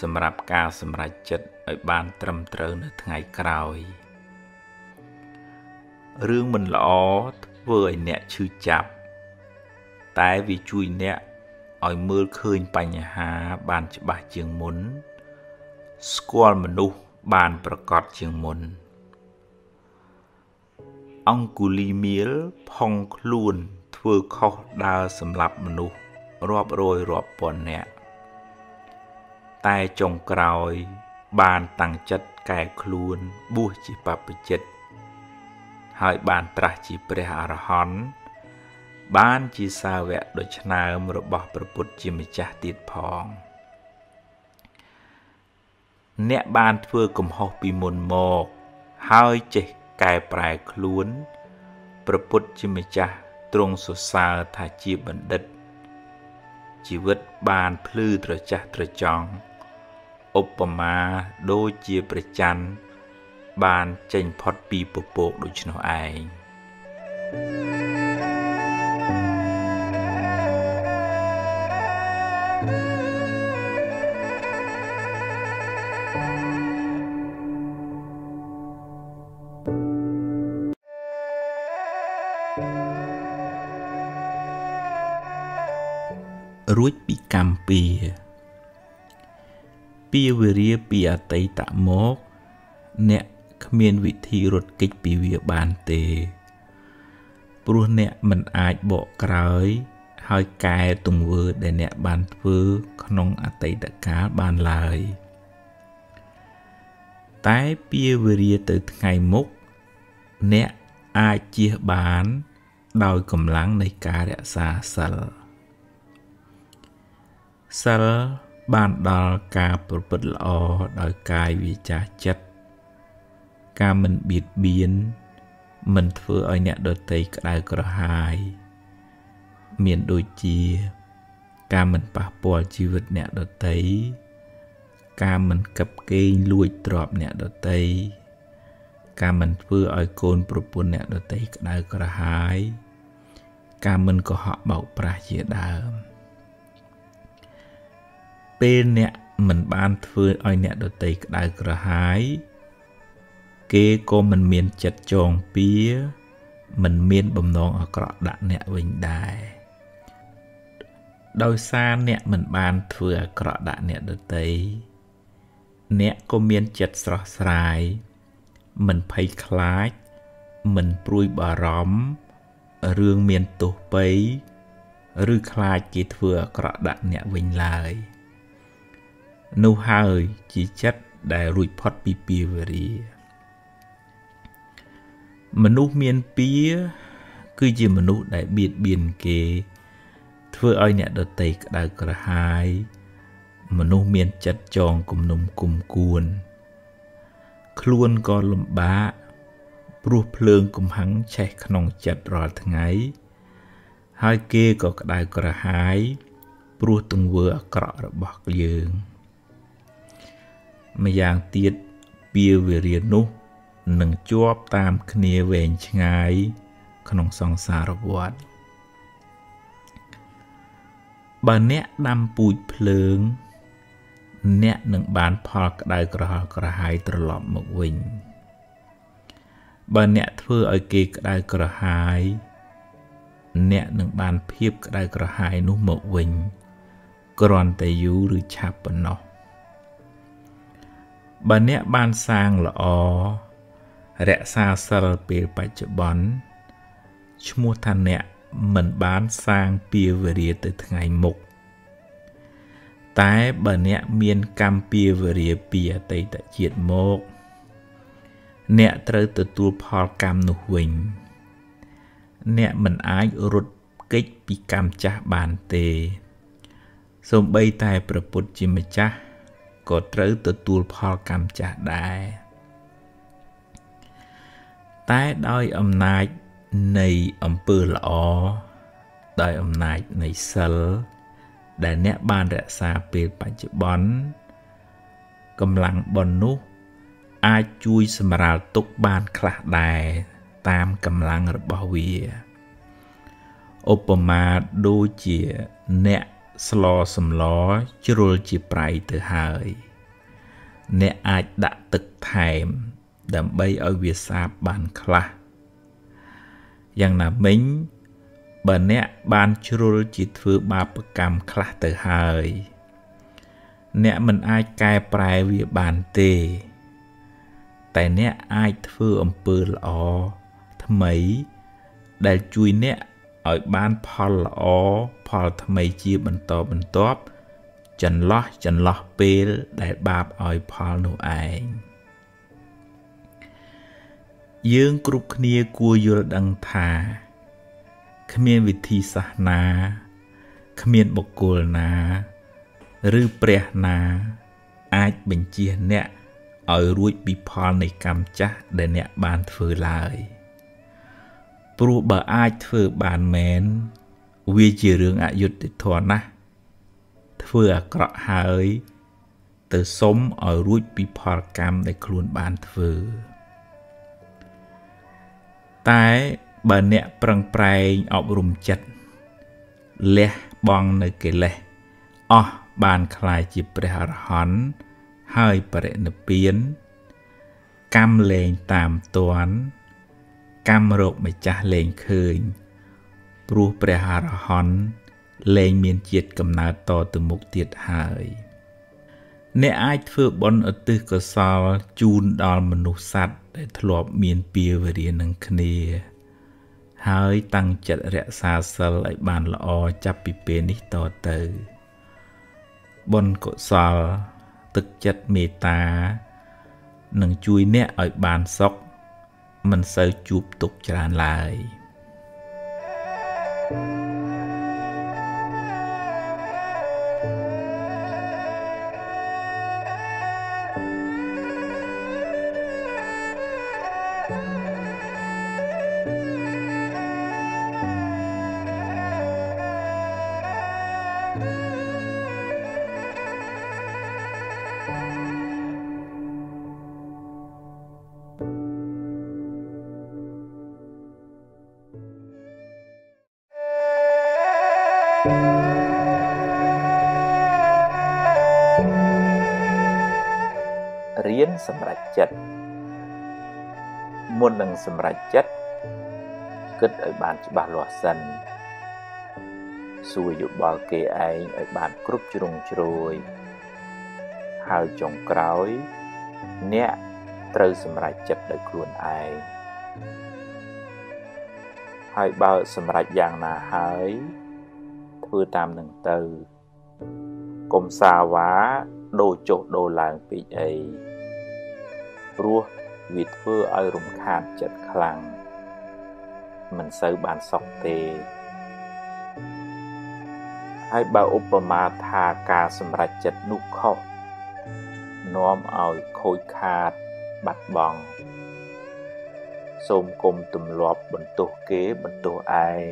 សម្រាប់ការសម្រេចចិត្តឲ្យបានត្រឹមត្រូវនៅថ្ងៃក្រោយរឿងមិនល្អធ្វើឲ្យអ្នកឈឺចាប់ តែវាជួយអ្នកឲ្យមើលឃើញបញ្ហាបានច្បាស់ជាងមុន ស្គាល់មនុស្សបានប្រកបជាងមុន អង្គុលីមៀលផុងខ្លួនធ្វើខុសដើរសម្លាប់មនុស្សរាប់រយរាប់ពាន់នាក់តែចុងក្រោយ បានតាំងចិត្តកែខ្លួនបួសជាបព្វជិត ហើយបានត្រាស់ជាព្រះអរហន្តបានជាសាវកដ៏ឆ្នើមរបស់ព្រះពុទ្ធជាម្ចាស់ទៀតផង អ្នកបានធ្វើកំហុសពីមុនមក ហើយចេះ កែប្រែខ្លួនព្រះពុទ្ធជាម្ចាស់ទ្រង់សរសើរថាជាបណ្ឌិត ជីវិតបានភ្លឺត្រចះត្រចង់ឧបមាដូចជាព្រះច័ន្ទបានចេញផុតពីពពកដូច្នោះឯង រួចពីកម្មពីពាវេរាពីអតីតមក អ្នកគ្មានវិធីរត់គេចពីវាបានទេ ព្រោះអ្នកមិនអាចបកក្រោយ ហើយកែទង្វើដែលអ្នកបានធ្វើក្នុងអតីតកាលបានឡើយតែពាវេរាទៅថ្ងៃមុខអ្នកអាចជៀសបាន ដោយកម្លាំងនៃការរក្សាសិល សិលបានដល់ការប្រព្រឹត្តល្អដោយកាយវាចាចិត្តការមិនបៀតបៀនមិនធ្វើឲ្យអ្នកដទៃក្តៅក្រហាយ មានដូចជា ការមិនប៉ះពាល់ជីវិតអ្នកដទៃការមិនកັບកេងលួចទ្រព្យអ្នកដទៃការមិនធ្វើឲ្យកូនប្រពន្ធអ្នកដទៃក្តៅក្រហាយ ការមិនកុហកបោកប្រាស់ជាដើម ពេលអ្នកមិនបានធ្វើឲ្យអ្នកដតីក្តៅក្រហាយ គេក៏មិនមានចិត្តចងពៀមិនមានបំណងអាក្រក់ដាក់អ្នកវិញដែរដោយសារអ្នកមិនបានធ្វើអាក្រក់ដាក់អ្នកដតីអ្នកក៏មានចិត្តស្រស់ស្រាយ មិនភ័យខ្លាច មិនព្រួយបារម្ភរឿងមានទោសពៃឬខ្លាចគេធ្វើអាក្រក់ដាក់អ្នកវិញឡើយ។ នោះហើយជាចិត្តដែលរួចផុតពីពៀវរាមនុស្សមានពៀគឺជាមនុស្សដែលបៀតបៀនគេ ធ្វើឲ្យអ្នកដតីក្តៅក្រហាយ មនុស្សមានចិត្តចងគំនុំគុំគួន ខ្លួនក៏លំបាកព្រោះភ្លើងកំហឹងឆេះក្នុងចិត្តរាល់ថ្ងៃ ហើយគេក៏ក្តៅក្រហាយ ព្រោះទង្វើអាក្រក់របស់យើង។ ម្យ៉ាងទៀតពាវេរានោះនឹងជាប់តាមគ្នាវែងឆ្ងាយក្នុងសង្សារវដ្តបើអ្នកដាំពូជភ្លើង អ្នកនឹងបានផលក្តៅក្រហល់ក្រហាយត្រឡប់មកវិញបើអ្នកធ្វើឲ្យគេក្តៅក្រហាយ អ្នកនឹងបានភាពក្តៅក្រហាយនោះមកវិញគ្រាន់តែយូរឬឆាប់ប៉ុណ្ណោះ បើអ្នកបានសាងល្អរក្សាសិលពេលបច្ចុប្បន្នឈ្មោះថាអ្នកមិនបានសាងពាវរាទៅថ្ងៃមុខតែបើអ្នកមានកម្មពាវរាពីអតីតជាតិមកអ្នកត្រូវទទួលផលកម្មនោះវិញ អ្នកមិនអាចរត់គេចពីកម្មចាស់បានទេសូម្បីតែព្រះពុទ្ធជាម្ចាស់ ក៏ត្រូវទទួលផលកម្មចាស់ដែរតែដោយអំណាចនៃអំពើល្អដោយអំណាចនៃសិលដែលអ្នកបានរក្សាពេលបច្ចុប្បន្នកម្លាំងបុណ្យនោះអាចជួយសម្រាលទុកបានខ្លះដែរតាមកម្លាំងរបស់វាឧបមាដូចជាអ្នក ស្លសម្លជ្រុលជាប្រៃទៅហើយ អ្នកអាចដាក់ទឹកថែម ដើម្បីឲ្យវាសាបបានខ្លះយ៉ាងណាមិញបើអ្នកបានជ្រុលជាធ្វើបាបកម្មខ្លះទៅហើយ អ្នកមិនអាចកែប្រែវាបានទេ តែអ្នកអាចធ្វើអំពើល្អថ្មី ដែលជួយអ្នក ឲ្យបានផលល្អផលថ្មីជាបន្តបន្ទាប់ចន្លោះចន្លោះពេលដែលបាបឲ្យផលនោះឯងយើងគ្រប់គ្នាគួរយល់ដឹងថាគ្មានវិធីសាស្ត្រណាគ្មានបុគ្គលណា ឬព្រះណា អាចបញ្ជាអ្នកឲ្យរួចពីផលនៃកម្មចាស់ដែលអ្នកបានធ្វើឡើយ ព្រោះបើអាចធ្វើបានមែនវាជារឿងអយុត្តិធម៌ណាស់ធ្វើអាក្រក់ហើយ ទៅសុំឲ្យរួចពីផលកម្មដែលខ្លួនបានធ្វើតែបើអ្នកប្រឹងប្រែងអប់រំចិត្តលះបង់នៅកិលេសអស់បានคล้ายជាព្រះអរហន្តហើយបរិនិព្វានកម្មលែងតាមតន់ កម្មរោគម្ចាស់លែងឃើញ ព្រោះព្រះអរហន្តលែងមានជាតិកំណើតតទៅមុខទៀតហើយអ្នកអាចធ្វើបុណ្យឧទ្ទិសកុសលជូនដល់មនុស្សសត្វដែលធ្លាប់មានពាវរានឹងគ្នា ហើយតាំងចិត្តរក្សាសិលឲ្យបានល្អចាប់ពីពេលនេះតទៅបុណ្យកុសល ទឹកចិត្តមេត្តានឹងជួយអ្នកឲ្យបានសុខ មិនសូវជួបទុក្ខច្រើនឡើយ។ សម្រេចចិត្តគិតឲ្យបានច្បាស់លាស់សិនសួរយោបល់គេឯងឲ្យបានគ្រប់ជ្រុងជ្រោយហើយចុងក្រោយ អ្នកត្រូវសម្រេចចិត្តដោយខ្លួនឯងហើយបើសម្រេចយ៉ាងណាហើយធ្វើតាមនឹងទៅកុំសាវ៉ាដូរចុះដូរឡើងពេកអីព្រោះ វាធ្វើឲ្យរំខានចិត្តខ្លាំងមិនសូវបានសុខទេហើយបើឧបមាថាការសម្រេចចិត្តនោះខុសនាំឲ្យខូចខាតបាត់បង់សូមគុំទម្លាប់បន្ទោសគេបន្ទោសឯង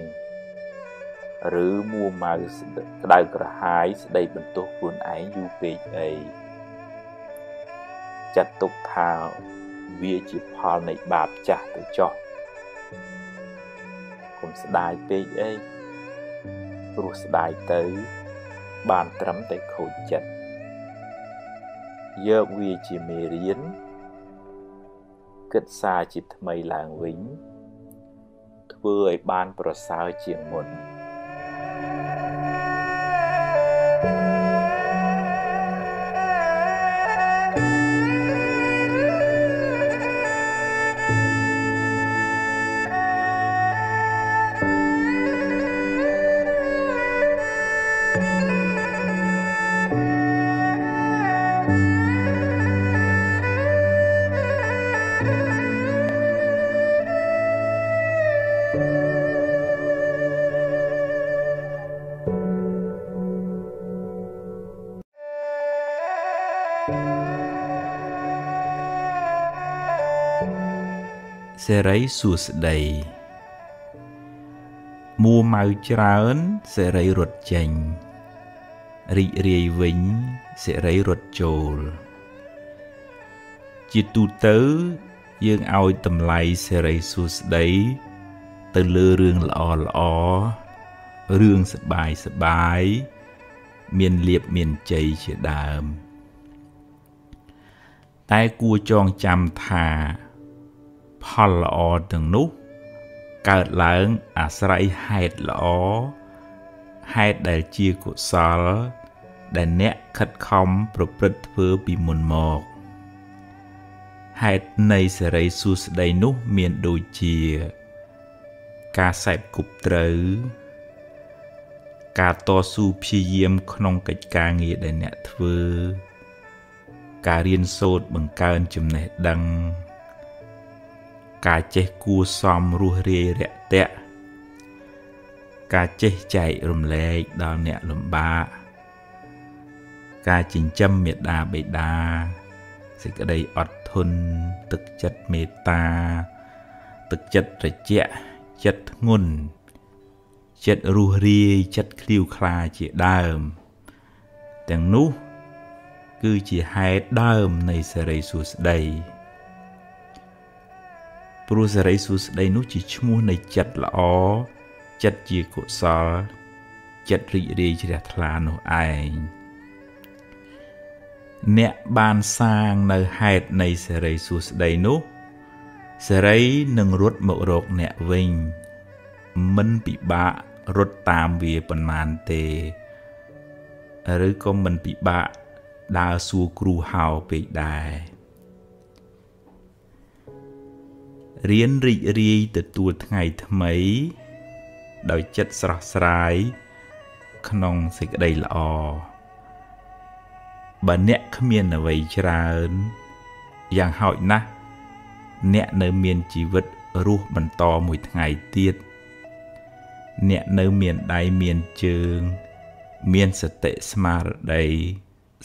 ឬមួម៉ៅក្តៅក្រហាយស្ដីបន្ទោសខ្លួនឯងយូរពេកអីចាត់ទុកថា វាជាផលនៃបាបចាស់ទៅចោះកុំស្ដាយពេកអីព្រោះស្ដាយទៅ បានត្រឹមតែខូចចិត្តយកវាជាមេរៀនគិតសារជាថ្មីឡើងវិញ ធ្វើឲ្យបានប្រសើរជាងមុន thank you សេរីសួស្តីមួម៉ៅច្រើនសេរីរត់ចេញរីករាយវិញសេរីរត់ចូលជាទូទៅយើងឲ្យតម្លៃសេរីសួស្តីទៅលើរឿងល្អល្អរឿងសបាយសបាយមានលៀបមានជ័យជាដើម តែគួរចងចាំថា ផលល្អទាំងនោះ កើតឡើងអាស្រ័យហេតុល្អហេតុដែលជាកុសល ដែលអ្នកខិតខំប្រព្រឹត្តធ្វើពីមុនមកហេតុនៃសេរីសួស្តីនោះមានដូចជា ការសែបគប់ត្រូវ ការតស៊ូព្យាយាមក្នុងកិច្ចការងារដែលអ្នកធ្វើ ការរៀនសូត្របង្កើនចំណេះដឹង ការចេះគួសមរស់រាយរាក់ទាក់ការចេះចែករំលែកដល់អ្នកលំបាកការចិញ្ចឹមមេដាបេដាសេចក្តីអត់ធន់ទឹកចិត្តមេត្តា ទឹកចិត្តត្រជាក់ចិត្តធ្ងន់ចិត្តរស់រាយចិត្តឃ្លាវខ្លាជាដើម ទាំងនោះ គឺជាហេតុដើមនៃសេរីសួស្តី ព្រោះសេរីសួស្តីនោះជាឈ្មោះនៃចិត្តល្អចិត្តជាកុសល ចិត្តរីករាយជ្រះថ្លានោះឯងអ្នកបានសាងនៅហេតុនៃសេរីសួស្តីនោះសេរីនឹងរត់មករកអ្នកវិញមិនពិបាករត់តាមវាប៉ុន្មានទេឬក៏មិនពិបាកដើរសួរគ្រូហៅពេកដែរ រៀនរីករាយទទួលថ្ងៃថ្មី ដោយចិត្តស្រស់ស្រាយក្នុងសេចក្តីល្អបើអ្នកគ្មានអ្វីច្រើនយ៉ាងហោចណាស់អ្នកនៅមានជីវិតរស់បន្តមួយថ្ងៃទៀតអ្នកនៅមានដៃមានជើង មានសតិស្មារតី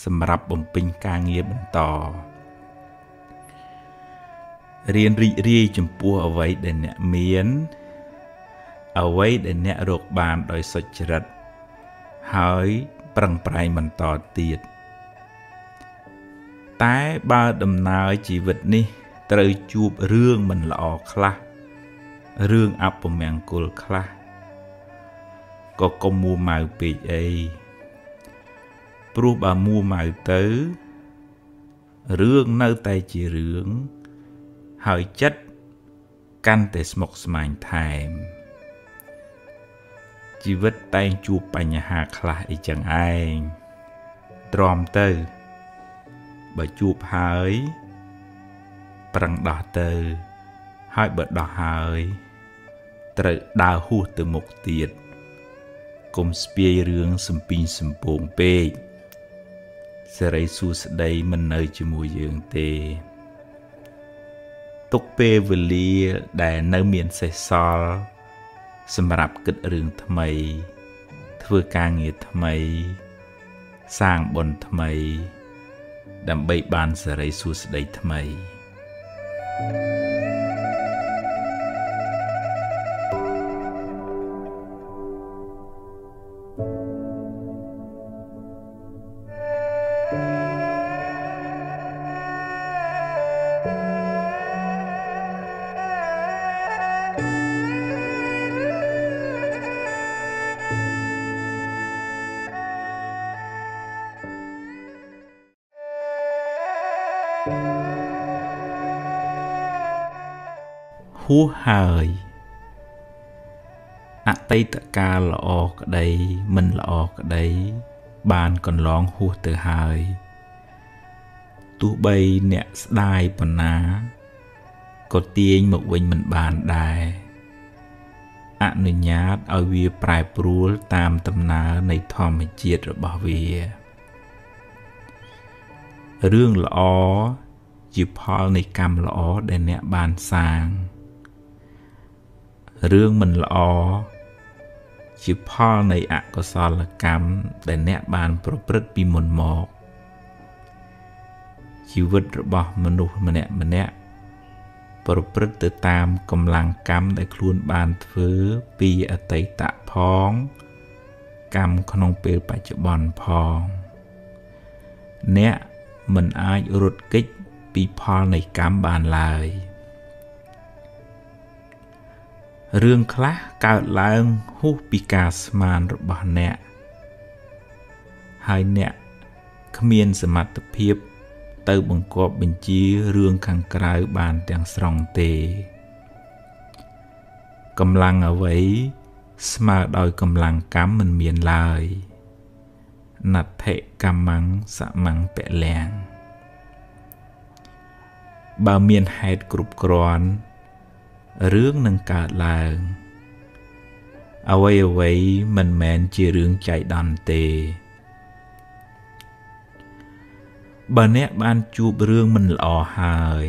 សម្រាប់បំពេញការងារបន្ត រៀនរីករាយចំពោះអ្វីដែលអ្នកមានអ្វីដែលអ្នករកបានដោយសុចរិតហើយប្រឹងប្រែងបន្តទៀតតែបើដំណើរជីវិតនេះត្រូវជួបរឿងមិនល្អខ្លះរឿងអពមង្គលខ្លះក៏កុំមួម៉ៅពេកអីព្រោះបើមួម៉ៅទៅរឿងនៅតែជារឿង ហើយចិត្តកាន់តែស្មុគស្មាញថែមជីវិតតែងជួបបញ្ហាខ្លះអីចឹងឯងទ្រាំទៅបើជួបហើយប្រឹងដោះទៅហើយបើដោះហើយត្រូវដើរហួសទៅមុខទៀតកុំស្ពាយរឿងសំពីងសំពងពេកសេរីសួស្តីមិននៅជាមួយយើងទេ ទុកពេលវេលាដែលនៅមានសេសសល់សម្រាប់គិតរឿងថ្មី ធ្វើការងារថ្មី សាងបុណ្យថ្មី ដើម្បីបានសេរីសួស្តីថ្មី thank you ហួសហើយអតីតកាលល្អក្តីមិនល្អក្តី បានកន្លងហួសទៅហើយទោះបីអ្នកស្ដាយប៉ុណ្ណាក៏ទាញមកវិញមិនបានដែរអនុញ្ញាតឲ្យវាប្រែប្រួលតាមដំណើរនៃធម្មជាតិរបស់វារឿងល្អជាផលនៃកម្មល្អដែលអ្នកបានសាង រឿងមិនល្អជាផលនៃអកុសលកម្មដែលអ្នកបានប្រព្រឹត្តពីមុនមកជីវិតរបស់មនុស្សម្នាក់ម្នាក់ប្រព្រឹត្តទៅតាមកម្លាំងកម្មដែលខ្លួនបានធ្វើពីអតីតផង កម្មក្នុងពេលបច្ចុប្បន្នផង អ្នកមិនអាចរត់គេចពីផលនៃកម្មបានឡើយ រឿងខ្លះកើតឡើងហួសពីការស្មានរបស់អ្នកហើយអ្នកគ្មានសមត្ថភាព ទៅបង្គាប់បញ្ជារឿងខាងក្រៅបានទាំងស្រុងទេកម្លាំងអ្វីស្មើដោយកម្លាំងកម្មមិនមានឡើយណដ្ឋិកម្មੰសមੰពលំបើមានហេតុគ្រប់គ្រាន់ រឿងនឹងកើតឡើងអ្វីអ្វីមិនមែនជារឿងចៃដន្យទេបើអ្នកបានជួបរឿងមិនល្អហើយ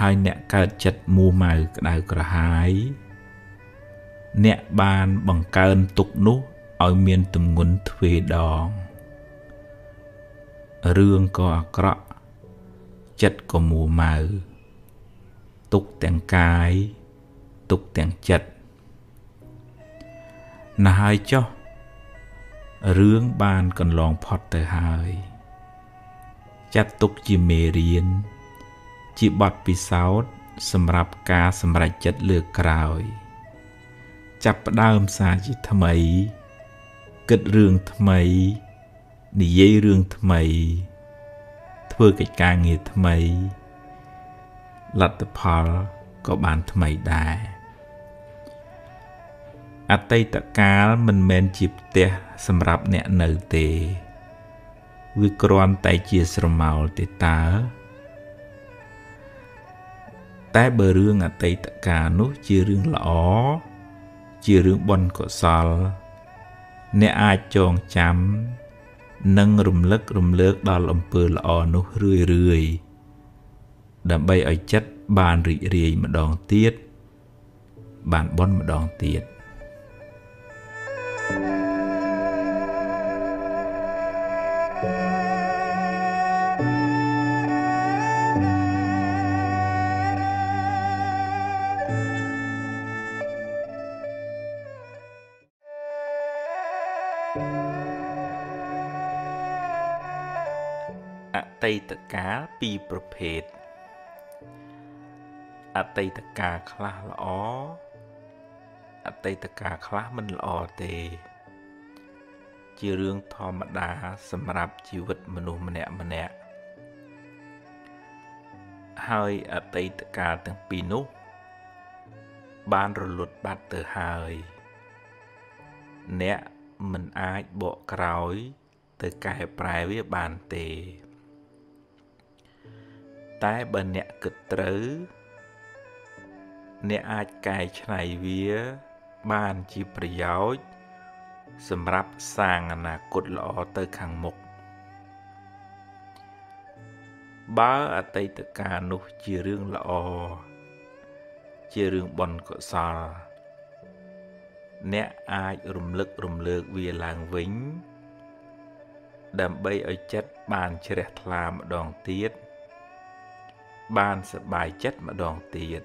ហើយអ្នកកើតចិត្តមួម៉ៅក្តៅក្រហាយអ្នកបានបង្កើនទុកនោះឲ្យមានទម្ងន់ទ្វេដងរឿងក៏អាក្រក់ចិត្តក៏មួម៉ៅ ទុកទាំងកាយទុកទាំងចិត្តណាស់ហើយចុះរឿងបានកន្លងផុតទៅហើយ ចាត់ទុកជាមេរៀន ជាបទពិសោធន៍សម្រាប់ការសម្រេចចិត្តលើកក្រោយ ចាប់ផ្ដើមសារជាថ្មី គិតរឿងថ្មី និយាយរឿងថ្មី ធ្វើកិច្ចការងារថ្មី លទ្ធផលក៏បានថ្មីដែរអតីតកាលមិនមែនជាផ្ទះសម្រាប់អ្នកនៅទេវាគ្រាន់តែជាស្រមោលទេតើតែបើរឿងអតីតកាលនោះជារឿងល្អជារឿងបុណ្យកុសល អ្នកអាចចងចាំ និងរំលឹករំលើកដល់អំពើល្អនោះរឿយរឿយ ដើម្បីឲ្យចិត្តបានរីករាយម្ដងទៀតបានបន់ម្ដងទៀតអតីតកាលពីរប្រភេទ អតីតកាលខ្លះល្អអតីតកាលខ្លះមិនល្អទេ ជារឿងធម្មតាសម្រាប់ជីវិតមនុស្សម្នាក់ម្នាក់ហើយអតីតកាលទាំងពីរនោះ បានរលត់បាត់ទៅហើយ អ្នកមិនអាចបកក្រោយ ទៅកែប្រែវាបានទេ តែបើអ្នកគិតត្រូវ អ្នកអាចកែច្នៃវា បានជាប្រយោជន៍សម្រាប់សាងអនាគតល្អទៅខាងមុខបើអតីតកាលនោះជារឿងល្អជារឿងបុណ្យកុសល អ្នកអាចរំលឹករំលើកវាឡើងវិញ ដើម្បីឲ្យចិត្តបានជ្រះថ្លាម្ដងទៀតបានសប្បាយចិត្តម្ដងទៀត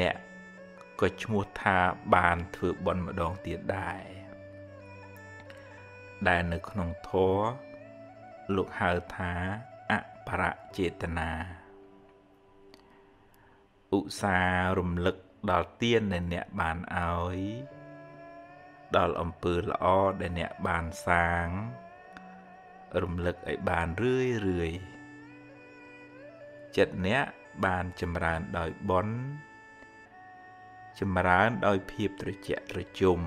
អ្នកក៏ឈ្មោះថាបានធ្វើបុណ្យម្ដងទៀតដែរដែលនៅក្នុងធម៌លោកហៅថាអបរចេតនាឧស្សាហ៍រំលឹកដល់ទានដែលអ្នកបានឲ្យ ដល់អំពើល្អដែលអ្នកបានសាង រំលឹកឲ្យបានរឿយរឿយចិត្តអ្នកបានចម្រើនដោយបុណ្យ ចម្រើនដោយភាពត្រជាក់ត្រជុំ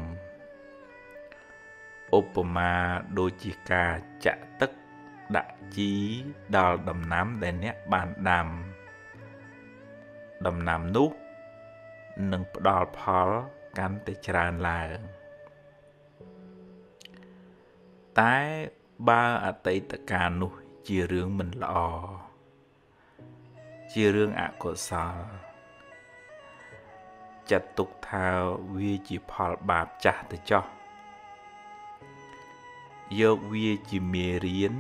ឧបមាដូចជាការចាក់ទឹកដាក់ជីដល់ដំណាំដែលអ្នកបានដាំដំណាំនោះនឹងផ្ដល់ផលកាន់តែច្រើនឡើងតែបើអតីតកាលនោះជារឿងមិនល្អជារឿងអកុសល ចាត់ទុកថាវាជាផលបាបចាស់ទៅចោះយកវាជាមេរៀន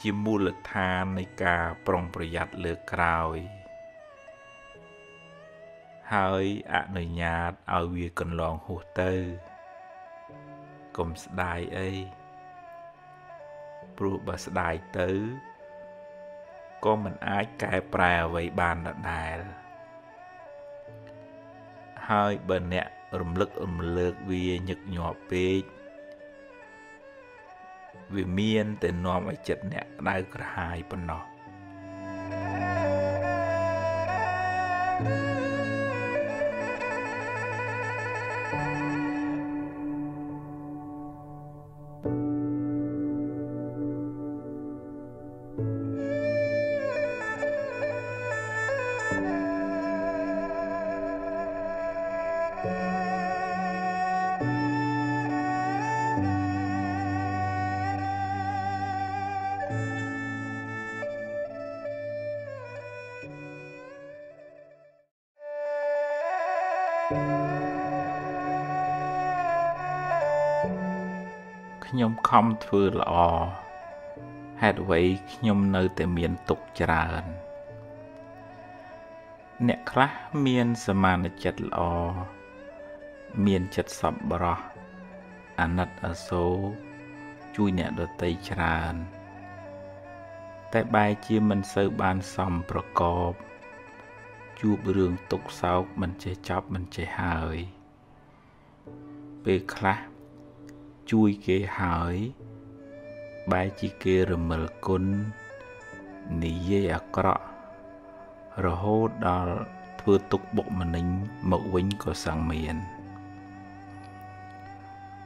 ជាមូលដ្ឋាននៃការប្រុងប្រយ័ត្នលើក្រោយ ហើយអនុញ្ញាតឲ្យវាកន្លងហួសទៅកុំស្ដាយអីព្រោះបើស្ដាយទៅក៏មិនអាចកែប្រែអ្វីបានដដែល ហើយបើអ្នករំលឹករំលើកវាញឹកញាប់ពេកវាមានតែនាំឲ្យចិត្តអ្នកក្តៅក្រហាយប៉ុណ្ណោះខ្ញុំ ខំធ្វើល្អហេតុអ្វីខ្ញុំនៅតែមានទុកច្រើន អ្នកខ្លះមានសមានចិត្តល្អមានចិត្តសប្បុរសអាណិតអាសូរជួយអ្នកដតីច្រើន តែបែរជាមិនសូវបានសមប្រកប ជួបរឿងទុកសោកមិនចេះចប់មិនចេះហើយ ពេលខ្លះ ជួយគេហើយបែរជាគេរមិលគុណនិយាយអាក្រក់រហូតដល់ធ្វើទុកបុកម្នេញមកវិញក៏សង្មាន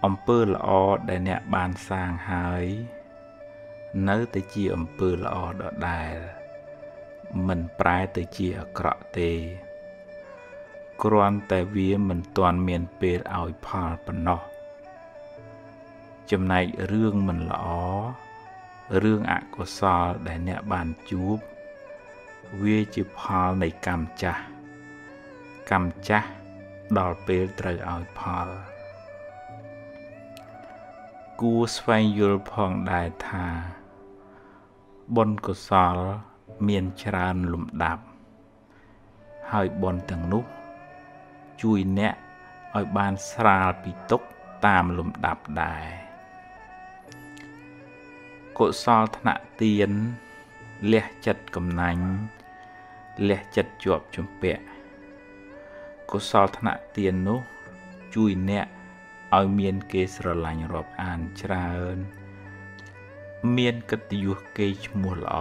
អំពើល្អដែលអ្នកបានសាងហើយ នៅតែជាអំពើល្អដដែលមិនប្រែទៅជាអាក្រក់ទេគ្រាន់តែវាមិនទាន់មានពេលឲ្យផលប៉ុណ្ណោះ ចំណែករឿងមិនល្អរឿងអកុសលដែលអ្នកបានជួប វាជាផលនៃកម្មចាស់កម្មចាស់ដល់ពេលត្រូវឲ្យផលគួរស្វែងយល់ផងដែរថាបុណ្យកុសលមានច្រើនលំដាប់ ហើយបុណ្យទាំងនោះ ជួយអ្នកឲ្យបានស្រាលពីទុក្ខតាមលំដាប់ដែរ កុសលថ្នាក់ទៀនលះចិត្តកំណាញ់លះចិត្តជាប់ជំពាក់កុសលថ្នាក់ទៀននោះ ជួយអ្នកឲ្យមានគេស្រឡាញ់រាប់អានច្រើន មានកិត្តិយសគេឈ្មោះល្អ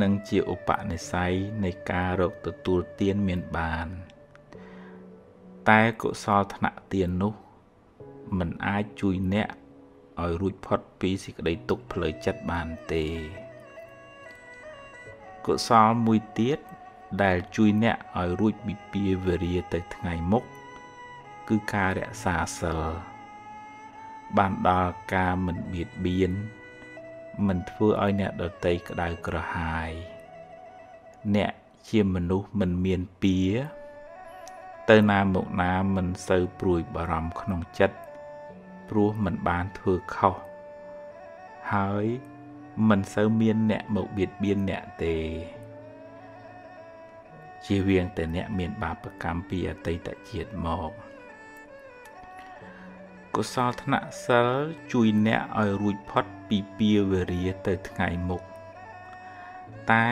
និងជាឧបនិស្ស័យនៃការរកទទួលទានមានបាន តែកុសលថ្នាក់ទាននោះមិនអាចជួយអ្នក ឲ្យរួចផុតពីសេចក្តីទុក្ខផ្លូវចិត្តបានទេកុសលមួយទៀតដែលជួយអ្នកឲ្យរួចពីពាវេរាទៅថ្ងៃមុខគឺការរក្សាសិលបានដល់ការមិនបៀតបៀនមិនធ្វើឲ្យអ្នកដតីក្តៅក្រហាយ អ្នកជាមនុស្សមិនមានពៀទៅណាមកណាមិនសូវព្រួយបារម្ភក្នុងចិត្ត ព្រោះមិនបានធ្វើខុសហើយមិនសូវមានអ្នកមកបៀតបៀនអ្នកទេជៀសវាងតែអ្នកមានបាបកម្មពីអតីតជាតិមកកុសលធ្នាក់សិលជួយអ្នកឲ្យរួចផុតពីពាវេរាទៅថ្ងៃមុខតែ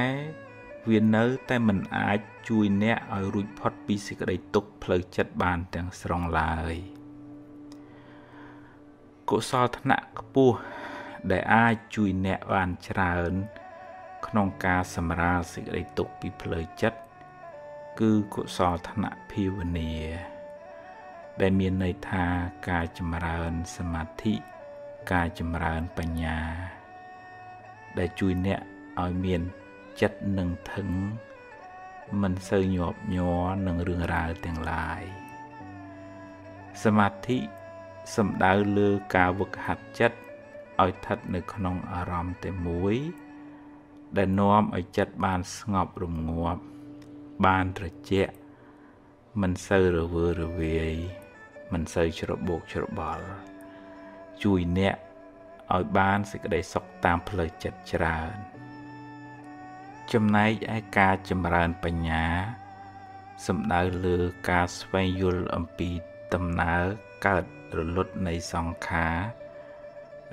វានៅតែមិនអាចជួយអ្នកឲ្យរួចផុតពីសេចក្តីទុក្ខផ្លូវចិត្តបានទាំងស្រុងឡើយ កុសលធ្នាក់ខ្ពស់ដែលអាចជួយអ្នកបានច្រើន ក្នុងការសម្រាលសេចក្តីទុក្ខពីផ្លូវចិត្តគឺកុសលធ្នាក់ភាវនា ដែលមានន័យថាការចម្រើនសមាធិការចម្រើនបញ្ញា ដែលជួយអ្នកឲ្យមានចិត្តនឹងថឹងមិនសូវញាប់ញ័រនឹងរឿងរ៉ាវទាំងឡាយសមាធិ សំដៅលើការវឹកហាត់ចិត្តឲ្យស្ថិតនៅក្នុងអារម្មណ៍តែមួយ ដែលនាំឲ្យចិត្តបានស្ងប់រងាប់ បានត្រជាក់មិនសូវរវើរវាយមិនសូវច្របូកច្របល់ជួយអ្នកឲ្យបានសេចក្តីសុខតាមផ្លូវចិត្តច្រើន ចំណែកឯការចម្រើនបញ្ញាសំដៅលើការស្វែងយល់អំពីដំណើរកើត រលត់នៃសង្ខារ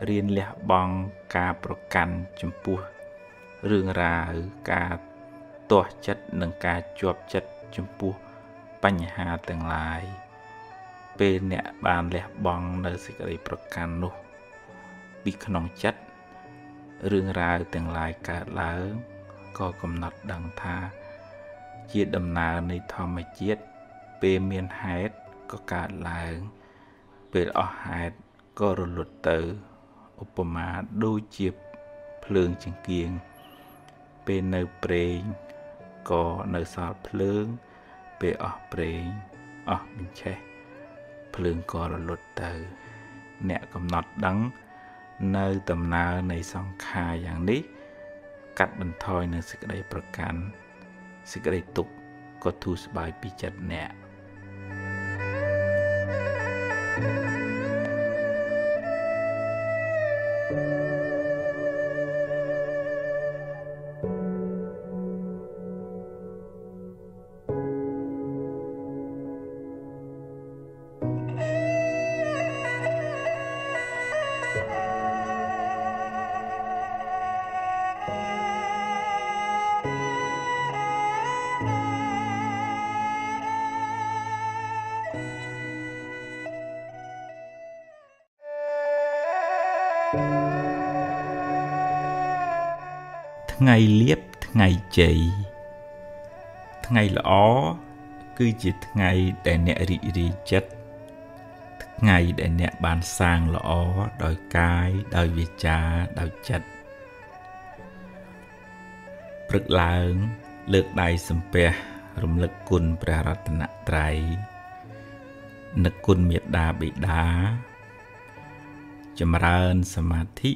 រៀនលះបង់ការប្រកាន់ចំពោះរឿងរ៉ាវការទាស់ចិត្តនិងការជាប់ចិត្តចំពោះបញ្ហាទាំងឡាយពេលអ្នកបានលះបង់នៅសេចក្តីប្រកាន់នោះ ពីក្នុងចិត្តរឿងរ៉ាវទាំងឡាយកើតឡើងក៏កំណត់ដឹងថា ជាដំណើរនៃធម្មជាតិពេលមានហេតុក៏កើតឡើង ពេលអស់ហេតុក៏រលត់ទៅឧបមាដូចជាភ្លើងចង្គៀងពេលនៅប្រេងក៏នៅសល់ភ្លើង ពេលអស់ប្រេងអស់បញ្ឆេះភ្លើងក៏រលត់ទៅ អ្នកកំណត់ដឹង នៅដំណើរនៃសង្ខារយ៉ាងនេះ កាត់បន្ថយនៅសេចក្តីប្រកាន់សេចក្តីទុក្ខក៏ធូរស្បើយពីចិត្តអ្នក thank you ថ្ងៃលៀបថ្ងៃជ័យថ្ងៃល្អគឺជាថ្ងៃដែលអ្នករីករាយចិត្តថ្ងៃដែលអ្នកបានសាងល្អដោយកាយដោយវាចាដោយចិត្តព្រឹកឡើង លើកដៃសំពះរំលឹកគុណព្រះរតនត្រ័យនឹកគុណមេត្តាបិតាចម្រើនសមាធិ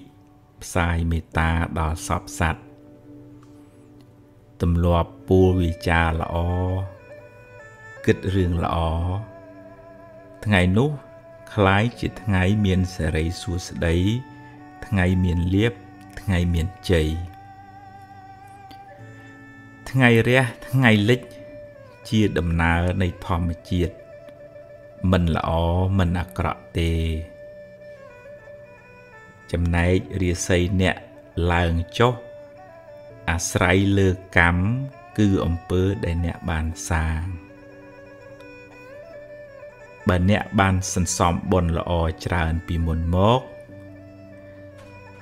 ផ្សាយមេត្តាដល់សពសត្វ ទម្លាប់ពូលវិចារល្អគិតរឿងល្អថ្ងៃនោះคล้ายជាថ្ងៃមានសេរីសួស្តី ថ្ងៃមានលៀបថ្ងៃមានជ័យថ្ងៃរះថ្ងៃលិចជាដំណើរនៃធម្មជាតិមិនល្អមិនអាក្រក់ទេ ចំណែករាសីអ្នកឡើងចុះ អាស្រ័យលើកម្មគឺអំពើដែលអ្នកបានសាងបើអ្នកបានសន្សំបុណ្យល្អច្រើនពីមុនមក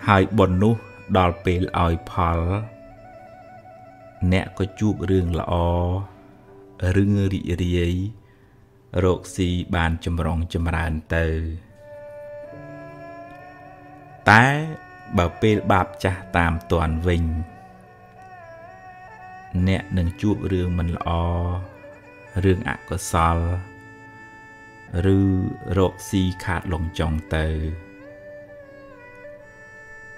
ហើយបុណ្យនោះដល់ពេលឲ្យផល អ្នកក៏ជួបរឿងល្អរឿងរីករាយរកស៊ីបានចម្រុងចម្រើនទៅតែបើពេលបាបចាស់តាមតាន់វិញ អ្នកនឹងជួបរឿងមិនល្អរឿងអកុសល ឬរកស៊ីខាតលងចុងទៅ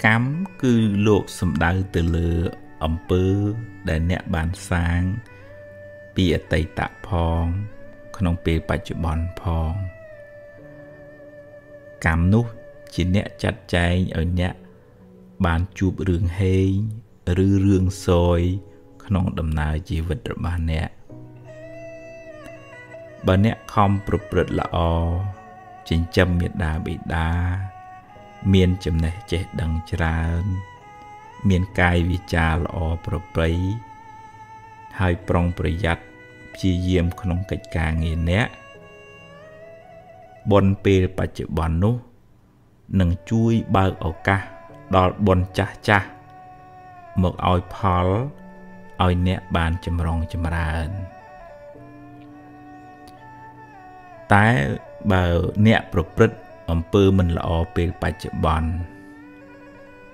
កម្មគឺលោកសំដៅទៅលើអំពើដែលអ្នកបានសាង ពីអតីតផង ក្នុងពេលបច្ចុប្បន្នផង កម្មនោះជាអ្នកចាត់ចែងឲ្យអ្នកបានជួបរឿងហេងឬរឿងសយ ក្នុងដំណើរជីវិតរបស់អ្នកបើអ្នកខំប្រព្រឹត្តល្អចិញ្ចឹមមេដាបិតា មានចំណេះចេះដឹងច្រើន មានកាយវិការល្អប្រប្រៃហើយប្រុងប្រយ័ត្នព្យាយាមក្នុងកិច្ចការងារអ្នកបុណ្យពេលបច្ចុប្បន្ននោះនឹងជួយបើកឱកាសដល់បុណ្យចាស់ចាស់មកឲ្យផល ឲ្យអ្នកបានចម្រុងចម្រើន តែបើអ្នកប្រព្រឹត្តអំពើមិនល្អពេលបច្ចុប្បន្ន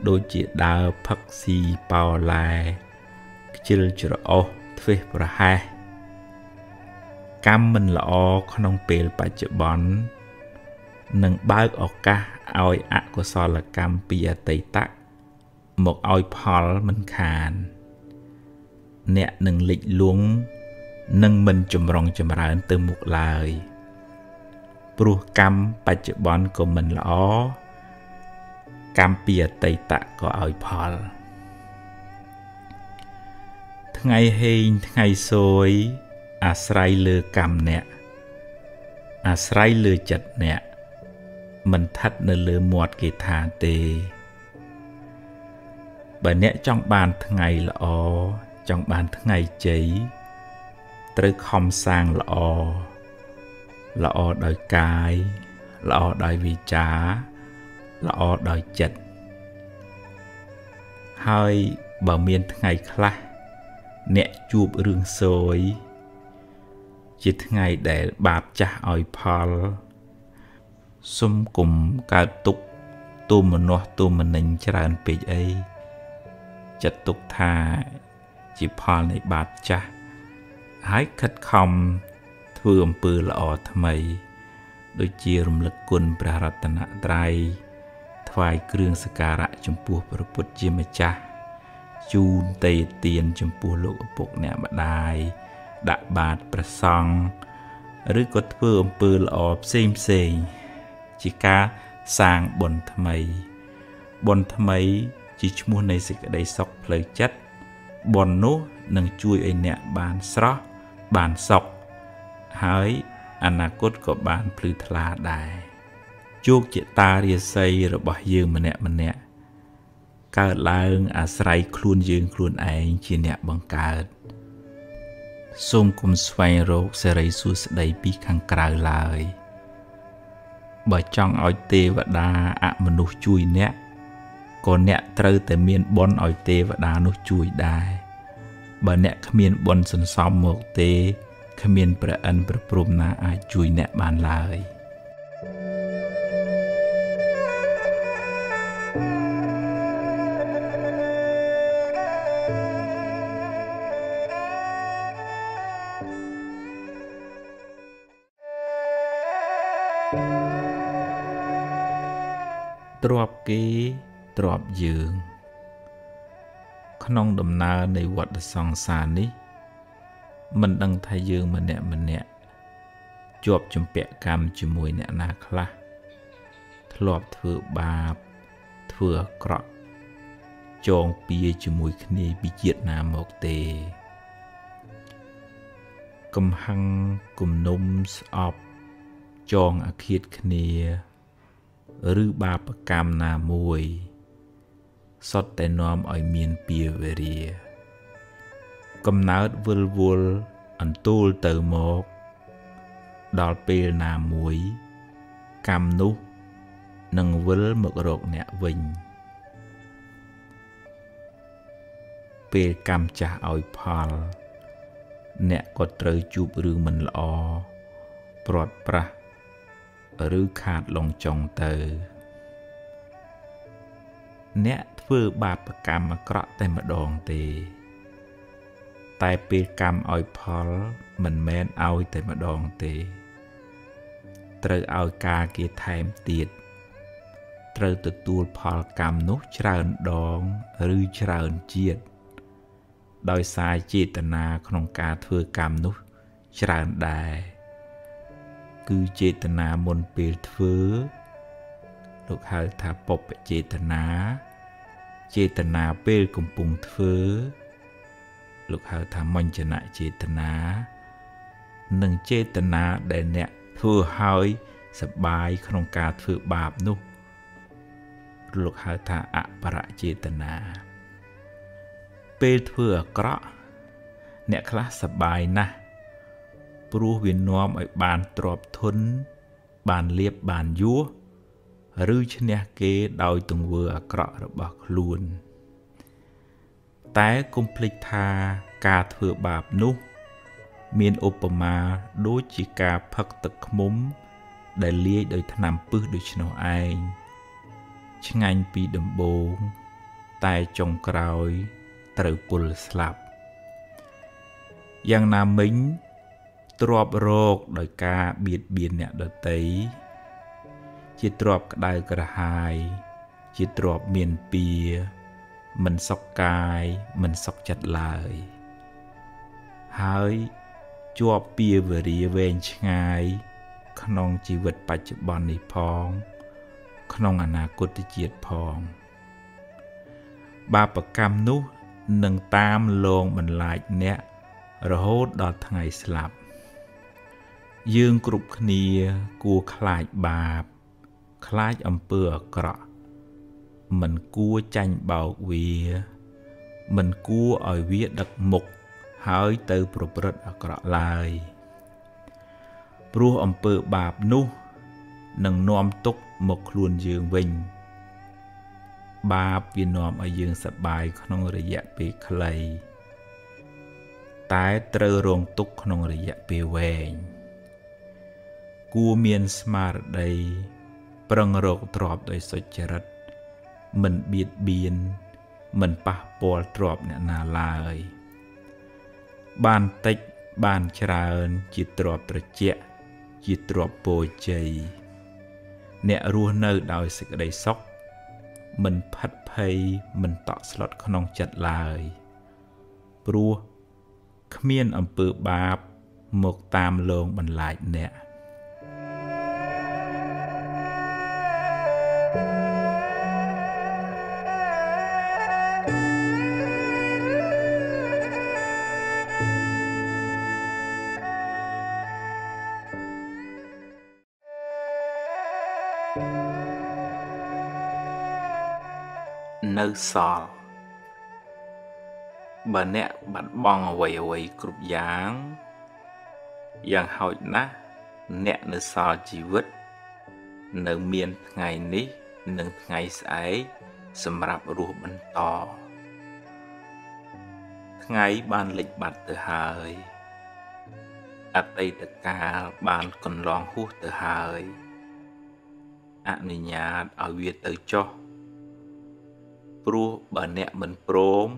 ដូចជាដើរផឹកស៊ីប៉ោឡែខ្ជិលច្រអូសធ្វេសប្រហែសកម្មមិនល្អក្នុងពេលបច្ចុប្បន្ននឹងបើកឱកាសឲ្យអកុសលកម្មពីអតីតមកឲ្យផលមិនខាន។ អ្នកនឹងលិចលង់និងមិនចម្រុងចម្រើនទៅមុខឡើយព្រោះកម្មបច្ចុប្បន្នក៏មិនល្អកម្មពីអតីតក៏ឲ្យផល ថ្ងៃហេងថ្ងៃសួយ អាស្រ័យលើកម្មអ្នកអាស្រ័យលើចិត្តអ្នកមិនឋិតនៅលើមាត់គេថាទេបើអ្នកចង់បានថ្ងៃល្អ ចង់បានថ្ងៃជ័យត្រូវខំសាងល្អល្អដោយកាយល្អដោយវាចាល្អដោយចិត្តហើយបើមានថ្ងៃខ្លះអ្នកជួបរឿងសោយជាថ្ងៃដែលបាបចាស់ឲ្យផលសុំគុំកើតទុកទូមនោះទូមនិញច្រើនពេកអីចិត្តទុកថា ជាផលនៃបាបចាស់ហើយខិតខំធ្វើអំពើល្អថ្មី ដូចជារំលឹកគុណព្រះរតនត្រ័យថ្វាយគ្រឿងសក្ការៈចំពោះព្រះពុទ្ធជាម្ចាស់ជូនទេទានចំពោះលោកឪពុកអ្នកម្ដាយដាក់បាតព្រះសង្ឃឬក៏ធ្វើអំពើល្អផ្សេងផ្សេងជាការសាងបុណ្យថ្មីបុណ្យថ្មីជាឈ្មោះនៃសេចក្តីសុខផ្លូវចិត្ត បុណ្យនោះនឹងជួយឲ្យអ្នកបានស្រស់បានសុខហើយអនាគតក៏បានភ្លឺថ្លាដែរជោគជតារាសីរបស់យើងម្នាក់ម្នាក់កើតឡើងអាស្រ័យខ្លួនយើងខ្លួនឯងជាអ្នកបង្កើតសូមគុំស្វែងរកសេរីសួស្តីពីខាងក្រៅឡើយបើចង់ឲ្យទេវតាអមនុស្សជួយអ្នក ក៏អ្នកត្រូវតែមានបុណ្យឲ្យទេវតានោះជួយដែរបើអ្នកគ្មានបុណ្យសន្សំមកទេគ្មានព្រះអិនព្រះព្រំណាអាចជួយអ្នកបានឡើយ។ទ្របគេ ទ្របយើង ក្នុងដំណើរនៃវដ្តសង្សារនេះមិនដឹងថាយើងម្នាក់ម្នាក់ជាប់ជំពាក់កម្មជាមួយអ្នកណាខ្លះធ្លាប់ធ្វើបាបធ្វើអាក្រក់ចងពៀជាមួយគ្នាពីជាតិណាមកទេកំហឹងគំនុំស្អប់ចងអាឃាតគ្នា ឬបាបកម្មណាមួយ សុទ្ធតែនាំឲ្យមានពៀវេរា កំណើតវិលវល់អន្ទូលទៅមកដល់ពេលណាមួយ កម្មនោះនឹងវិលមករកអ្នកវិញ ពេលកម្មចាស់ឲ្យផល អ្នកក៏ត្រូវជួបរឿងមិនល្អព្រាត់ប្រាសឬខាតលងចុងទៅ អ្នក ធ្វើបាបកម្មអាក្រក់តែម្ដងទេ តែពេលកម្មឲ្យផលមិនមែនឲ្យតែម្ដងទេ ត្រូវឲ្យការគេថែមទៀតត្រូវទទួលផលកម្មនោះច្រើនដងឬច្រើនជាតិដោយសារចេតនាក្នុងការធ្វើកម្មនោះច្រើនដែរគឺចេតនាមុនពេលធ្វើលោកហៅថាពពចេតនា ចេតនាពេលកំពុងធ្វើលោកហៅថាមញ្ញនៈចេតនានិងចេតនាដែលអ្នកធ្វើឲ្យសបាយក្នុងការធ្វើបាបនោះលោកហៅថាអបរចេតនាពេលធ្វើអាក្រក់អ្នកខ្លះសបាយណាស់ព្រោះវានាំឲ្យបានទ្រពធនបានលៀបបានយួរ ឬឈ្នះគេដោយទង្វើអាក្រក់របស់ខ្លួន តែកុំភ្លេចថាការធ្វើបាបនោះ មានឧបមាដូចជាការផឹកទឹកឃ្មុំ ដែលលាយដោយថ្នាំពឹសដូច្នោះឯងឆ្ងាញ់ពីដំបូងតែចុងក្រោយត្រូវពុលស្លាប់យ៉ាងណាមិញទ្របរោគដោយការបៀតបៀនអ្នកដតី ជាទ្របក្តៅក្រហាយ ជាទ្របមានពៀមិនសុខកាយមិនសុខចិត្តឡើយ ហើយជាប់ពៀវរាវែងឆ្ងាយ ក្នុងជីវិតបច្ចុប្បន្ននេះផង ក្នុងអនាគតជាតិផង បាបកម្មនោះនឹងតាមលងបន្លាចអ្នករហូតដល់ថ្ងៃស្លាប់ យើងគ្រប់គ្នាគួរខ្លាចបាប ខ្លាចអំពើអាក្រក់មិនគួរចាញ់បោកវា មិនគួរឲ្យវាដឹកមុខហើយទៅប្រព្រឹត្តអាក្រក់ឡើយព្រោះអំពើបាបនោះនឹងនាំទុកមកខ្លួនយើងវិញ បាបវានាំឲ្យយើងសប្បាយក្នុងរយៈពេលខ្លីតែត្រូវរងទុកក្នុងរយៈពេលវែងគួរមានស្មារតី ប្រឹងរកទ្រពដោយសុចរិត មិនបៀតបៀនមិនប៉ះពាល់ទ្រពអ្នកណាឡើយ បានតិចបានច្រើនជាទ្រពត្រជាក់ជាទ្រពពរជ័យអ្នករស់នៅដោយសេចក្តីសុខមិនផិតភ័យមិនតក់ស្លុតក្នុងចិត្តឡើយ ព្រោះគ្មានអំពើបាបមកតាមលងបន្លាចអ្នក សល់បើអ្នកបាត់បង់អ្វីអ្វីគ្រប់យ៉ាងយ៉ាងហោចណាស់អ្នកនៅសល់ជីវិត នៅមានថ្ងៃនេះនិងថ្ងៃស្អែកសម្រាប់រស់បន្តថ្ងៃបានលិចបាត់ទៅហើយអតីតកាលបានកន្លងហួសទៅហើយអនុញ្ញាតឲ្យវាទៅចុះ ព្រោះបើអ្នកមិនព្រម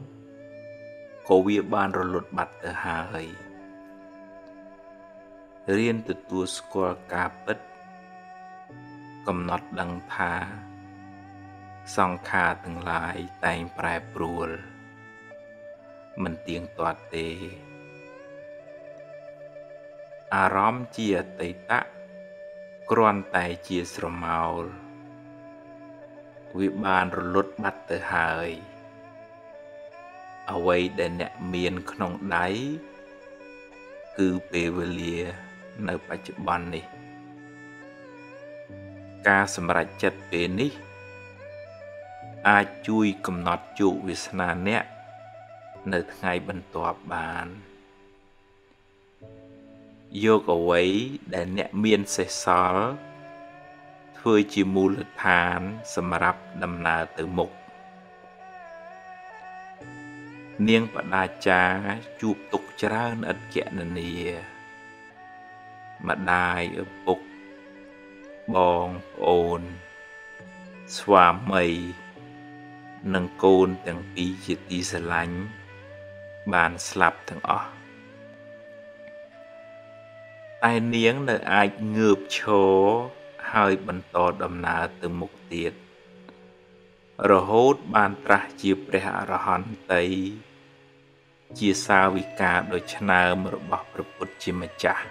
ក៏វាបានរលត់បាត់ទៅហើយរៀនទទួលស្គាល់ការពិត កំណត់ដឹងថា សង្ខារទាំងឡាយតែងប្រែប្រួល មិនទៀងទាត់ទេអារម្មណ៍ជាអតីតគ្រាន់តែជាស្រមោល វាបានរលត់បាត់ទៅហើយអ្វីដែលអ្នកមានក្នុងដៃគឺពេលវេលានៅបច្ចុប្បន្ននេះ ការសម្រេចចិត្តពេលនេះ អាចជួយកំណត់ជោគវាសនាអ្នកនៅថ្ងៃបន្ទាប់បានយកអ្វីដែលអ្នកមានសេសសល់ ធ្វើជាមូលដ្ឋានសម្រាប់ដំណើរទៅមុខនាងបដាចាជួបទុកច្រើនឥតគណនាម្ដាយឪពុកបងប្អូន ស្វាមីនិងកូនទាំងពីរជាទីស្រឡាញ់បានស្លាប់ទាំងអស់តែនាងនៅអាចងើបឈរ ហើយបន្តដំណើរទៅមុខទៀតរហូតបានត្រាស់ជាព្រះអរហន្តីជាសាវិកាដ៏ឆ្នើមរបស់ព្រះពុទ្ធជាម្ចាស់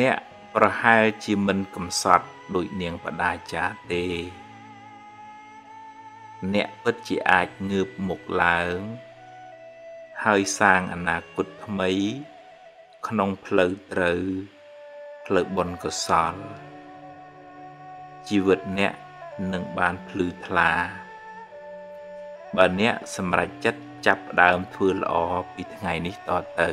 អ្នកប្រហែលជាមិនកំសត់ដូចនាងបដាចាទេ អ្នកពិតជាអាចងើបមុខឡើង ហើយសាងអនាគតថ្មី ក្នុងផ្លូវត្រូវ ផ្លូវបុណ្យកុសល ជីវិតអ្នកនឹងបានភ្លឺថ្លាបើអ្នកសម្រេចចិត្តចាប់ផ្ដើមធ្វើល្អពីថ្ងៃនេះតទៅ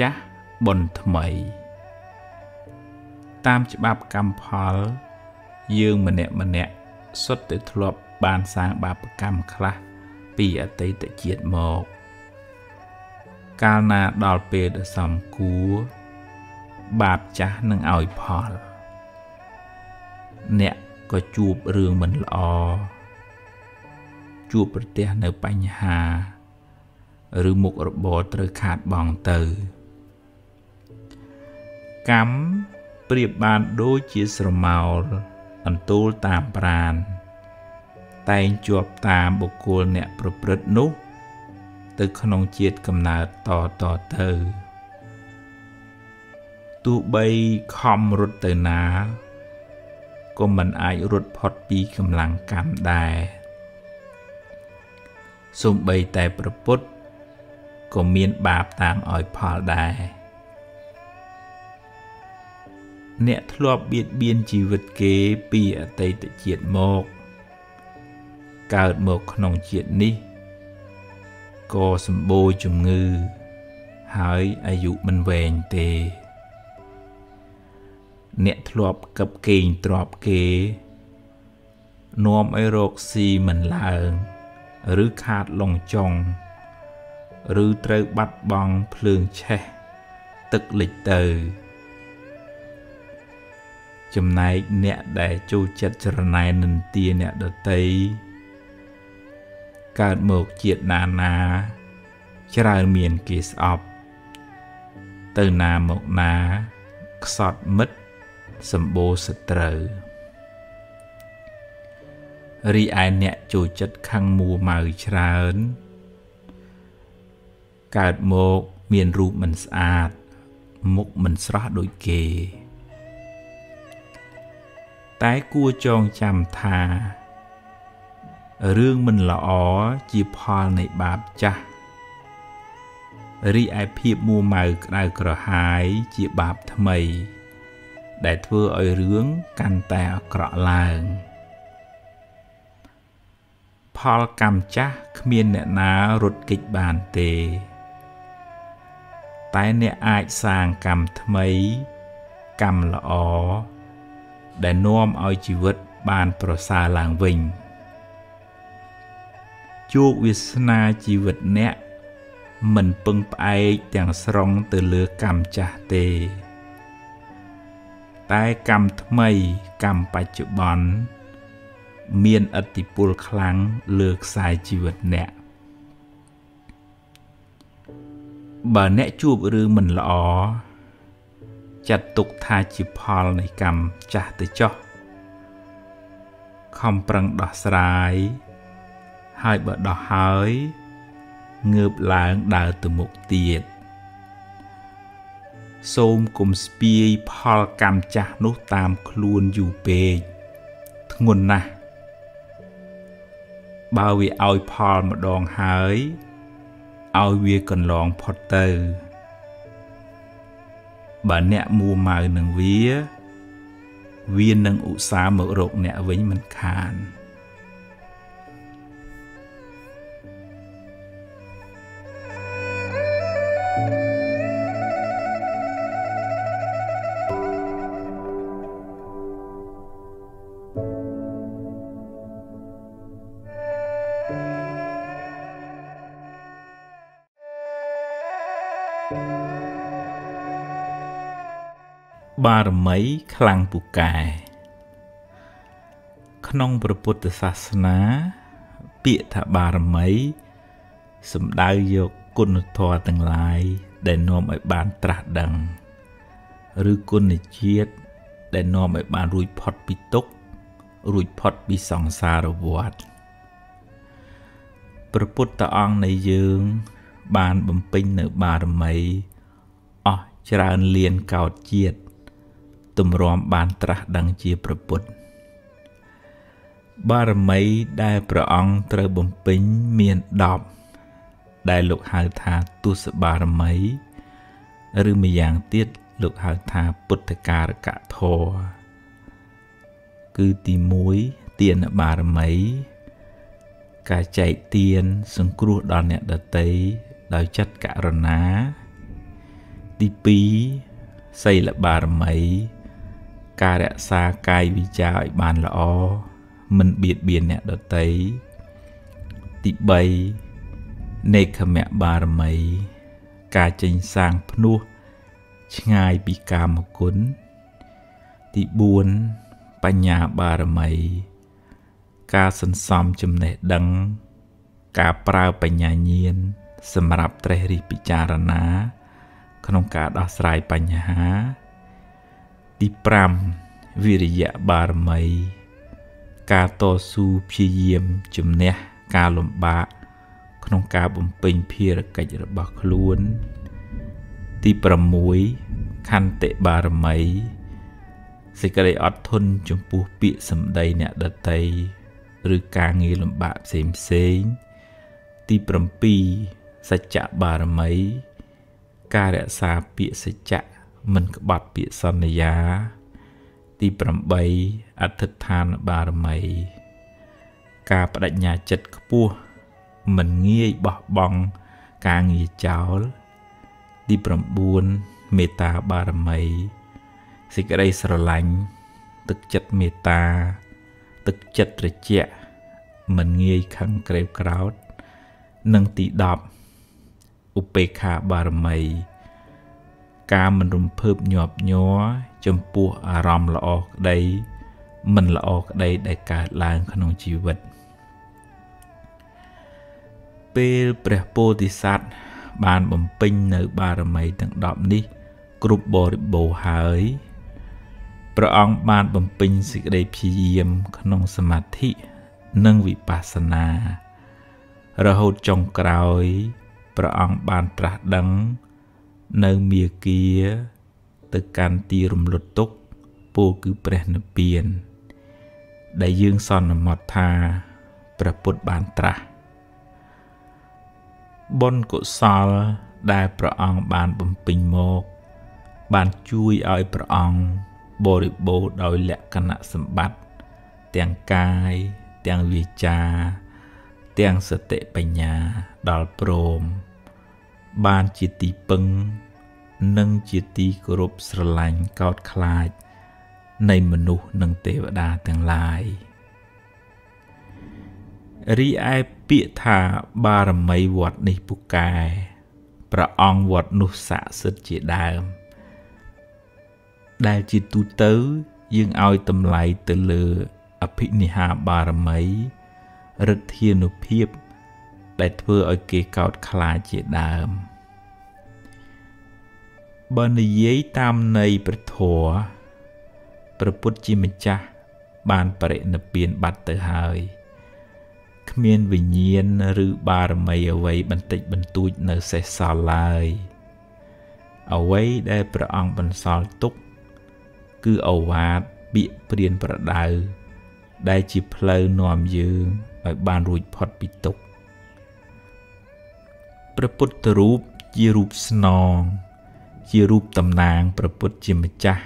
ចាស់បុណ្យថ្មី តាមច្បាប់កម្មផល យើងម្នាក់ម្នាក់សុទ្ធតែធ្លាប់បានសាងបាបកម្មខ្លះពីអតីតជាតិមក កាលណាដល់ពេលដ៏សំគួរបាបចាស់នឹងឲ្យផល អ្នកក៏ជួបរឿងមិនល្អជួបប្រទះនៅបញ្ហា ឬមុខរបរត្រូវខាតបង់ទៅ កម្មប្រៀបបានដូចជាស្រមោលអន្ទូលតាមប្រាន តែងជាប់តាមបុគ្គលអ្នកប្រព្រឹត្តនោះ ទៅក្នុងជាតិកំណើតតតទៅទោះបីខំរត់ទៅណាក៏មិនអាចរត់ផុតពីកម្លាំងកម្មដែរសូម្បីតែប្រពុតក៏មានបាបតាមឲ្យផលដែរ អ្នកធ្លាប់បៀតបៀនជីវិតគេពីអតីតជាតិមកកើតមកក្នុងជាតិនេះក៏សម្បូរជំងឺ ហើយអាយុមិនវែងទេ អ្នកធ្លាប់កឹបកេងទ្របគេនាំឲ្យរកស៊ីមិនឡើង ឬខាតលងចុង ឬត្រូវបាត់បង់ភ្លើងឆេះទឹកលិចទៅ ចំណែកអ្នកដែលចូលចិត្តចរណែននន្ទាអ្នកដតីកើតមកជាតិណាណាច្រើនមានគេស្អប់ទៅណាមកណាខ្សត់មិត្តសម្បូរសត្រូវរីឯអ្នកចូលចិត្តខឹងមួម៉ៅច្រើនកើតមកមានរូបមិនស្អាត មុខមិនស្រស់ដូចគេ តែគួរចងចាំថារឿងមិនល្អជាផលនៃបាបចាស់រីឯភាពមួម៉ៅក្តៅក្រហាយជាបាបថ្មី ដែលធ្វើឲ្យរឿងកាន់តែអាក្រក់ឡើងផលកម្មចាស់គ្មានអ្នកណារត់គេចបានទេ តែអ្នកអាចសាងកម្មថ្មី កម្មល្អ ដែលនាំឲ្យជីវិតបានប្រសើរឡើងវិញជោគវាសនាជីវិតអ្នកមិនពឹងផ្អែកទាំងស្រុងទៅលើកម្មចាស់ទេ តែកម្មថ្មីកម្មបច្ចុប្បន្នមានឥទ្ធិពលខ្លាំងលើខ្សែជីវិតអ្នកបើអ្នកជួបរឿងមិនល្អ ចាត់ទុកថាជាផលនៃកម្មចាស់ទៅចោះខំប្រឹងដោះស្រាយហើយបើដោះហើយងើបឡើងដើរទៅមុខទៀតសូមគុំស្ពាយផលកម្មចាស់នោះតាមខ្លួនយូរពេកធ្ងន់ណាស់បើវាឲ្យផលម្ដងហើយឲ្យវាកន្លងផុតទៅ បើអ្នកមួម៉ៅនឹងវា វានឹងឧស្សាហ៍មករកអ្នកវិញមិនខាន។ រមីខ្លាំងពូកែក្នុងព្រះពុទ្ធសាសនា ពាក្យថាបារមីសំដៅយកគុណធម៌ទាំងឡាយដែលនាំឲ្យបានត្រាស់ដឹង ឬគុណជាតិដែលនាំឲ្យបានរួចផុតពីទុក្ខរួចផុតពីសង្សារវដ្តព្រះពុទ្ធអង្គនៃយើង បានបំពេញនៅបារមីអស់ច្រើនលានកោតជាតិ ទម្រាំបានត្រាស់ដឹងជាប្រពុតបារមីដែលព្រះអង្គត្រូវបំពេញមាន10ដែលលោកហៅថាទុសបារមី ឬម្យ៉ាងទៀតលោកហៅថាពុទ្ធការកធរគឺទី1ទានបារមី ការចែកទានសង្គ្រោះដល់អ្នកដតីដោយចិត្តករុណា ទី2សីលបារមី ការរក្សាកាយវិជាឲ្យបានល្អមិនបៀតបៀនអ្នកដទៃទី3នេកខមៈបារមី ការចេញសាងភ្នោះឆ្ងាយពីកាមគុណទី4បញ្ញាបារមី ការសន្សំចំណេះដឹង ការប្រើបញ្ញាញាណសម្រាប់ត្រេះរិះពិចារណា ក្នុងការដោះស្រាយបញ្ហា ទី5វិរិយៈបារមី ការតស៊ូព្យាយាមជំនះការលំបាកក្នុងការបំពេញភារកិច្ចរបស់ខ្លួន ទី6ខន្តិបារមីសេចក្តីអត់ធន់ចំពោះពាក្យសម្ដីអ្នកដតីឬការងារលំបាកផ្សេងផ្សេងទី7សច្ចៈបារមី ការរក្សាពាក្យសច្ចៈ មិនក្បត់ពាក្យសន្យា ទី8អធិដ្ឋានបារមី ការបដិញ្ញាចិត្តខ្ពស់មិនងាយបោះបង់ការងារចោល ទី9មេត្តាបារមីសេចក្តីស្រឡាញ់ទឹកចិត្តមេត្តា ទឹកចិត្តត្រជាក់មិនងាយខឹងក្រេវក្រោធនិងទី10ឧបេក្ខាបារមី ការមិនរំភើបញាប់ញ័រចំពោះអារម្មណ៍ល្អក្តីមិនល្អក្តីដែលកើតឡើងក្នុងជីវិតពេលព្រះពោធិសត្វបានបំពេញនៅបារមីទាំង10នេះគ្រប់បរិបូរហើយព្រះអង្គបានបំពេញសេចក្តីព្យាយាមក្នុងសមាធិនិងវិបស្សនា រហូតចុងក្រោយព្រះអង្គបានត្រាស់ដឹង នៅមាគាទៅកាន់ទីរំលត់ទុកពោលគឺព្រះនិព្វាន ដែលយើងសន្មត់ថាព្រះពុទ្ធបានត្រាស់បុណ្យកុសលដែលព្រះអង្គបានបំពេញមក បានជួយឲ្យព្រះអង្គបរិបូរដោយលក្ខណៈសម្បត្តិទាំងកាយទាំងវាចា ទាំងសតិបញ្ញាដល់ព្រម បានជាទីពឹង និងជាទីគោរពស្រឡាញ់កោតខ្លាច នៃមនុស្សនិងទេវតាទាំងឡាយរីឯពាក្យថាបារមីវត្តនេះពូកែព្រះអង្គវត្តនោះស័ក្តិសិទ្ធជាដើម ដែលជាទូទៅយើងឲ្យតម្លៃទៅលើអភិនិហាបារមីរិទ្ធានុភាព ដែលធ្វើឲ្យគេកោតខ្លាចជាដើមបើនិយាយតាមន័យព្រះធម៌ព្រះពុទ្ធជាម្ចាស់បានបរិនិព្វានបាត់ទៅហើយគ្មានវិញ្ញាណឬបារមីអ្វីបន្តិចបន្តួចនៅសេសសល់ឡើយអ្វីដែលព្រះអង្គបន្សល់ទុក គឺអវាទពាក្យព្រានប្រដៅដែលជាផ្លូវនាំយើងឲ្យបានរួចផុតពីទុក្ខ ព្រះពុទ្ធរូបជារូបស្នង ជារូបតំណាងព្រះពុទ្ធជាម្ចាស់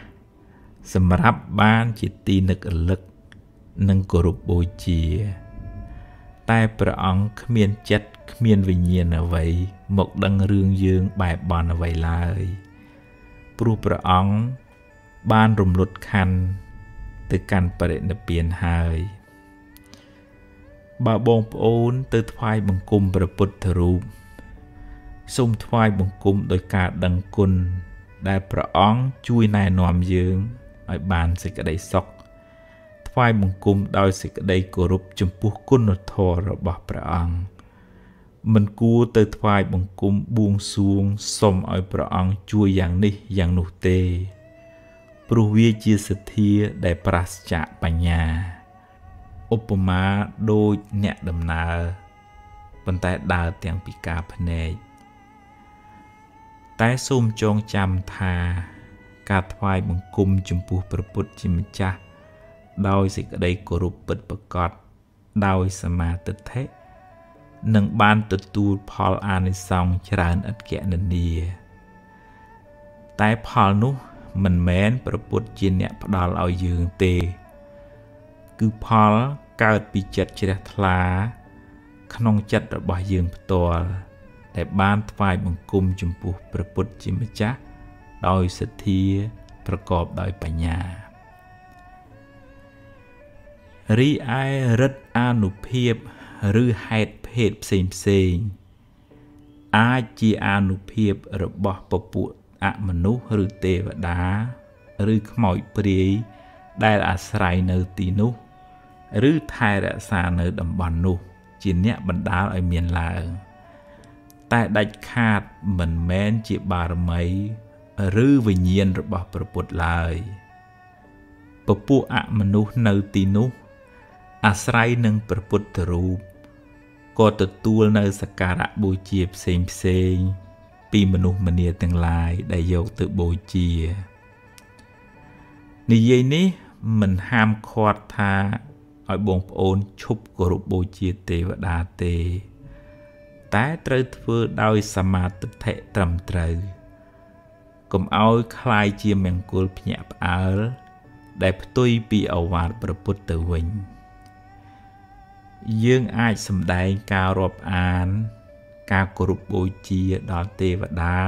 សម្រាប់បានជាទីនឹករលឹក និងគោរពបូជា តែព្រះអង្គគ្មានចិត្តគ្មានវិញ្ញាណអ្វី មកដឹងរឿងយើងបែបបន់អ្វីឡើយ ព្រោះព្រះអង្គបានរំលត់ខណ្ឌទៅកាន់បរិនិព្វានហើយបើបងប្អូនទៅថ្វាយបង្គំព្រះពុទ្ធរូប សូមថ្វាយបង្គំដោយការដឹងគុណដែលព្រះអង្គជួយណែនាំយើងឲ្យបានសេចក្តីសុខថ្វាយបង្គំដោយសេចក្តីគោរពចំពោះគុណធម៌របស់ព្រះអង្គមិនគួរទៅថ្វាយបង្គំបួងសួងសុំឲ្យព្រះអង្គជួយយ៉ាងនេះយ៉ាងនោះទេព្រោះវាជាសទ្ធាដែលប្រសចាកបញ្ញាឧបមាដូចអ្នកដំណើរប៉ុន្តែដើរទាំងពីការភ្នែក តែសូមចងចាំថា ការថ្វាយបង្គំចំពោះព្រះពុទ្ធជាម្ចាស់ដោយសេចក្តីគោរពពិតប្រាកដដោយសមាទិដ្ឋិនឹងបានទទួលផលអានិសង្សច្រើនឥតគណនា តែផលនោះមិនមែនប្រពុតជាអ្នកផ្ដល់ឲ្យយើងទេ គឺផលកើតពីចិត្តជ្រះថ្លា ក្នុងចិត្តរបស់យើងផ្ទាល់ ដែលបានថ្វាយបង្គំចំពោះព្រះពុទ្ធជាម្ចាស់ដោយសទ្ធាប្រកបដោយបញ្ញារីឯរិទ្ធអានុភាពឬហេតុភេទផ្សេងផ្សេងអាចជាអានុភាពរបស់ពពួកអមនុស្សឬទេវតាឬខ្មោចព្រាយដែលអាស្រ័យនៅទីនោះ ឬថែរក្សានៅតំបន់នោះ ជាអ្នកបណ្ដាលឲ្យមានឡើង តែដាច់ខាតមិនមែនជាបារមី ឬវិញ្ញាណរបស់ព្រះពុទ្ធឡើយពពួកអមនុស្សនៅទីនោះ អាស្រ័យនឹងព្រះពុទ្ធរូបក៏ទទួលនៅសក្ការៈបូជាផ្សេងផ្សេង ពីមនុស្សម្នាទាំងឡាយដែលយកទៅបូជានិយាយនេះមិនហាមឃាត់ថាឲ្យបងប្អូនឈប់គោរពបូជាទេវតាទេ តែត្រូវធ្វើដោយសមាទិដ្ឋិត្រឹមត្រូវកុំឲ្យคล้ายជាមង្គលភ្ញាក់ផ្អើលដែលផ្ទុយពីអវាទប្រពុតទៅវិញយើងអាចសម្ដែងការរាប់អាន ការគោរពបូជាដល់ទេវតា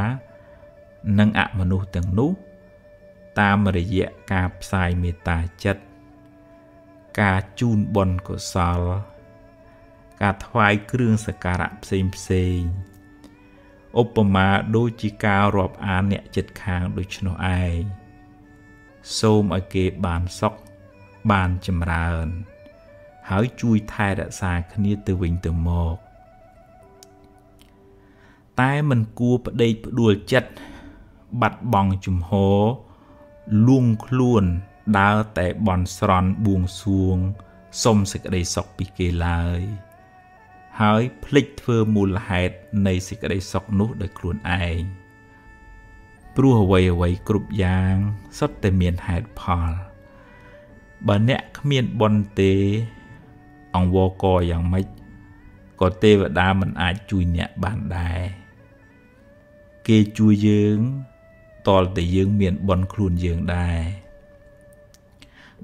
និងអមនុស្សទាំងនោះ តាមរយៈការផ្សាយមេត្តាចិត្តការជូនបុណ្យកុសល ការថ្វាយគ្រឿងសក្ការៈផ្សេងផ្សេងឧបមាដូចជាការរាប់អានអ្នកចិត្តខាងដូច្នោះឯងសូមឲ្យគេបានសុខបានចម្រើន ហើយជួយថែរក្សាគ្នាទៅវិញទៅមកតែមិនគួរផ្ដេកផ្ដួលចិត្តបាត់បង់ជំហរលួងខ្លួនដើរតែបន់ស្រន់បួងសួងសុំសេចក្តីសុខពីគេឡើយ ហើយភ្លេចធ្វើមូលហេតុនៃសេចក្តីសុខនោះដោយខ្លួនឯងព្រោះអ្វីអ្វីគ្រប់យ៉ាងសុទ្ធតែមានហេតុផល បើអ្នកគ្មានបុណ្យទេ អង្វរកយ៉ាងម៉េចក៏ទេវតាមិនអាចជួយអ្នកបានដែរគេជួយយើងតលតែយើងមានបនខ្លួនយើងដែរ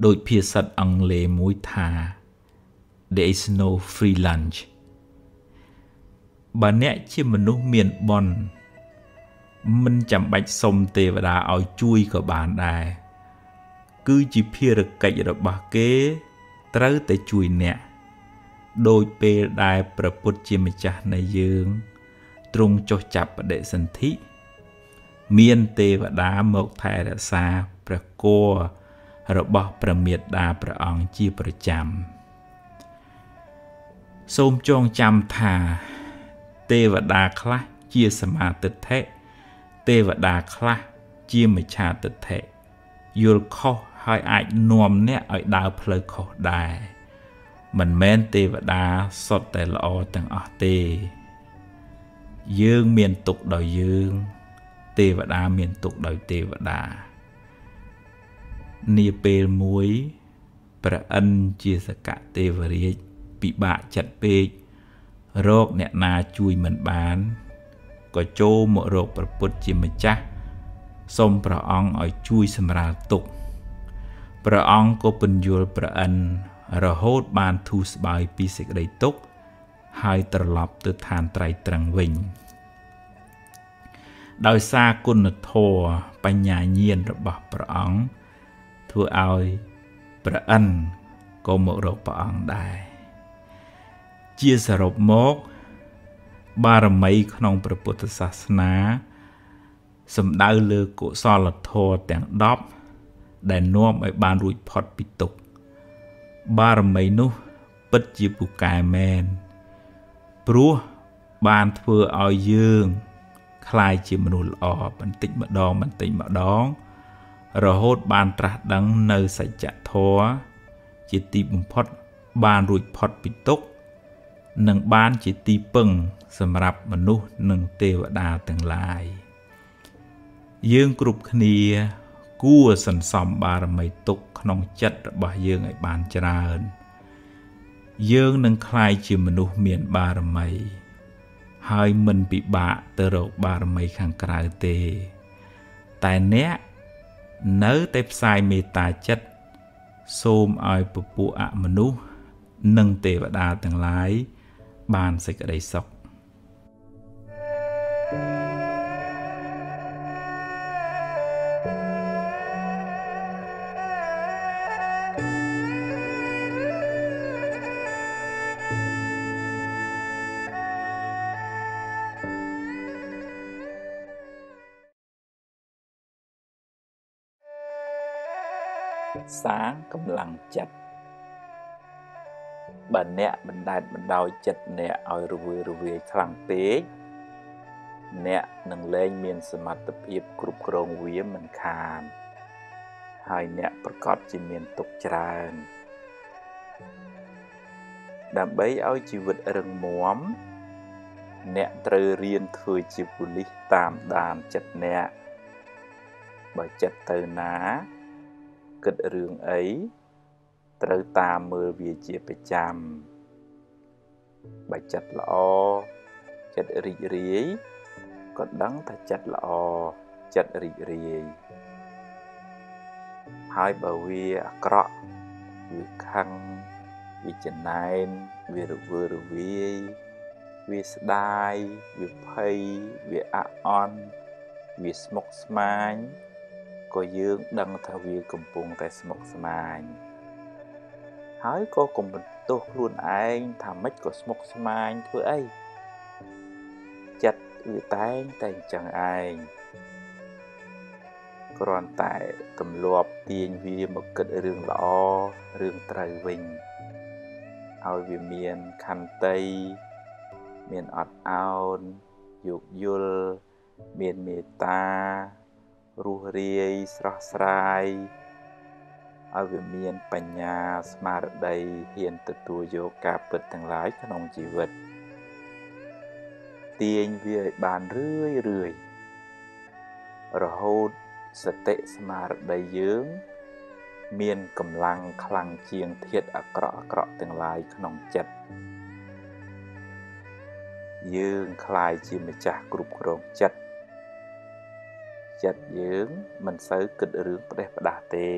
ដោយភាសាអង់គ្លេសមួយថា there is no free lunch បើអ្នកជាមនុស្សមានបនមិនចាំបាច់សុំទេវតាឲ្យជួយក៏បានដែរគឺជាភារកិច្ចរបស់គេត្រូវតែជួយអ្នកដោយពេលដែលព្រះពុទ្ធជាម្ចាស់នៃយើងទ្រង់ចុះចាប់បដិសន្ធិមានទេវតាមកថែរក្សាព្រះគររបស់ព្រះមេត្តាព្រះអង្គជាប្រចាំសូមចងចាំថា ទេវតាខ្លះជាសមាទិដ្ឋិទេវតាខ្លះជាមិច្ឆាទិដ្ឋិយល់ខុសហើយអាចនាំអ្នកឲ្យដើរផ្លូវខុសដែរមិនមែនទេវតាសុទ្ធតែល្អទាំងអស់ទេ យើងមានទុកដោយយើង ទេវតាមានទុកដោយទេវតានាពេលមួយព្រះអិនជាសកទេវរាជពិបាកចិត្តពេក រកអ្នកណាជួយមិនបានក៏ចូលមករកព្រះពុទ្ធជាម្ចាស់សូមព្រះអង្គឲ្យជួយសម្រាលទុក្ខព្រះអង្គក៏ពន្យល់ព្រះអិនរហូតបានធូរស្បើយពីសេចក្តីទុក្ខហើយត្រឡប់ទៅឋានត្រៃត្រឹងវិញដោយសារគុណធម៌បញ្ញាញាណរបស់ព្រះអង្គធ្វើឲ្យព្រះអិនក៏មករកព្រះអង្គដែរ ជាសរុបមកបារមីក្នុងព្រះពុទ្ធសាសនាសំដៅលើកុសលធម៌ទាំង10ដែលនាំឲ្យបានរួចផុតពីទុក្ខបារមីនោះពិតជាពូកែមែនព្រោះបានធ្វើឲ្យយើងคล้ายជាមនុស្សល្អបន្តិចម្ដងបន្តិចម្ដង រហូតបានត្រាស់ដឹងនៅសច្ចធម៌ជាទីបំផុតបានរួចផុតពីទុក្ខ និងបានជាទីពឹងសម្រាប់មនុស្សនិងទេវតាទាំងឡាយយើងគ្រប់គ្នាគួរសន្សំបារមីទុកក្នុងចិត្តរបស់យើងឲ្យបានច្រើន យើងនឹងក្លាយជាមនុស្សមានបារមី ហើយមិនពិបាកទៅរកបារមីខាងក្រៅទេ តែអ្នកនៅតែផ្សាយមេត្តាចិត្តសូមឲ្យពពួកអមនុស្សនិងទេវតាទាំងឡាយ បានសេចក្តីសុខសាកម្លាំងចិត្ត បើអ្នកបណ្ដែតបណ្ដោយចិត្តអ្នកឲ្យរវើរវាយខ្លាំងពេកអ្នកនឹងលែងមានសមត្ថភាពគ្រប់គ្រងវាមិនខានហើយអ្នកប្រកាសជាមានទុកច្រើន ដើម្បីឲ្យជីវិតរឹងមាំអ្នកត្រូវរៀនធ្វើជាប៉ូលីសតាមដានចិត្តអ្នកបើចិត្តទៅណា គិតរឿងអី ត្រូវតាមមើលវាជាប្រចាំបើចិត្តល្អចិត្តរីករាយក៏ដឹងថាចិត្តល្អចិត្តរីករាយហើយបើវាអាក្រក់វាខឹងវាចំណែនវារវើរវាយវាស្ដាយវាភ័យវាអាក់អន់វាស្មុគស្មាញក៏យើងដឹងថាវាកំពុងតែស្មុគស្មាញ ហើយក៏កុំបន្ទោសខ្លួនឯងថាម៉េចក៏ស្មុគស្មាញធ្វើអីចិត្តវាតែងតែអញ្ចឹងឯងគ្រាន់តែទម្លាប់ទាញវាមកគិតរឿងល្អរឿងត្រូវវិញឲ្យវាមានខន្តីមានអត់ឱនយោគយល់មានមេត្តារស់រាយស្រស់ស្រាយ ឲ្យវាមានបញ្ញាស្មារតីហ៊ានទទួលយកការពិតទាំងឡាយក្នុងជីវិតទាញវាឲ្យបានរឿយរឿយរហូតសតិស្មារតីយើង មានកម្លាំងខ្លាំងជាងធាតអាក្រក់អាក្រក់ទាំងឡាយក្នុងចិត្តយើងคล้ายជាម្ចាស់គ្រប់គ្រងចិត្តចិត្តយើងមិនសូវគិតរឿងផ្ដេសផ្ដាស់ទេ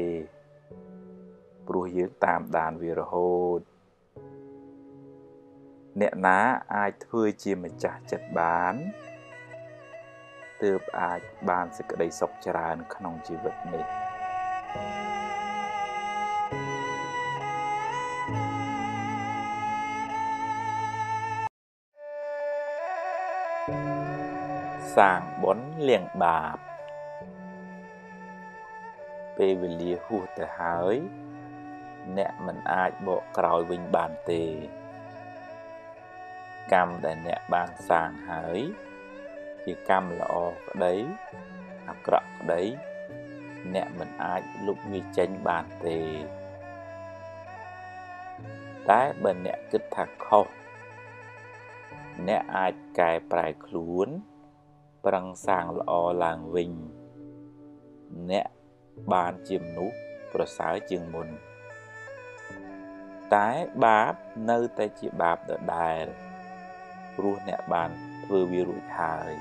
ព្រោះយើងតាមដានវារហូតអ្នកណាអាចធ្វើជាម្ចាស់ចិត្តបានទើបអាចបានសេចក្តីសុខច្រើនក្នុងជីវិតនេះសាងបុណ្យលៀងបាបពេលវេលាហួសទៅហើយ អ្នកមិនអាចបកក្រោយវិញបានទេ កម្មដែលអ្នកបានសាងហើយ ជាកម្មល្អក្តីអាក្រក់ក្តីអ្នកមិនអាចលុបវាចេញបានទេ តែបើអ្នកគិតថាខុសអ្នកអាចកែប្រែខ្លួន ប្រឹងសាងល្អឡើងវិញ អ្នកបានជាមនុស្សប្រសើរជាងមុន តែបាបនៅតែជាបាបដដែលព្រោះអ្នកបានធ្វើវារួចហើយ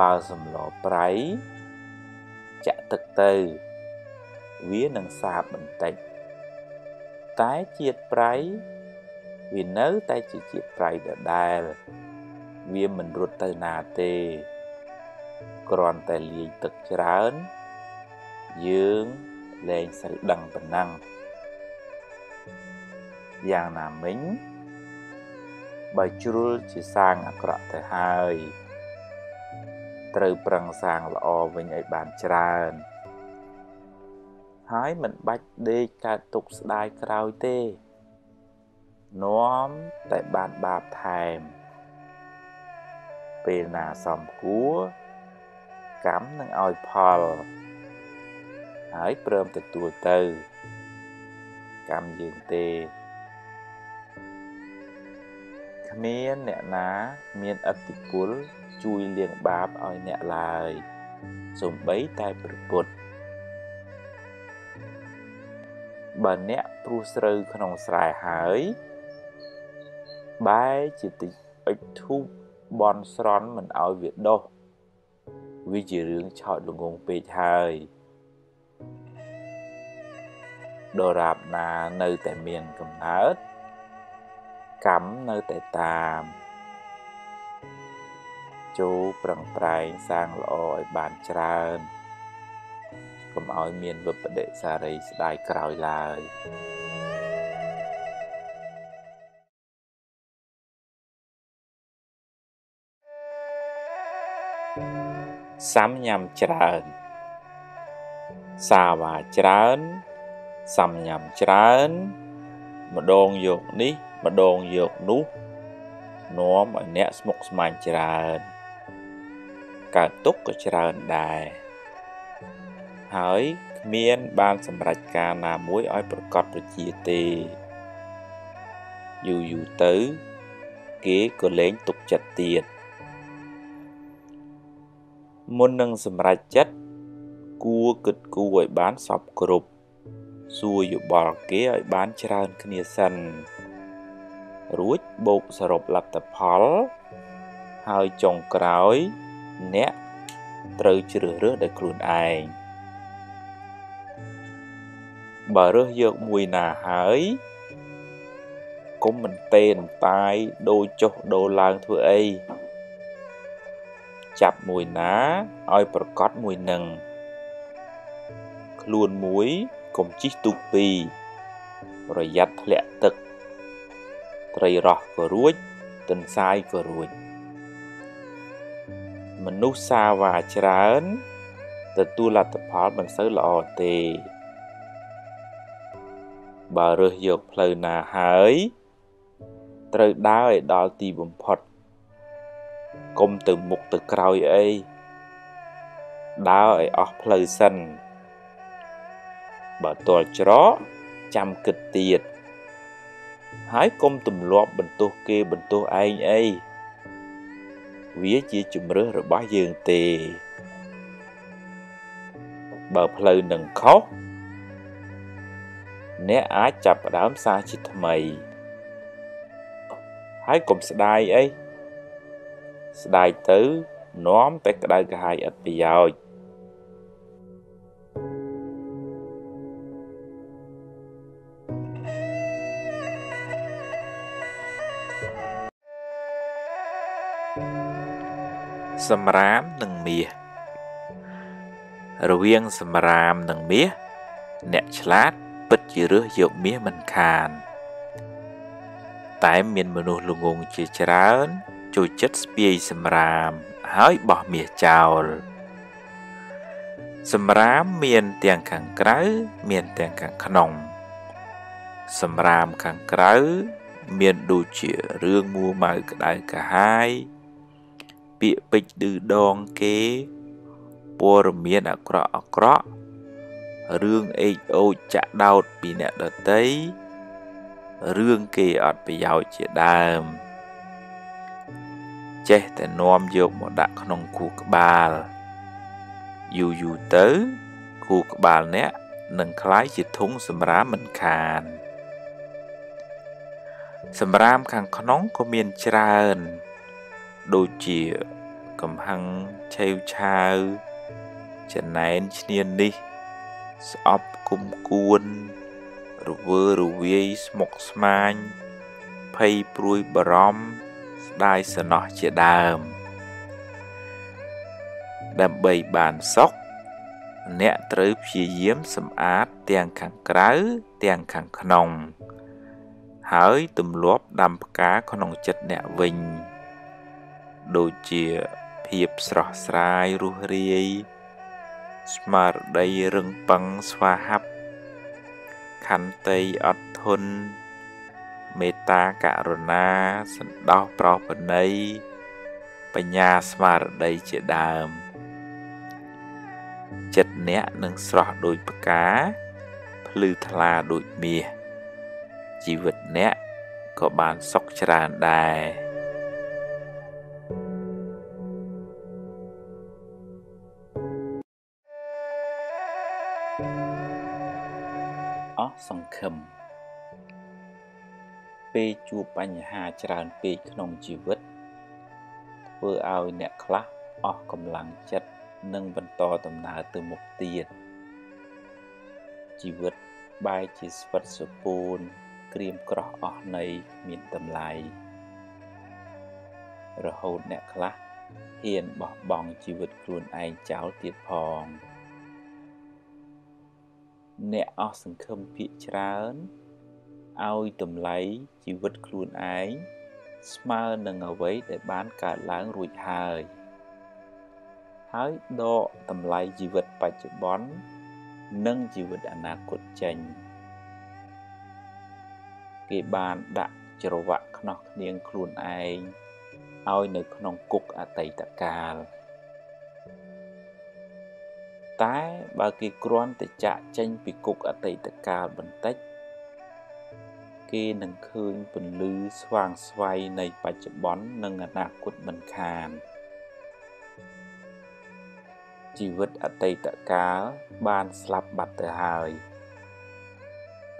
បើសម្លប្រៃចាក់ទឹកទៅ វានឹងសាបបន្តិចតែជាតិប្រៃវានៅតែជាជាតិប្រៃដដែល វាមិនរត់ទៅណាទេគ្រាន់តែលាយទឹកច្រើន យើងលែងសូវដឹងប៉ុណ្ណឹង យ៉ាងណាមិញបើជ្រុលជាសាងអាក្រក់ទៅហើយត្រូវប្រឹងសាងល្អវិញឲ្យបានច្រើន ហើយមិនបាច់ដេកកើតទុកស្ដាយក្រោយទេនាំតែបានបាបថែម ពេលណាសំគួរកម្មនឹងឲ្យផល ហើយព្រមទទួលទៅកម្មយើងទេ គ្មានអ្នកណាមានអធិពល ជួយលាងបាបឲ្យអ្នកឡើយសំបីតែព្រះពុទ្ធបើអ្នកព្រោះស្រូវក្នុងស្រែហើយ បែរជាតិចអិចធូបបនស្រន់មិនឲ្យវាដុះវាជារឿងឆោតល្ងងពេកហើយដរាបណានៅតែមានកំណើត កម្មនៅតែតាមចូលប្រឹងប្រែងសាងល្អឲ្យបានច្រើនកុំឲ្យមានវិបដិសារីស្ដាយក្រោយឡើយសាំញ៉ាំច្រើន សាវ៉ាច្រើនសំញ៉ាំច្រើន ម្ដងយកនេះ ម្ដងយកនោះនាំឲ្យអ្នកស្មុគស្មាញច្រើនកើតទុកក៏ច្រើនដែរហើយគ្មានបានសម្រេចការណាមួយឲ្យប្រកបប្រជាទេយូរយូរទៅគេក៏លែងទុកចិត្តទៀតមុននឹងសម្រេចចិត្តគួរគិតគូរឲ្យបានសពគ្រប់សួរយោបល់គេឲ្យបានច្រើនគ្នាសិន រួចបូកសរុបលទ្ធផល ហើយចុងក្រោយ អ្នកត្រូវជ្រើសរើសដោយខ្លួនឯងបើរើសយកមួយណាហើយកុំមិនទេនតាយដូរចុះដូរឡើងធ្វើអីចាប់មួយណាឲ្យប្រកាសមួយនឹងខ្លួនមួយកុំជីកទូកពីរប្រយ័ត្នធ្លាក់ទឹក ត្រីរស់ក៏រួចទន្សាយក៏រួចមនុស្សសាវ៉ាច្រើនទទួលលទ្ធផលមិនសូវល្អទេ បើរើសយកផ្លូវណាហើយត្រូវដើរឲ្យដល់ទីបំផុតកុំទៅមុខទៅក្រោយអីដើរឲ្យអស់ផ្លូវសិនបើទាល់ច្រកចាំគិតទៀត ហើយកុំទម្លាប់បន្ទោសគេបន្ទោសឯងអីវាជាជំរើសរបស់យើងទេ បើផ្លូវនឹងខុសអ្នកអាចចាប់ផ្ដើមសារជាថ្មី ហើយកុំស្ដាយអីស្ដាយទៅ នាំតែក្តៅក្រហាយឥតប្រយោជន៍ សម្រាមនិងមាសរវាងសម្រាមនិងមាសអ្នកឆ្លាតពិតជារើសយកមាសមិនខាន តែមានមនុស្សល្ងងជាច្រើនចូលចិត្តស្ពាយសម្រាមហើយបោះមាសចោលសម្រាមមានទាំងខាងក្រៅមានទាំងខាងក្នុង សម្រាមខាងក្រៅមានដូចជារឿងមួម៉ៅក្តៅកាហាយ ពាក្យពេចន៍ឌឺដងគេព័ត៌មានអាក្រក់អាក្រក់រឿងអេកអូចចាក់ដោតពីអ្នកដតីរឿងគេអត់ប្រយោជន៍ជាដើមចេះតែនាំយកមកដាក់ក្នុងគូក្បាលយូរយូរទៅគូក្បាលអ្នកនឹងคล้ายជាធុងសម្រាមមិនខាន សម្រាមខាងក្នុងក៏មានច្រើន ដូចជាកំហឹងឆេវឆាវចំណែនឈ្នាននេះ ស្អប់គុំគួន រវើរវាយស្មុកស្មាញភ័យព្រួយបារម្ភស្ដាយសណោះជាដើម ដើម្បីបានសុខអ្នកត្រូវព្យាយាមសម្អាតទាំងខាងក្រៅទាំងខាងក្នុង ហើយទម្លាប់ដាំផ្កាក្នុងចិត្តអ្នកវិញ ដូចជាភាពស្រស់ស្រាយរស់រាយ ស្មារតីរឹងប៉ឹងស្វាហាប់ខន្តីអត់ធន់មេត្តាករុណាសន្តោសប្រោសប្រណីបញ្ញាស្មារតីជាដើម ចិត្តអ្នកនឹងស្រស់ដូចផ្កាភ្លឺថ្លាដូចមាសជីវិតអ្នកក៏បានសុខច្រើនដែរ សង្ឃឹមពេលជួបបញ្ហាច្រើនពេកក្នុងជីវិត ធ្វើឲ្យអ្នកខ្លះអស់កម្លាំងចិត្តនិងបន្តដំណើរទៅមុខទៀតជីវិតបែរជាស្វិតសុពូនក្រៀមក្រោះអស់នៃមានតម្លៃរហូតអ្នកខ្លះហ៊ានបោះបង់ជីវិតខ្លួនឯងចោលទៀតផង អ្នកអស់សង្ឃឹមភាកច្រើនឲ្យតម្លៃជីវិតខ្លួនឯងស្មើនឹងអ្វីដែលបានកើតឡើងរួចហើយហើយដកតម្លៃជីវិតបច្ចុប្បន្ននិងជីវិតអនាគតចេញគេបានដាក់ច្រវាក់ខ្នោះគ្នាងខ្លួនឯងឲ្យនៅក្នុងគុកអតីតកាល តែបើគេគ្រាន់តែចាក់ចេញពីគុកអតីតកាលបន្តិច គេនឹងឃើញពន្លឺស្វាងស្វ័យនៃបច្ចុប្បន្ននិងអនាគតមិនខានជីវិតអតីតកាលបានស្លាប់បាត់ទៅហើយ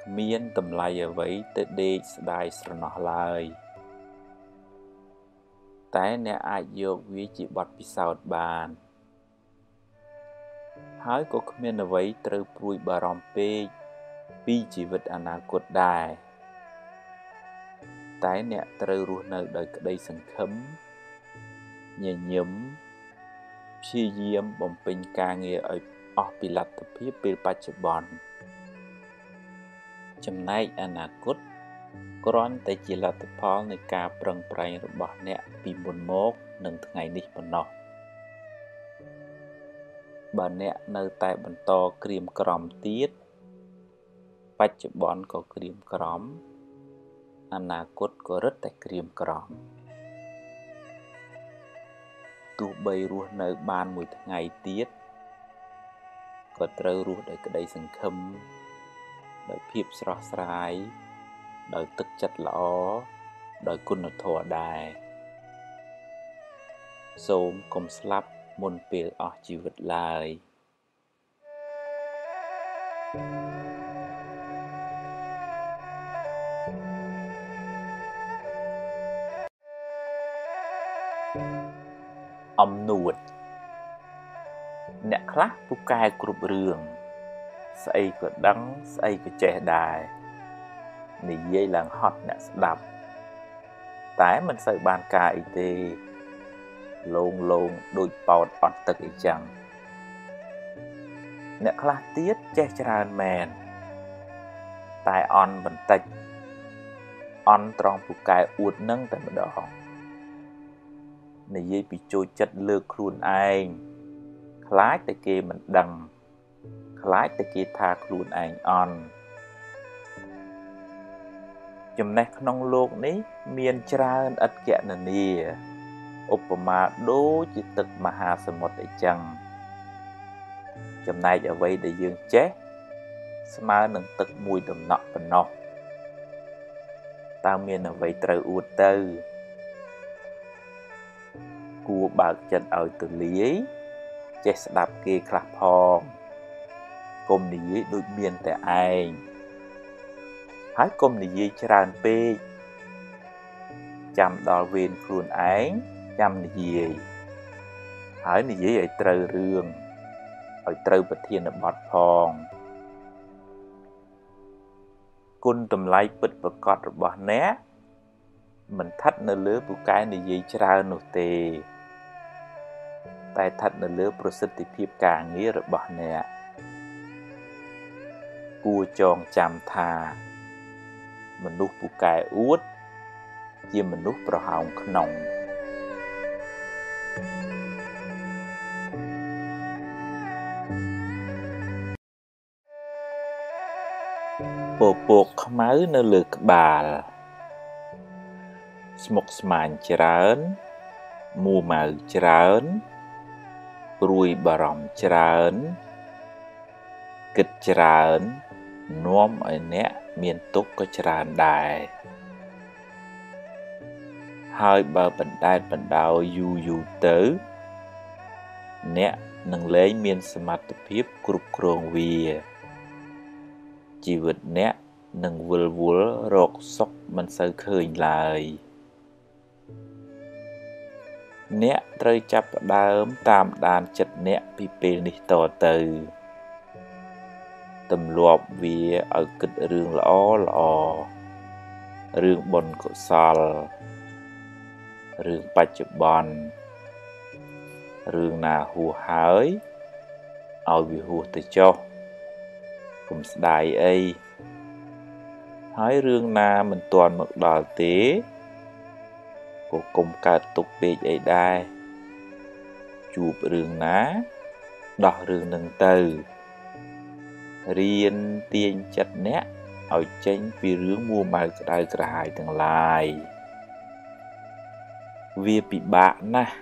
គ្មានតម្លៃអ្វីទៅដេកស្ដាយស្រណោះឡើយតែអ្នកអាចយកវាជាបទពិសោធន៍បាន ហើយក៏គ្មានអ្វីត្រូវព្រួយបារម្ភពេកពីជីវិតអនាគតដែរតែអ្នកត្រូវរស់នៅដោយក្តីសង្ឃឹមញញឹមព្យាយាមបំពេញការងារឲ្យអស់ពីលទ្ធភាពពេលបច្ចុប្បន្នចំណែកអនាគតគ្រាន់តែជាលទ្ធផលនៃការប្រឹងប្រែងរបស់អ្នកពីមុនមក និងថ្ងៃនេះប៉ុណ្ណោះ បើអ្នកនៅតែបន្តក្រៀមក្រំទៀតបច្ចុប្បន្នក៏ក្រៀមក្រំ អនាគតក៏រឹតតែក្រៀមក្រំទោះបីរស់នៅបានមួយថ្ងៃទៀតក៏ត្រូវរស់ដោយក្តីសង្ឃឹមដោយភាពស្រស់ស្រាយដោយទឹកចិត្តល្អដោយគុណធម៌ដែរសូមកុំស្លាប់ មុនពេលអស់ជីវិតឡើយអំនួតអ្នកខ្លះពូកែគ្រប់រឿងស្អីក៏ដឹងស្អីក៏ចេះដែរនិយាយឡើងហត់អ្នកស្ដាប់ តែមិនសូវបានការអីទេ លងលងដូចប៉ោតអត់ទឹកអីចឹងអ្នកខ្លះទៀតចេះច្រើនមែនតែអន់បន្តិចអន់ត្រង់ពូកែអួតនឹងតែម្ដងនិយាយពីចូលចិត្តលើកខ្លួនឯងខ្លាចតែគេមិនដឹងខ្លាចតែគេថាខ្លួនឯងអន់ចំណេះក្នុងโลกនេះមានច្រើនឥតគណនា ឧបមាដូចជាទឹកមហាសមុទ្រអីចឹងចំណែកអ្វីដែលយើងចេះស្មើនឹងទឹកមួយដំណក់ប៉ុណ្ណោះតើមានអ្វីត្រូវអួតទៅគួរបើកចិត្តឲ្យទូលាយចេះស្ដាប់គេខ្លះផងកុំនិយាយដូចមានតែឯងហើយកុំនិយាយច្រើនពេកចាំដល់វេនខ្លួនឯង ចាំនិយាយហើយនិយាយឲ្យត្រូវរឿងឲ្យត្រូវប្រធានបទផងគុណតម្លៃពិតប្រកបរបស់អ្នកមិនថិតនៅលើពូកែនិយាយច្រើននោះទេ តែស្ថិតនៅលើប្រសិទ្ធភាពការងាររបស់អ្នកគួរចងចាំថា មនុស្សពូកែអួត ជាមនុស្សប្រហោងក្នុង ពពកខ្មៅនៅលើក្បាលស្មុកស្មាញច្រើនមួម៉ៅច្រើនព្រួយបារម្ភច្រើនគិតច្រើននាំឲ្យអ្នកមានទុក្ខក៏ច្រើនដែរហើយបើបណ្ដែតបណ្ដោយយូរយូរទៅ អ្នកនឹងលែងមានសមត្ថភាពគ្រប់គ្រងវា ជីវិតអ្នកនឹងវិលវល់រកសុខមិនសូវឃើញឡើយ។អ្នកត្រូវចាប់ផ្ដើមតាមដានចិត្តអ្នកពីពេលនេះតទៅទម្លាប់វាឲ្យគិតរឿងល្អល្អរឿងបុណ្យកុសលរឿងបច្ចុប្បន្នរឿងណាហួសហើយឲ្យវាហួសទៅចុះ កុំស្ដាយអីហើយរឿងណាមិនទាន់មកដល់ទេក៏កុំកើតទុកពេកអីដែរជួបរឿងណាដោះរឿងនឹងទៅរៀនទាញចិត្តអ្នកឲ្យចេញពីរឿងមួម៉ៅក្តៅក្រហាយទាំងឡាយវាពិបាកណាស់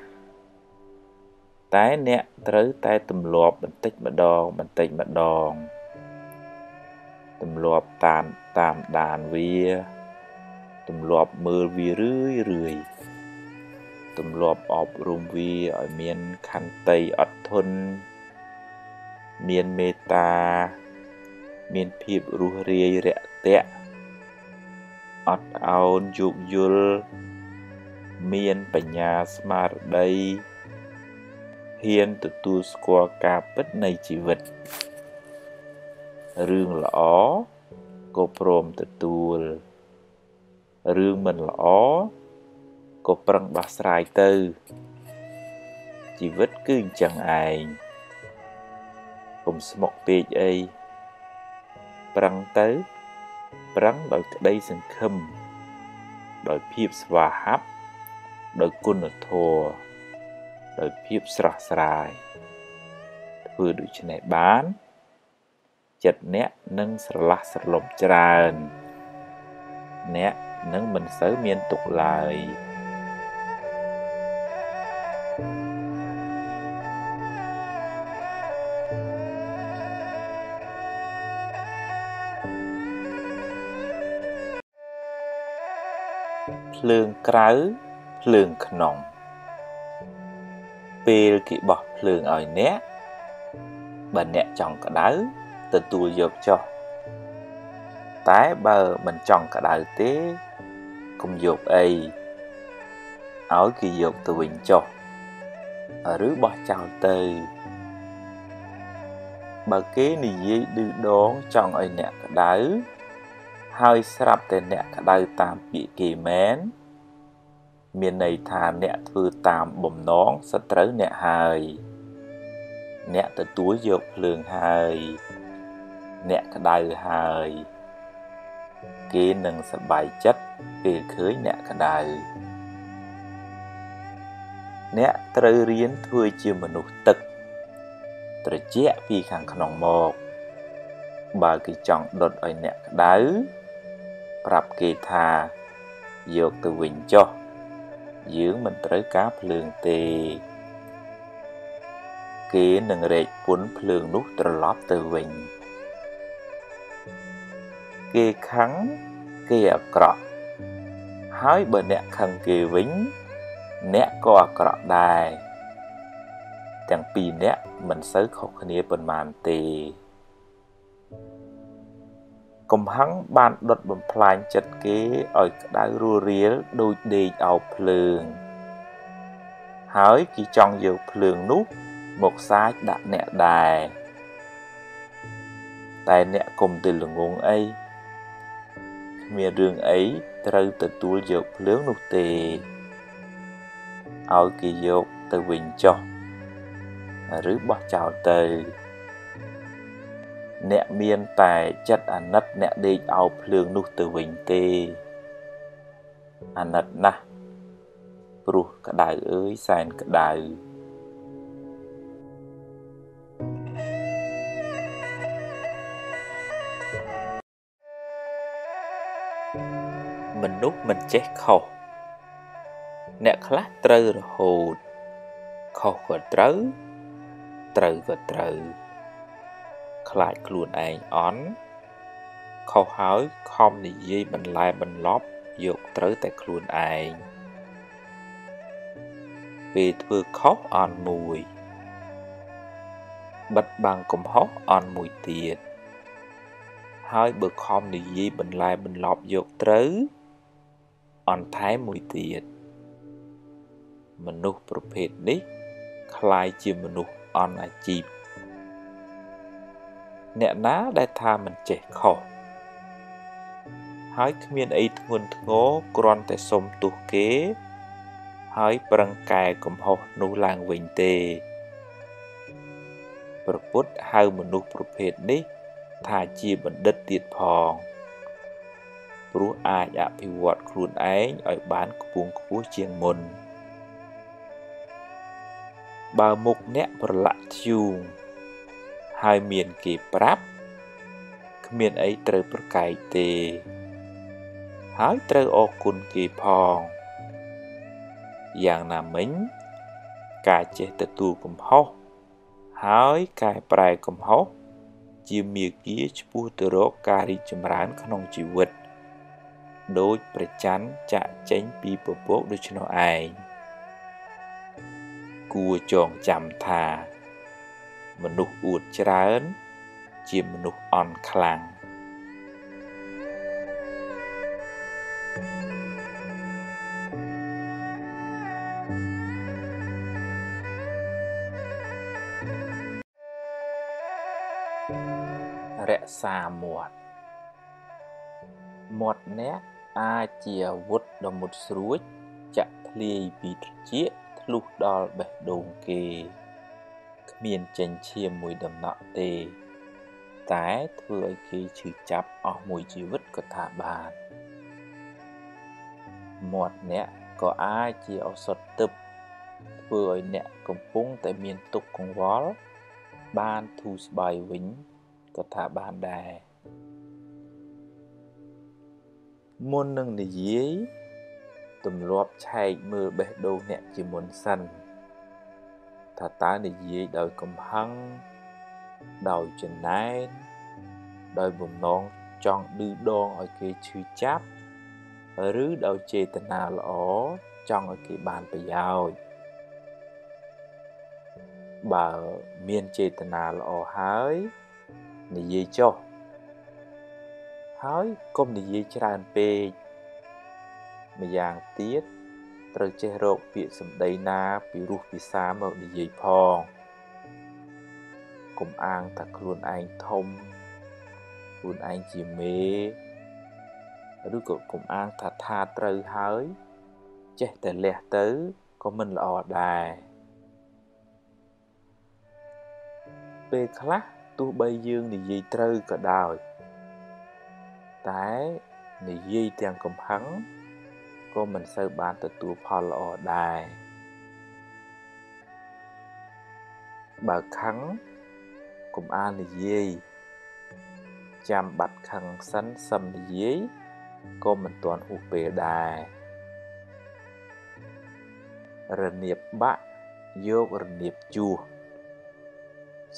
តែអ្នកត្រូវតែទម្លាប់បន្តិចម្ដងបន្តិចម្ដង ទម្លាប់តាមតាមដានវាទម្លាប់មើលវារឿយរឿយទម្លាប់អប់រំវាឲ្យមានខន្តីអត់ធន់មានមេត្តា មានភាពរុះរាយរាក់ទាក់អត់អោនយោគយល់មានបញ្ញាស្មារតីហ៊ានទទួលស្គាល់ការពិតនៃជីវិត រឿងល្អក៏ព្រមទទួលរឿងមិនល្អក៏ប្រឹងដោះស្រាយទៅជីវិតគឺអញ្ចឹងឯងកុំស្មុគពេកអីប្រឹងទៅ ប្រឹងដោយក្តីសង្ឃឹមដោយភាពស្វាហាប់ដោយគុណធម៌ដោយភាពស្រស់ស្រាយធ្វើដូច្នេះបាន ចិត្តអ្នកនឹងស្រឡះស្រលំច្រើន អ្នកនឹងមិនសូវមានទុកឡើយភ្លើងក្រៅភ្លើងក្នុងពេលគេបោះភ្លើងឲ្យអ្នកបើអ្នកចង់ក្តៅ ទទួលយកចុះតែបើមិនចង់ក្តៅទេកុំយកអីឲ្យគេយកទៅវិញចុះឬបោះចោលទៅបើគេនិយាយឌឺដងចង់ឲ្យអ្នកក្តៅហើយស្រាប់តែអ្នកក្តៅតាមពាក្យគេមែនមានន័យថាអ្នកធ្វើតាមបំណងសត្រូវអ្នកហើយអ្នកទទួលយកភ្លើងហើយ អ្នកក្តៅហើយ គេនឹងសប្បាយចិត្តពេលឃើញអ្នកក្តៅអ្នកត្រូវរៀនធ្វើជាមនុស្សទឹក ត្រជាក់ពីខាងក្នុងមកបើគេចង់ដុតឲ្យអ្នកក្តៅប្រាប់គេថាយកទៅវិញចុះយើងមិនត្រូវការភ្លើងទេ គេនឹងរែកពុនភ្លើងនោះត្រឡប់ទៅវិញ គេខឹងគេអាក្រក់ហើយបើអ្នកខឹងគេវិញ អ្នកក៏អាក្រក់ដែរទាំងពីរអ្នកមិនសូវខុសគ្នាប៉ុន្មានទេកំហឹងបានដុតបំផ្លាញចិត្តគេឲ្យក្តៅរួរៀលដូចដេកអោបភ្លើង ហើយគេចង់យកភ្លើងនោះមកសាចដាក់អ្នកដែរតែអ្នកកុំទៅល្ងងអី គ្មានរឿងអីត្រូវទទួលយកភ្លើងនោះទេឲ្យគេយកទៅវិញចុះឬបោះចោលទៅ អ្នកមានតែចិត្តអាណិតអ្នកដេកអោបភ្លើងនោះទៅវិញទេអាណិតណាស់ព្រោះក្តៅអើយសែនក្តៅ មនុស្សមិនចេះខុសអ្នកខ្លះត្រូវរហូតខុសក៏ត្រូវត្រូវក៏ត្រូវខ្លាចខ្លួនឯងអន់ខុសហើយខំនិយាយបន្លែបន្លប់យកត្រូវតែខ្លួនឯងពេលធ្វើខុសអន់មួយបិទបាំងកំហុសអន់មួយទៀតហើយបើខំនិយាយបន្លែបន្លប់យកត្រូវ អន់ថែមមួយទៀតមនុស្សប្រភេទនេះคล้ายជាមនុស្សអន់អាជីពអ្នកណាដែលថាមិនចេះខុសហើយគ្មានអីធ្ងន់ធ្ងរគ្រាន់តែសុំទោសគេ ហើយប្រឹងកែកំហុសនោះឡើងវិញទេព្រះពុទ្ធហៅមនុស្សប្រភេទនេះ ថាជាបណ្ឌិតទៀតផង ព្រោះអាចអភិវឌ្ឍខ្លួនឯងឲ្យបានខ្ពង់ខ្ពស់ជាងមុនបើមុខអ្នកប្រឡាក់ធ្យូងហើយមានគេប្រាប់គ្មានអីត្រូវប្រកែកទេ ហើយត្រូវអរគុណគេផងយ៉ាងណាមិញ ការចេះទទួលកំហុសហើយកែប្រែកំហុសជាមាគាឆ្ពោះទៅរកការរីកចម្រើនក្នុងជីវិត ដោយប្រច័នចាក់ចេញពីពពកដូច្នោះឯងគួរចងចាំថា មនុស្សអួតច្រើន ជាមនុស្សអន់ខ្លាំងរក្សាមាត់មាត់អ្នក អាចជាអាវុធដ៏មុតស្រួច ចាក់ធ្លាយពីត្រចៀកធ្លុះដល់បេះដូងគេគ្មានចិញ្ចៀមមួយដំណក់ទេ តែធ្វើឲ្យគេឈឺចាប់អស់មួយជីវិតក៏ថាបានមាត់អ្នកក៏អាចជាឱសថទឹកធ្វើឲ្យអ្នកកំពុងតែមានទុក្ខកង្វល់បានធូរស្បើយវិញក៏ថាបានដែរ មុននឹងនិយាយទម្លាប់ឆែកមើលបេះដូងអ្នកជាមុនសិនថាតើនិយាយដោយកំហឹងដោយចំណែនដោយបំណងចង់ឌឺដងឲ្យគេឈឺចាប់ឬដោយចេតនាល្អចង់ឲ្យគេបានប្រយោជន៍បើមានចេតនាល្អហើយនិយាយចុះ ហើយកុំនិយាយច្រើនពេកម្យ៉ាងទៀតត្រូវចេះរកពាក្យសម្ដីណាពីរោះពិសាមកនិយាយផងកុំអាងថាខ្លួនឯងធំខ្លួនឯងជាមេឬក៏កុំអាងថាថាត្រូវហើយ ចេះតែលះទៅក៏មិនល្អដែរពេលខ្លះទោះបីយើងនិយាយត្រូវក៏ដោយ តែនិយាយទាំងកំហឹងក៏មិនសូវបានទទួលផលល្អដែរបើខឹងកុំអាននិយាយចាំបាត់ខឹងសិនសឹមនិយាយក៏មិនទាន់ហួសពេលដែររនៀបបាក់យករនៀបជួស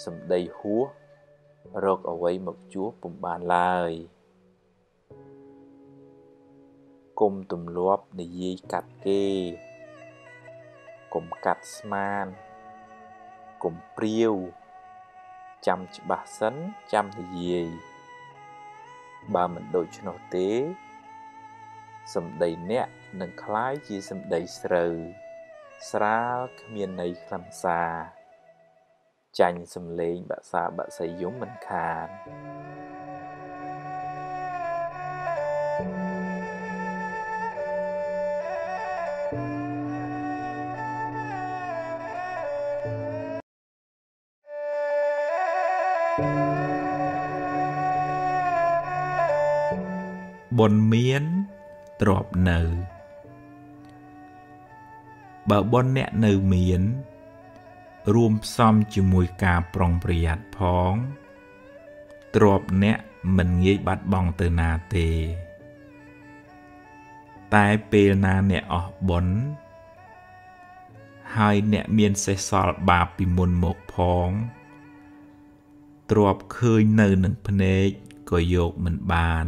សំដីហួសរកអ្វីមកជួសពុំបានឡើយ គុំទម្លាប់និយាយកាត់គេគុំកាត់ស្មានគុំព្រាវចាំច្បាស់សិនចាំនិយាយបើមិនដូច្នោះទេសម្ដីអ្នកនឹងคล้ายជាសម្ដីស្រូវស្រាលគ្មានន័យខ្លឹមសារចាញ់សំលេងបាក់សាបាក់សីយំមិនខាន បុណ្យមានទ្របនៅ បើបុណ្យអ្នកនៅមាន រួមផ្សំជាមួយការប្រុងប្រយ័ត្នផងទ្របអ្នកមិនងាយបាត់បង់ទៅណាទេ តែពេលណាអ្នកអស់បុណ្យហើយអ្នកមានសេះសល់បាបពីមុនមកផងទ្របឃើញនៅនឹងភ្នែកក៏យកមិនបាន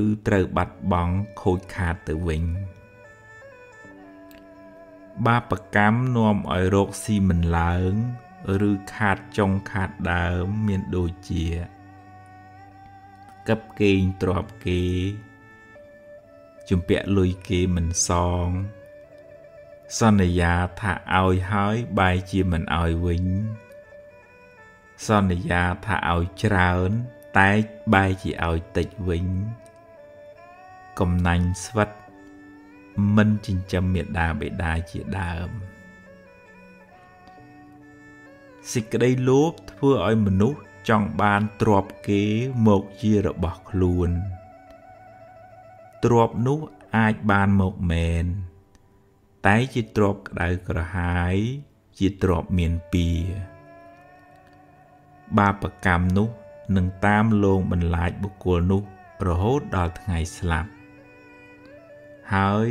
ឬត្រូវបាត់បង់ខូចខាតទៅវិញបាបកម្មនាំឲ្យរោគស៊ីមិនឡើង ឬខាតចុងខាតដើមមានដូចជាកឹបគេងទ្របគេជំពាក់លុយគេមិនសង សន្យាថាឲ្យហើយបែរជាមិនឲ្យវិញ សន្យាថាឲ្យច្រើន តែបែរជាឲ្យតិចវិញកំណាញ់ស្វិតមិនចិញ្ចឹមមេដាបេដាជាដើមសេចក្តីលោភធ្វើឲ្យមនុស្សចង់បានទ្រព្យគេមកជារបស់ខ្លួនទ្រព្យនោះអាចបានមកមែនតែជាទ្រព្យក្តៅក្រហាយជាទ្រព្យមានពីបាបកម្មនោះ នឹងតាមលងបន្លាចបុគ្គលនោះរហូតដល់ថ្ងៃស្លាប់ហើយ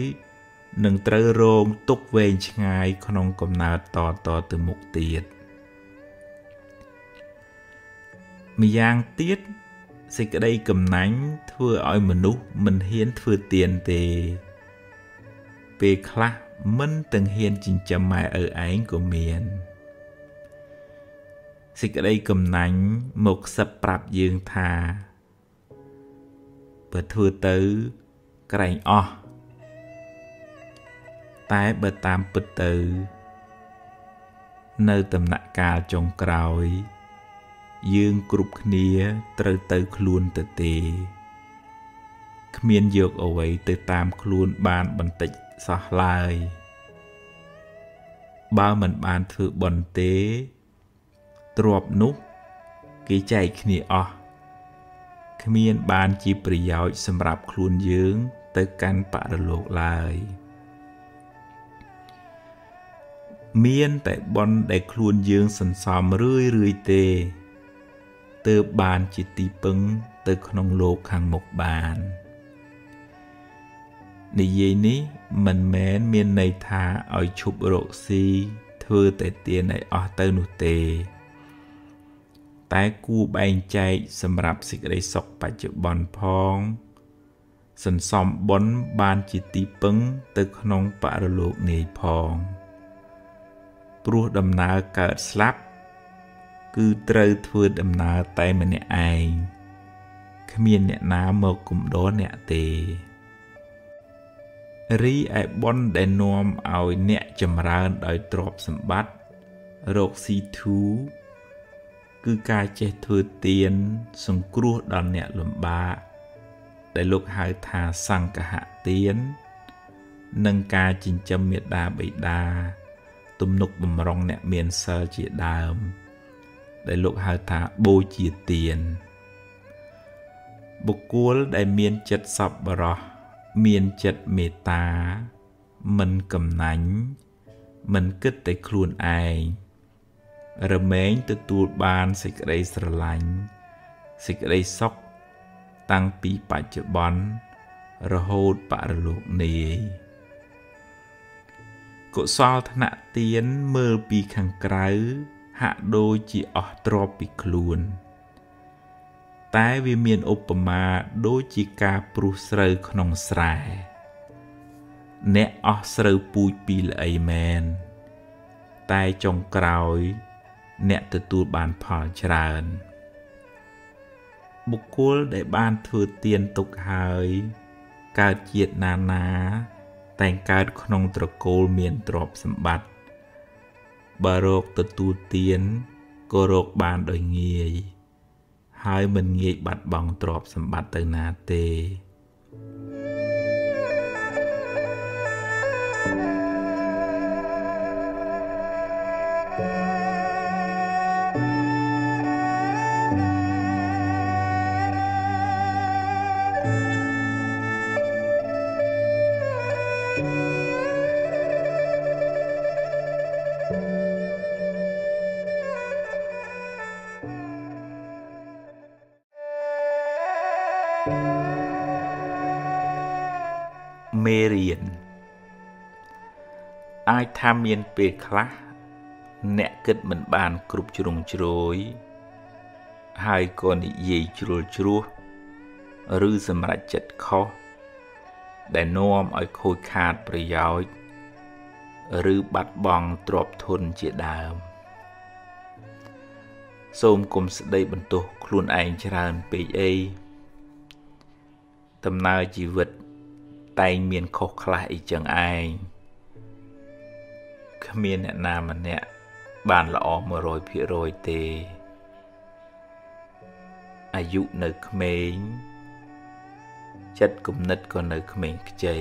នឹងត្រូវរងទុកវែងឆ្ងាយក្នុងកំណើតតតទៅមុខទៀតម្យ៉ាងទៀតសេចក្តីកំណាញ់ធ្វើឲ្យមនុស្សមិនហ៊ានធ្វើទៀនទេ ពេលខ្លះមិនទាំងហ៊ានចិញ្ចឹមម៉ែឪឯងក៏មាន សេចក្តីកំណាញ់មកសឹបប្រាប់យើងថាបើធ្វើទៅក្រែងអស់តែបើតាមពិតទៅ នៅដំណាក់កាលចុងក្រោយ យើងគ្រប់គ្នាត្រូវទៅខ្លួនទៅទេគ្មានយកអ្វីទៅតាមខ្លួនបានបន្តិចសោះឡើយបើមិនបានធ្វើបន់ទេ ទ្របនោះ គេចែកគ្នាអស់គ្មានបានជាប្រយោជន៍សម្រាប់ខ្លួនយើងទៅកាន់បរលោកឡើយមានតែបន់ដែលខ្លួនយើងសន្សំរឿយរឿយទេទើបបានជាទីពឹងទៅក្នុងលោកខាងមុខបាននិយាយនេះមិនមែនមានន័យថាឲ្យឈប់រកស៊ីធ្វើតែទានឲ្យអស់ទៅនោះទេ តែគួរបែងចែកសម្រាប់សេចក្តីសុខបច្ចុប្បន្នផង សន្សំបុណ្យបានជាទីពឹងទៅក្នុងបរលោកនាយផងព្រោះដំណើរកើតស្លាប់គឺត្រូវធ្វើដំណើរតែម្នាក់ឯងគ្មានអ្នកណាមកគំដរអ្នកទេរីឯបុណ្យដែលនាំឲ្យអ្នកចម្រើនដោយទ្រព្យសម្បត្តិរកស៊ីធូ គឺការចេះធ្វើទានសង្គ្រោះដល់អ្នកលំបាកដែលលោកហៅថាសង្កហទាន និងការចិញ្ចឹមមេដាបិតា ទំនុកបំរុងអ្នកមានសិលជាដើម ដែលលោកហៅថាបូជាទាន បុគ្គលដែលមានចិត្តសប្បុរសមានចិត្តមេត្តា មិនកំណាញ់មិនគិតតែខ្លួនឯង រមែងទទួលបានសេចក្តីស្រឡាញ់សេចក្តីសុខតាំងពីបច្ចុប្បន្នរហូតបរលោកនាយកុសលធនៈទានមើលពីខាងក្រៅហាក់ដូចជាអស់ទ្រពពីខ្លួន តែវាមានឧបមាដូចជាការព្រុះស្រូវក្នុងស្រែអ្នកអស់ស្រូវពូជពីល្អីមែនតែចុងក្រោយ អ្នកទទួលបានផលច្រើន បុគ្គលដែលបានធ្វើទានទុកហើយ កើតជាតិណានា តែងកើតក្នុងត្រកូលមានទ្រព្យសម្បត្តិបើរកទទួលទានក៏រកបានដោយងាយ ហើយមិនងាយបាត់បង់ទ្រព្យសម្បត្តិទៅណាទេ អាចថាមានពេលខ្លះអ្នកគិតមិនបានគ្រប់ជ្រុងជ្រោយហើយក៏និយាយជ្រុលជ្រោះឬសម្រេចចិត្តខុសដែលនាំឲ្យខូចខាតប្រយោជន៍ឬបាត់បង់ទ្រព្យធនជាដើម សូមគុំស្ដីបន្ទោសខ្លួនឯងច្រើនពេកអីដំណើរជីវិតតែងមានខុសខ្លះអីចឹងឯង គ្មានអ្នកណាម្នាក់បានល្អ100%ទេអាយុនៅក្មេងចិត្តគំនិតក៏នៅក្មេងខ្ចី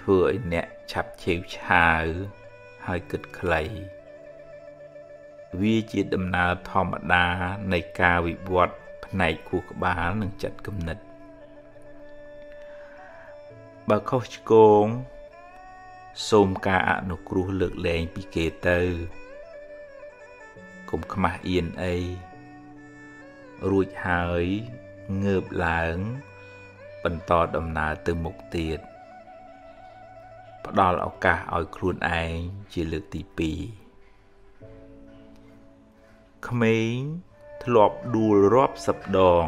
ធ្វើឲ្យអ្នកឆាប់ឆេវឆាវហើយគិតខ្លីវាជាដំណើរធម្មតានៃការវិវត្តផ្នែកខួរក្បាលនិងចិត្តគំនិតបើខុសឆ្គង សូមការអនុគ្រោះលើកលែងពីគេទៅកុំខ្មាស់អៀនអីរួចហើយងើបឡើង បន្តដំណើរទៅមុខទៀតផ្ដល់ឱកាសឲ្យខ្លួនឯងជាលើកទី2ក្មេងធ្លាប់ដួលរាប់សិបដង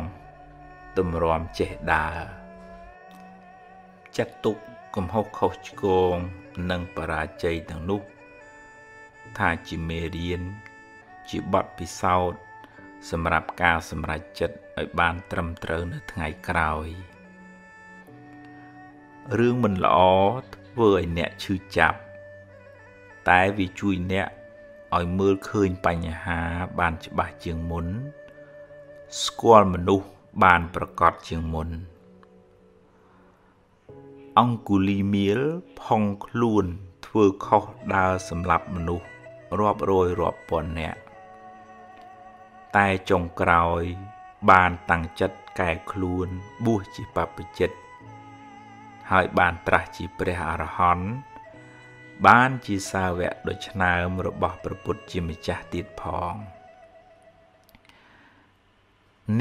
តម្រាំចេះដើរចាត់ទុកកំហុសខុសឆ្គង និងបរាជ័យទាំងនោះ ថាជាមេរៀន ជាបទពិសោធន៍សម្រាប់ការសម្រេចចិត្តឲ្យបានត្រឹមត្រូវនៅថ្ងៃក្រោយរឿងមិនល្អធ្វើឲ្យអ្នកឈឺចាប់ តែវាជួយអ្នកឲ្យមើលឃើញបញ្ហាបានច្បាស់ជាងមុន ស្គាល់មនុស្សបានប្រកបជាងមុន អង្គុលីមៀលផុងខ្លួនធ្វើខុសដើរសម្លាប់មនុស្សរាប់រយរាប់ពាន់នាក់តែចុងក្រោយ បានតាំងចិត្តកែខ្លួនបួសជាបព្វជិត ហើយបានត្រាស់ជាព្រះអរហន្តបានជាសាវកដ៏ឆ្នើមរបស់ព្រះពុទ្ធជាម្ចាស់ទៀតផង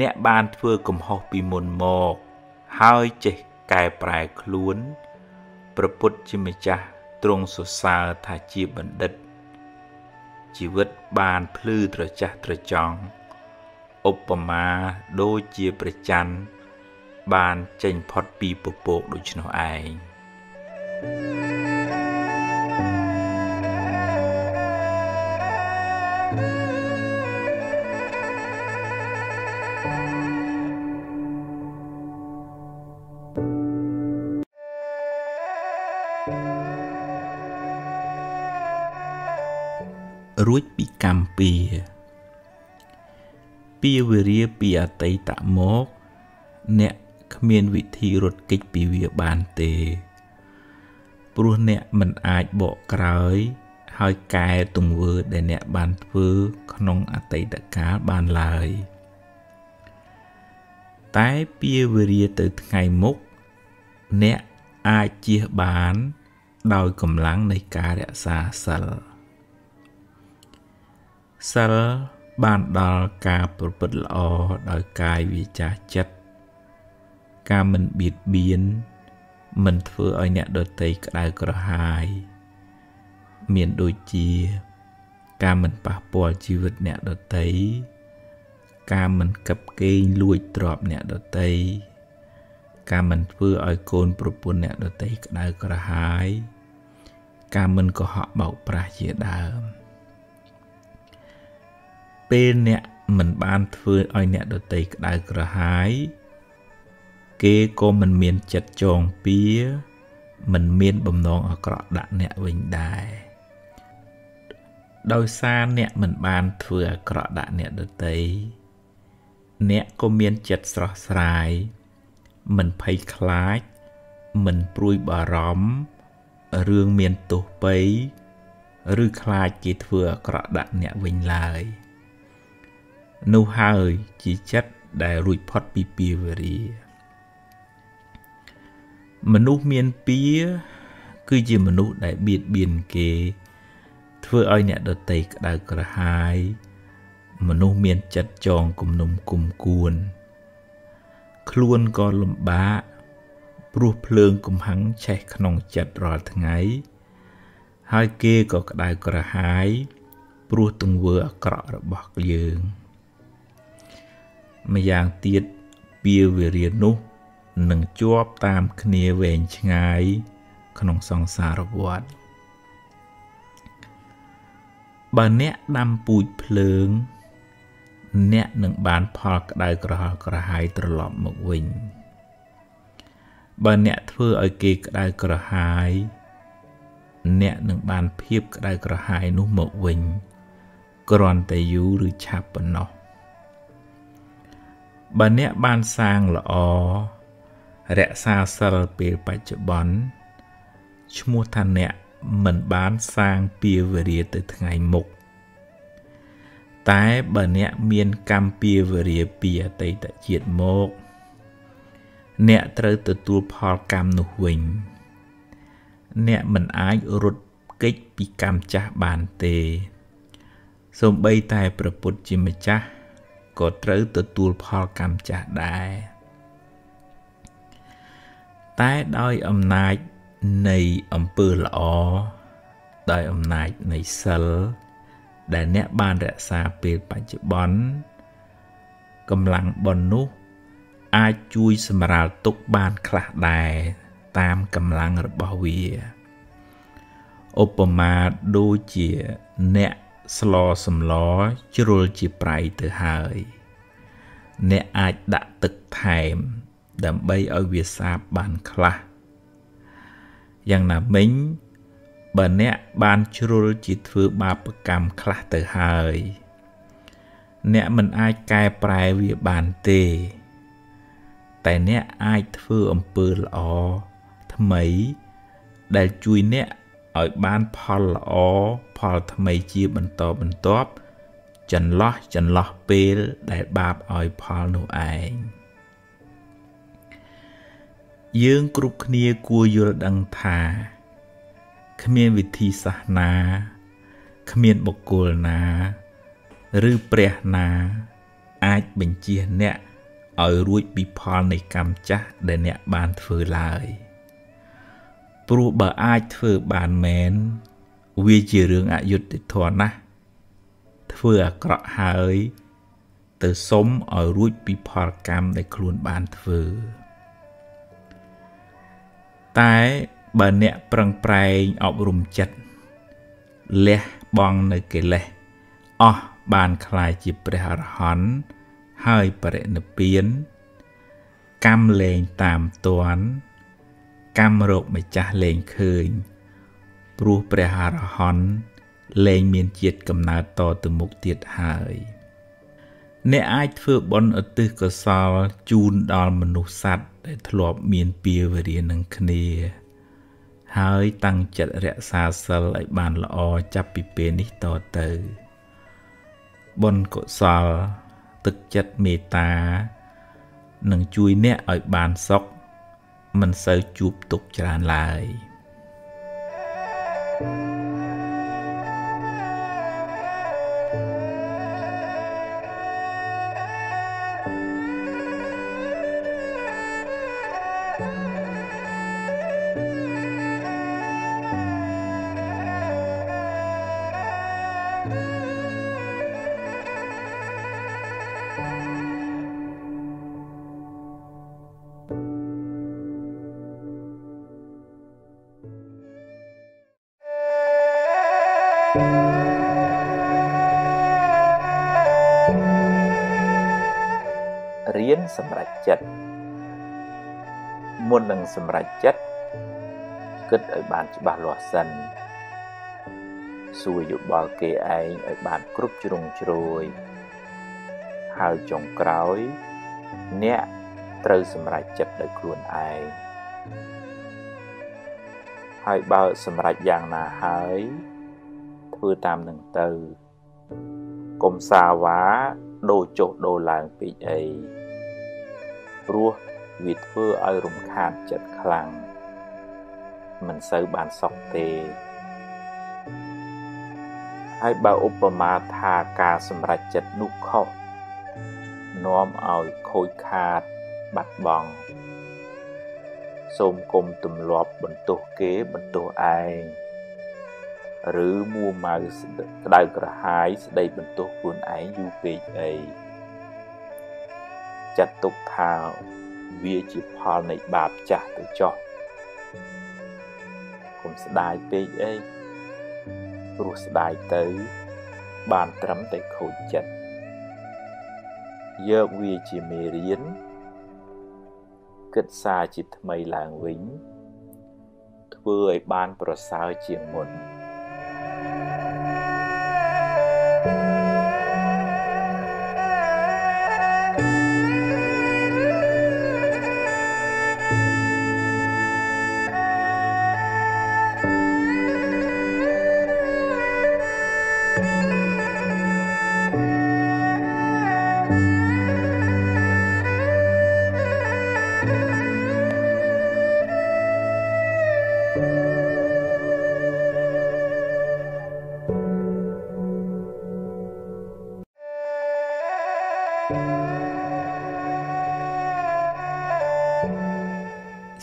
អ្នកបានធ្វើកំហុសពីមុនមក ហើយចេះ កែប្រែខ្លួនព្រះពុទ្ធជាម្ចាស់ទ្រង់សរសើរថាជាបណ្ឌិត ជីវិតបានភ្លឺត្រចះត្រចង់ឧបមាដូចជាព្រះច័ន្ទបានចេញផុតពីពពកដូច្នោះឯង រួចពីកម្មពីពីវេរាពីអតីតមក អ្នកគ្មានវិធីរត់គេចពីវាបានទេ ព្រោះអ្នកមិនអាចបកក្រោយ ហើយកែទង្វើដែលអ្នកបានធ្វើក្នុងអតីតកាលបានឡើយ តែពីវេរាទៅថ្ងៃមុខអ្នកអាចជៀសបាន ដោយកម្លាំងនៃការរក្សាសិល សិលបានដល់ការប្រព្រឹត្តល្អដោយកាយវាចាចិត្តការមិនបៀតបៀនមិនធ្វើឲ្យអ្នកដទៃក្តៅក្រហាយ មានដូចជា ការមិនប៉ះពាល់ជីវិតអ្នកដទៃការមិនកັບកេងលួចទ្រព្យអ្នកដទៃការមិនធ្វើឲ្យកូនប្រពន្ធអ្នកដទៃក្តៅក្រហាយ ការមិនកុហកបោកប្រាស់ជាដើម ពេលអ្នកមិនបានធ្វើឲ្យអ្នកដតីក្តៅក្រហាយ គេក៏មិនមានចិត្តចងពៀមិនមានបំណងអាក្រក់ដាក់អ្នកវិញដែរដោយសារអ្នកមិនបានធ្វើអាក្រក់ដាក់អ្នកដតីអ្នកក៏មានចិត្តស្រស់ស្រាយ មិនភ័យខ្លាច មិនព្រួយបារម្ភរឿងមានទោសពៃឬខ្លាចគេធ្វើអាក្រក់ដាក់អ្នកវិញឡើយ។ នោះហើយជាចិត្តដែលរួចផុតពីពាវេរាមនុស្សមានពៀគឺជាមនុស្សដែលបៀតបៀនគេ ធ្វើឲ្យអ្នកដតីក្តៅក្រហាយ មនុស្សមានចិត្តចងគំនុំគុំគួន ខ្លួនក៏លំបាកព្រោះភ្លើងកំហាំងឆេះក្នុងចិត្តរាល់ថ្ងៃ ហើយគេក៏ក្តៅក្រហាយ ព្រោះទង្វើអាក្រក់របស់យើង។ ម្យ៉ាងទៀតពាវេរានោះនឹងជាប់តាមគ្នាវែងឆ្ងាយ ក្នុងសង្សារវដ្តបើអ្នកដាំពូជភ្លើង អ្នកនឹងបានផលក្តៅក្រហល់ក្រហាយត្រឡប់មកវិញបើអ្នកធ្វើឲ្យគេក្តៅក្រហាយ អ្នកនឹងបានភាពក្តៅក្រហាយនោះមកវិញគ្រាន់តែយូរឬឆាប់ប៉ុណ្ណោះ បើអ្នកបានសាងល្អរក្សាសិលពេលបច្ចុប្បន្នឈ្មោះថាអ្នកមិនបានសាងពាវេរាទៅថ្ងៃមុខតែបើអ្នកមានកម្មពាវេរាពីអតីតជាតិមកអ្នកត្រូវទទួលផលកម្មនោះវិញ អ្នកមិនអាចរត់គេចពីកម្មចាស់បានទេសូម្បីតែព្រះពុទ្ធជាម្ចាស់ ក៏ក៏ត្រូវទទួលផលកម្មចាស់ដែរតែដោយអំណាចនៃអំពើល្អដោយអំណាចនៃសិលដែលអ្នកបានរក្សាពេលបច្ចុប្បន្នកម្លាំងបុណ្យនោះ អាចជួយសម្រាលទុកបានខ្លះដែរតាមកម្លាំងរបស់វាឧបមាដូចជាអ្នក ស្លសម្លជ្រុលជាប្រៃទៅហើយ អ្នកអាចដាក់ទឹកថែម ដើម្បីឲ្យវាសាបបានខ្លះយ៉ាងណាមិញបើអ្នកបានជ្រុលជាធ្វើបាបកម្មខ្លះទៅហើយ អ្នកមិនអាចកែប្រែវាបានទេ តែអ្នកអាចធ្វើអំពើល្អថ្មី ដែលជួយអ្នកឲ្យបានផលល្អ ផលថ្មីជាបន្តបន្ទាប់ចន្លោះចន្លោះពេលដែលបាបឲ្យផលនោះឯងយើងគ្រប់គ្នាគួរយល់ដឹងថាគ្មានវិធីសាស្ត្រណាគ្មានបុគ្គលណា ឬព្រះណា អាចបញ្ជាអ្នកឲ្យរួចពីផលនៃកម្មចាស់ដែលអ្នកបានធ្វើឡើយព្រោះបើអាចធ្វើបានមែន វាជារឿងអយុត្តិធម៌ណាស់ធ្វើអាក្រក់ហើយ ទៅសុំឲ្យរួចពីផលកម្មដែលខ្លួនបានធ្វើតែបើអ្នកប្រឹងប្រែងអប់រំចិត្តលះបង់នៅកិលេសអស់បានคล้ายជាព្រះអរហន្តហើយបរិនិព្វានកម្មលែងតាមតន់កម្មរោគម្ចាស់លែងឃើញ ព្រោះព្រះអរហន្តលែងមានជាតិកំណើតតទៅមុខទៀតហើយអ្នកអាចធ្វើបុណ្យឧទ្ទិសកុសលជូនដល់មនុស្សសត្វដែលធ្លាប់មានពាវេរានឹងគ្នា ហើយតាំងចិត្តរក្សាសិលឲ្យបានល្អចាប់ពីពេលនេះតទៅបុណ្យកុសល ទឹកចិត្តមេត្តានឹងជួយអ្នកឲ្យបានសុខមិនសូវជួបទុក្ខច្រើនឡើយ។ សម្រេចចិត្តគិតឲ្យបានច្បាស់លាស់សិនសួរយោបល់គេឯងឲ្យបានគ្រប់ជ្រុងជ្រោយហើយចុងក្រោយ អ្នកត្រូវសម្រេចចិត្តដោយខ្លួនឯងហើយបើសម្រេចយ៉ាងណាហើយធ្វើតាមនឹងទៅកុំសាវ៉ាដូរចុះដូរឡើងពេកអីព្រោះ វាធ្វើឲ្យរំខានចិត្តខ្លាំងមិនសូវបានសុខទេហើយបើឧបមាថាការសម្រេចចិត្តនោះខុសនាំឲ្យខូចខាតបាត់បង់សូមគុំទម្លាប់បន្ទោសគេបន្ទោសឯងឬមួម៉ៅក្តៅក្រហាយស្ដីបន្ទោសខ្លួនឯងយូរពេកអីចាត់ទុកថា វាជាផលនៃបាបចាស់ទៅចោះកុំស្ដាយពេកអីព្រោះស្ដាយទៅ បានត្រឹមតែខូចចិត្តយកវាជាមេរៀនគិតសារជាថ្មីឡើងវិញ ធ្វើឲ្យបានប្រសើរជាងមុន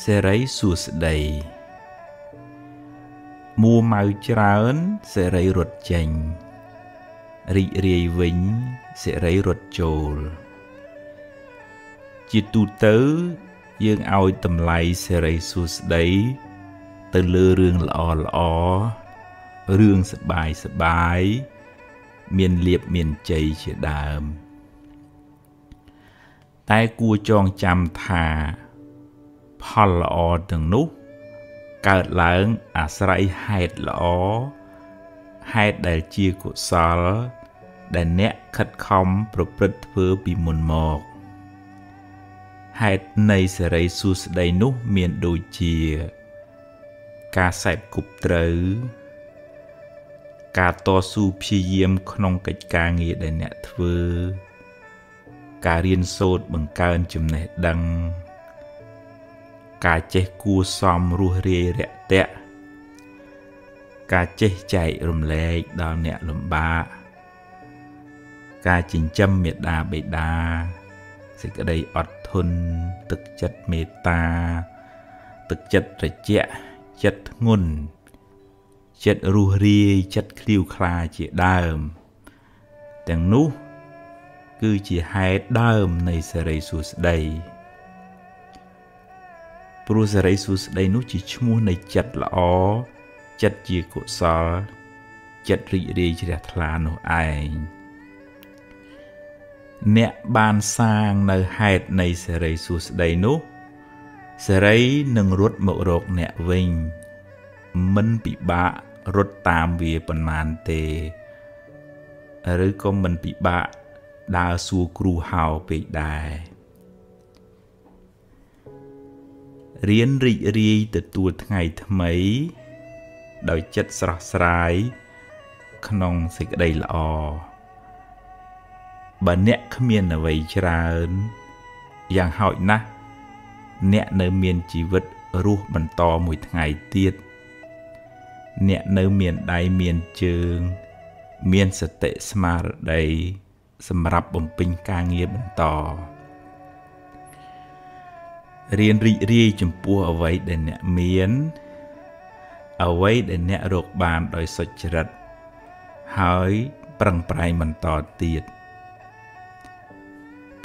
សេរីសួស្តីមួម៉ៅច្រើនសេរីរត់ចេញរីករាយវិញសេរីរត់ចូលជាទូទៅយើងឲ្យតម្លៃសេរីសួស្តីទៅលើរឿងល្អល្អរឿងសបាយសបាយមានលៀបមានជ័យជាដើម តែគួរចងចាំថា ផលល្អទាំងនោះ កើតឡើងអាស្រ័យហេតុល្អហេតុដែលជាកុសល ដែលអ្នកខិតខំប្រព្រឹត្តធ្វើពីមុនមកហេតុនៃសេរីសួស្តីនោះមានដូចជា ការសែបគប់ត្រូវ ការតស៊ូព្យាយាមក្នុងកិច្ចការងារដែលអ្នកធ្វើ ការរៀនសូត្របង្កើនចំណេះដឹង ការចេះគួសមរស់រាយរាក់ទាក់ការចេះចែករំលែកដល់អ្នកលំបាកការចិញ្ចឹមមេដាបេដាសេចក្តីអត់ធន់ទឹកចិត្តមេត្តា ទឹកចិត្តត្រជាក់ចិត្តធ្ងន់ចិត្តរស់រាយចិត្តឃ្លាវខ្លាជាដើម ទាំងនោះ គឺជាហេតុដើមនៃសេរីសួស្តី ព្រោះសេរីសួស្តីនោះជាឈ្មោះនៃចិត្តល្អចិត្តជាកុសល ចិត្តរីករាយជ្រះថ្លានោះឯងអ្នកបានសាងនៅហេតុនៃសេរីសួស្តីនោះសេរីនឹងរត់មករកអ្នកវិញមិនពិបាករត់តាមវាប៉ុន្មានទេឬក៏មិនពិបាកដើរសួរគ្រូហៅពេកដែរ រៀនរីករាយទទួលថ្ងៃថ្មី ដោយចិត្តស្រស់ស្រាយក្នុងសេចក្តីល្អបើអ្នកគ្មានអ្វីច្រើនយ៉ាងហោចណាស់អ្នកនៅមានជីវិតរស់បន្តមួយថ្ងៃទៀតអ្នកនៅមានដៃមានជើង មានសតិស្មារតីសម្រាប់បំពេញការងារបន្ត រៀនរីករាយចំពោះអ្វីដែលអ្នកមានអ្វីដែលអ្នករកបានដោយសុចរិតហើយប្រឹងប្រែងបន្តទៀត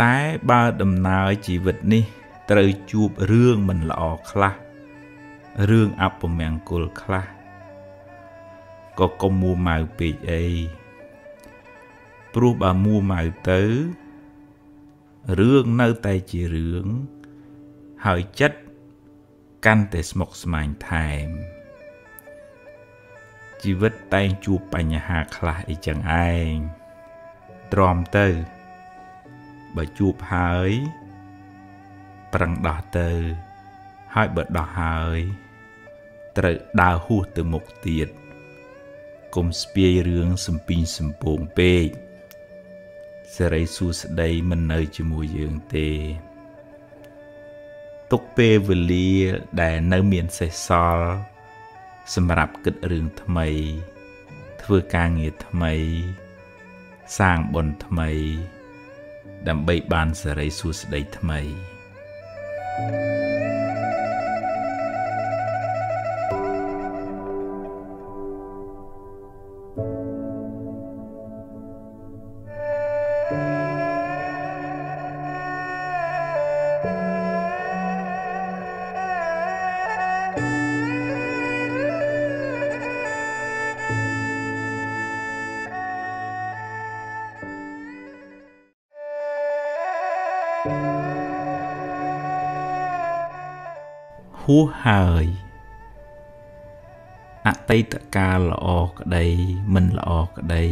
តែបើដំណើរជីវិតនេះត្រូវជួបរឿងមិនល្អខ្លះរឿងអពមង្គលខ្លះក៏កុំមួម៉ៅពេកអីព្រោះបើមួម៉ៅទៅរឿងនៅតែជារឿង ហើយចិត្តកាន់តែស្មុគស្មាញថែមជីវិតតែងជួបបញ្ហាខ្លះអីចឹងឯងទ្រាំទៅបើជួបហើយប្រឹងដោះទៅហើយបើដោះហើយត្រូវដើរហួសទៅមុខទៀតកុំស្ពាយរឿងសំពីងសំពងពេកសេរីសួស្តីមិននៅជាមួយយើងទេ ទុកពេលវេលាដែលនៅមានសេសសល់សម្រាប់គិតរឿងថ្មី ធ្វើការងារថ្មី សាងបុណ្យថ្មី ដើម្បីបានសេរីសួស្តីថ្មី thank you ហួសហើយអតីតកាលល្អក្តីមិនល្អក្តី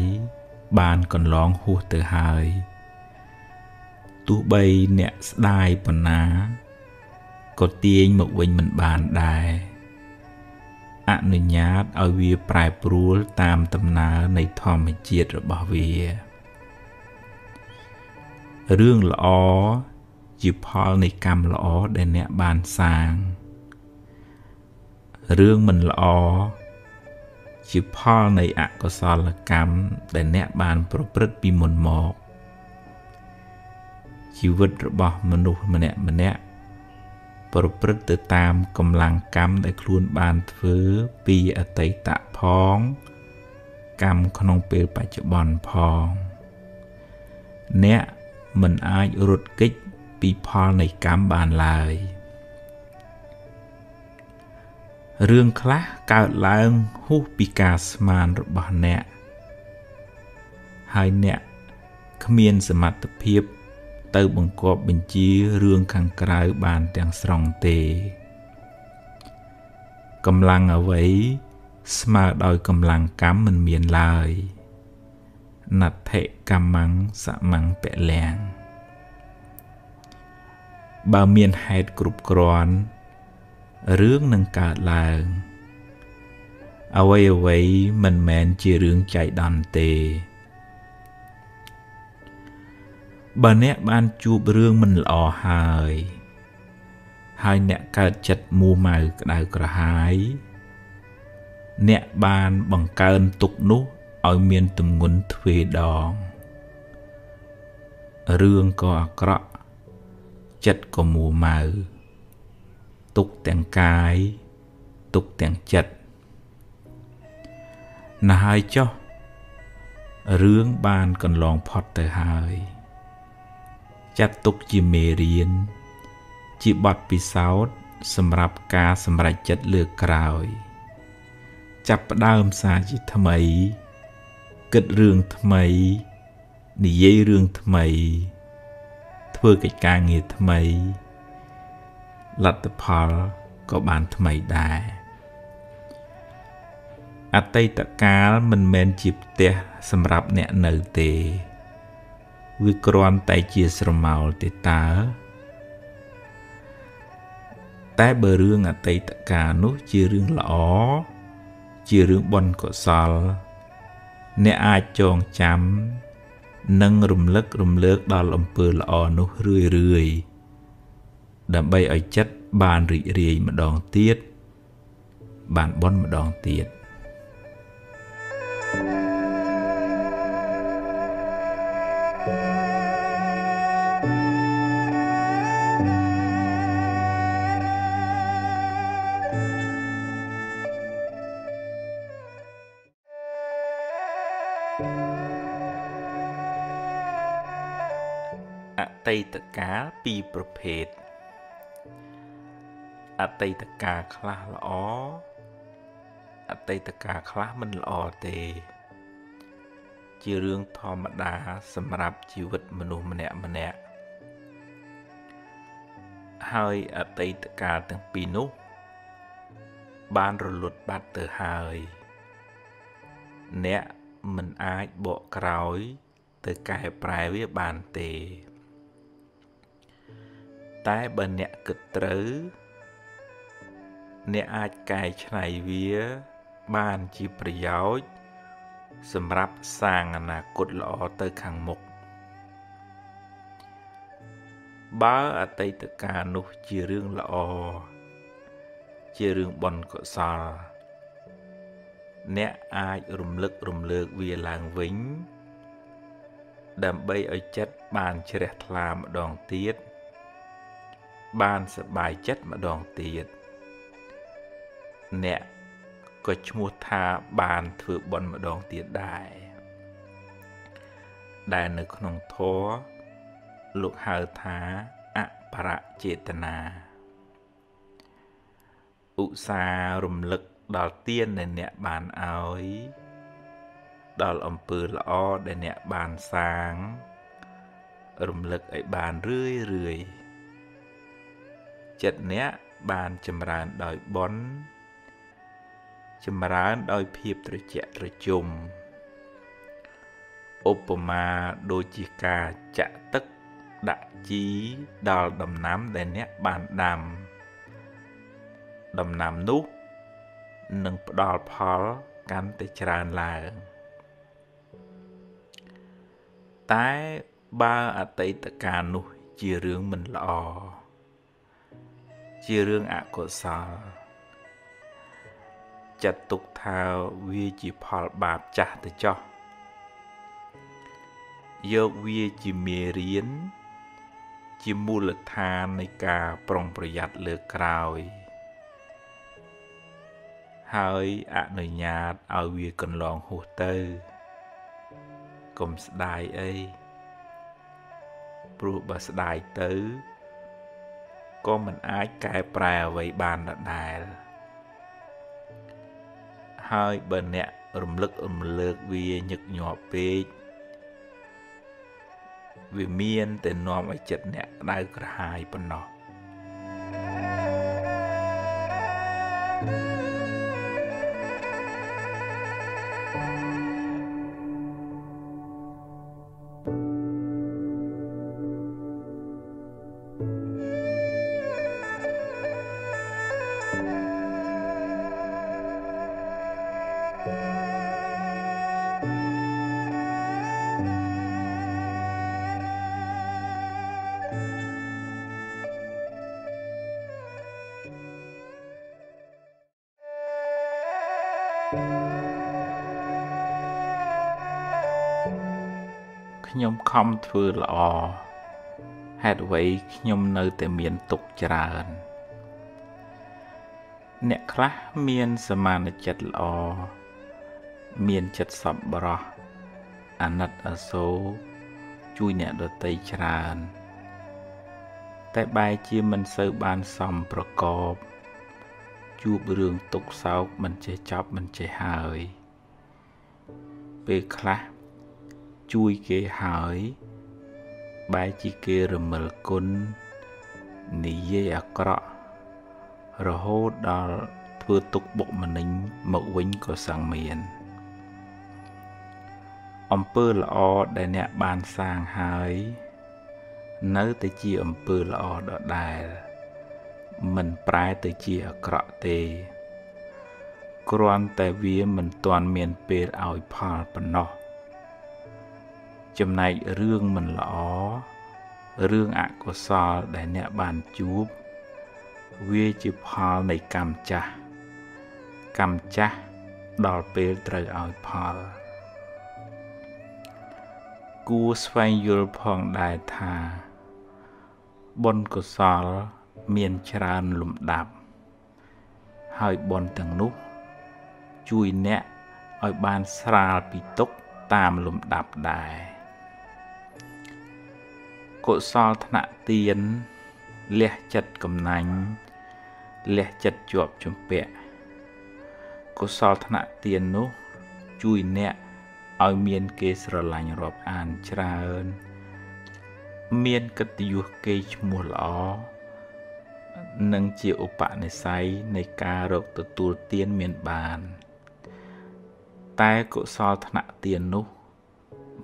បានកន្លងហួសទៅហើយទោះបីអ្នកស្ដាយប៉ុណ្ណាក៏ទាញមកវិញមិនបានដែរអនុញ្ញាតឲ្យវាប្រែប្រួលតាមដំណើរនៃធម្មជាតិរបស់វារឿងល្អជាផលនៃកម្មល្អដែលអ្នកបានសាង រឿងមិនល្អជាផលនៃអកុសលកម្មដែលអ្នកបានប្រព្រឹត្តពីមុនមកជីវិតរបស់មនុស្សម្នាក់ម្នាក់ប្រព្រឹត្តទៅតាមកម្លាំងកម្មដែលខ្លួនបានធ្វើពីអតីតផង កម្មក្នុងពេលបច្ចុប្បន្នផង អ្នកមិនអាចរត់គេចពីផលនៃកម្មបានឡើយ រឿងខ្លះកើតឡើងហួសពីការស្មានរបស់អ្នកហើយអ្នកគ្មានសមត្ថភាព ទៅបង្គាប់បញ្ជារឿងខាងក្រៅបានទាំងស្រុងទេកម្លាំងអ្វីស្មើដោយកម្លាំងកម្មមិនមានឡើយណដ្ឋិកម្មੰសមੰពលំបើមានហេតុគ្រប់គ្រាន់ រឿងនឹងកើតឡើងអ្វីអ្វីមិនមែនជារឿងចៃដន្យទេបើអ្នកបានជួបរឿងមិនល្អហើយហើយអ្នកកើតចិត្តមួម៉ៅក្តៅក្រហាយអ្នកបានបង្កើនទុកនោះឲ្យមានទម្ងន់ទ្វេដងរឿងក៏អាក្រក់ចិត្តក៏មួម៉ៅ ទុកទាំងកាយទុកទាំងចិត្តណាស់ហើយចុះរឿងបានកន្លងផុតទៅហើយ ចាត់ទុកជាមេរៀន ជាបទពិសោធន៍សម្រាប់ការសម្រេចចិត្តលើកក្រោយ ចាប់ផ្ដើមសារជាថ្មី គិតរឿងថ្មី និយាយរឿងថ្មី ធ្វើកិច្ចការងារថ្មី លទ្ធផលក៏បានថ្មីដែរអតីតកាលមិនមែនជាផ្ទះសម្រាប់អ្នកនៅទេវាគ្រាន់តែជាស្រមោលទេតើតែបើរឿងអតីតកាលនោះជារឿងល្អជារឿងបុណ្យកុសល អ្នកអាចចងចាំ និងរំលឹករំលើកដល់អំពើល្អនោះរឿយរឿយ ដើម្បីឲ្យចិត្តបានរីករាយម្ដងទៀតបានបន់ម្ដងទៀតអតីតកាលពីរប្រភេទ អតីតកាលខ្លះល្អអតីតកាលខ្លះមិនល្អទេ ជារឿងធម្មតាសម្រាប់ជីវិតមនុស្សម្នាក់ម្នាក់ហើយអតីតកាលទាំងពីរនោះ បានរលត់បាត់ទៅហើយ អ្នកមិនអាចបកក្រោយ ទៅកែប្រែវាបានទេ តែបើអ្នកគិតត្រូវ អ្នកអាចកែច្នៃវា បានជាប្រយោជន៍សម្រាប់សាងអនាគតល្អទៅខាងមុខបើអតីតកាលនោះជារឿងល្អជារឿងបុណ្យកុសល អ្នកអាចរំលឹករំលើកវាឡើងវិញ ដើម្បីឲ្យចិត្តបានជ្រះថ្លាម្ដងទៀតបានសប្បាយចិត្តម្ដងទៀត។ អ្នកក៏ឈ្មោះថាបានធ្វើបុណ្យម្ដងទៀតដែរដែលនៅក្នុងធម៌លោកហៅថាអបរចេតនាឧស្សាហ៍រំលឹកដល់ទានដែលអ្នកបានឲ្យ ដល់អំពើល្អដែលអ្នកបានសាង រំលឹកឲ្យបានរឿយរឿយចិត្តអ្នកបានចម្រើនដោយបុណ្យ ចម្រើនដោយភាពត្រជាក់ត្រជុំឧបមាដូចជាការចាក់ទឹកដាក់ជីដល់ដំណាំដែលអ្នកបានដាំដំណាំនោះនឹងផ្ដល់ផលកាន់តែច្រើនឡើងតែបើអតីតកាលនោះជារឿងមិនល្អជារឿងអកុសល ចាត់ទុកថាវាជាផលបាបចាស់ទៅចោះយកវាជាមេរៀនជាមូលដ្ឋាននៃការប្រុងប្រយ័ត្នលើក្រោយ ហើយអនុញ្ញាតឲ្យវាកន្លងហួសទៅកុំស្ដាយអីព្រោះបើស្ដាយទៅក៏មិនអាចកែប្រែអ្វីបានដដែល ហើយបើអ្នករំលឹករំលើកវាញឹកញាប់ពេកវាមានតែនាំឲ្យចិត្តអ្នកក្តៅក្រហាយប៉ុណ្ណោះ thank you ខ្ញុំខំធ្វើល្អហេតុអ្វីខ្ញុំនៅតែមានទុកច្រើន អ្នកខ្លះមានសមានចិត្តល្អមានចិត្តសប្បុរសអាណិតអាសូរជួយអ្នកដតីច្រើន តែបែរជាមិនសូវបានសមប្រកប ជួបរឿងទុកសោកមិនចេះចប់មិនចេះហើយ ពេលខ្លះ ជួយគេហើយបែរជាគេរមិលគុណនិយាយអាក្រក់រហូតដល់ធ្វើទុកបុកម្នេញមកវិញក៏សង្មានអំពើល្អដែលអ្នកបានសាងហើយ នៅតែជាអំពើល្អដដែលមិនប្រែទៅជាអាក្រក់ទេគ្រាន់តែវាមិនទាន់មានពេលឲ្យផលប៉ុណ្ណោះ ចំណែករឿងមិនល្អរឿងអកុសលដែលអ្នកបានជួប វាជាផលនៃកម្មចាស់កម្មចាស់ដល់ពេលត្រូវឲ្យផលគួរស្វែងយល់ផងដែរថាបុណ្យកុសលមានច្រើនលំដាប់ ហើយបុណ្យទាំងនោះ ជួយអ្នកឲ្យបានស្រាលពីទុកតាមលំដាប់ដែរ កុសលថ្នាក់ទៀនលះចិត្តកំណាញ់លះចិត្តជាប់ជំពាក់កុសលថ្នាក់ទៀននោះ ជួយអ្នកឲ្យមានគេស្រឡាញ់រាប់អានច្រើន មានកិត្តិយសគេឈ្មោះល្អនិងជាឧបនិស្ស័យនៃការរកទទួលទានមានបាន តែកុសលថ្នាក់ទាននោះ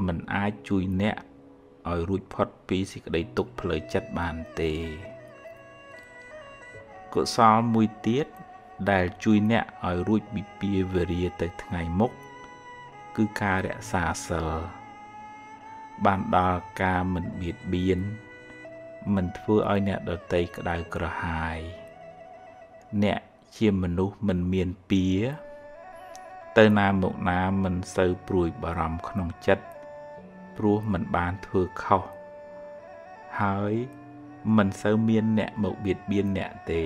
មិនអាចជួយអ្នក ឲ្យរួចផុតពីសេចក្តីទុក្ខផ្លូវចិត្តបានទេកុសលមួយទៀតដែលជួយអ្នកឲ្យរួចពីពាវេរាទៅថ្ងៃមុខគឺការរក្សាសិលបានដល់ការមិនបៀតបៀនមិនធ្វើឲ្យអ្នកដតីក្តៅក្រហាយ អ្នកជាមនុស្សមិនមានពៀទៅណាមកណាមិនសូវព្រួយបារម្ភក្នុងចិត្ត ព្រោះមិនបានធ្វើខុសហើយមិនសូវមានអ្នកមកបៀតបៀនអ្នកទេ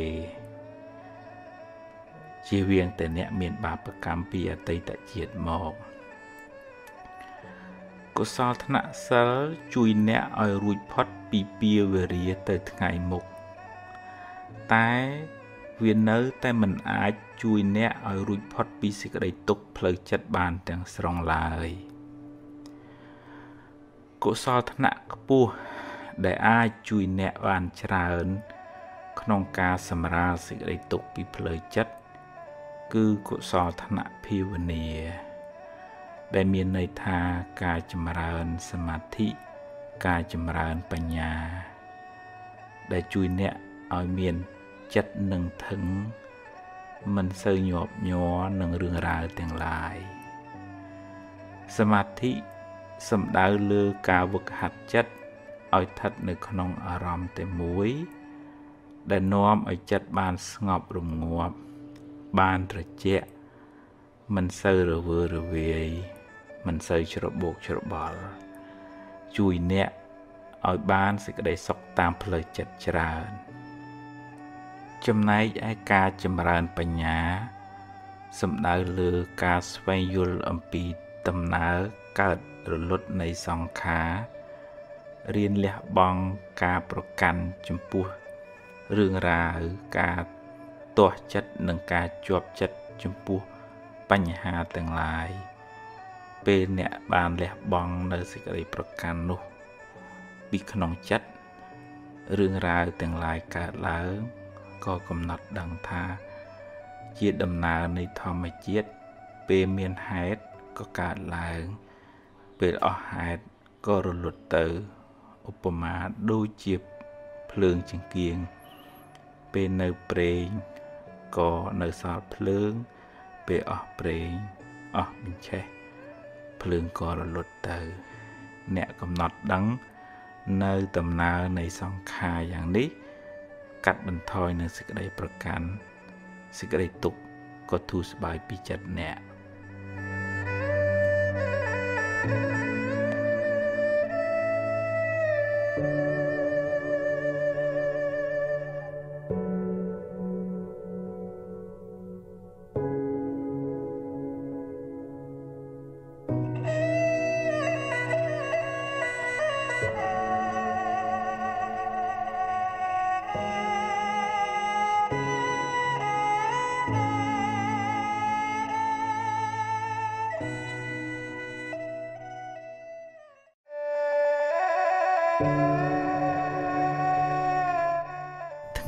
ជៀសវាងតែអ្នកមានបាបកម្មពីអតីតជាតិមកកុសលធ្នាក់សិលជួយអ្នកឲ្យរួចផុតពីពាវេរាទៅថ្ងៃមុខតែវានៅតែមិនអាចជួយអ្នកឲ្យរួចផុតពីសេចក្តីទុក្ខផ្លូវចិត្តបានទាំងស្រុងឡើយ កុសលធ្នាក់ខ្ពស់ដែលអាចជួយអ្នកបានច្រើន ក្នុងការសម្រាលសេចក្តីទុក្ខពីផ្លូវចិត្តគឺកុសលធ្នាក់ភាវនា ដែលមានន័យថាការចម្រើនសមាធិការចម្រើនបញ្ញា ដែលជួយអ្នកឲ្យមានចិត្តនឹងធឹងមិនសូវញាប់ញ័រនឹងរឿងរ៉ាវទាំងឡាយសមាធិ សំដៅលើការវឹកហាត់ចិត្តឲ្យស្ថិតនៅក្នុងអារម្មណ៍តែមួយ ដែលនាំឲ្យចិត្តបានស្ងប់រងាប់បានត្រជាក់មិនសូវរវើរវាយមិនសូវច្របូកច្របល់ជួយអ្នកឲ្យបានសេចក្តីសុខតាមផ្លូវចិត្តច្រើន ចំណែកឯការចម្រើនបញ្ញាសំដៅលើការស្វែងយល់អំពីដំណើរកើត រលត់នៃសង្ខាររៀនលះបង់ការប្រកាន់ចំពោះរឿងរ៉ាវការទាស់ចិត្តនិងការជាប់ចិត្តចំពោះបញ្ហាទាំងឡាយពេលអ្នកបានលះបង់នៅសេចក្តីប្រកាន់នោះ ពីក្នុងចិត្តរឿងរ៉ាវទាំងឡាយកើតឡើងក៏កំណត់ដឹងថា ជាដំណើរនៃធម្មជាតិពេលមានហេតុក៏កើតឡើង ពេលអស់ហេតុក៏រលត់ទៅឧបមាដូចជាភ្លើងចង្គៀងពេលនៅប្រេងក៏នៅសល់ភ្លើង ពេលអស់ប្រេងអស់បញ្ឆេះភ្លើងក៏រលត់ទៅ អ្នកកំណត់ដឹង នៅដំណើរនៃសង្ខារយ៉ាងនេះ កាត់បន្ថយនៅសេចក្តីប្រកាន់សេចក្តីទុក្ខក៏ធូរស្បើយពីចិត្តអ្នក។ thank you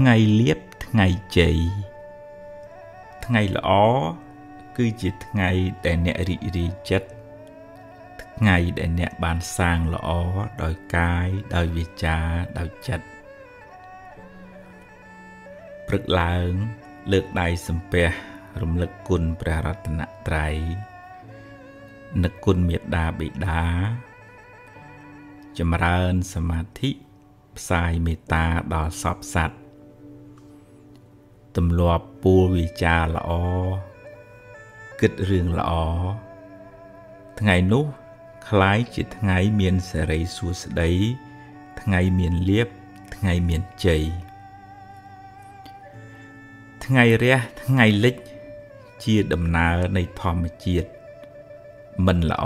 ថ្ងៃលៀបថ្ងៃជ័យថ្ងៃល្អគឺជាថ្ងៃដែលអ្នករីករាយចិត្តថ្ងៃដែលអ្នកបានសាងល្អដោយកាយដោយវាចាដោយចិត្តព្រឹកឡើង លើកដៃសំពះរំលឹកគុណព្រះរតនត្រ័យនឹកគុណមេត្តាបិតាចម្រើនសមាធិផ្សាយមេត្តាដល់សពសត្វ ទម្លាប់ពូលវិចារល្អគិតរឿងល្អថ្ងៃនោះคล้ายជាថ្ងៃមានសេរីសួស្តីថ្ងៃមានលៀបថ្ងៃមានជ័យថ្ងៃរះថ្ងៃលិចជាដំណើរនៃធម្មជាតិមិនល្អ